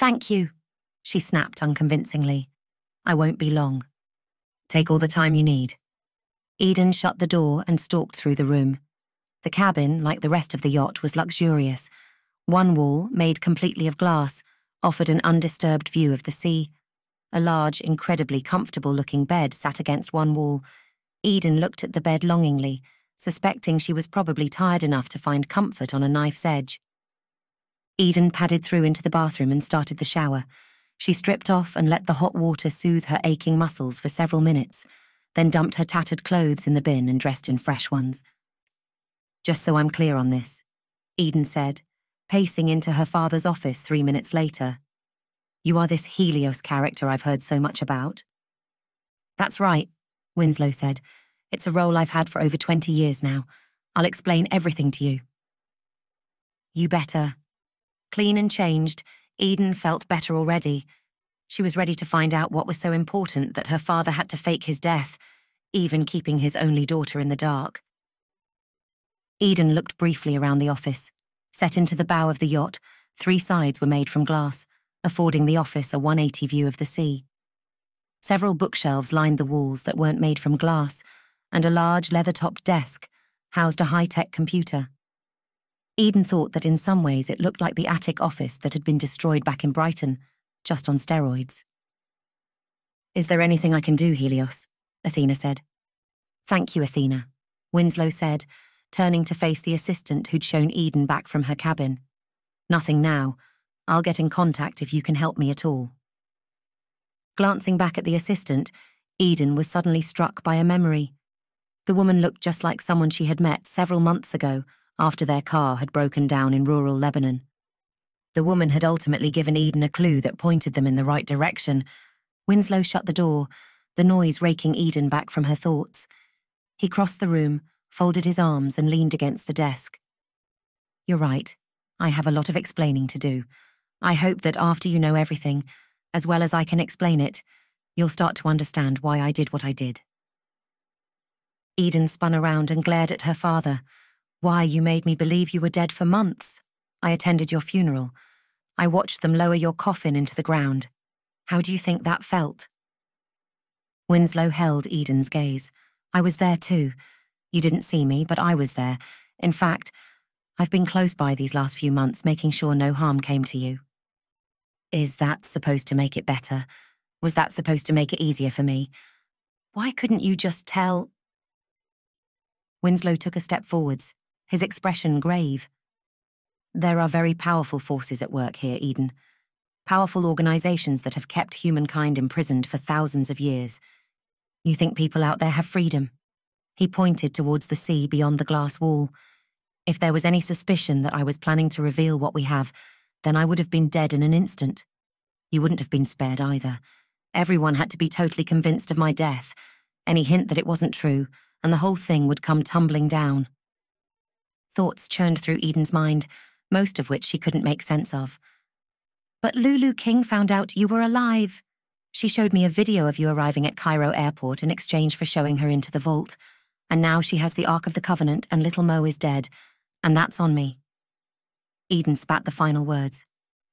Thank you, she snapped unconvincingly. I won't be long. Take all the time you need. Eden shut the door and stalked through the room. The cabin, like the rest of the yacht, was luxurious. One wall, made completely of glass, offered an undisturbed view of the sea. A large, incredibly comfortable looking bed sat against one wall. Eden looked at the bed longingly suspecting she was probably tired enough to find comfort on a knife's edge. Eden padded through into the bathroom and started the shower. She stripped off and let the hot water soothe her aching muscles for several minutes, then dumped her tattered clothes in the bin and dressed in fresh ones. Just so I'm clear on this, Eden said, pacing into her father's office three minutes later. You are this Helios character I've heard so much about. That's right, Winslow said, it's a role I've had for over 20 years now. I'll explain everything to you. You better. Clean and changed, Eden felt better already. She was ready to find out what was so important that her father had to fake his death, even keeping his only daughter in the dark. Eden looked briefly around the office. Set into the bow of the yacht, three sides were made from glass, affording the office a 180 view of the sea. Several bookshelves lined the walls that weren't made from glass, and a large leather topped desk housed a high tech computer. Eden thought that in some ways it looked like the attic office that had been destroyed back in Brighton, just on steroids. Is there anything I can do, Helios? Athena said. Thank you, Athena, Winslow said, turning to face the assistant who'd shown Eden back from her cabin. Nothing now. I'll get in contact if you can help me at all. Glancing back at the assistant, Eden was suddenly struck by a memory. The woman looked just like someone she had met several months ago after their car had broken down in rural Lebanon. The woman had ultimately given Eden a clue that pointed them in the right direction. Winslow shut the door, the noise raking Eden back from her thoughts. He crossed the room, folded his arms, and leaned against the desk. You're right. I have a lot of explaining to do. I hope that after you know everything, as well as I can explain it, you'll start to understand why I did what I did. Eden spun around and glared at her father. Why, you made me believe you were dead for months. I attended your funeral. I watched them lower your coffin into the ground. How do you think that felt? Winslow held Eden's gaze. I was there too. You didn't see me, but I was there. In fact, I've been close by these last few months, making sure no harm came to you. Is that supposed to make it better? Was that supposed to make it easier for me? Why couldn't you just tell? Winslow took a step forwards, his expression grave. There are very powerful forces at work here, Eden. Powerful organizations that have kept humankind imprisoned for thousands of years. You think people out there have freedom? He pointed towards the sea beyond the glass wall. If there was any suspicion that I was planning to reveal what we have, then I would have been dead in an instant. You wouldn't have been spared either. Everyone had to be totally convinced of my death. Any hint that it wasn't true, and the whole thing would come tumbling down. Thoughts churned through Eden's mind, most of which she couldn't make sense of. But Lulu King found out you were alive. She showed me a video of you arriving at Cairo airport in exchange for showing her into the vault. And now she has the Ark of the Covenant and little Mo is dead. And that's on me. Eden spat the final words.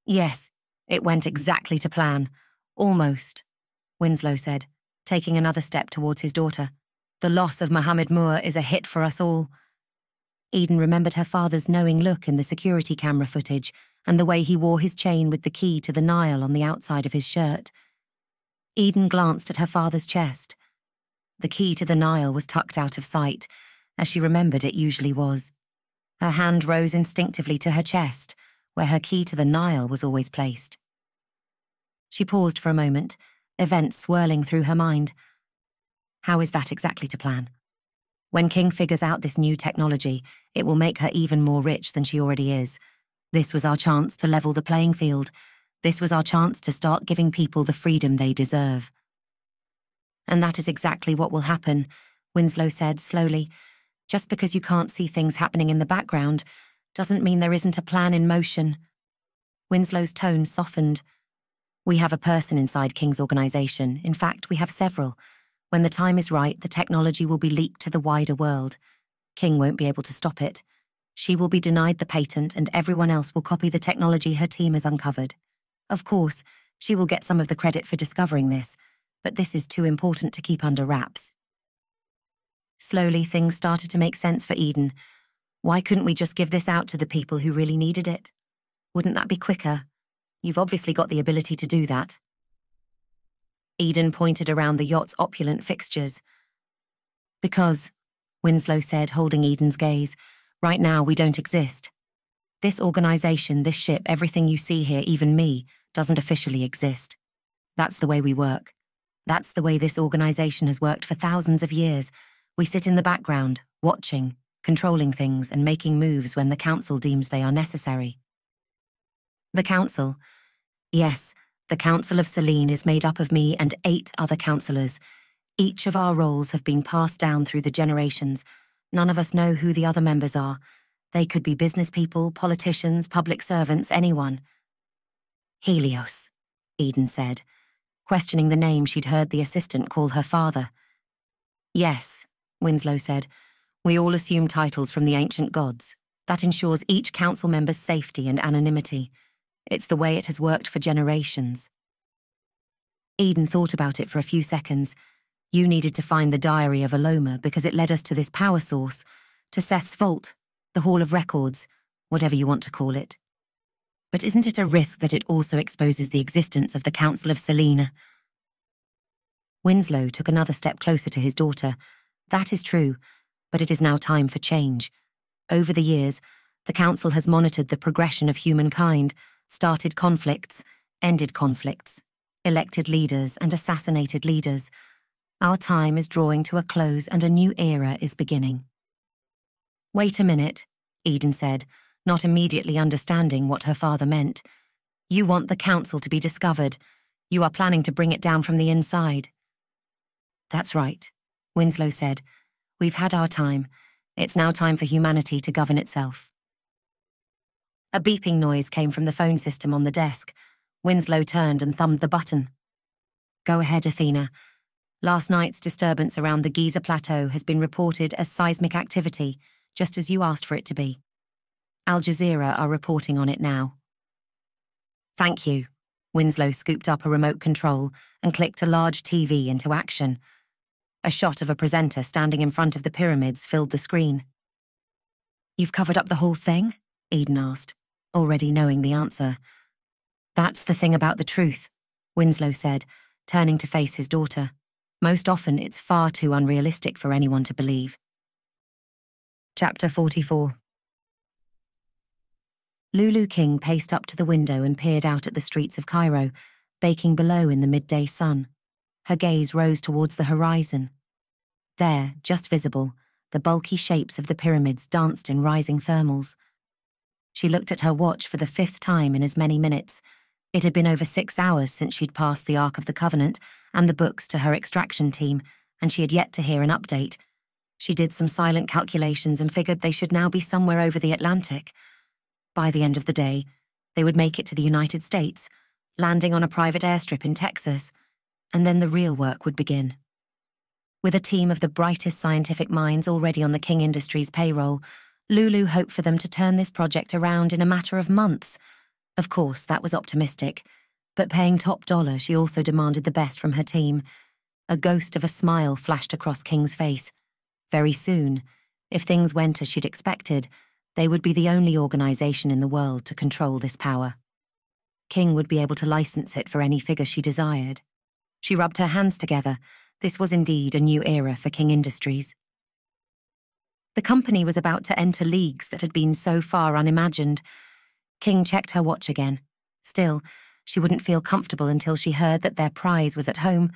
Yes, it went exactly to plan. Almost, Winslow said, taking another step towards his daughter. The loss of Mohammed Moore is a hit for us all. Eden remembered her father's knowing look in the security camera footage and the way he wore his chain with the key to the Nile on the outside of his shirt. Eden glanced at her father's chest. The key to the Nile was tucked out of sight, as she remembered it usually was. Her hand rose instinctively to her chest, where her key to the Nile was always placed. She paused for a moment, events swirling through her mind. How is that exactly to plan? When King figures out this new technology, it will make her even more rich than she already is. This was our chance to level the playing field. This was our chance to start giving people the freedom they deserve. And that is exactly what will happen, Winslow said slowly. Just because you can't see things happening in the background doesn't mean there isn't a plan in motion. Winslow's tone softened. We have a person inside King's organisation. In fact, we have several. When the time is right, the technology will be leaked to the wider world. King won't be able to stop it. She will be denied the patent, and everyone else will copy the technology her team has uncovered. Of course, she will get some of the credit for discovering this, but this is too important to keep under wraps. Slowly, things started to make sense for Eden. Why couldn't we just give this out to the people who really needed it? Wouldn't that be quicker? You've obviously got the ability to do that. Eden pointed around the yacht's opulent fixtures. Because, Winslow said, holding Eden's gaze, right now we don't exist. This organization, this ship, everything you see here, even me, doesn't officially exist. That's the way we work. That's the way this organization has worked for thousands of years. We sit in the background, watching, controlling things, and making moves when the Council deems they are necessary. The Council. Yes, the Council of Selene is made up of me and eight other councillors. Each of our roles have been passed down through the generations. None of us know who the other members are. They could be business people, politicians, public servants, anyone. Helios, Eden said, questioning the name she'd heard the assistant call her father. Yes, Winslow said. We all assume titles from the ancient gods. That ensures each council member's safety and anonymity. It's the way it has worked for generations. Eden thought about it for a few seconds. You needed to find the diary of Aloma because it led us to this power source, to Seth's vault, the Hall of Records, whatever you want to call it. But isn't it a risk that it also exposes the existence of the Council of Selene? Winslow took another step closer to his daughter. That is true, but it is now time for change. Over the years, the Council has monitored the progression of humankind, started conflicts, ended conflicts, elected leaders and assassinated leaders. Our time is drawing to a close and a new era is beginning. Wait a minute, Eden said, not immediately understanding what her father meant. You want the council to be discovered. You are planning to bring it down from the inside. That's right, Winslow said. We've had our time. It's now time for humanity to govern itself. A beeping noise came from the phone system on the desk. Winslow turned and thumbed the button. Go ahead, Athena. Last night's disturbance around the Giza Plateau has been reported as seismic activity, just as you asked for it to be. Al Jazeera are reporting on it now. Thank you. Winslow scooped up a remote control and clicked a large TV into action. A shot of a presenter standing in front of the pyramids filled the screen. You've covered up the whole thing? Eden asked, already knowing the answer. That's the thing about the truth, Winslow said, turning to face his daughter. Most often, it's far too unrealistic for anyone to believe. Chapter 44 Lulu King paced up to the window and peered out at the streets of Cairo, baking below in the midday sun. Her gaze rose towards the horizon. There, just visible, the bulky shapes of the pyramids danced in rising thermals. She looked at her watch for the fifth time in as many minutes. It had been over six hours since she'd passed the Ark of the Covenant and the books to her extraction team, and she had yet to hear an update. She did some silent calculations and figured they should now be somewhere over the Atlantic. By the end of the day, they would make it to the United States, landing on a private airstrip in Texas, and then the real work would begin. With a team of the brightest scientific minds already on the King Industries payroll, Lulu hoped for them to turn this project around in a matter of months. Of course, that was optimistic, but paying top dollar, she also demanded the best from her team. A ghost of a smile flashed across King's face. Very soon, if things went as she'd expected, they would be the only organisation in the world to control this power. King would be able to license it for any figure she desired. She rubbed her hands together. This was indeed a new era for King Industries. The company was about to enter leagues that had been so far unimagined. King checked her watch again. Still, she wouldn't feel comfortable until she heard that their prize was at home.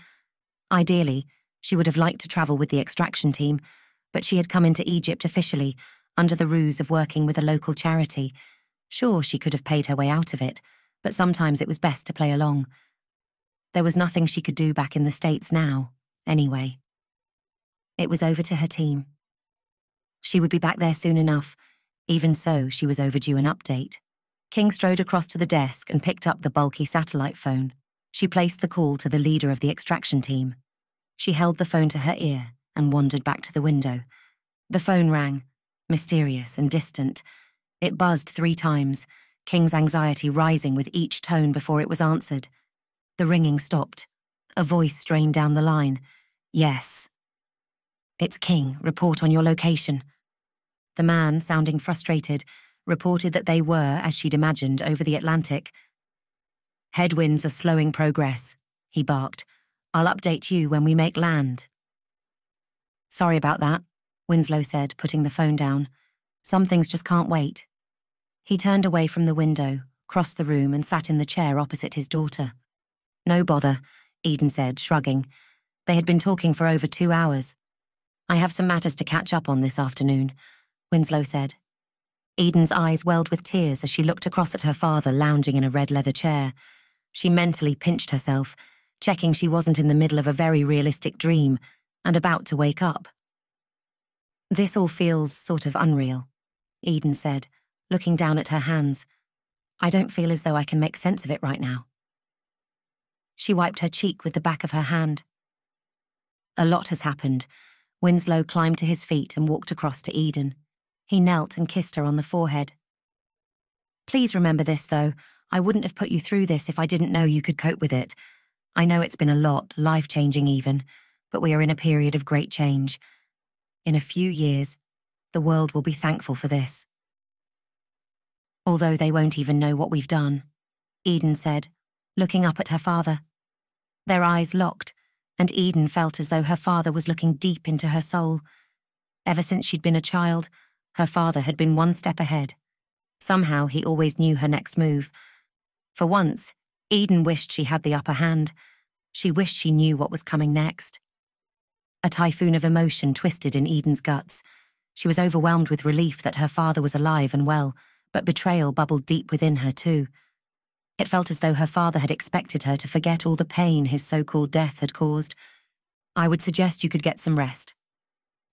Ideally, she would have liked to travel with the extraction team, but she had come into Egypt officially, under the ruse of working with a local charity. Sure, she could have paid her way out of it, but sometimes it was best to play along. There was nothing she could do back in the States now, anyway. It was over to her team. She would be back there soon enough. Even so, she was overdue an update. King strode across to the desk and picked up the bulky satellite phone. She placed the call to the leader of the extraction team. She held the phone to her ear and wandered back to the window. The phone rang, mysterious and distant. It buzzed three times, King's anxiety rising with each tone before it was answered. The ringing stopped. A voice strained down the line. Yes. It's King. Report on your location. The man, sounding frustrated, reported that they were, as she'd imagined, over the Atlantic. Headwinds are slowing progress, he barked. I'll update you when we make land. Sorry about that, Winslow said, putting the phone down. Some things just can't wait. He turned away from the window, crossed the room, and sat in the chair opposite his daughter. No bother, Eden said, shrugging. They had been talking for over two hours. I have some matters to catch up on this afternoon, Winslow said. Eden's eyes welled with tears as she looked across at her father lounging in a red leather chair. She mentally pinched herself, checking she wasn't in the middle of a very realistic dream and about to wake up. This all feels sort of unreal, Eden said, looking down at her hands. I don't feel as though I can make sense of it right now. She wiped her cheek with the back of her hand. A lot has happened. Winslow climbed to his feet and walked across to Eden. He knelt and kissed her on the forehead. Please remember this, though. I wouldn't have put you through this if I didn't know you could cope with it. I know it's been a lot, life changing even, but we are in a period of great change. In a few years, the world will be thankful for this. Although they won't even know what we've done, Eden said, looking up at her father. Their eyes locked, and Eden felt as though her father was looking deep into her soul. Ever since she'd been a child, her father had been one step ahead. Somehow he always knew her next move. For once, Eden wished she had the upper hand. She wished she knew what was coming next. A typhoon of emotion twisted in Eden's guts. She was overwhelmed with relief that her father was alive and well, but betrayal bubbled deep within her, too. It felt as though her father had expected her to forget all the pain his so called death had caused. I would suggest you could get some rest.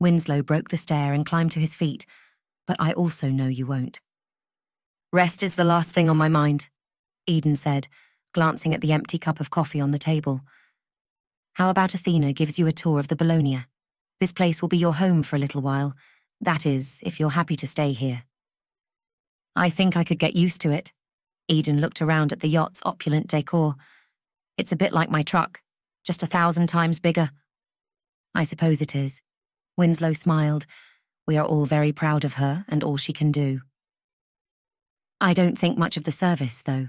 Winslow broke the stare and climbed to his feet, but I also know you won't. Rest is the last thing on my mind, Eden said, glancing at the empty cup of coffee on the table. How about Athena gives you a tour of the Bologna? This place will be your home for a little while. That is, if you're happy to stay here. I think I could get used to it. Eden looked around at the yacht's opulent decor. It's a bit like my truck, just a thousand times bigger. I suppose it is. Winslow smiled, we are all very proud of her and all she can do. I don't think much of the service, though,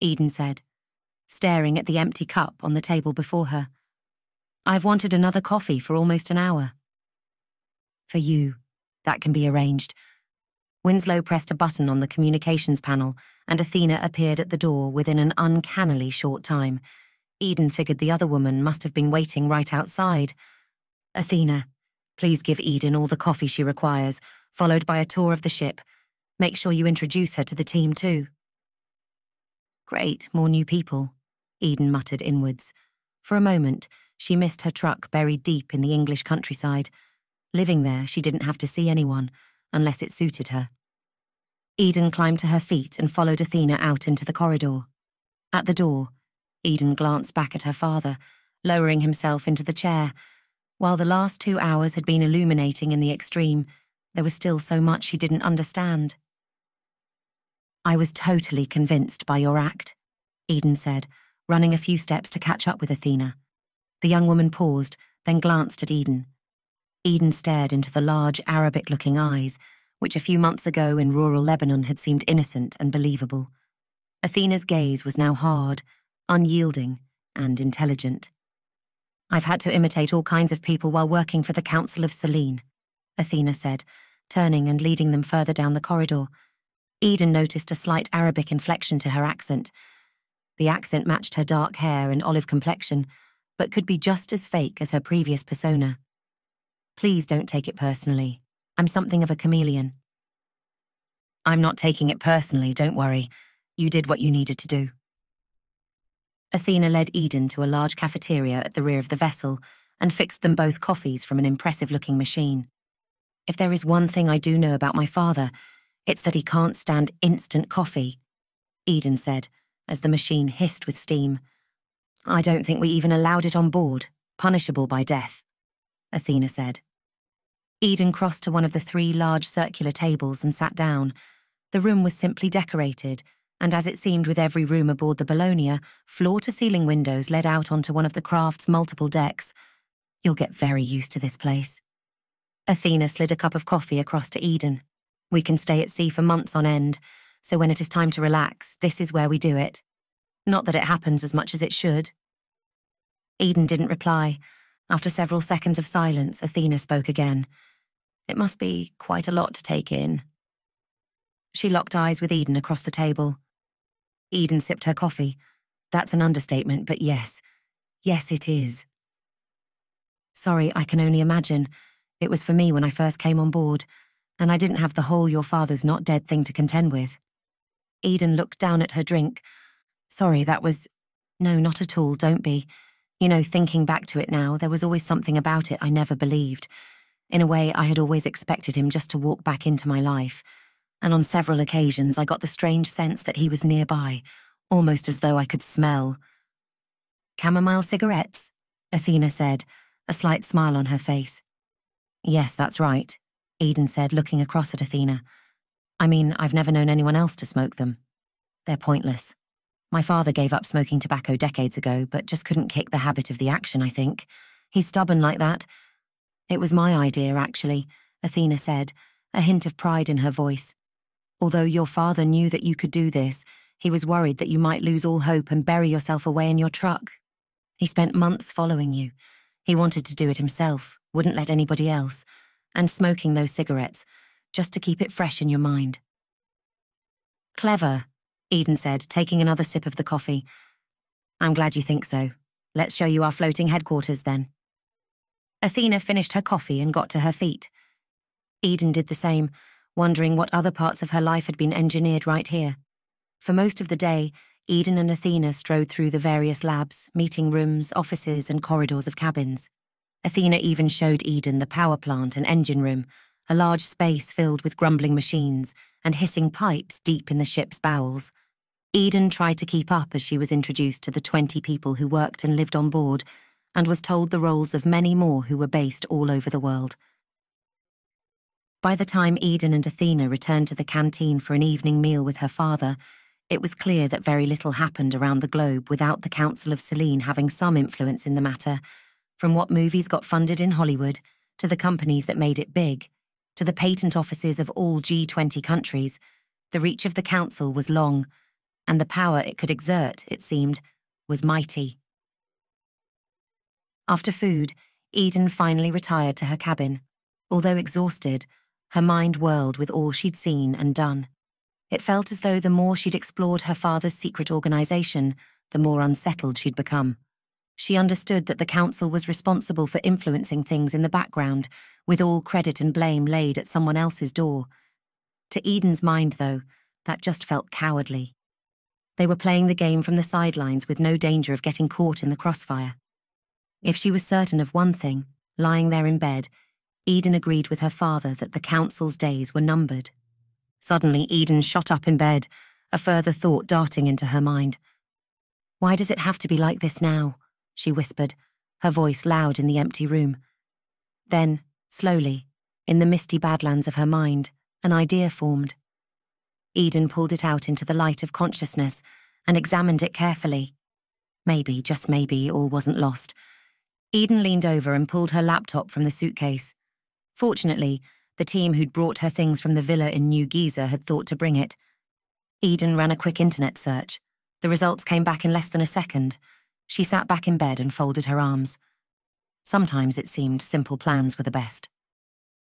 Eden said, staring at the empty cup on the table before her. I've wanted another coffee for almost an hour. For you, that can be arranged. Winslow pressed a button on the communications panel, and Athena appeared at the door within an uncannily short time. Eden figured the other woman must have been waiting right outside. Athena, Please give Eden all the coffee she requires, followed by a tour of the ship. Make sure you introduce her to the team too. Great, more new people, Eden muttered inwards. For a moment, she missed her truck buried deep in the English countryside. Living there, she didn't have to see anyone, unless it suited her. Eden climbed to her feet and followed Athena out into the corridor. At the door, Eden glanced back at her father, lowering himself into the chair while the last two hours had been illuminating in the extreme, there was still so much she didn't understand. I was totally convinced by your act, Eden said, running a few steps to catch up with Athena. The young woman paused, then glanced at Eden. Eden stared into the large Arabic looking eyes, which a few months ago in rural Lebanon had seemed innocent and believable. Athena's gaze was now hard, unyielding, and intelligent. I've had to imitate all kinds of people while working for the Council of Selene, Athena said, turning and leading them further down the corridor. Eden noticed a slight Arabic inflection to her accent. The accent matched her dark hair and olive complexion, but could be just as fake as her previous persona. Please don't take it personally. I'm something of a chameleon. I'm not taking it personally, don't worry. You did what you needed to do. Athena led Eden to a large cafeteria at the rear of the vessel and fixed them both coffees from an impressive looking machine. If there is one thing I do know about my father, it's that he can't stand instant coffee, Eden said, as the machine hissed with steam. I don't think we even allowed it on board, punishable by death, Athena said. Eden crossed to one of the three large circular tables and sat down. The room was simply decorated, and as it seemed with every room aboard the Bologna, floor to ceiling windows led out onto one of the craft's multiple decks. You'll get very used to this place. Athena slid a cup of coffee across to Eden. We can stay at sea for months on end, so when it is time to relax, this is where we do it. Not that it happens as much as it should. Eden didn't reply. After several seconds of silence, Athena spoke again. It must be quite a lot to take in. She locked eyes with Eden across the table. Eden sipped her coffee. That's an understatement, but yes. Yes, it is. Sorry, I can only imagine. It was for me when I first came on board, and I didn't have the whole your father's not dead thing to contend with. Eden looked down at her drink. Sorry, that was. No, not at all, don't be. You know, thinking back to it now, there was always something about it I never believed. In a way, I had always expected him just to walk back into my life. And on several occasions, I got the strange sense that he was nearby, almost as though I could smell. Chamomile cigarettes? Athena said, a slight smile on her face. Yes, that's right, Eden said, looking across at Athena. I mean, I've never known anyone else to smoke them. They're pointless. My father gave up smoking tobacco decades ago, but just couldn't kick the habit of the action, I think. He's stubborn like that. It was my idea, actually, Athena said, a hint of pride in her voice. Although your father knew that you could do this, he was worried that you might lose all hope and bury yourself away in your truck. He spent months following you. He wanted to do it himself, wouldn't let anybody else, and smoking those cigarettes, just to keep it fresh in your mind. Clever, Eden said, taking another sip of the coffee. I'm glad you think so. Let's show you our floating headquarters then. Athena finished her coffee and got to her feet. Eden did the same, wondering what other parts of her life had been engineered right here. For most of the day, Eden and Athena strode through the various labs, meeting rooms, offices, and corridors of cabins. Athena even showed Eden the power plant and engine room, a large space filled with grumbling machines and hissing pipes deep in the ship's bowels. Eden tried to keep up as she was introduced to the 20 people who worked and lived on board, and was told the roles of many more who were based all over the world. By the time Eden and Athena returned to the canteen for an evening meal with her father, it was clear that very little happened around the globe without the Council of Selene having some influence in the matter, from what movies got funded in Hollywood, to the companies that made it big, to the patent offices of all G20 countries, the reach of the Council was long, and the power it could exert, it seemed, was mighty. After food, Eden finally retired to her cabin. Although exhausted, her mind whirled with all she'd seen and done. It felt as though the more she'd explored her father's secret organization, the more unsettled she'd become. She understood that the council was responsible for influencing things in the background, with all credit and blame laid at someone else's door. To Eden's mind, though, that just felt cowardly. They were playing the game from the sidelines with no danger of getting caught in the crossfire. If she was certain of one thing, lying there in bed, Eden agreed with her father that the council's days were numbered. Suddenly, Eden shot up in bed, a further thought darting into her mind. Why does it have to be like this now? She whispered, her voice loud in the empty room. Then, slowly, in the misty badlands of her mind, an idea formed. Eden pulled it out into the light of consciousness and examined it carefully. Maybe, just maybe, all wasn't lost. Eden leaned over and pulled her laptop from the suitcase. Fortunately, the team who'd brought her things from the villa in New Giza had thought to bring it. Eden ran a quick internet search. The results came back in less than a second. She sat back in bed and folded her arms. Sometimes it seemed simple plans were the best.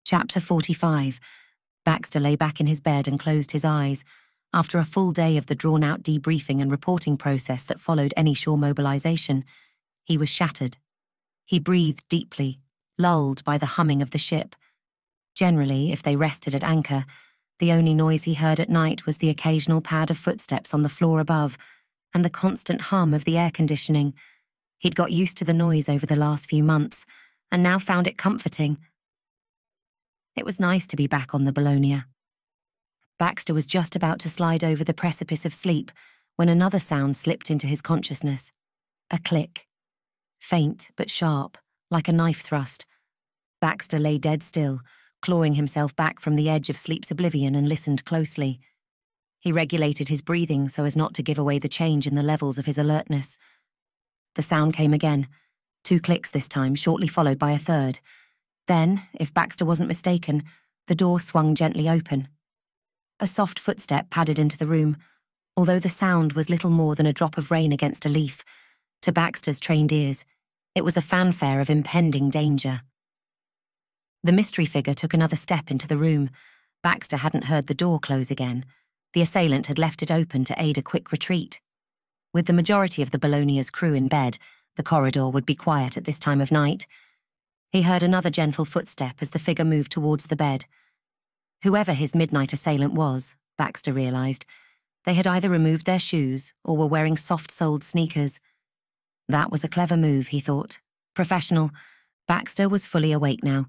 Chapter 45 Baxter lay back in his bed and closed his eyes. After a full day of the drawn out debriefing and reporting process that followed any shore mobilization, he was shattered. He breathed deeply, lulled by the humming of the ship. Generally, if they rested at anchor, The only noise he heard at night was the occasional pad of footsteps on the floor above and the constant hum of the air conditioning. He'd got used to the noise over the last few months and now found it comforting. It was nice to be back on the Bologna. Baxter was just about to slide over the precipice of sleep when another sound slipped into his consciousness. A click. Faint but sharp, like a knife thrust. Baxter lay dead still, clawing himself back from the edge of sleep's oblivion and listened closely. He regulated his breathing so as not to give away the change in the levels of his alertness. The sound came again, two clicks this time, shortly followed by a third. Then, if Baxter wasn't mistaken, the door swung gently open. A soft footstep padded into the room, although the sound was little more than a drop of rain against a leaf. To Baxter's trained ears, it was a fanfare of impending danger. The mystery figure took another step into the room. Baxter hadn't heard the door close again. The assailant had left it open to aid a quick retreat. With the majority of the Bologna's crew in bed, the corridor would be quiet at this time of night. He heard another gentle footstep as the figure moved towards the bed. Whoever his midnight assailant was, Baxter realized, they had either removed their shoes or were wearing soft soled sneakers. That was a clever move, he thought. Professional. Baxter was fully awake now.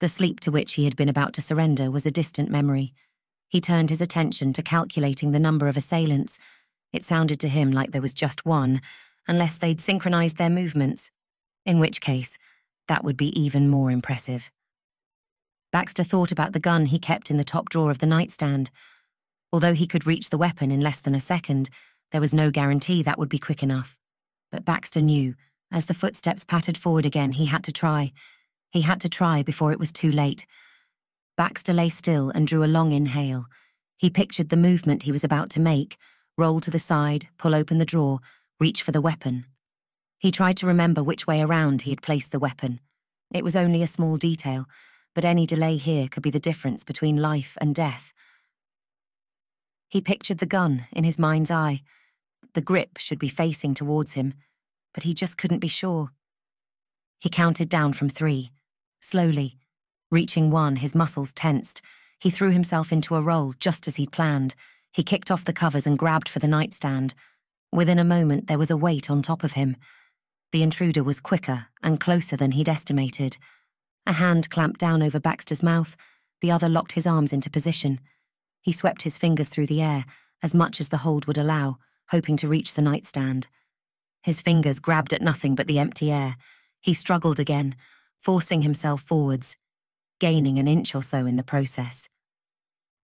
The sleep to which he had been about to surrender was a distant memory. He turned his attention to calculating the number of assailants. It sounded to him like there was just one, unless they'd synchronized their movements, in which case, that would be even more impressive. Baxter thought about the gun he kept in the top drawer of the nightstand. Although he could reach the weapon in less than a second, there was no guarantee that would be quick enough. But Baxter knew, as the footsteps pattered forward again, he had to try. He had to try before it was too late. Baxter lay still and drew a long inhale. He pictured the movement he was about to make roll to the side, pull open the drawer, reach for the weapon. He tried to remember which way around he had placed the weapon. It was only a small detail, but any delay here could be the difference between life and death. He pictured the gun in his mind's eye. The grip should be facing towards him, but he just couldn't be sure. He counted down from three, slowly. Reaching one, his muscles tensed. He threw himself into a roll just as he'd planned. He kicked off the covers and grabbed for the nightstand. Within a moment, there was a weight on top of him. The intruder was quicker and closer than he'd estimated. A hand clamped down over Baxter's mouth, the other locked his arms into position. He swept his fingers through the air, as much as the hold would allow, hoping to reach the nightstand. His fingers grabbed at nothing but the empty air. He struggled again, forcing himself forwards, gaining an inch or so in the process.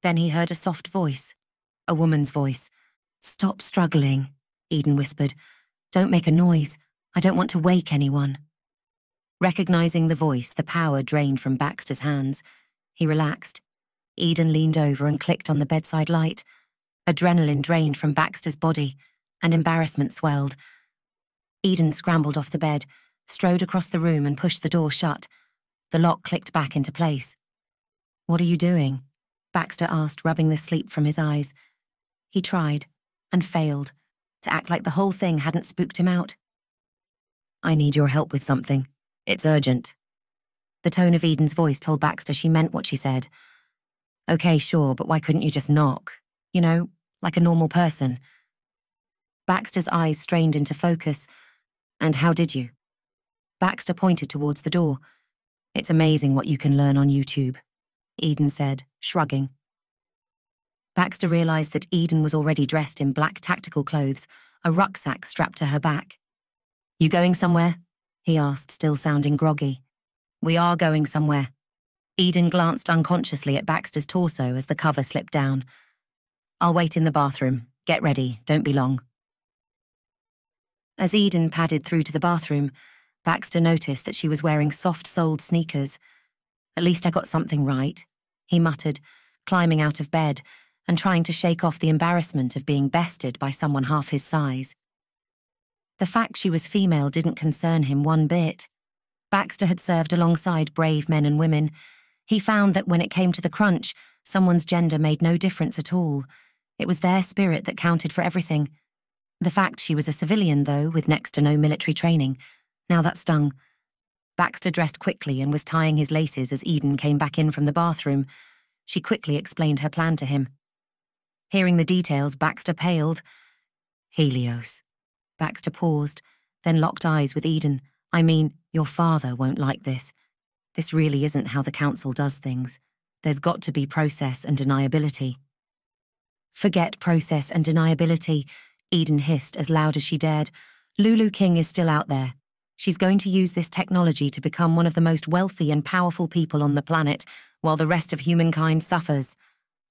Then he heard a soft voice, a woman's voice. Stop struggling, Eden whispered. Don't make a noise. I don't want to wake anyone. Recognizing the voice, the power drained from Baxter's hands, he relaxed. Eden leaned over and clicked on the bedside light. Adrenaline drained from Baxter's body, and embarrassment swelled. Eden scrambled off the bed, strode across the room, and pushed the door shut. The lock clicked back into place. What are you doing? Baxter asked, rubbing the sleep from his eyes. He tried, and failed, to act like the whole thing hadn't spooked him out. I need your help with something. It's urgent. The tone of Eden's voice told Baxter she meant what she said. Okay, sure, but why couldn't you just knock? You know, like a normal person. Baxter's eyes strained into focus. And how did you? Baxter pointed towards the door. It's amazing what you can learn on YouTube, Eden said, shrugging. Baxter realized that Eden was already dressed in black tactical clothes, a rucksack strapped to her back. You going somewhere? he asked, still sounding groggy. We are going somewhere. Eden glanced unconsciously at Baxter's torso as the cover slipped down. I'll wait in the bathroom. Get ready, don't be long. As Eden padded through to the bathroom, Baxter noticed that she was wearing soft soled sneakers. At least I got something right, he muttered, climbing out of bed and trying to shake off the embarrassment of being bested by someone half his size. The fact she was female didn't concern him one bit. Baxter had served alongside brave men and women. He found that when it came to the crunch, someone's gender made no difference at all. It was their spirit that counted for everything. The fact she was a civilian, though, with next to no military training, now that stung. Baxter dressed quickly and was tying his laces as Eden came back in from the bathroom. she quickly explained her plan to him. Hearing the details, Baxter paled. Helios. Baxter paused, then locked eyes with Eden. I mean, your father won't like this. This really isn't how the council does things. There's got to be process and deniability. Forget process and deniability, Eden hissed as loud as she dared. Lulu King is still out there. She's going to use this technology to become one of the most wealthy and powerful people on the planet, while the rest of humankind suffers.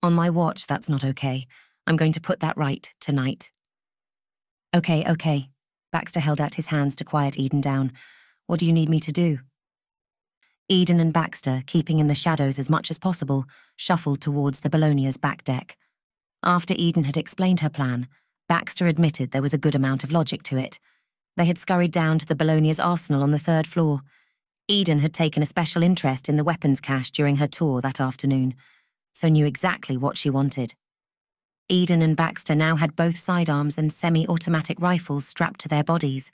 On my watch, that's not okay. I'm going to put that right tonight. Okay, okay. Baxter held out his hands to quiet Eden down. What do you need me to do? Eden and Baxter, keeping in the shadows as much as possible, shuffled towards the Bellonia's back deck. After Eden had explained her plan, Baxter admitted there was a good amount of logic to it. They had scurried down to the Bellonia's arsenal on the third floor. Eden had taken a special interest in the weapons cache during her tour that afternoon, so knew exactly what she wanted. Eden and Baxter now had both sidearms and semi automatic rifles strapped to their bodies.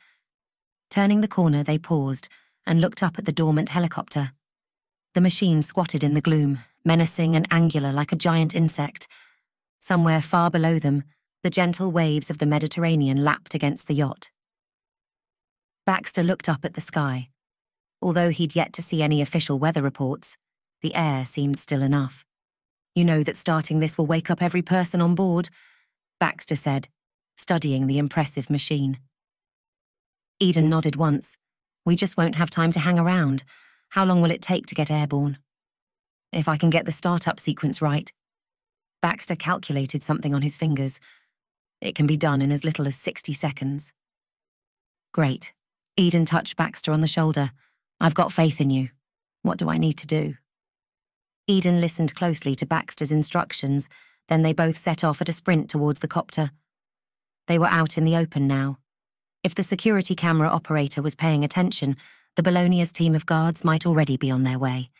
Turning the corner, they paused and looked up at the dormant helicopter. The machine squatted in the gloom, menacing and angular like a giant insect. Somewhere far below them, the gentle waves of the Mediterranean lapped against the yacht. Baxter looked up at the sky. Although he'd yet to see any official weather reports, the air seemed still enough. You know that starting this will wake up every person on board, Baxter said, studying the impressive machine. Eden nodded once. We just won't have time to hang around. How long will it take to get airborne? If I can get the startup sequence right. Baxter calculated something on his fingers. It can be done in as little as 60 seconds. Great. Eden touched Baxter on the shoulder. I've got faith in you. What do I need to do? Eden listened closely to Baxter's instructions, then they both set off at a sprint towards the copter. They were out in the open now. If the security camera operator was paying attention, the Bellonia's team of guards might already be on their way.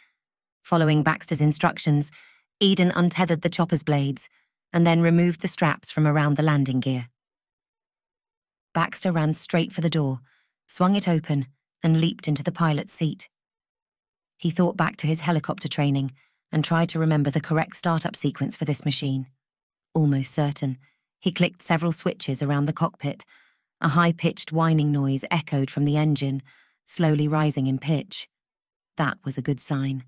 Following Baxter's instructions, Eden untethered the chopper's blades and then removed the straps from around the landing gear. Baxter ran straight for the door, swung it open, and leaped into the pilot's seat. He thought back to his helicopter training and tried to remember the correct startup sequence for this machine. Almost certain, he clicked several switches around the cockpit. A high pitched whining noise echoed from the engine, slowly rising in pitch. That was a good sign.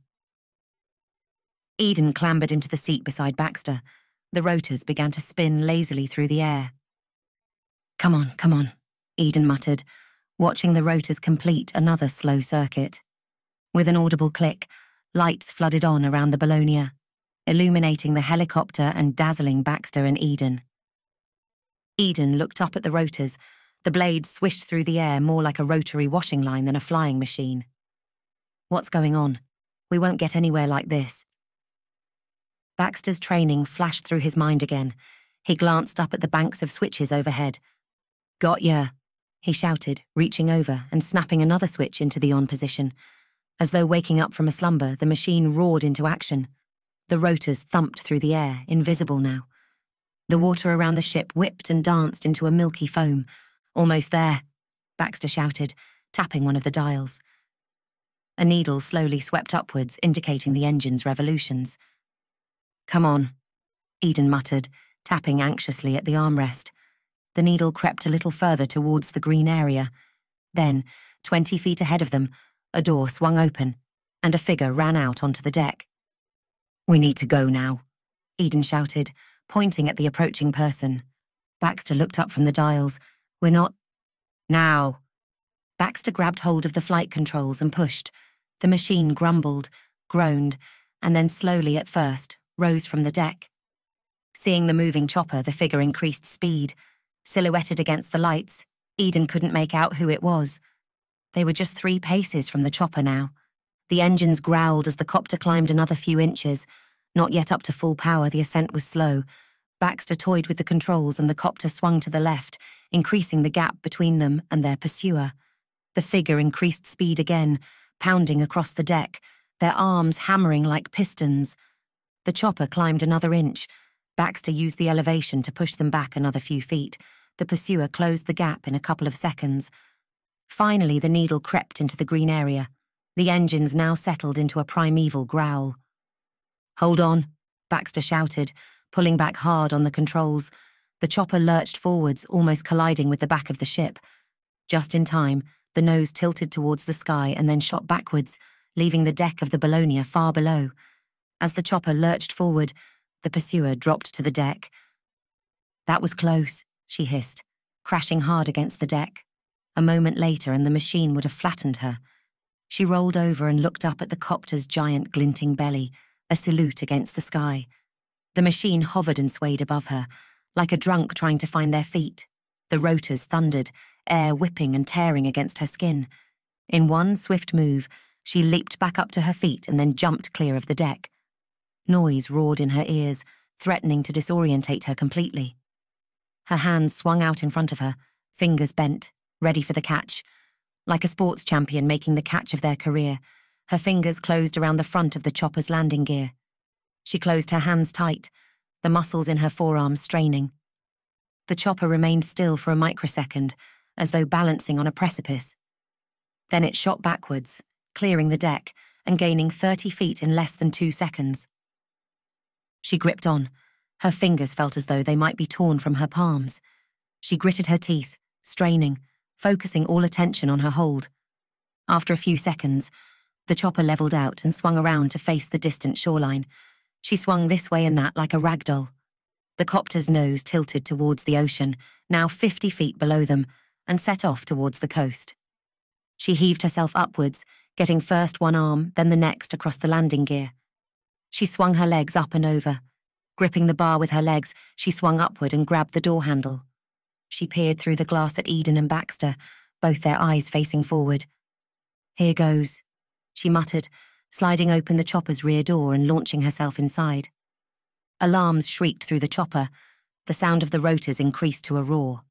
Eden clambered into the seat beside Baxter. The rotors began to spin lazily through the air. Come on, come on, Eden muttered, watching the rotors complete another slow circuit. With an audible click, lights flooded on around the Bellonia, illuminating the helicopter and dazzling Baxter and Eden. Eden looked up at the rotors. The blades swished through the air more like a rotary washing line than a flying machine. What's going on? We won't get anywhere like this. Baxter's training flashed through his mind again. He glanced up at the banks of switches overhead. Got ya, he shouted, reaching over and snapping another switch into the on position. As though waking up from a slumber, the machine roared into action. The rotors thumped through the air, invisible now. The water around the ship whipped and danced into a milky foam. Almost there, Baxter shouted, tapping one of the dials. A needle slowly swept upwards, indicating the engine's revolutions. Come on, Eden muttered, tapping anxiously at the armrest. The needle crept a little further towards the green area. Then, twenty feet ahead of them, a door swung open, and a figure ran out onto the deck. We need to go now, Eden shouted, pointing at the approaching person. Baxter looked up from the dials. We're not. Now. Baxter grabbed hold of the flight controls and pushed. The machine grumbled, groaned, and then slowly at first rose from the deck. Seeing the moving chopper, the figure increased speed. Silhouetted against the lights, Eden couldn't make out who it was. They were just three paces from the chopper now. The engines growled as the copter climbed another few inches. Not yet up to full power, the ascent was slow. Baxter toyed with the controls and the copter swung to the left, increasing the gap between them and their pursuer. The figure increased speed again, pounding across the deck, their arms hammering like pistons. The chopper climbed another inch. Baxter used the elevation to push them back another few feet. The pursuer closed the gap in a couple of seconds. Finally, the needle crept into the green area. The engines now settled into a primeval growl. Hold on, Baxter shouted, pulling back hard on the controls. The chopper lurched forwards, almost colliding with the back of the ship. Just in time, the nose tilted towards the sky and then shot backwards, leaving the deck of the Bologna far below. As the chopper lurched forward, the pursuer dropped to the deck. That was close, she hissed, crashing hard against the deck. A moment later, and the machine would have flattened her. She rolled over and looked up at the copter's giant glinting belly, a salute against the sky. The machine hovered and swayed above her, like a drunk trying to find their feet. The rotors thundered, air whipping and tearing against her skin. In one swift move, she leaped back up to her feet and then jumped clear of the deck. Noise roared in her ears, threatening to disorientate her completely. Her hands swung out in front of her, fingers bent, ready for the catch. Like a sports champion making the catch of their career, her fingers closed around the front of the chopper's landing gear. She closed her hands tight, the muscles in her forearms straining. The chopper remained still for a microsecond, as though balancing on a precipice. Then it shot backwards, clearing the deck and gaining 30 feet in less than two seconds. She gripped on. Her fingers felt as though they might be torn from her palms. She gritted her teeth, straining, focusing all attention on her hold. After a few seconds, the chopper leveled out and swung around to face the distant shoreline. She swung this way and that like a rag doll. The copter's nose tilted towards the ocean, now 50 feet below them, and set off towards the coast. She heaved herself upwards, getting first one arm, then the next across the landing gear. She swung her legs up and over. Gripping the bar with her legs, she swung upward and grabbed the door handle. She peered through the glass at Eden and Baxter, both their eyes facing forward. Here goes, she muttered, sliding open the chopper's rear door and launching herself inside. Alarms shrieked through the chopper. The sound of the rotors increased to a roar.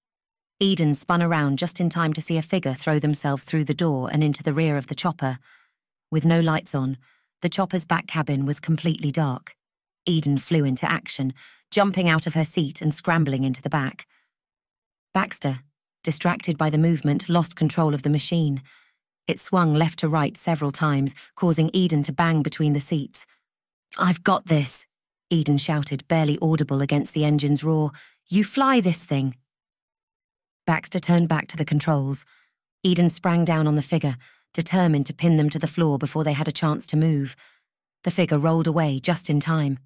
Eden spun around just in time to see a figure throw themselves through the door and into the rear of the chopper. With no lights on, the chopper's back cabin was completely dark. Eden flew into action, jumping out of her seat and scrambling into the back. Baxter, distracted by the movement, lost control of the machine. It swung left to right several times, causing Eden to bang between the seats. I've got this, Eden shouted, barely audible against the engine's roar. You fly this thing. Baxter turned back to the controls. Eden sprang down on the figure, determined to pin them to the floor before they had a chance to move. The figure rolled away just in time.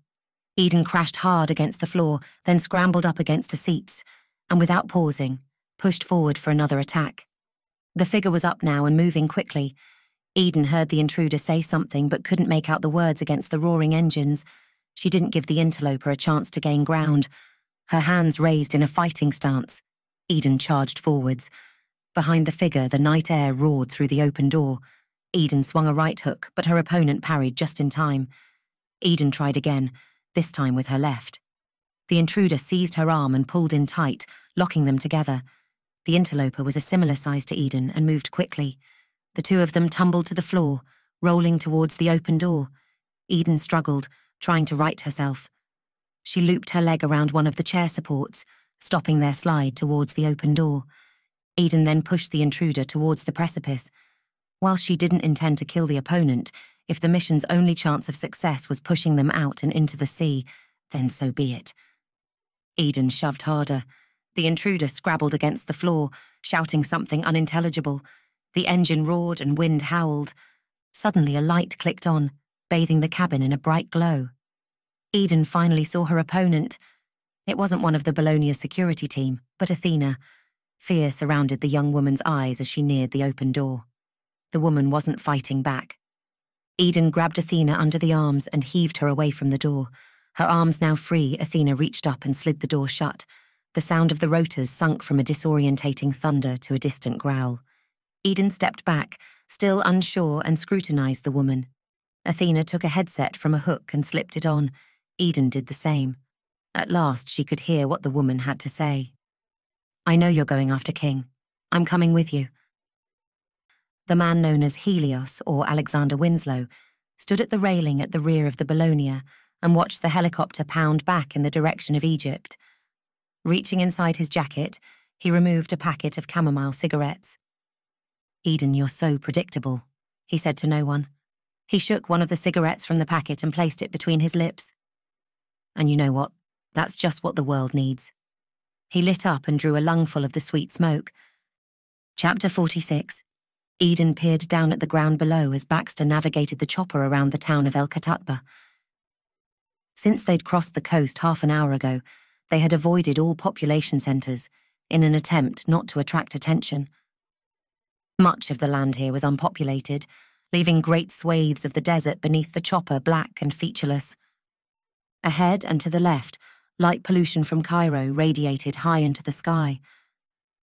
Eden crashed hard against the floor, then scrambled up against the seats, and without pausing, pushed forward for another attack. The figure was up now and moving quickly. Eden heard the intruder say something but couldn't make out the words against the roaring engines. She didn't give the interloper a chance to gain ground. Her hands raised in a fighting stance. Eden charged forwards. Behind the figure, the night air roared through the open door. Eden swung a right hook, but her opponent parried just in time. Eden tried again, this time with her left. The intruder seized her arm and pulled in tight, locking them together. The interloper was a similar size to Eden and moved quickly. The two of them tumbled to the floor, rolling towards the open door. Eden struggled, trying to right herself. She looped her leg around one of the chair supports, stopping their slide towards the open door. Eden then pushed the intruder towards the precipice. While she didn't intend to kill the opponent, if the mission's only chance of success was pushing them out and into the sea, then so be it. Eden shoved harder. The intruder scrabbled against the floor, shouting something unintelligible. The engine roared and wind howled. Suddenly, a light clicked on, bathing the cabin in a bright glow. Eden finally saw her opponent. It wasn't one of the Bologna security team, but Athena. Fear surrounded the young woman's eyes as she neared the open door. The woman wasn't fighting back. Eden grabbed Athena under the arms and heaved her away from the door. Her arms now free, Athena reached up and slid the door shut. The sound of the rotors sunk from a disorientating thunder to a distant growl. Eden stepped back, still unsure, and scrutinized the woman. Athena took a headset from a hook and slipped it on. Eden did the same. At last, she could hear what the woman had to say. I know you're going after King. I'm coming with you. The man known as Helios, or Alexander Winslow, stood at the railing at the rear of the Bologna and watched the helicopter pound back in the direction of Egypt. Reaching inside his jacket, he removed a packet of chamomile cigarettes. Eden, you're so predictable, he said to no one. He shook one of the cigarettes from the packet and placed it between his lips. And you know what? That's just what the world needs. He lit up and drew a lungful of the sweet smoke. Chapter 46 Eden peered down at the ground below as Baxter navigated the chopper around the town of El Katatba. Since they'd crossed the coast half an hour ago, they had avoided all population centres in an attempt not to attract attention. Much of the land here was unpopulated, leaving great swathes of the desert beneath the chopper black and featureless. Ahead and to the left, light pollution from Cairo radiated high into the sky.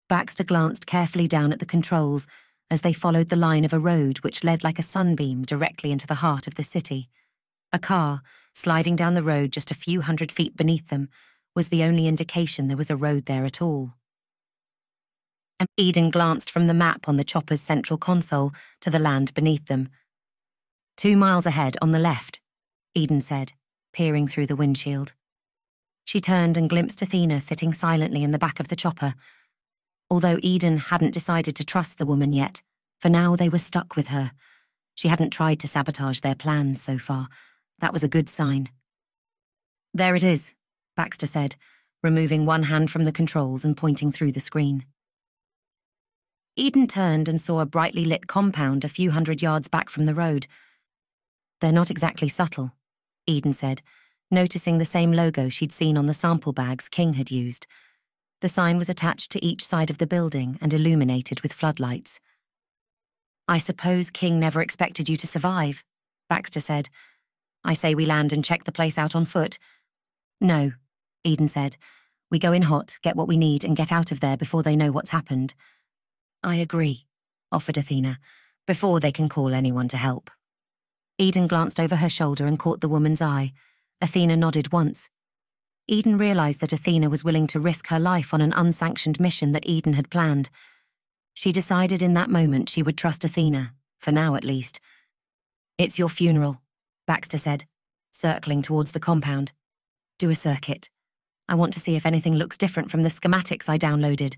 Baxter glanced carefully down at the controls as they followed the line of a road which led like a sunbeam directly into the heart of the city. A car, sliding down the road just a few hundred feet beneath them, was the only indication there was a road there at all. Eden glanced from the map on the chopper's central console to the land beneath them. Two miles ahead on the left, Eden said, peering through the windshield. She turned and glimpsed Athena sitting silently in the back of the chopper. Although Eden hadn't decided to trust the woman yet, for now they were stuck with her. She hadn't tried to sabotage their plans so far. That was a good sign. There it is, Baxter said, removing one hand from the controls and pointing through the screen. Eden turned and saw a brightly lit compound a few hundred yards back from the road. They're not exactly subtle, Eden said, noticing the same logo she'd seen on the sample bags King had used. The sign was attached to each side of the building and illuminated with floodlights. I suppose King never expected you to survive, Baxter said. I say we land and check the place out on foot. No, Eden said. We go in hot, get what we need, and get out of there before they know what's happened. I agree, offered Athena, before they can call anyone to help. Eden glanced over her shoulder and caught the woman's eye. Athena nodded once. Eden realized that Athena was willing to risk her life on an unsanctioned mission that Eden had planned. She decided in that moment she would trust Athena, for now at least. It's your funeral, Baxter said, circling towards the compound. Do a circuit. I want to see if anything looks different from the schematics I downloaded.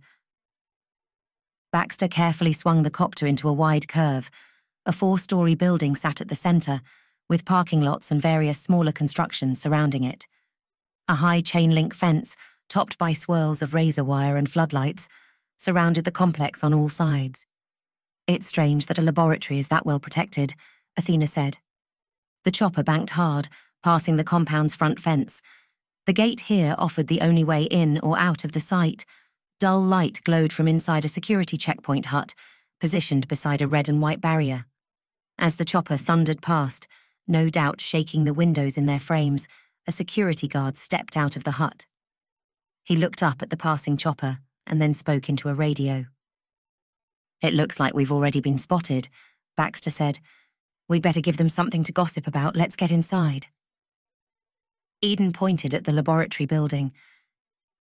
Baxter carefully swung the copter into a wide curve. A four story building sat at the centre, with parking lots and various smaller constructions surrounding it. A high chain link fence, topped by swirls of razor wire and floodlights, surrounded the complex on all sides. It's strange that a laboratory is that well protected, Athena said. The chopper banked hard, passing the compound's front fence. The gate here offered the only way in or out of the site. Dull light glowed from inside a security checkpoint hut, positioned beside a red and white barrier. As the chopper thundered past, no doubt shaking the windows in their frames, a security guard stepped out of the hut. He looked up at the passing chopper and then spoke into a radio. It looks like we've already been spotted, Baxter said. We'd better give them something to gossip about. Let's get inside. Eden pointed at the laboratory building,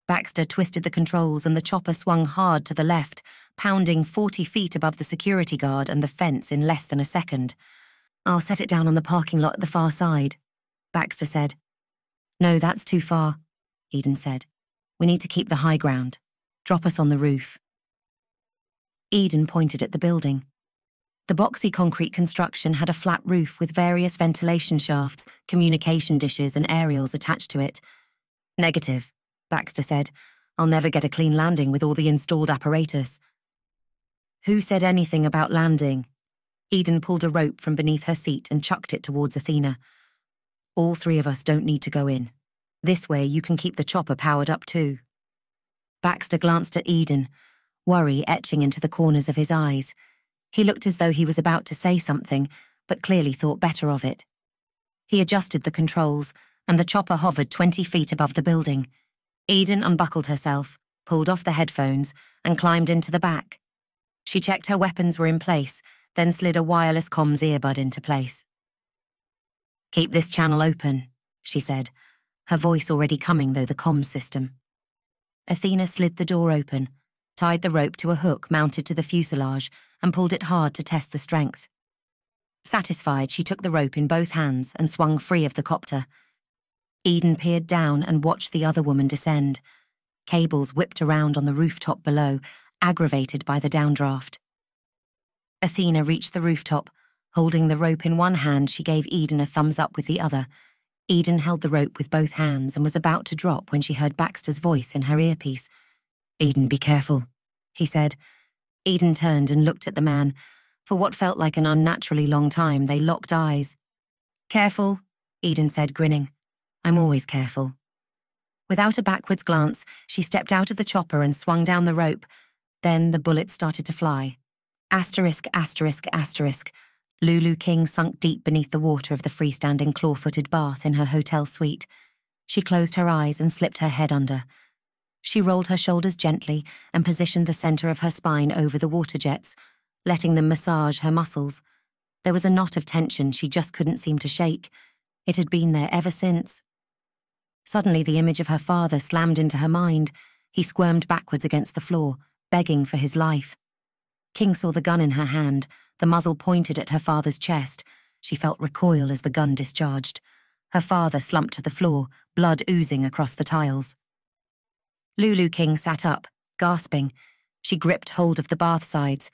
Baxter twisted the controls and the chopper swung hard to the left, pounding 40 feet above the security guard and the fence in less than a second. I'll set it down on the parking lot at the far side, Baxter said. No, that's too far, Eden said. We need to keep the high ground. Drop us on the roof. Eden pointed at the building. The boxy concrete construction had a flat roof with various ventilation shafts, communication dishes, and aerials attached to it. Negative, Baxter said. I'll never get a clean landing with all the installed apparatus. Who said anything about landing? Eden pulled a rope from beneath her seat and chucked it towards Athena. All three of us don't need to go in. This way you can keep the chopper powered up too. Baxter glanced at Eden, worry etching into the corners of his eyes. He looked as though he was about to say something, but clearly thought better of it. He adjusted the controls, and the chopper hovered 20 feet above the building. Eden unbuckled herself, pulled off the headphones, and climbed into the back. She checked her weapons were in place, then slid a wireless comms earbud into place. Keep this channel open, she said, her voice already coming though the comms system. Athena slid the door open, tied the rope to a hook mounted to the fuselage, and pulled it hard to test the strength. Satisfied, she took the rope in both hands and swung free of the copter. Eden peered down and watched the other woman descend. Cables whipped around on the rooftop below, aggravated by the downdraft. Athena reached the rooftop. Holding the rope in one hand, she gave Eden a thumbs up with the other. Eden held the rope with both hands and was about to drop when she heard Baxter's voice in her earpiece. Eden, be careful, he said. Eden turned and looked at the man. For what felt like an unnaturally long time, they locked eyes. Careful, Eden said, grinning. I'm always careful. Without a backwards glance, she stepped out of the chopper and swung down the rope. Then the bullets started to fly. Asterisk, asterisk, asterisk. Lulu King sunk deep beneath the water of the freestanding claw footed bath in her hotel suite. She closed her eyes and slipped her head under. She rolled her shoulders gently and positioned the center of her spine over the water jets, letting them massage her muscles. There was a knot of tension she just couldn't seem to shake. It had been there ever since. Suddenly, the image of her father slammed into her mind. He squirmed backwards against the floor, begging for his life. King saw the gun in her hand, the muzzle pointed at her father's chest. She felt recoil as the gun discharged. Her father slumped to the floor, blood oozing across the tiles. Lulu King sat up, gasping. She gripped hold of the bath sides.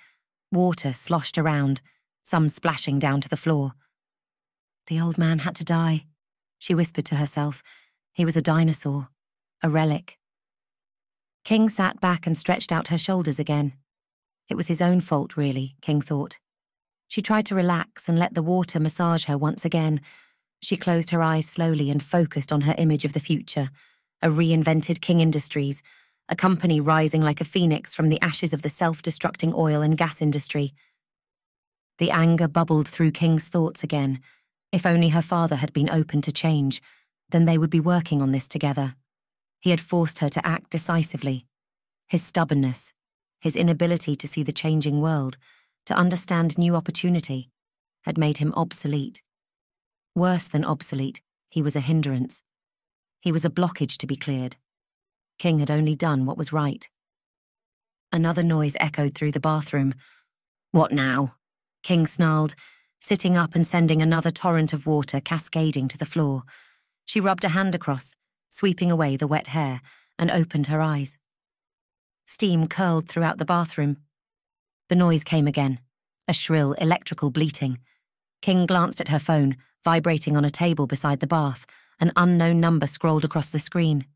Water sloshed around, some splashing down to the floor. The old man had to die, she whispered to herself. He was a dinosaur, a relic. King sat back and stretched out her shoulders again. It was his own fault, really, King thought. She tried to relax and let the water massage her once again. She closed her eyes slowly and focused on her image of the future a reinvented King Industries, a company rising like a phoenix from the ashes of the self destructing oil and gas industry. The anger bubbled through King's thoughts again. If only her father had been open to change, then they would be working on this together. He had forced her to act decisively. His stubbornness, his inability to see the changing world, to understand new opportunity, had made him obsolete. Worse than obsolete, he was a hindrance. He was a blockage to be cleared. King had only done what was right. Another noise echoed through the bathroom. What now? King snarled, sitting up and sending another torrent of water cascading to the floor. She rubbed a hand across, sweeping away the wet hair, and opened her eyes. Steam curled throughout the bathroom. The noise came again, a shrill electrical bleating. King glanced at her phone, vibrating on a table beside the bath. An unknown number scrolled across the screen.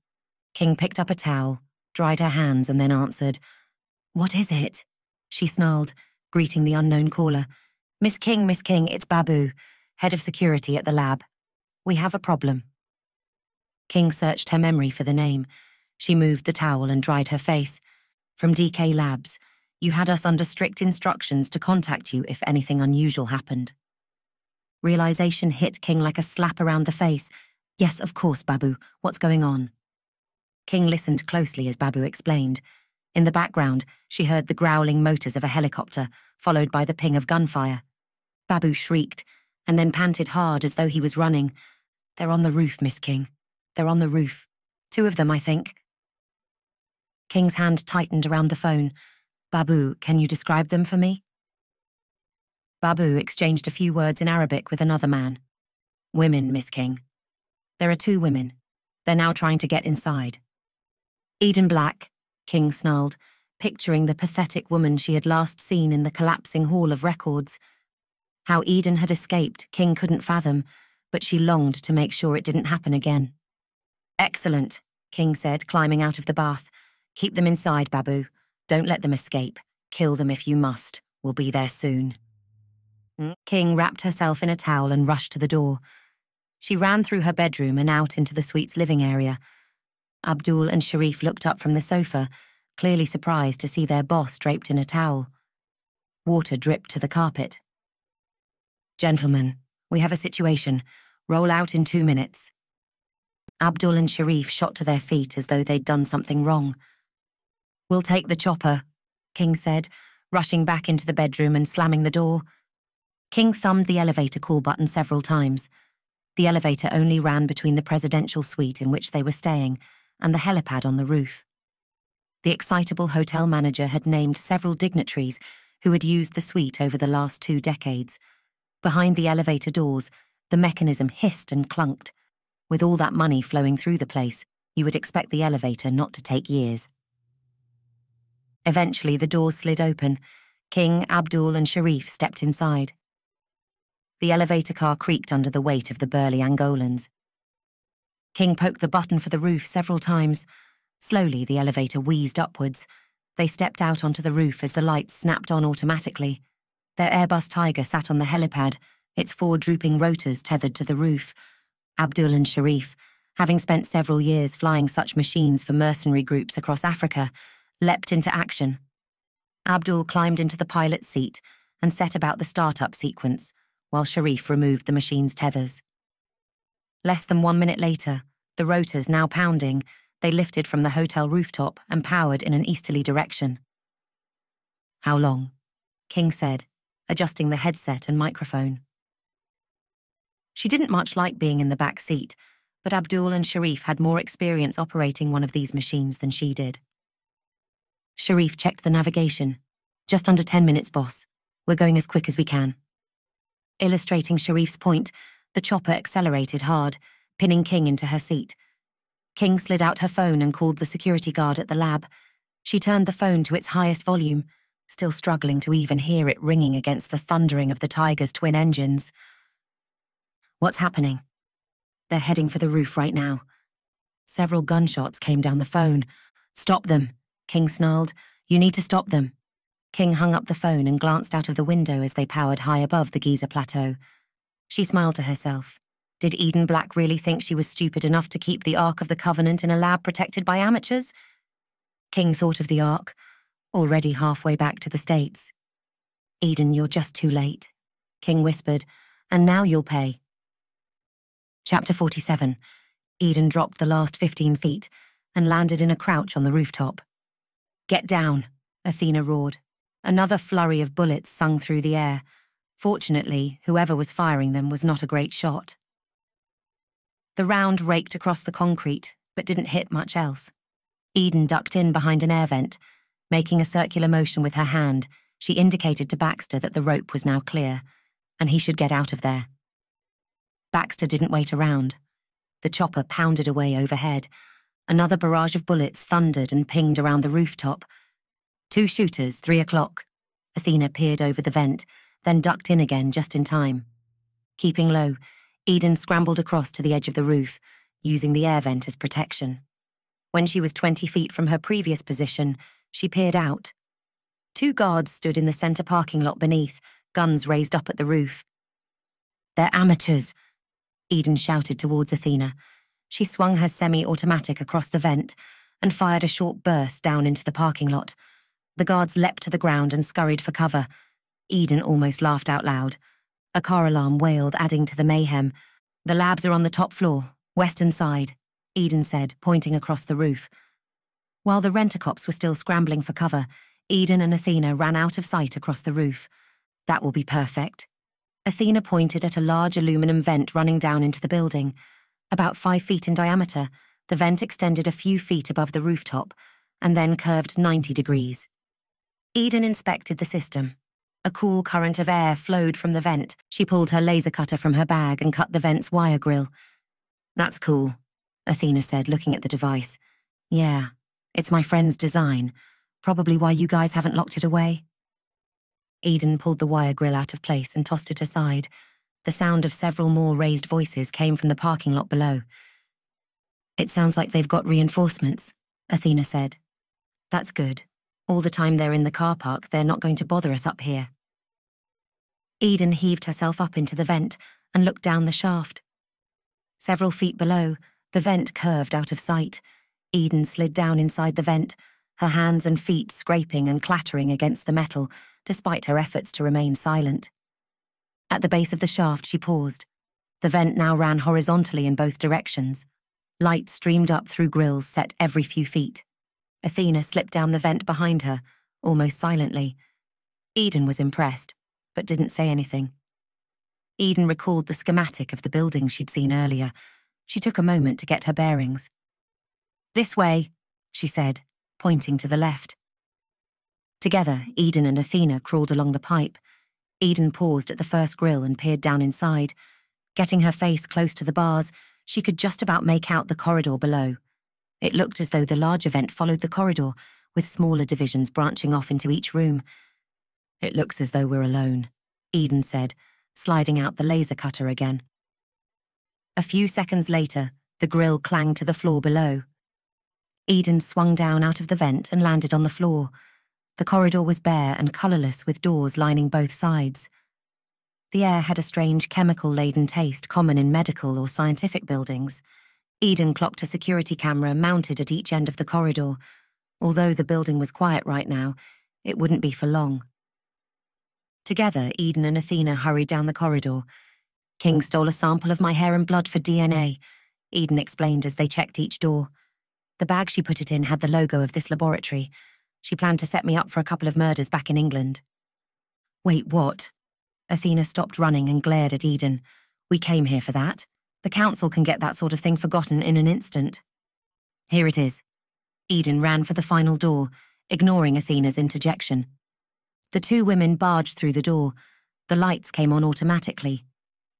King picked up a towel, dried her hands, and then answered. What is it? She snarled, greeting the unknown caller. Miss King, Miss King, it's Babu, head of security at the lab. We have a problem. King searched her memory for the name. She moved the towel and dried her face. From DK Labs, you had us under strict instructions to contact you if anything unusual happened. Realization hit King like a slap around the face. Yes, of course, Babu. What's going on? King listened closely as Babu explained. In the background, she heard the growling motors of a helicopter, followed by the ping of gunfire. Babu shrieked, and then panted hard as though he was running. They're on the roof, Miss King. They're on the roof. Two of them, I think. King's hand tightened around the phone. Babu, can you describe them for me? Babu exchanged a few words in Arabic with another man. Women, Miss King. There are two women. They're now trying to get inside. Eden Black, King snarled, picturing the pathetic woman she had last seen in the collapsing hall of records. How Eden had escaped, King couldn't fathom, but she longed to make sure it didn't happen again. Excellent, King said, climbing out of the bath. Keep them inside, Babu. Don't let them escape. Kill them if you must. We'll be there soon. Hmm? King wrapped herself in a towel and rushed to the door. She ran through her bedroom and out into the suite's living area. Abdul and Sharif looked up from the sofa, clearly surprised to see their boss draped in a towel. Water dripped to the carpet. Gentlemen, we have a situation. Roll out in two minutes. Abdul and Sharif shot to their feet as though they'd done something wrong. We'll take the chopper, King said, rushing back into the bedroom and slamming the door. King thumbed the elevator call button several times. The elevator only ran between the presidential suite in which they were staying and the helipad on the roof. The excitable hotel manager had named several dignitaries who had used the suite over the last two decades. Behind the elevator doors, the mechanism hissed and clunked. With all that money flowing through the place, you would expect the elevator not to take years. Eventually, the door slid open. King, Abdul, and Sharif stepped inside. The elevator car creaked under the weight of the burly Angolans. King poked the button for the roof several times. Slowly, the elevator wheezed upwards. They stepped out onto the roof as the lights snapped on automatically. Their Airbus Tiger sat on the helipad, its four drooping rotors tethered to the roof. Abdul and Sharif, having spent several years flying such machines for mercenary groups across Africa, leapt into action. Abdul climbed into the pilot's seat and set about the startup sequence, while Sharif removed the machine's tethers. Less than one minute later, the rotors now pounding, they lifted from the hotel rooftop and powered in an easterly direction. How long? King said, adjusting the headset and microphone. She didn't much like being in the back seat, but Abdul and Sharif had more experience operating one of these machines than she did. Sharif checked the navigation. Just under 10 minutes, boss. We're going as quick as we can. Illustrating Sharif's point, the chopper accelerated hard, pinning King into her seat. King slid out her phone and called the security guard at the lab. She turned the phone to its highest volume, still struggling to even hear it ringing against the thundering of the Tiger's twin engines. What's happening? They're heading for the roof right now. Several gunshots came down the phone. Stop them, King snarled. You need to stop them. King hung up the phone and glanced out of the window as they powered high above the Giza plateau. She smiled to herself. Did Eden Black really think she was stupid enough to keep the Ark of the Covenant in a lab protected by amateurs? King thought of the Ark, already halfway back to the States. Eden, you're just too late, King whispered, and now you'll pay. Chapter 47 Eden dropped the last 15 feet and landed in a crouch on the rooftop. Get down, Athena roared. Another flurry of bullets sung through the air, Fortunately, whoever was firing them was not a great shot. The round raked across the concrete, but didn't hit much else. Eden ducked in behind an air vent. Making a circular motion with her hand, she indicated to Baxter that the rope was now clear, and he should get out of there. Baxter didn't wait around. The chopper pounded away overhead. Another barrage of bullets thundered and pinged around the rooftop. Two shooters, three o'clock. Athena peered over the vent then ducked in again just in time. Keeping low, Eden scrambled across to the edge of the roof, using the air vent as protection. When she was 20 feet from her previous position, she peered out. Two guards stood in the centre parking lot beneath, guns raised up at the roof. They're amateurs, Eden shouted towards Athena. She swung her semi automatic across the vent and fired a short burst down into the parking lot. The guards leapt to the ground and scurried for cover, Eden almost laughed out loud. A car alarm wailed, adding to the mayhem. The labs are on the top floor, western side, Eden said, pointing across the roof. While the rent-a-cops were still scrambling for cover, Eden and Athena ran out of sight across the roof. That will be perfect. Athena pointed at a large aluminum vent running down into the building. About five feet in diameter, the vent extended a few feet above the rooftop and then curved 90 degrees. Eden inspected the system. A cool current of air flowed from the vent. She pulled her laser cutter from her bag and cut the vent's wire grill. That's cool, Athena said, looking at the device. Yeah, it's my friend's design. Probably why you guys haven't locked it away. Eden pulled the wire grill out of place and tossed it aside. The sound of several more raised voices came from the parking lot below. It sounds like they've got reinforcements, Athena said. That's good. All the time they're in the car park, they're not going to bother us up here. Eden heaved herself up into the vent and looked down the shaft. Several feet below, the vent curved out of sight. Eden slid down inside the vent, her hands and feet scraping and clattering against the metal, despite her efforts to remain silent. At the base of the shaft, she paused. The vent now ran horizontally in both directions. Light streamed up through grills set every few feet. Athena slipped down the vent behind her, almost silently. Eden was impressed but didn't say anything. Eden recalled the schematic of the building she'd seen earlier. She took a moment to get her bearings. This way, she said, pointing to the left. Together, Eden and Athena crawled along the pipe. Eden paused at the first grill and peered down inside. Getting her face close to the bars, she could just about make out the corridor below. It looked as though the large vent followed the corridor, with smaller divisions branching off into each room. It looks as though we're alone, Eden said, sliding out the laser cutter again. A few seconds later, The grill clanged to the floor below. Eden swung down out of the vent and landed on the floor. The corridor was bare and colourless with doors lining both sides. The air had a strange chemical laden taste common in medical or scientific buildings. Eden clocked a security camera mounted at each end of the corridor. Although the building was quiet right now, it wouldn't be for long. Together, Eden and Athena hurried down the corridor. King stole a sample of my hair and blood for DNA, Eden explained as they checked each door. The bag she put it in had the logo of this laboratory. She planned to set me up for a couple of murders back in England. Wait, what? Athena stopped running and glared at Eden. We came here for that. The council can get that sort of thing forgotten in an instant. Here it is. Eden ran for the final door, ignoring Athena's interjection. The two women barged through the door. The lights came on automatically.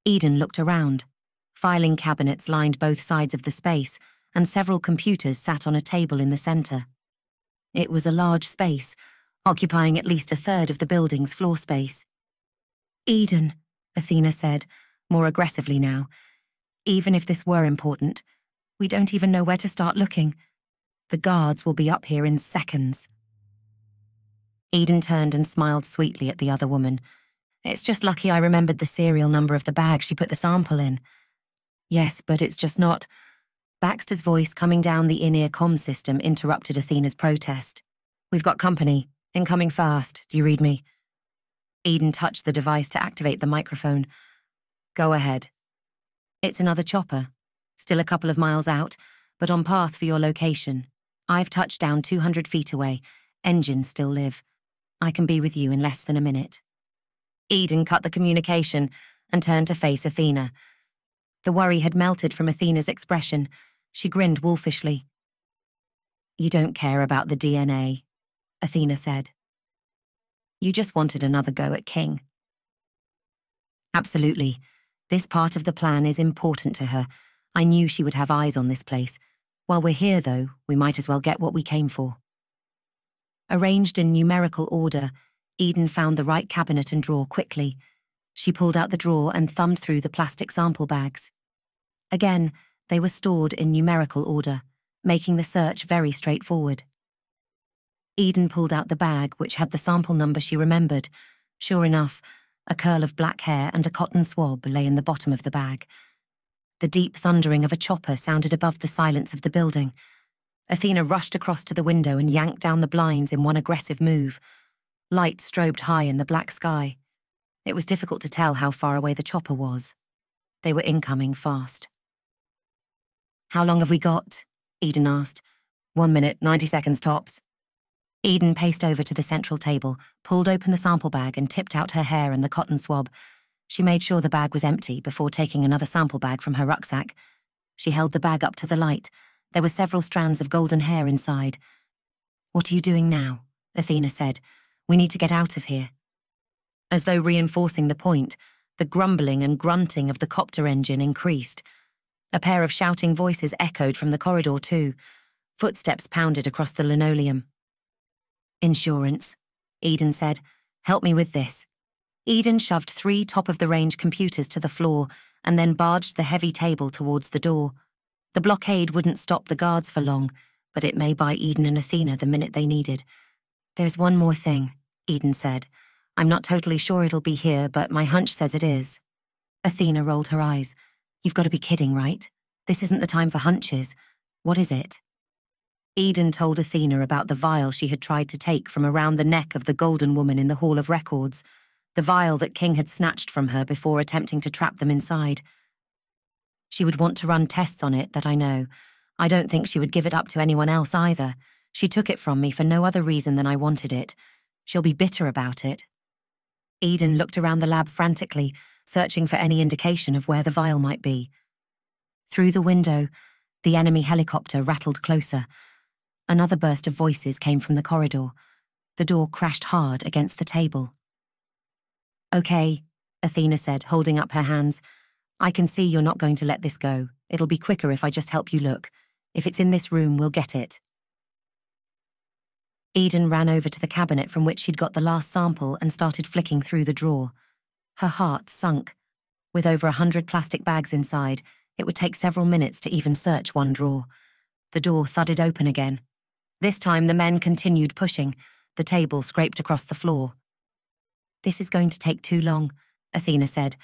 Eden looked around. Filing cabinets lined both sides of the space, and several computers sat on a table in the centre. It was a large space, occupying at least a third of the building's floor space. Eden, Athena said, more aggressively now. Even if this were important, we don't even know where to start looking. The guards will be up here in seconds. Eden turned and smiled sweetly at the other woman. It's just lucky I remembered the serial number of the bag she put the sample in. Yes, but it's just not. Baxter's voice coming down the in ear com system interrupted Athena's protest. We've got company. Incoming fast. Do you read me? Eden touched the device to activate the microphone. Go ahead. It's another chopper. Still a couple of miles out, but on path for your location. I've touched down 200 feet away. Engines still live. I can be with you in less than a minute. Eden cut the communication and turned to face Athena. The worry had melted from Athena's expression. She grinned wolfishly. You don't care about the DNA, Athena said. You just wanted another go at King. Absolutely. This part of the plan is important to her. I knew she would have eyes on this place. While we're here, though, we might as well get what we came for. Arranged in numerical order, Eden found the right cabinet and drawer quickly. She pulled out the drawer and thumbed through the plastic sample bags. Again, they were stored in numerical order, making the search very straightforward. Eden pulled out the bag, which had the sample number she remembered. Sure enough, a curl of black hair and a cotton swab lay in the bottom of the bag. The deep thundering of a chopper sounded above the silence of the building. Athena rushed across to the window and yanked down the blinds in one aggressive move. Light strobed high in the black sky. It was difficult to tell how far away the chopper was. They were incoming fast. How long have we got? Eden asked. One minute, 90 seconds tops. Eden paced over to the central table, pulled open the sample bag, and tipped out her hair and the cotton swab. She made sure the bag was empty before taking another sample bag from her rucksack. She held the bag up to the light. There were several strands of golden hair inside. What are you doing now? Athena said. We need to get out of here. As though reinforcing the point, the grumbling and grunting of the copter engine increased. A pair of shouting voices echoed from the corridor, too. Footsteps pounded across the linoleum. Insurance, Eden said. Help me with this. Eden shoved three top of the range computers to the floor and then barged the heavy table towards the door. The blockade wouldn't stop the guards for long, but it may buy Eden and Athena the minute they needed. There's one more thing, Eden said. I'm not totally sure it'll be here, but my hunch says it is. Athena rolled her eyes. You've got to be kidding, right? This isn't the time for hunches. What is it? Eden told Athena about the vial she had tried to take from around the neck of the golden woman in the Hall of Records, the vial that King had snatched from her before attempting to trap them inside. She would want to run tests on it, that I know. I don't think she would give it up to anyone else either. She took it from me for no other reason than I wanted it. She'll be bitter about it. Eden looked around the lab frantically, searching for any indication of where the vial might be. Through the window, the enemy helicopter rattled closer. Another burst of voices came from the corridor. The door crashed hard against the table. Okay, Athena said, holding up her hands. I can see you're not going to let this go. It'll be quicker if I just help you look. If it's in this room, we'll get it. Eden ran over to the cabinet from which she'd got the last sample and started flicking through the drawer. Her heart sunk. With over a hundred plastic bags inside, It would take several minutes to even search one drawer. The door thudded open again. This time the men continued pushing. The table scraped across the floor. This is going to take too long, Athena said.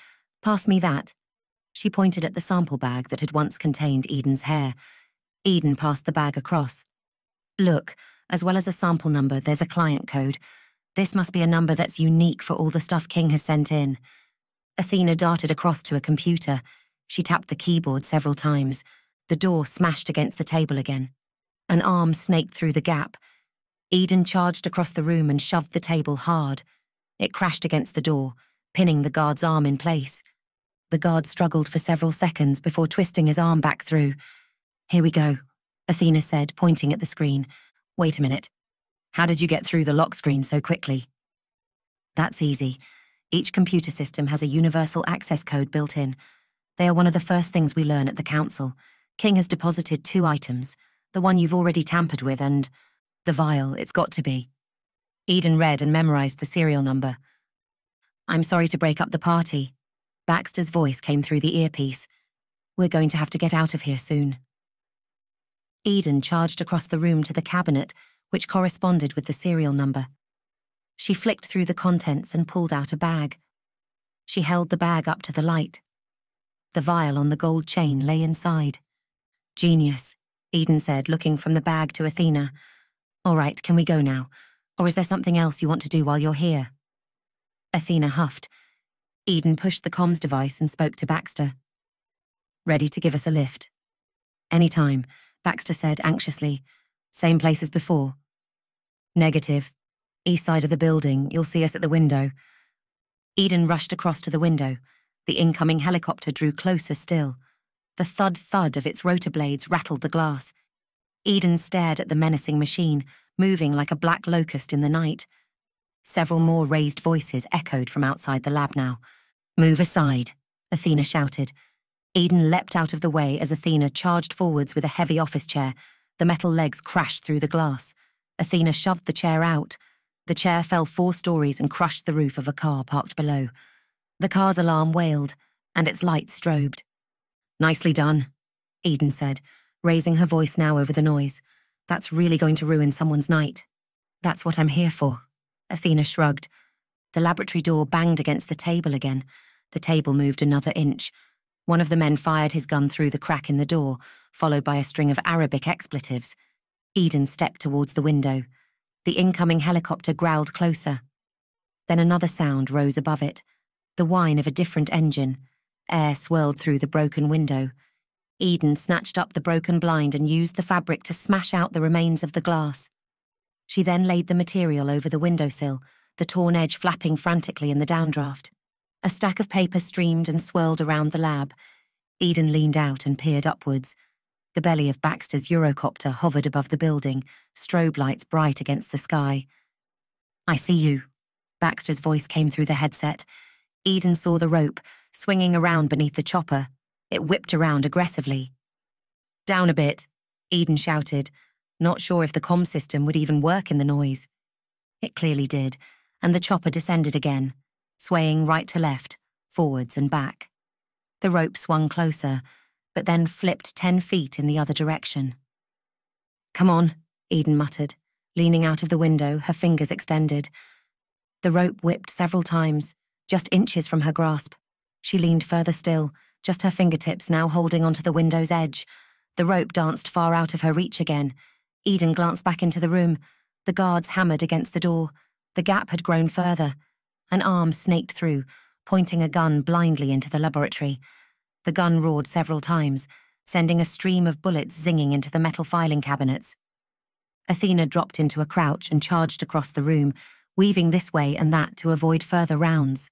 Pass me that. She pointed at the sample bag that had once contained Eden's hair. Eden passed the bag across. Look, as well as a sample number, there's a client code. This must be a number that's unique for all the stuff King has sent in. Athena darted across to a computer. She tapped the keyboard several times. The door smashed against the table again. An arm snaked through the gap. Eden charged across the room and shoved the table hard. It crashed against the door, pinning the guard's arm in place. The guard struggled for several seconds before twisting his arm back through. Here we go, Athena said, pointing at the screen. Wait a minute. How did you get through the lock screen so quickly? That's easy. Each computer system has a universal access code built in. They are one of the first things we learn at the council. King has deposited two items the one you've already tampered with and the vial, it's got to be. Eden read and memorized the serial number. I'm sorry to break up the party. Baxter's voice came through the earpiece. We're going to have to get out of here soon. Eden charged across the room to the cabinet, which corresponded with the serial number. She flicked through the contents and pulled out a bag. She held the bag up to the light. The vial on the gold chain lay inside. Genius, Eden said, looking from the bag to Athena. All right, can we go now? Or is there something else you want to do while you're here? Athena huffed. Eden pushed the comms device and spoke to Baxter. Ready to give us a lift? Any time, Baxter said anxiously. Same place as before. Negative. East side of the building, you'll see us at the window. Eden rushed across to the window. The incoming helicopter drew closer still. The thud thud of its rotor blades rattled the glass. Eden stared at the menacing machine, moving like a black locust in the night. Several more raised voices echoed from outside the lab now. Move aside, Athena shouted. Eden leapt out of the way as Athena charged forwards with a heavy office chair. The metal legs crashed through the glass. Athena shoved the chair out. The chair fell four stories and crushed the roof of a car parked below. The car's alarm wailed, and its lights strobed. Nicely done, Eden said, raising her voice now over the noise. That's really going to ruin someone's night. That's what I'm here for. Athena shrugged. The laboratory door banged against the table again. The table moved another inch. One of the men fired his gun through the crack in the door, followed by a string of Arabic expletives. Eden stepped towards the window. The incoming helicopter growled closer. Then another sound rose above it the whine of a different engine. Air swirled through the broken window. Eden snatched up the broken blind and used the fabric to smash out the remains of the glass. She then laid the material over the windowsill, the torn edge flapping frantically in the downdraft. A stack of paper streamed and swirled around the lab. Eden leaned out and peered upwards. The belly of Baxter's Eurocopter hovered above the building, strobe lights bright against the sky. I see you. Baxter's voice came through the headset. Eden saw the rope, swinging around beneath the chopper. It whipped around aggressively. Down a bit, Eden shouted, not sure if the com system would even work in the noise. It clearly did, and the chopper descended again, swaying right to left, forwards and back. The rope swung closer, but then flipped ten feet in the other direction. Come on, Eden muttered, leaning out of the window, her fingers extended. The rope whipped several times, just inches from her grasp. She leaned further still, just her fingertips now holding onto the window's edge. The rope danced far out of her reach again, Eden glanced back into the room. The guards hammered against the door. The gap had grown further. An arm snaked through, pointing a gun blindly into the laboratory. The gun roared several times, sending a stream of bullets zinging into the metal filing cabinets. Athena dropped into a crouch and charged across the room, weaving this way and that to avoid further rounds.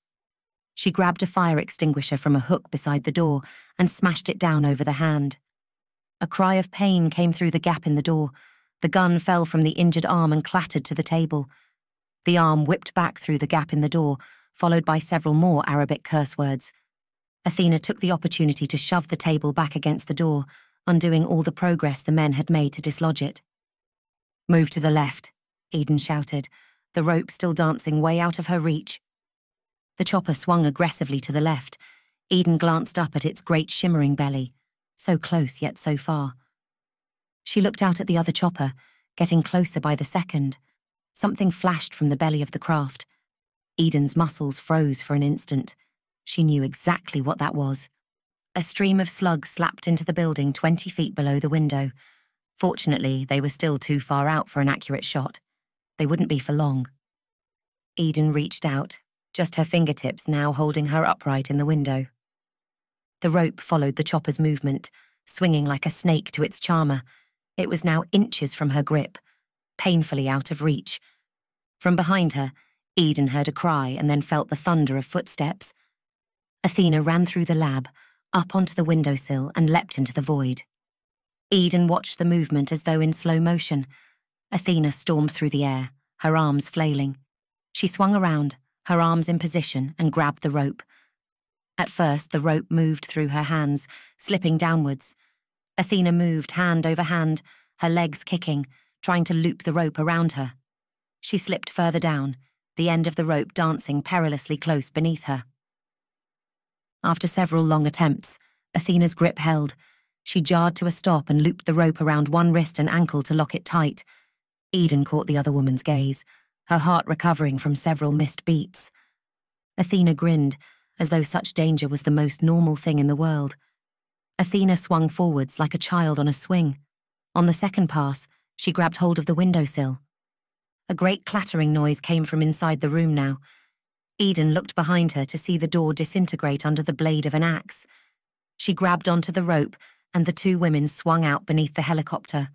She grabbed a fire extinguisher from a hook beside the door and smashed it down over the hand. A cry of pain came through the gap in the door, the gun fell from the injured arm and clattered to the table. The arm whipped back through the gap in the door, followed by several more Arabic curse words. Athena took the opportunity to shove the table back against the door, undoing all the progress the men had made to dislodge it. Move to the left, Eden shouted, the rope still dancing way out of her reach. The chopper swung aggressively to the left. Eden glanced up at its great shimmering belly. So close, yet so far. She looked out at the other chopper, getting closer by the second. Something flashed from the belly of the craft. Eden's muscles froze for an instant. She knew exactly what that was. A stream of slugs slapped into the building 20 feet below the window. Fortunately, they were still too far out for an accurate shot. They wouldn't be for long. Eden reached out, just her fingertips now holding her upright in the window. The rope followed the chopper's movement, swinging like a snake to its charmer. It was now inches from her grip, painfully out of reach. From behind her, Eden heard a cry and then felt the thunder of footsteps. Athena ran through the lab, up onto the windowsill, and leapt into the void. Eden watched the movement as though in slow motion. Athena stormed through the air, her arms flailing. She swung around, her arms in position, and grabbed the rope. At first, the rope moved through her hands, slipping downwards. Athena moved hand over hand, her legs kicking, trying to loop the rope around her. She slipped further down, the end of the rope dancing perilously close beneath her. After several long attempts, Athena's grip held. She jarred to a stop and looped the rope around one wrist and ankle to lock it tight. Eden caught the other woman's gaze, her heart recovering from several missed beats. Athena grinned, as though such danger was the most normal thing in the world. Athena swung forwards like a child on a swing. On the second pass, she grabbed hold of the windowsill. A great clattering noise came from inside the room now. Eden looked behind her to see the door disintegrate under the blade of an axe. She grabbed onto the rope, and the two women swung out beneath the helicopter.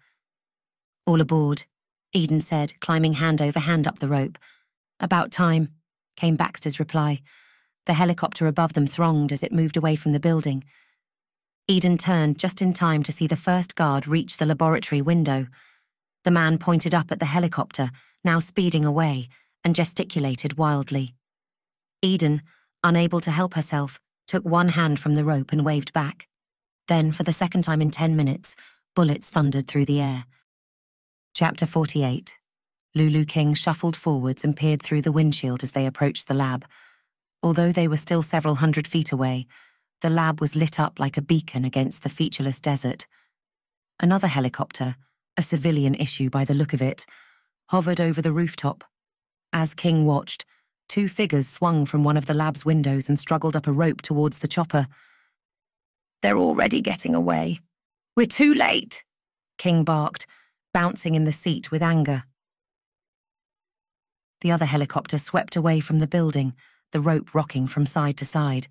All aboard, Eden said, climbing hand over hand up the rope. About time, came Baxter's reply. The helicopter above them thronged as it moved away from the building. Eden turned just in time to see the first guard reach the laboratory window. The man pointed up at the helicopter, now speeding away, and gesticulated wildly. Eden, unable to help herself, took one hand from the rope and waved back. Then, for the second time in ten minutes, bullets thundered through the air. Chapter 48 Lulu King shuffled forwards and peered through the windshield as they approached the lab. Although they were still several hundred feet away, the lab was lit up like a beacon against the featureless desert. Another helicopter, a civilian issue by the look of it, hovered over the rooftop. As King watched, two figures swung from one of the lab's windows and struggled up a rope towards the chopper. They're already getting away. We're too late, King barked bouncing in the seat with anger. The other helicopter swept away from the building, the rope rocking from side to side.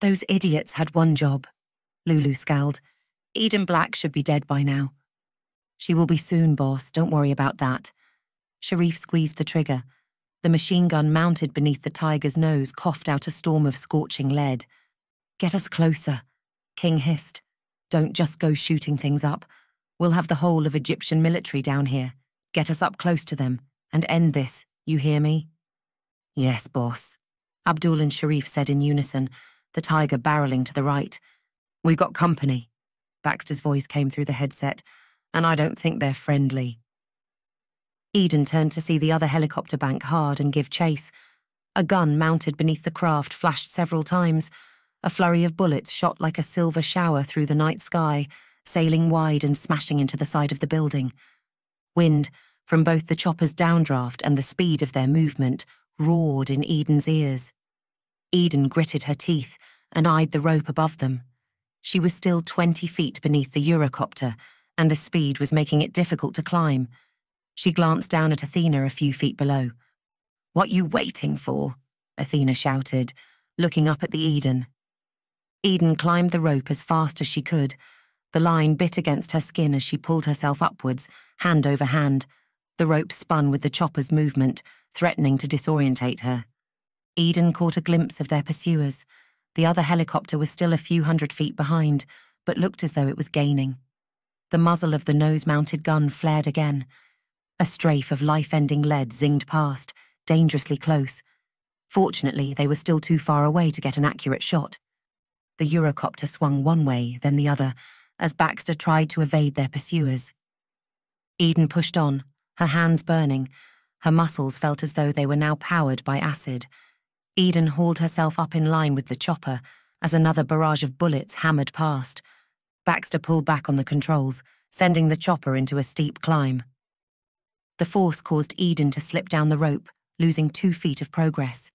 Those idiots had one job, Lulu scowled. Eden Black should be dead by now. She will be soon, boss, don't worry about that. Sharif squeezed the trigger. The machine gun mounted beneath the tiger's nose coughed out a storm of scorching lead. Get us closer, King hissed. Don't just go shooting things up. We'll have the whole of Egyptian military down here. Get us up close to them and end this, you hear me? Yes, boss. Abdul and Sharif said in unison, the tiger barreling to the right. We've got company. Baxter's voice came through the headset, and I don't think they're friendly. Eden turned to see the other helicopter bank hard and give chase. A gun mounted beneath the craft flashed several times. A flurry of bullets shot like a silver shower through the night sky, sailing wide and smashing into the side of the building. Wind, from both the chopper's downdraft and the speed of their movement, roared in Eden's ears. Eden gritted her teeth and eyed the rope above them. She was still 20 feet beneath the Eurocopter, and the speed was making it difficult to climb. She glanced down at Athena a few feet below. What you waiting for? Athena shouted, looking up at the Eden. Eden climbed the rope as fast as she could, the line bit against her skin as she pulled herself upwards, hand over hand. The rope spun with the chopper's movement, threatening to disorientate her. Eden caught a glimpse of their pursuers. The other helicopter was still a few hundred feet behind, but looked as though it was gaining. The muzzle of the nose mounted gun flared again. A strafe of life ending lead zinged past, dangerously close. Fortunately, they were still too far away to get an accurate shot. The Eurocopter swung one way, then the other, as Baxter tried to evade their pursuers. Eden pushed on, her hands burning. Her muscles felt as though they were now powered by acid. Eden hauled herself up in line with the chopper as another barrage of bullets hammered past. Baxter pulled back on the controls, sending the chopper into a steep climb. The force caused Eden to slip down the rope, losing two feet of progress.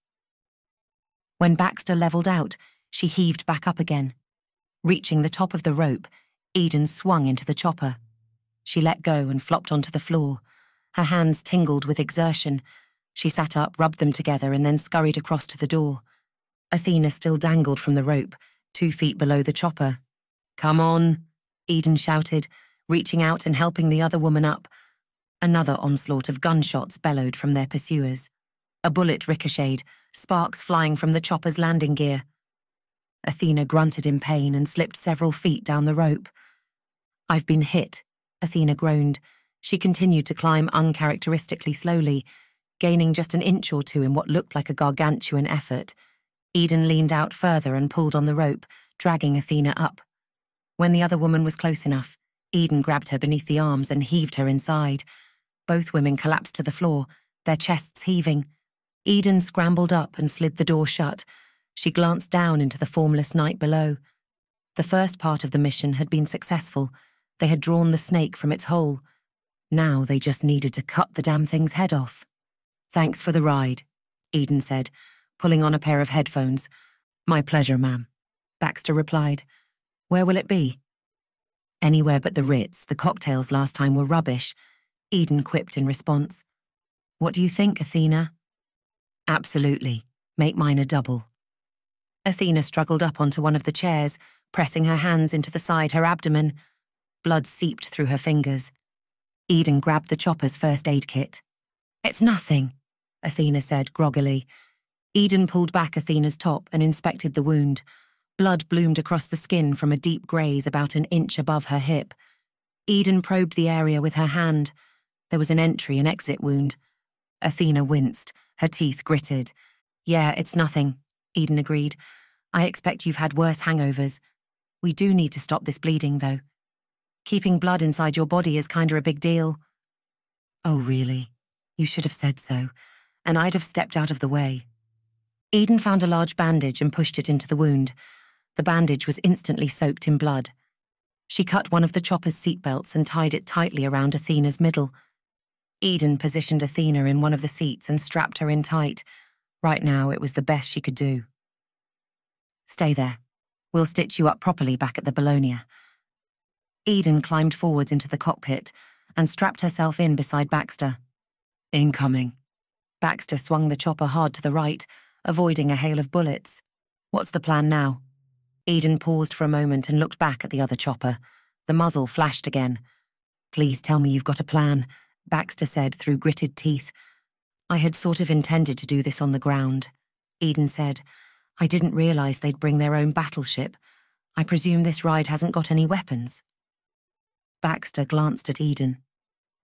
When Baxter leveled out, she heaved back up again. Reaching the top of the rope, Eden swung into the chopper. She let go and flopped onto the floor. Her hands tingled with exertion. She sat up, rubbed them together, and then scurried across to the door. Athena still dangled from the rope, two feet below the chopper. Come on, Eden shouted, reaching out and helping the other woman up. Another onslaught of gunshots bellowed from their pursuers. A bullet ricocheted, sparks flying from the chopper's landing gear. Athena grunted in pain and slipped several feet down the rope. I've been hit, Athena groaned. She continued to climb uncharacteristically slowly, gaining just an inch or two in what looked like a gargantuan effort. Eden leaned out further and pulled on the rope, dragging Athena up. When the other woman was close enough, Eden grabbed her beneath the arms and heaved her inside. Both women collapsed to the floor, their chests heaving. Eden scrambled up and slid the door shut. She glanced down into the formless night below. The first part of the mission had been successful. They had drawn the snake from its hole. Now they just needed to cut the damn thing's head off. Thanks for the ride, Eden said, pulling on a pair of headphones. My pleasure, ma'am, Baxter replied. Where will it be? Anywhere but the Ritz. The cocktails last time were rubbish. Eden quipped in response. What do you think, Athena? Absolutely. Make mine a double. Athena struggled up onto one of the chairs, pressing her hands into the side her abdomen. Blood seeped through her fingers. Eden grabbed the chopper's first aid kit. It's nothing, Athena said groggily. Eden pulled back Athena's top and inspected the wound. Blood bloomed across the skin from a deep graze about an inch above her hip. Eden probed the area with her hand. There was an entry and exit wound. Athena winced, her teeth gritted. Yeah, it's nothing, Eden agreed. I expect you've had worse hangovers. We do need to stop this bleeding, though. Keeping blood inside your body is kinda a big deal. Oh, really? You should have said so, and I'd have stepped out of the way. Eden found a large bandage and pushed it into the wound. The bandage was instantly soaked in blood. She cut one of the chopper's seatbelts and tied it tightly around Athena's middle. Eden positioned Athena in one of the seats and strapped her in tight. Right now, it was the best she could do. Stay there. We'll stitch you up properly back at the Bologna. Eden climbed forwards into the cockpit and strapped herself in beside Baxter. Incoming. Baxter swung the chopper hard to the right, avoiding a hail of bullets. What's the plan now? Eden paused for a moment and looked back at the other chopper. The muzzle flashed again. Please tell me you've got a plan, Baxter said through gritted teeth. I had sort of intended to do this on the ground. Eden said, I didn't realise they'd bring their own battleship. I presume this ride hasn't got any weapons. Baxter glanced at Eden.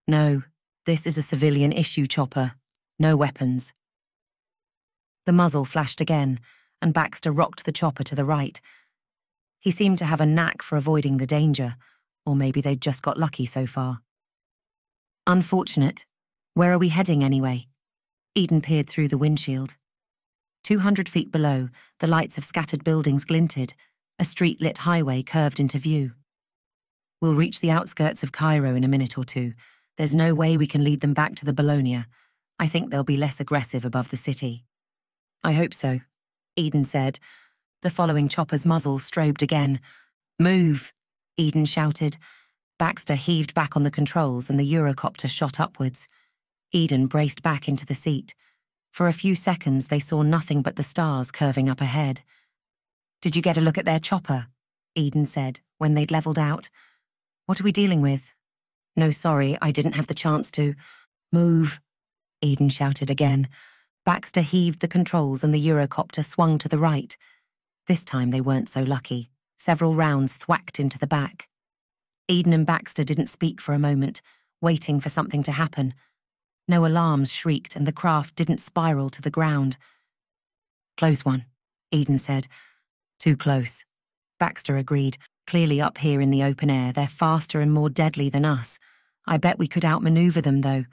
No, this is a civilian issue chopper. No weapons. The muzzle flashed again, and Baxter rocked the chopper to the right, he seemed to have a knack for avoiding the danger, or maybe they'd just got lucky so far. Unfortunate. Where are we heading anyway? Eden peered through the windshield. Two hundred feet below, the lights of scattered buildings glinted. A street lit highway curved into view. We'll reach the outskirts of Cairo in a minute or two. There's no way we can lead them back to the Bologna. I think they'll be less aggressive above the city. I hope so, Eden said, the following chopper's muzzle strobed again. Move, Eden shouted. Baxter heaved back on the controls and the Eurocopter shot upwards. Eden braced back into the seat. For a few seconds, they saw nothing but the stars curving up ahead. Did you get a look at their chopper? Eden said, when they'd levelled out. What are we dealing with? No, sorry, I didn't have the chance to. Move, Eden shouted again. Baxter heaved the controls and the Eurocopter swung to the right. This time they weren't so lucky. Several rounds thwacked into the back. Eden and Baxter didn't speak for a moment, waiting for something to happen. No alarms shrieked and the craft didn't spiral to the ground. Close one, Eden said. Too close. Baxter agreed. Clearly up here in the open air, they're faster and more deadly than us. I bet we could outmaneuver them, though.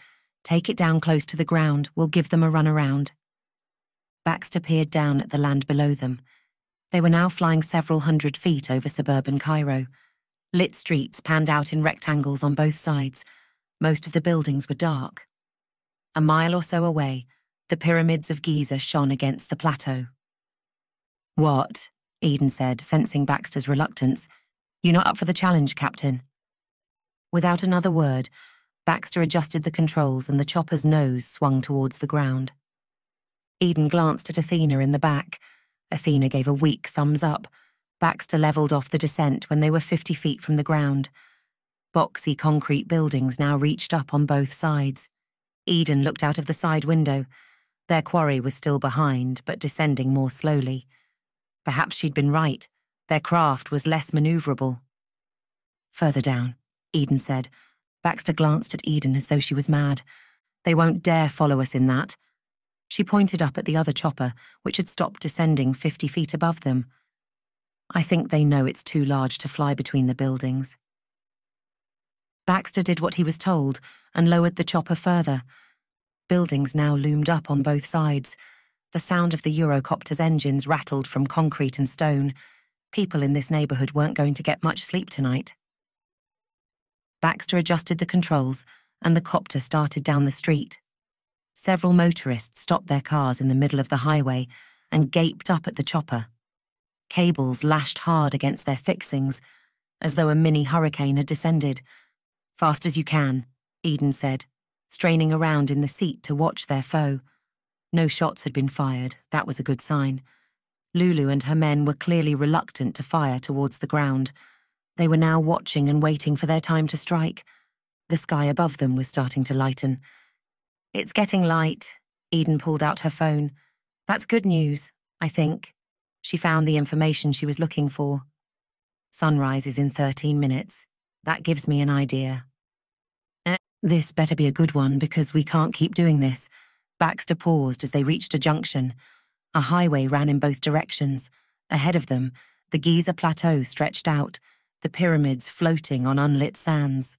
Take it down close to the ground. We'll give them a run around. Baxter peered down at the land below them. They were now flying several hundred feet over suburban Cairo. Lit streets panned out in rectangles on both sides. Most of the buildings were dark. A mile or so away, the pyramids of Giza shone against the plateau. What? Eden said, sensing Baxter's reluctance. You're not up for the challenge, Captain? Without another word, Baxter adjusted the controls and the chopper's nose swung towards the ground. Eden glanced at Athena in the back. Athena gave a weak thumbs up. Baxter levelled off the descent when they were 50 feet from the ground. Boxy concrete buildings now reached up on both sides. Eden looked out of the side window. Their quarry was still behind, but descending more slowly. Perhaps she'd been right. Their craft was less maneuverable. Further down, Eden said. Baxter glanced at Eden as though she was mad. They won't dare follow us in that. She pointed up at the other chopper, which had stopped descending 50 feet above them. I think they know it's too large to fly between the buildings. Baxter did what he was told and lowered the chopper further. Buildings now loomed up on both sides. The sound of the Eurocopter's engines rattled from concrete and stone. People in this neighbourhood weren't going to get much sleep tonight. Baxter adjusted the controls, and the copter started down the street. Several motorists stopped their cars in the middle of the highway and gaped up at the chopper. Cables lashed hard against their fixings, as though a mini hurricane had descended. Fast as you can, Eden said, straining around in the seat to watch their foe. No shots had been fired, that was a good sign. Lulu and her men were clearly reluctant to fire towards the ground. They were now watching and waiting for their time to strike. The sky above them was starting to lighten. It's getting light. Eden pulled out her phone. That's good news, I think. She found the information she was looking for. Sunrise is in 13 minutes. That gives me an idea. Eh, this better be a good one because we can't keep doing this. Baxter paused as they reached a junction. A highway ran in both directions. Ahead of them, the Giza Plateau stretched out, the pyramids floating on unlit sands.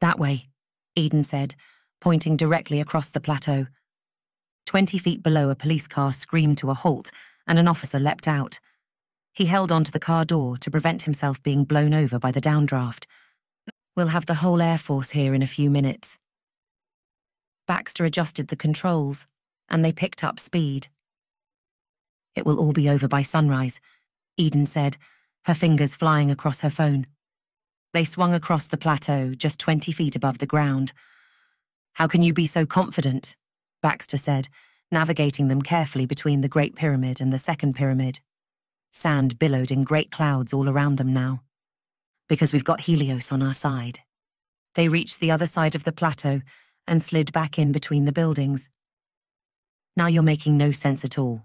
That way, Eden said, pointing directly across the plateau. Twenty feet below, a police car screamed to a halt, and an officer leapt out. He held onto the car door to prevent himself being blown over by the downdraft. We'll have the whole Air Force here in a few minutes. Baxter adjusted the controls, and they picked up speed. It will all be over by sunrise, Eden said, her fingers flying across her phone. They swung across the plateau, just 20 feet above the ground. How can you be so confident? Baxter said, navigating them carefully between the Great Pyramid and the Second Pyramid. Sand billowed in great clouds all around them now. Because we've got Helios on our side. They reached the other side of the plateau and slid back in between the buildings. Now you're making no sense at all.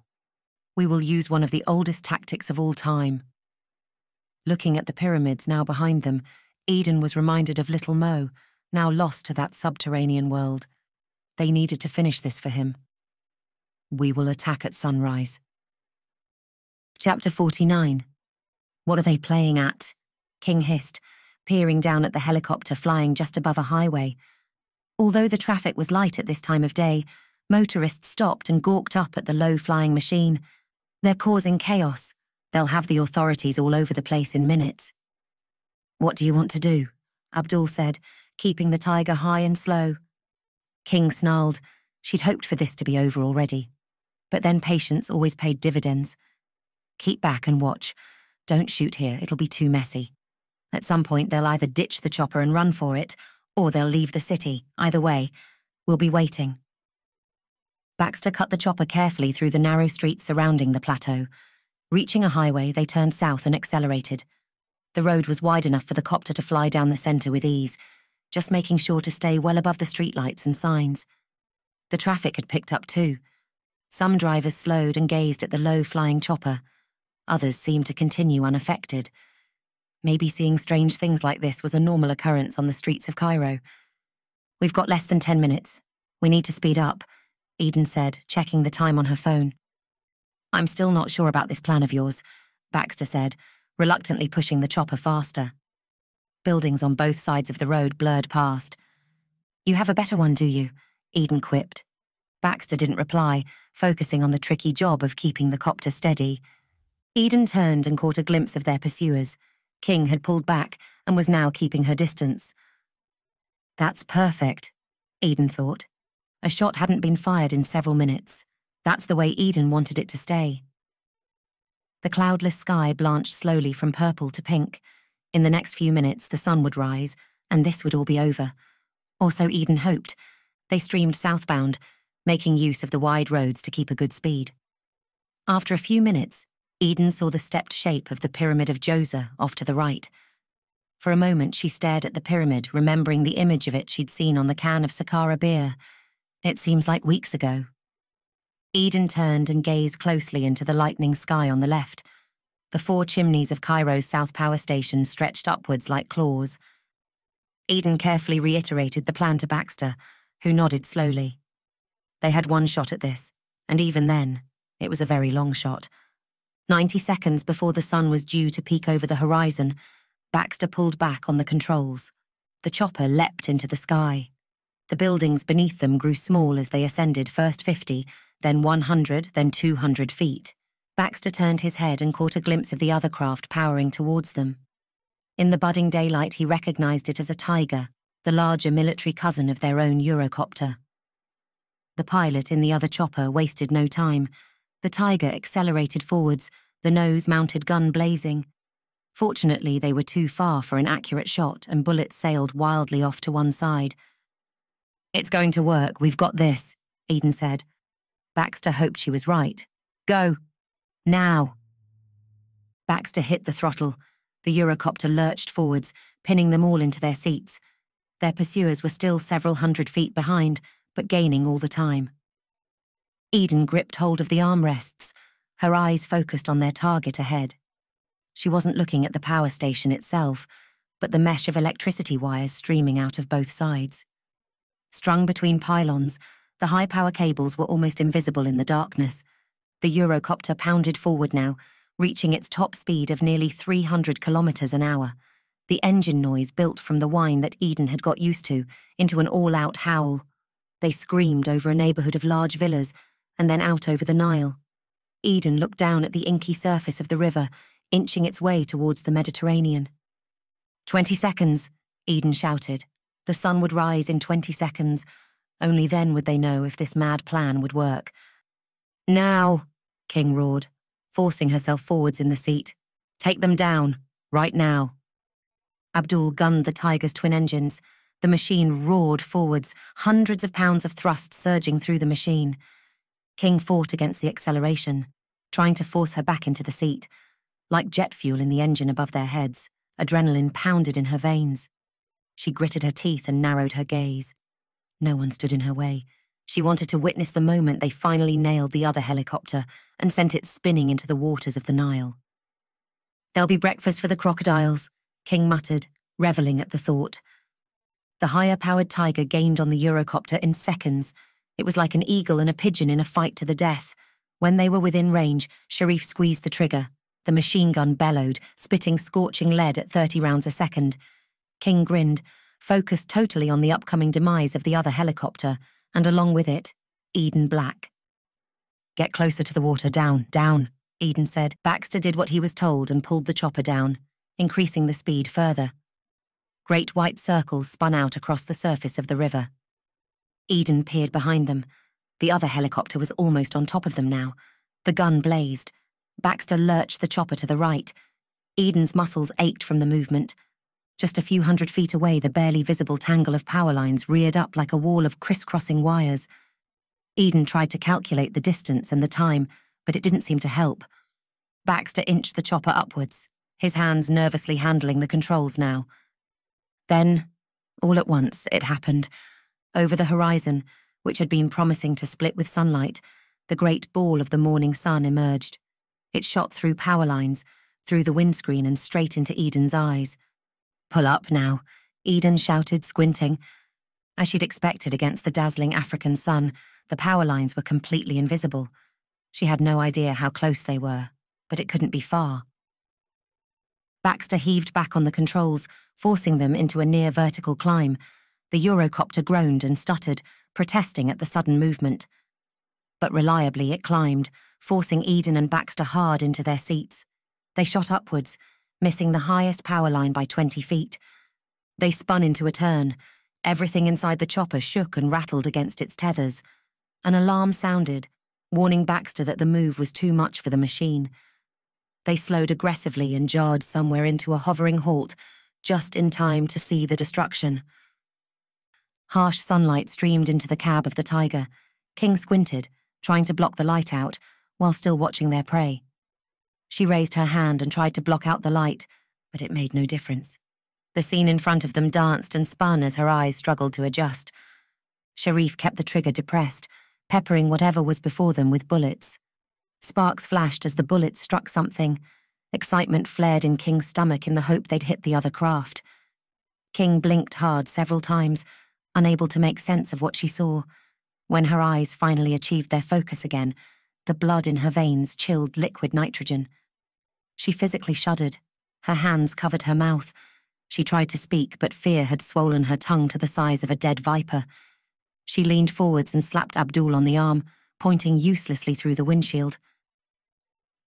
We will use one of the oldest tactics of all time Looking at the pyramids now behind them, Eden was reminded of little Mo, now lost to that subterranean world. They needed to finish this for him. We will attack at sunrise. Chapter 49 What are they playing at? King hissed, peering down at the helicopter flying just above a highway. Although the traffic was light at this time of day, motorists stopped and gawked up at the low flying machine. They're causing chaos. They'll have the authorities all over the place in minutes. What do you want to do? Abdul said, keeping the tiger high and slow. King snarled. She'd hoped for this to be over already. But then patience always paid dividends. Keep back and watch. Don't shoot here, it'll be too messy. At some point, they'll either ditch the chopper and run for it, or they'll leave the city. Either way, we'll be waiting. Baxter cut the chopper carefully through the narrow streets surrounding the plateau, Reaching a highway, they turned south and accelerated. The road was wide enough for the copter to fly down the centre with ease, just making sure to stay well above the streetlights and signs. The traffic had picked up too. Some drivers slowed and gazed at the low flying chopper. Others seemed to continue unaffected. Maybe seeing strange things like this was a normal occurrence on the streets of Cairo. We've got less than ten minutes. We need to speed up, Eden said, checking the time on her phone. I'm still not sure about this plan of yours, Baxter said, reluctantly pushing the chopper faster. Buildings on both sides of the road blurred past. You have a better one, do you? Eden quipped. Baxter didn't reply, focusing on the tricky job of keeping the copter steady. Eden turned and caught a glimpse of their pursuers. King had pulled back and was now keeping her distance. That's perfect, Eden thought. A shot hadn't been fired in several minutes. That's the way Eden wanted it to stay. The cloudless sky blanched slowly from purple to pink. In the next few minutes, the sun would rise, and this would all be over. Or so Eden hoped. They streamed southbound, making use of the wide roads to keep a good speed. After a few minutes, Eden saw the stepped shape of the Pyramid of Djoser off to the right. For a moment, she stared at the pyramid, remembering the image of it she'd seen on the can of Sakara beer. It seems like weeks ago. Eden turned and gazed closely into the lightning sky on the left. The four chimneys of Cairo's South Power Station stretched upwards like claws. Eden carefully reiterated the plan to Baxter, who nodded slowly. They had one shot at this, and even then, it was a very long shot. Ninety seconds before the sun was due to peek over the horizon, Baxter pulled back on the controls. The chopper leapt into the sky. The buildings beneath them grew small as they ascended first 50, then 100, then 200 feet. Baxter turned his head and caught a glimpse of the other craft powering towards them. In the budding daylight, he recognized it as a Tiger, the larger military cousin of their own Eurocopter. The pilot in the other chopper wasted no time. The Tiger accelerated forwards, the nose mounted gun blazing. Fortunately, they were too far for an accurate shot, and bullets sailed wildly off to one side. It's going to work, we've got this, Eden said. Baxter hoped she was right. Go. Now. Baxter hit the throttle. The Eurocopter lurched forwards, pinning them all into their seats. Their pursuers were still several hundred feet behind, but gaining all the time. Eden gripped hold of the armrests, her eyes focused on their target ahead. She wasn't looking at the power station itself, but the mesh of electricity wires streaming out of both sides. Strung between pylons, the high power cables were almost invisible in the darkness. The Eurocopter pounded forward now, reaching its top speed of nearly 300 kilometres an hour. The engine noise built from the whine that Eden had got used to into an all out howl. They screamed over a neighbourhood of large villas and then out over the Nile. Eden looked down at the inky surface of the river, inching its way towards the Mediterranean. Twenty seconds, Eden shouted. The sun would rise in twenty seconds. Only then would they know if this mad plan would work. Now, King roared, forcing herself forwards in the seat. Take them down, right now. Abdul gunned the Tiger's twin engines. The machine roared forwards, hundreds of pounds of thrust surging through the machine. King fought against the acceleration, trying to force her back into the seat. Like jet fuel in the engine above their heads, adrenaline pounded in her veins. She gritted her teeth and narrowed her gaze. No one stood in her way. She wanted to witness the moment they finally nailed the other helicopter and sent it spinning into the waters of the Nile. There'll be breakfast for the crocodiles, King muttered, reveling at the thought. The higher powered Tiger gained on the Eurocopter in seconds. It was like an eagle and a pigeon in a fight to the death. When they were within range, Sharif squeezed the trigger. The machine gun bellowed, spitting scorching lead at 30 rounds a second. King grinned, focused totally on the upcoming demise of the other helicopter, and along with it, Eden Black. Get closer to the water, down, down, Eden said. Baxter did what he was told and pulled the chopper down, increasing the speed further. Great white circles spun out across the surface of the river. Eden peered behind them. The other helicopter was almost on top of them now. The gun blazed. Baxter lurched the chopper to the right. Eden's muscles ached from the movement. Just a few hundred feet away, the barely visible tangle of power lines reared up like a wall of crisscrossing wires. Eden tried to calculate the distance and the time, but it didn't seem to help. Baxter inched the chopper upwards, his hands nervously handling the controls now. Then, all at once, it happened. Over the horizon, which had been promising to split with sunlight, the great ball of the morning sun emerged. It shot through power lines, through the windscreen and straight into Eden's eyes. Pull up now, Eden shouted, squinting. As she'd expected against the dazzling African sun, the power lines were completely invisible. She had no idea how close they were, but it couldn't be far. Baxter heaved back on the controls, forcing them into a near vertical climb. The Eurocopter groaned and stuttered, protesting at the sudden movement. But reliably it climbed, forcing Eden and Baxter hard into their seats. They shot upwards, missing the highest power line by 20 feet. They spun into a turn. Everything inside the chopper shook and rattled against its tethers. An alarm sounded, warning Baxter that the move was too much for the machine. They slowed aggressively and jarred somewhere into a hovering halt, just in time to see the destruction. Harsh sunlight streamed into the cab of the tiger. King squinted, trying to block the light out, while still watching their prey. She raised her hand and tried to block out the light, but it made no difference. The scene in front of them danced and spun as her eyes struggled to adjust. Sharif kept the trigger depressed, peppering whatever was before them with bullets. Sparks flashed as the bullets struck something. Excitement flared in King's stomach in the hope they'd hit the other craft. King blinked hard several times, unable to make sense of what she saw. When her eyes finally achieved their focus again, the blood in her veins chilled liquid nitrogen. She physically shuddered. Her hands covered her mouth. She tried to speak, but fear had swollen her tongue to the size of a dead viper. She leaned forwards and slapped Abdul on the arm, pointing uselessly through the windshield.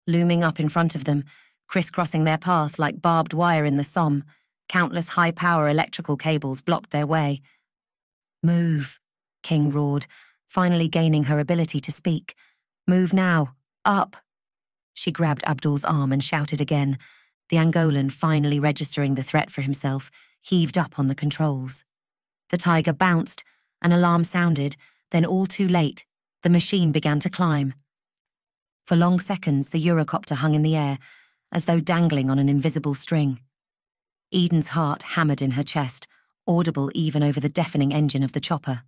Looming up in front of them, crisscrossing their path like barbed wire in the Somme, countless high power electrical cables blocked their way. Move, King roared, finally gaining her ability to speak. Move now. Up. She grabbed Abdul's arm and shouted again. The Angolan, finally registering the threat for himself, heaved up on the controls. The tiger bounced, an alarm sounded, then all too late, the machine began to climb. For long seconds, the Eurocopter hung in the air, as though dangling on an invisible string. Eden's heart hammered in her chest, audible even over the deafening engine of the chopper.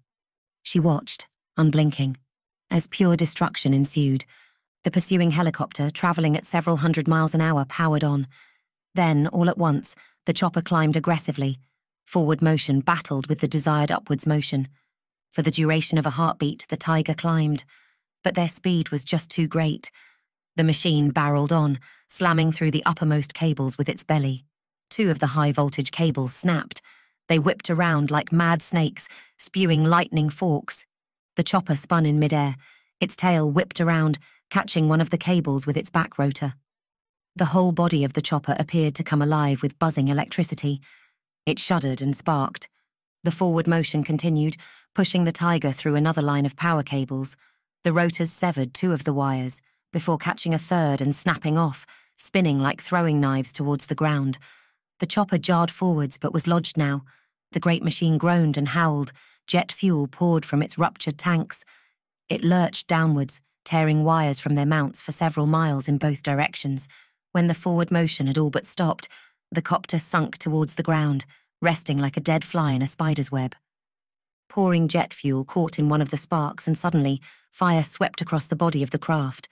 She watched, unblinking. As pure destruction ensued, the pursuing helicopter, travelling at several hundred miles an hour, powered on. Then, all at once, the chopper climbed aggressively. Forward motion battled with the desired upwards motion. For the duration of a heartbeat, the Tiger climbed. But their speed was just too great. The machine barreled on, slamming through the uppermost cables with its belly. Two of the high voltage cables snapped. They whipped around like mad snakes, spewing lightning forks. The chopper spun in midair, its tail whipped around, catching one of the cables with its back rotor. The whole body of the chopper appeared to come alive with buzzing electricity. It shuddered and sparked. The forward motion continued, pushing the Tiger through another line of power cables. The rotors severed two of the wires, before catching a third and snapping off, spinning like throwing knives towards the ground. The chopper jarred forwards but was lodged now. The great machine groaned and howled, Jet fuel poured from its ruptured tanks. It lurched downwards, tearing wires from their mounts for several miles in both directions. When the forward motion had all but stopped, the copter sunk towards the ground, resting like a dead fly in a spider's web. Pouring jet fuel caught in one of the sparks, and suddenly, fire swept across the body of the craft.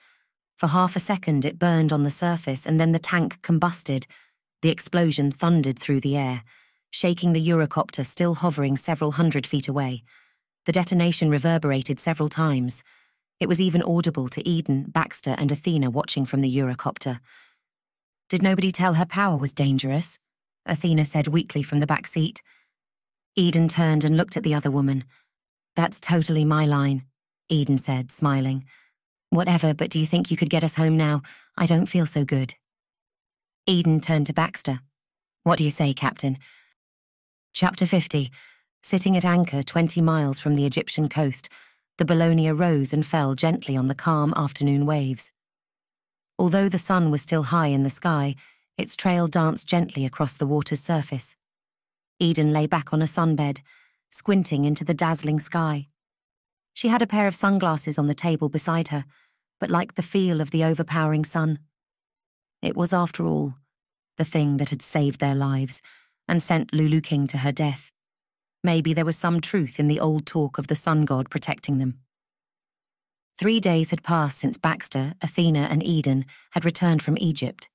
For half a second, it burned on the surface, and then the tank combusted. The explosion thundered through the air shaking the Eurocopter still hovering several hundred feet away. The detonation reverberated several times. It was even audible to Eden, Baxter, and Athena watching from the Eurocopter. Did nobody tell her power was dangerous? Athena said weakly from the back seat. Eden turned and looked at the other woman. That's totally my line, Eden said, smiling. Whatever, but do you think you could get us home now? I don't feel so good. Eden turned to Baxter. What do you say, Captain? Chapter 50 Sitting at anchor 20 miles from the Egyptian coast, the Bellonia rose and fell gently on the calm afternoon waves. Although the sun was still high in the sky, its trail danced gently across the water's surface. Eden lay back on a sunbed, squinting into the dazzling sky. She had a pair of sunglasses on the table beside her, but liked the feel of the overpowering sun. It was, after all, the thing that had saved their lives and sent Lulu King to her death. Maybe there was some truth in the old talk of the sun god protecting them. Three days had passed since Baxter, Athena, and Eden had returned from Egypt.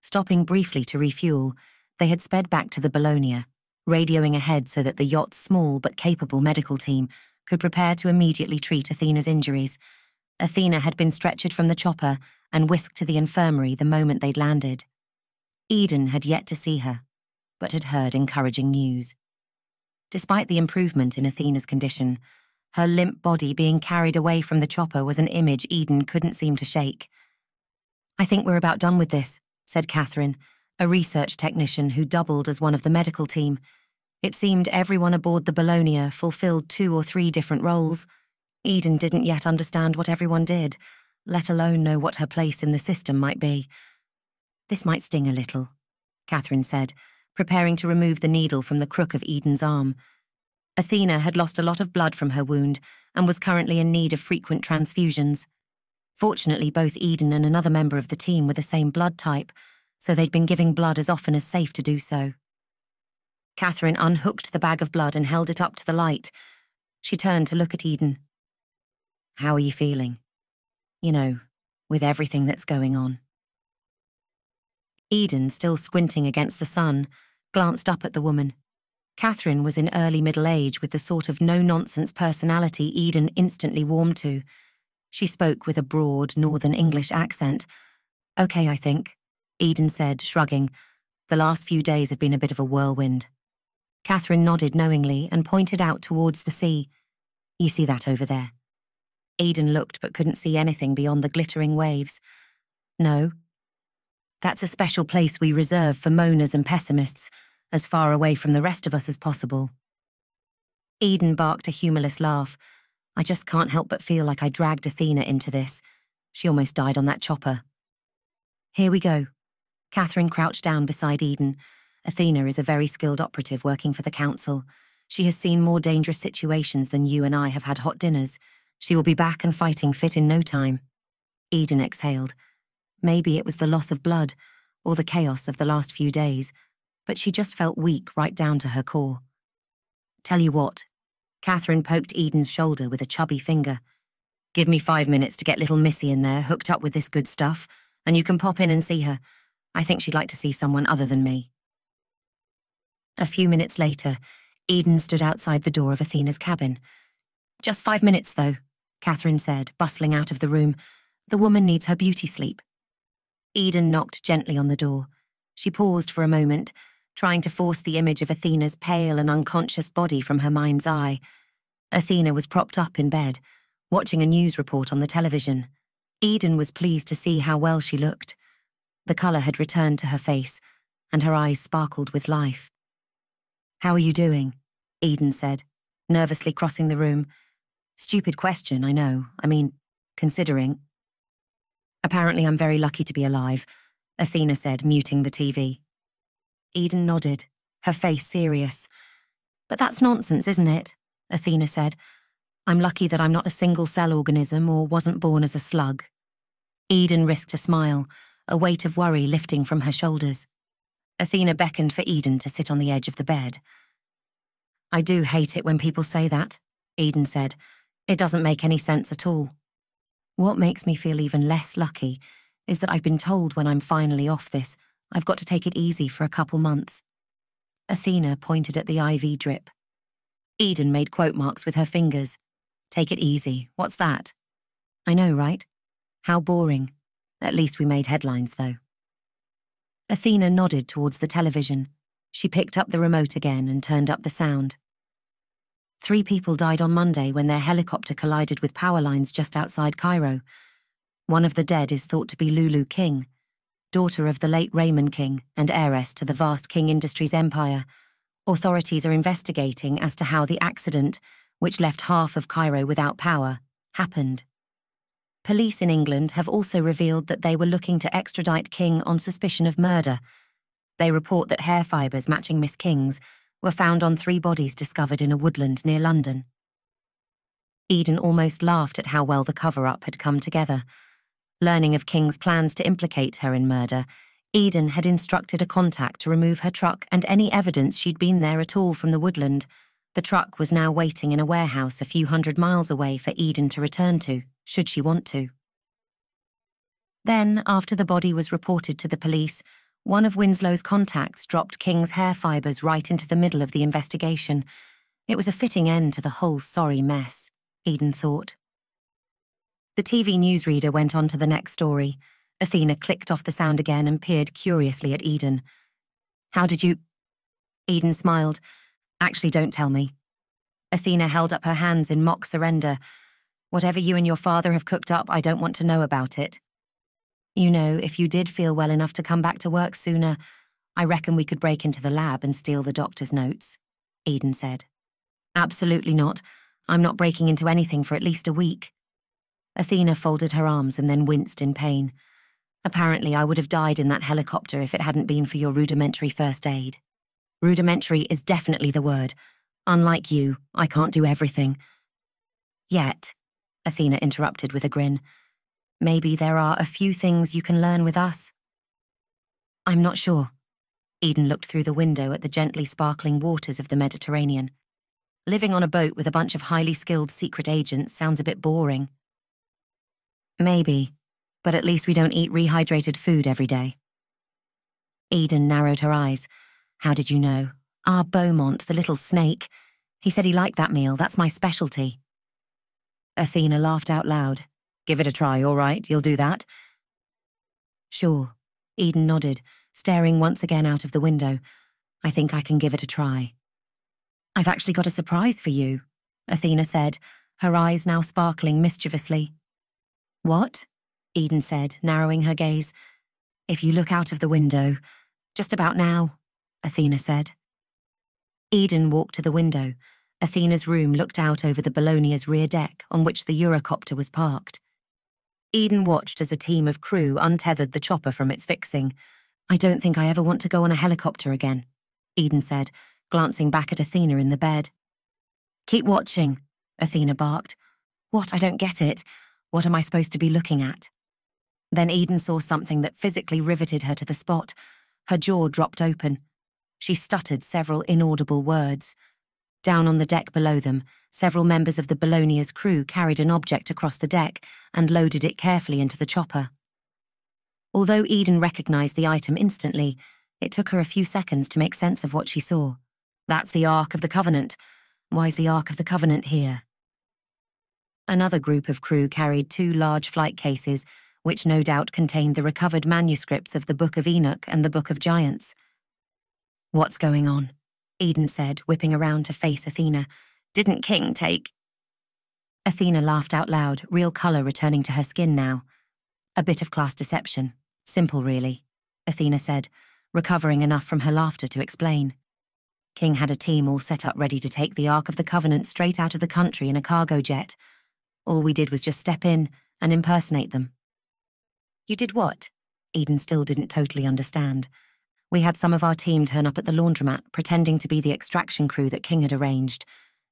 Stopping briefly to refuel, they had sped back to the Bellonia, radioing ahead so that the yacht's small but capable medical team could prepare to immediately treat Athena's injuries. Athena had been stretchered from the chopper and whisked to the infirmary the moment they'd landed. Eden had yet to see her but had heard encouraging news. Despite the improvement in Athena's condition, her limp body being carried away from the chopper was an image Eden couldn't seem to shake. I think we're about done with this, said Catherine, a research technician who doubled as one of the medical team. It seemed everyone aboard the Bellonia fulfilled two or three different roles. Eden didn't yet understand what everyone did, let alone know what her place in the system might be. This might sting a little, Catherine said, preparing to remove the needle from the crook of Eden's arm. Athena had lost a lot of blood from her wound and was currently in need of frequent transfusions. Fortunately, both Eden and another member of the team were the same blood type, so they'd been giving blood as often as safe to do so. Catherine unhooked the bag of blood and held it up to the light. She turned to look at Eden. How are you feeling? You know, with everything that's going on. Eden, still squinting against the sun, glanced up at the woman. Catherine was in early middle age with the sort of no nonsense personality Eden instantly warmed to. She spoke with a broad Northern English accent. Okay, I think, Eden said, shrugging. The last few days have been a bit of a whirlwind. Catherine nodded knowingly and pointed out towards the sea. You see that over there? Eden looked but couldn't see anything beyond the glittering waves. No. That's a special place we reserve for moaners and pessimists as far away from the rest of us as possible. Eden barked a humorless laugh. I just can't help but feel like I dragged Athena into this. She almost died on that chopper. Here we go. Catherine crouched down beside Eden. Athena is a very skilled operative working for the council. She has seen more dangerous situations than you and I have had hot dinners. She will be back and fighting fit in no time. Eden exhaled. Maybe it was the loss of blood, or the chaos of the last few days, but she just felt weak right down to her core. Tell you what, Catherine poked Eden's shoulder with a chubby finger. Give me five minutes to get little Missy in there, hooked up with this good stuff, and you can pop in and see her. I think she'd like to see someone other than me. A few minutes later, Eden stood outside the door of Athena's cabin. Just five minutes, though, Catherine said, bustling out of the room. The woman needs her beauty sleep. Eden knocked gently on the door. She paused for a moment, trying to force the image of Athena's pale and unconscious body from her mind's eye. Athena was propped up in bed, watching a news report on the television. Eden was pleased to see how well she looked. The colour had returned to her face, and her eyes sparkled with life. How are you doing? Eden said, nervously crossing the room. Stupid question, I know. I mean, considering. Apparently, I'm very lucky to be alive, Athena said, muting the TV. Eden nodded, her face serious. But that's nonsense, isn't it? Athena said. I'm lucky that I'm not a single cell organism or wasn't born as a slug. Eden risked a smile, a weight of worry lifting from her shoulders. Athena beckoned for Eden to sit on the edge of the bed. I do hate it when people say that, Eden said. It doesn't make any sense at all. What makes me feel even less lucky is that I've been told when I'm finally off this I've got to take it easy for a couple months. Athena pointed at the IV drip. Eden made quote marks with her fingers. Take it easy. What's that? I know, right? How boring. At least we made headlines, though. Athena nodded towards the television. She picked up the remote again and turned up the sound. Three people died on Monday when their helicopter collided with power lines just outside Cairo. One of the dead is thought to be Lulu King, daughter of the late Raymond King and heiress to the vast King Industries empire. Authorities are investigating as to how the accident, which left half of Cairo without power, happened. Police in England have also revealed that they were looking to extradite King on suspicion of murder. They report that hair fibres matching Miss King's were found on three bodies discovered in a woodland near London. Eden almost laughed at how well the cover up had come together. Learning of King's plans to implicate her in murder, Eden had instructed a contact to remove her truck and any evidence she'd been there at all from the woodland. The truck was now waiting in a warehouse a few hundred miles away for Eden to return to, should she want to. Then, after the body was reported to the police, one of Winslow's contacts dropped King's hair fibres right into the middle of the investigation. It was a fitting end to the whole sorry mess, Eden thought. The TV newsreader went on to the next story. Athena clicked off the sound again and peered curiously at Eden. How did you. Eden smiled. Actually, don't tell me. Athena held up her hands in mock surrender. Whatever you and your father have cooked up, I don't want to know about it. You know, if you did feel well enough to come back to work sooner, I reckon we could break into the lab and steal the doctor's notes, Eden said. Absolutely not. I'm not breaking into anything for at least a week. Athena folded her arms and then winced in pain. Apparently, I would have died in that helicopter if it hadn't been for your rudimentary first aid. Rudimentary is definitely the word. Unlike you, I can't do everything. Yet, Athena interrupted with a grin. Maybe there are a few things you can learn with us. I'm not sure. Eden looked through the window at the gently sparkling waters of the Mediterranean. Living on a boat with a bunch of highly skilled secret agents sounds a bit boring. Maybe, but at least we don't eat rehydrated food every day. Eden narrowed her eyes. How did you know? Ah, Beaumont, the little snake. He said he liked that meal. That's my specialty. Athena laughed out loud. Give it a try, all right? You'll do that? Sure. Eden nodded, staring once again out of the window. I think I can give it a try. I've actually got a surprise for you, Athena said, her eyes now sparkling mischievously. What? Eden said, narrowing her gaze. If you look out of the window. Just about now, Athena said. Eden walked to the window. Athena's room looked out over the Bellonia's rear deck on which the Eurocopter was parked. Eden watched as a team of crew untethered the chopper from its fixing. I don't think I ever want to go on a helicopter again, Eden said, glancing back at Athena in the bed. Keep watching, Athena barked. What? I don't get it. What am I supposed to be looking at? Then Eden saw something that physically riveted her to the spot. Her jaw dropped open. She stuttered several inaudible words. Down on the deck below them, several members of the Bellonia's crew carried an object across the deck and loaded it carefully into the chopper. Although Eden recognized the item instantly, it took her a few seconds to make sense of what she saw. That's the Ark of the Covenant. Why's the Ark of the Covenant here? Another group of crew carried two large flight cases, which no doubt contained the recovered manuscripts of the Book of Enoch and the Book of Giants. What's going on? Eden said, whipping around to face Athena. Didn't King take. Athena laughed out loud, real colour returning to her skin now. A bit of class deception. Simple, really, Athena said, recovering enough from her laughter to explain. King had a team all set up ready to take the Ark of the Covenant straight out of the country in a cargo jet. All we did was just step in and impersonate them. You did what? Eden still didn't totally understand. We had some of our team turn up at the laundromat, pretending to be the extraction crew that King had arranged.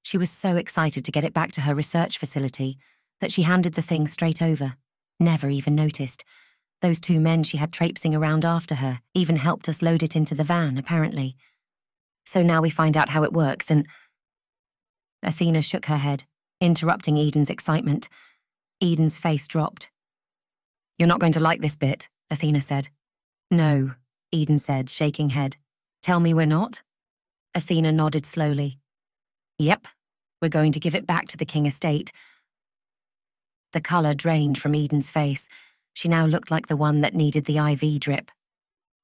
She was so excited to get it back to her research facility that she handed the thing straight over. Never even noticed. Those two men she had traipsing around after her even helped us load it into the van, apparently. So now we find out how it works and. Athena shook her head interrupting Eden's excitement. Eden's face dropped. You're not going to like this bit, Athena said. No, Eden said, shaking head. Tell me we're not? Athena nodded slowly. Yep, we're going to give it back to the King estate. The colour drained from Eden's face. She now looked like the one that needed the IV drip.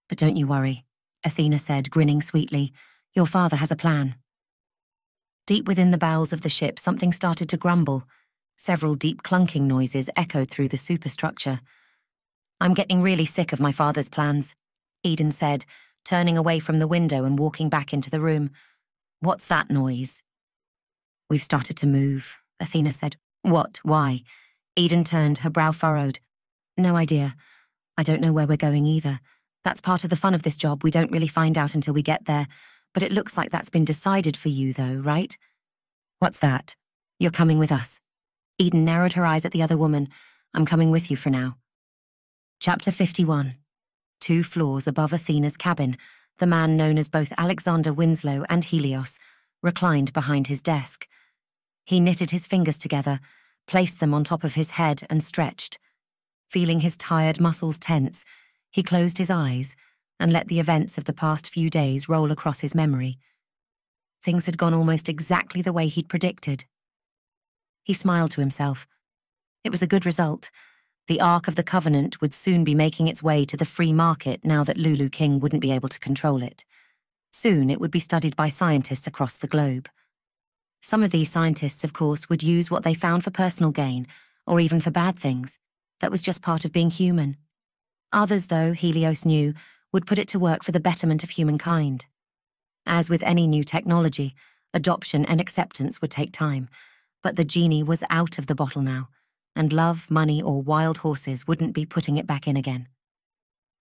But don't you worry, Athena said, grinning sweetly. Your father has a plan. Deep within the bowels of the ship, something started to grumble. Several deep clunking noises echoed through the superstructure. I'm getting really sick of my father's plans, Eden said, turning away from the window and walking back into the room. What's that noise? We've started to move, Athena said. What? Why? Eden turned, her brow furrowed. No idea. I don't know where we're going either. That's part of the fun of this job. We don't really find out until we get there. But it looks like that's been decided for you, though, right? What's that? You're coming with us. Eden narrowed her eyes at the other woman. I'm coming with you for now. Chapter 51 Two floors above Athena's cabin, the man known as both Alexander Winslow and Helios reclined behind his desk. He knitted his fingers together, placed them on top of his head, and stretched. Feeling his tired muscles tense, he closed his eyes and let the events of the past few days roll across his memory. Things had gone almost exactly the way he'd predicted. He smiled to himself. It was a good result. The Ark of the Covenant would soon be making its way to the free market now that Lulu King wouldn't be able to control it. Soon it would be studied by scientists across the globe. Some of these scientists, of course, would use what they found for personal gain, or even for bad things. That was just part of being human. Others, though, Helios knew, would put it to work for the betterment of humankind. As with any new technology, adoption and acceptance would take time, but the genie was out of the bottle now, and love, money, or wild horses wouldn't be putting it back in again.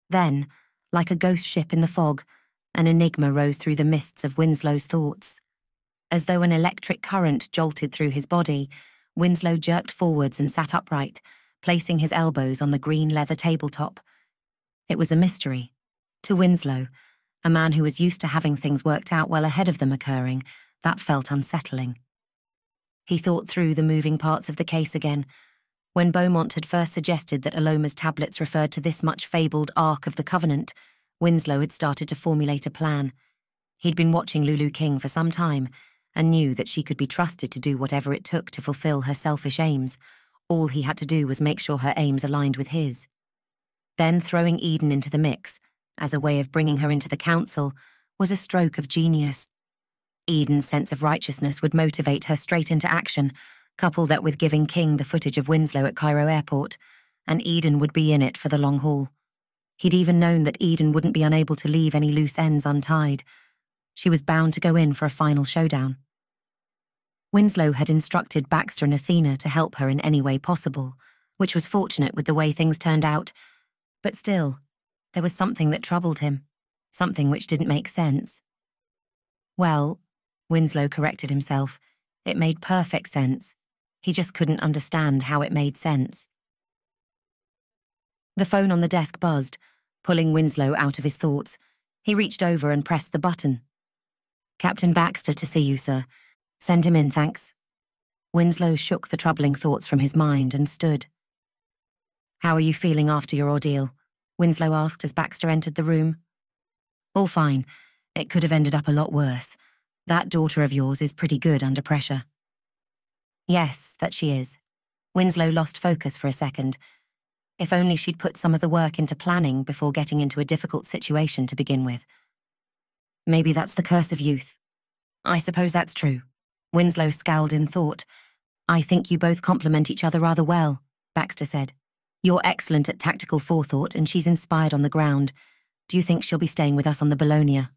Then, like a ghost ship in the fog, an enigma rose through the mists of Winslow's thoughts. As though an electric current jolted through his body, Winslow jerked forwards and sat upright, placing his elbows on the green leather tabletop. It was a mystery. To Winslow, a man who was used to having things worked out well ahead of them occurring, that felt unsettling. He thought through the moving parts of the case again. When Beaumont had first suggested that Aloma's tablets referred to this much fabled Ark of the Covenant, Winslow had started to formulate a plan. He'd been watching Lulu King for some time and knew that she could be trusted to do whatever it took to fulfill her selfish aims. All he had to do was make sure her aims aligned with his. Then throwing Eden into the mix, as a way of bringing her into the council, was a stroke of genius. Eden's sense of righteousness would motivate her straight into action, couple that with giving King the footage of Winslow at Cairo Airport, and Eden would be in it for the long haul. He'd even known that Eden wouldn't be unable to leave any loose ends untied. She was bound to go in for a final showdown. Winslow had instructed Baxter and Athena to help her in any way possible, which was fortunate with the way things turned out. But still, there was something that troubled him, something which didn't make sense. Well, Winslow corrected himself, it made perfect sense. He just couldn't understand how it made sense. The phone on the desk buzzed, pulling Winslow out of his thoughts. He reached over and pressed the button. Captain Baxter to see you, sir. Send him in, thanks. Winslow shook the troubling thoughts from his mind and stood. How are you feeling after your ordeal? Winslow asked as Baxter entered the room. All fine. It could have ended up a lot worse. That daughter of yours is pretty good under pressure. Yes, that she is. Winslow lost focus for a second. If only she'd put some of the work into planning before getting into a difficult situation to begin with. Maybe that's the curse of youth. I suppose that's true. Winslow scowled in thought. I think you both complement each other rather well, Baxter said. You're excellent at tactical forethought, and she's inspired on the ground. Do you think she'll be staying with us on the Bellonia?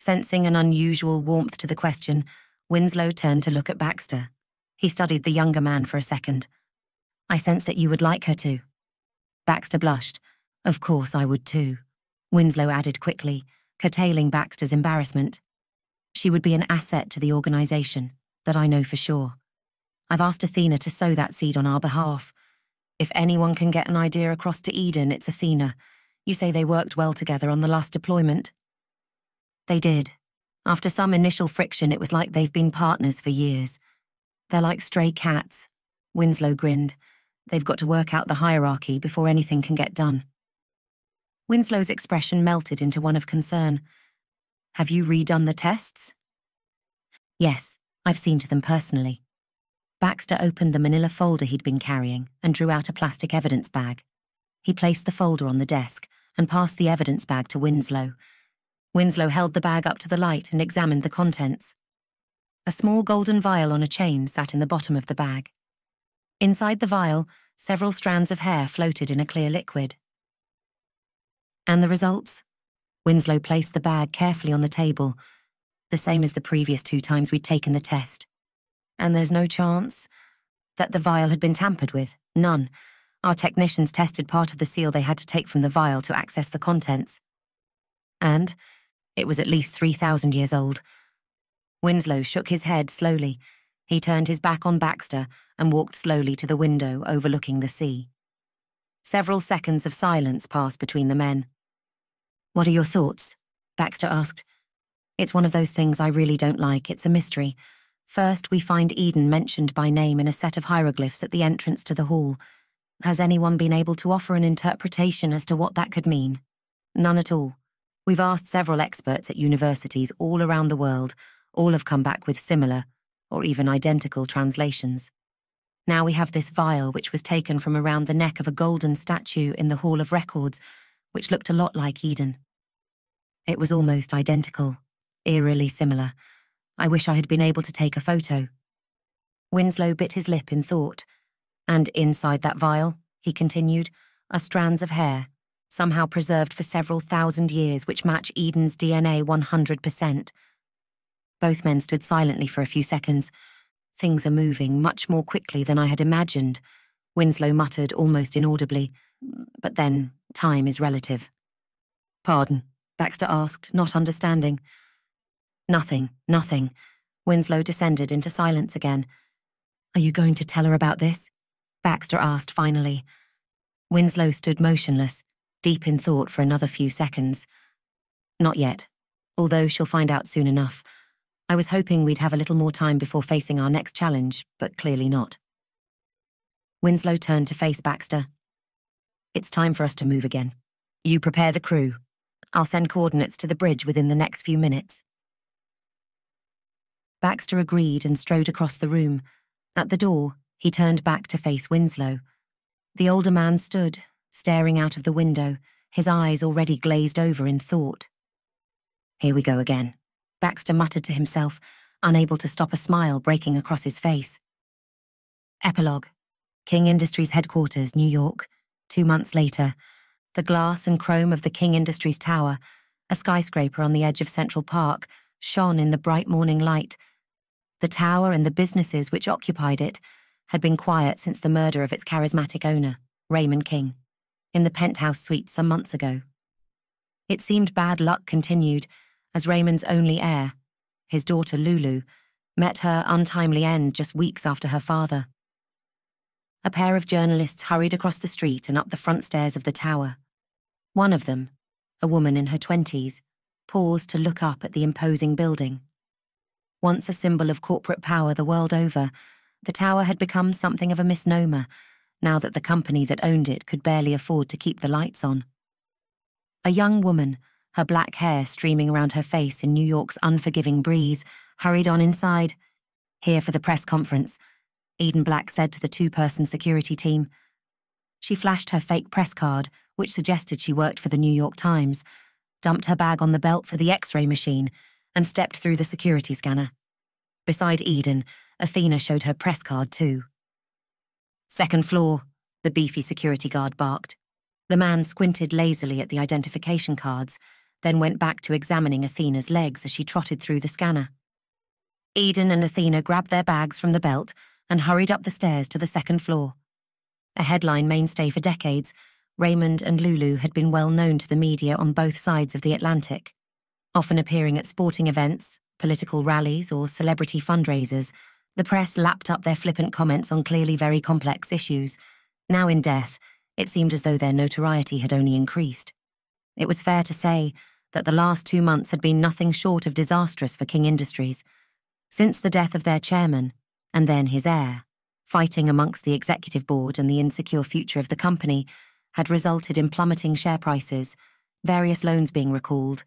Sensing an unusual warmth to the question, Winslow turned to look at Baxter. He studied the younger man for a second. I sense that you would like her to. Baxter blushed. Of course I would too. Winslow added quickly, curtailing Baxter's embarrassment. She would be an asset to the organisation, that I know for sure. I've asked Athena to sow that seed on our behalf. If anyone can get an idea across to Eden, it's Athena. You say they worked well together on the last deployment. They did. After some initial friction, it was like they've been partners for years. They're like stray cats. Winslow grinned. They've got to work out the hierarchy before anything can get done. Winslow's expression melted into one of concern. Have you redone the tests? Yes, I've seen to them personally. Baxter opened the manila folder he'd been carrying and drew out a plastic evidence bag. He placed the folder on the desk and passed the evidence bag to Winslow, Winslow held the bag up to the light and examined the contents. A small golden vial on a chain sat in the bottom of the bag. Inside the vial, several strands of hair floated in a clear liquid. And the results? Winslow placed the bag carefully on the table, the same as the previous two times we'd taken the test. And there's no chance that the vial had been tampered with? None. Our technicians tested part of the seal they had to take from the vial to access the contents. And it was at least 3,000 years old. Winslow shook his head slowly. He turned his back on Baxter and walked slowly to the window overlooking the sea. Several seconds of silence passed between the men. What are your thoughts? Baxter asked. It's one of those things I really don't like. It's a mystery. First, we find Eden mentioned by name in a set of hieroglyphs at the entrance to the hall. Has anyone been able to offer an interpretation as to what that could mean? None at all. We've asked several experts at universities all around the world. All have come back with similar, or even identical, translations. Now we have this vial which was taken from around the neck of a golden statue in the Hall of Records, which looked a lot like Eden. It was almost identical, eerily similar. I wish I had been able to take a photo. Winslow bit his lip in thought. And inside that vial, he continued, are strands of hair, somehow preserved for several thousand years, which match Eden's DNA 100%. Both men stood silently for a few seconds. Things are moving much more quickly than I had imagined, Winslow muttered almost inaudibly. But then, time is relative. Pardon, Baxter asked, not understanding. Nothing, nothing. Winslow descended into silence again. Are you going to tell her about this? Baxter asked finally. Winslow stood motionless, deep in thought for another few seconds. Not yet, although she'll find out soon enough. I was hoping we'd have a little more time before facing our next challenge, but clearly not. Winslow turned to face Baxter. It's time for us to move again. You prepare the crew. I'll send coordinates to the bridge within the next few minutes. Baxter agreed and strode across the room. At the door, he turned back to face Winslow. The older man stood, staring out of the window, his eyes already glazed over in thought. Here we go again. Baxter muttered to himself, unable to stop a smile breaking across his face. Epilogue King Industries headquarters, New York. Two months later, the glass and chrome of the King Industries Tower, a skyscraper on the edge of Central Park, shone in the bright morning light. The tower and the businesses which occupied it had been quiet since the murder of its charismatic owner, Raymond King, in the penthouse suite some months ago. It seemed bad luck continued as Raymond's only heir, his daughter Lulu, met her untimely end just weeks after her father. A pair of journalists hurried across the street and up the front stairs of the tower. One of them, a woman in her twenties, paused to look up at the imposing building. Once a symbol of corporate power the world over, the tower had become something of a misnomer now that the company that owned it could barely afford to keep the lights on. A young woman, her black hair streaming around her face in New York's unforgiving breeze, hurried on inside. Here for the press conference, Eden Black said to the two person security team. She flashed her fake press card, which suggested she worked for the New York Times, dumped her bag on the belt for the x ray machine, and stepped through the security scanner. Beside Eden, Athena showed her press card too. Second floor, the beefy security guard barked. The man squinted lazily at the identification cards then went back to examining Athena's legs as she trotted through the scanner. Eden and Athena grabbed their bags from the belt and hurried up the stairs to the second floor. A headline mainstay for decades, Raymond and Lulu had been well known to the media on both sides of the Atlantic, often appearing at sporting events, political rallies, or celebrity fundraisers. The press lapped up their flippant comments on clearly very complex issues. Now in death, it seemed as though their notoriety had only increased. It was fair to say that the last two months had been nothing short of disastrous for King Industries. Since the death of their chairman, and then his heir, fighting amongst the executive board and the insecure future of the company had resulted in plummeting share prices, various loans being recalled,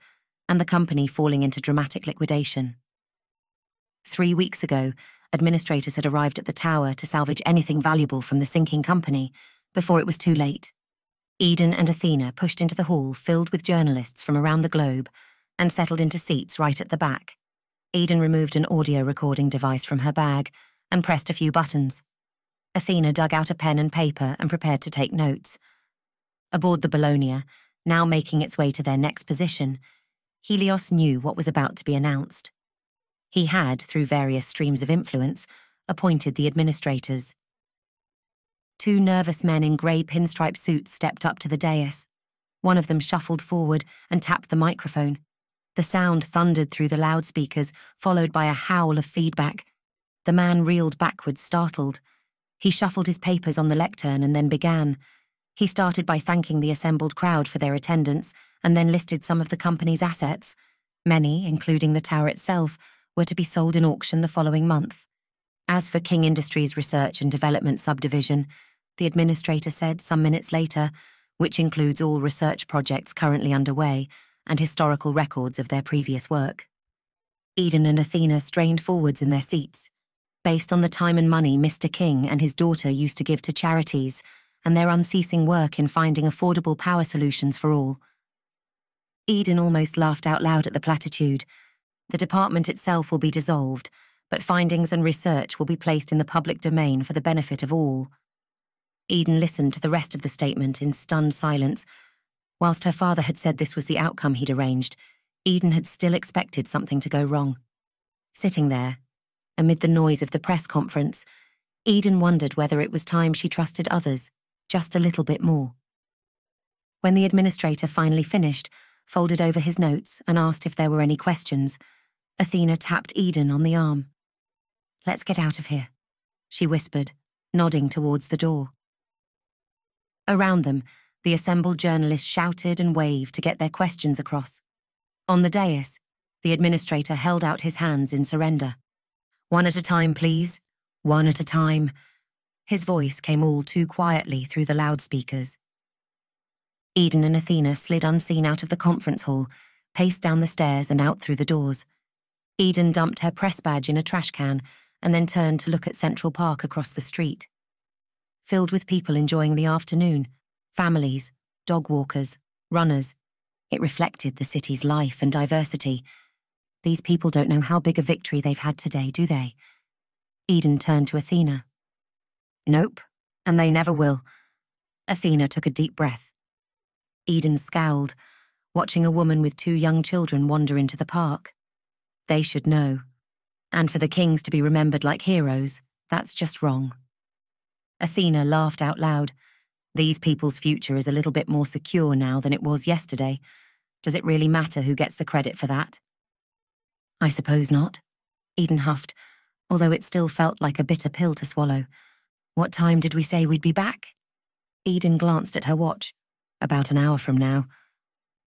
and the company falling into dramatic liquidation. Three weeks ago, administrators had arrived at the tower to salvage anything valuable from the sinking company before it was too late. Eden and Athena pushed into the hall filled with journalists from around the globe and settled into seats right at the back. Eden removed an audio recording device from her bag and pressed a few buttons. Athena dug out a pen and paper and prepared to take notes. Aboard the Bellonia, now making its way to their next position, Helios knew what was about to be announced. He had, through various streams of influence, appointed the administrators. Two nervous men in grey pinstripe suits stepped up to the dais. One of them shuffled forward and tapped the microphone. The sound thundered through the loudspeakers, followed by a howl of feedback. The man reeled backwards, startled. He shuffled his papers on the lectern and then began. He started by thanking the assembled crowd for their attendance and then listed some of the company's assets. Many, including the tower itself, were to be sold in auction the following month. As for King Industries Research and Development Subdivision, the administrator said some minutes later, which includes all research projects currently underway and historical records of their previous work. Eden and Athena strained forwards in their seats. Based on the time and money Mr. King and his daughter used to give to charities and their unceasing work in finding affordable power solutions for all. Eden almost laughed out loud at the platitude. The department itself will be dissolved, but findings and research will be placed in the public domain for the benefit of all. Eden listened to the rest of the statement in stunned silence, Whilst her father had said this was the outcome he'd arranged, Eden had still expected something to go wrong. Sitting there, amid the noise of the press conference, Eden wondered whether it was time she trusted others, just a little bit more. When the administrator finally finished, folded over his notes, and asked if there were any questions, Athena tapped Eden on the arm. Let's get out of here, she whispered, nodding towards the door. Around them, the assembled journalists shouted and waved to get their questions across. On the dais, the administrator held out his hands in surrender. One at a time, please. One at a time. His voice came all too quietly through the loudspeakers. Eden and Athena slid unseen out of the conference hall, paced down the stairs and out through the doors. Eden dumped her press badge in a trash can and then turned to look at Central Park across the street. Filled with people enjoying the afternoon, families, dog walkers, runners. It reflected the city's life and diversity. These people don't know how big a victory they've had today, do they? Eden turned to Athena. Nope, and they never will. Athena took a deep breath. Eden scowled, watching a woman with two young children wander into the park. They should know. And for the kings to be remembered like heroes, that's just wrong. Athena laughed out loud. These people's future is a little bit more secure now than it was yesterday. Does it really matter who gets the credit for that? I suppose not, Eden huffed, although it still felt like a bitter pill to swallow. What time did we say we'd be back? Eden glanced at her watch. About an hour from now.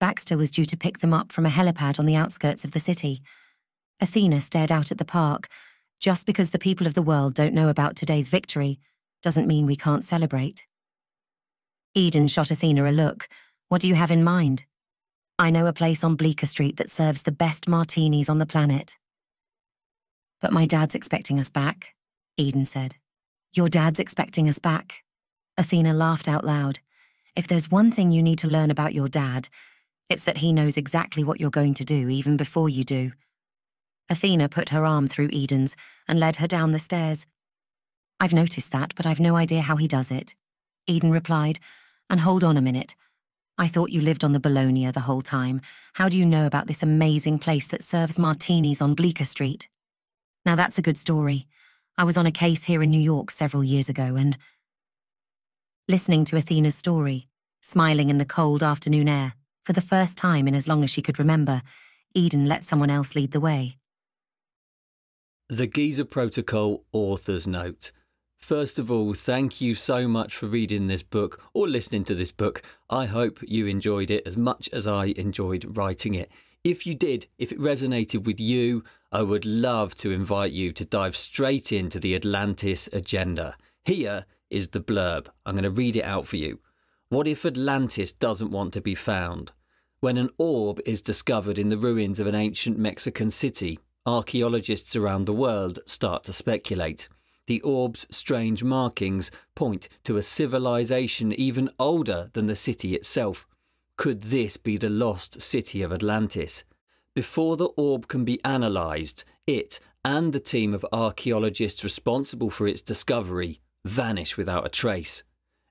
Baxter was due to pick them up from a helipad on the outskirts of the city. Athena stared out at the park. Just because the people of the world don't know about today's victory doesn't mean we can't celebrate. Eden shot Athena a look. What do you have in mind? I know a place on Bleecker Street that serves the best martinis on the planet. But my dad's expecting us back, Eden said. Your dad's expecting us back. Athena laughed out loud. If there's one thing you need to learn about your dad, it's that he knows exactly what you're going to do even before you do. Athena put her arm through Eden's and led her down the stairs. I've noticed that, but I've no idea how he does it. Eden replied, and hold on a minute. I thought you lived on the Bellonia the whole time. How do you know about this amazing place that serves martinis on Bleecker Street? Now that's a good story. I was on a case here in New York several years ago and. Listening to Athena's story, smiling in the cold afternoon air, for the first time in as long as she could remember, Eden let someone else lead the way. The Giza Protocol Author's Note. First of all, thank you so much for reading this book or listening to this book. I hope you enjoyed it as much as I enjoyed writing it. If you did, if it resonated with you, I would love to invite you to dive straight into the Atlantis agenda. Here is the blurb. I'm going to read it out for you. What if Atlantis doesn't want to be found? When an orb is discovered in the ruins of an ancient Mexican city, archaeologists around the world start to speculate. The orb's strange markings point to a civilization even older than the city itself. Could this be the lost city of Atlantis? Before the orb can be analysed, it and the team of archaeologists responsible for its discovery vanish without a trace.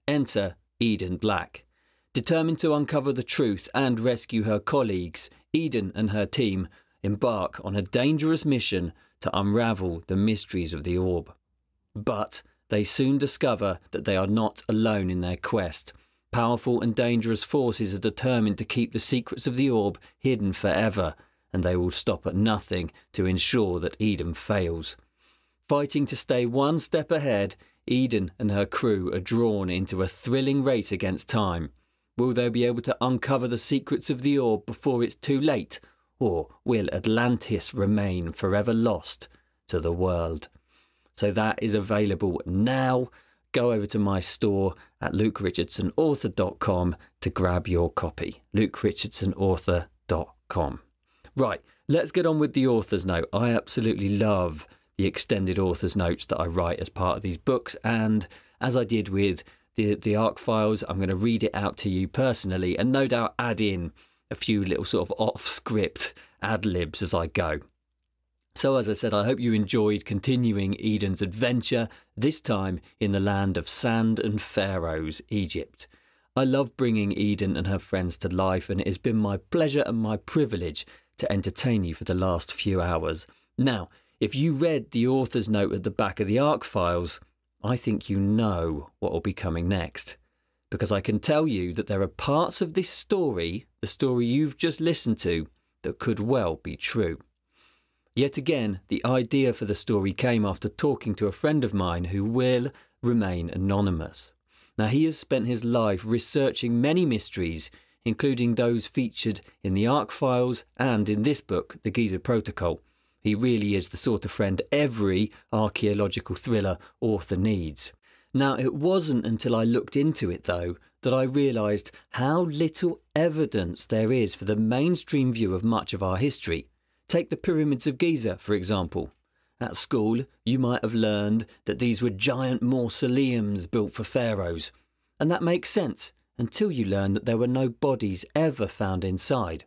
Enter Eden Black. Determined to uncover the truth and rescue her colleagues, Eden and her team embark on a dangerous mission to unravel the mysteries of the orb. But they soon discover that they are not alone in their quest. Powerful and dangerous forces are determined to keep the secrets of the orb hidden forever, and they will stop at nothing to ensure that Eden fails. Fighting to stay one step ahead, Eden and her crew are drawn into a thrilling race against time. Will they be able to uncover the secrets of the orb before it's too late? Or will Atlantis remain forever lost to the world? So that is available now. Go over to my store at lukerichardsonauthor.com to grab your copy. lukerichardsonauthor.com. Right, let's get on with the author's note. I absolutely love the extended author's notes that I write as part of these books, and as I did with the the Ark files, I'm going to read it out to you personally, and no doubt add in a few little sort of off script ad libs as I go. So, as I said, I hope you enjoyed continuing Eden's adventure, this time in the land of sand and pharaohs, Egypt. I love bringing Eden and her friends to life, and it has been my pleasure and my privilege to entertain you for the last few hours. Now, if you read the author's note at the back of the Ark files, I think you know what will be coming next. Because I can tell you that there are parts of this story, the story you've just listened to, that could well be true. Yet again, the idea for the story came after talking to a friend of mine who will remain anonymous. Now, he has spent his life researching many mysteries, including those featured in the Ark files and in this book, The Giza Protocol. He really is the sort of friend every archaeological thriller author needs. Now, it wasn't until I looked into it, though, that I realised how little evidence there is for the mainstream view of much of our history. Take the pyramids of Giza, for example. At school, you might have learned that these were giant mausoleums built for pharaohs. And that makes sense until you learn that there were no bodies ever found inside.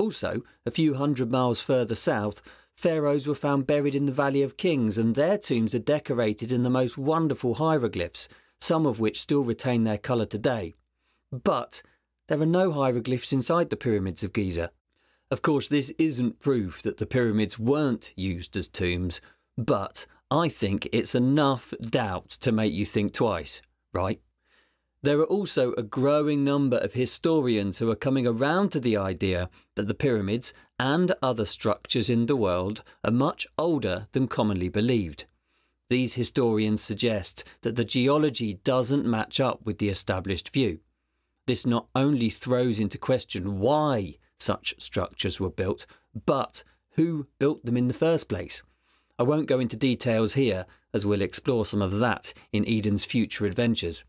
Also, a few hundred miles further south, pharaohs were found buried in the Valley of Kings, and their tombs are decorated in the most wonderful hieroglyphs, some of which still retain their colour today. But there are no hieroglyphs inside the pyramids of Giza. Of course, this isn't proof that the pyramids weren't used as tombs, but I think it's enough doubt to make you think twice, right? There are also a growing number of historians who are coming around to the idea that the pyramids and other structures in the world are much older than commonly believed. These historians suggest that the geology doesn't match up with the established view. This not only throws into question why such structures were built, but who built them in the first place. I won't go into details here, as we'll explore some of that in Eden's future adventures.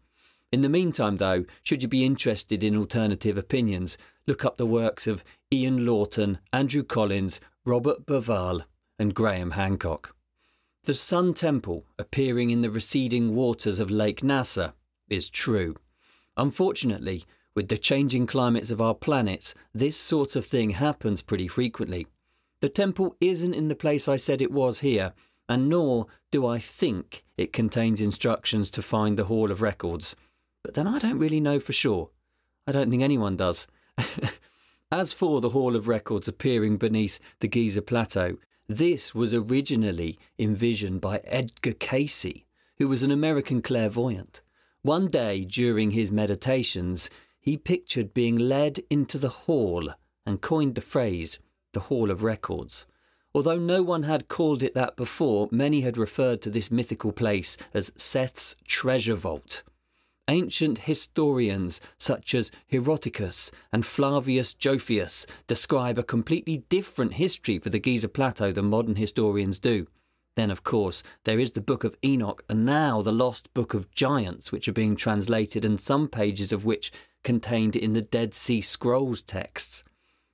In the meantime, though, should you be interested in alternative opinions, look up the works of Ian Lawton, Andrew Collins, Robert Bauval, and Graham Hancock. The Sun Temple appearing in the receding waters of Lake Nasser is true. Unfortunately, with the changing climates of our planets, this sort of thing happens pretty frequently. The temple isn't in the place I said it was here, and nor do I think it contains instructions to find the Hall of Records. But then I don't really know for sure. I don't think anyone does. As for the Hall of Records appearing beneath the Giza Plateau, this was originally envisioned by Edgar Cayce, who was an American clairvoyant. One day during his meditations, he pictured being led into the hall and coined the phrase, the Hall of Records. Although no one had called it that before, many had referred to this mythical place as Seth's treasure vault. Ancient historians such as Herodotus and Flavius Josephus describe a completely different history for the Giza Plateau than modern historians do. Then, of course, there is the Book of Enoch and now the Lost Book of Giants, which are being translated and some pages of which contained in the Dead Sea Scrolls texts.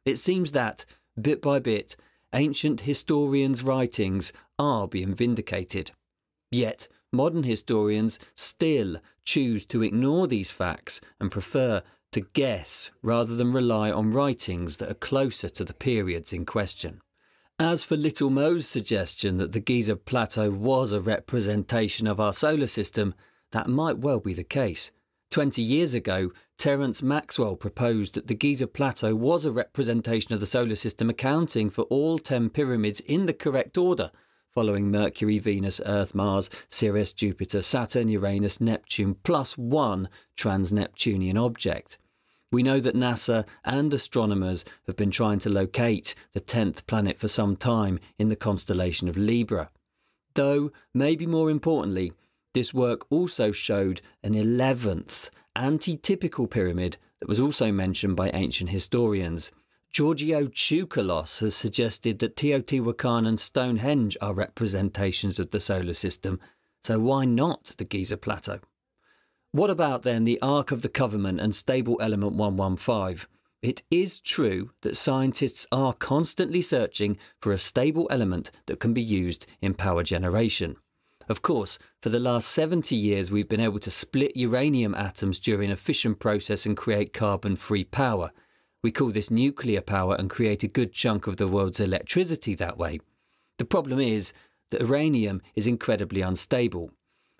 It seems that, bit by bit, ancient historians' writings are being vindicated. Yet, modern historians still choose to ignore these facts and prefer to guess rather than rely on writings that are closer to the periods in question. As for Little Mo's suggestion that the Giza Plateau was a representation of our solar system, that might well be the case. Twenty years ago, Terence Maxwell proposed that the Giza Plateau was a representation of the solar system, accounting for all ten pyramids in the correct order, following Mercury, Venus, Earth, Mars, Ceres, Jupiter, Saturn, Uranus, Neptune, plus one trans Neptunian object. We know that NASA and astronomers have been trying to locate the 10th planet for some time in the constellation of Libra. Though, maybe more importantly, this work also showed an 11th anti-typical pyramid that was also mentioned by ancient historians. Giorgio Tsoukalos has suggested that Teotihuacan and Stonehenge are representations of the solar system, so why not the Giza Plateau? What about then the Ark of the Covenant and stable element 115? It is true that scientists are constantly searching for a stable element that can be used in power generation. Of course, for the last 70 years, we've been able to split uranium atoms during a fission process and create carbon free power. We call this nuclear power and create a good chunk of the world's electricity that way. The problem is that uranium is incredibly unstable.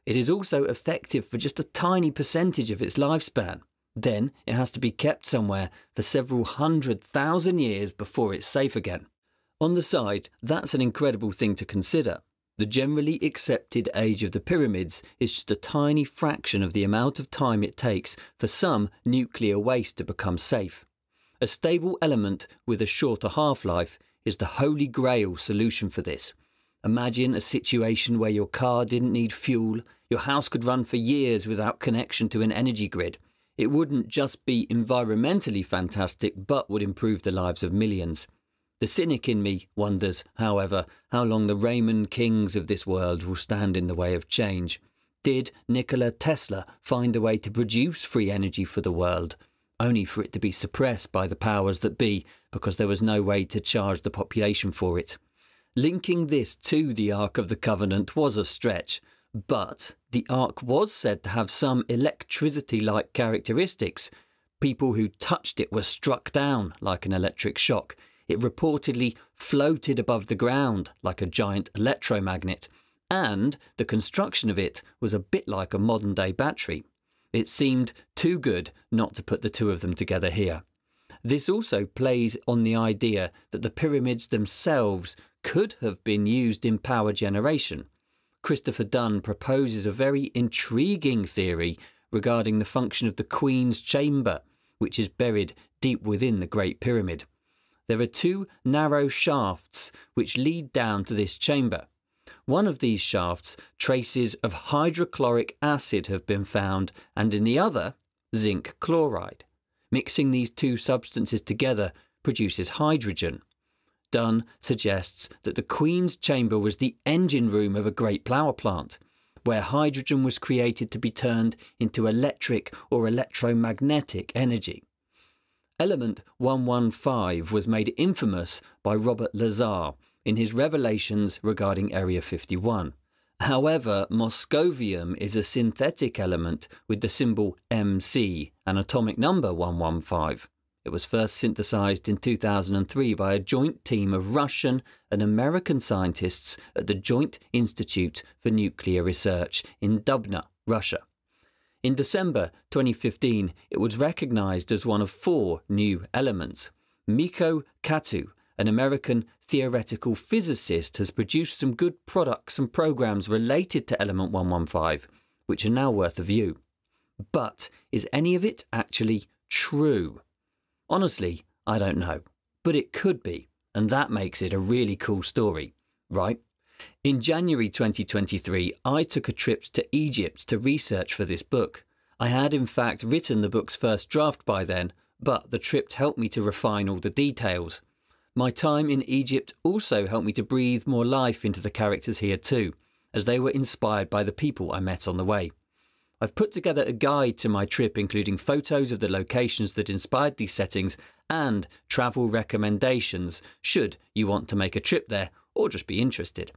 It is also effective for just a tiny percentage of its lifespan. Then it has to be kept somewhere for several hundred thousand years before it's safe again. On the side, that's an incredible thing to consider. The generally accepted age of the pyramids is just a tiny fraction of the amount of time it takes for some nuclear waste to become safe. A stable element with a shorter half life is the holy grail solution for this. Imagine a situation where your car didn't need fuel, your house could run for years without connection to an energy grid. It wouldn't just be environmentally fantastic, but would improve the lives of millions. The cynic in me wonders, however, how long the Raymond Kings of this world will stand in the way of change. Did Nikola Tesla find a way to produce free energy for the world, only for it to be suppressed by the powers that be because there was no way to charge the population for it? Linking this to the Ark of the Covenant was a stretch, but the Ark was said to have some electricity like characteristics. People who touched it were struck down like an electric shock it reportedly floated above the ground like a giant electromagnet, and the construction of it was a bit like a modern day battery. It seemed too good not to put the two of them together here. This also plays on the idea that the pyramids themselves could have been used in power generation. Christopher Dunn proposes a very intriguing theory regarding the function of the Queen's Chamber, which is buried deep within the Great Pyramid there are two narrow shafts which lead down to this chamber. One of these shafts, traces of hydrochloric acid have been found, and in the other, zinc chloride. Mixing these two substances together produces hydrogen. Dunn suggests that the Queen's chamber was the engine room of a great power plant, where hydrogen was created to be turned into electric or electromagnetic energy. Element 115 was made infamous by Robert Lazar in his revelations regarding Area 51. However, moscovium is a synthetic element with the symbol Mc, an atomic number 115. It was first synthesized in 2003 by a joint team of Russian and American scientists at the Joint Institute for Nuclear Research in Dubna, Russia. In December 2015, it was recognized as one of four new elements. Michio Kaku, an American theoretical physicist, has produced some good products and programs related to Element 115, which are now worth a view. But is any of it actually true? Honestly, I don't know. But it could be, and that makes it a really cool story, right? In January 2023, I took a trip to Egypt to research for this book. I had, in fact, written the book's first draft by then, but the trip helped me to refine all the details. My time in Egypt also helped me to breathe more life into the characters here too, as they were inspired by the people I met on the way. I've put together a guide to my trip, including photos of the locations that inspired these settings and travel recommendations, should you want to make a trip there or just be interested.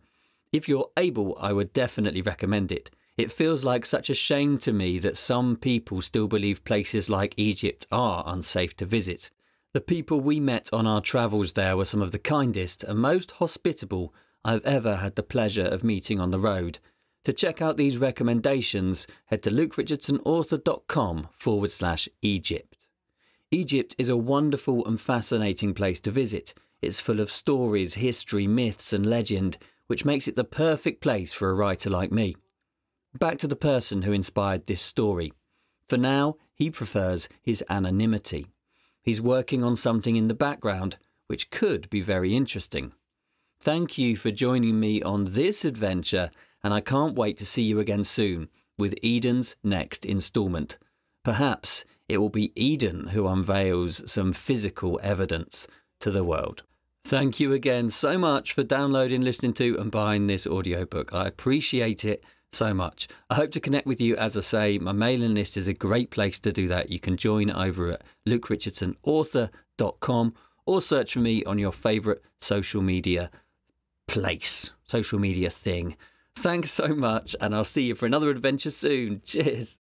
If you're able, I would definitely recommend it. It feels like such a shame to me that some people still believe places like Egypt are unsafe to visit. The people we met on our travels there were some of the kindest and most hospitable I've ever had the pleasure of meeting on the road. To check out these recommendations, head to lukerichardsonauthor.com forward slash Egypt. Egypt is a wonderful and fascinating place to visit. It's full of stories, history, myths, and legend which makes it the perfect place for a writer like me. Back to the person who inspired this story. For now, he prefers his anonymity. He's working on something in the background which could be very interesting. Thank you for joining me on this adventure, and I can't wait to see you again soon with Eden's next instalment. Perhaps it will be Eden who unveils some physical evidence to the world. Thank you again so much for downloading, listening to, and buying this audiobook. I appreciate it so much. I hope to connect with you. As I say, my mailing list is a great place to do that. You can join over at lukerichardsonauthor.com or search for me on your favourite social media place, social media thing. Thanks so much, and I'll see you for another adventure soon. Cheers.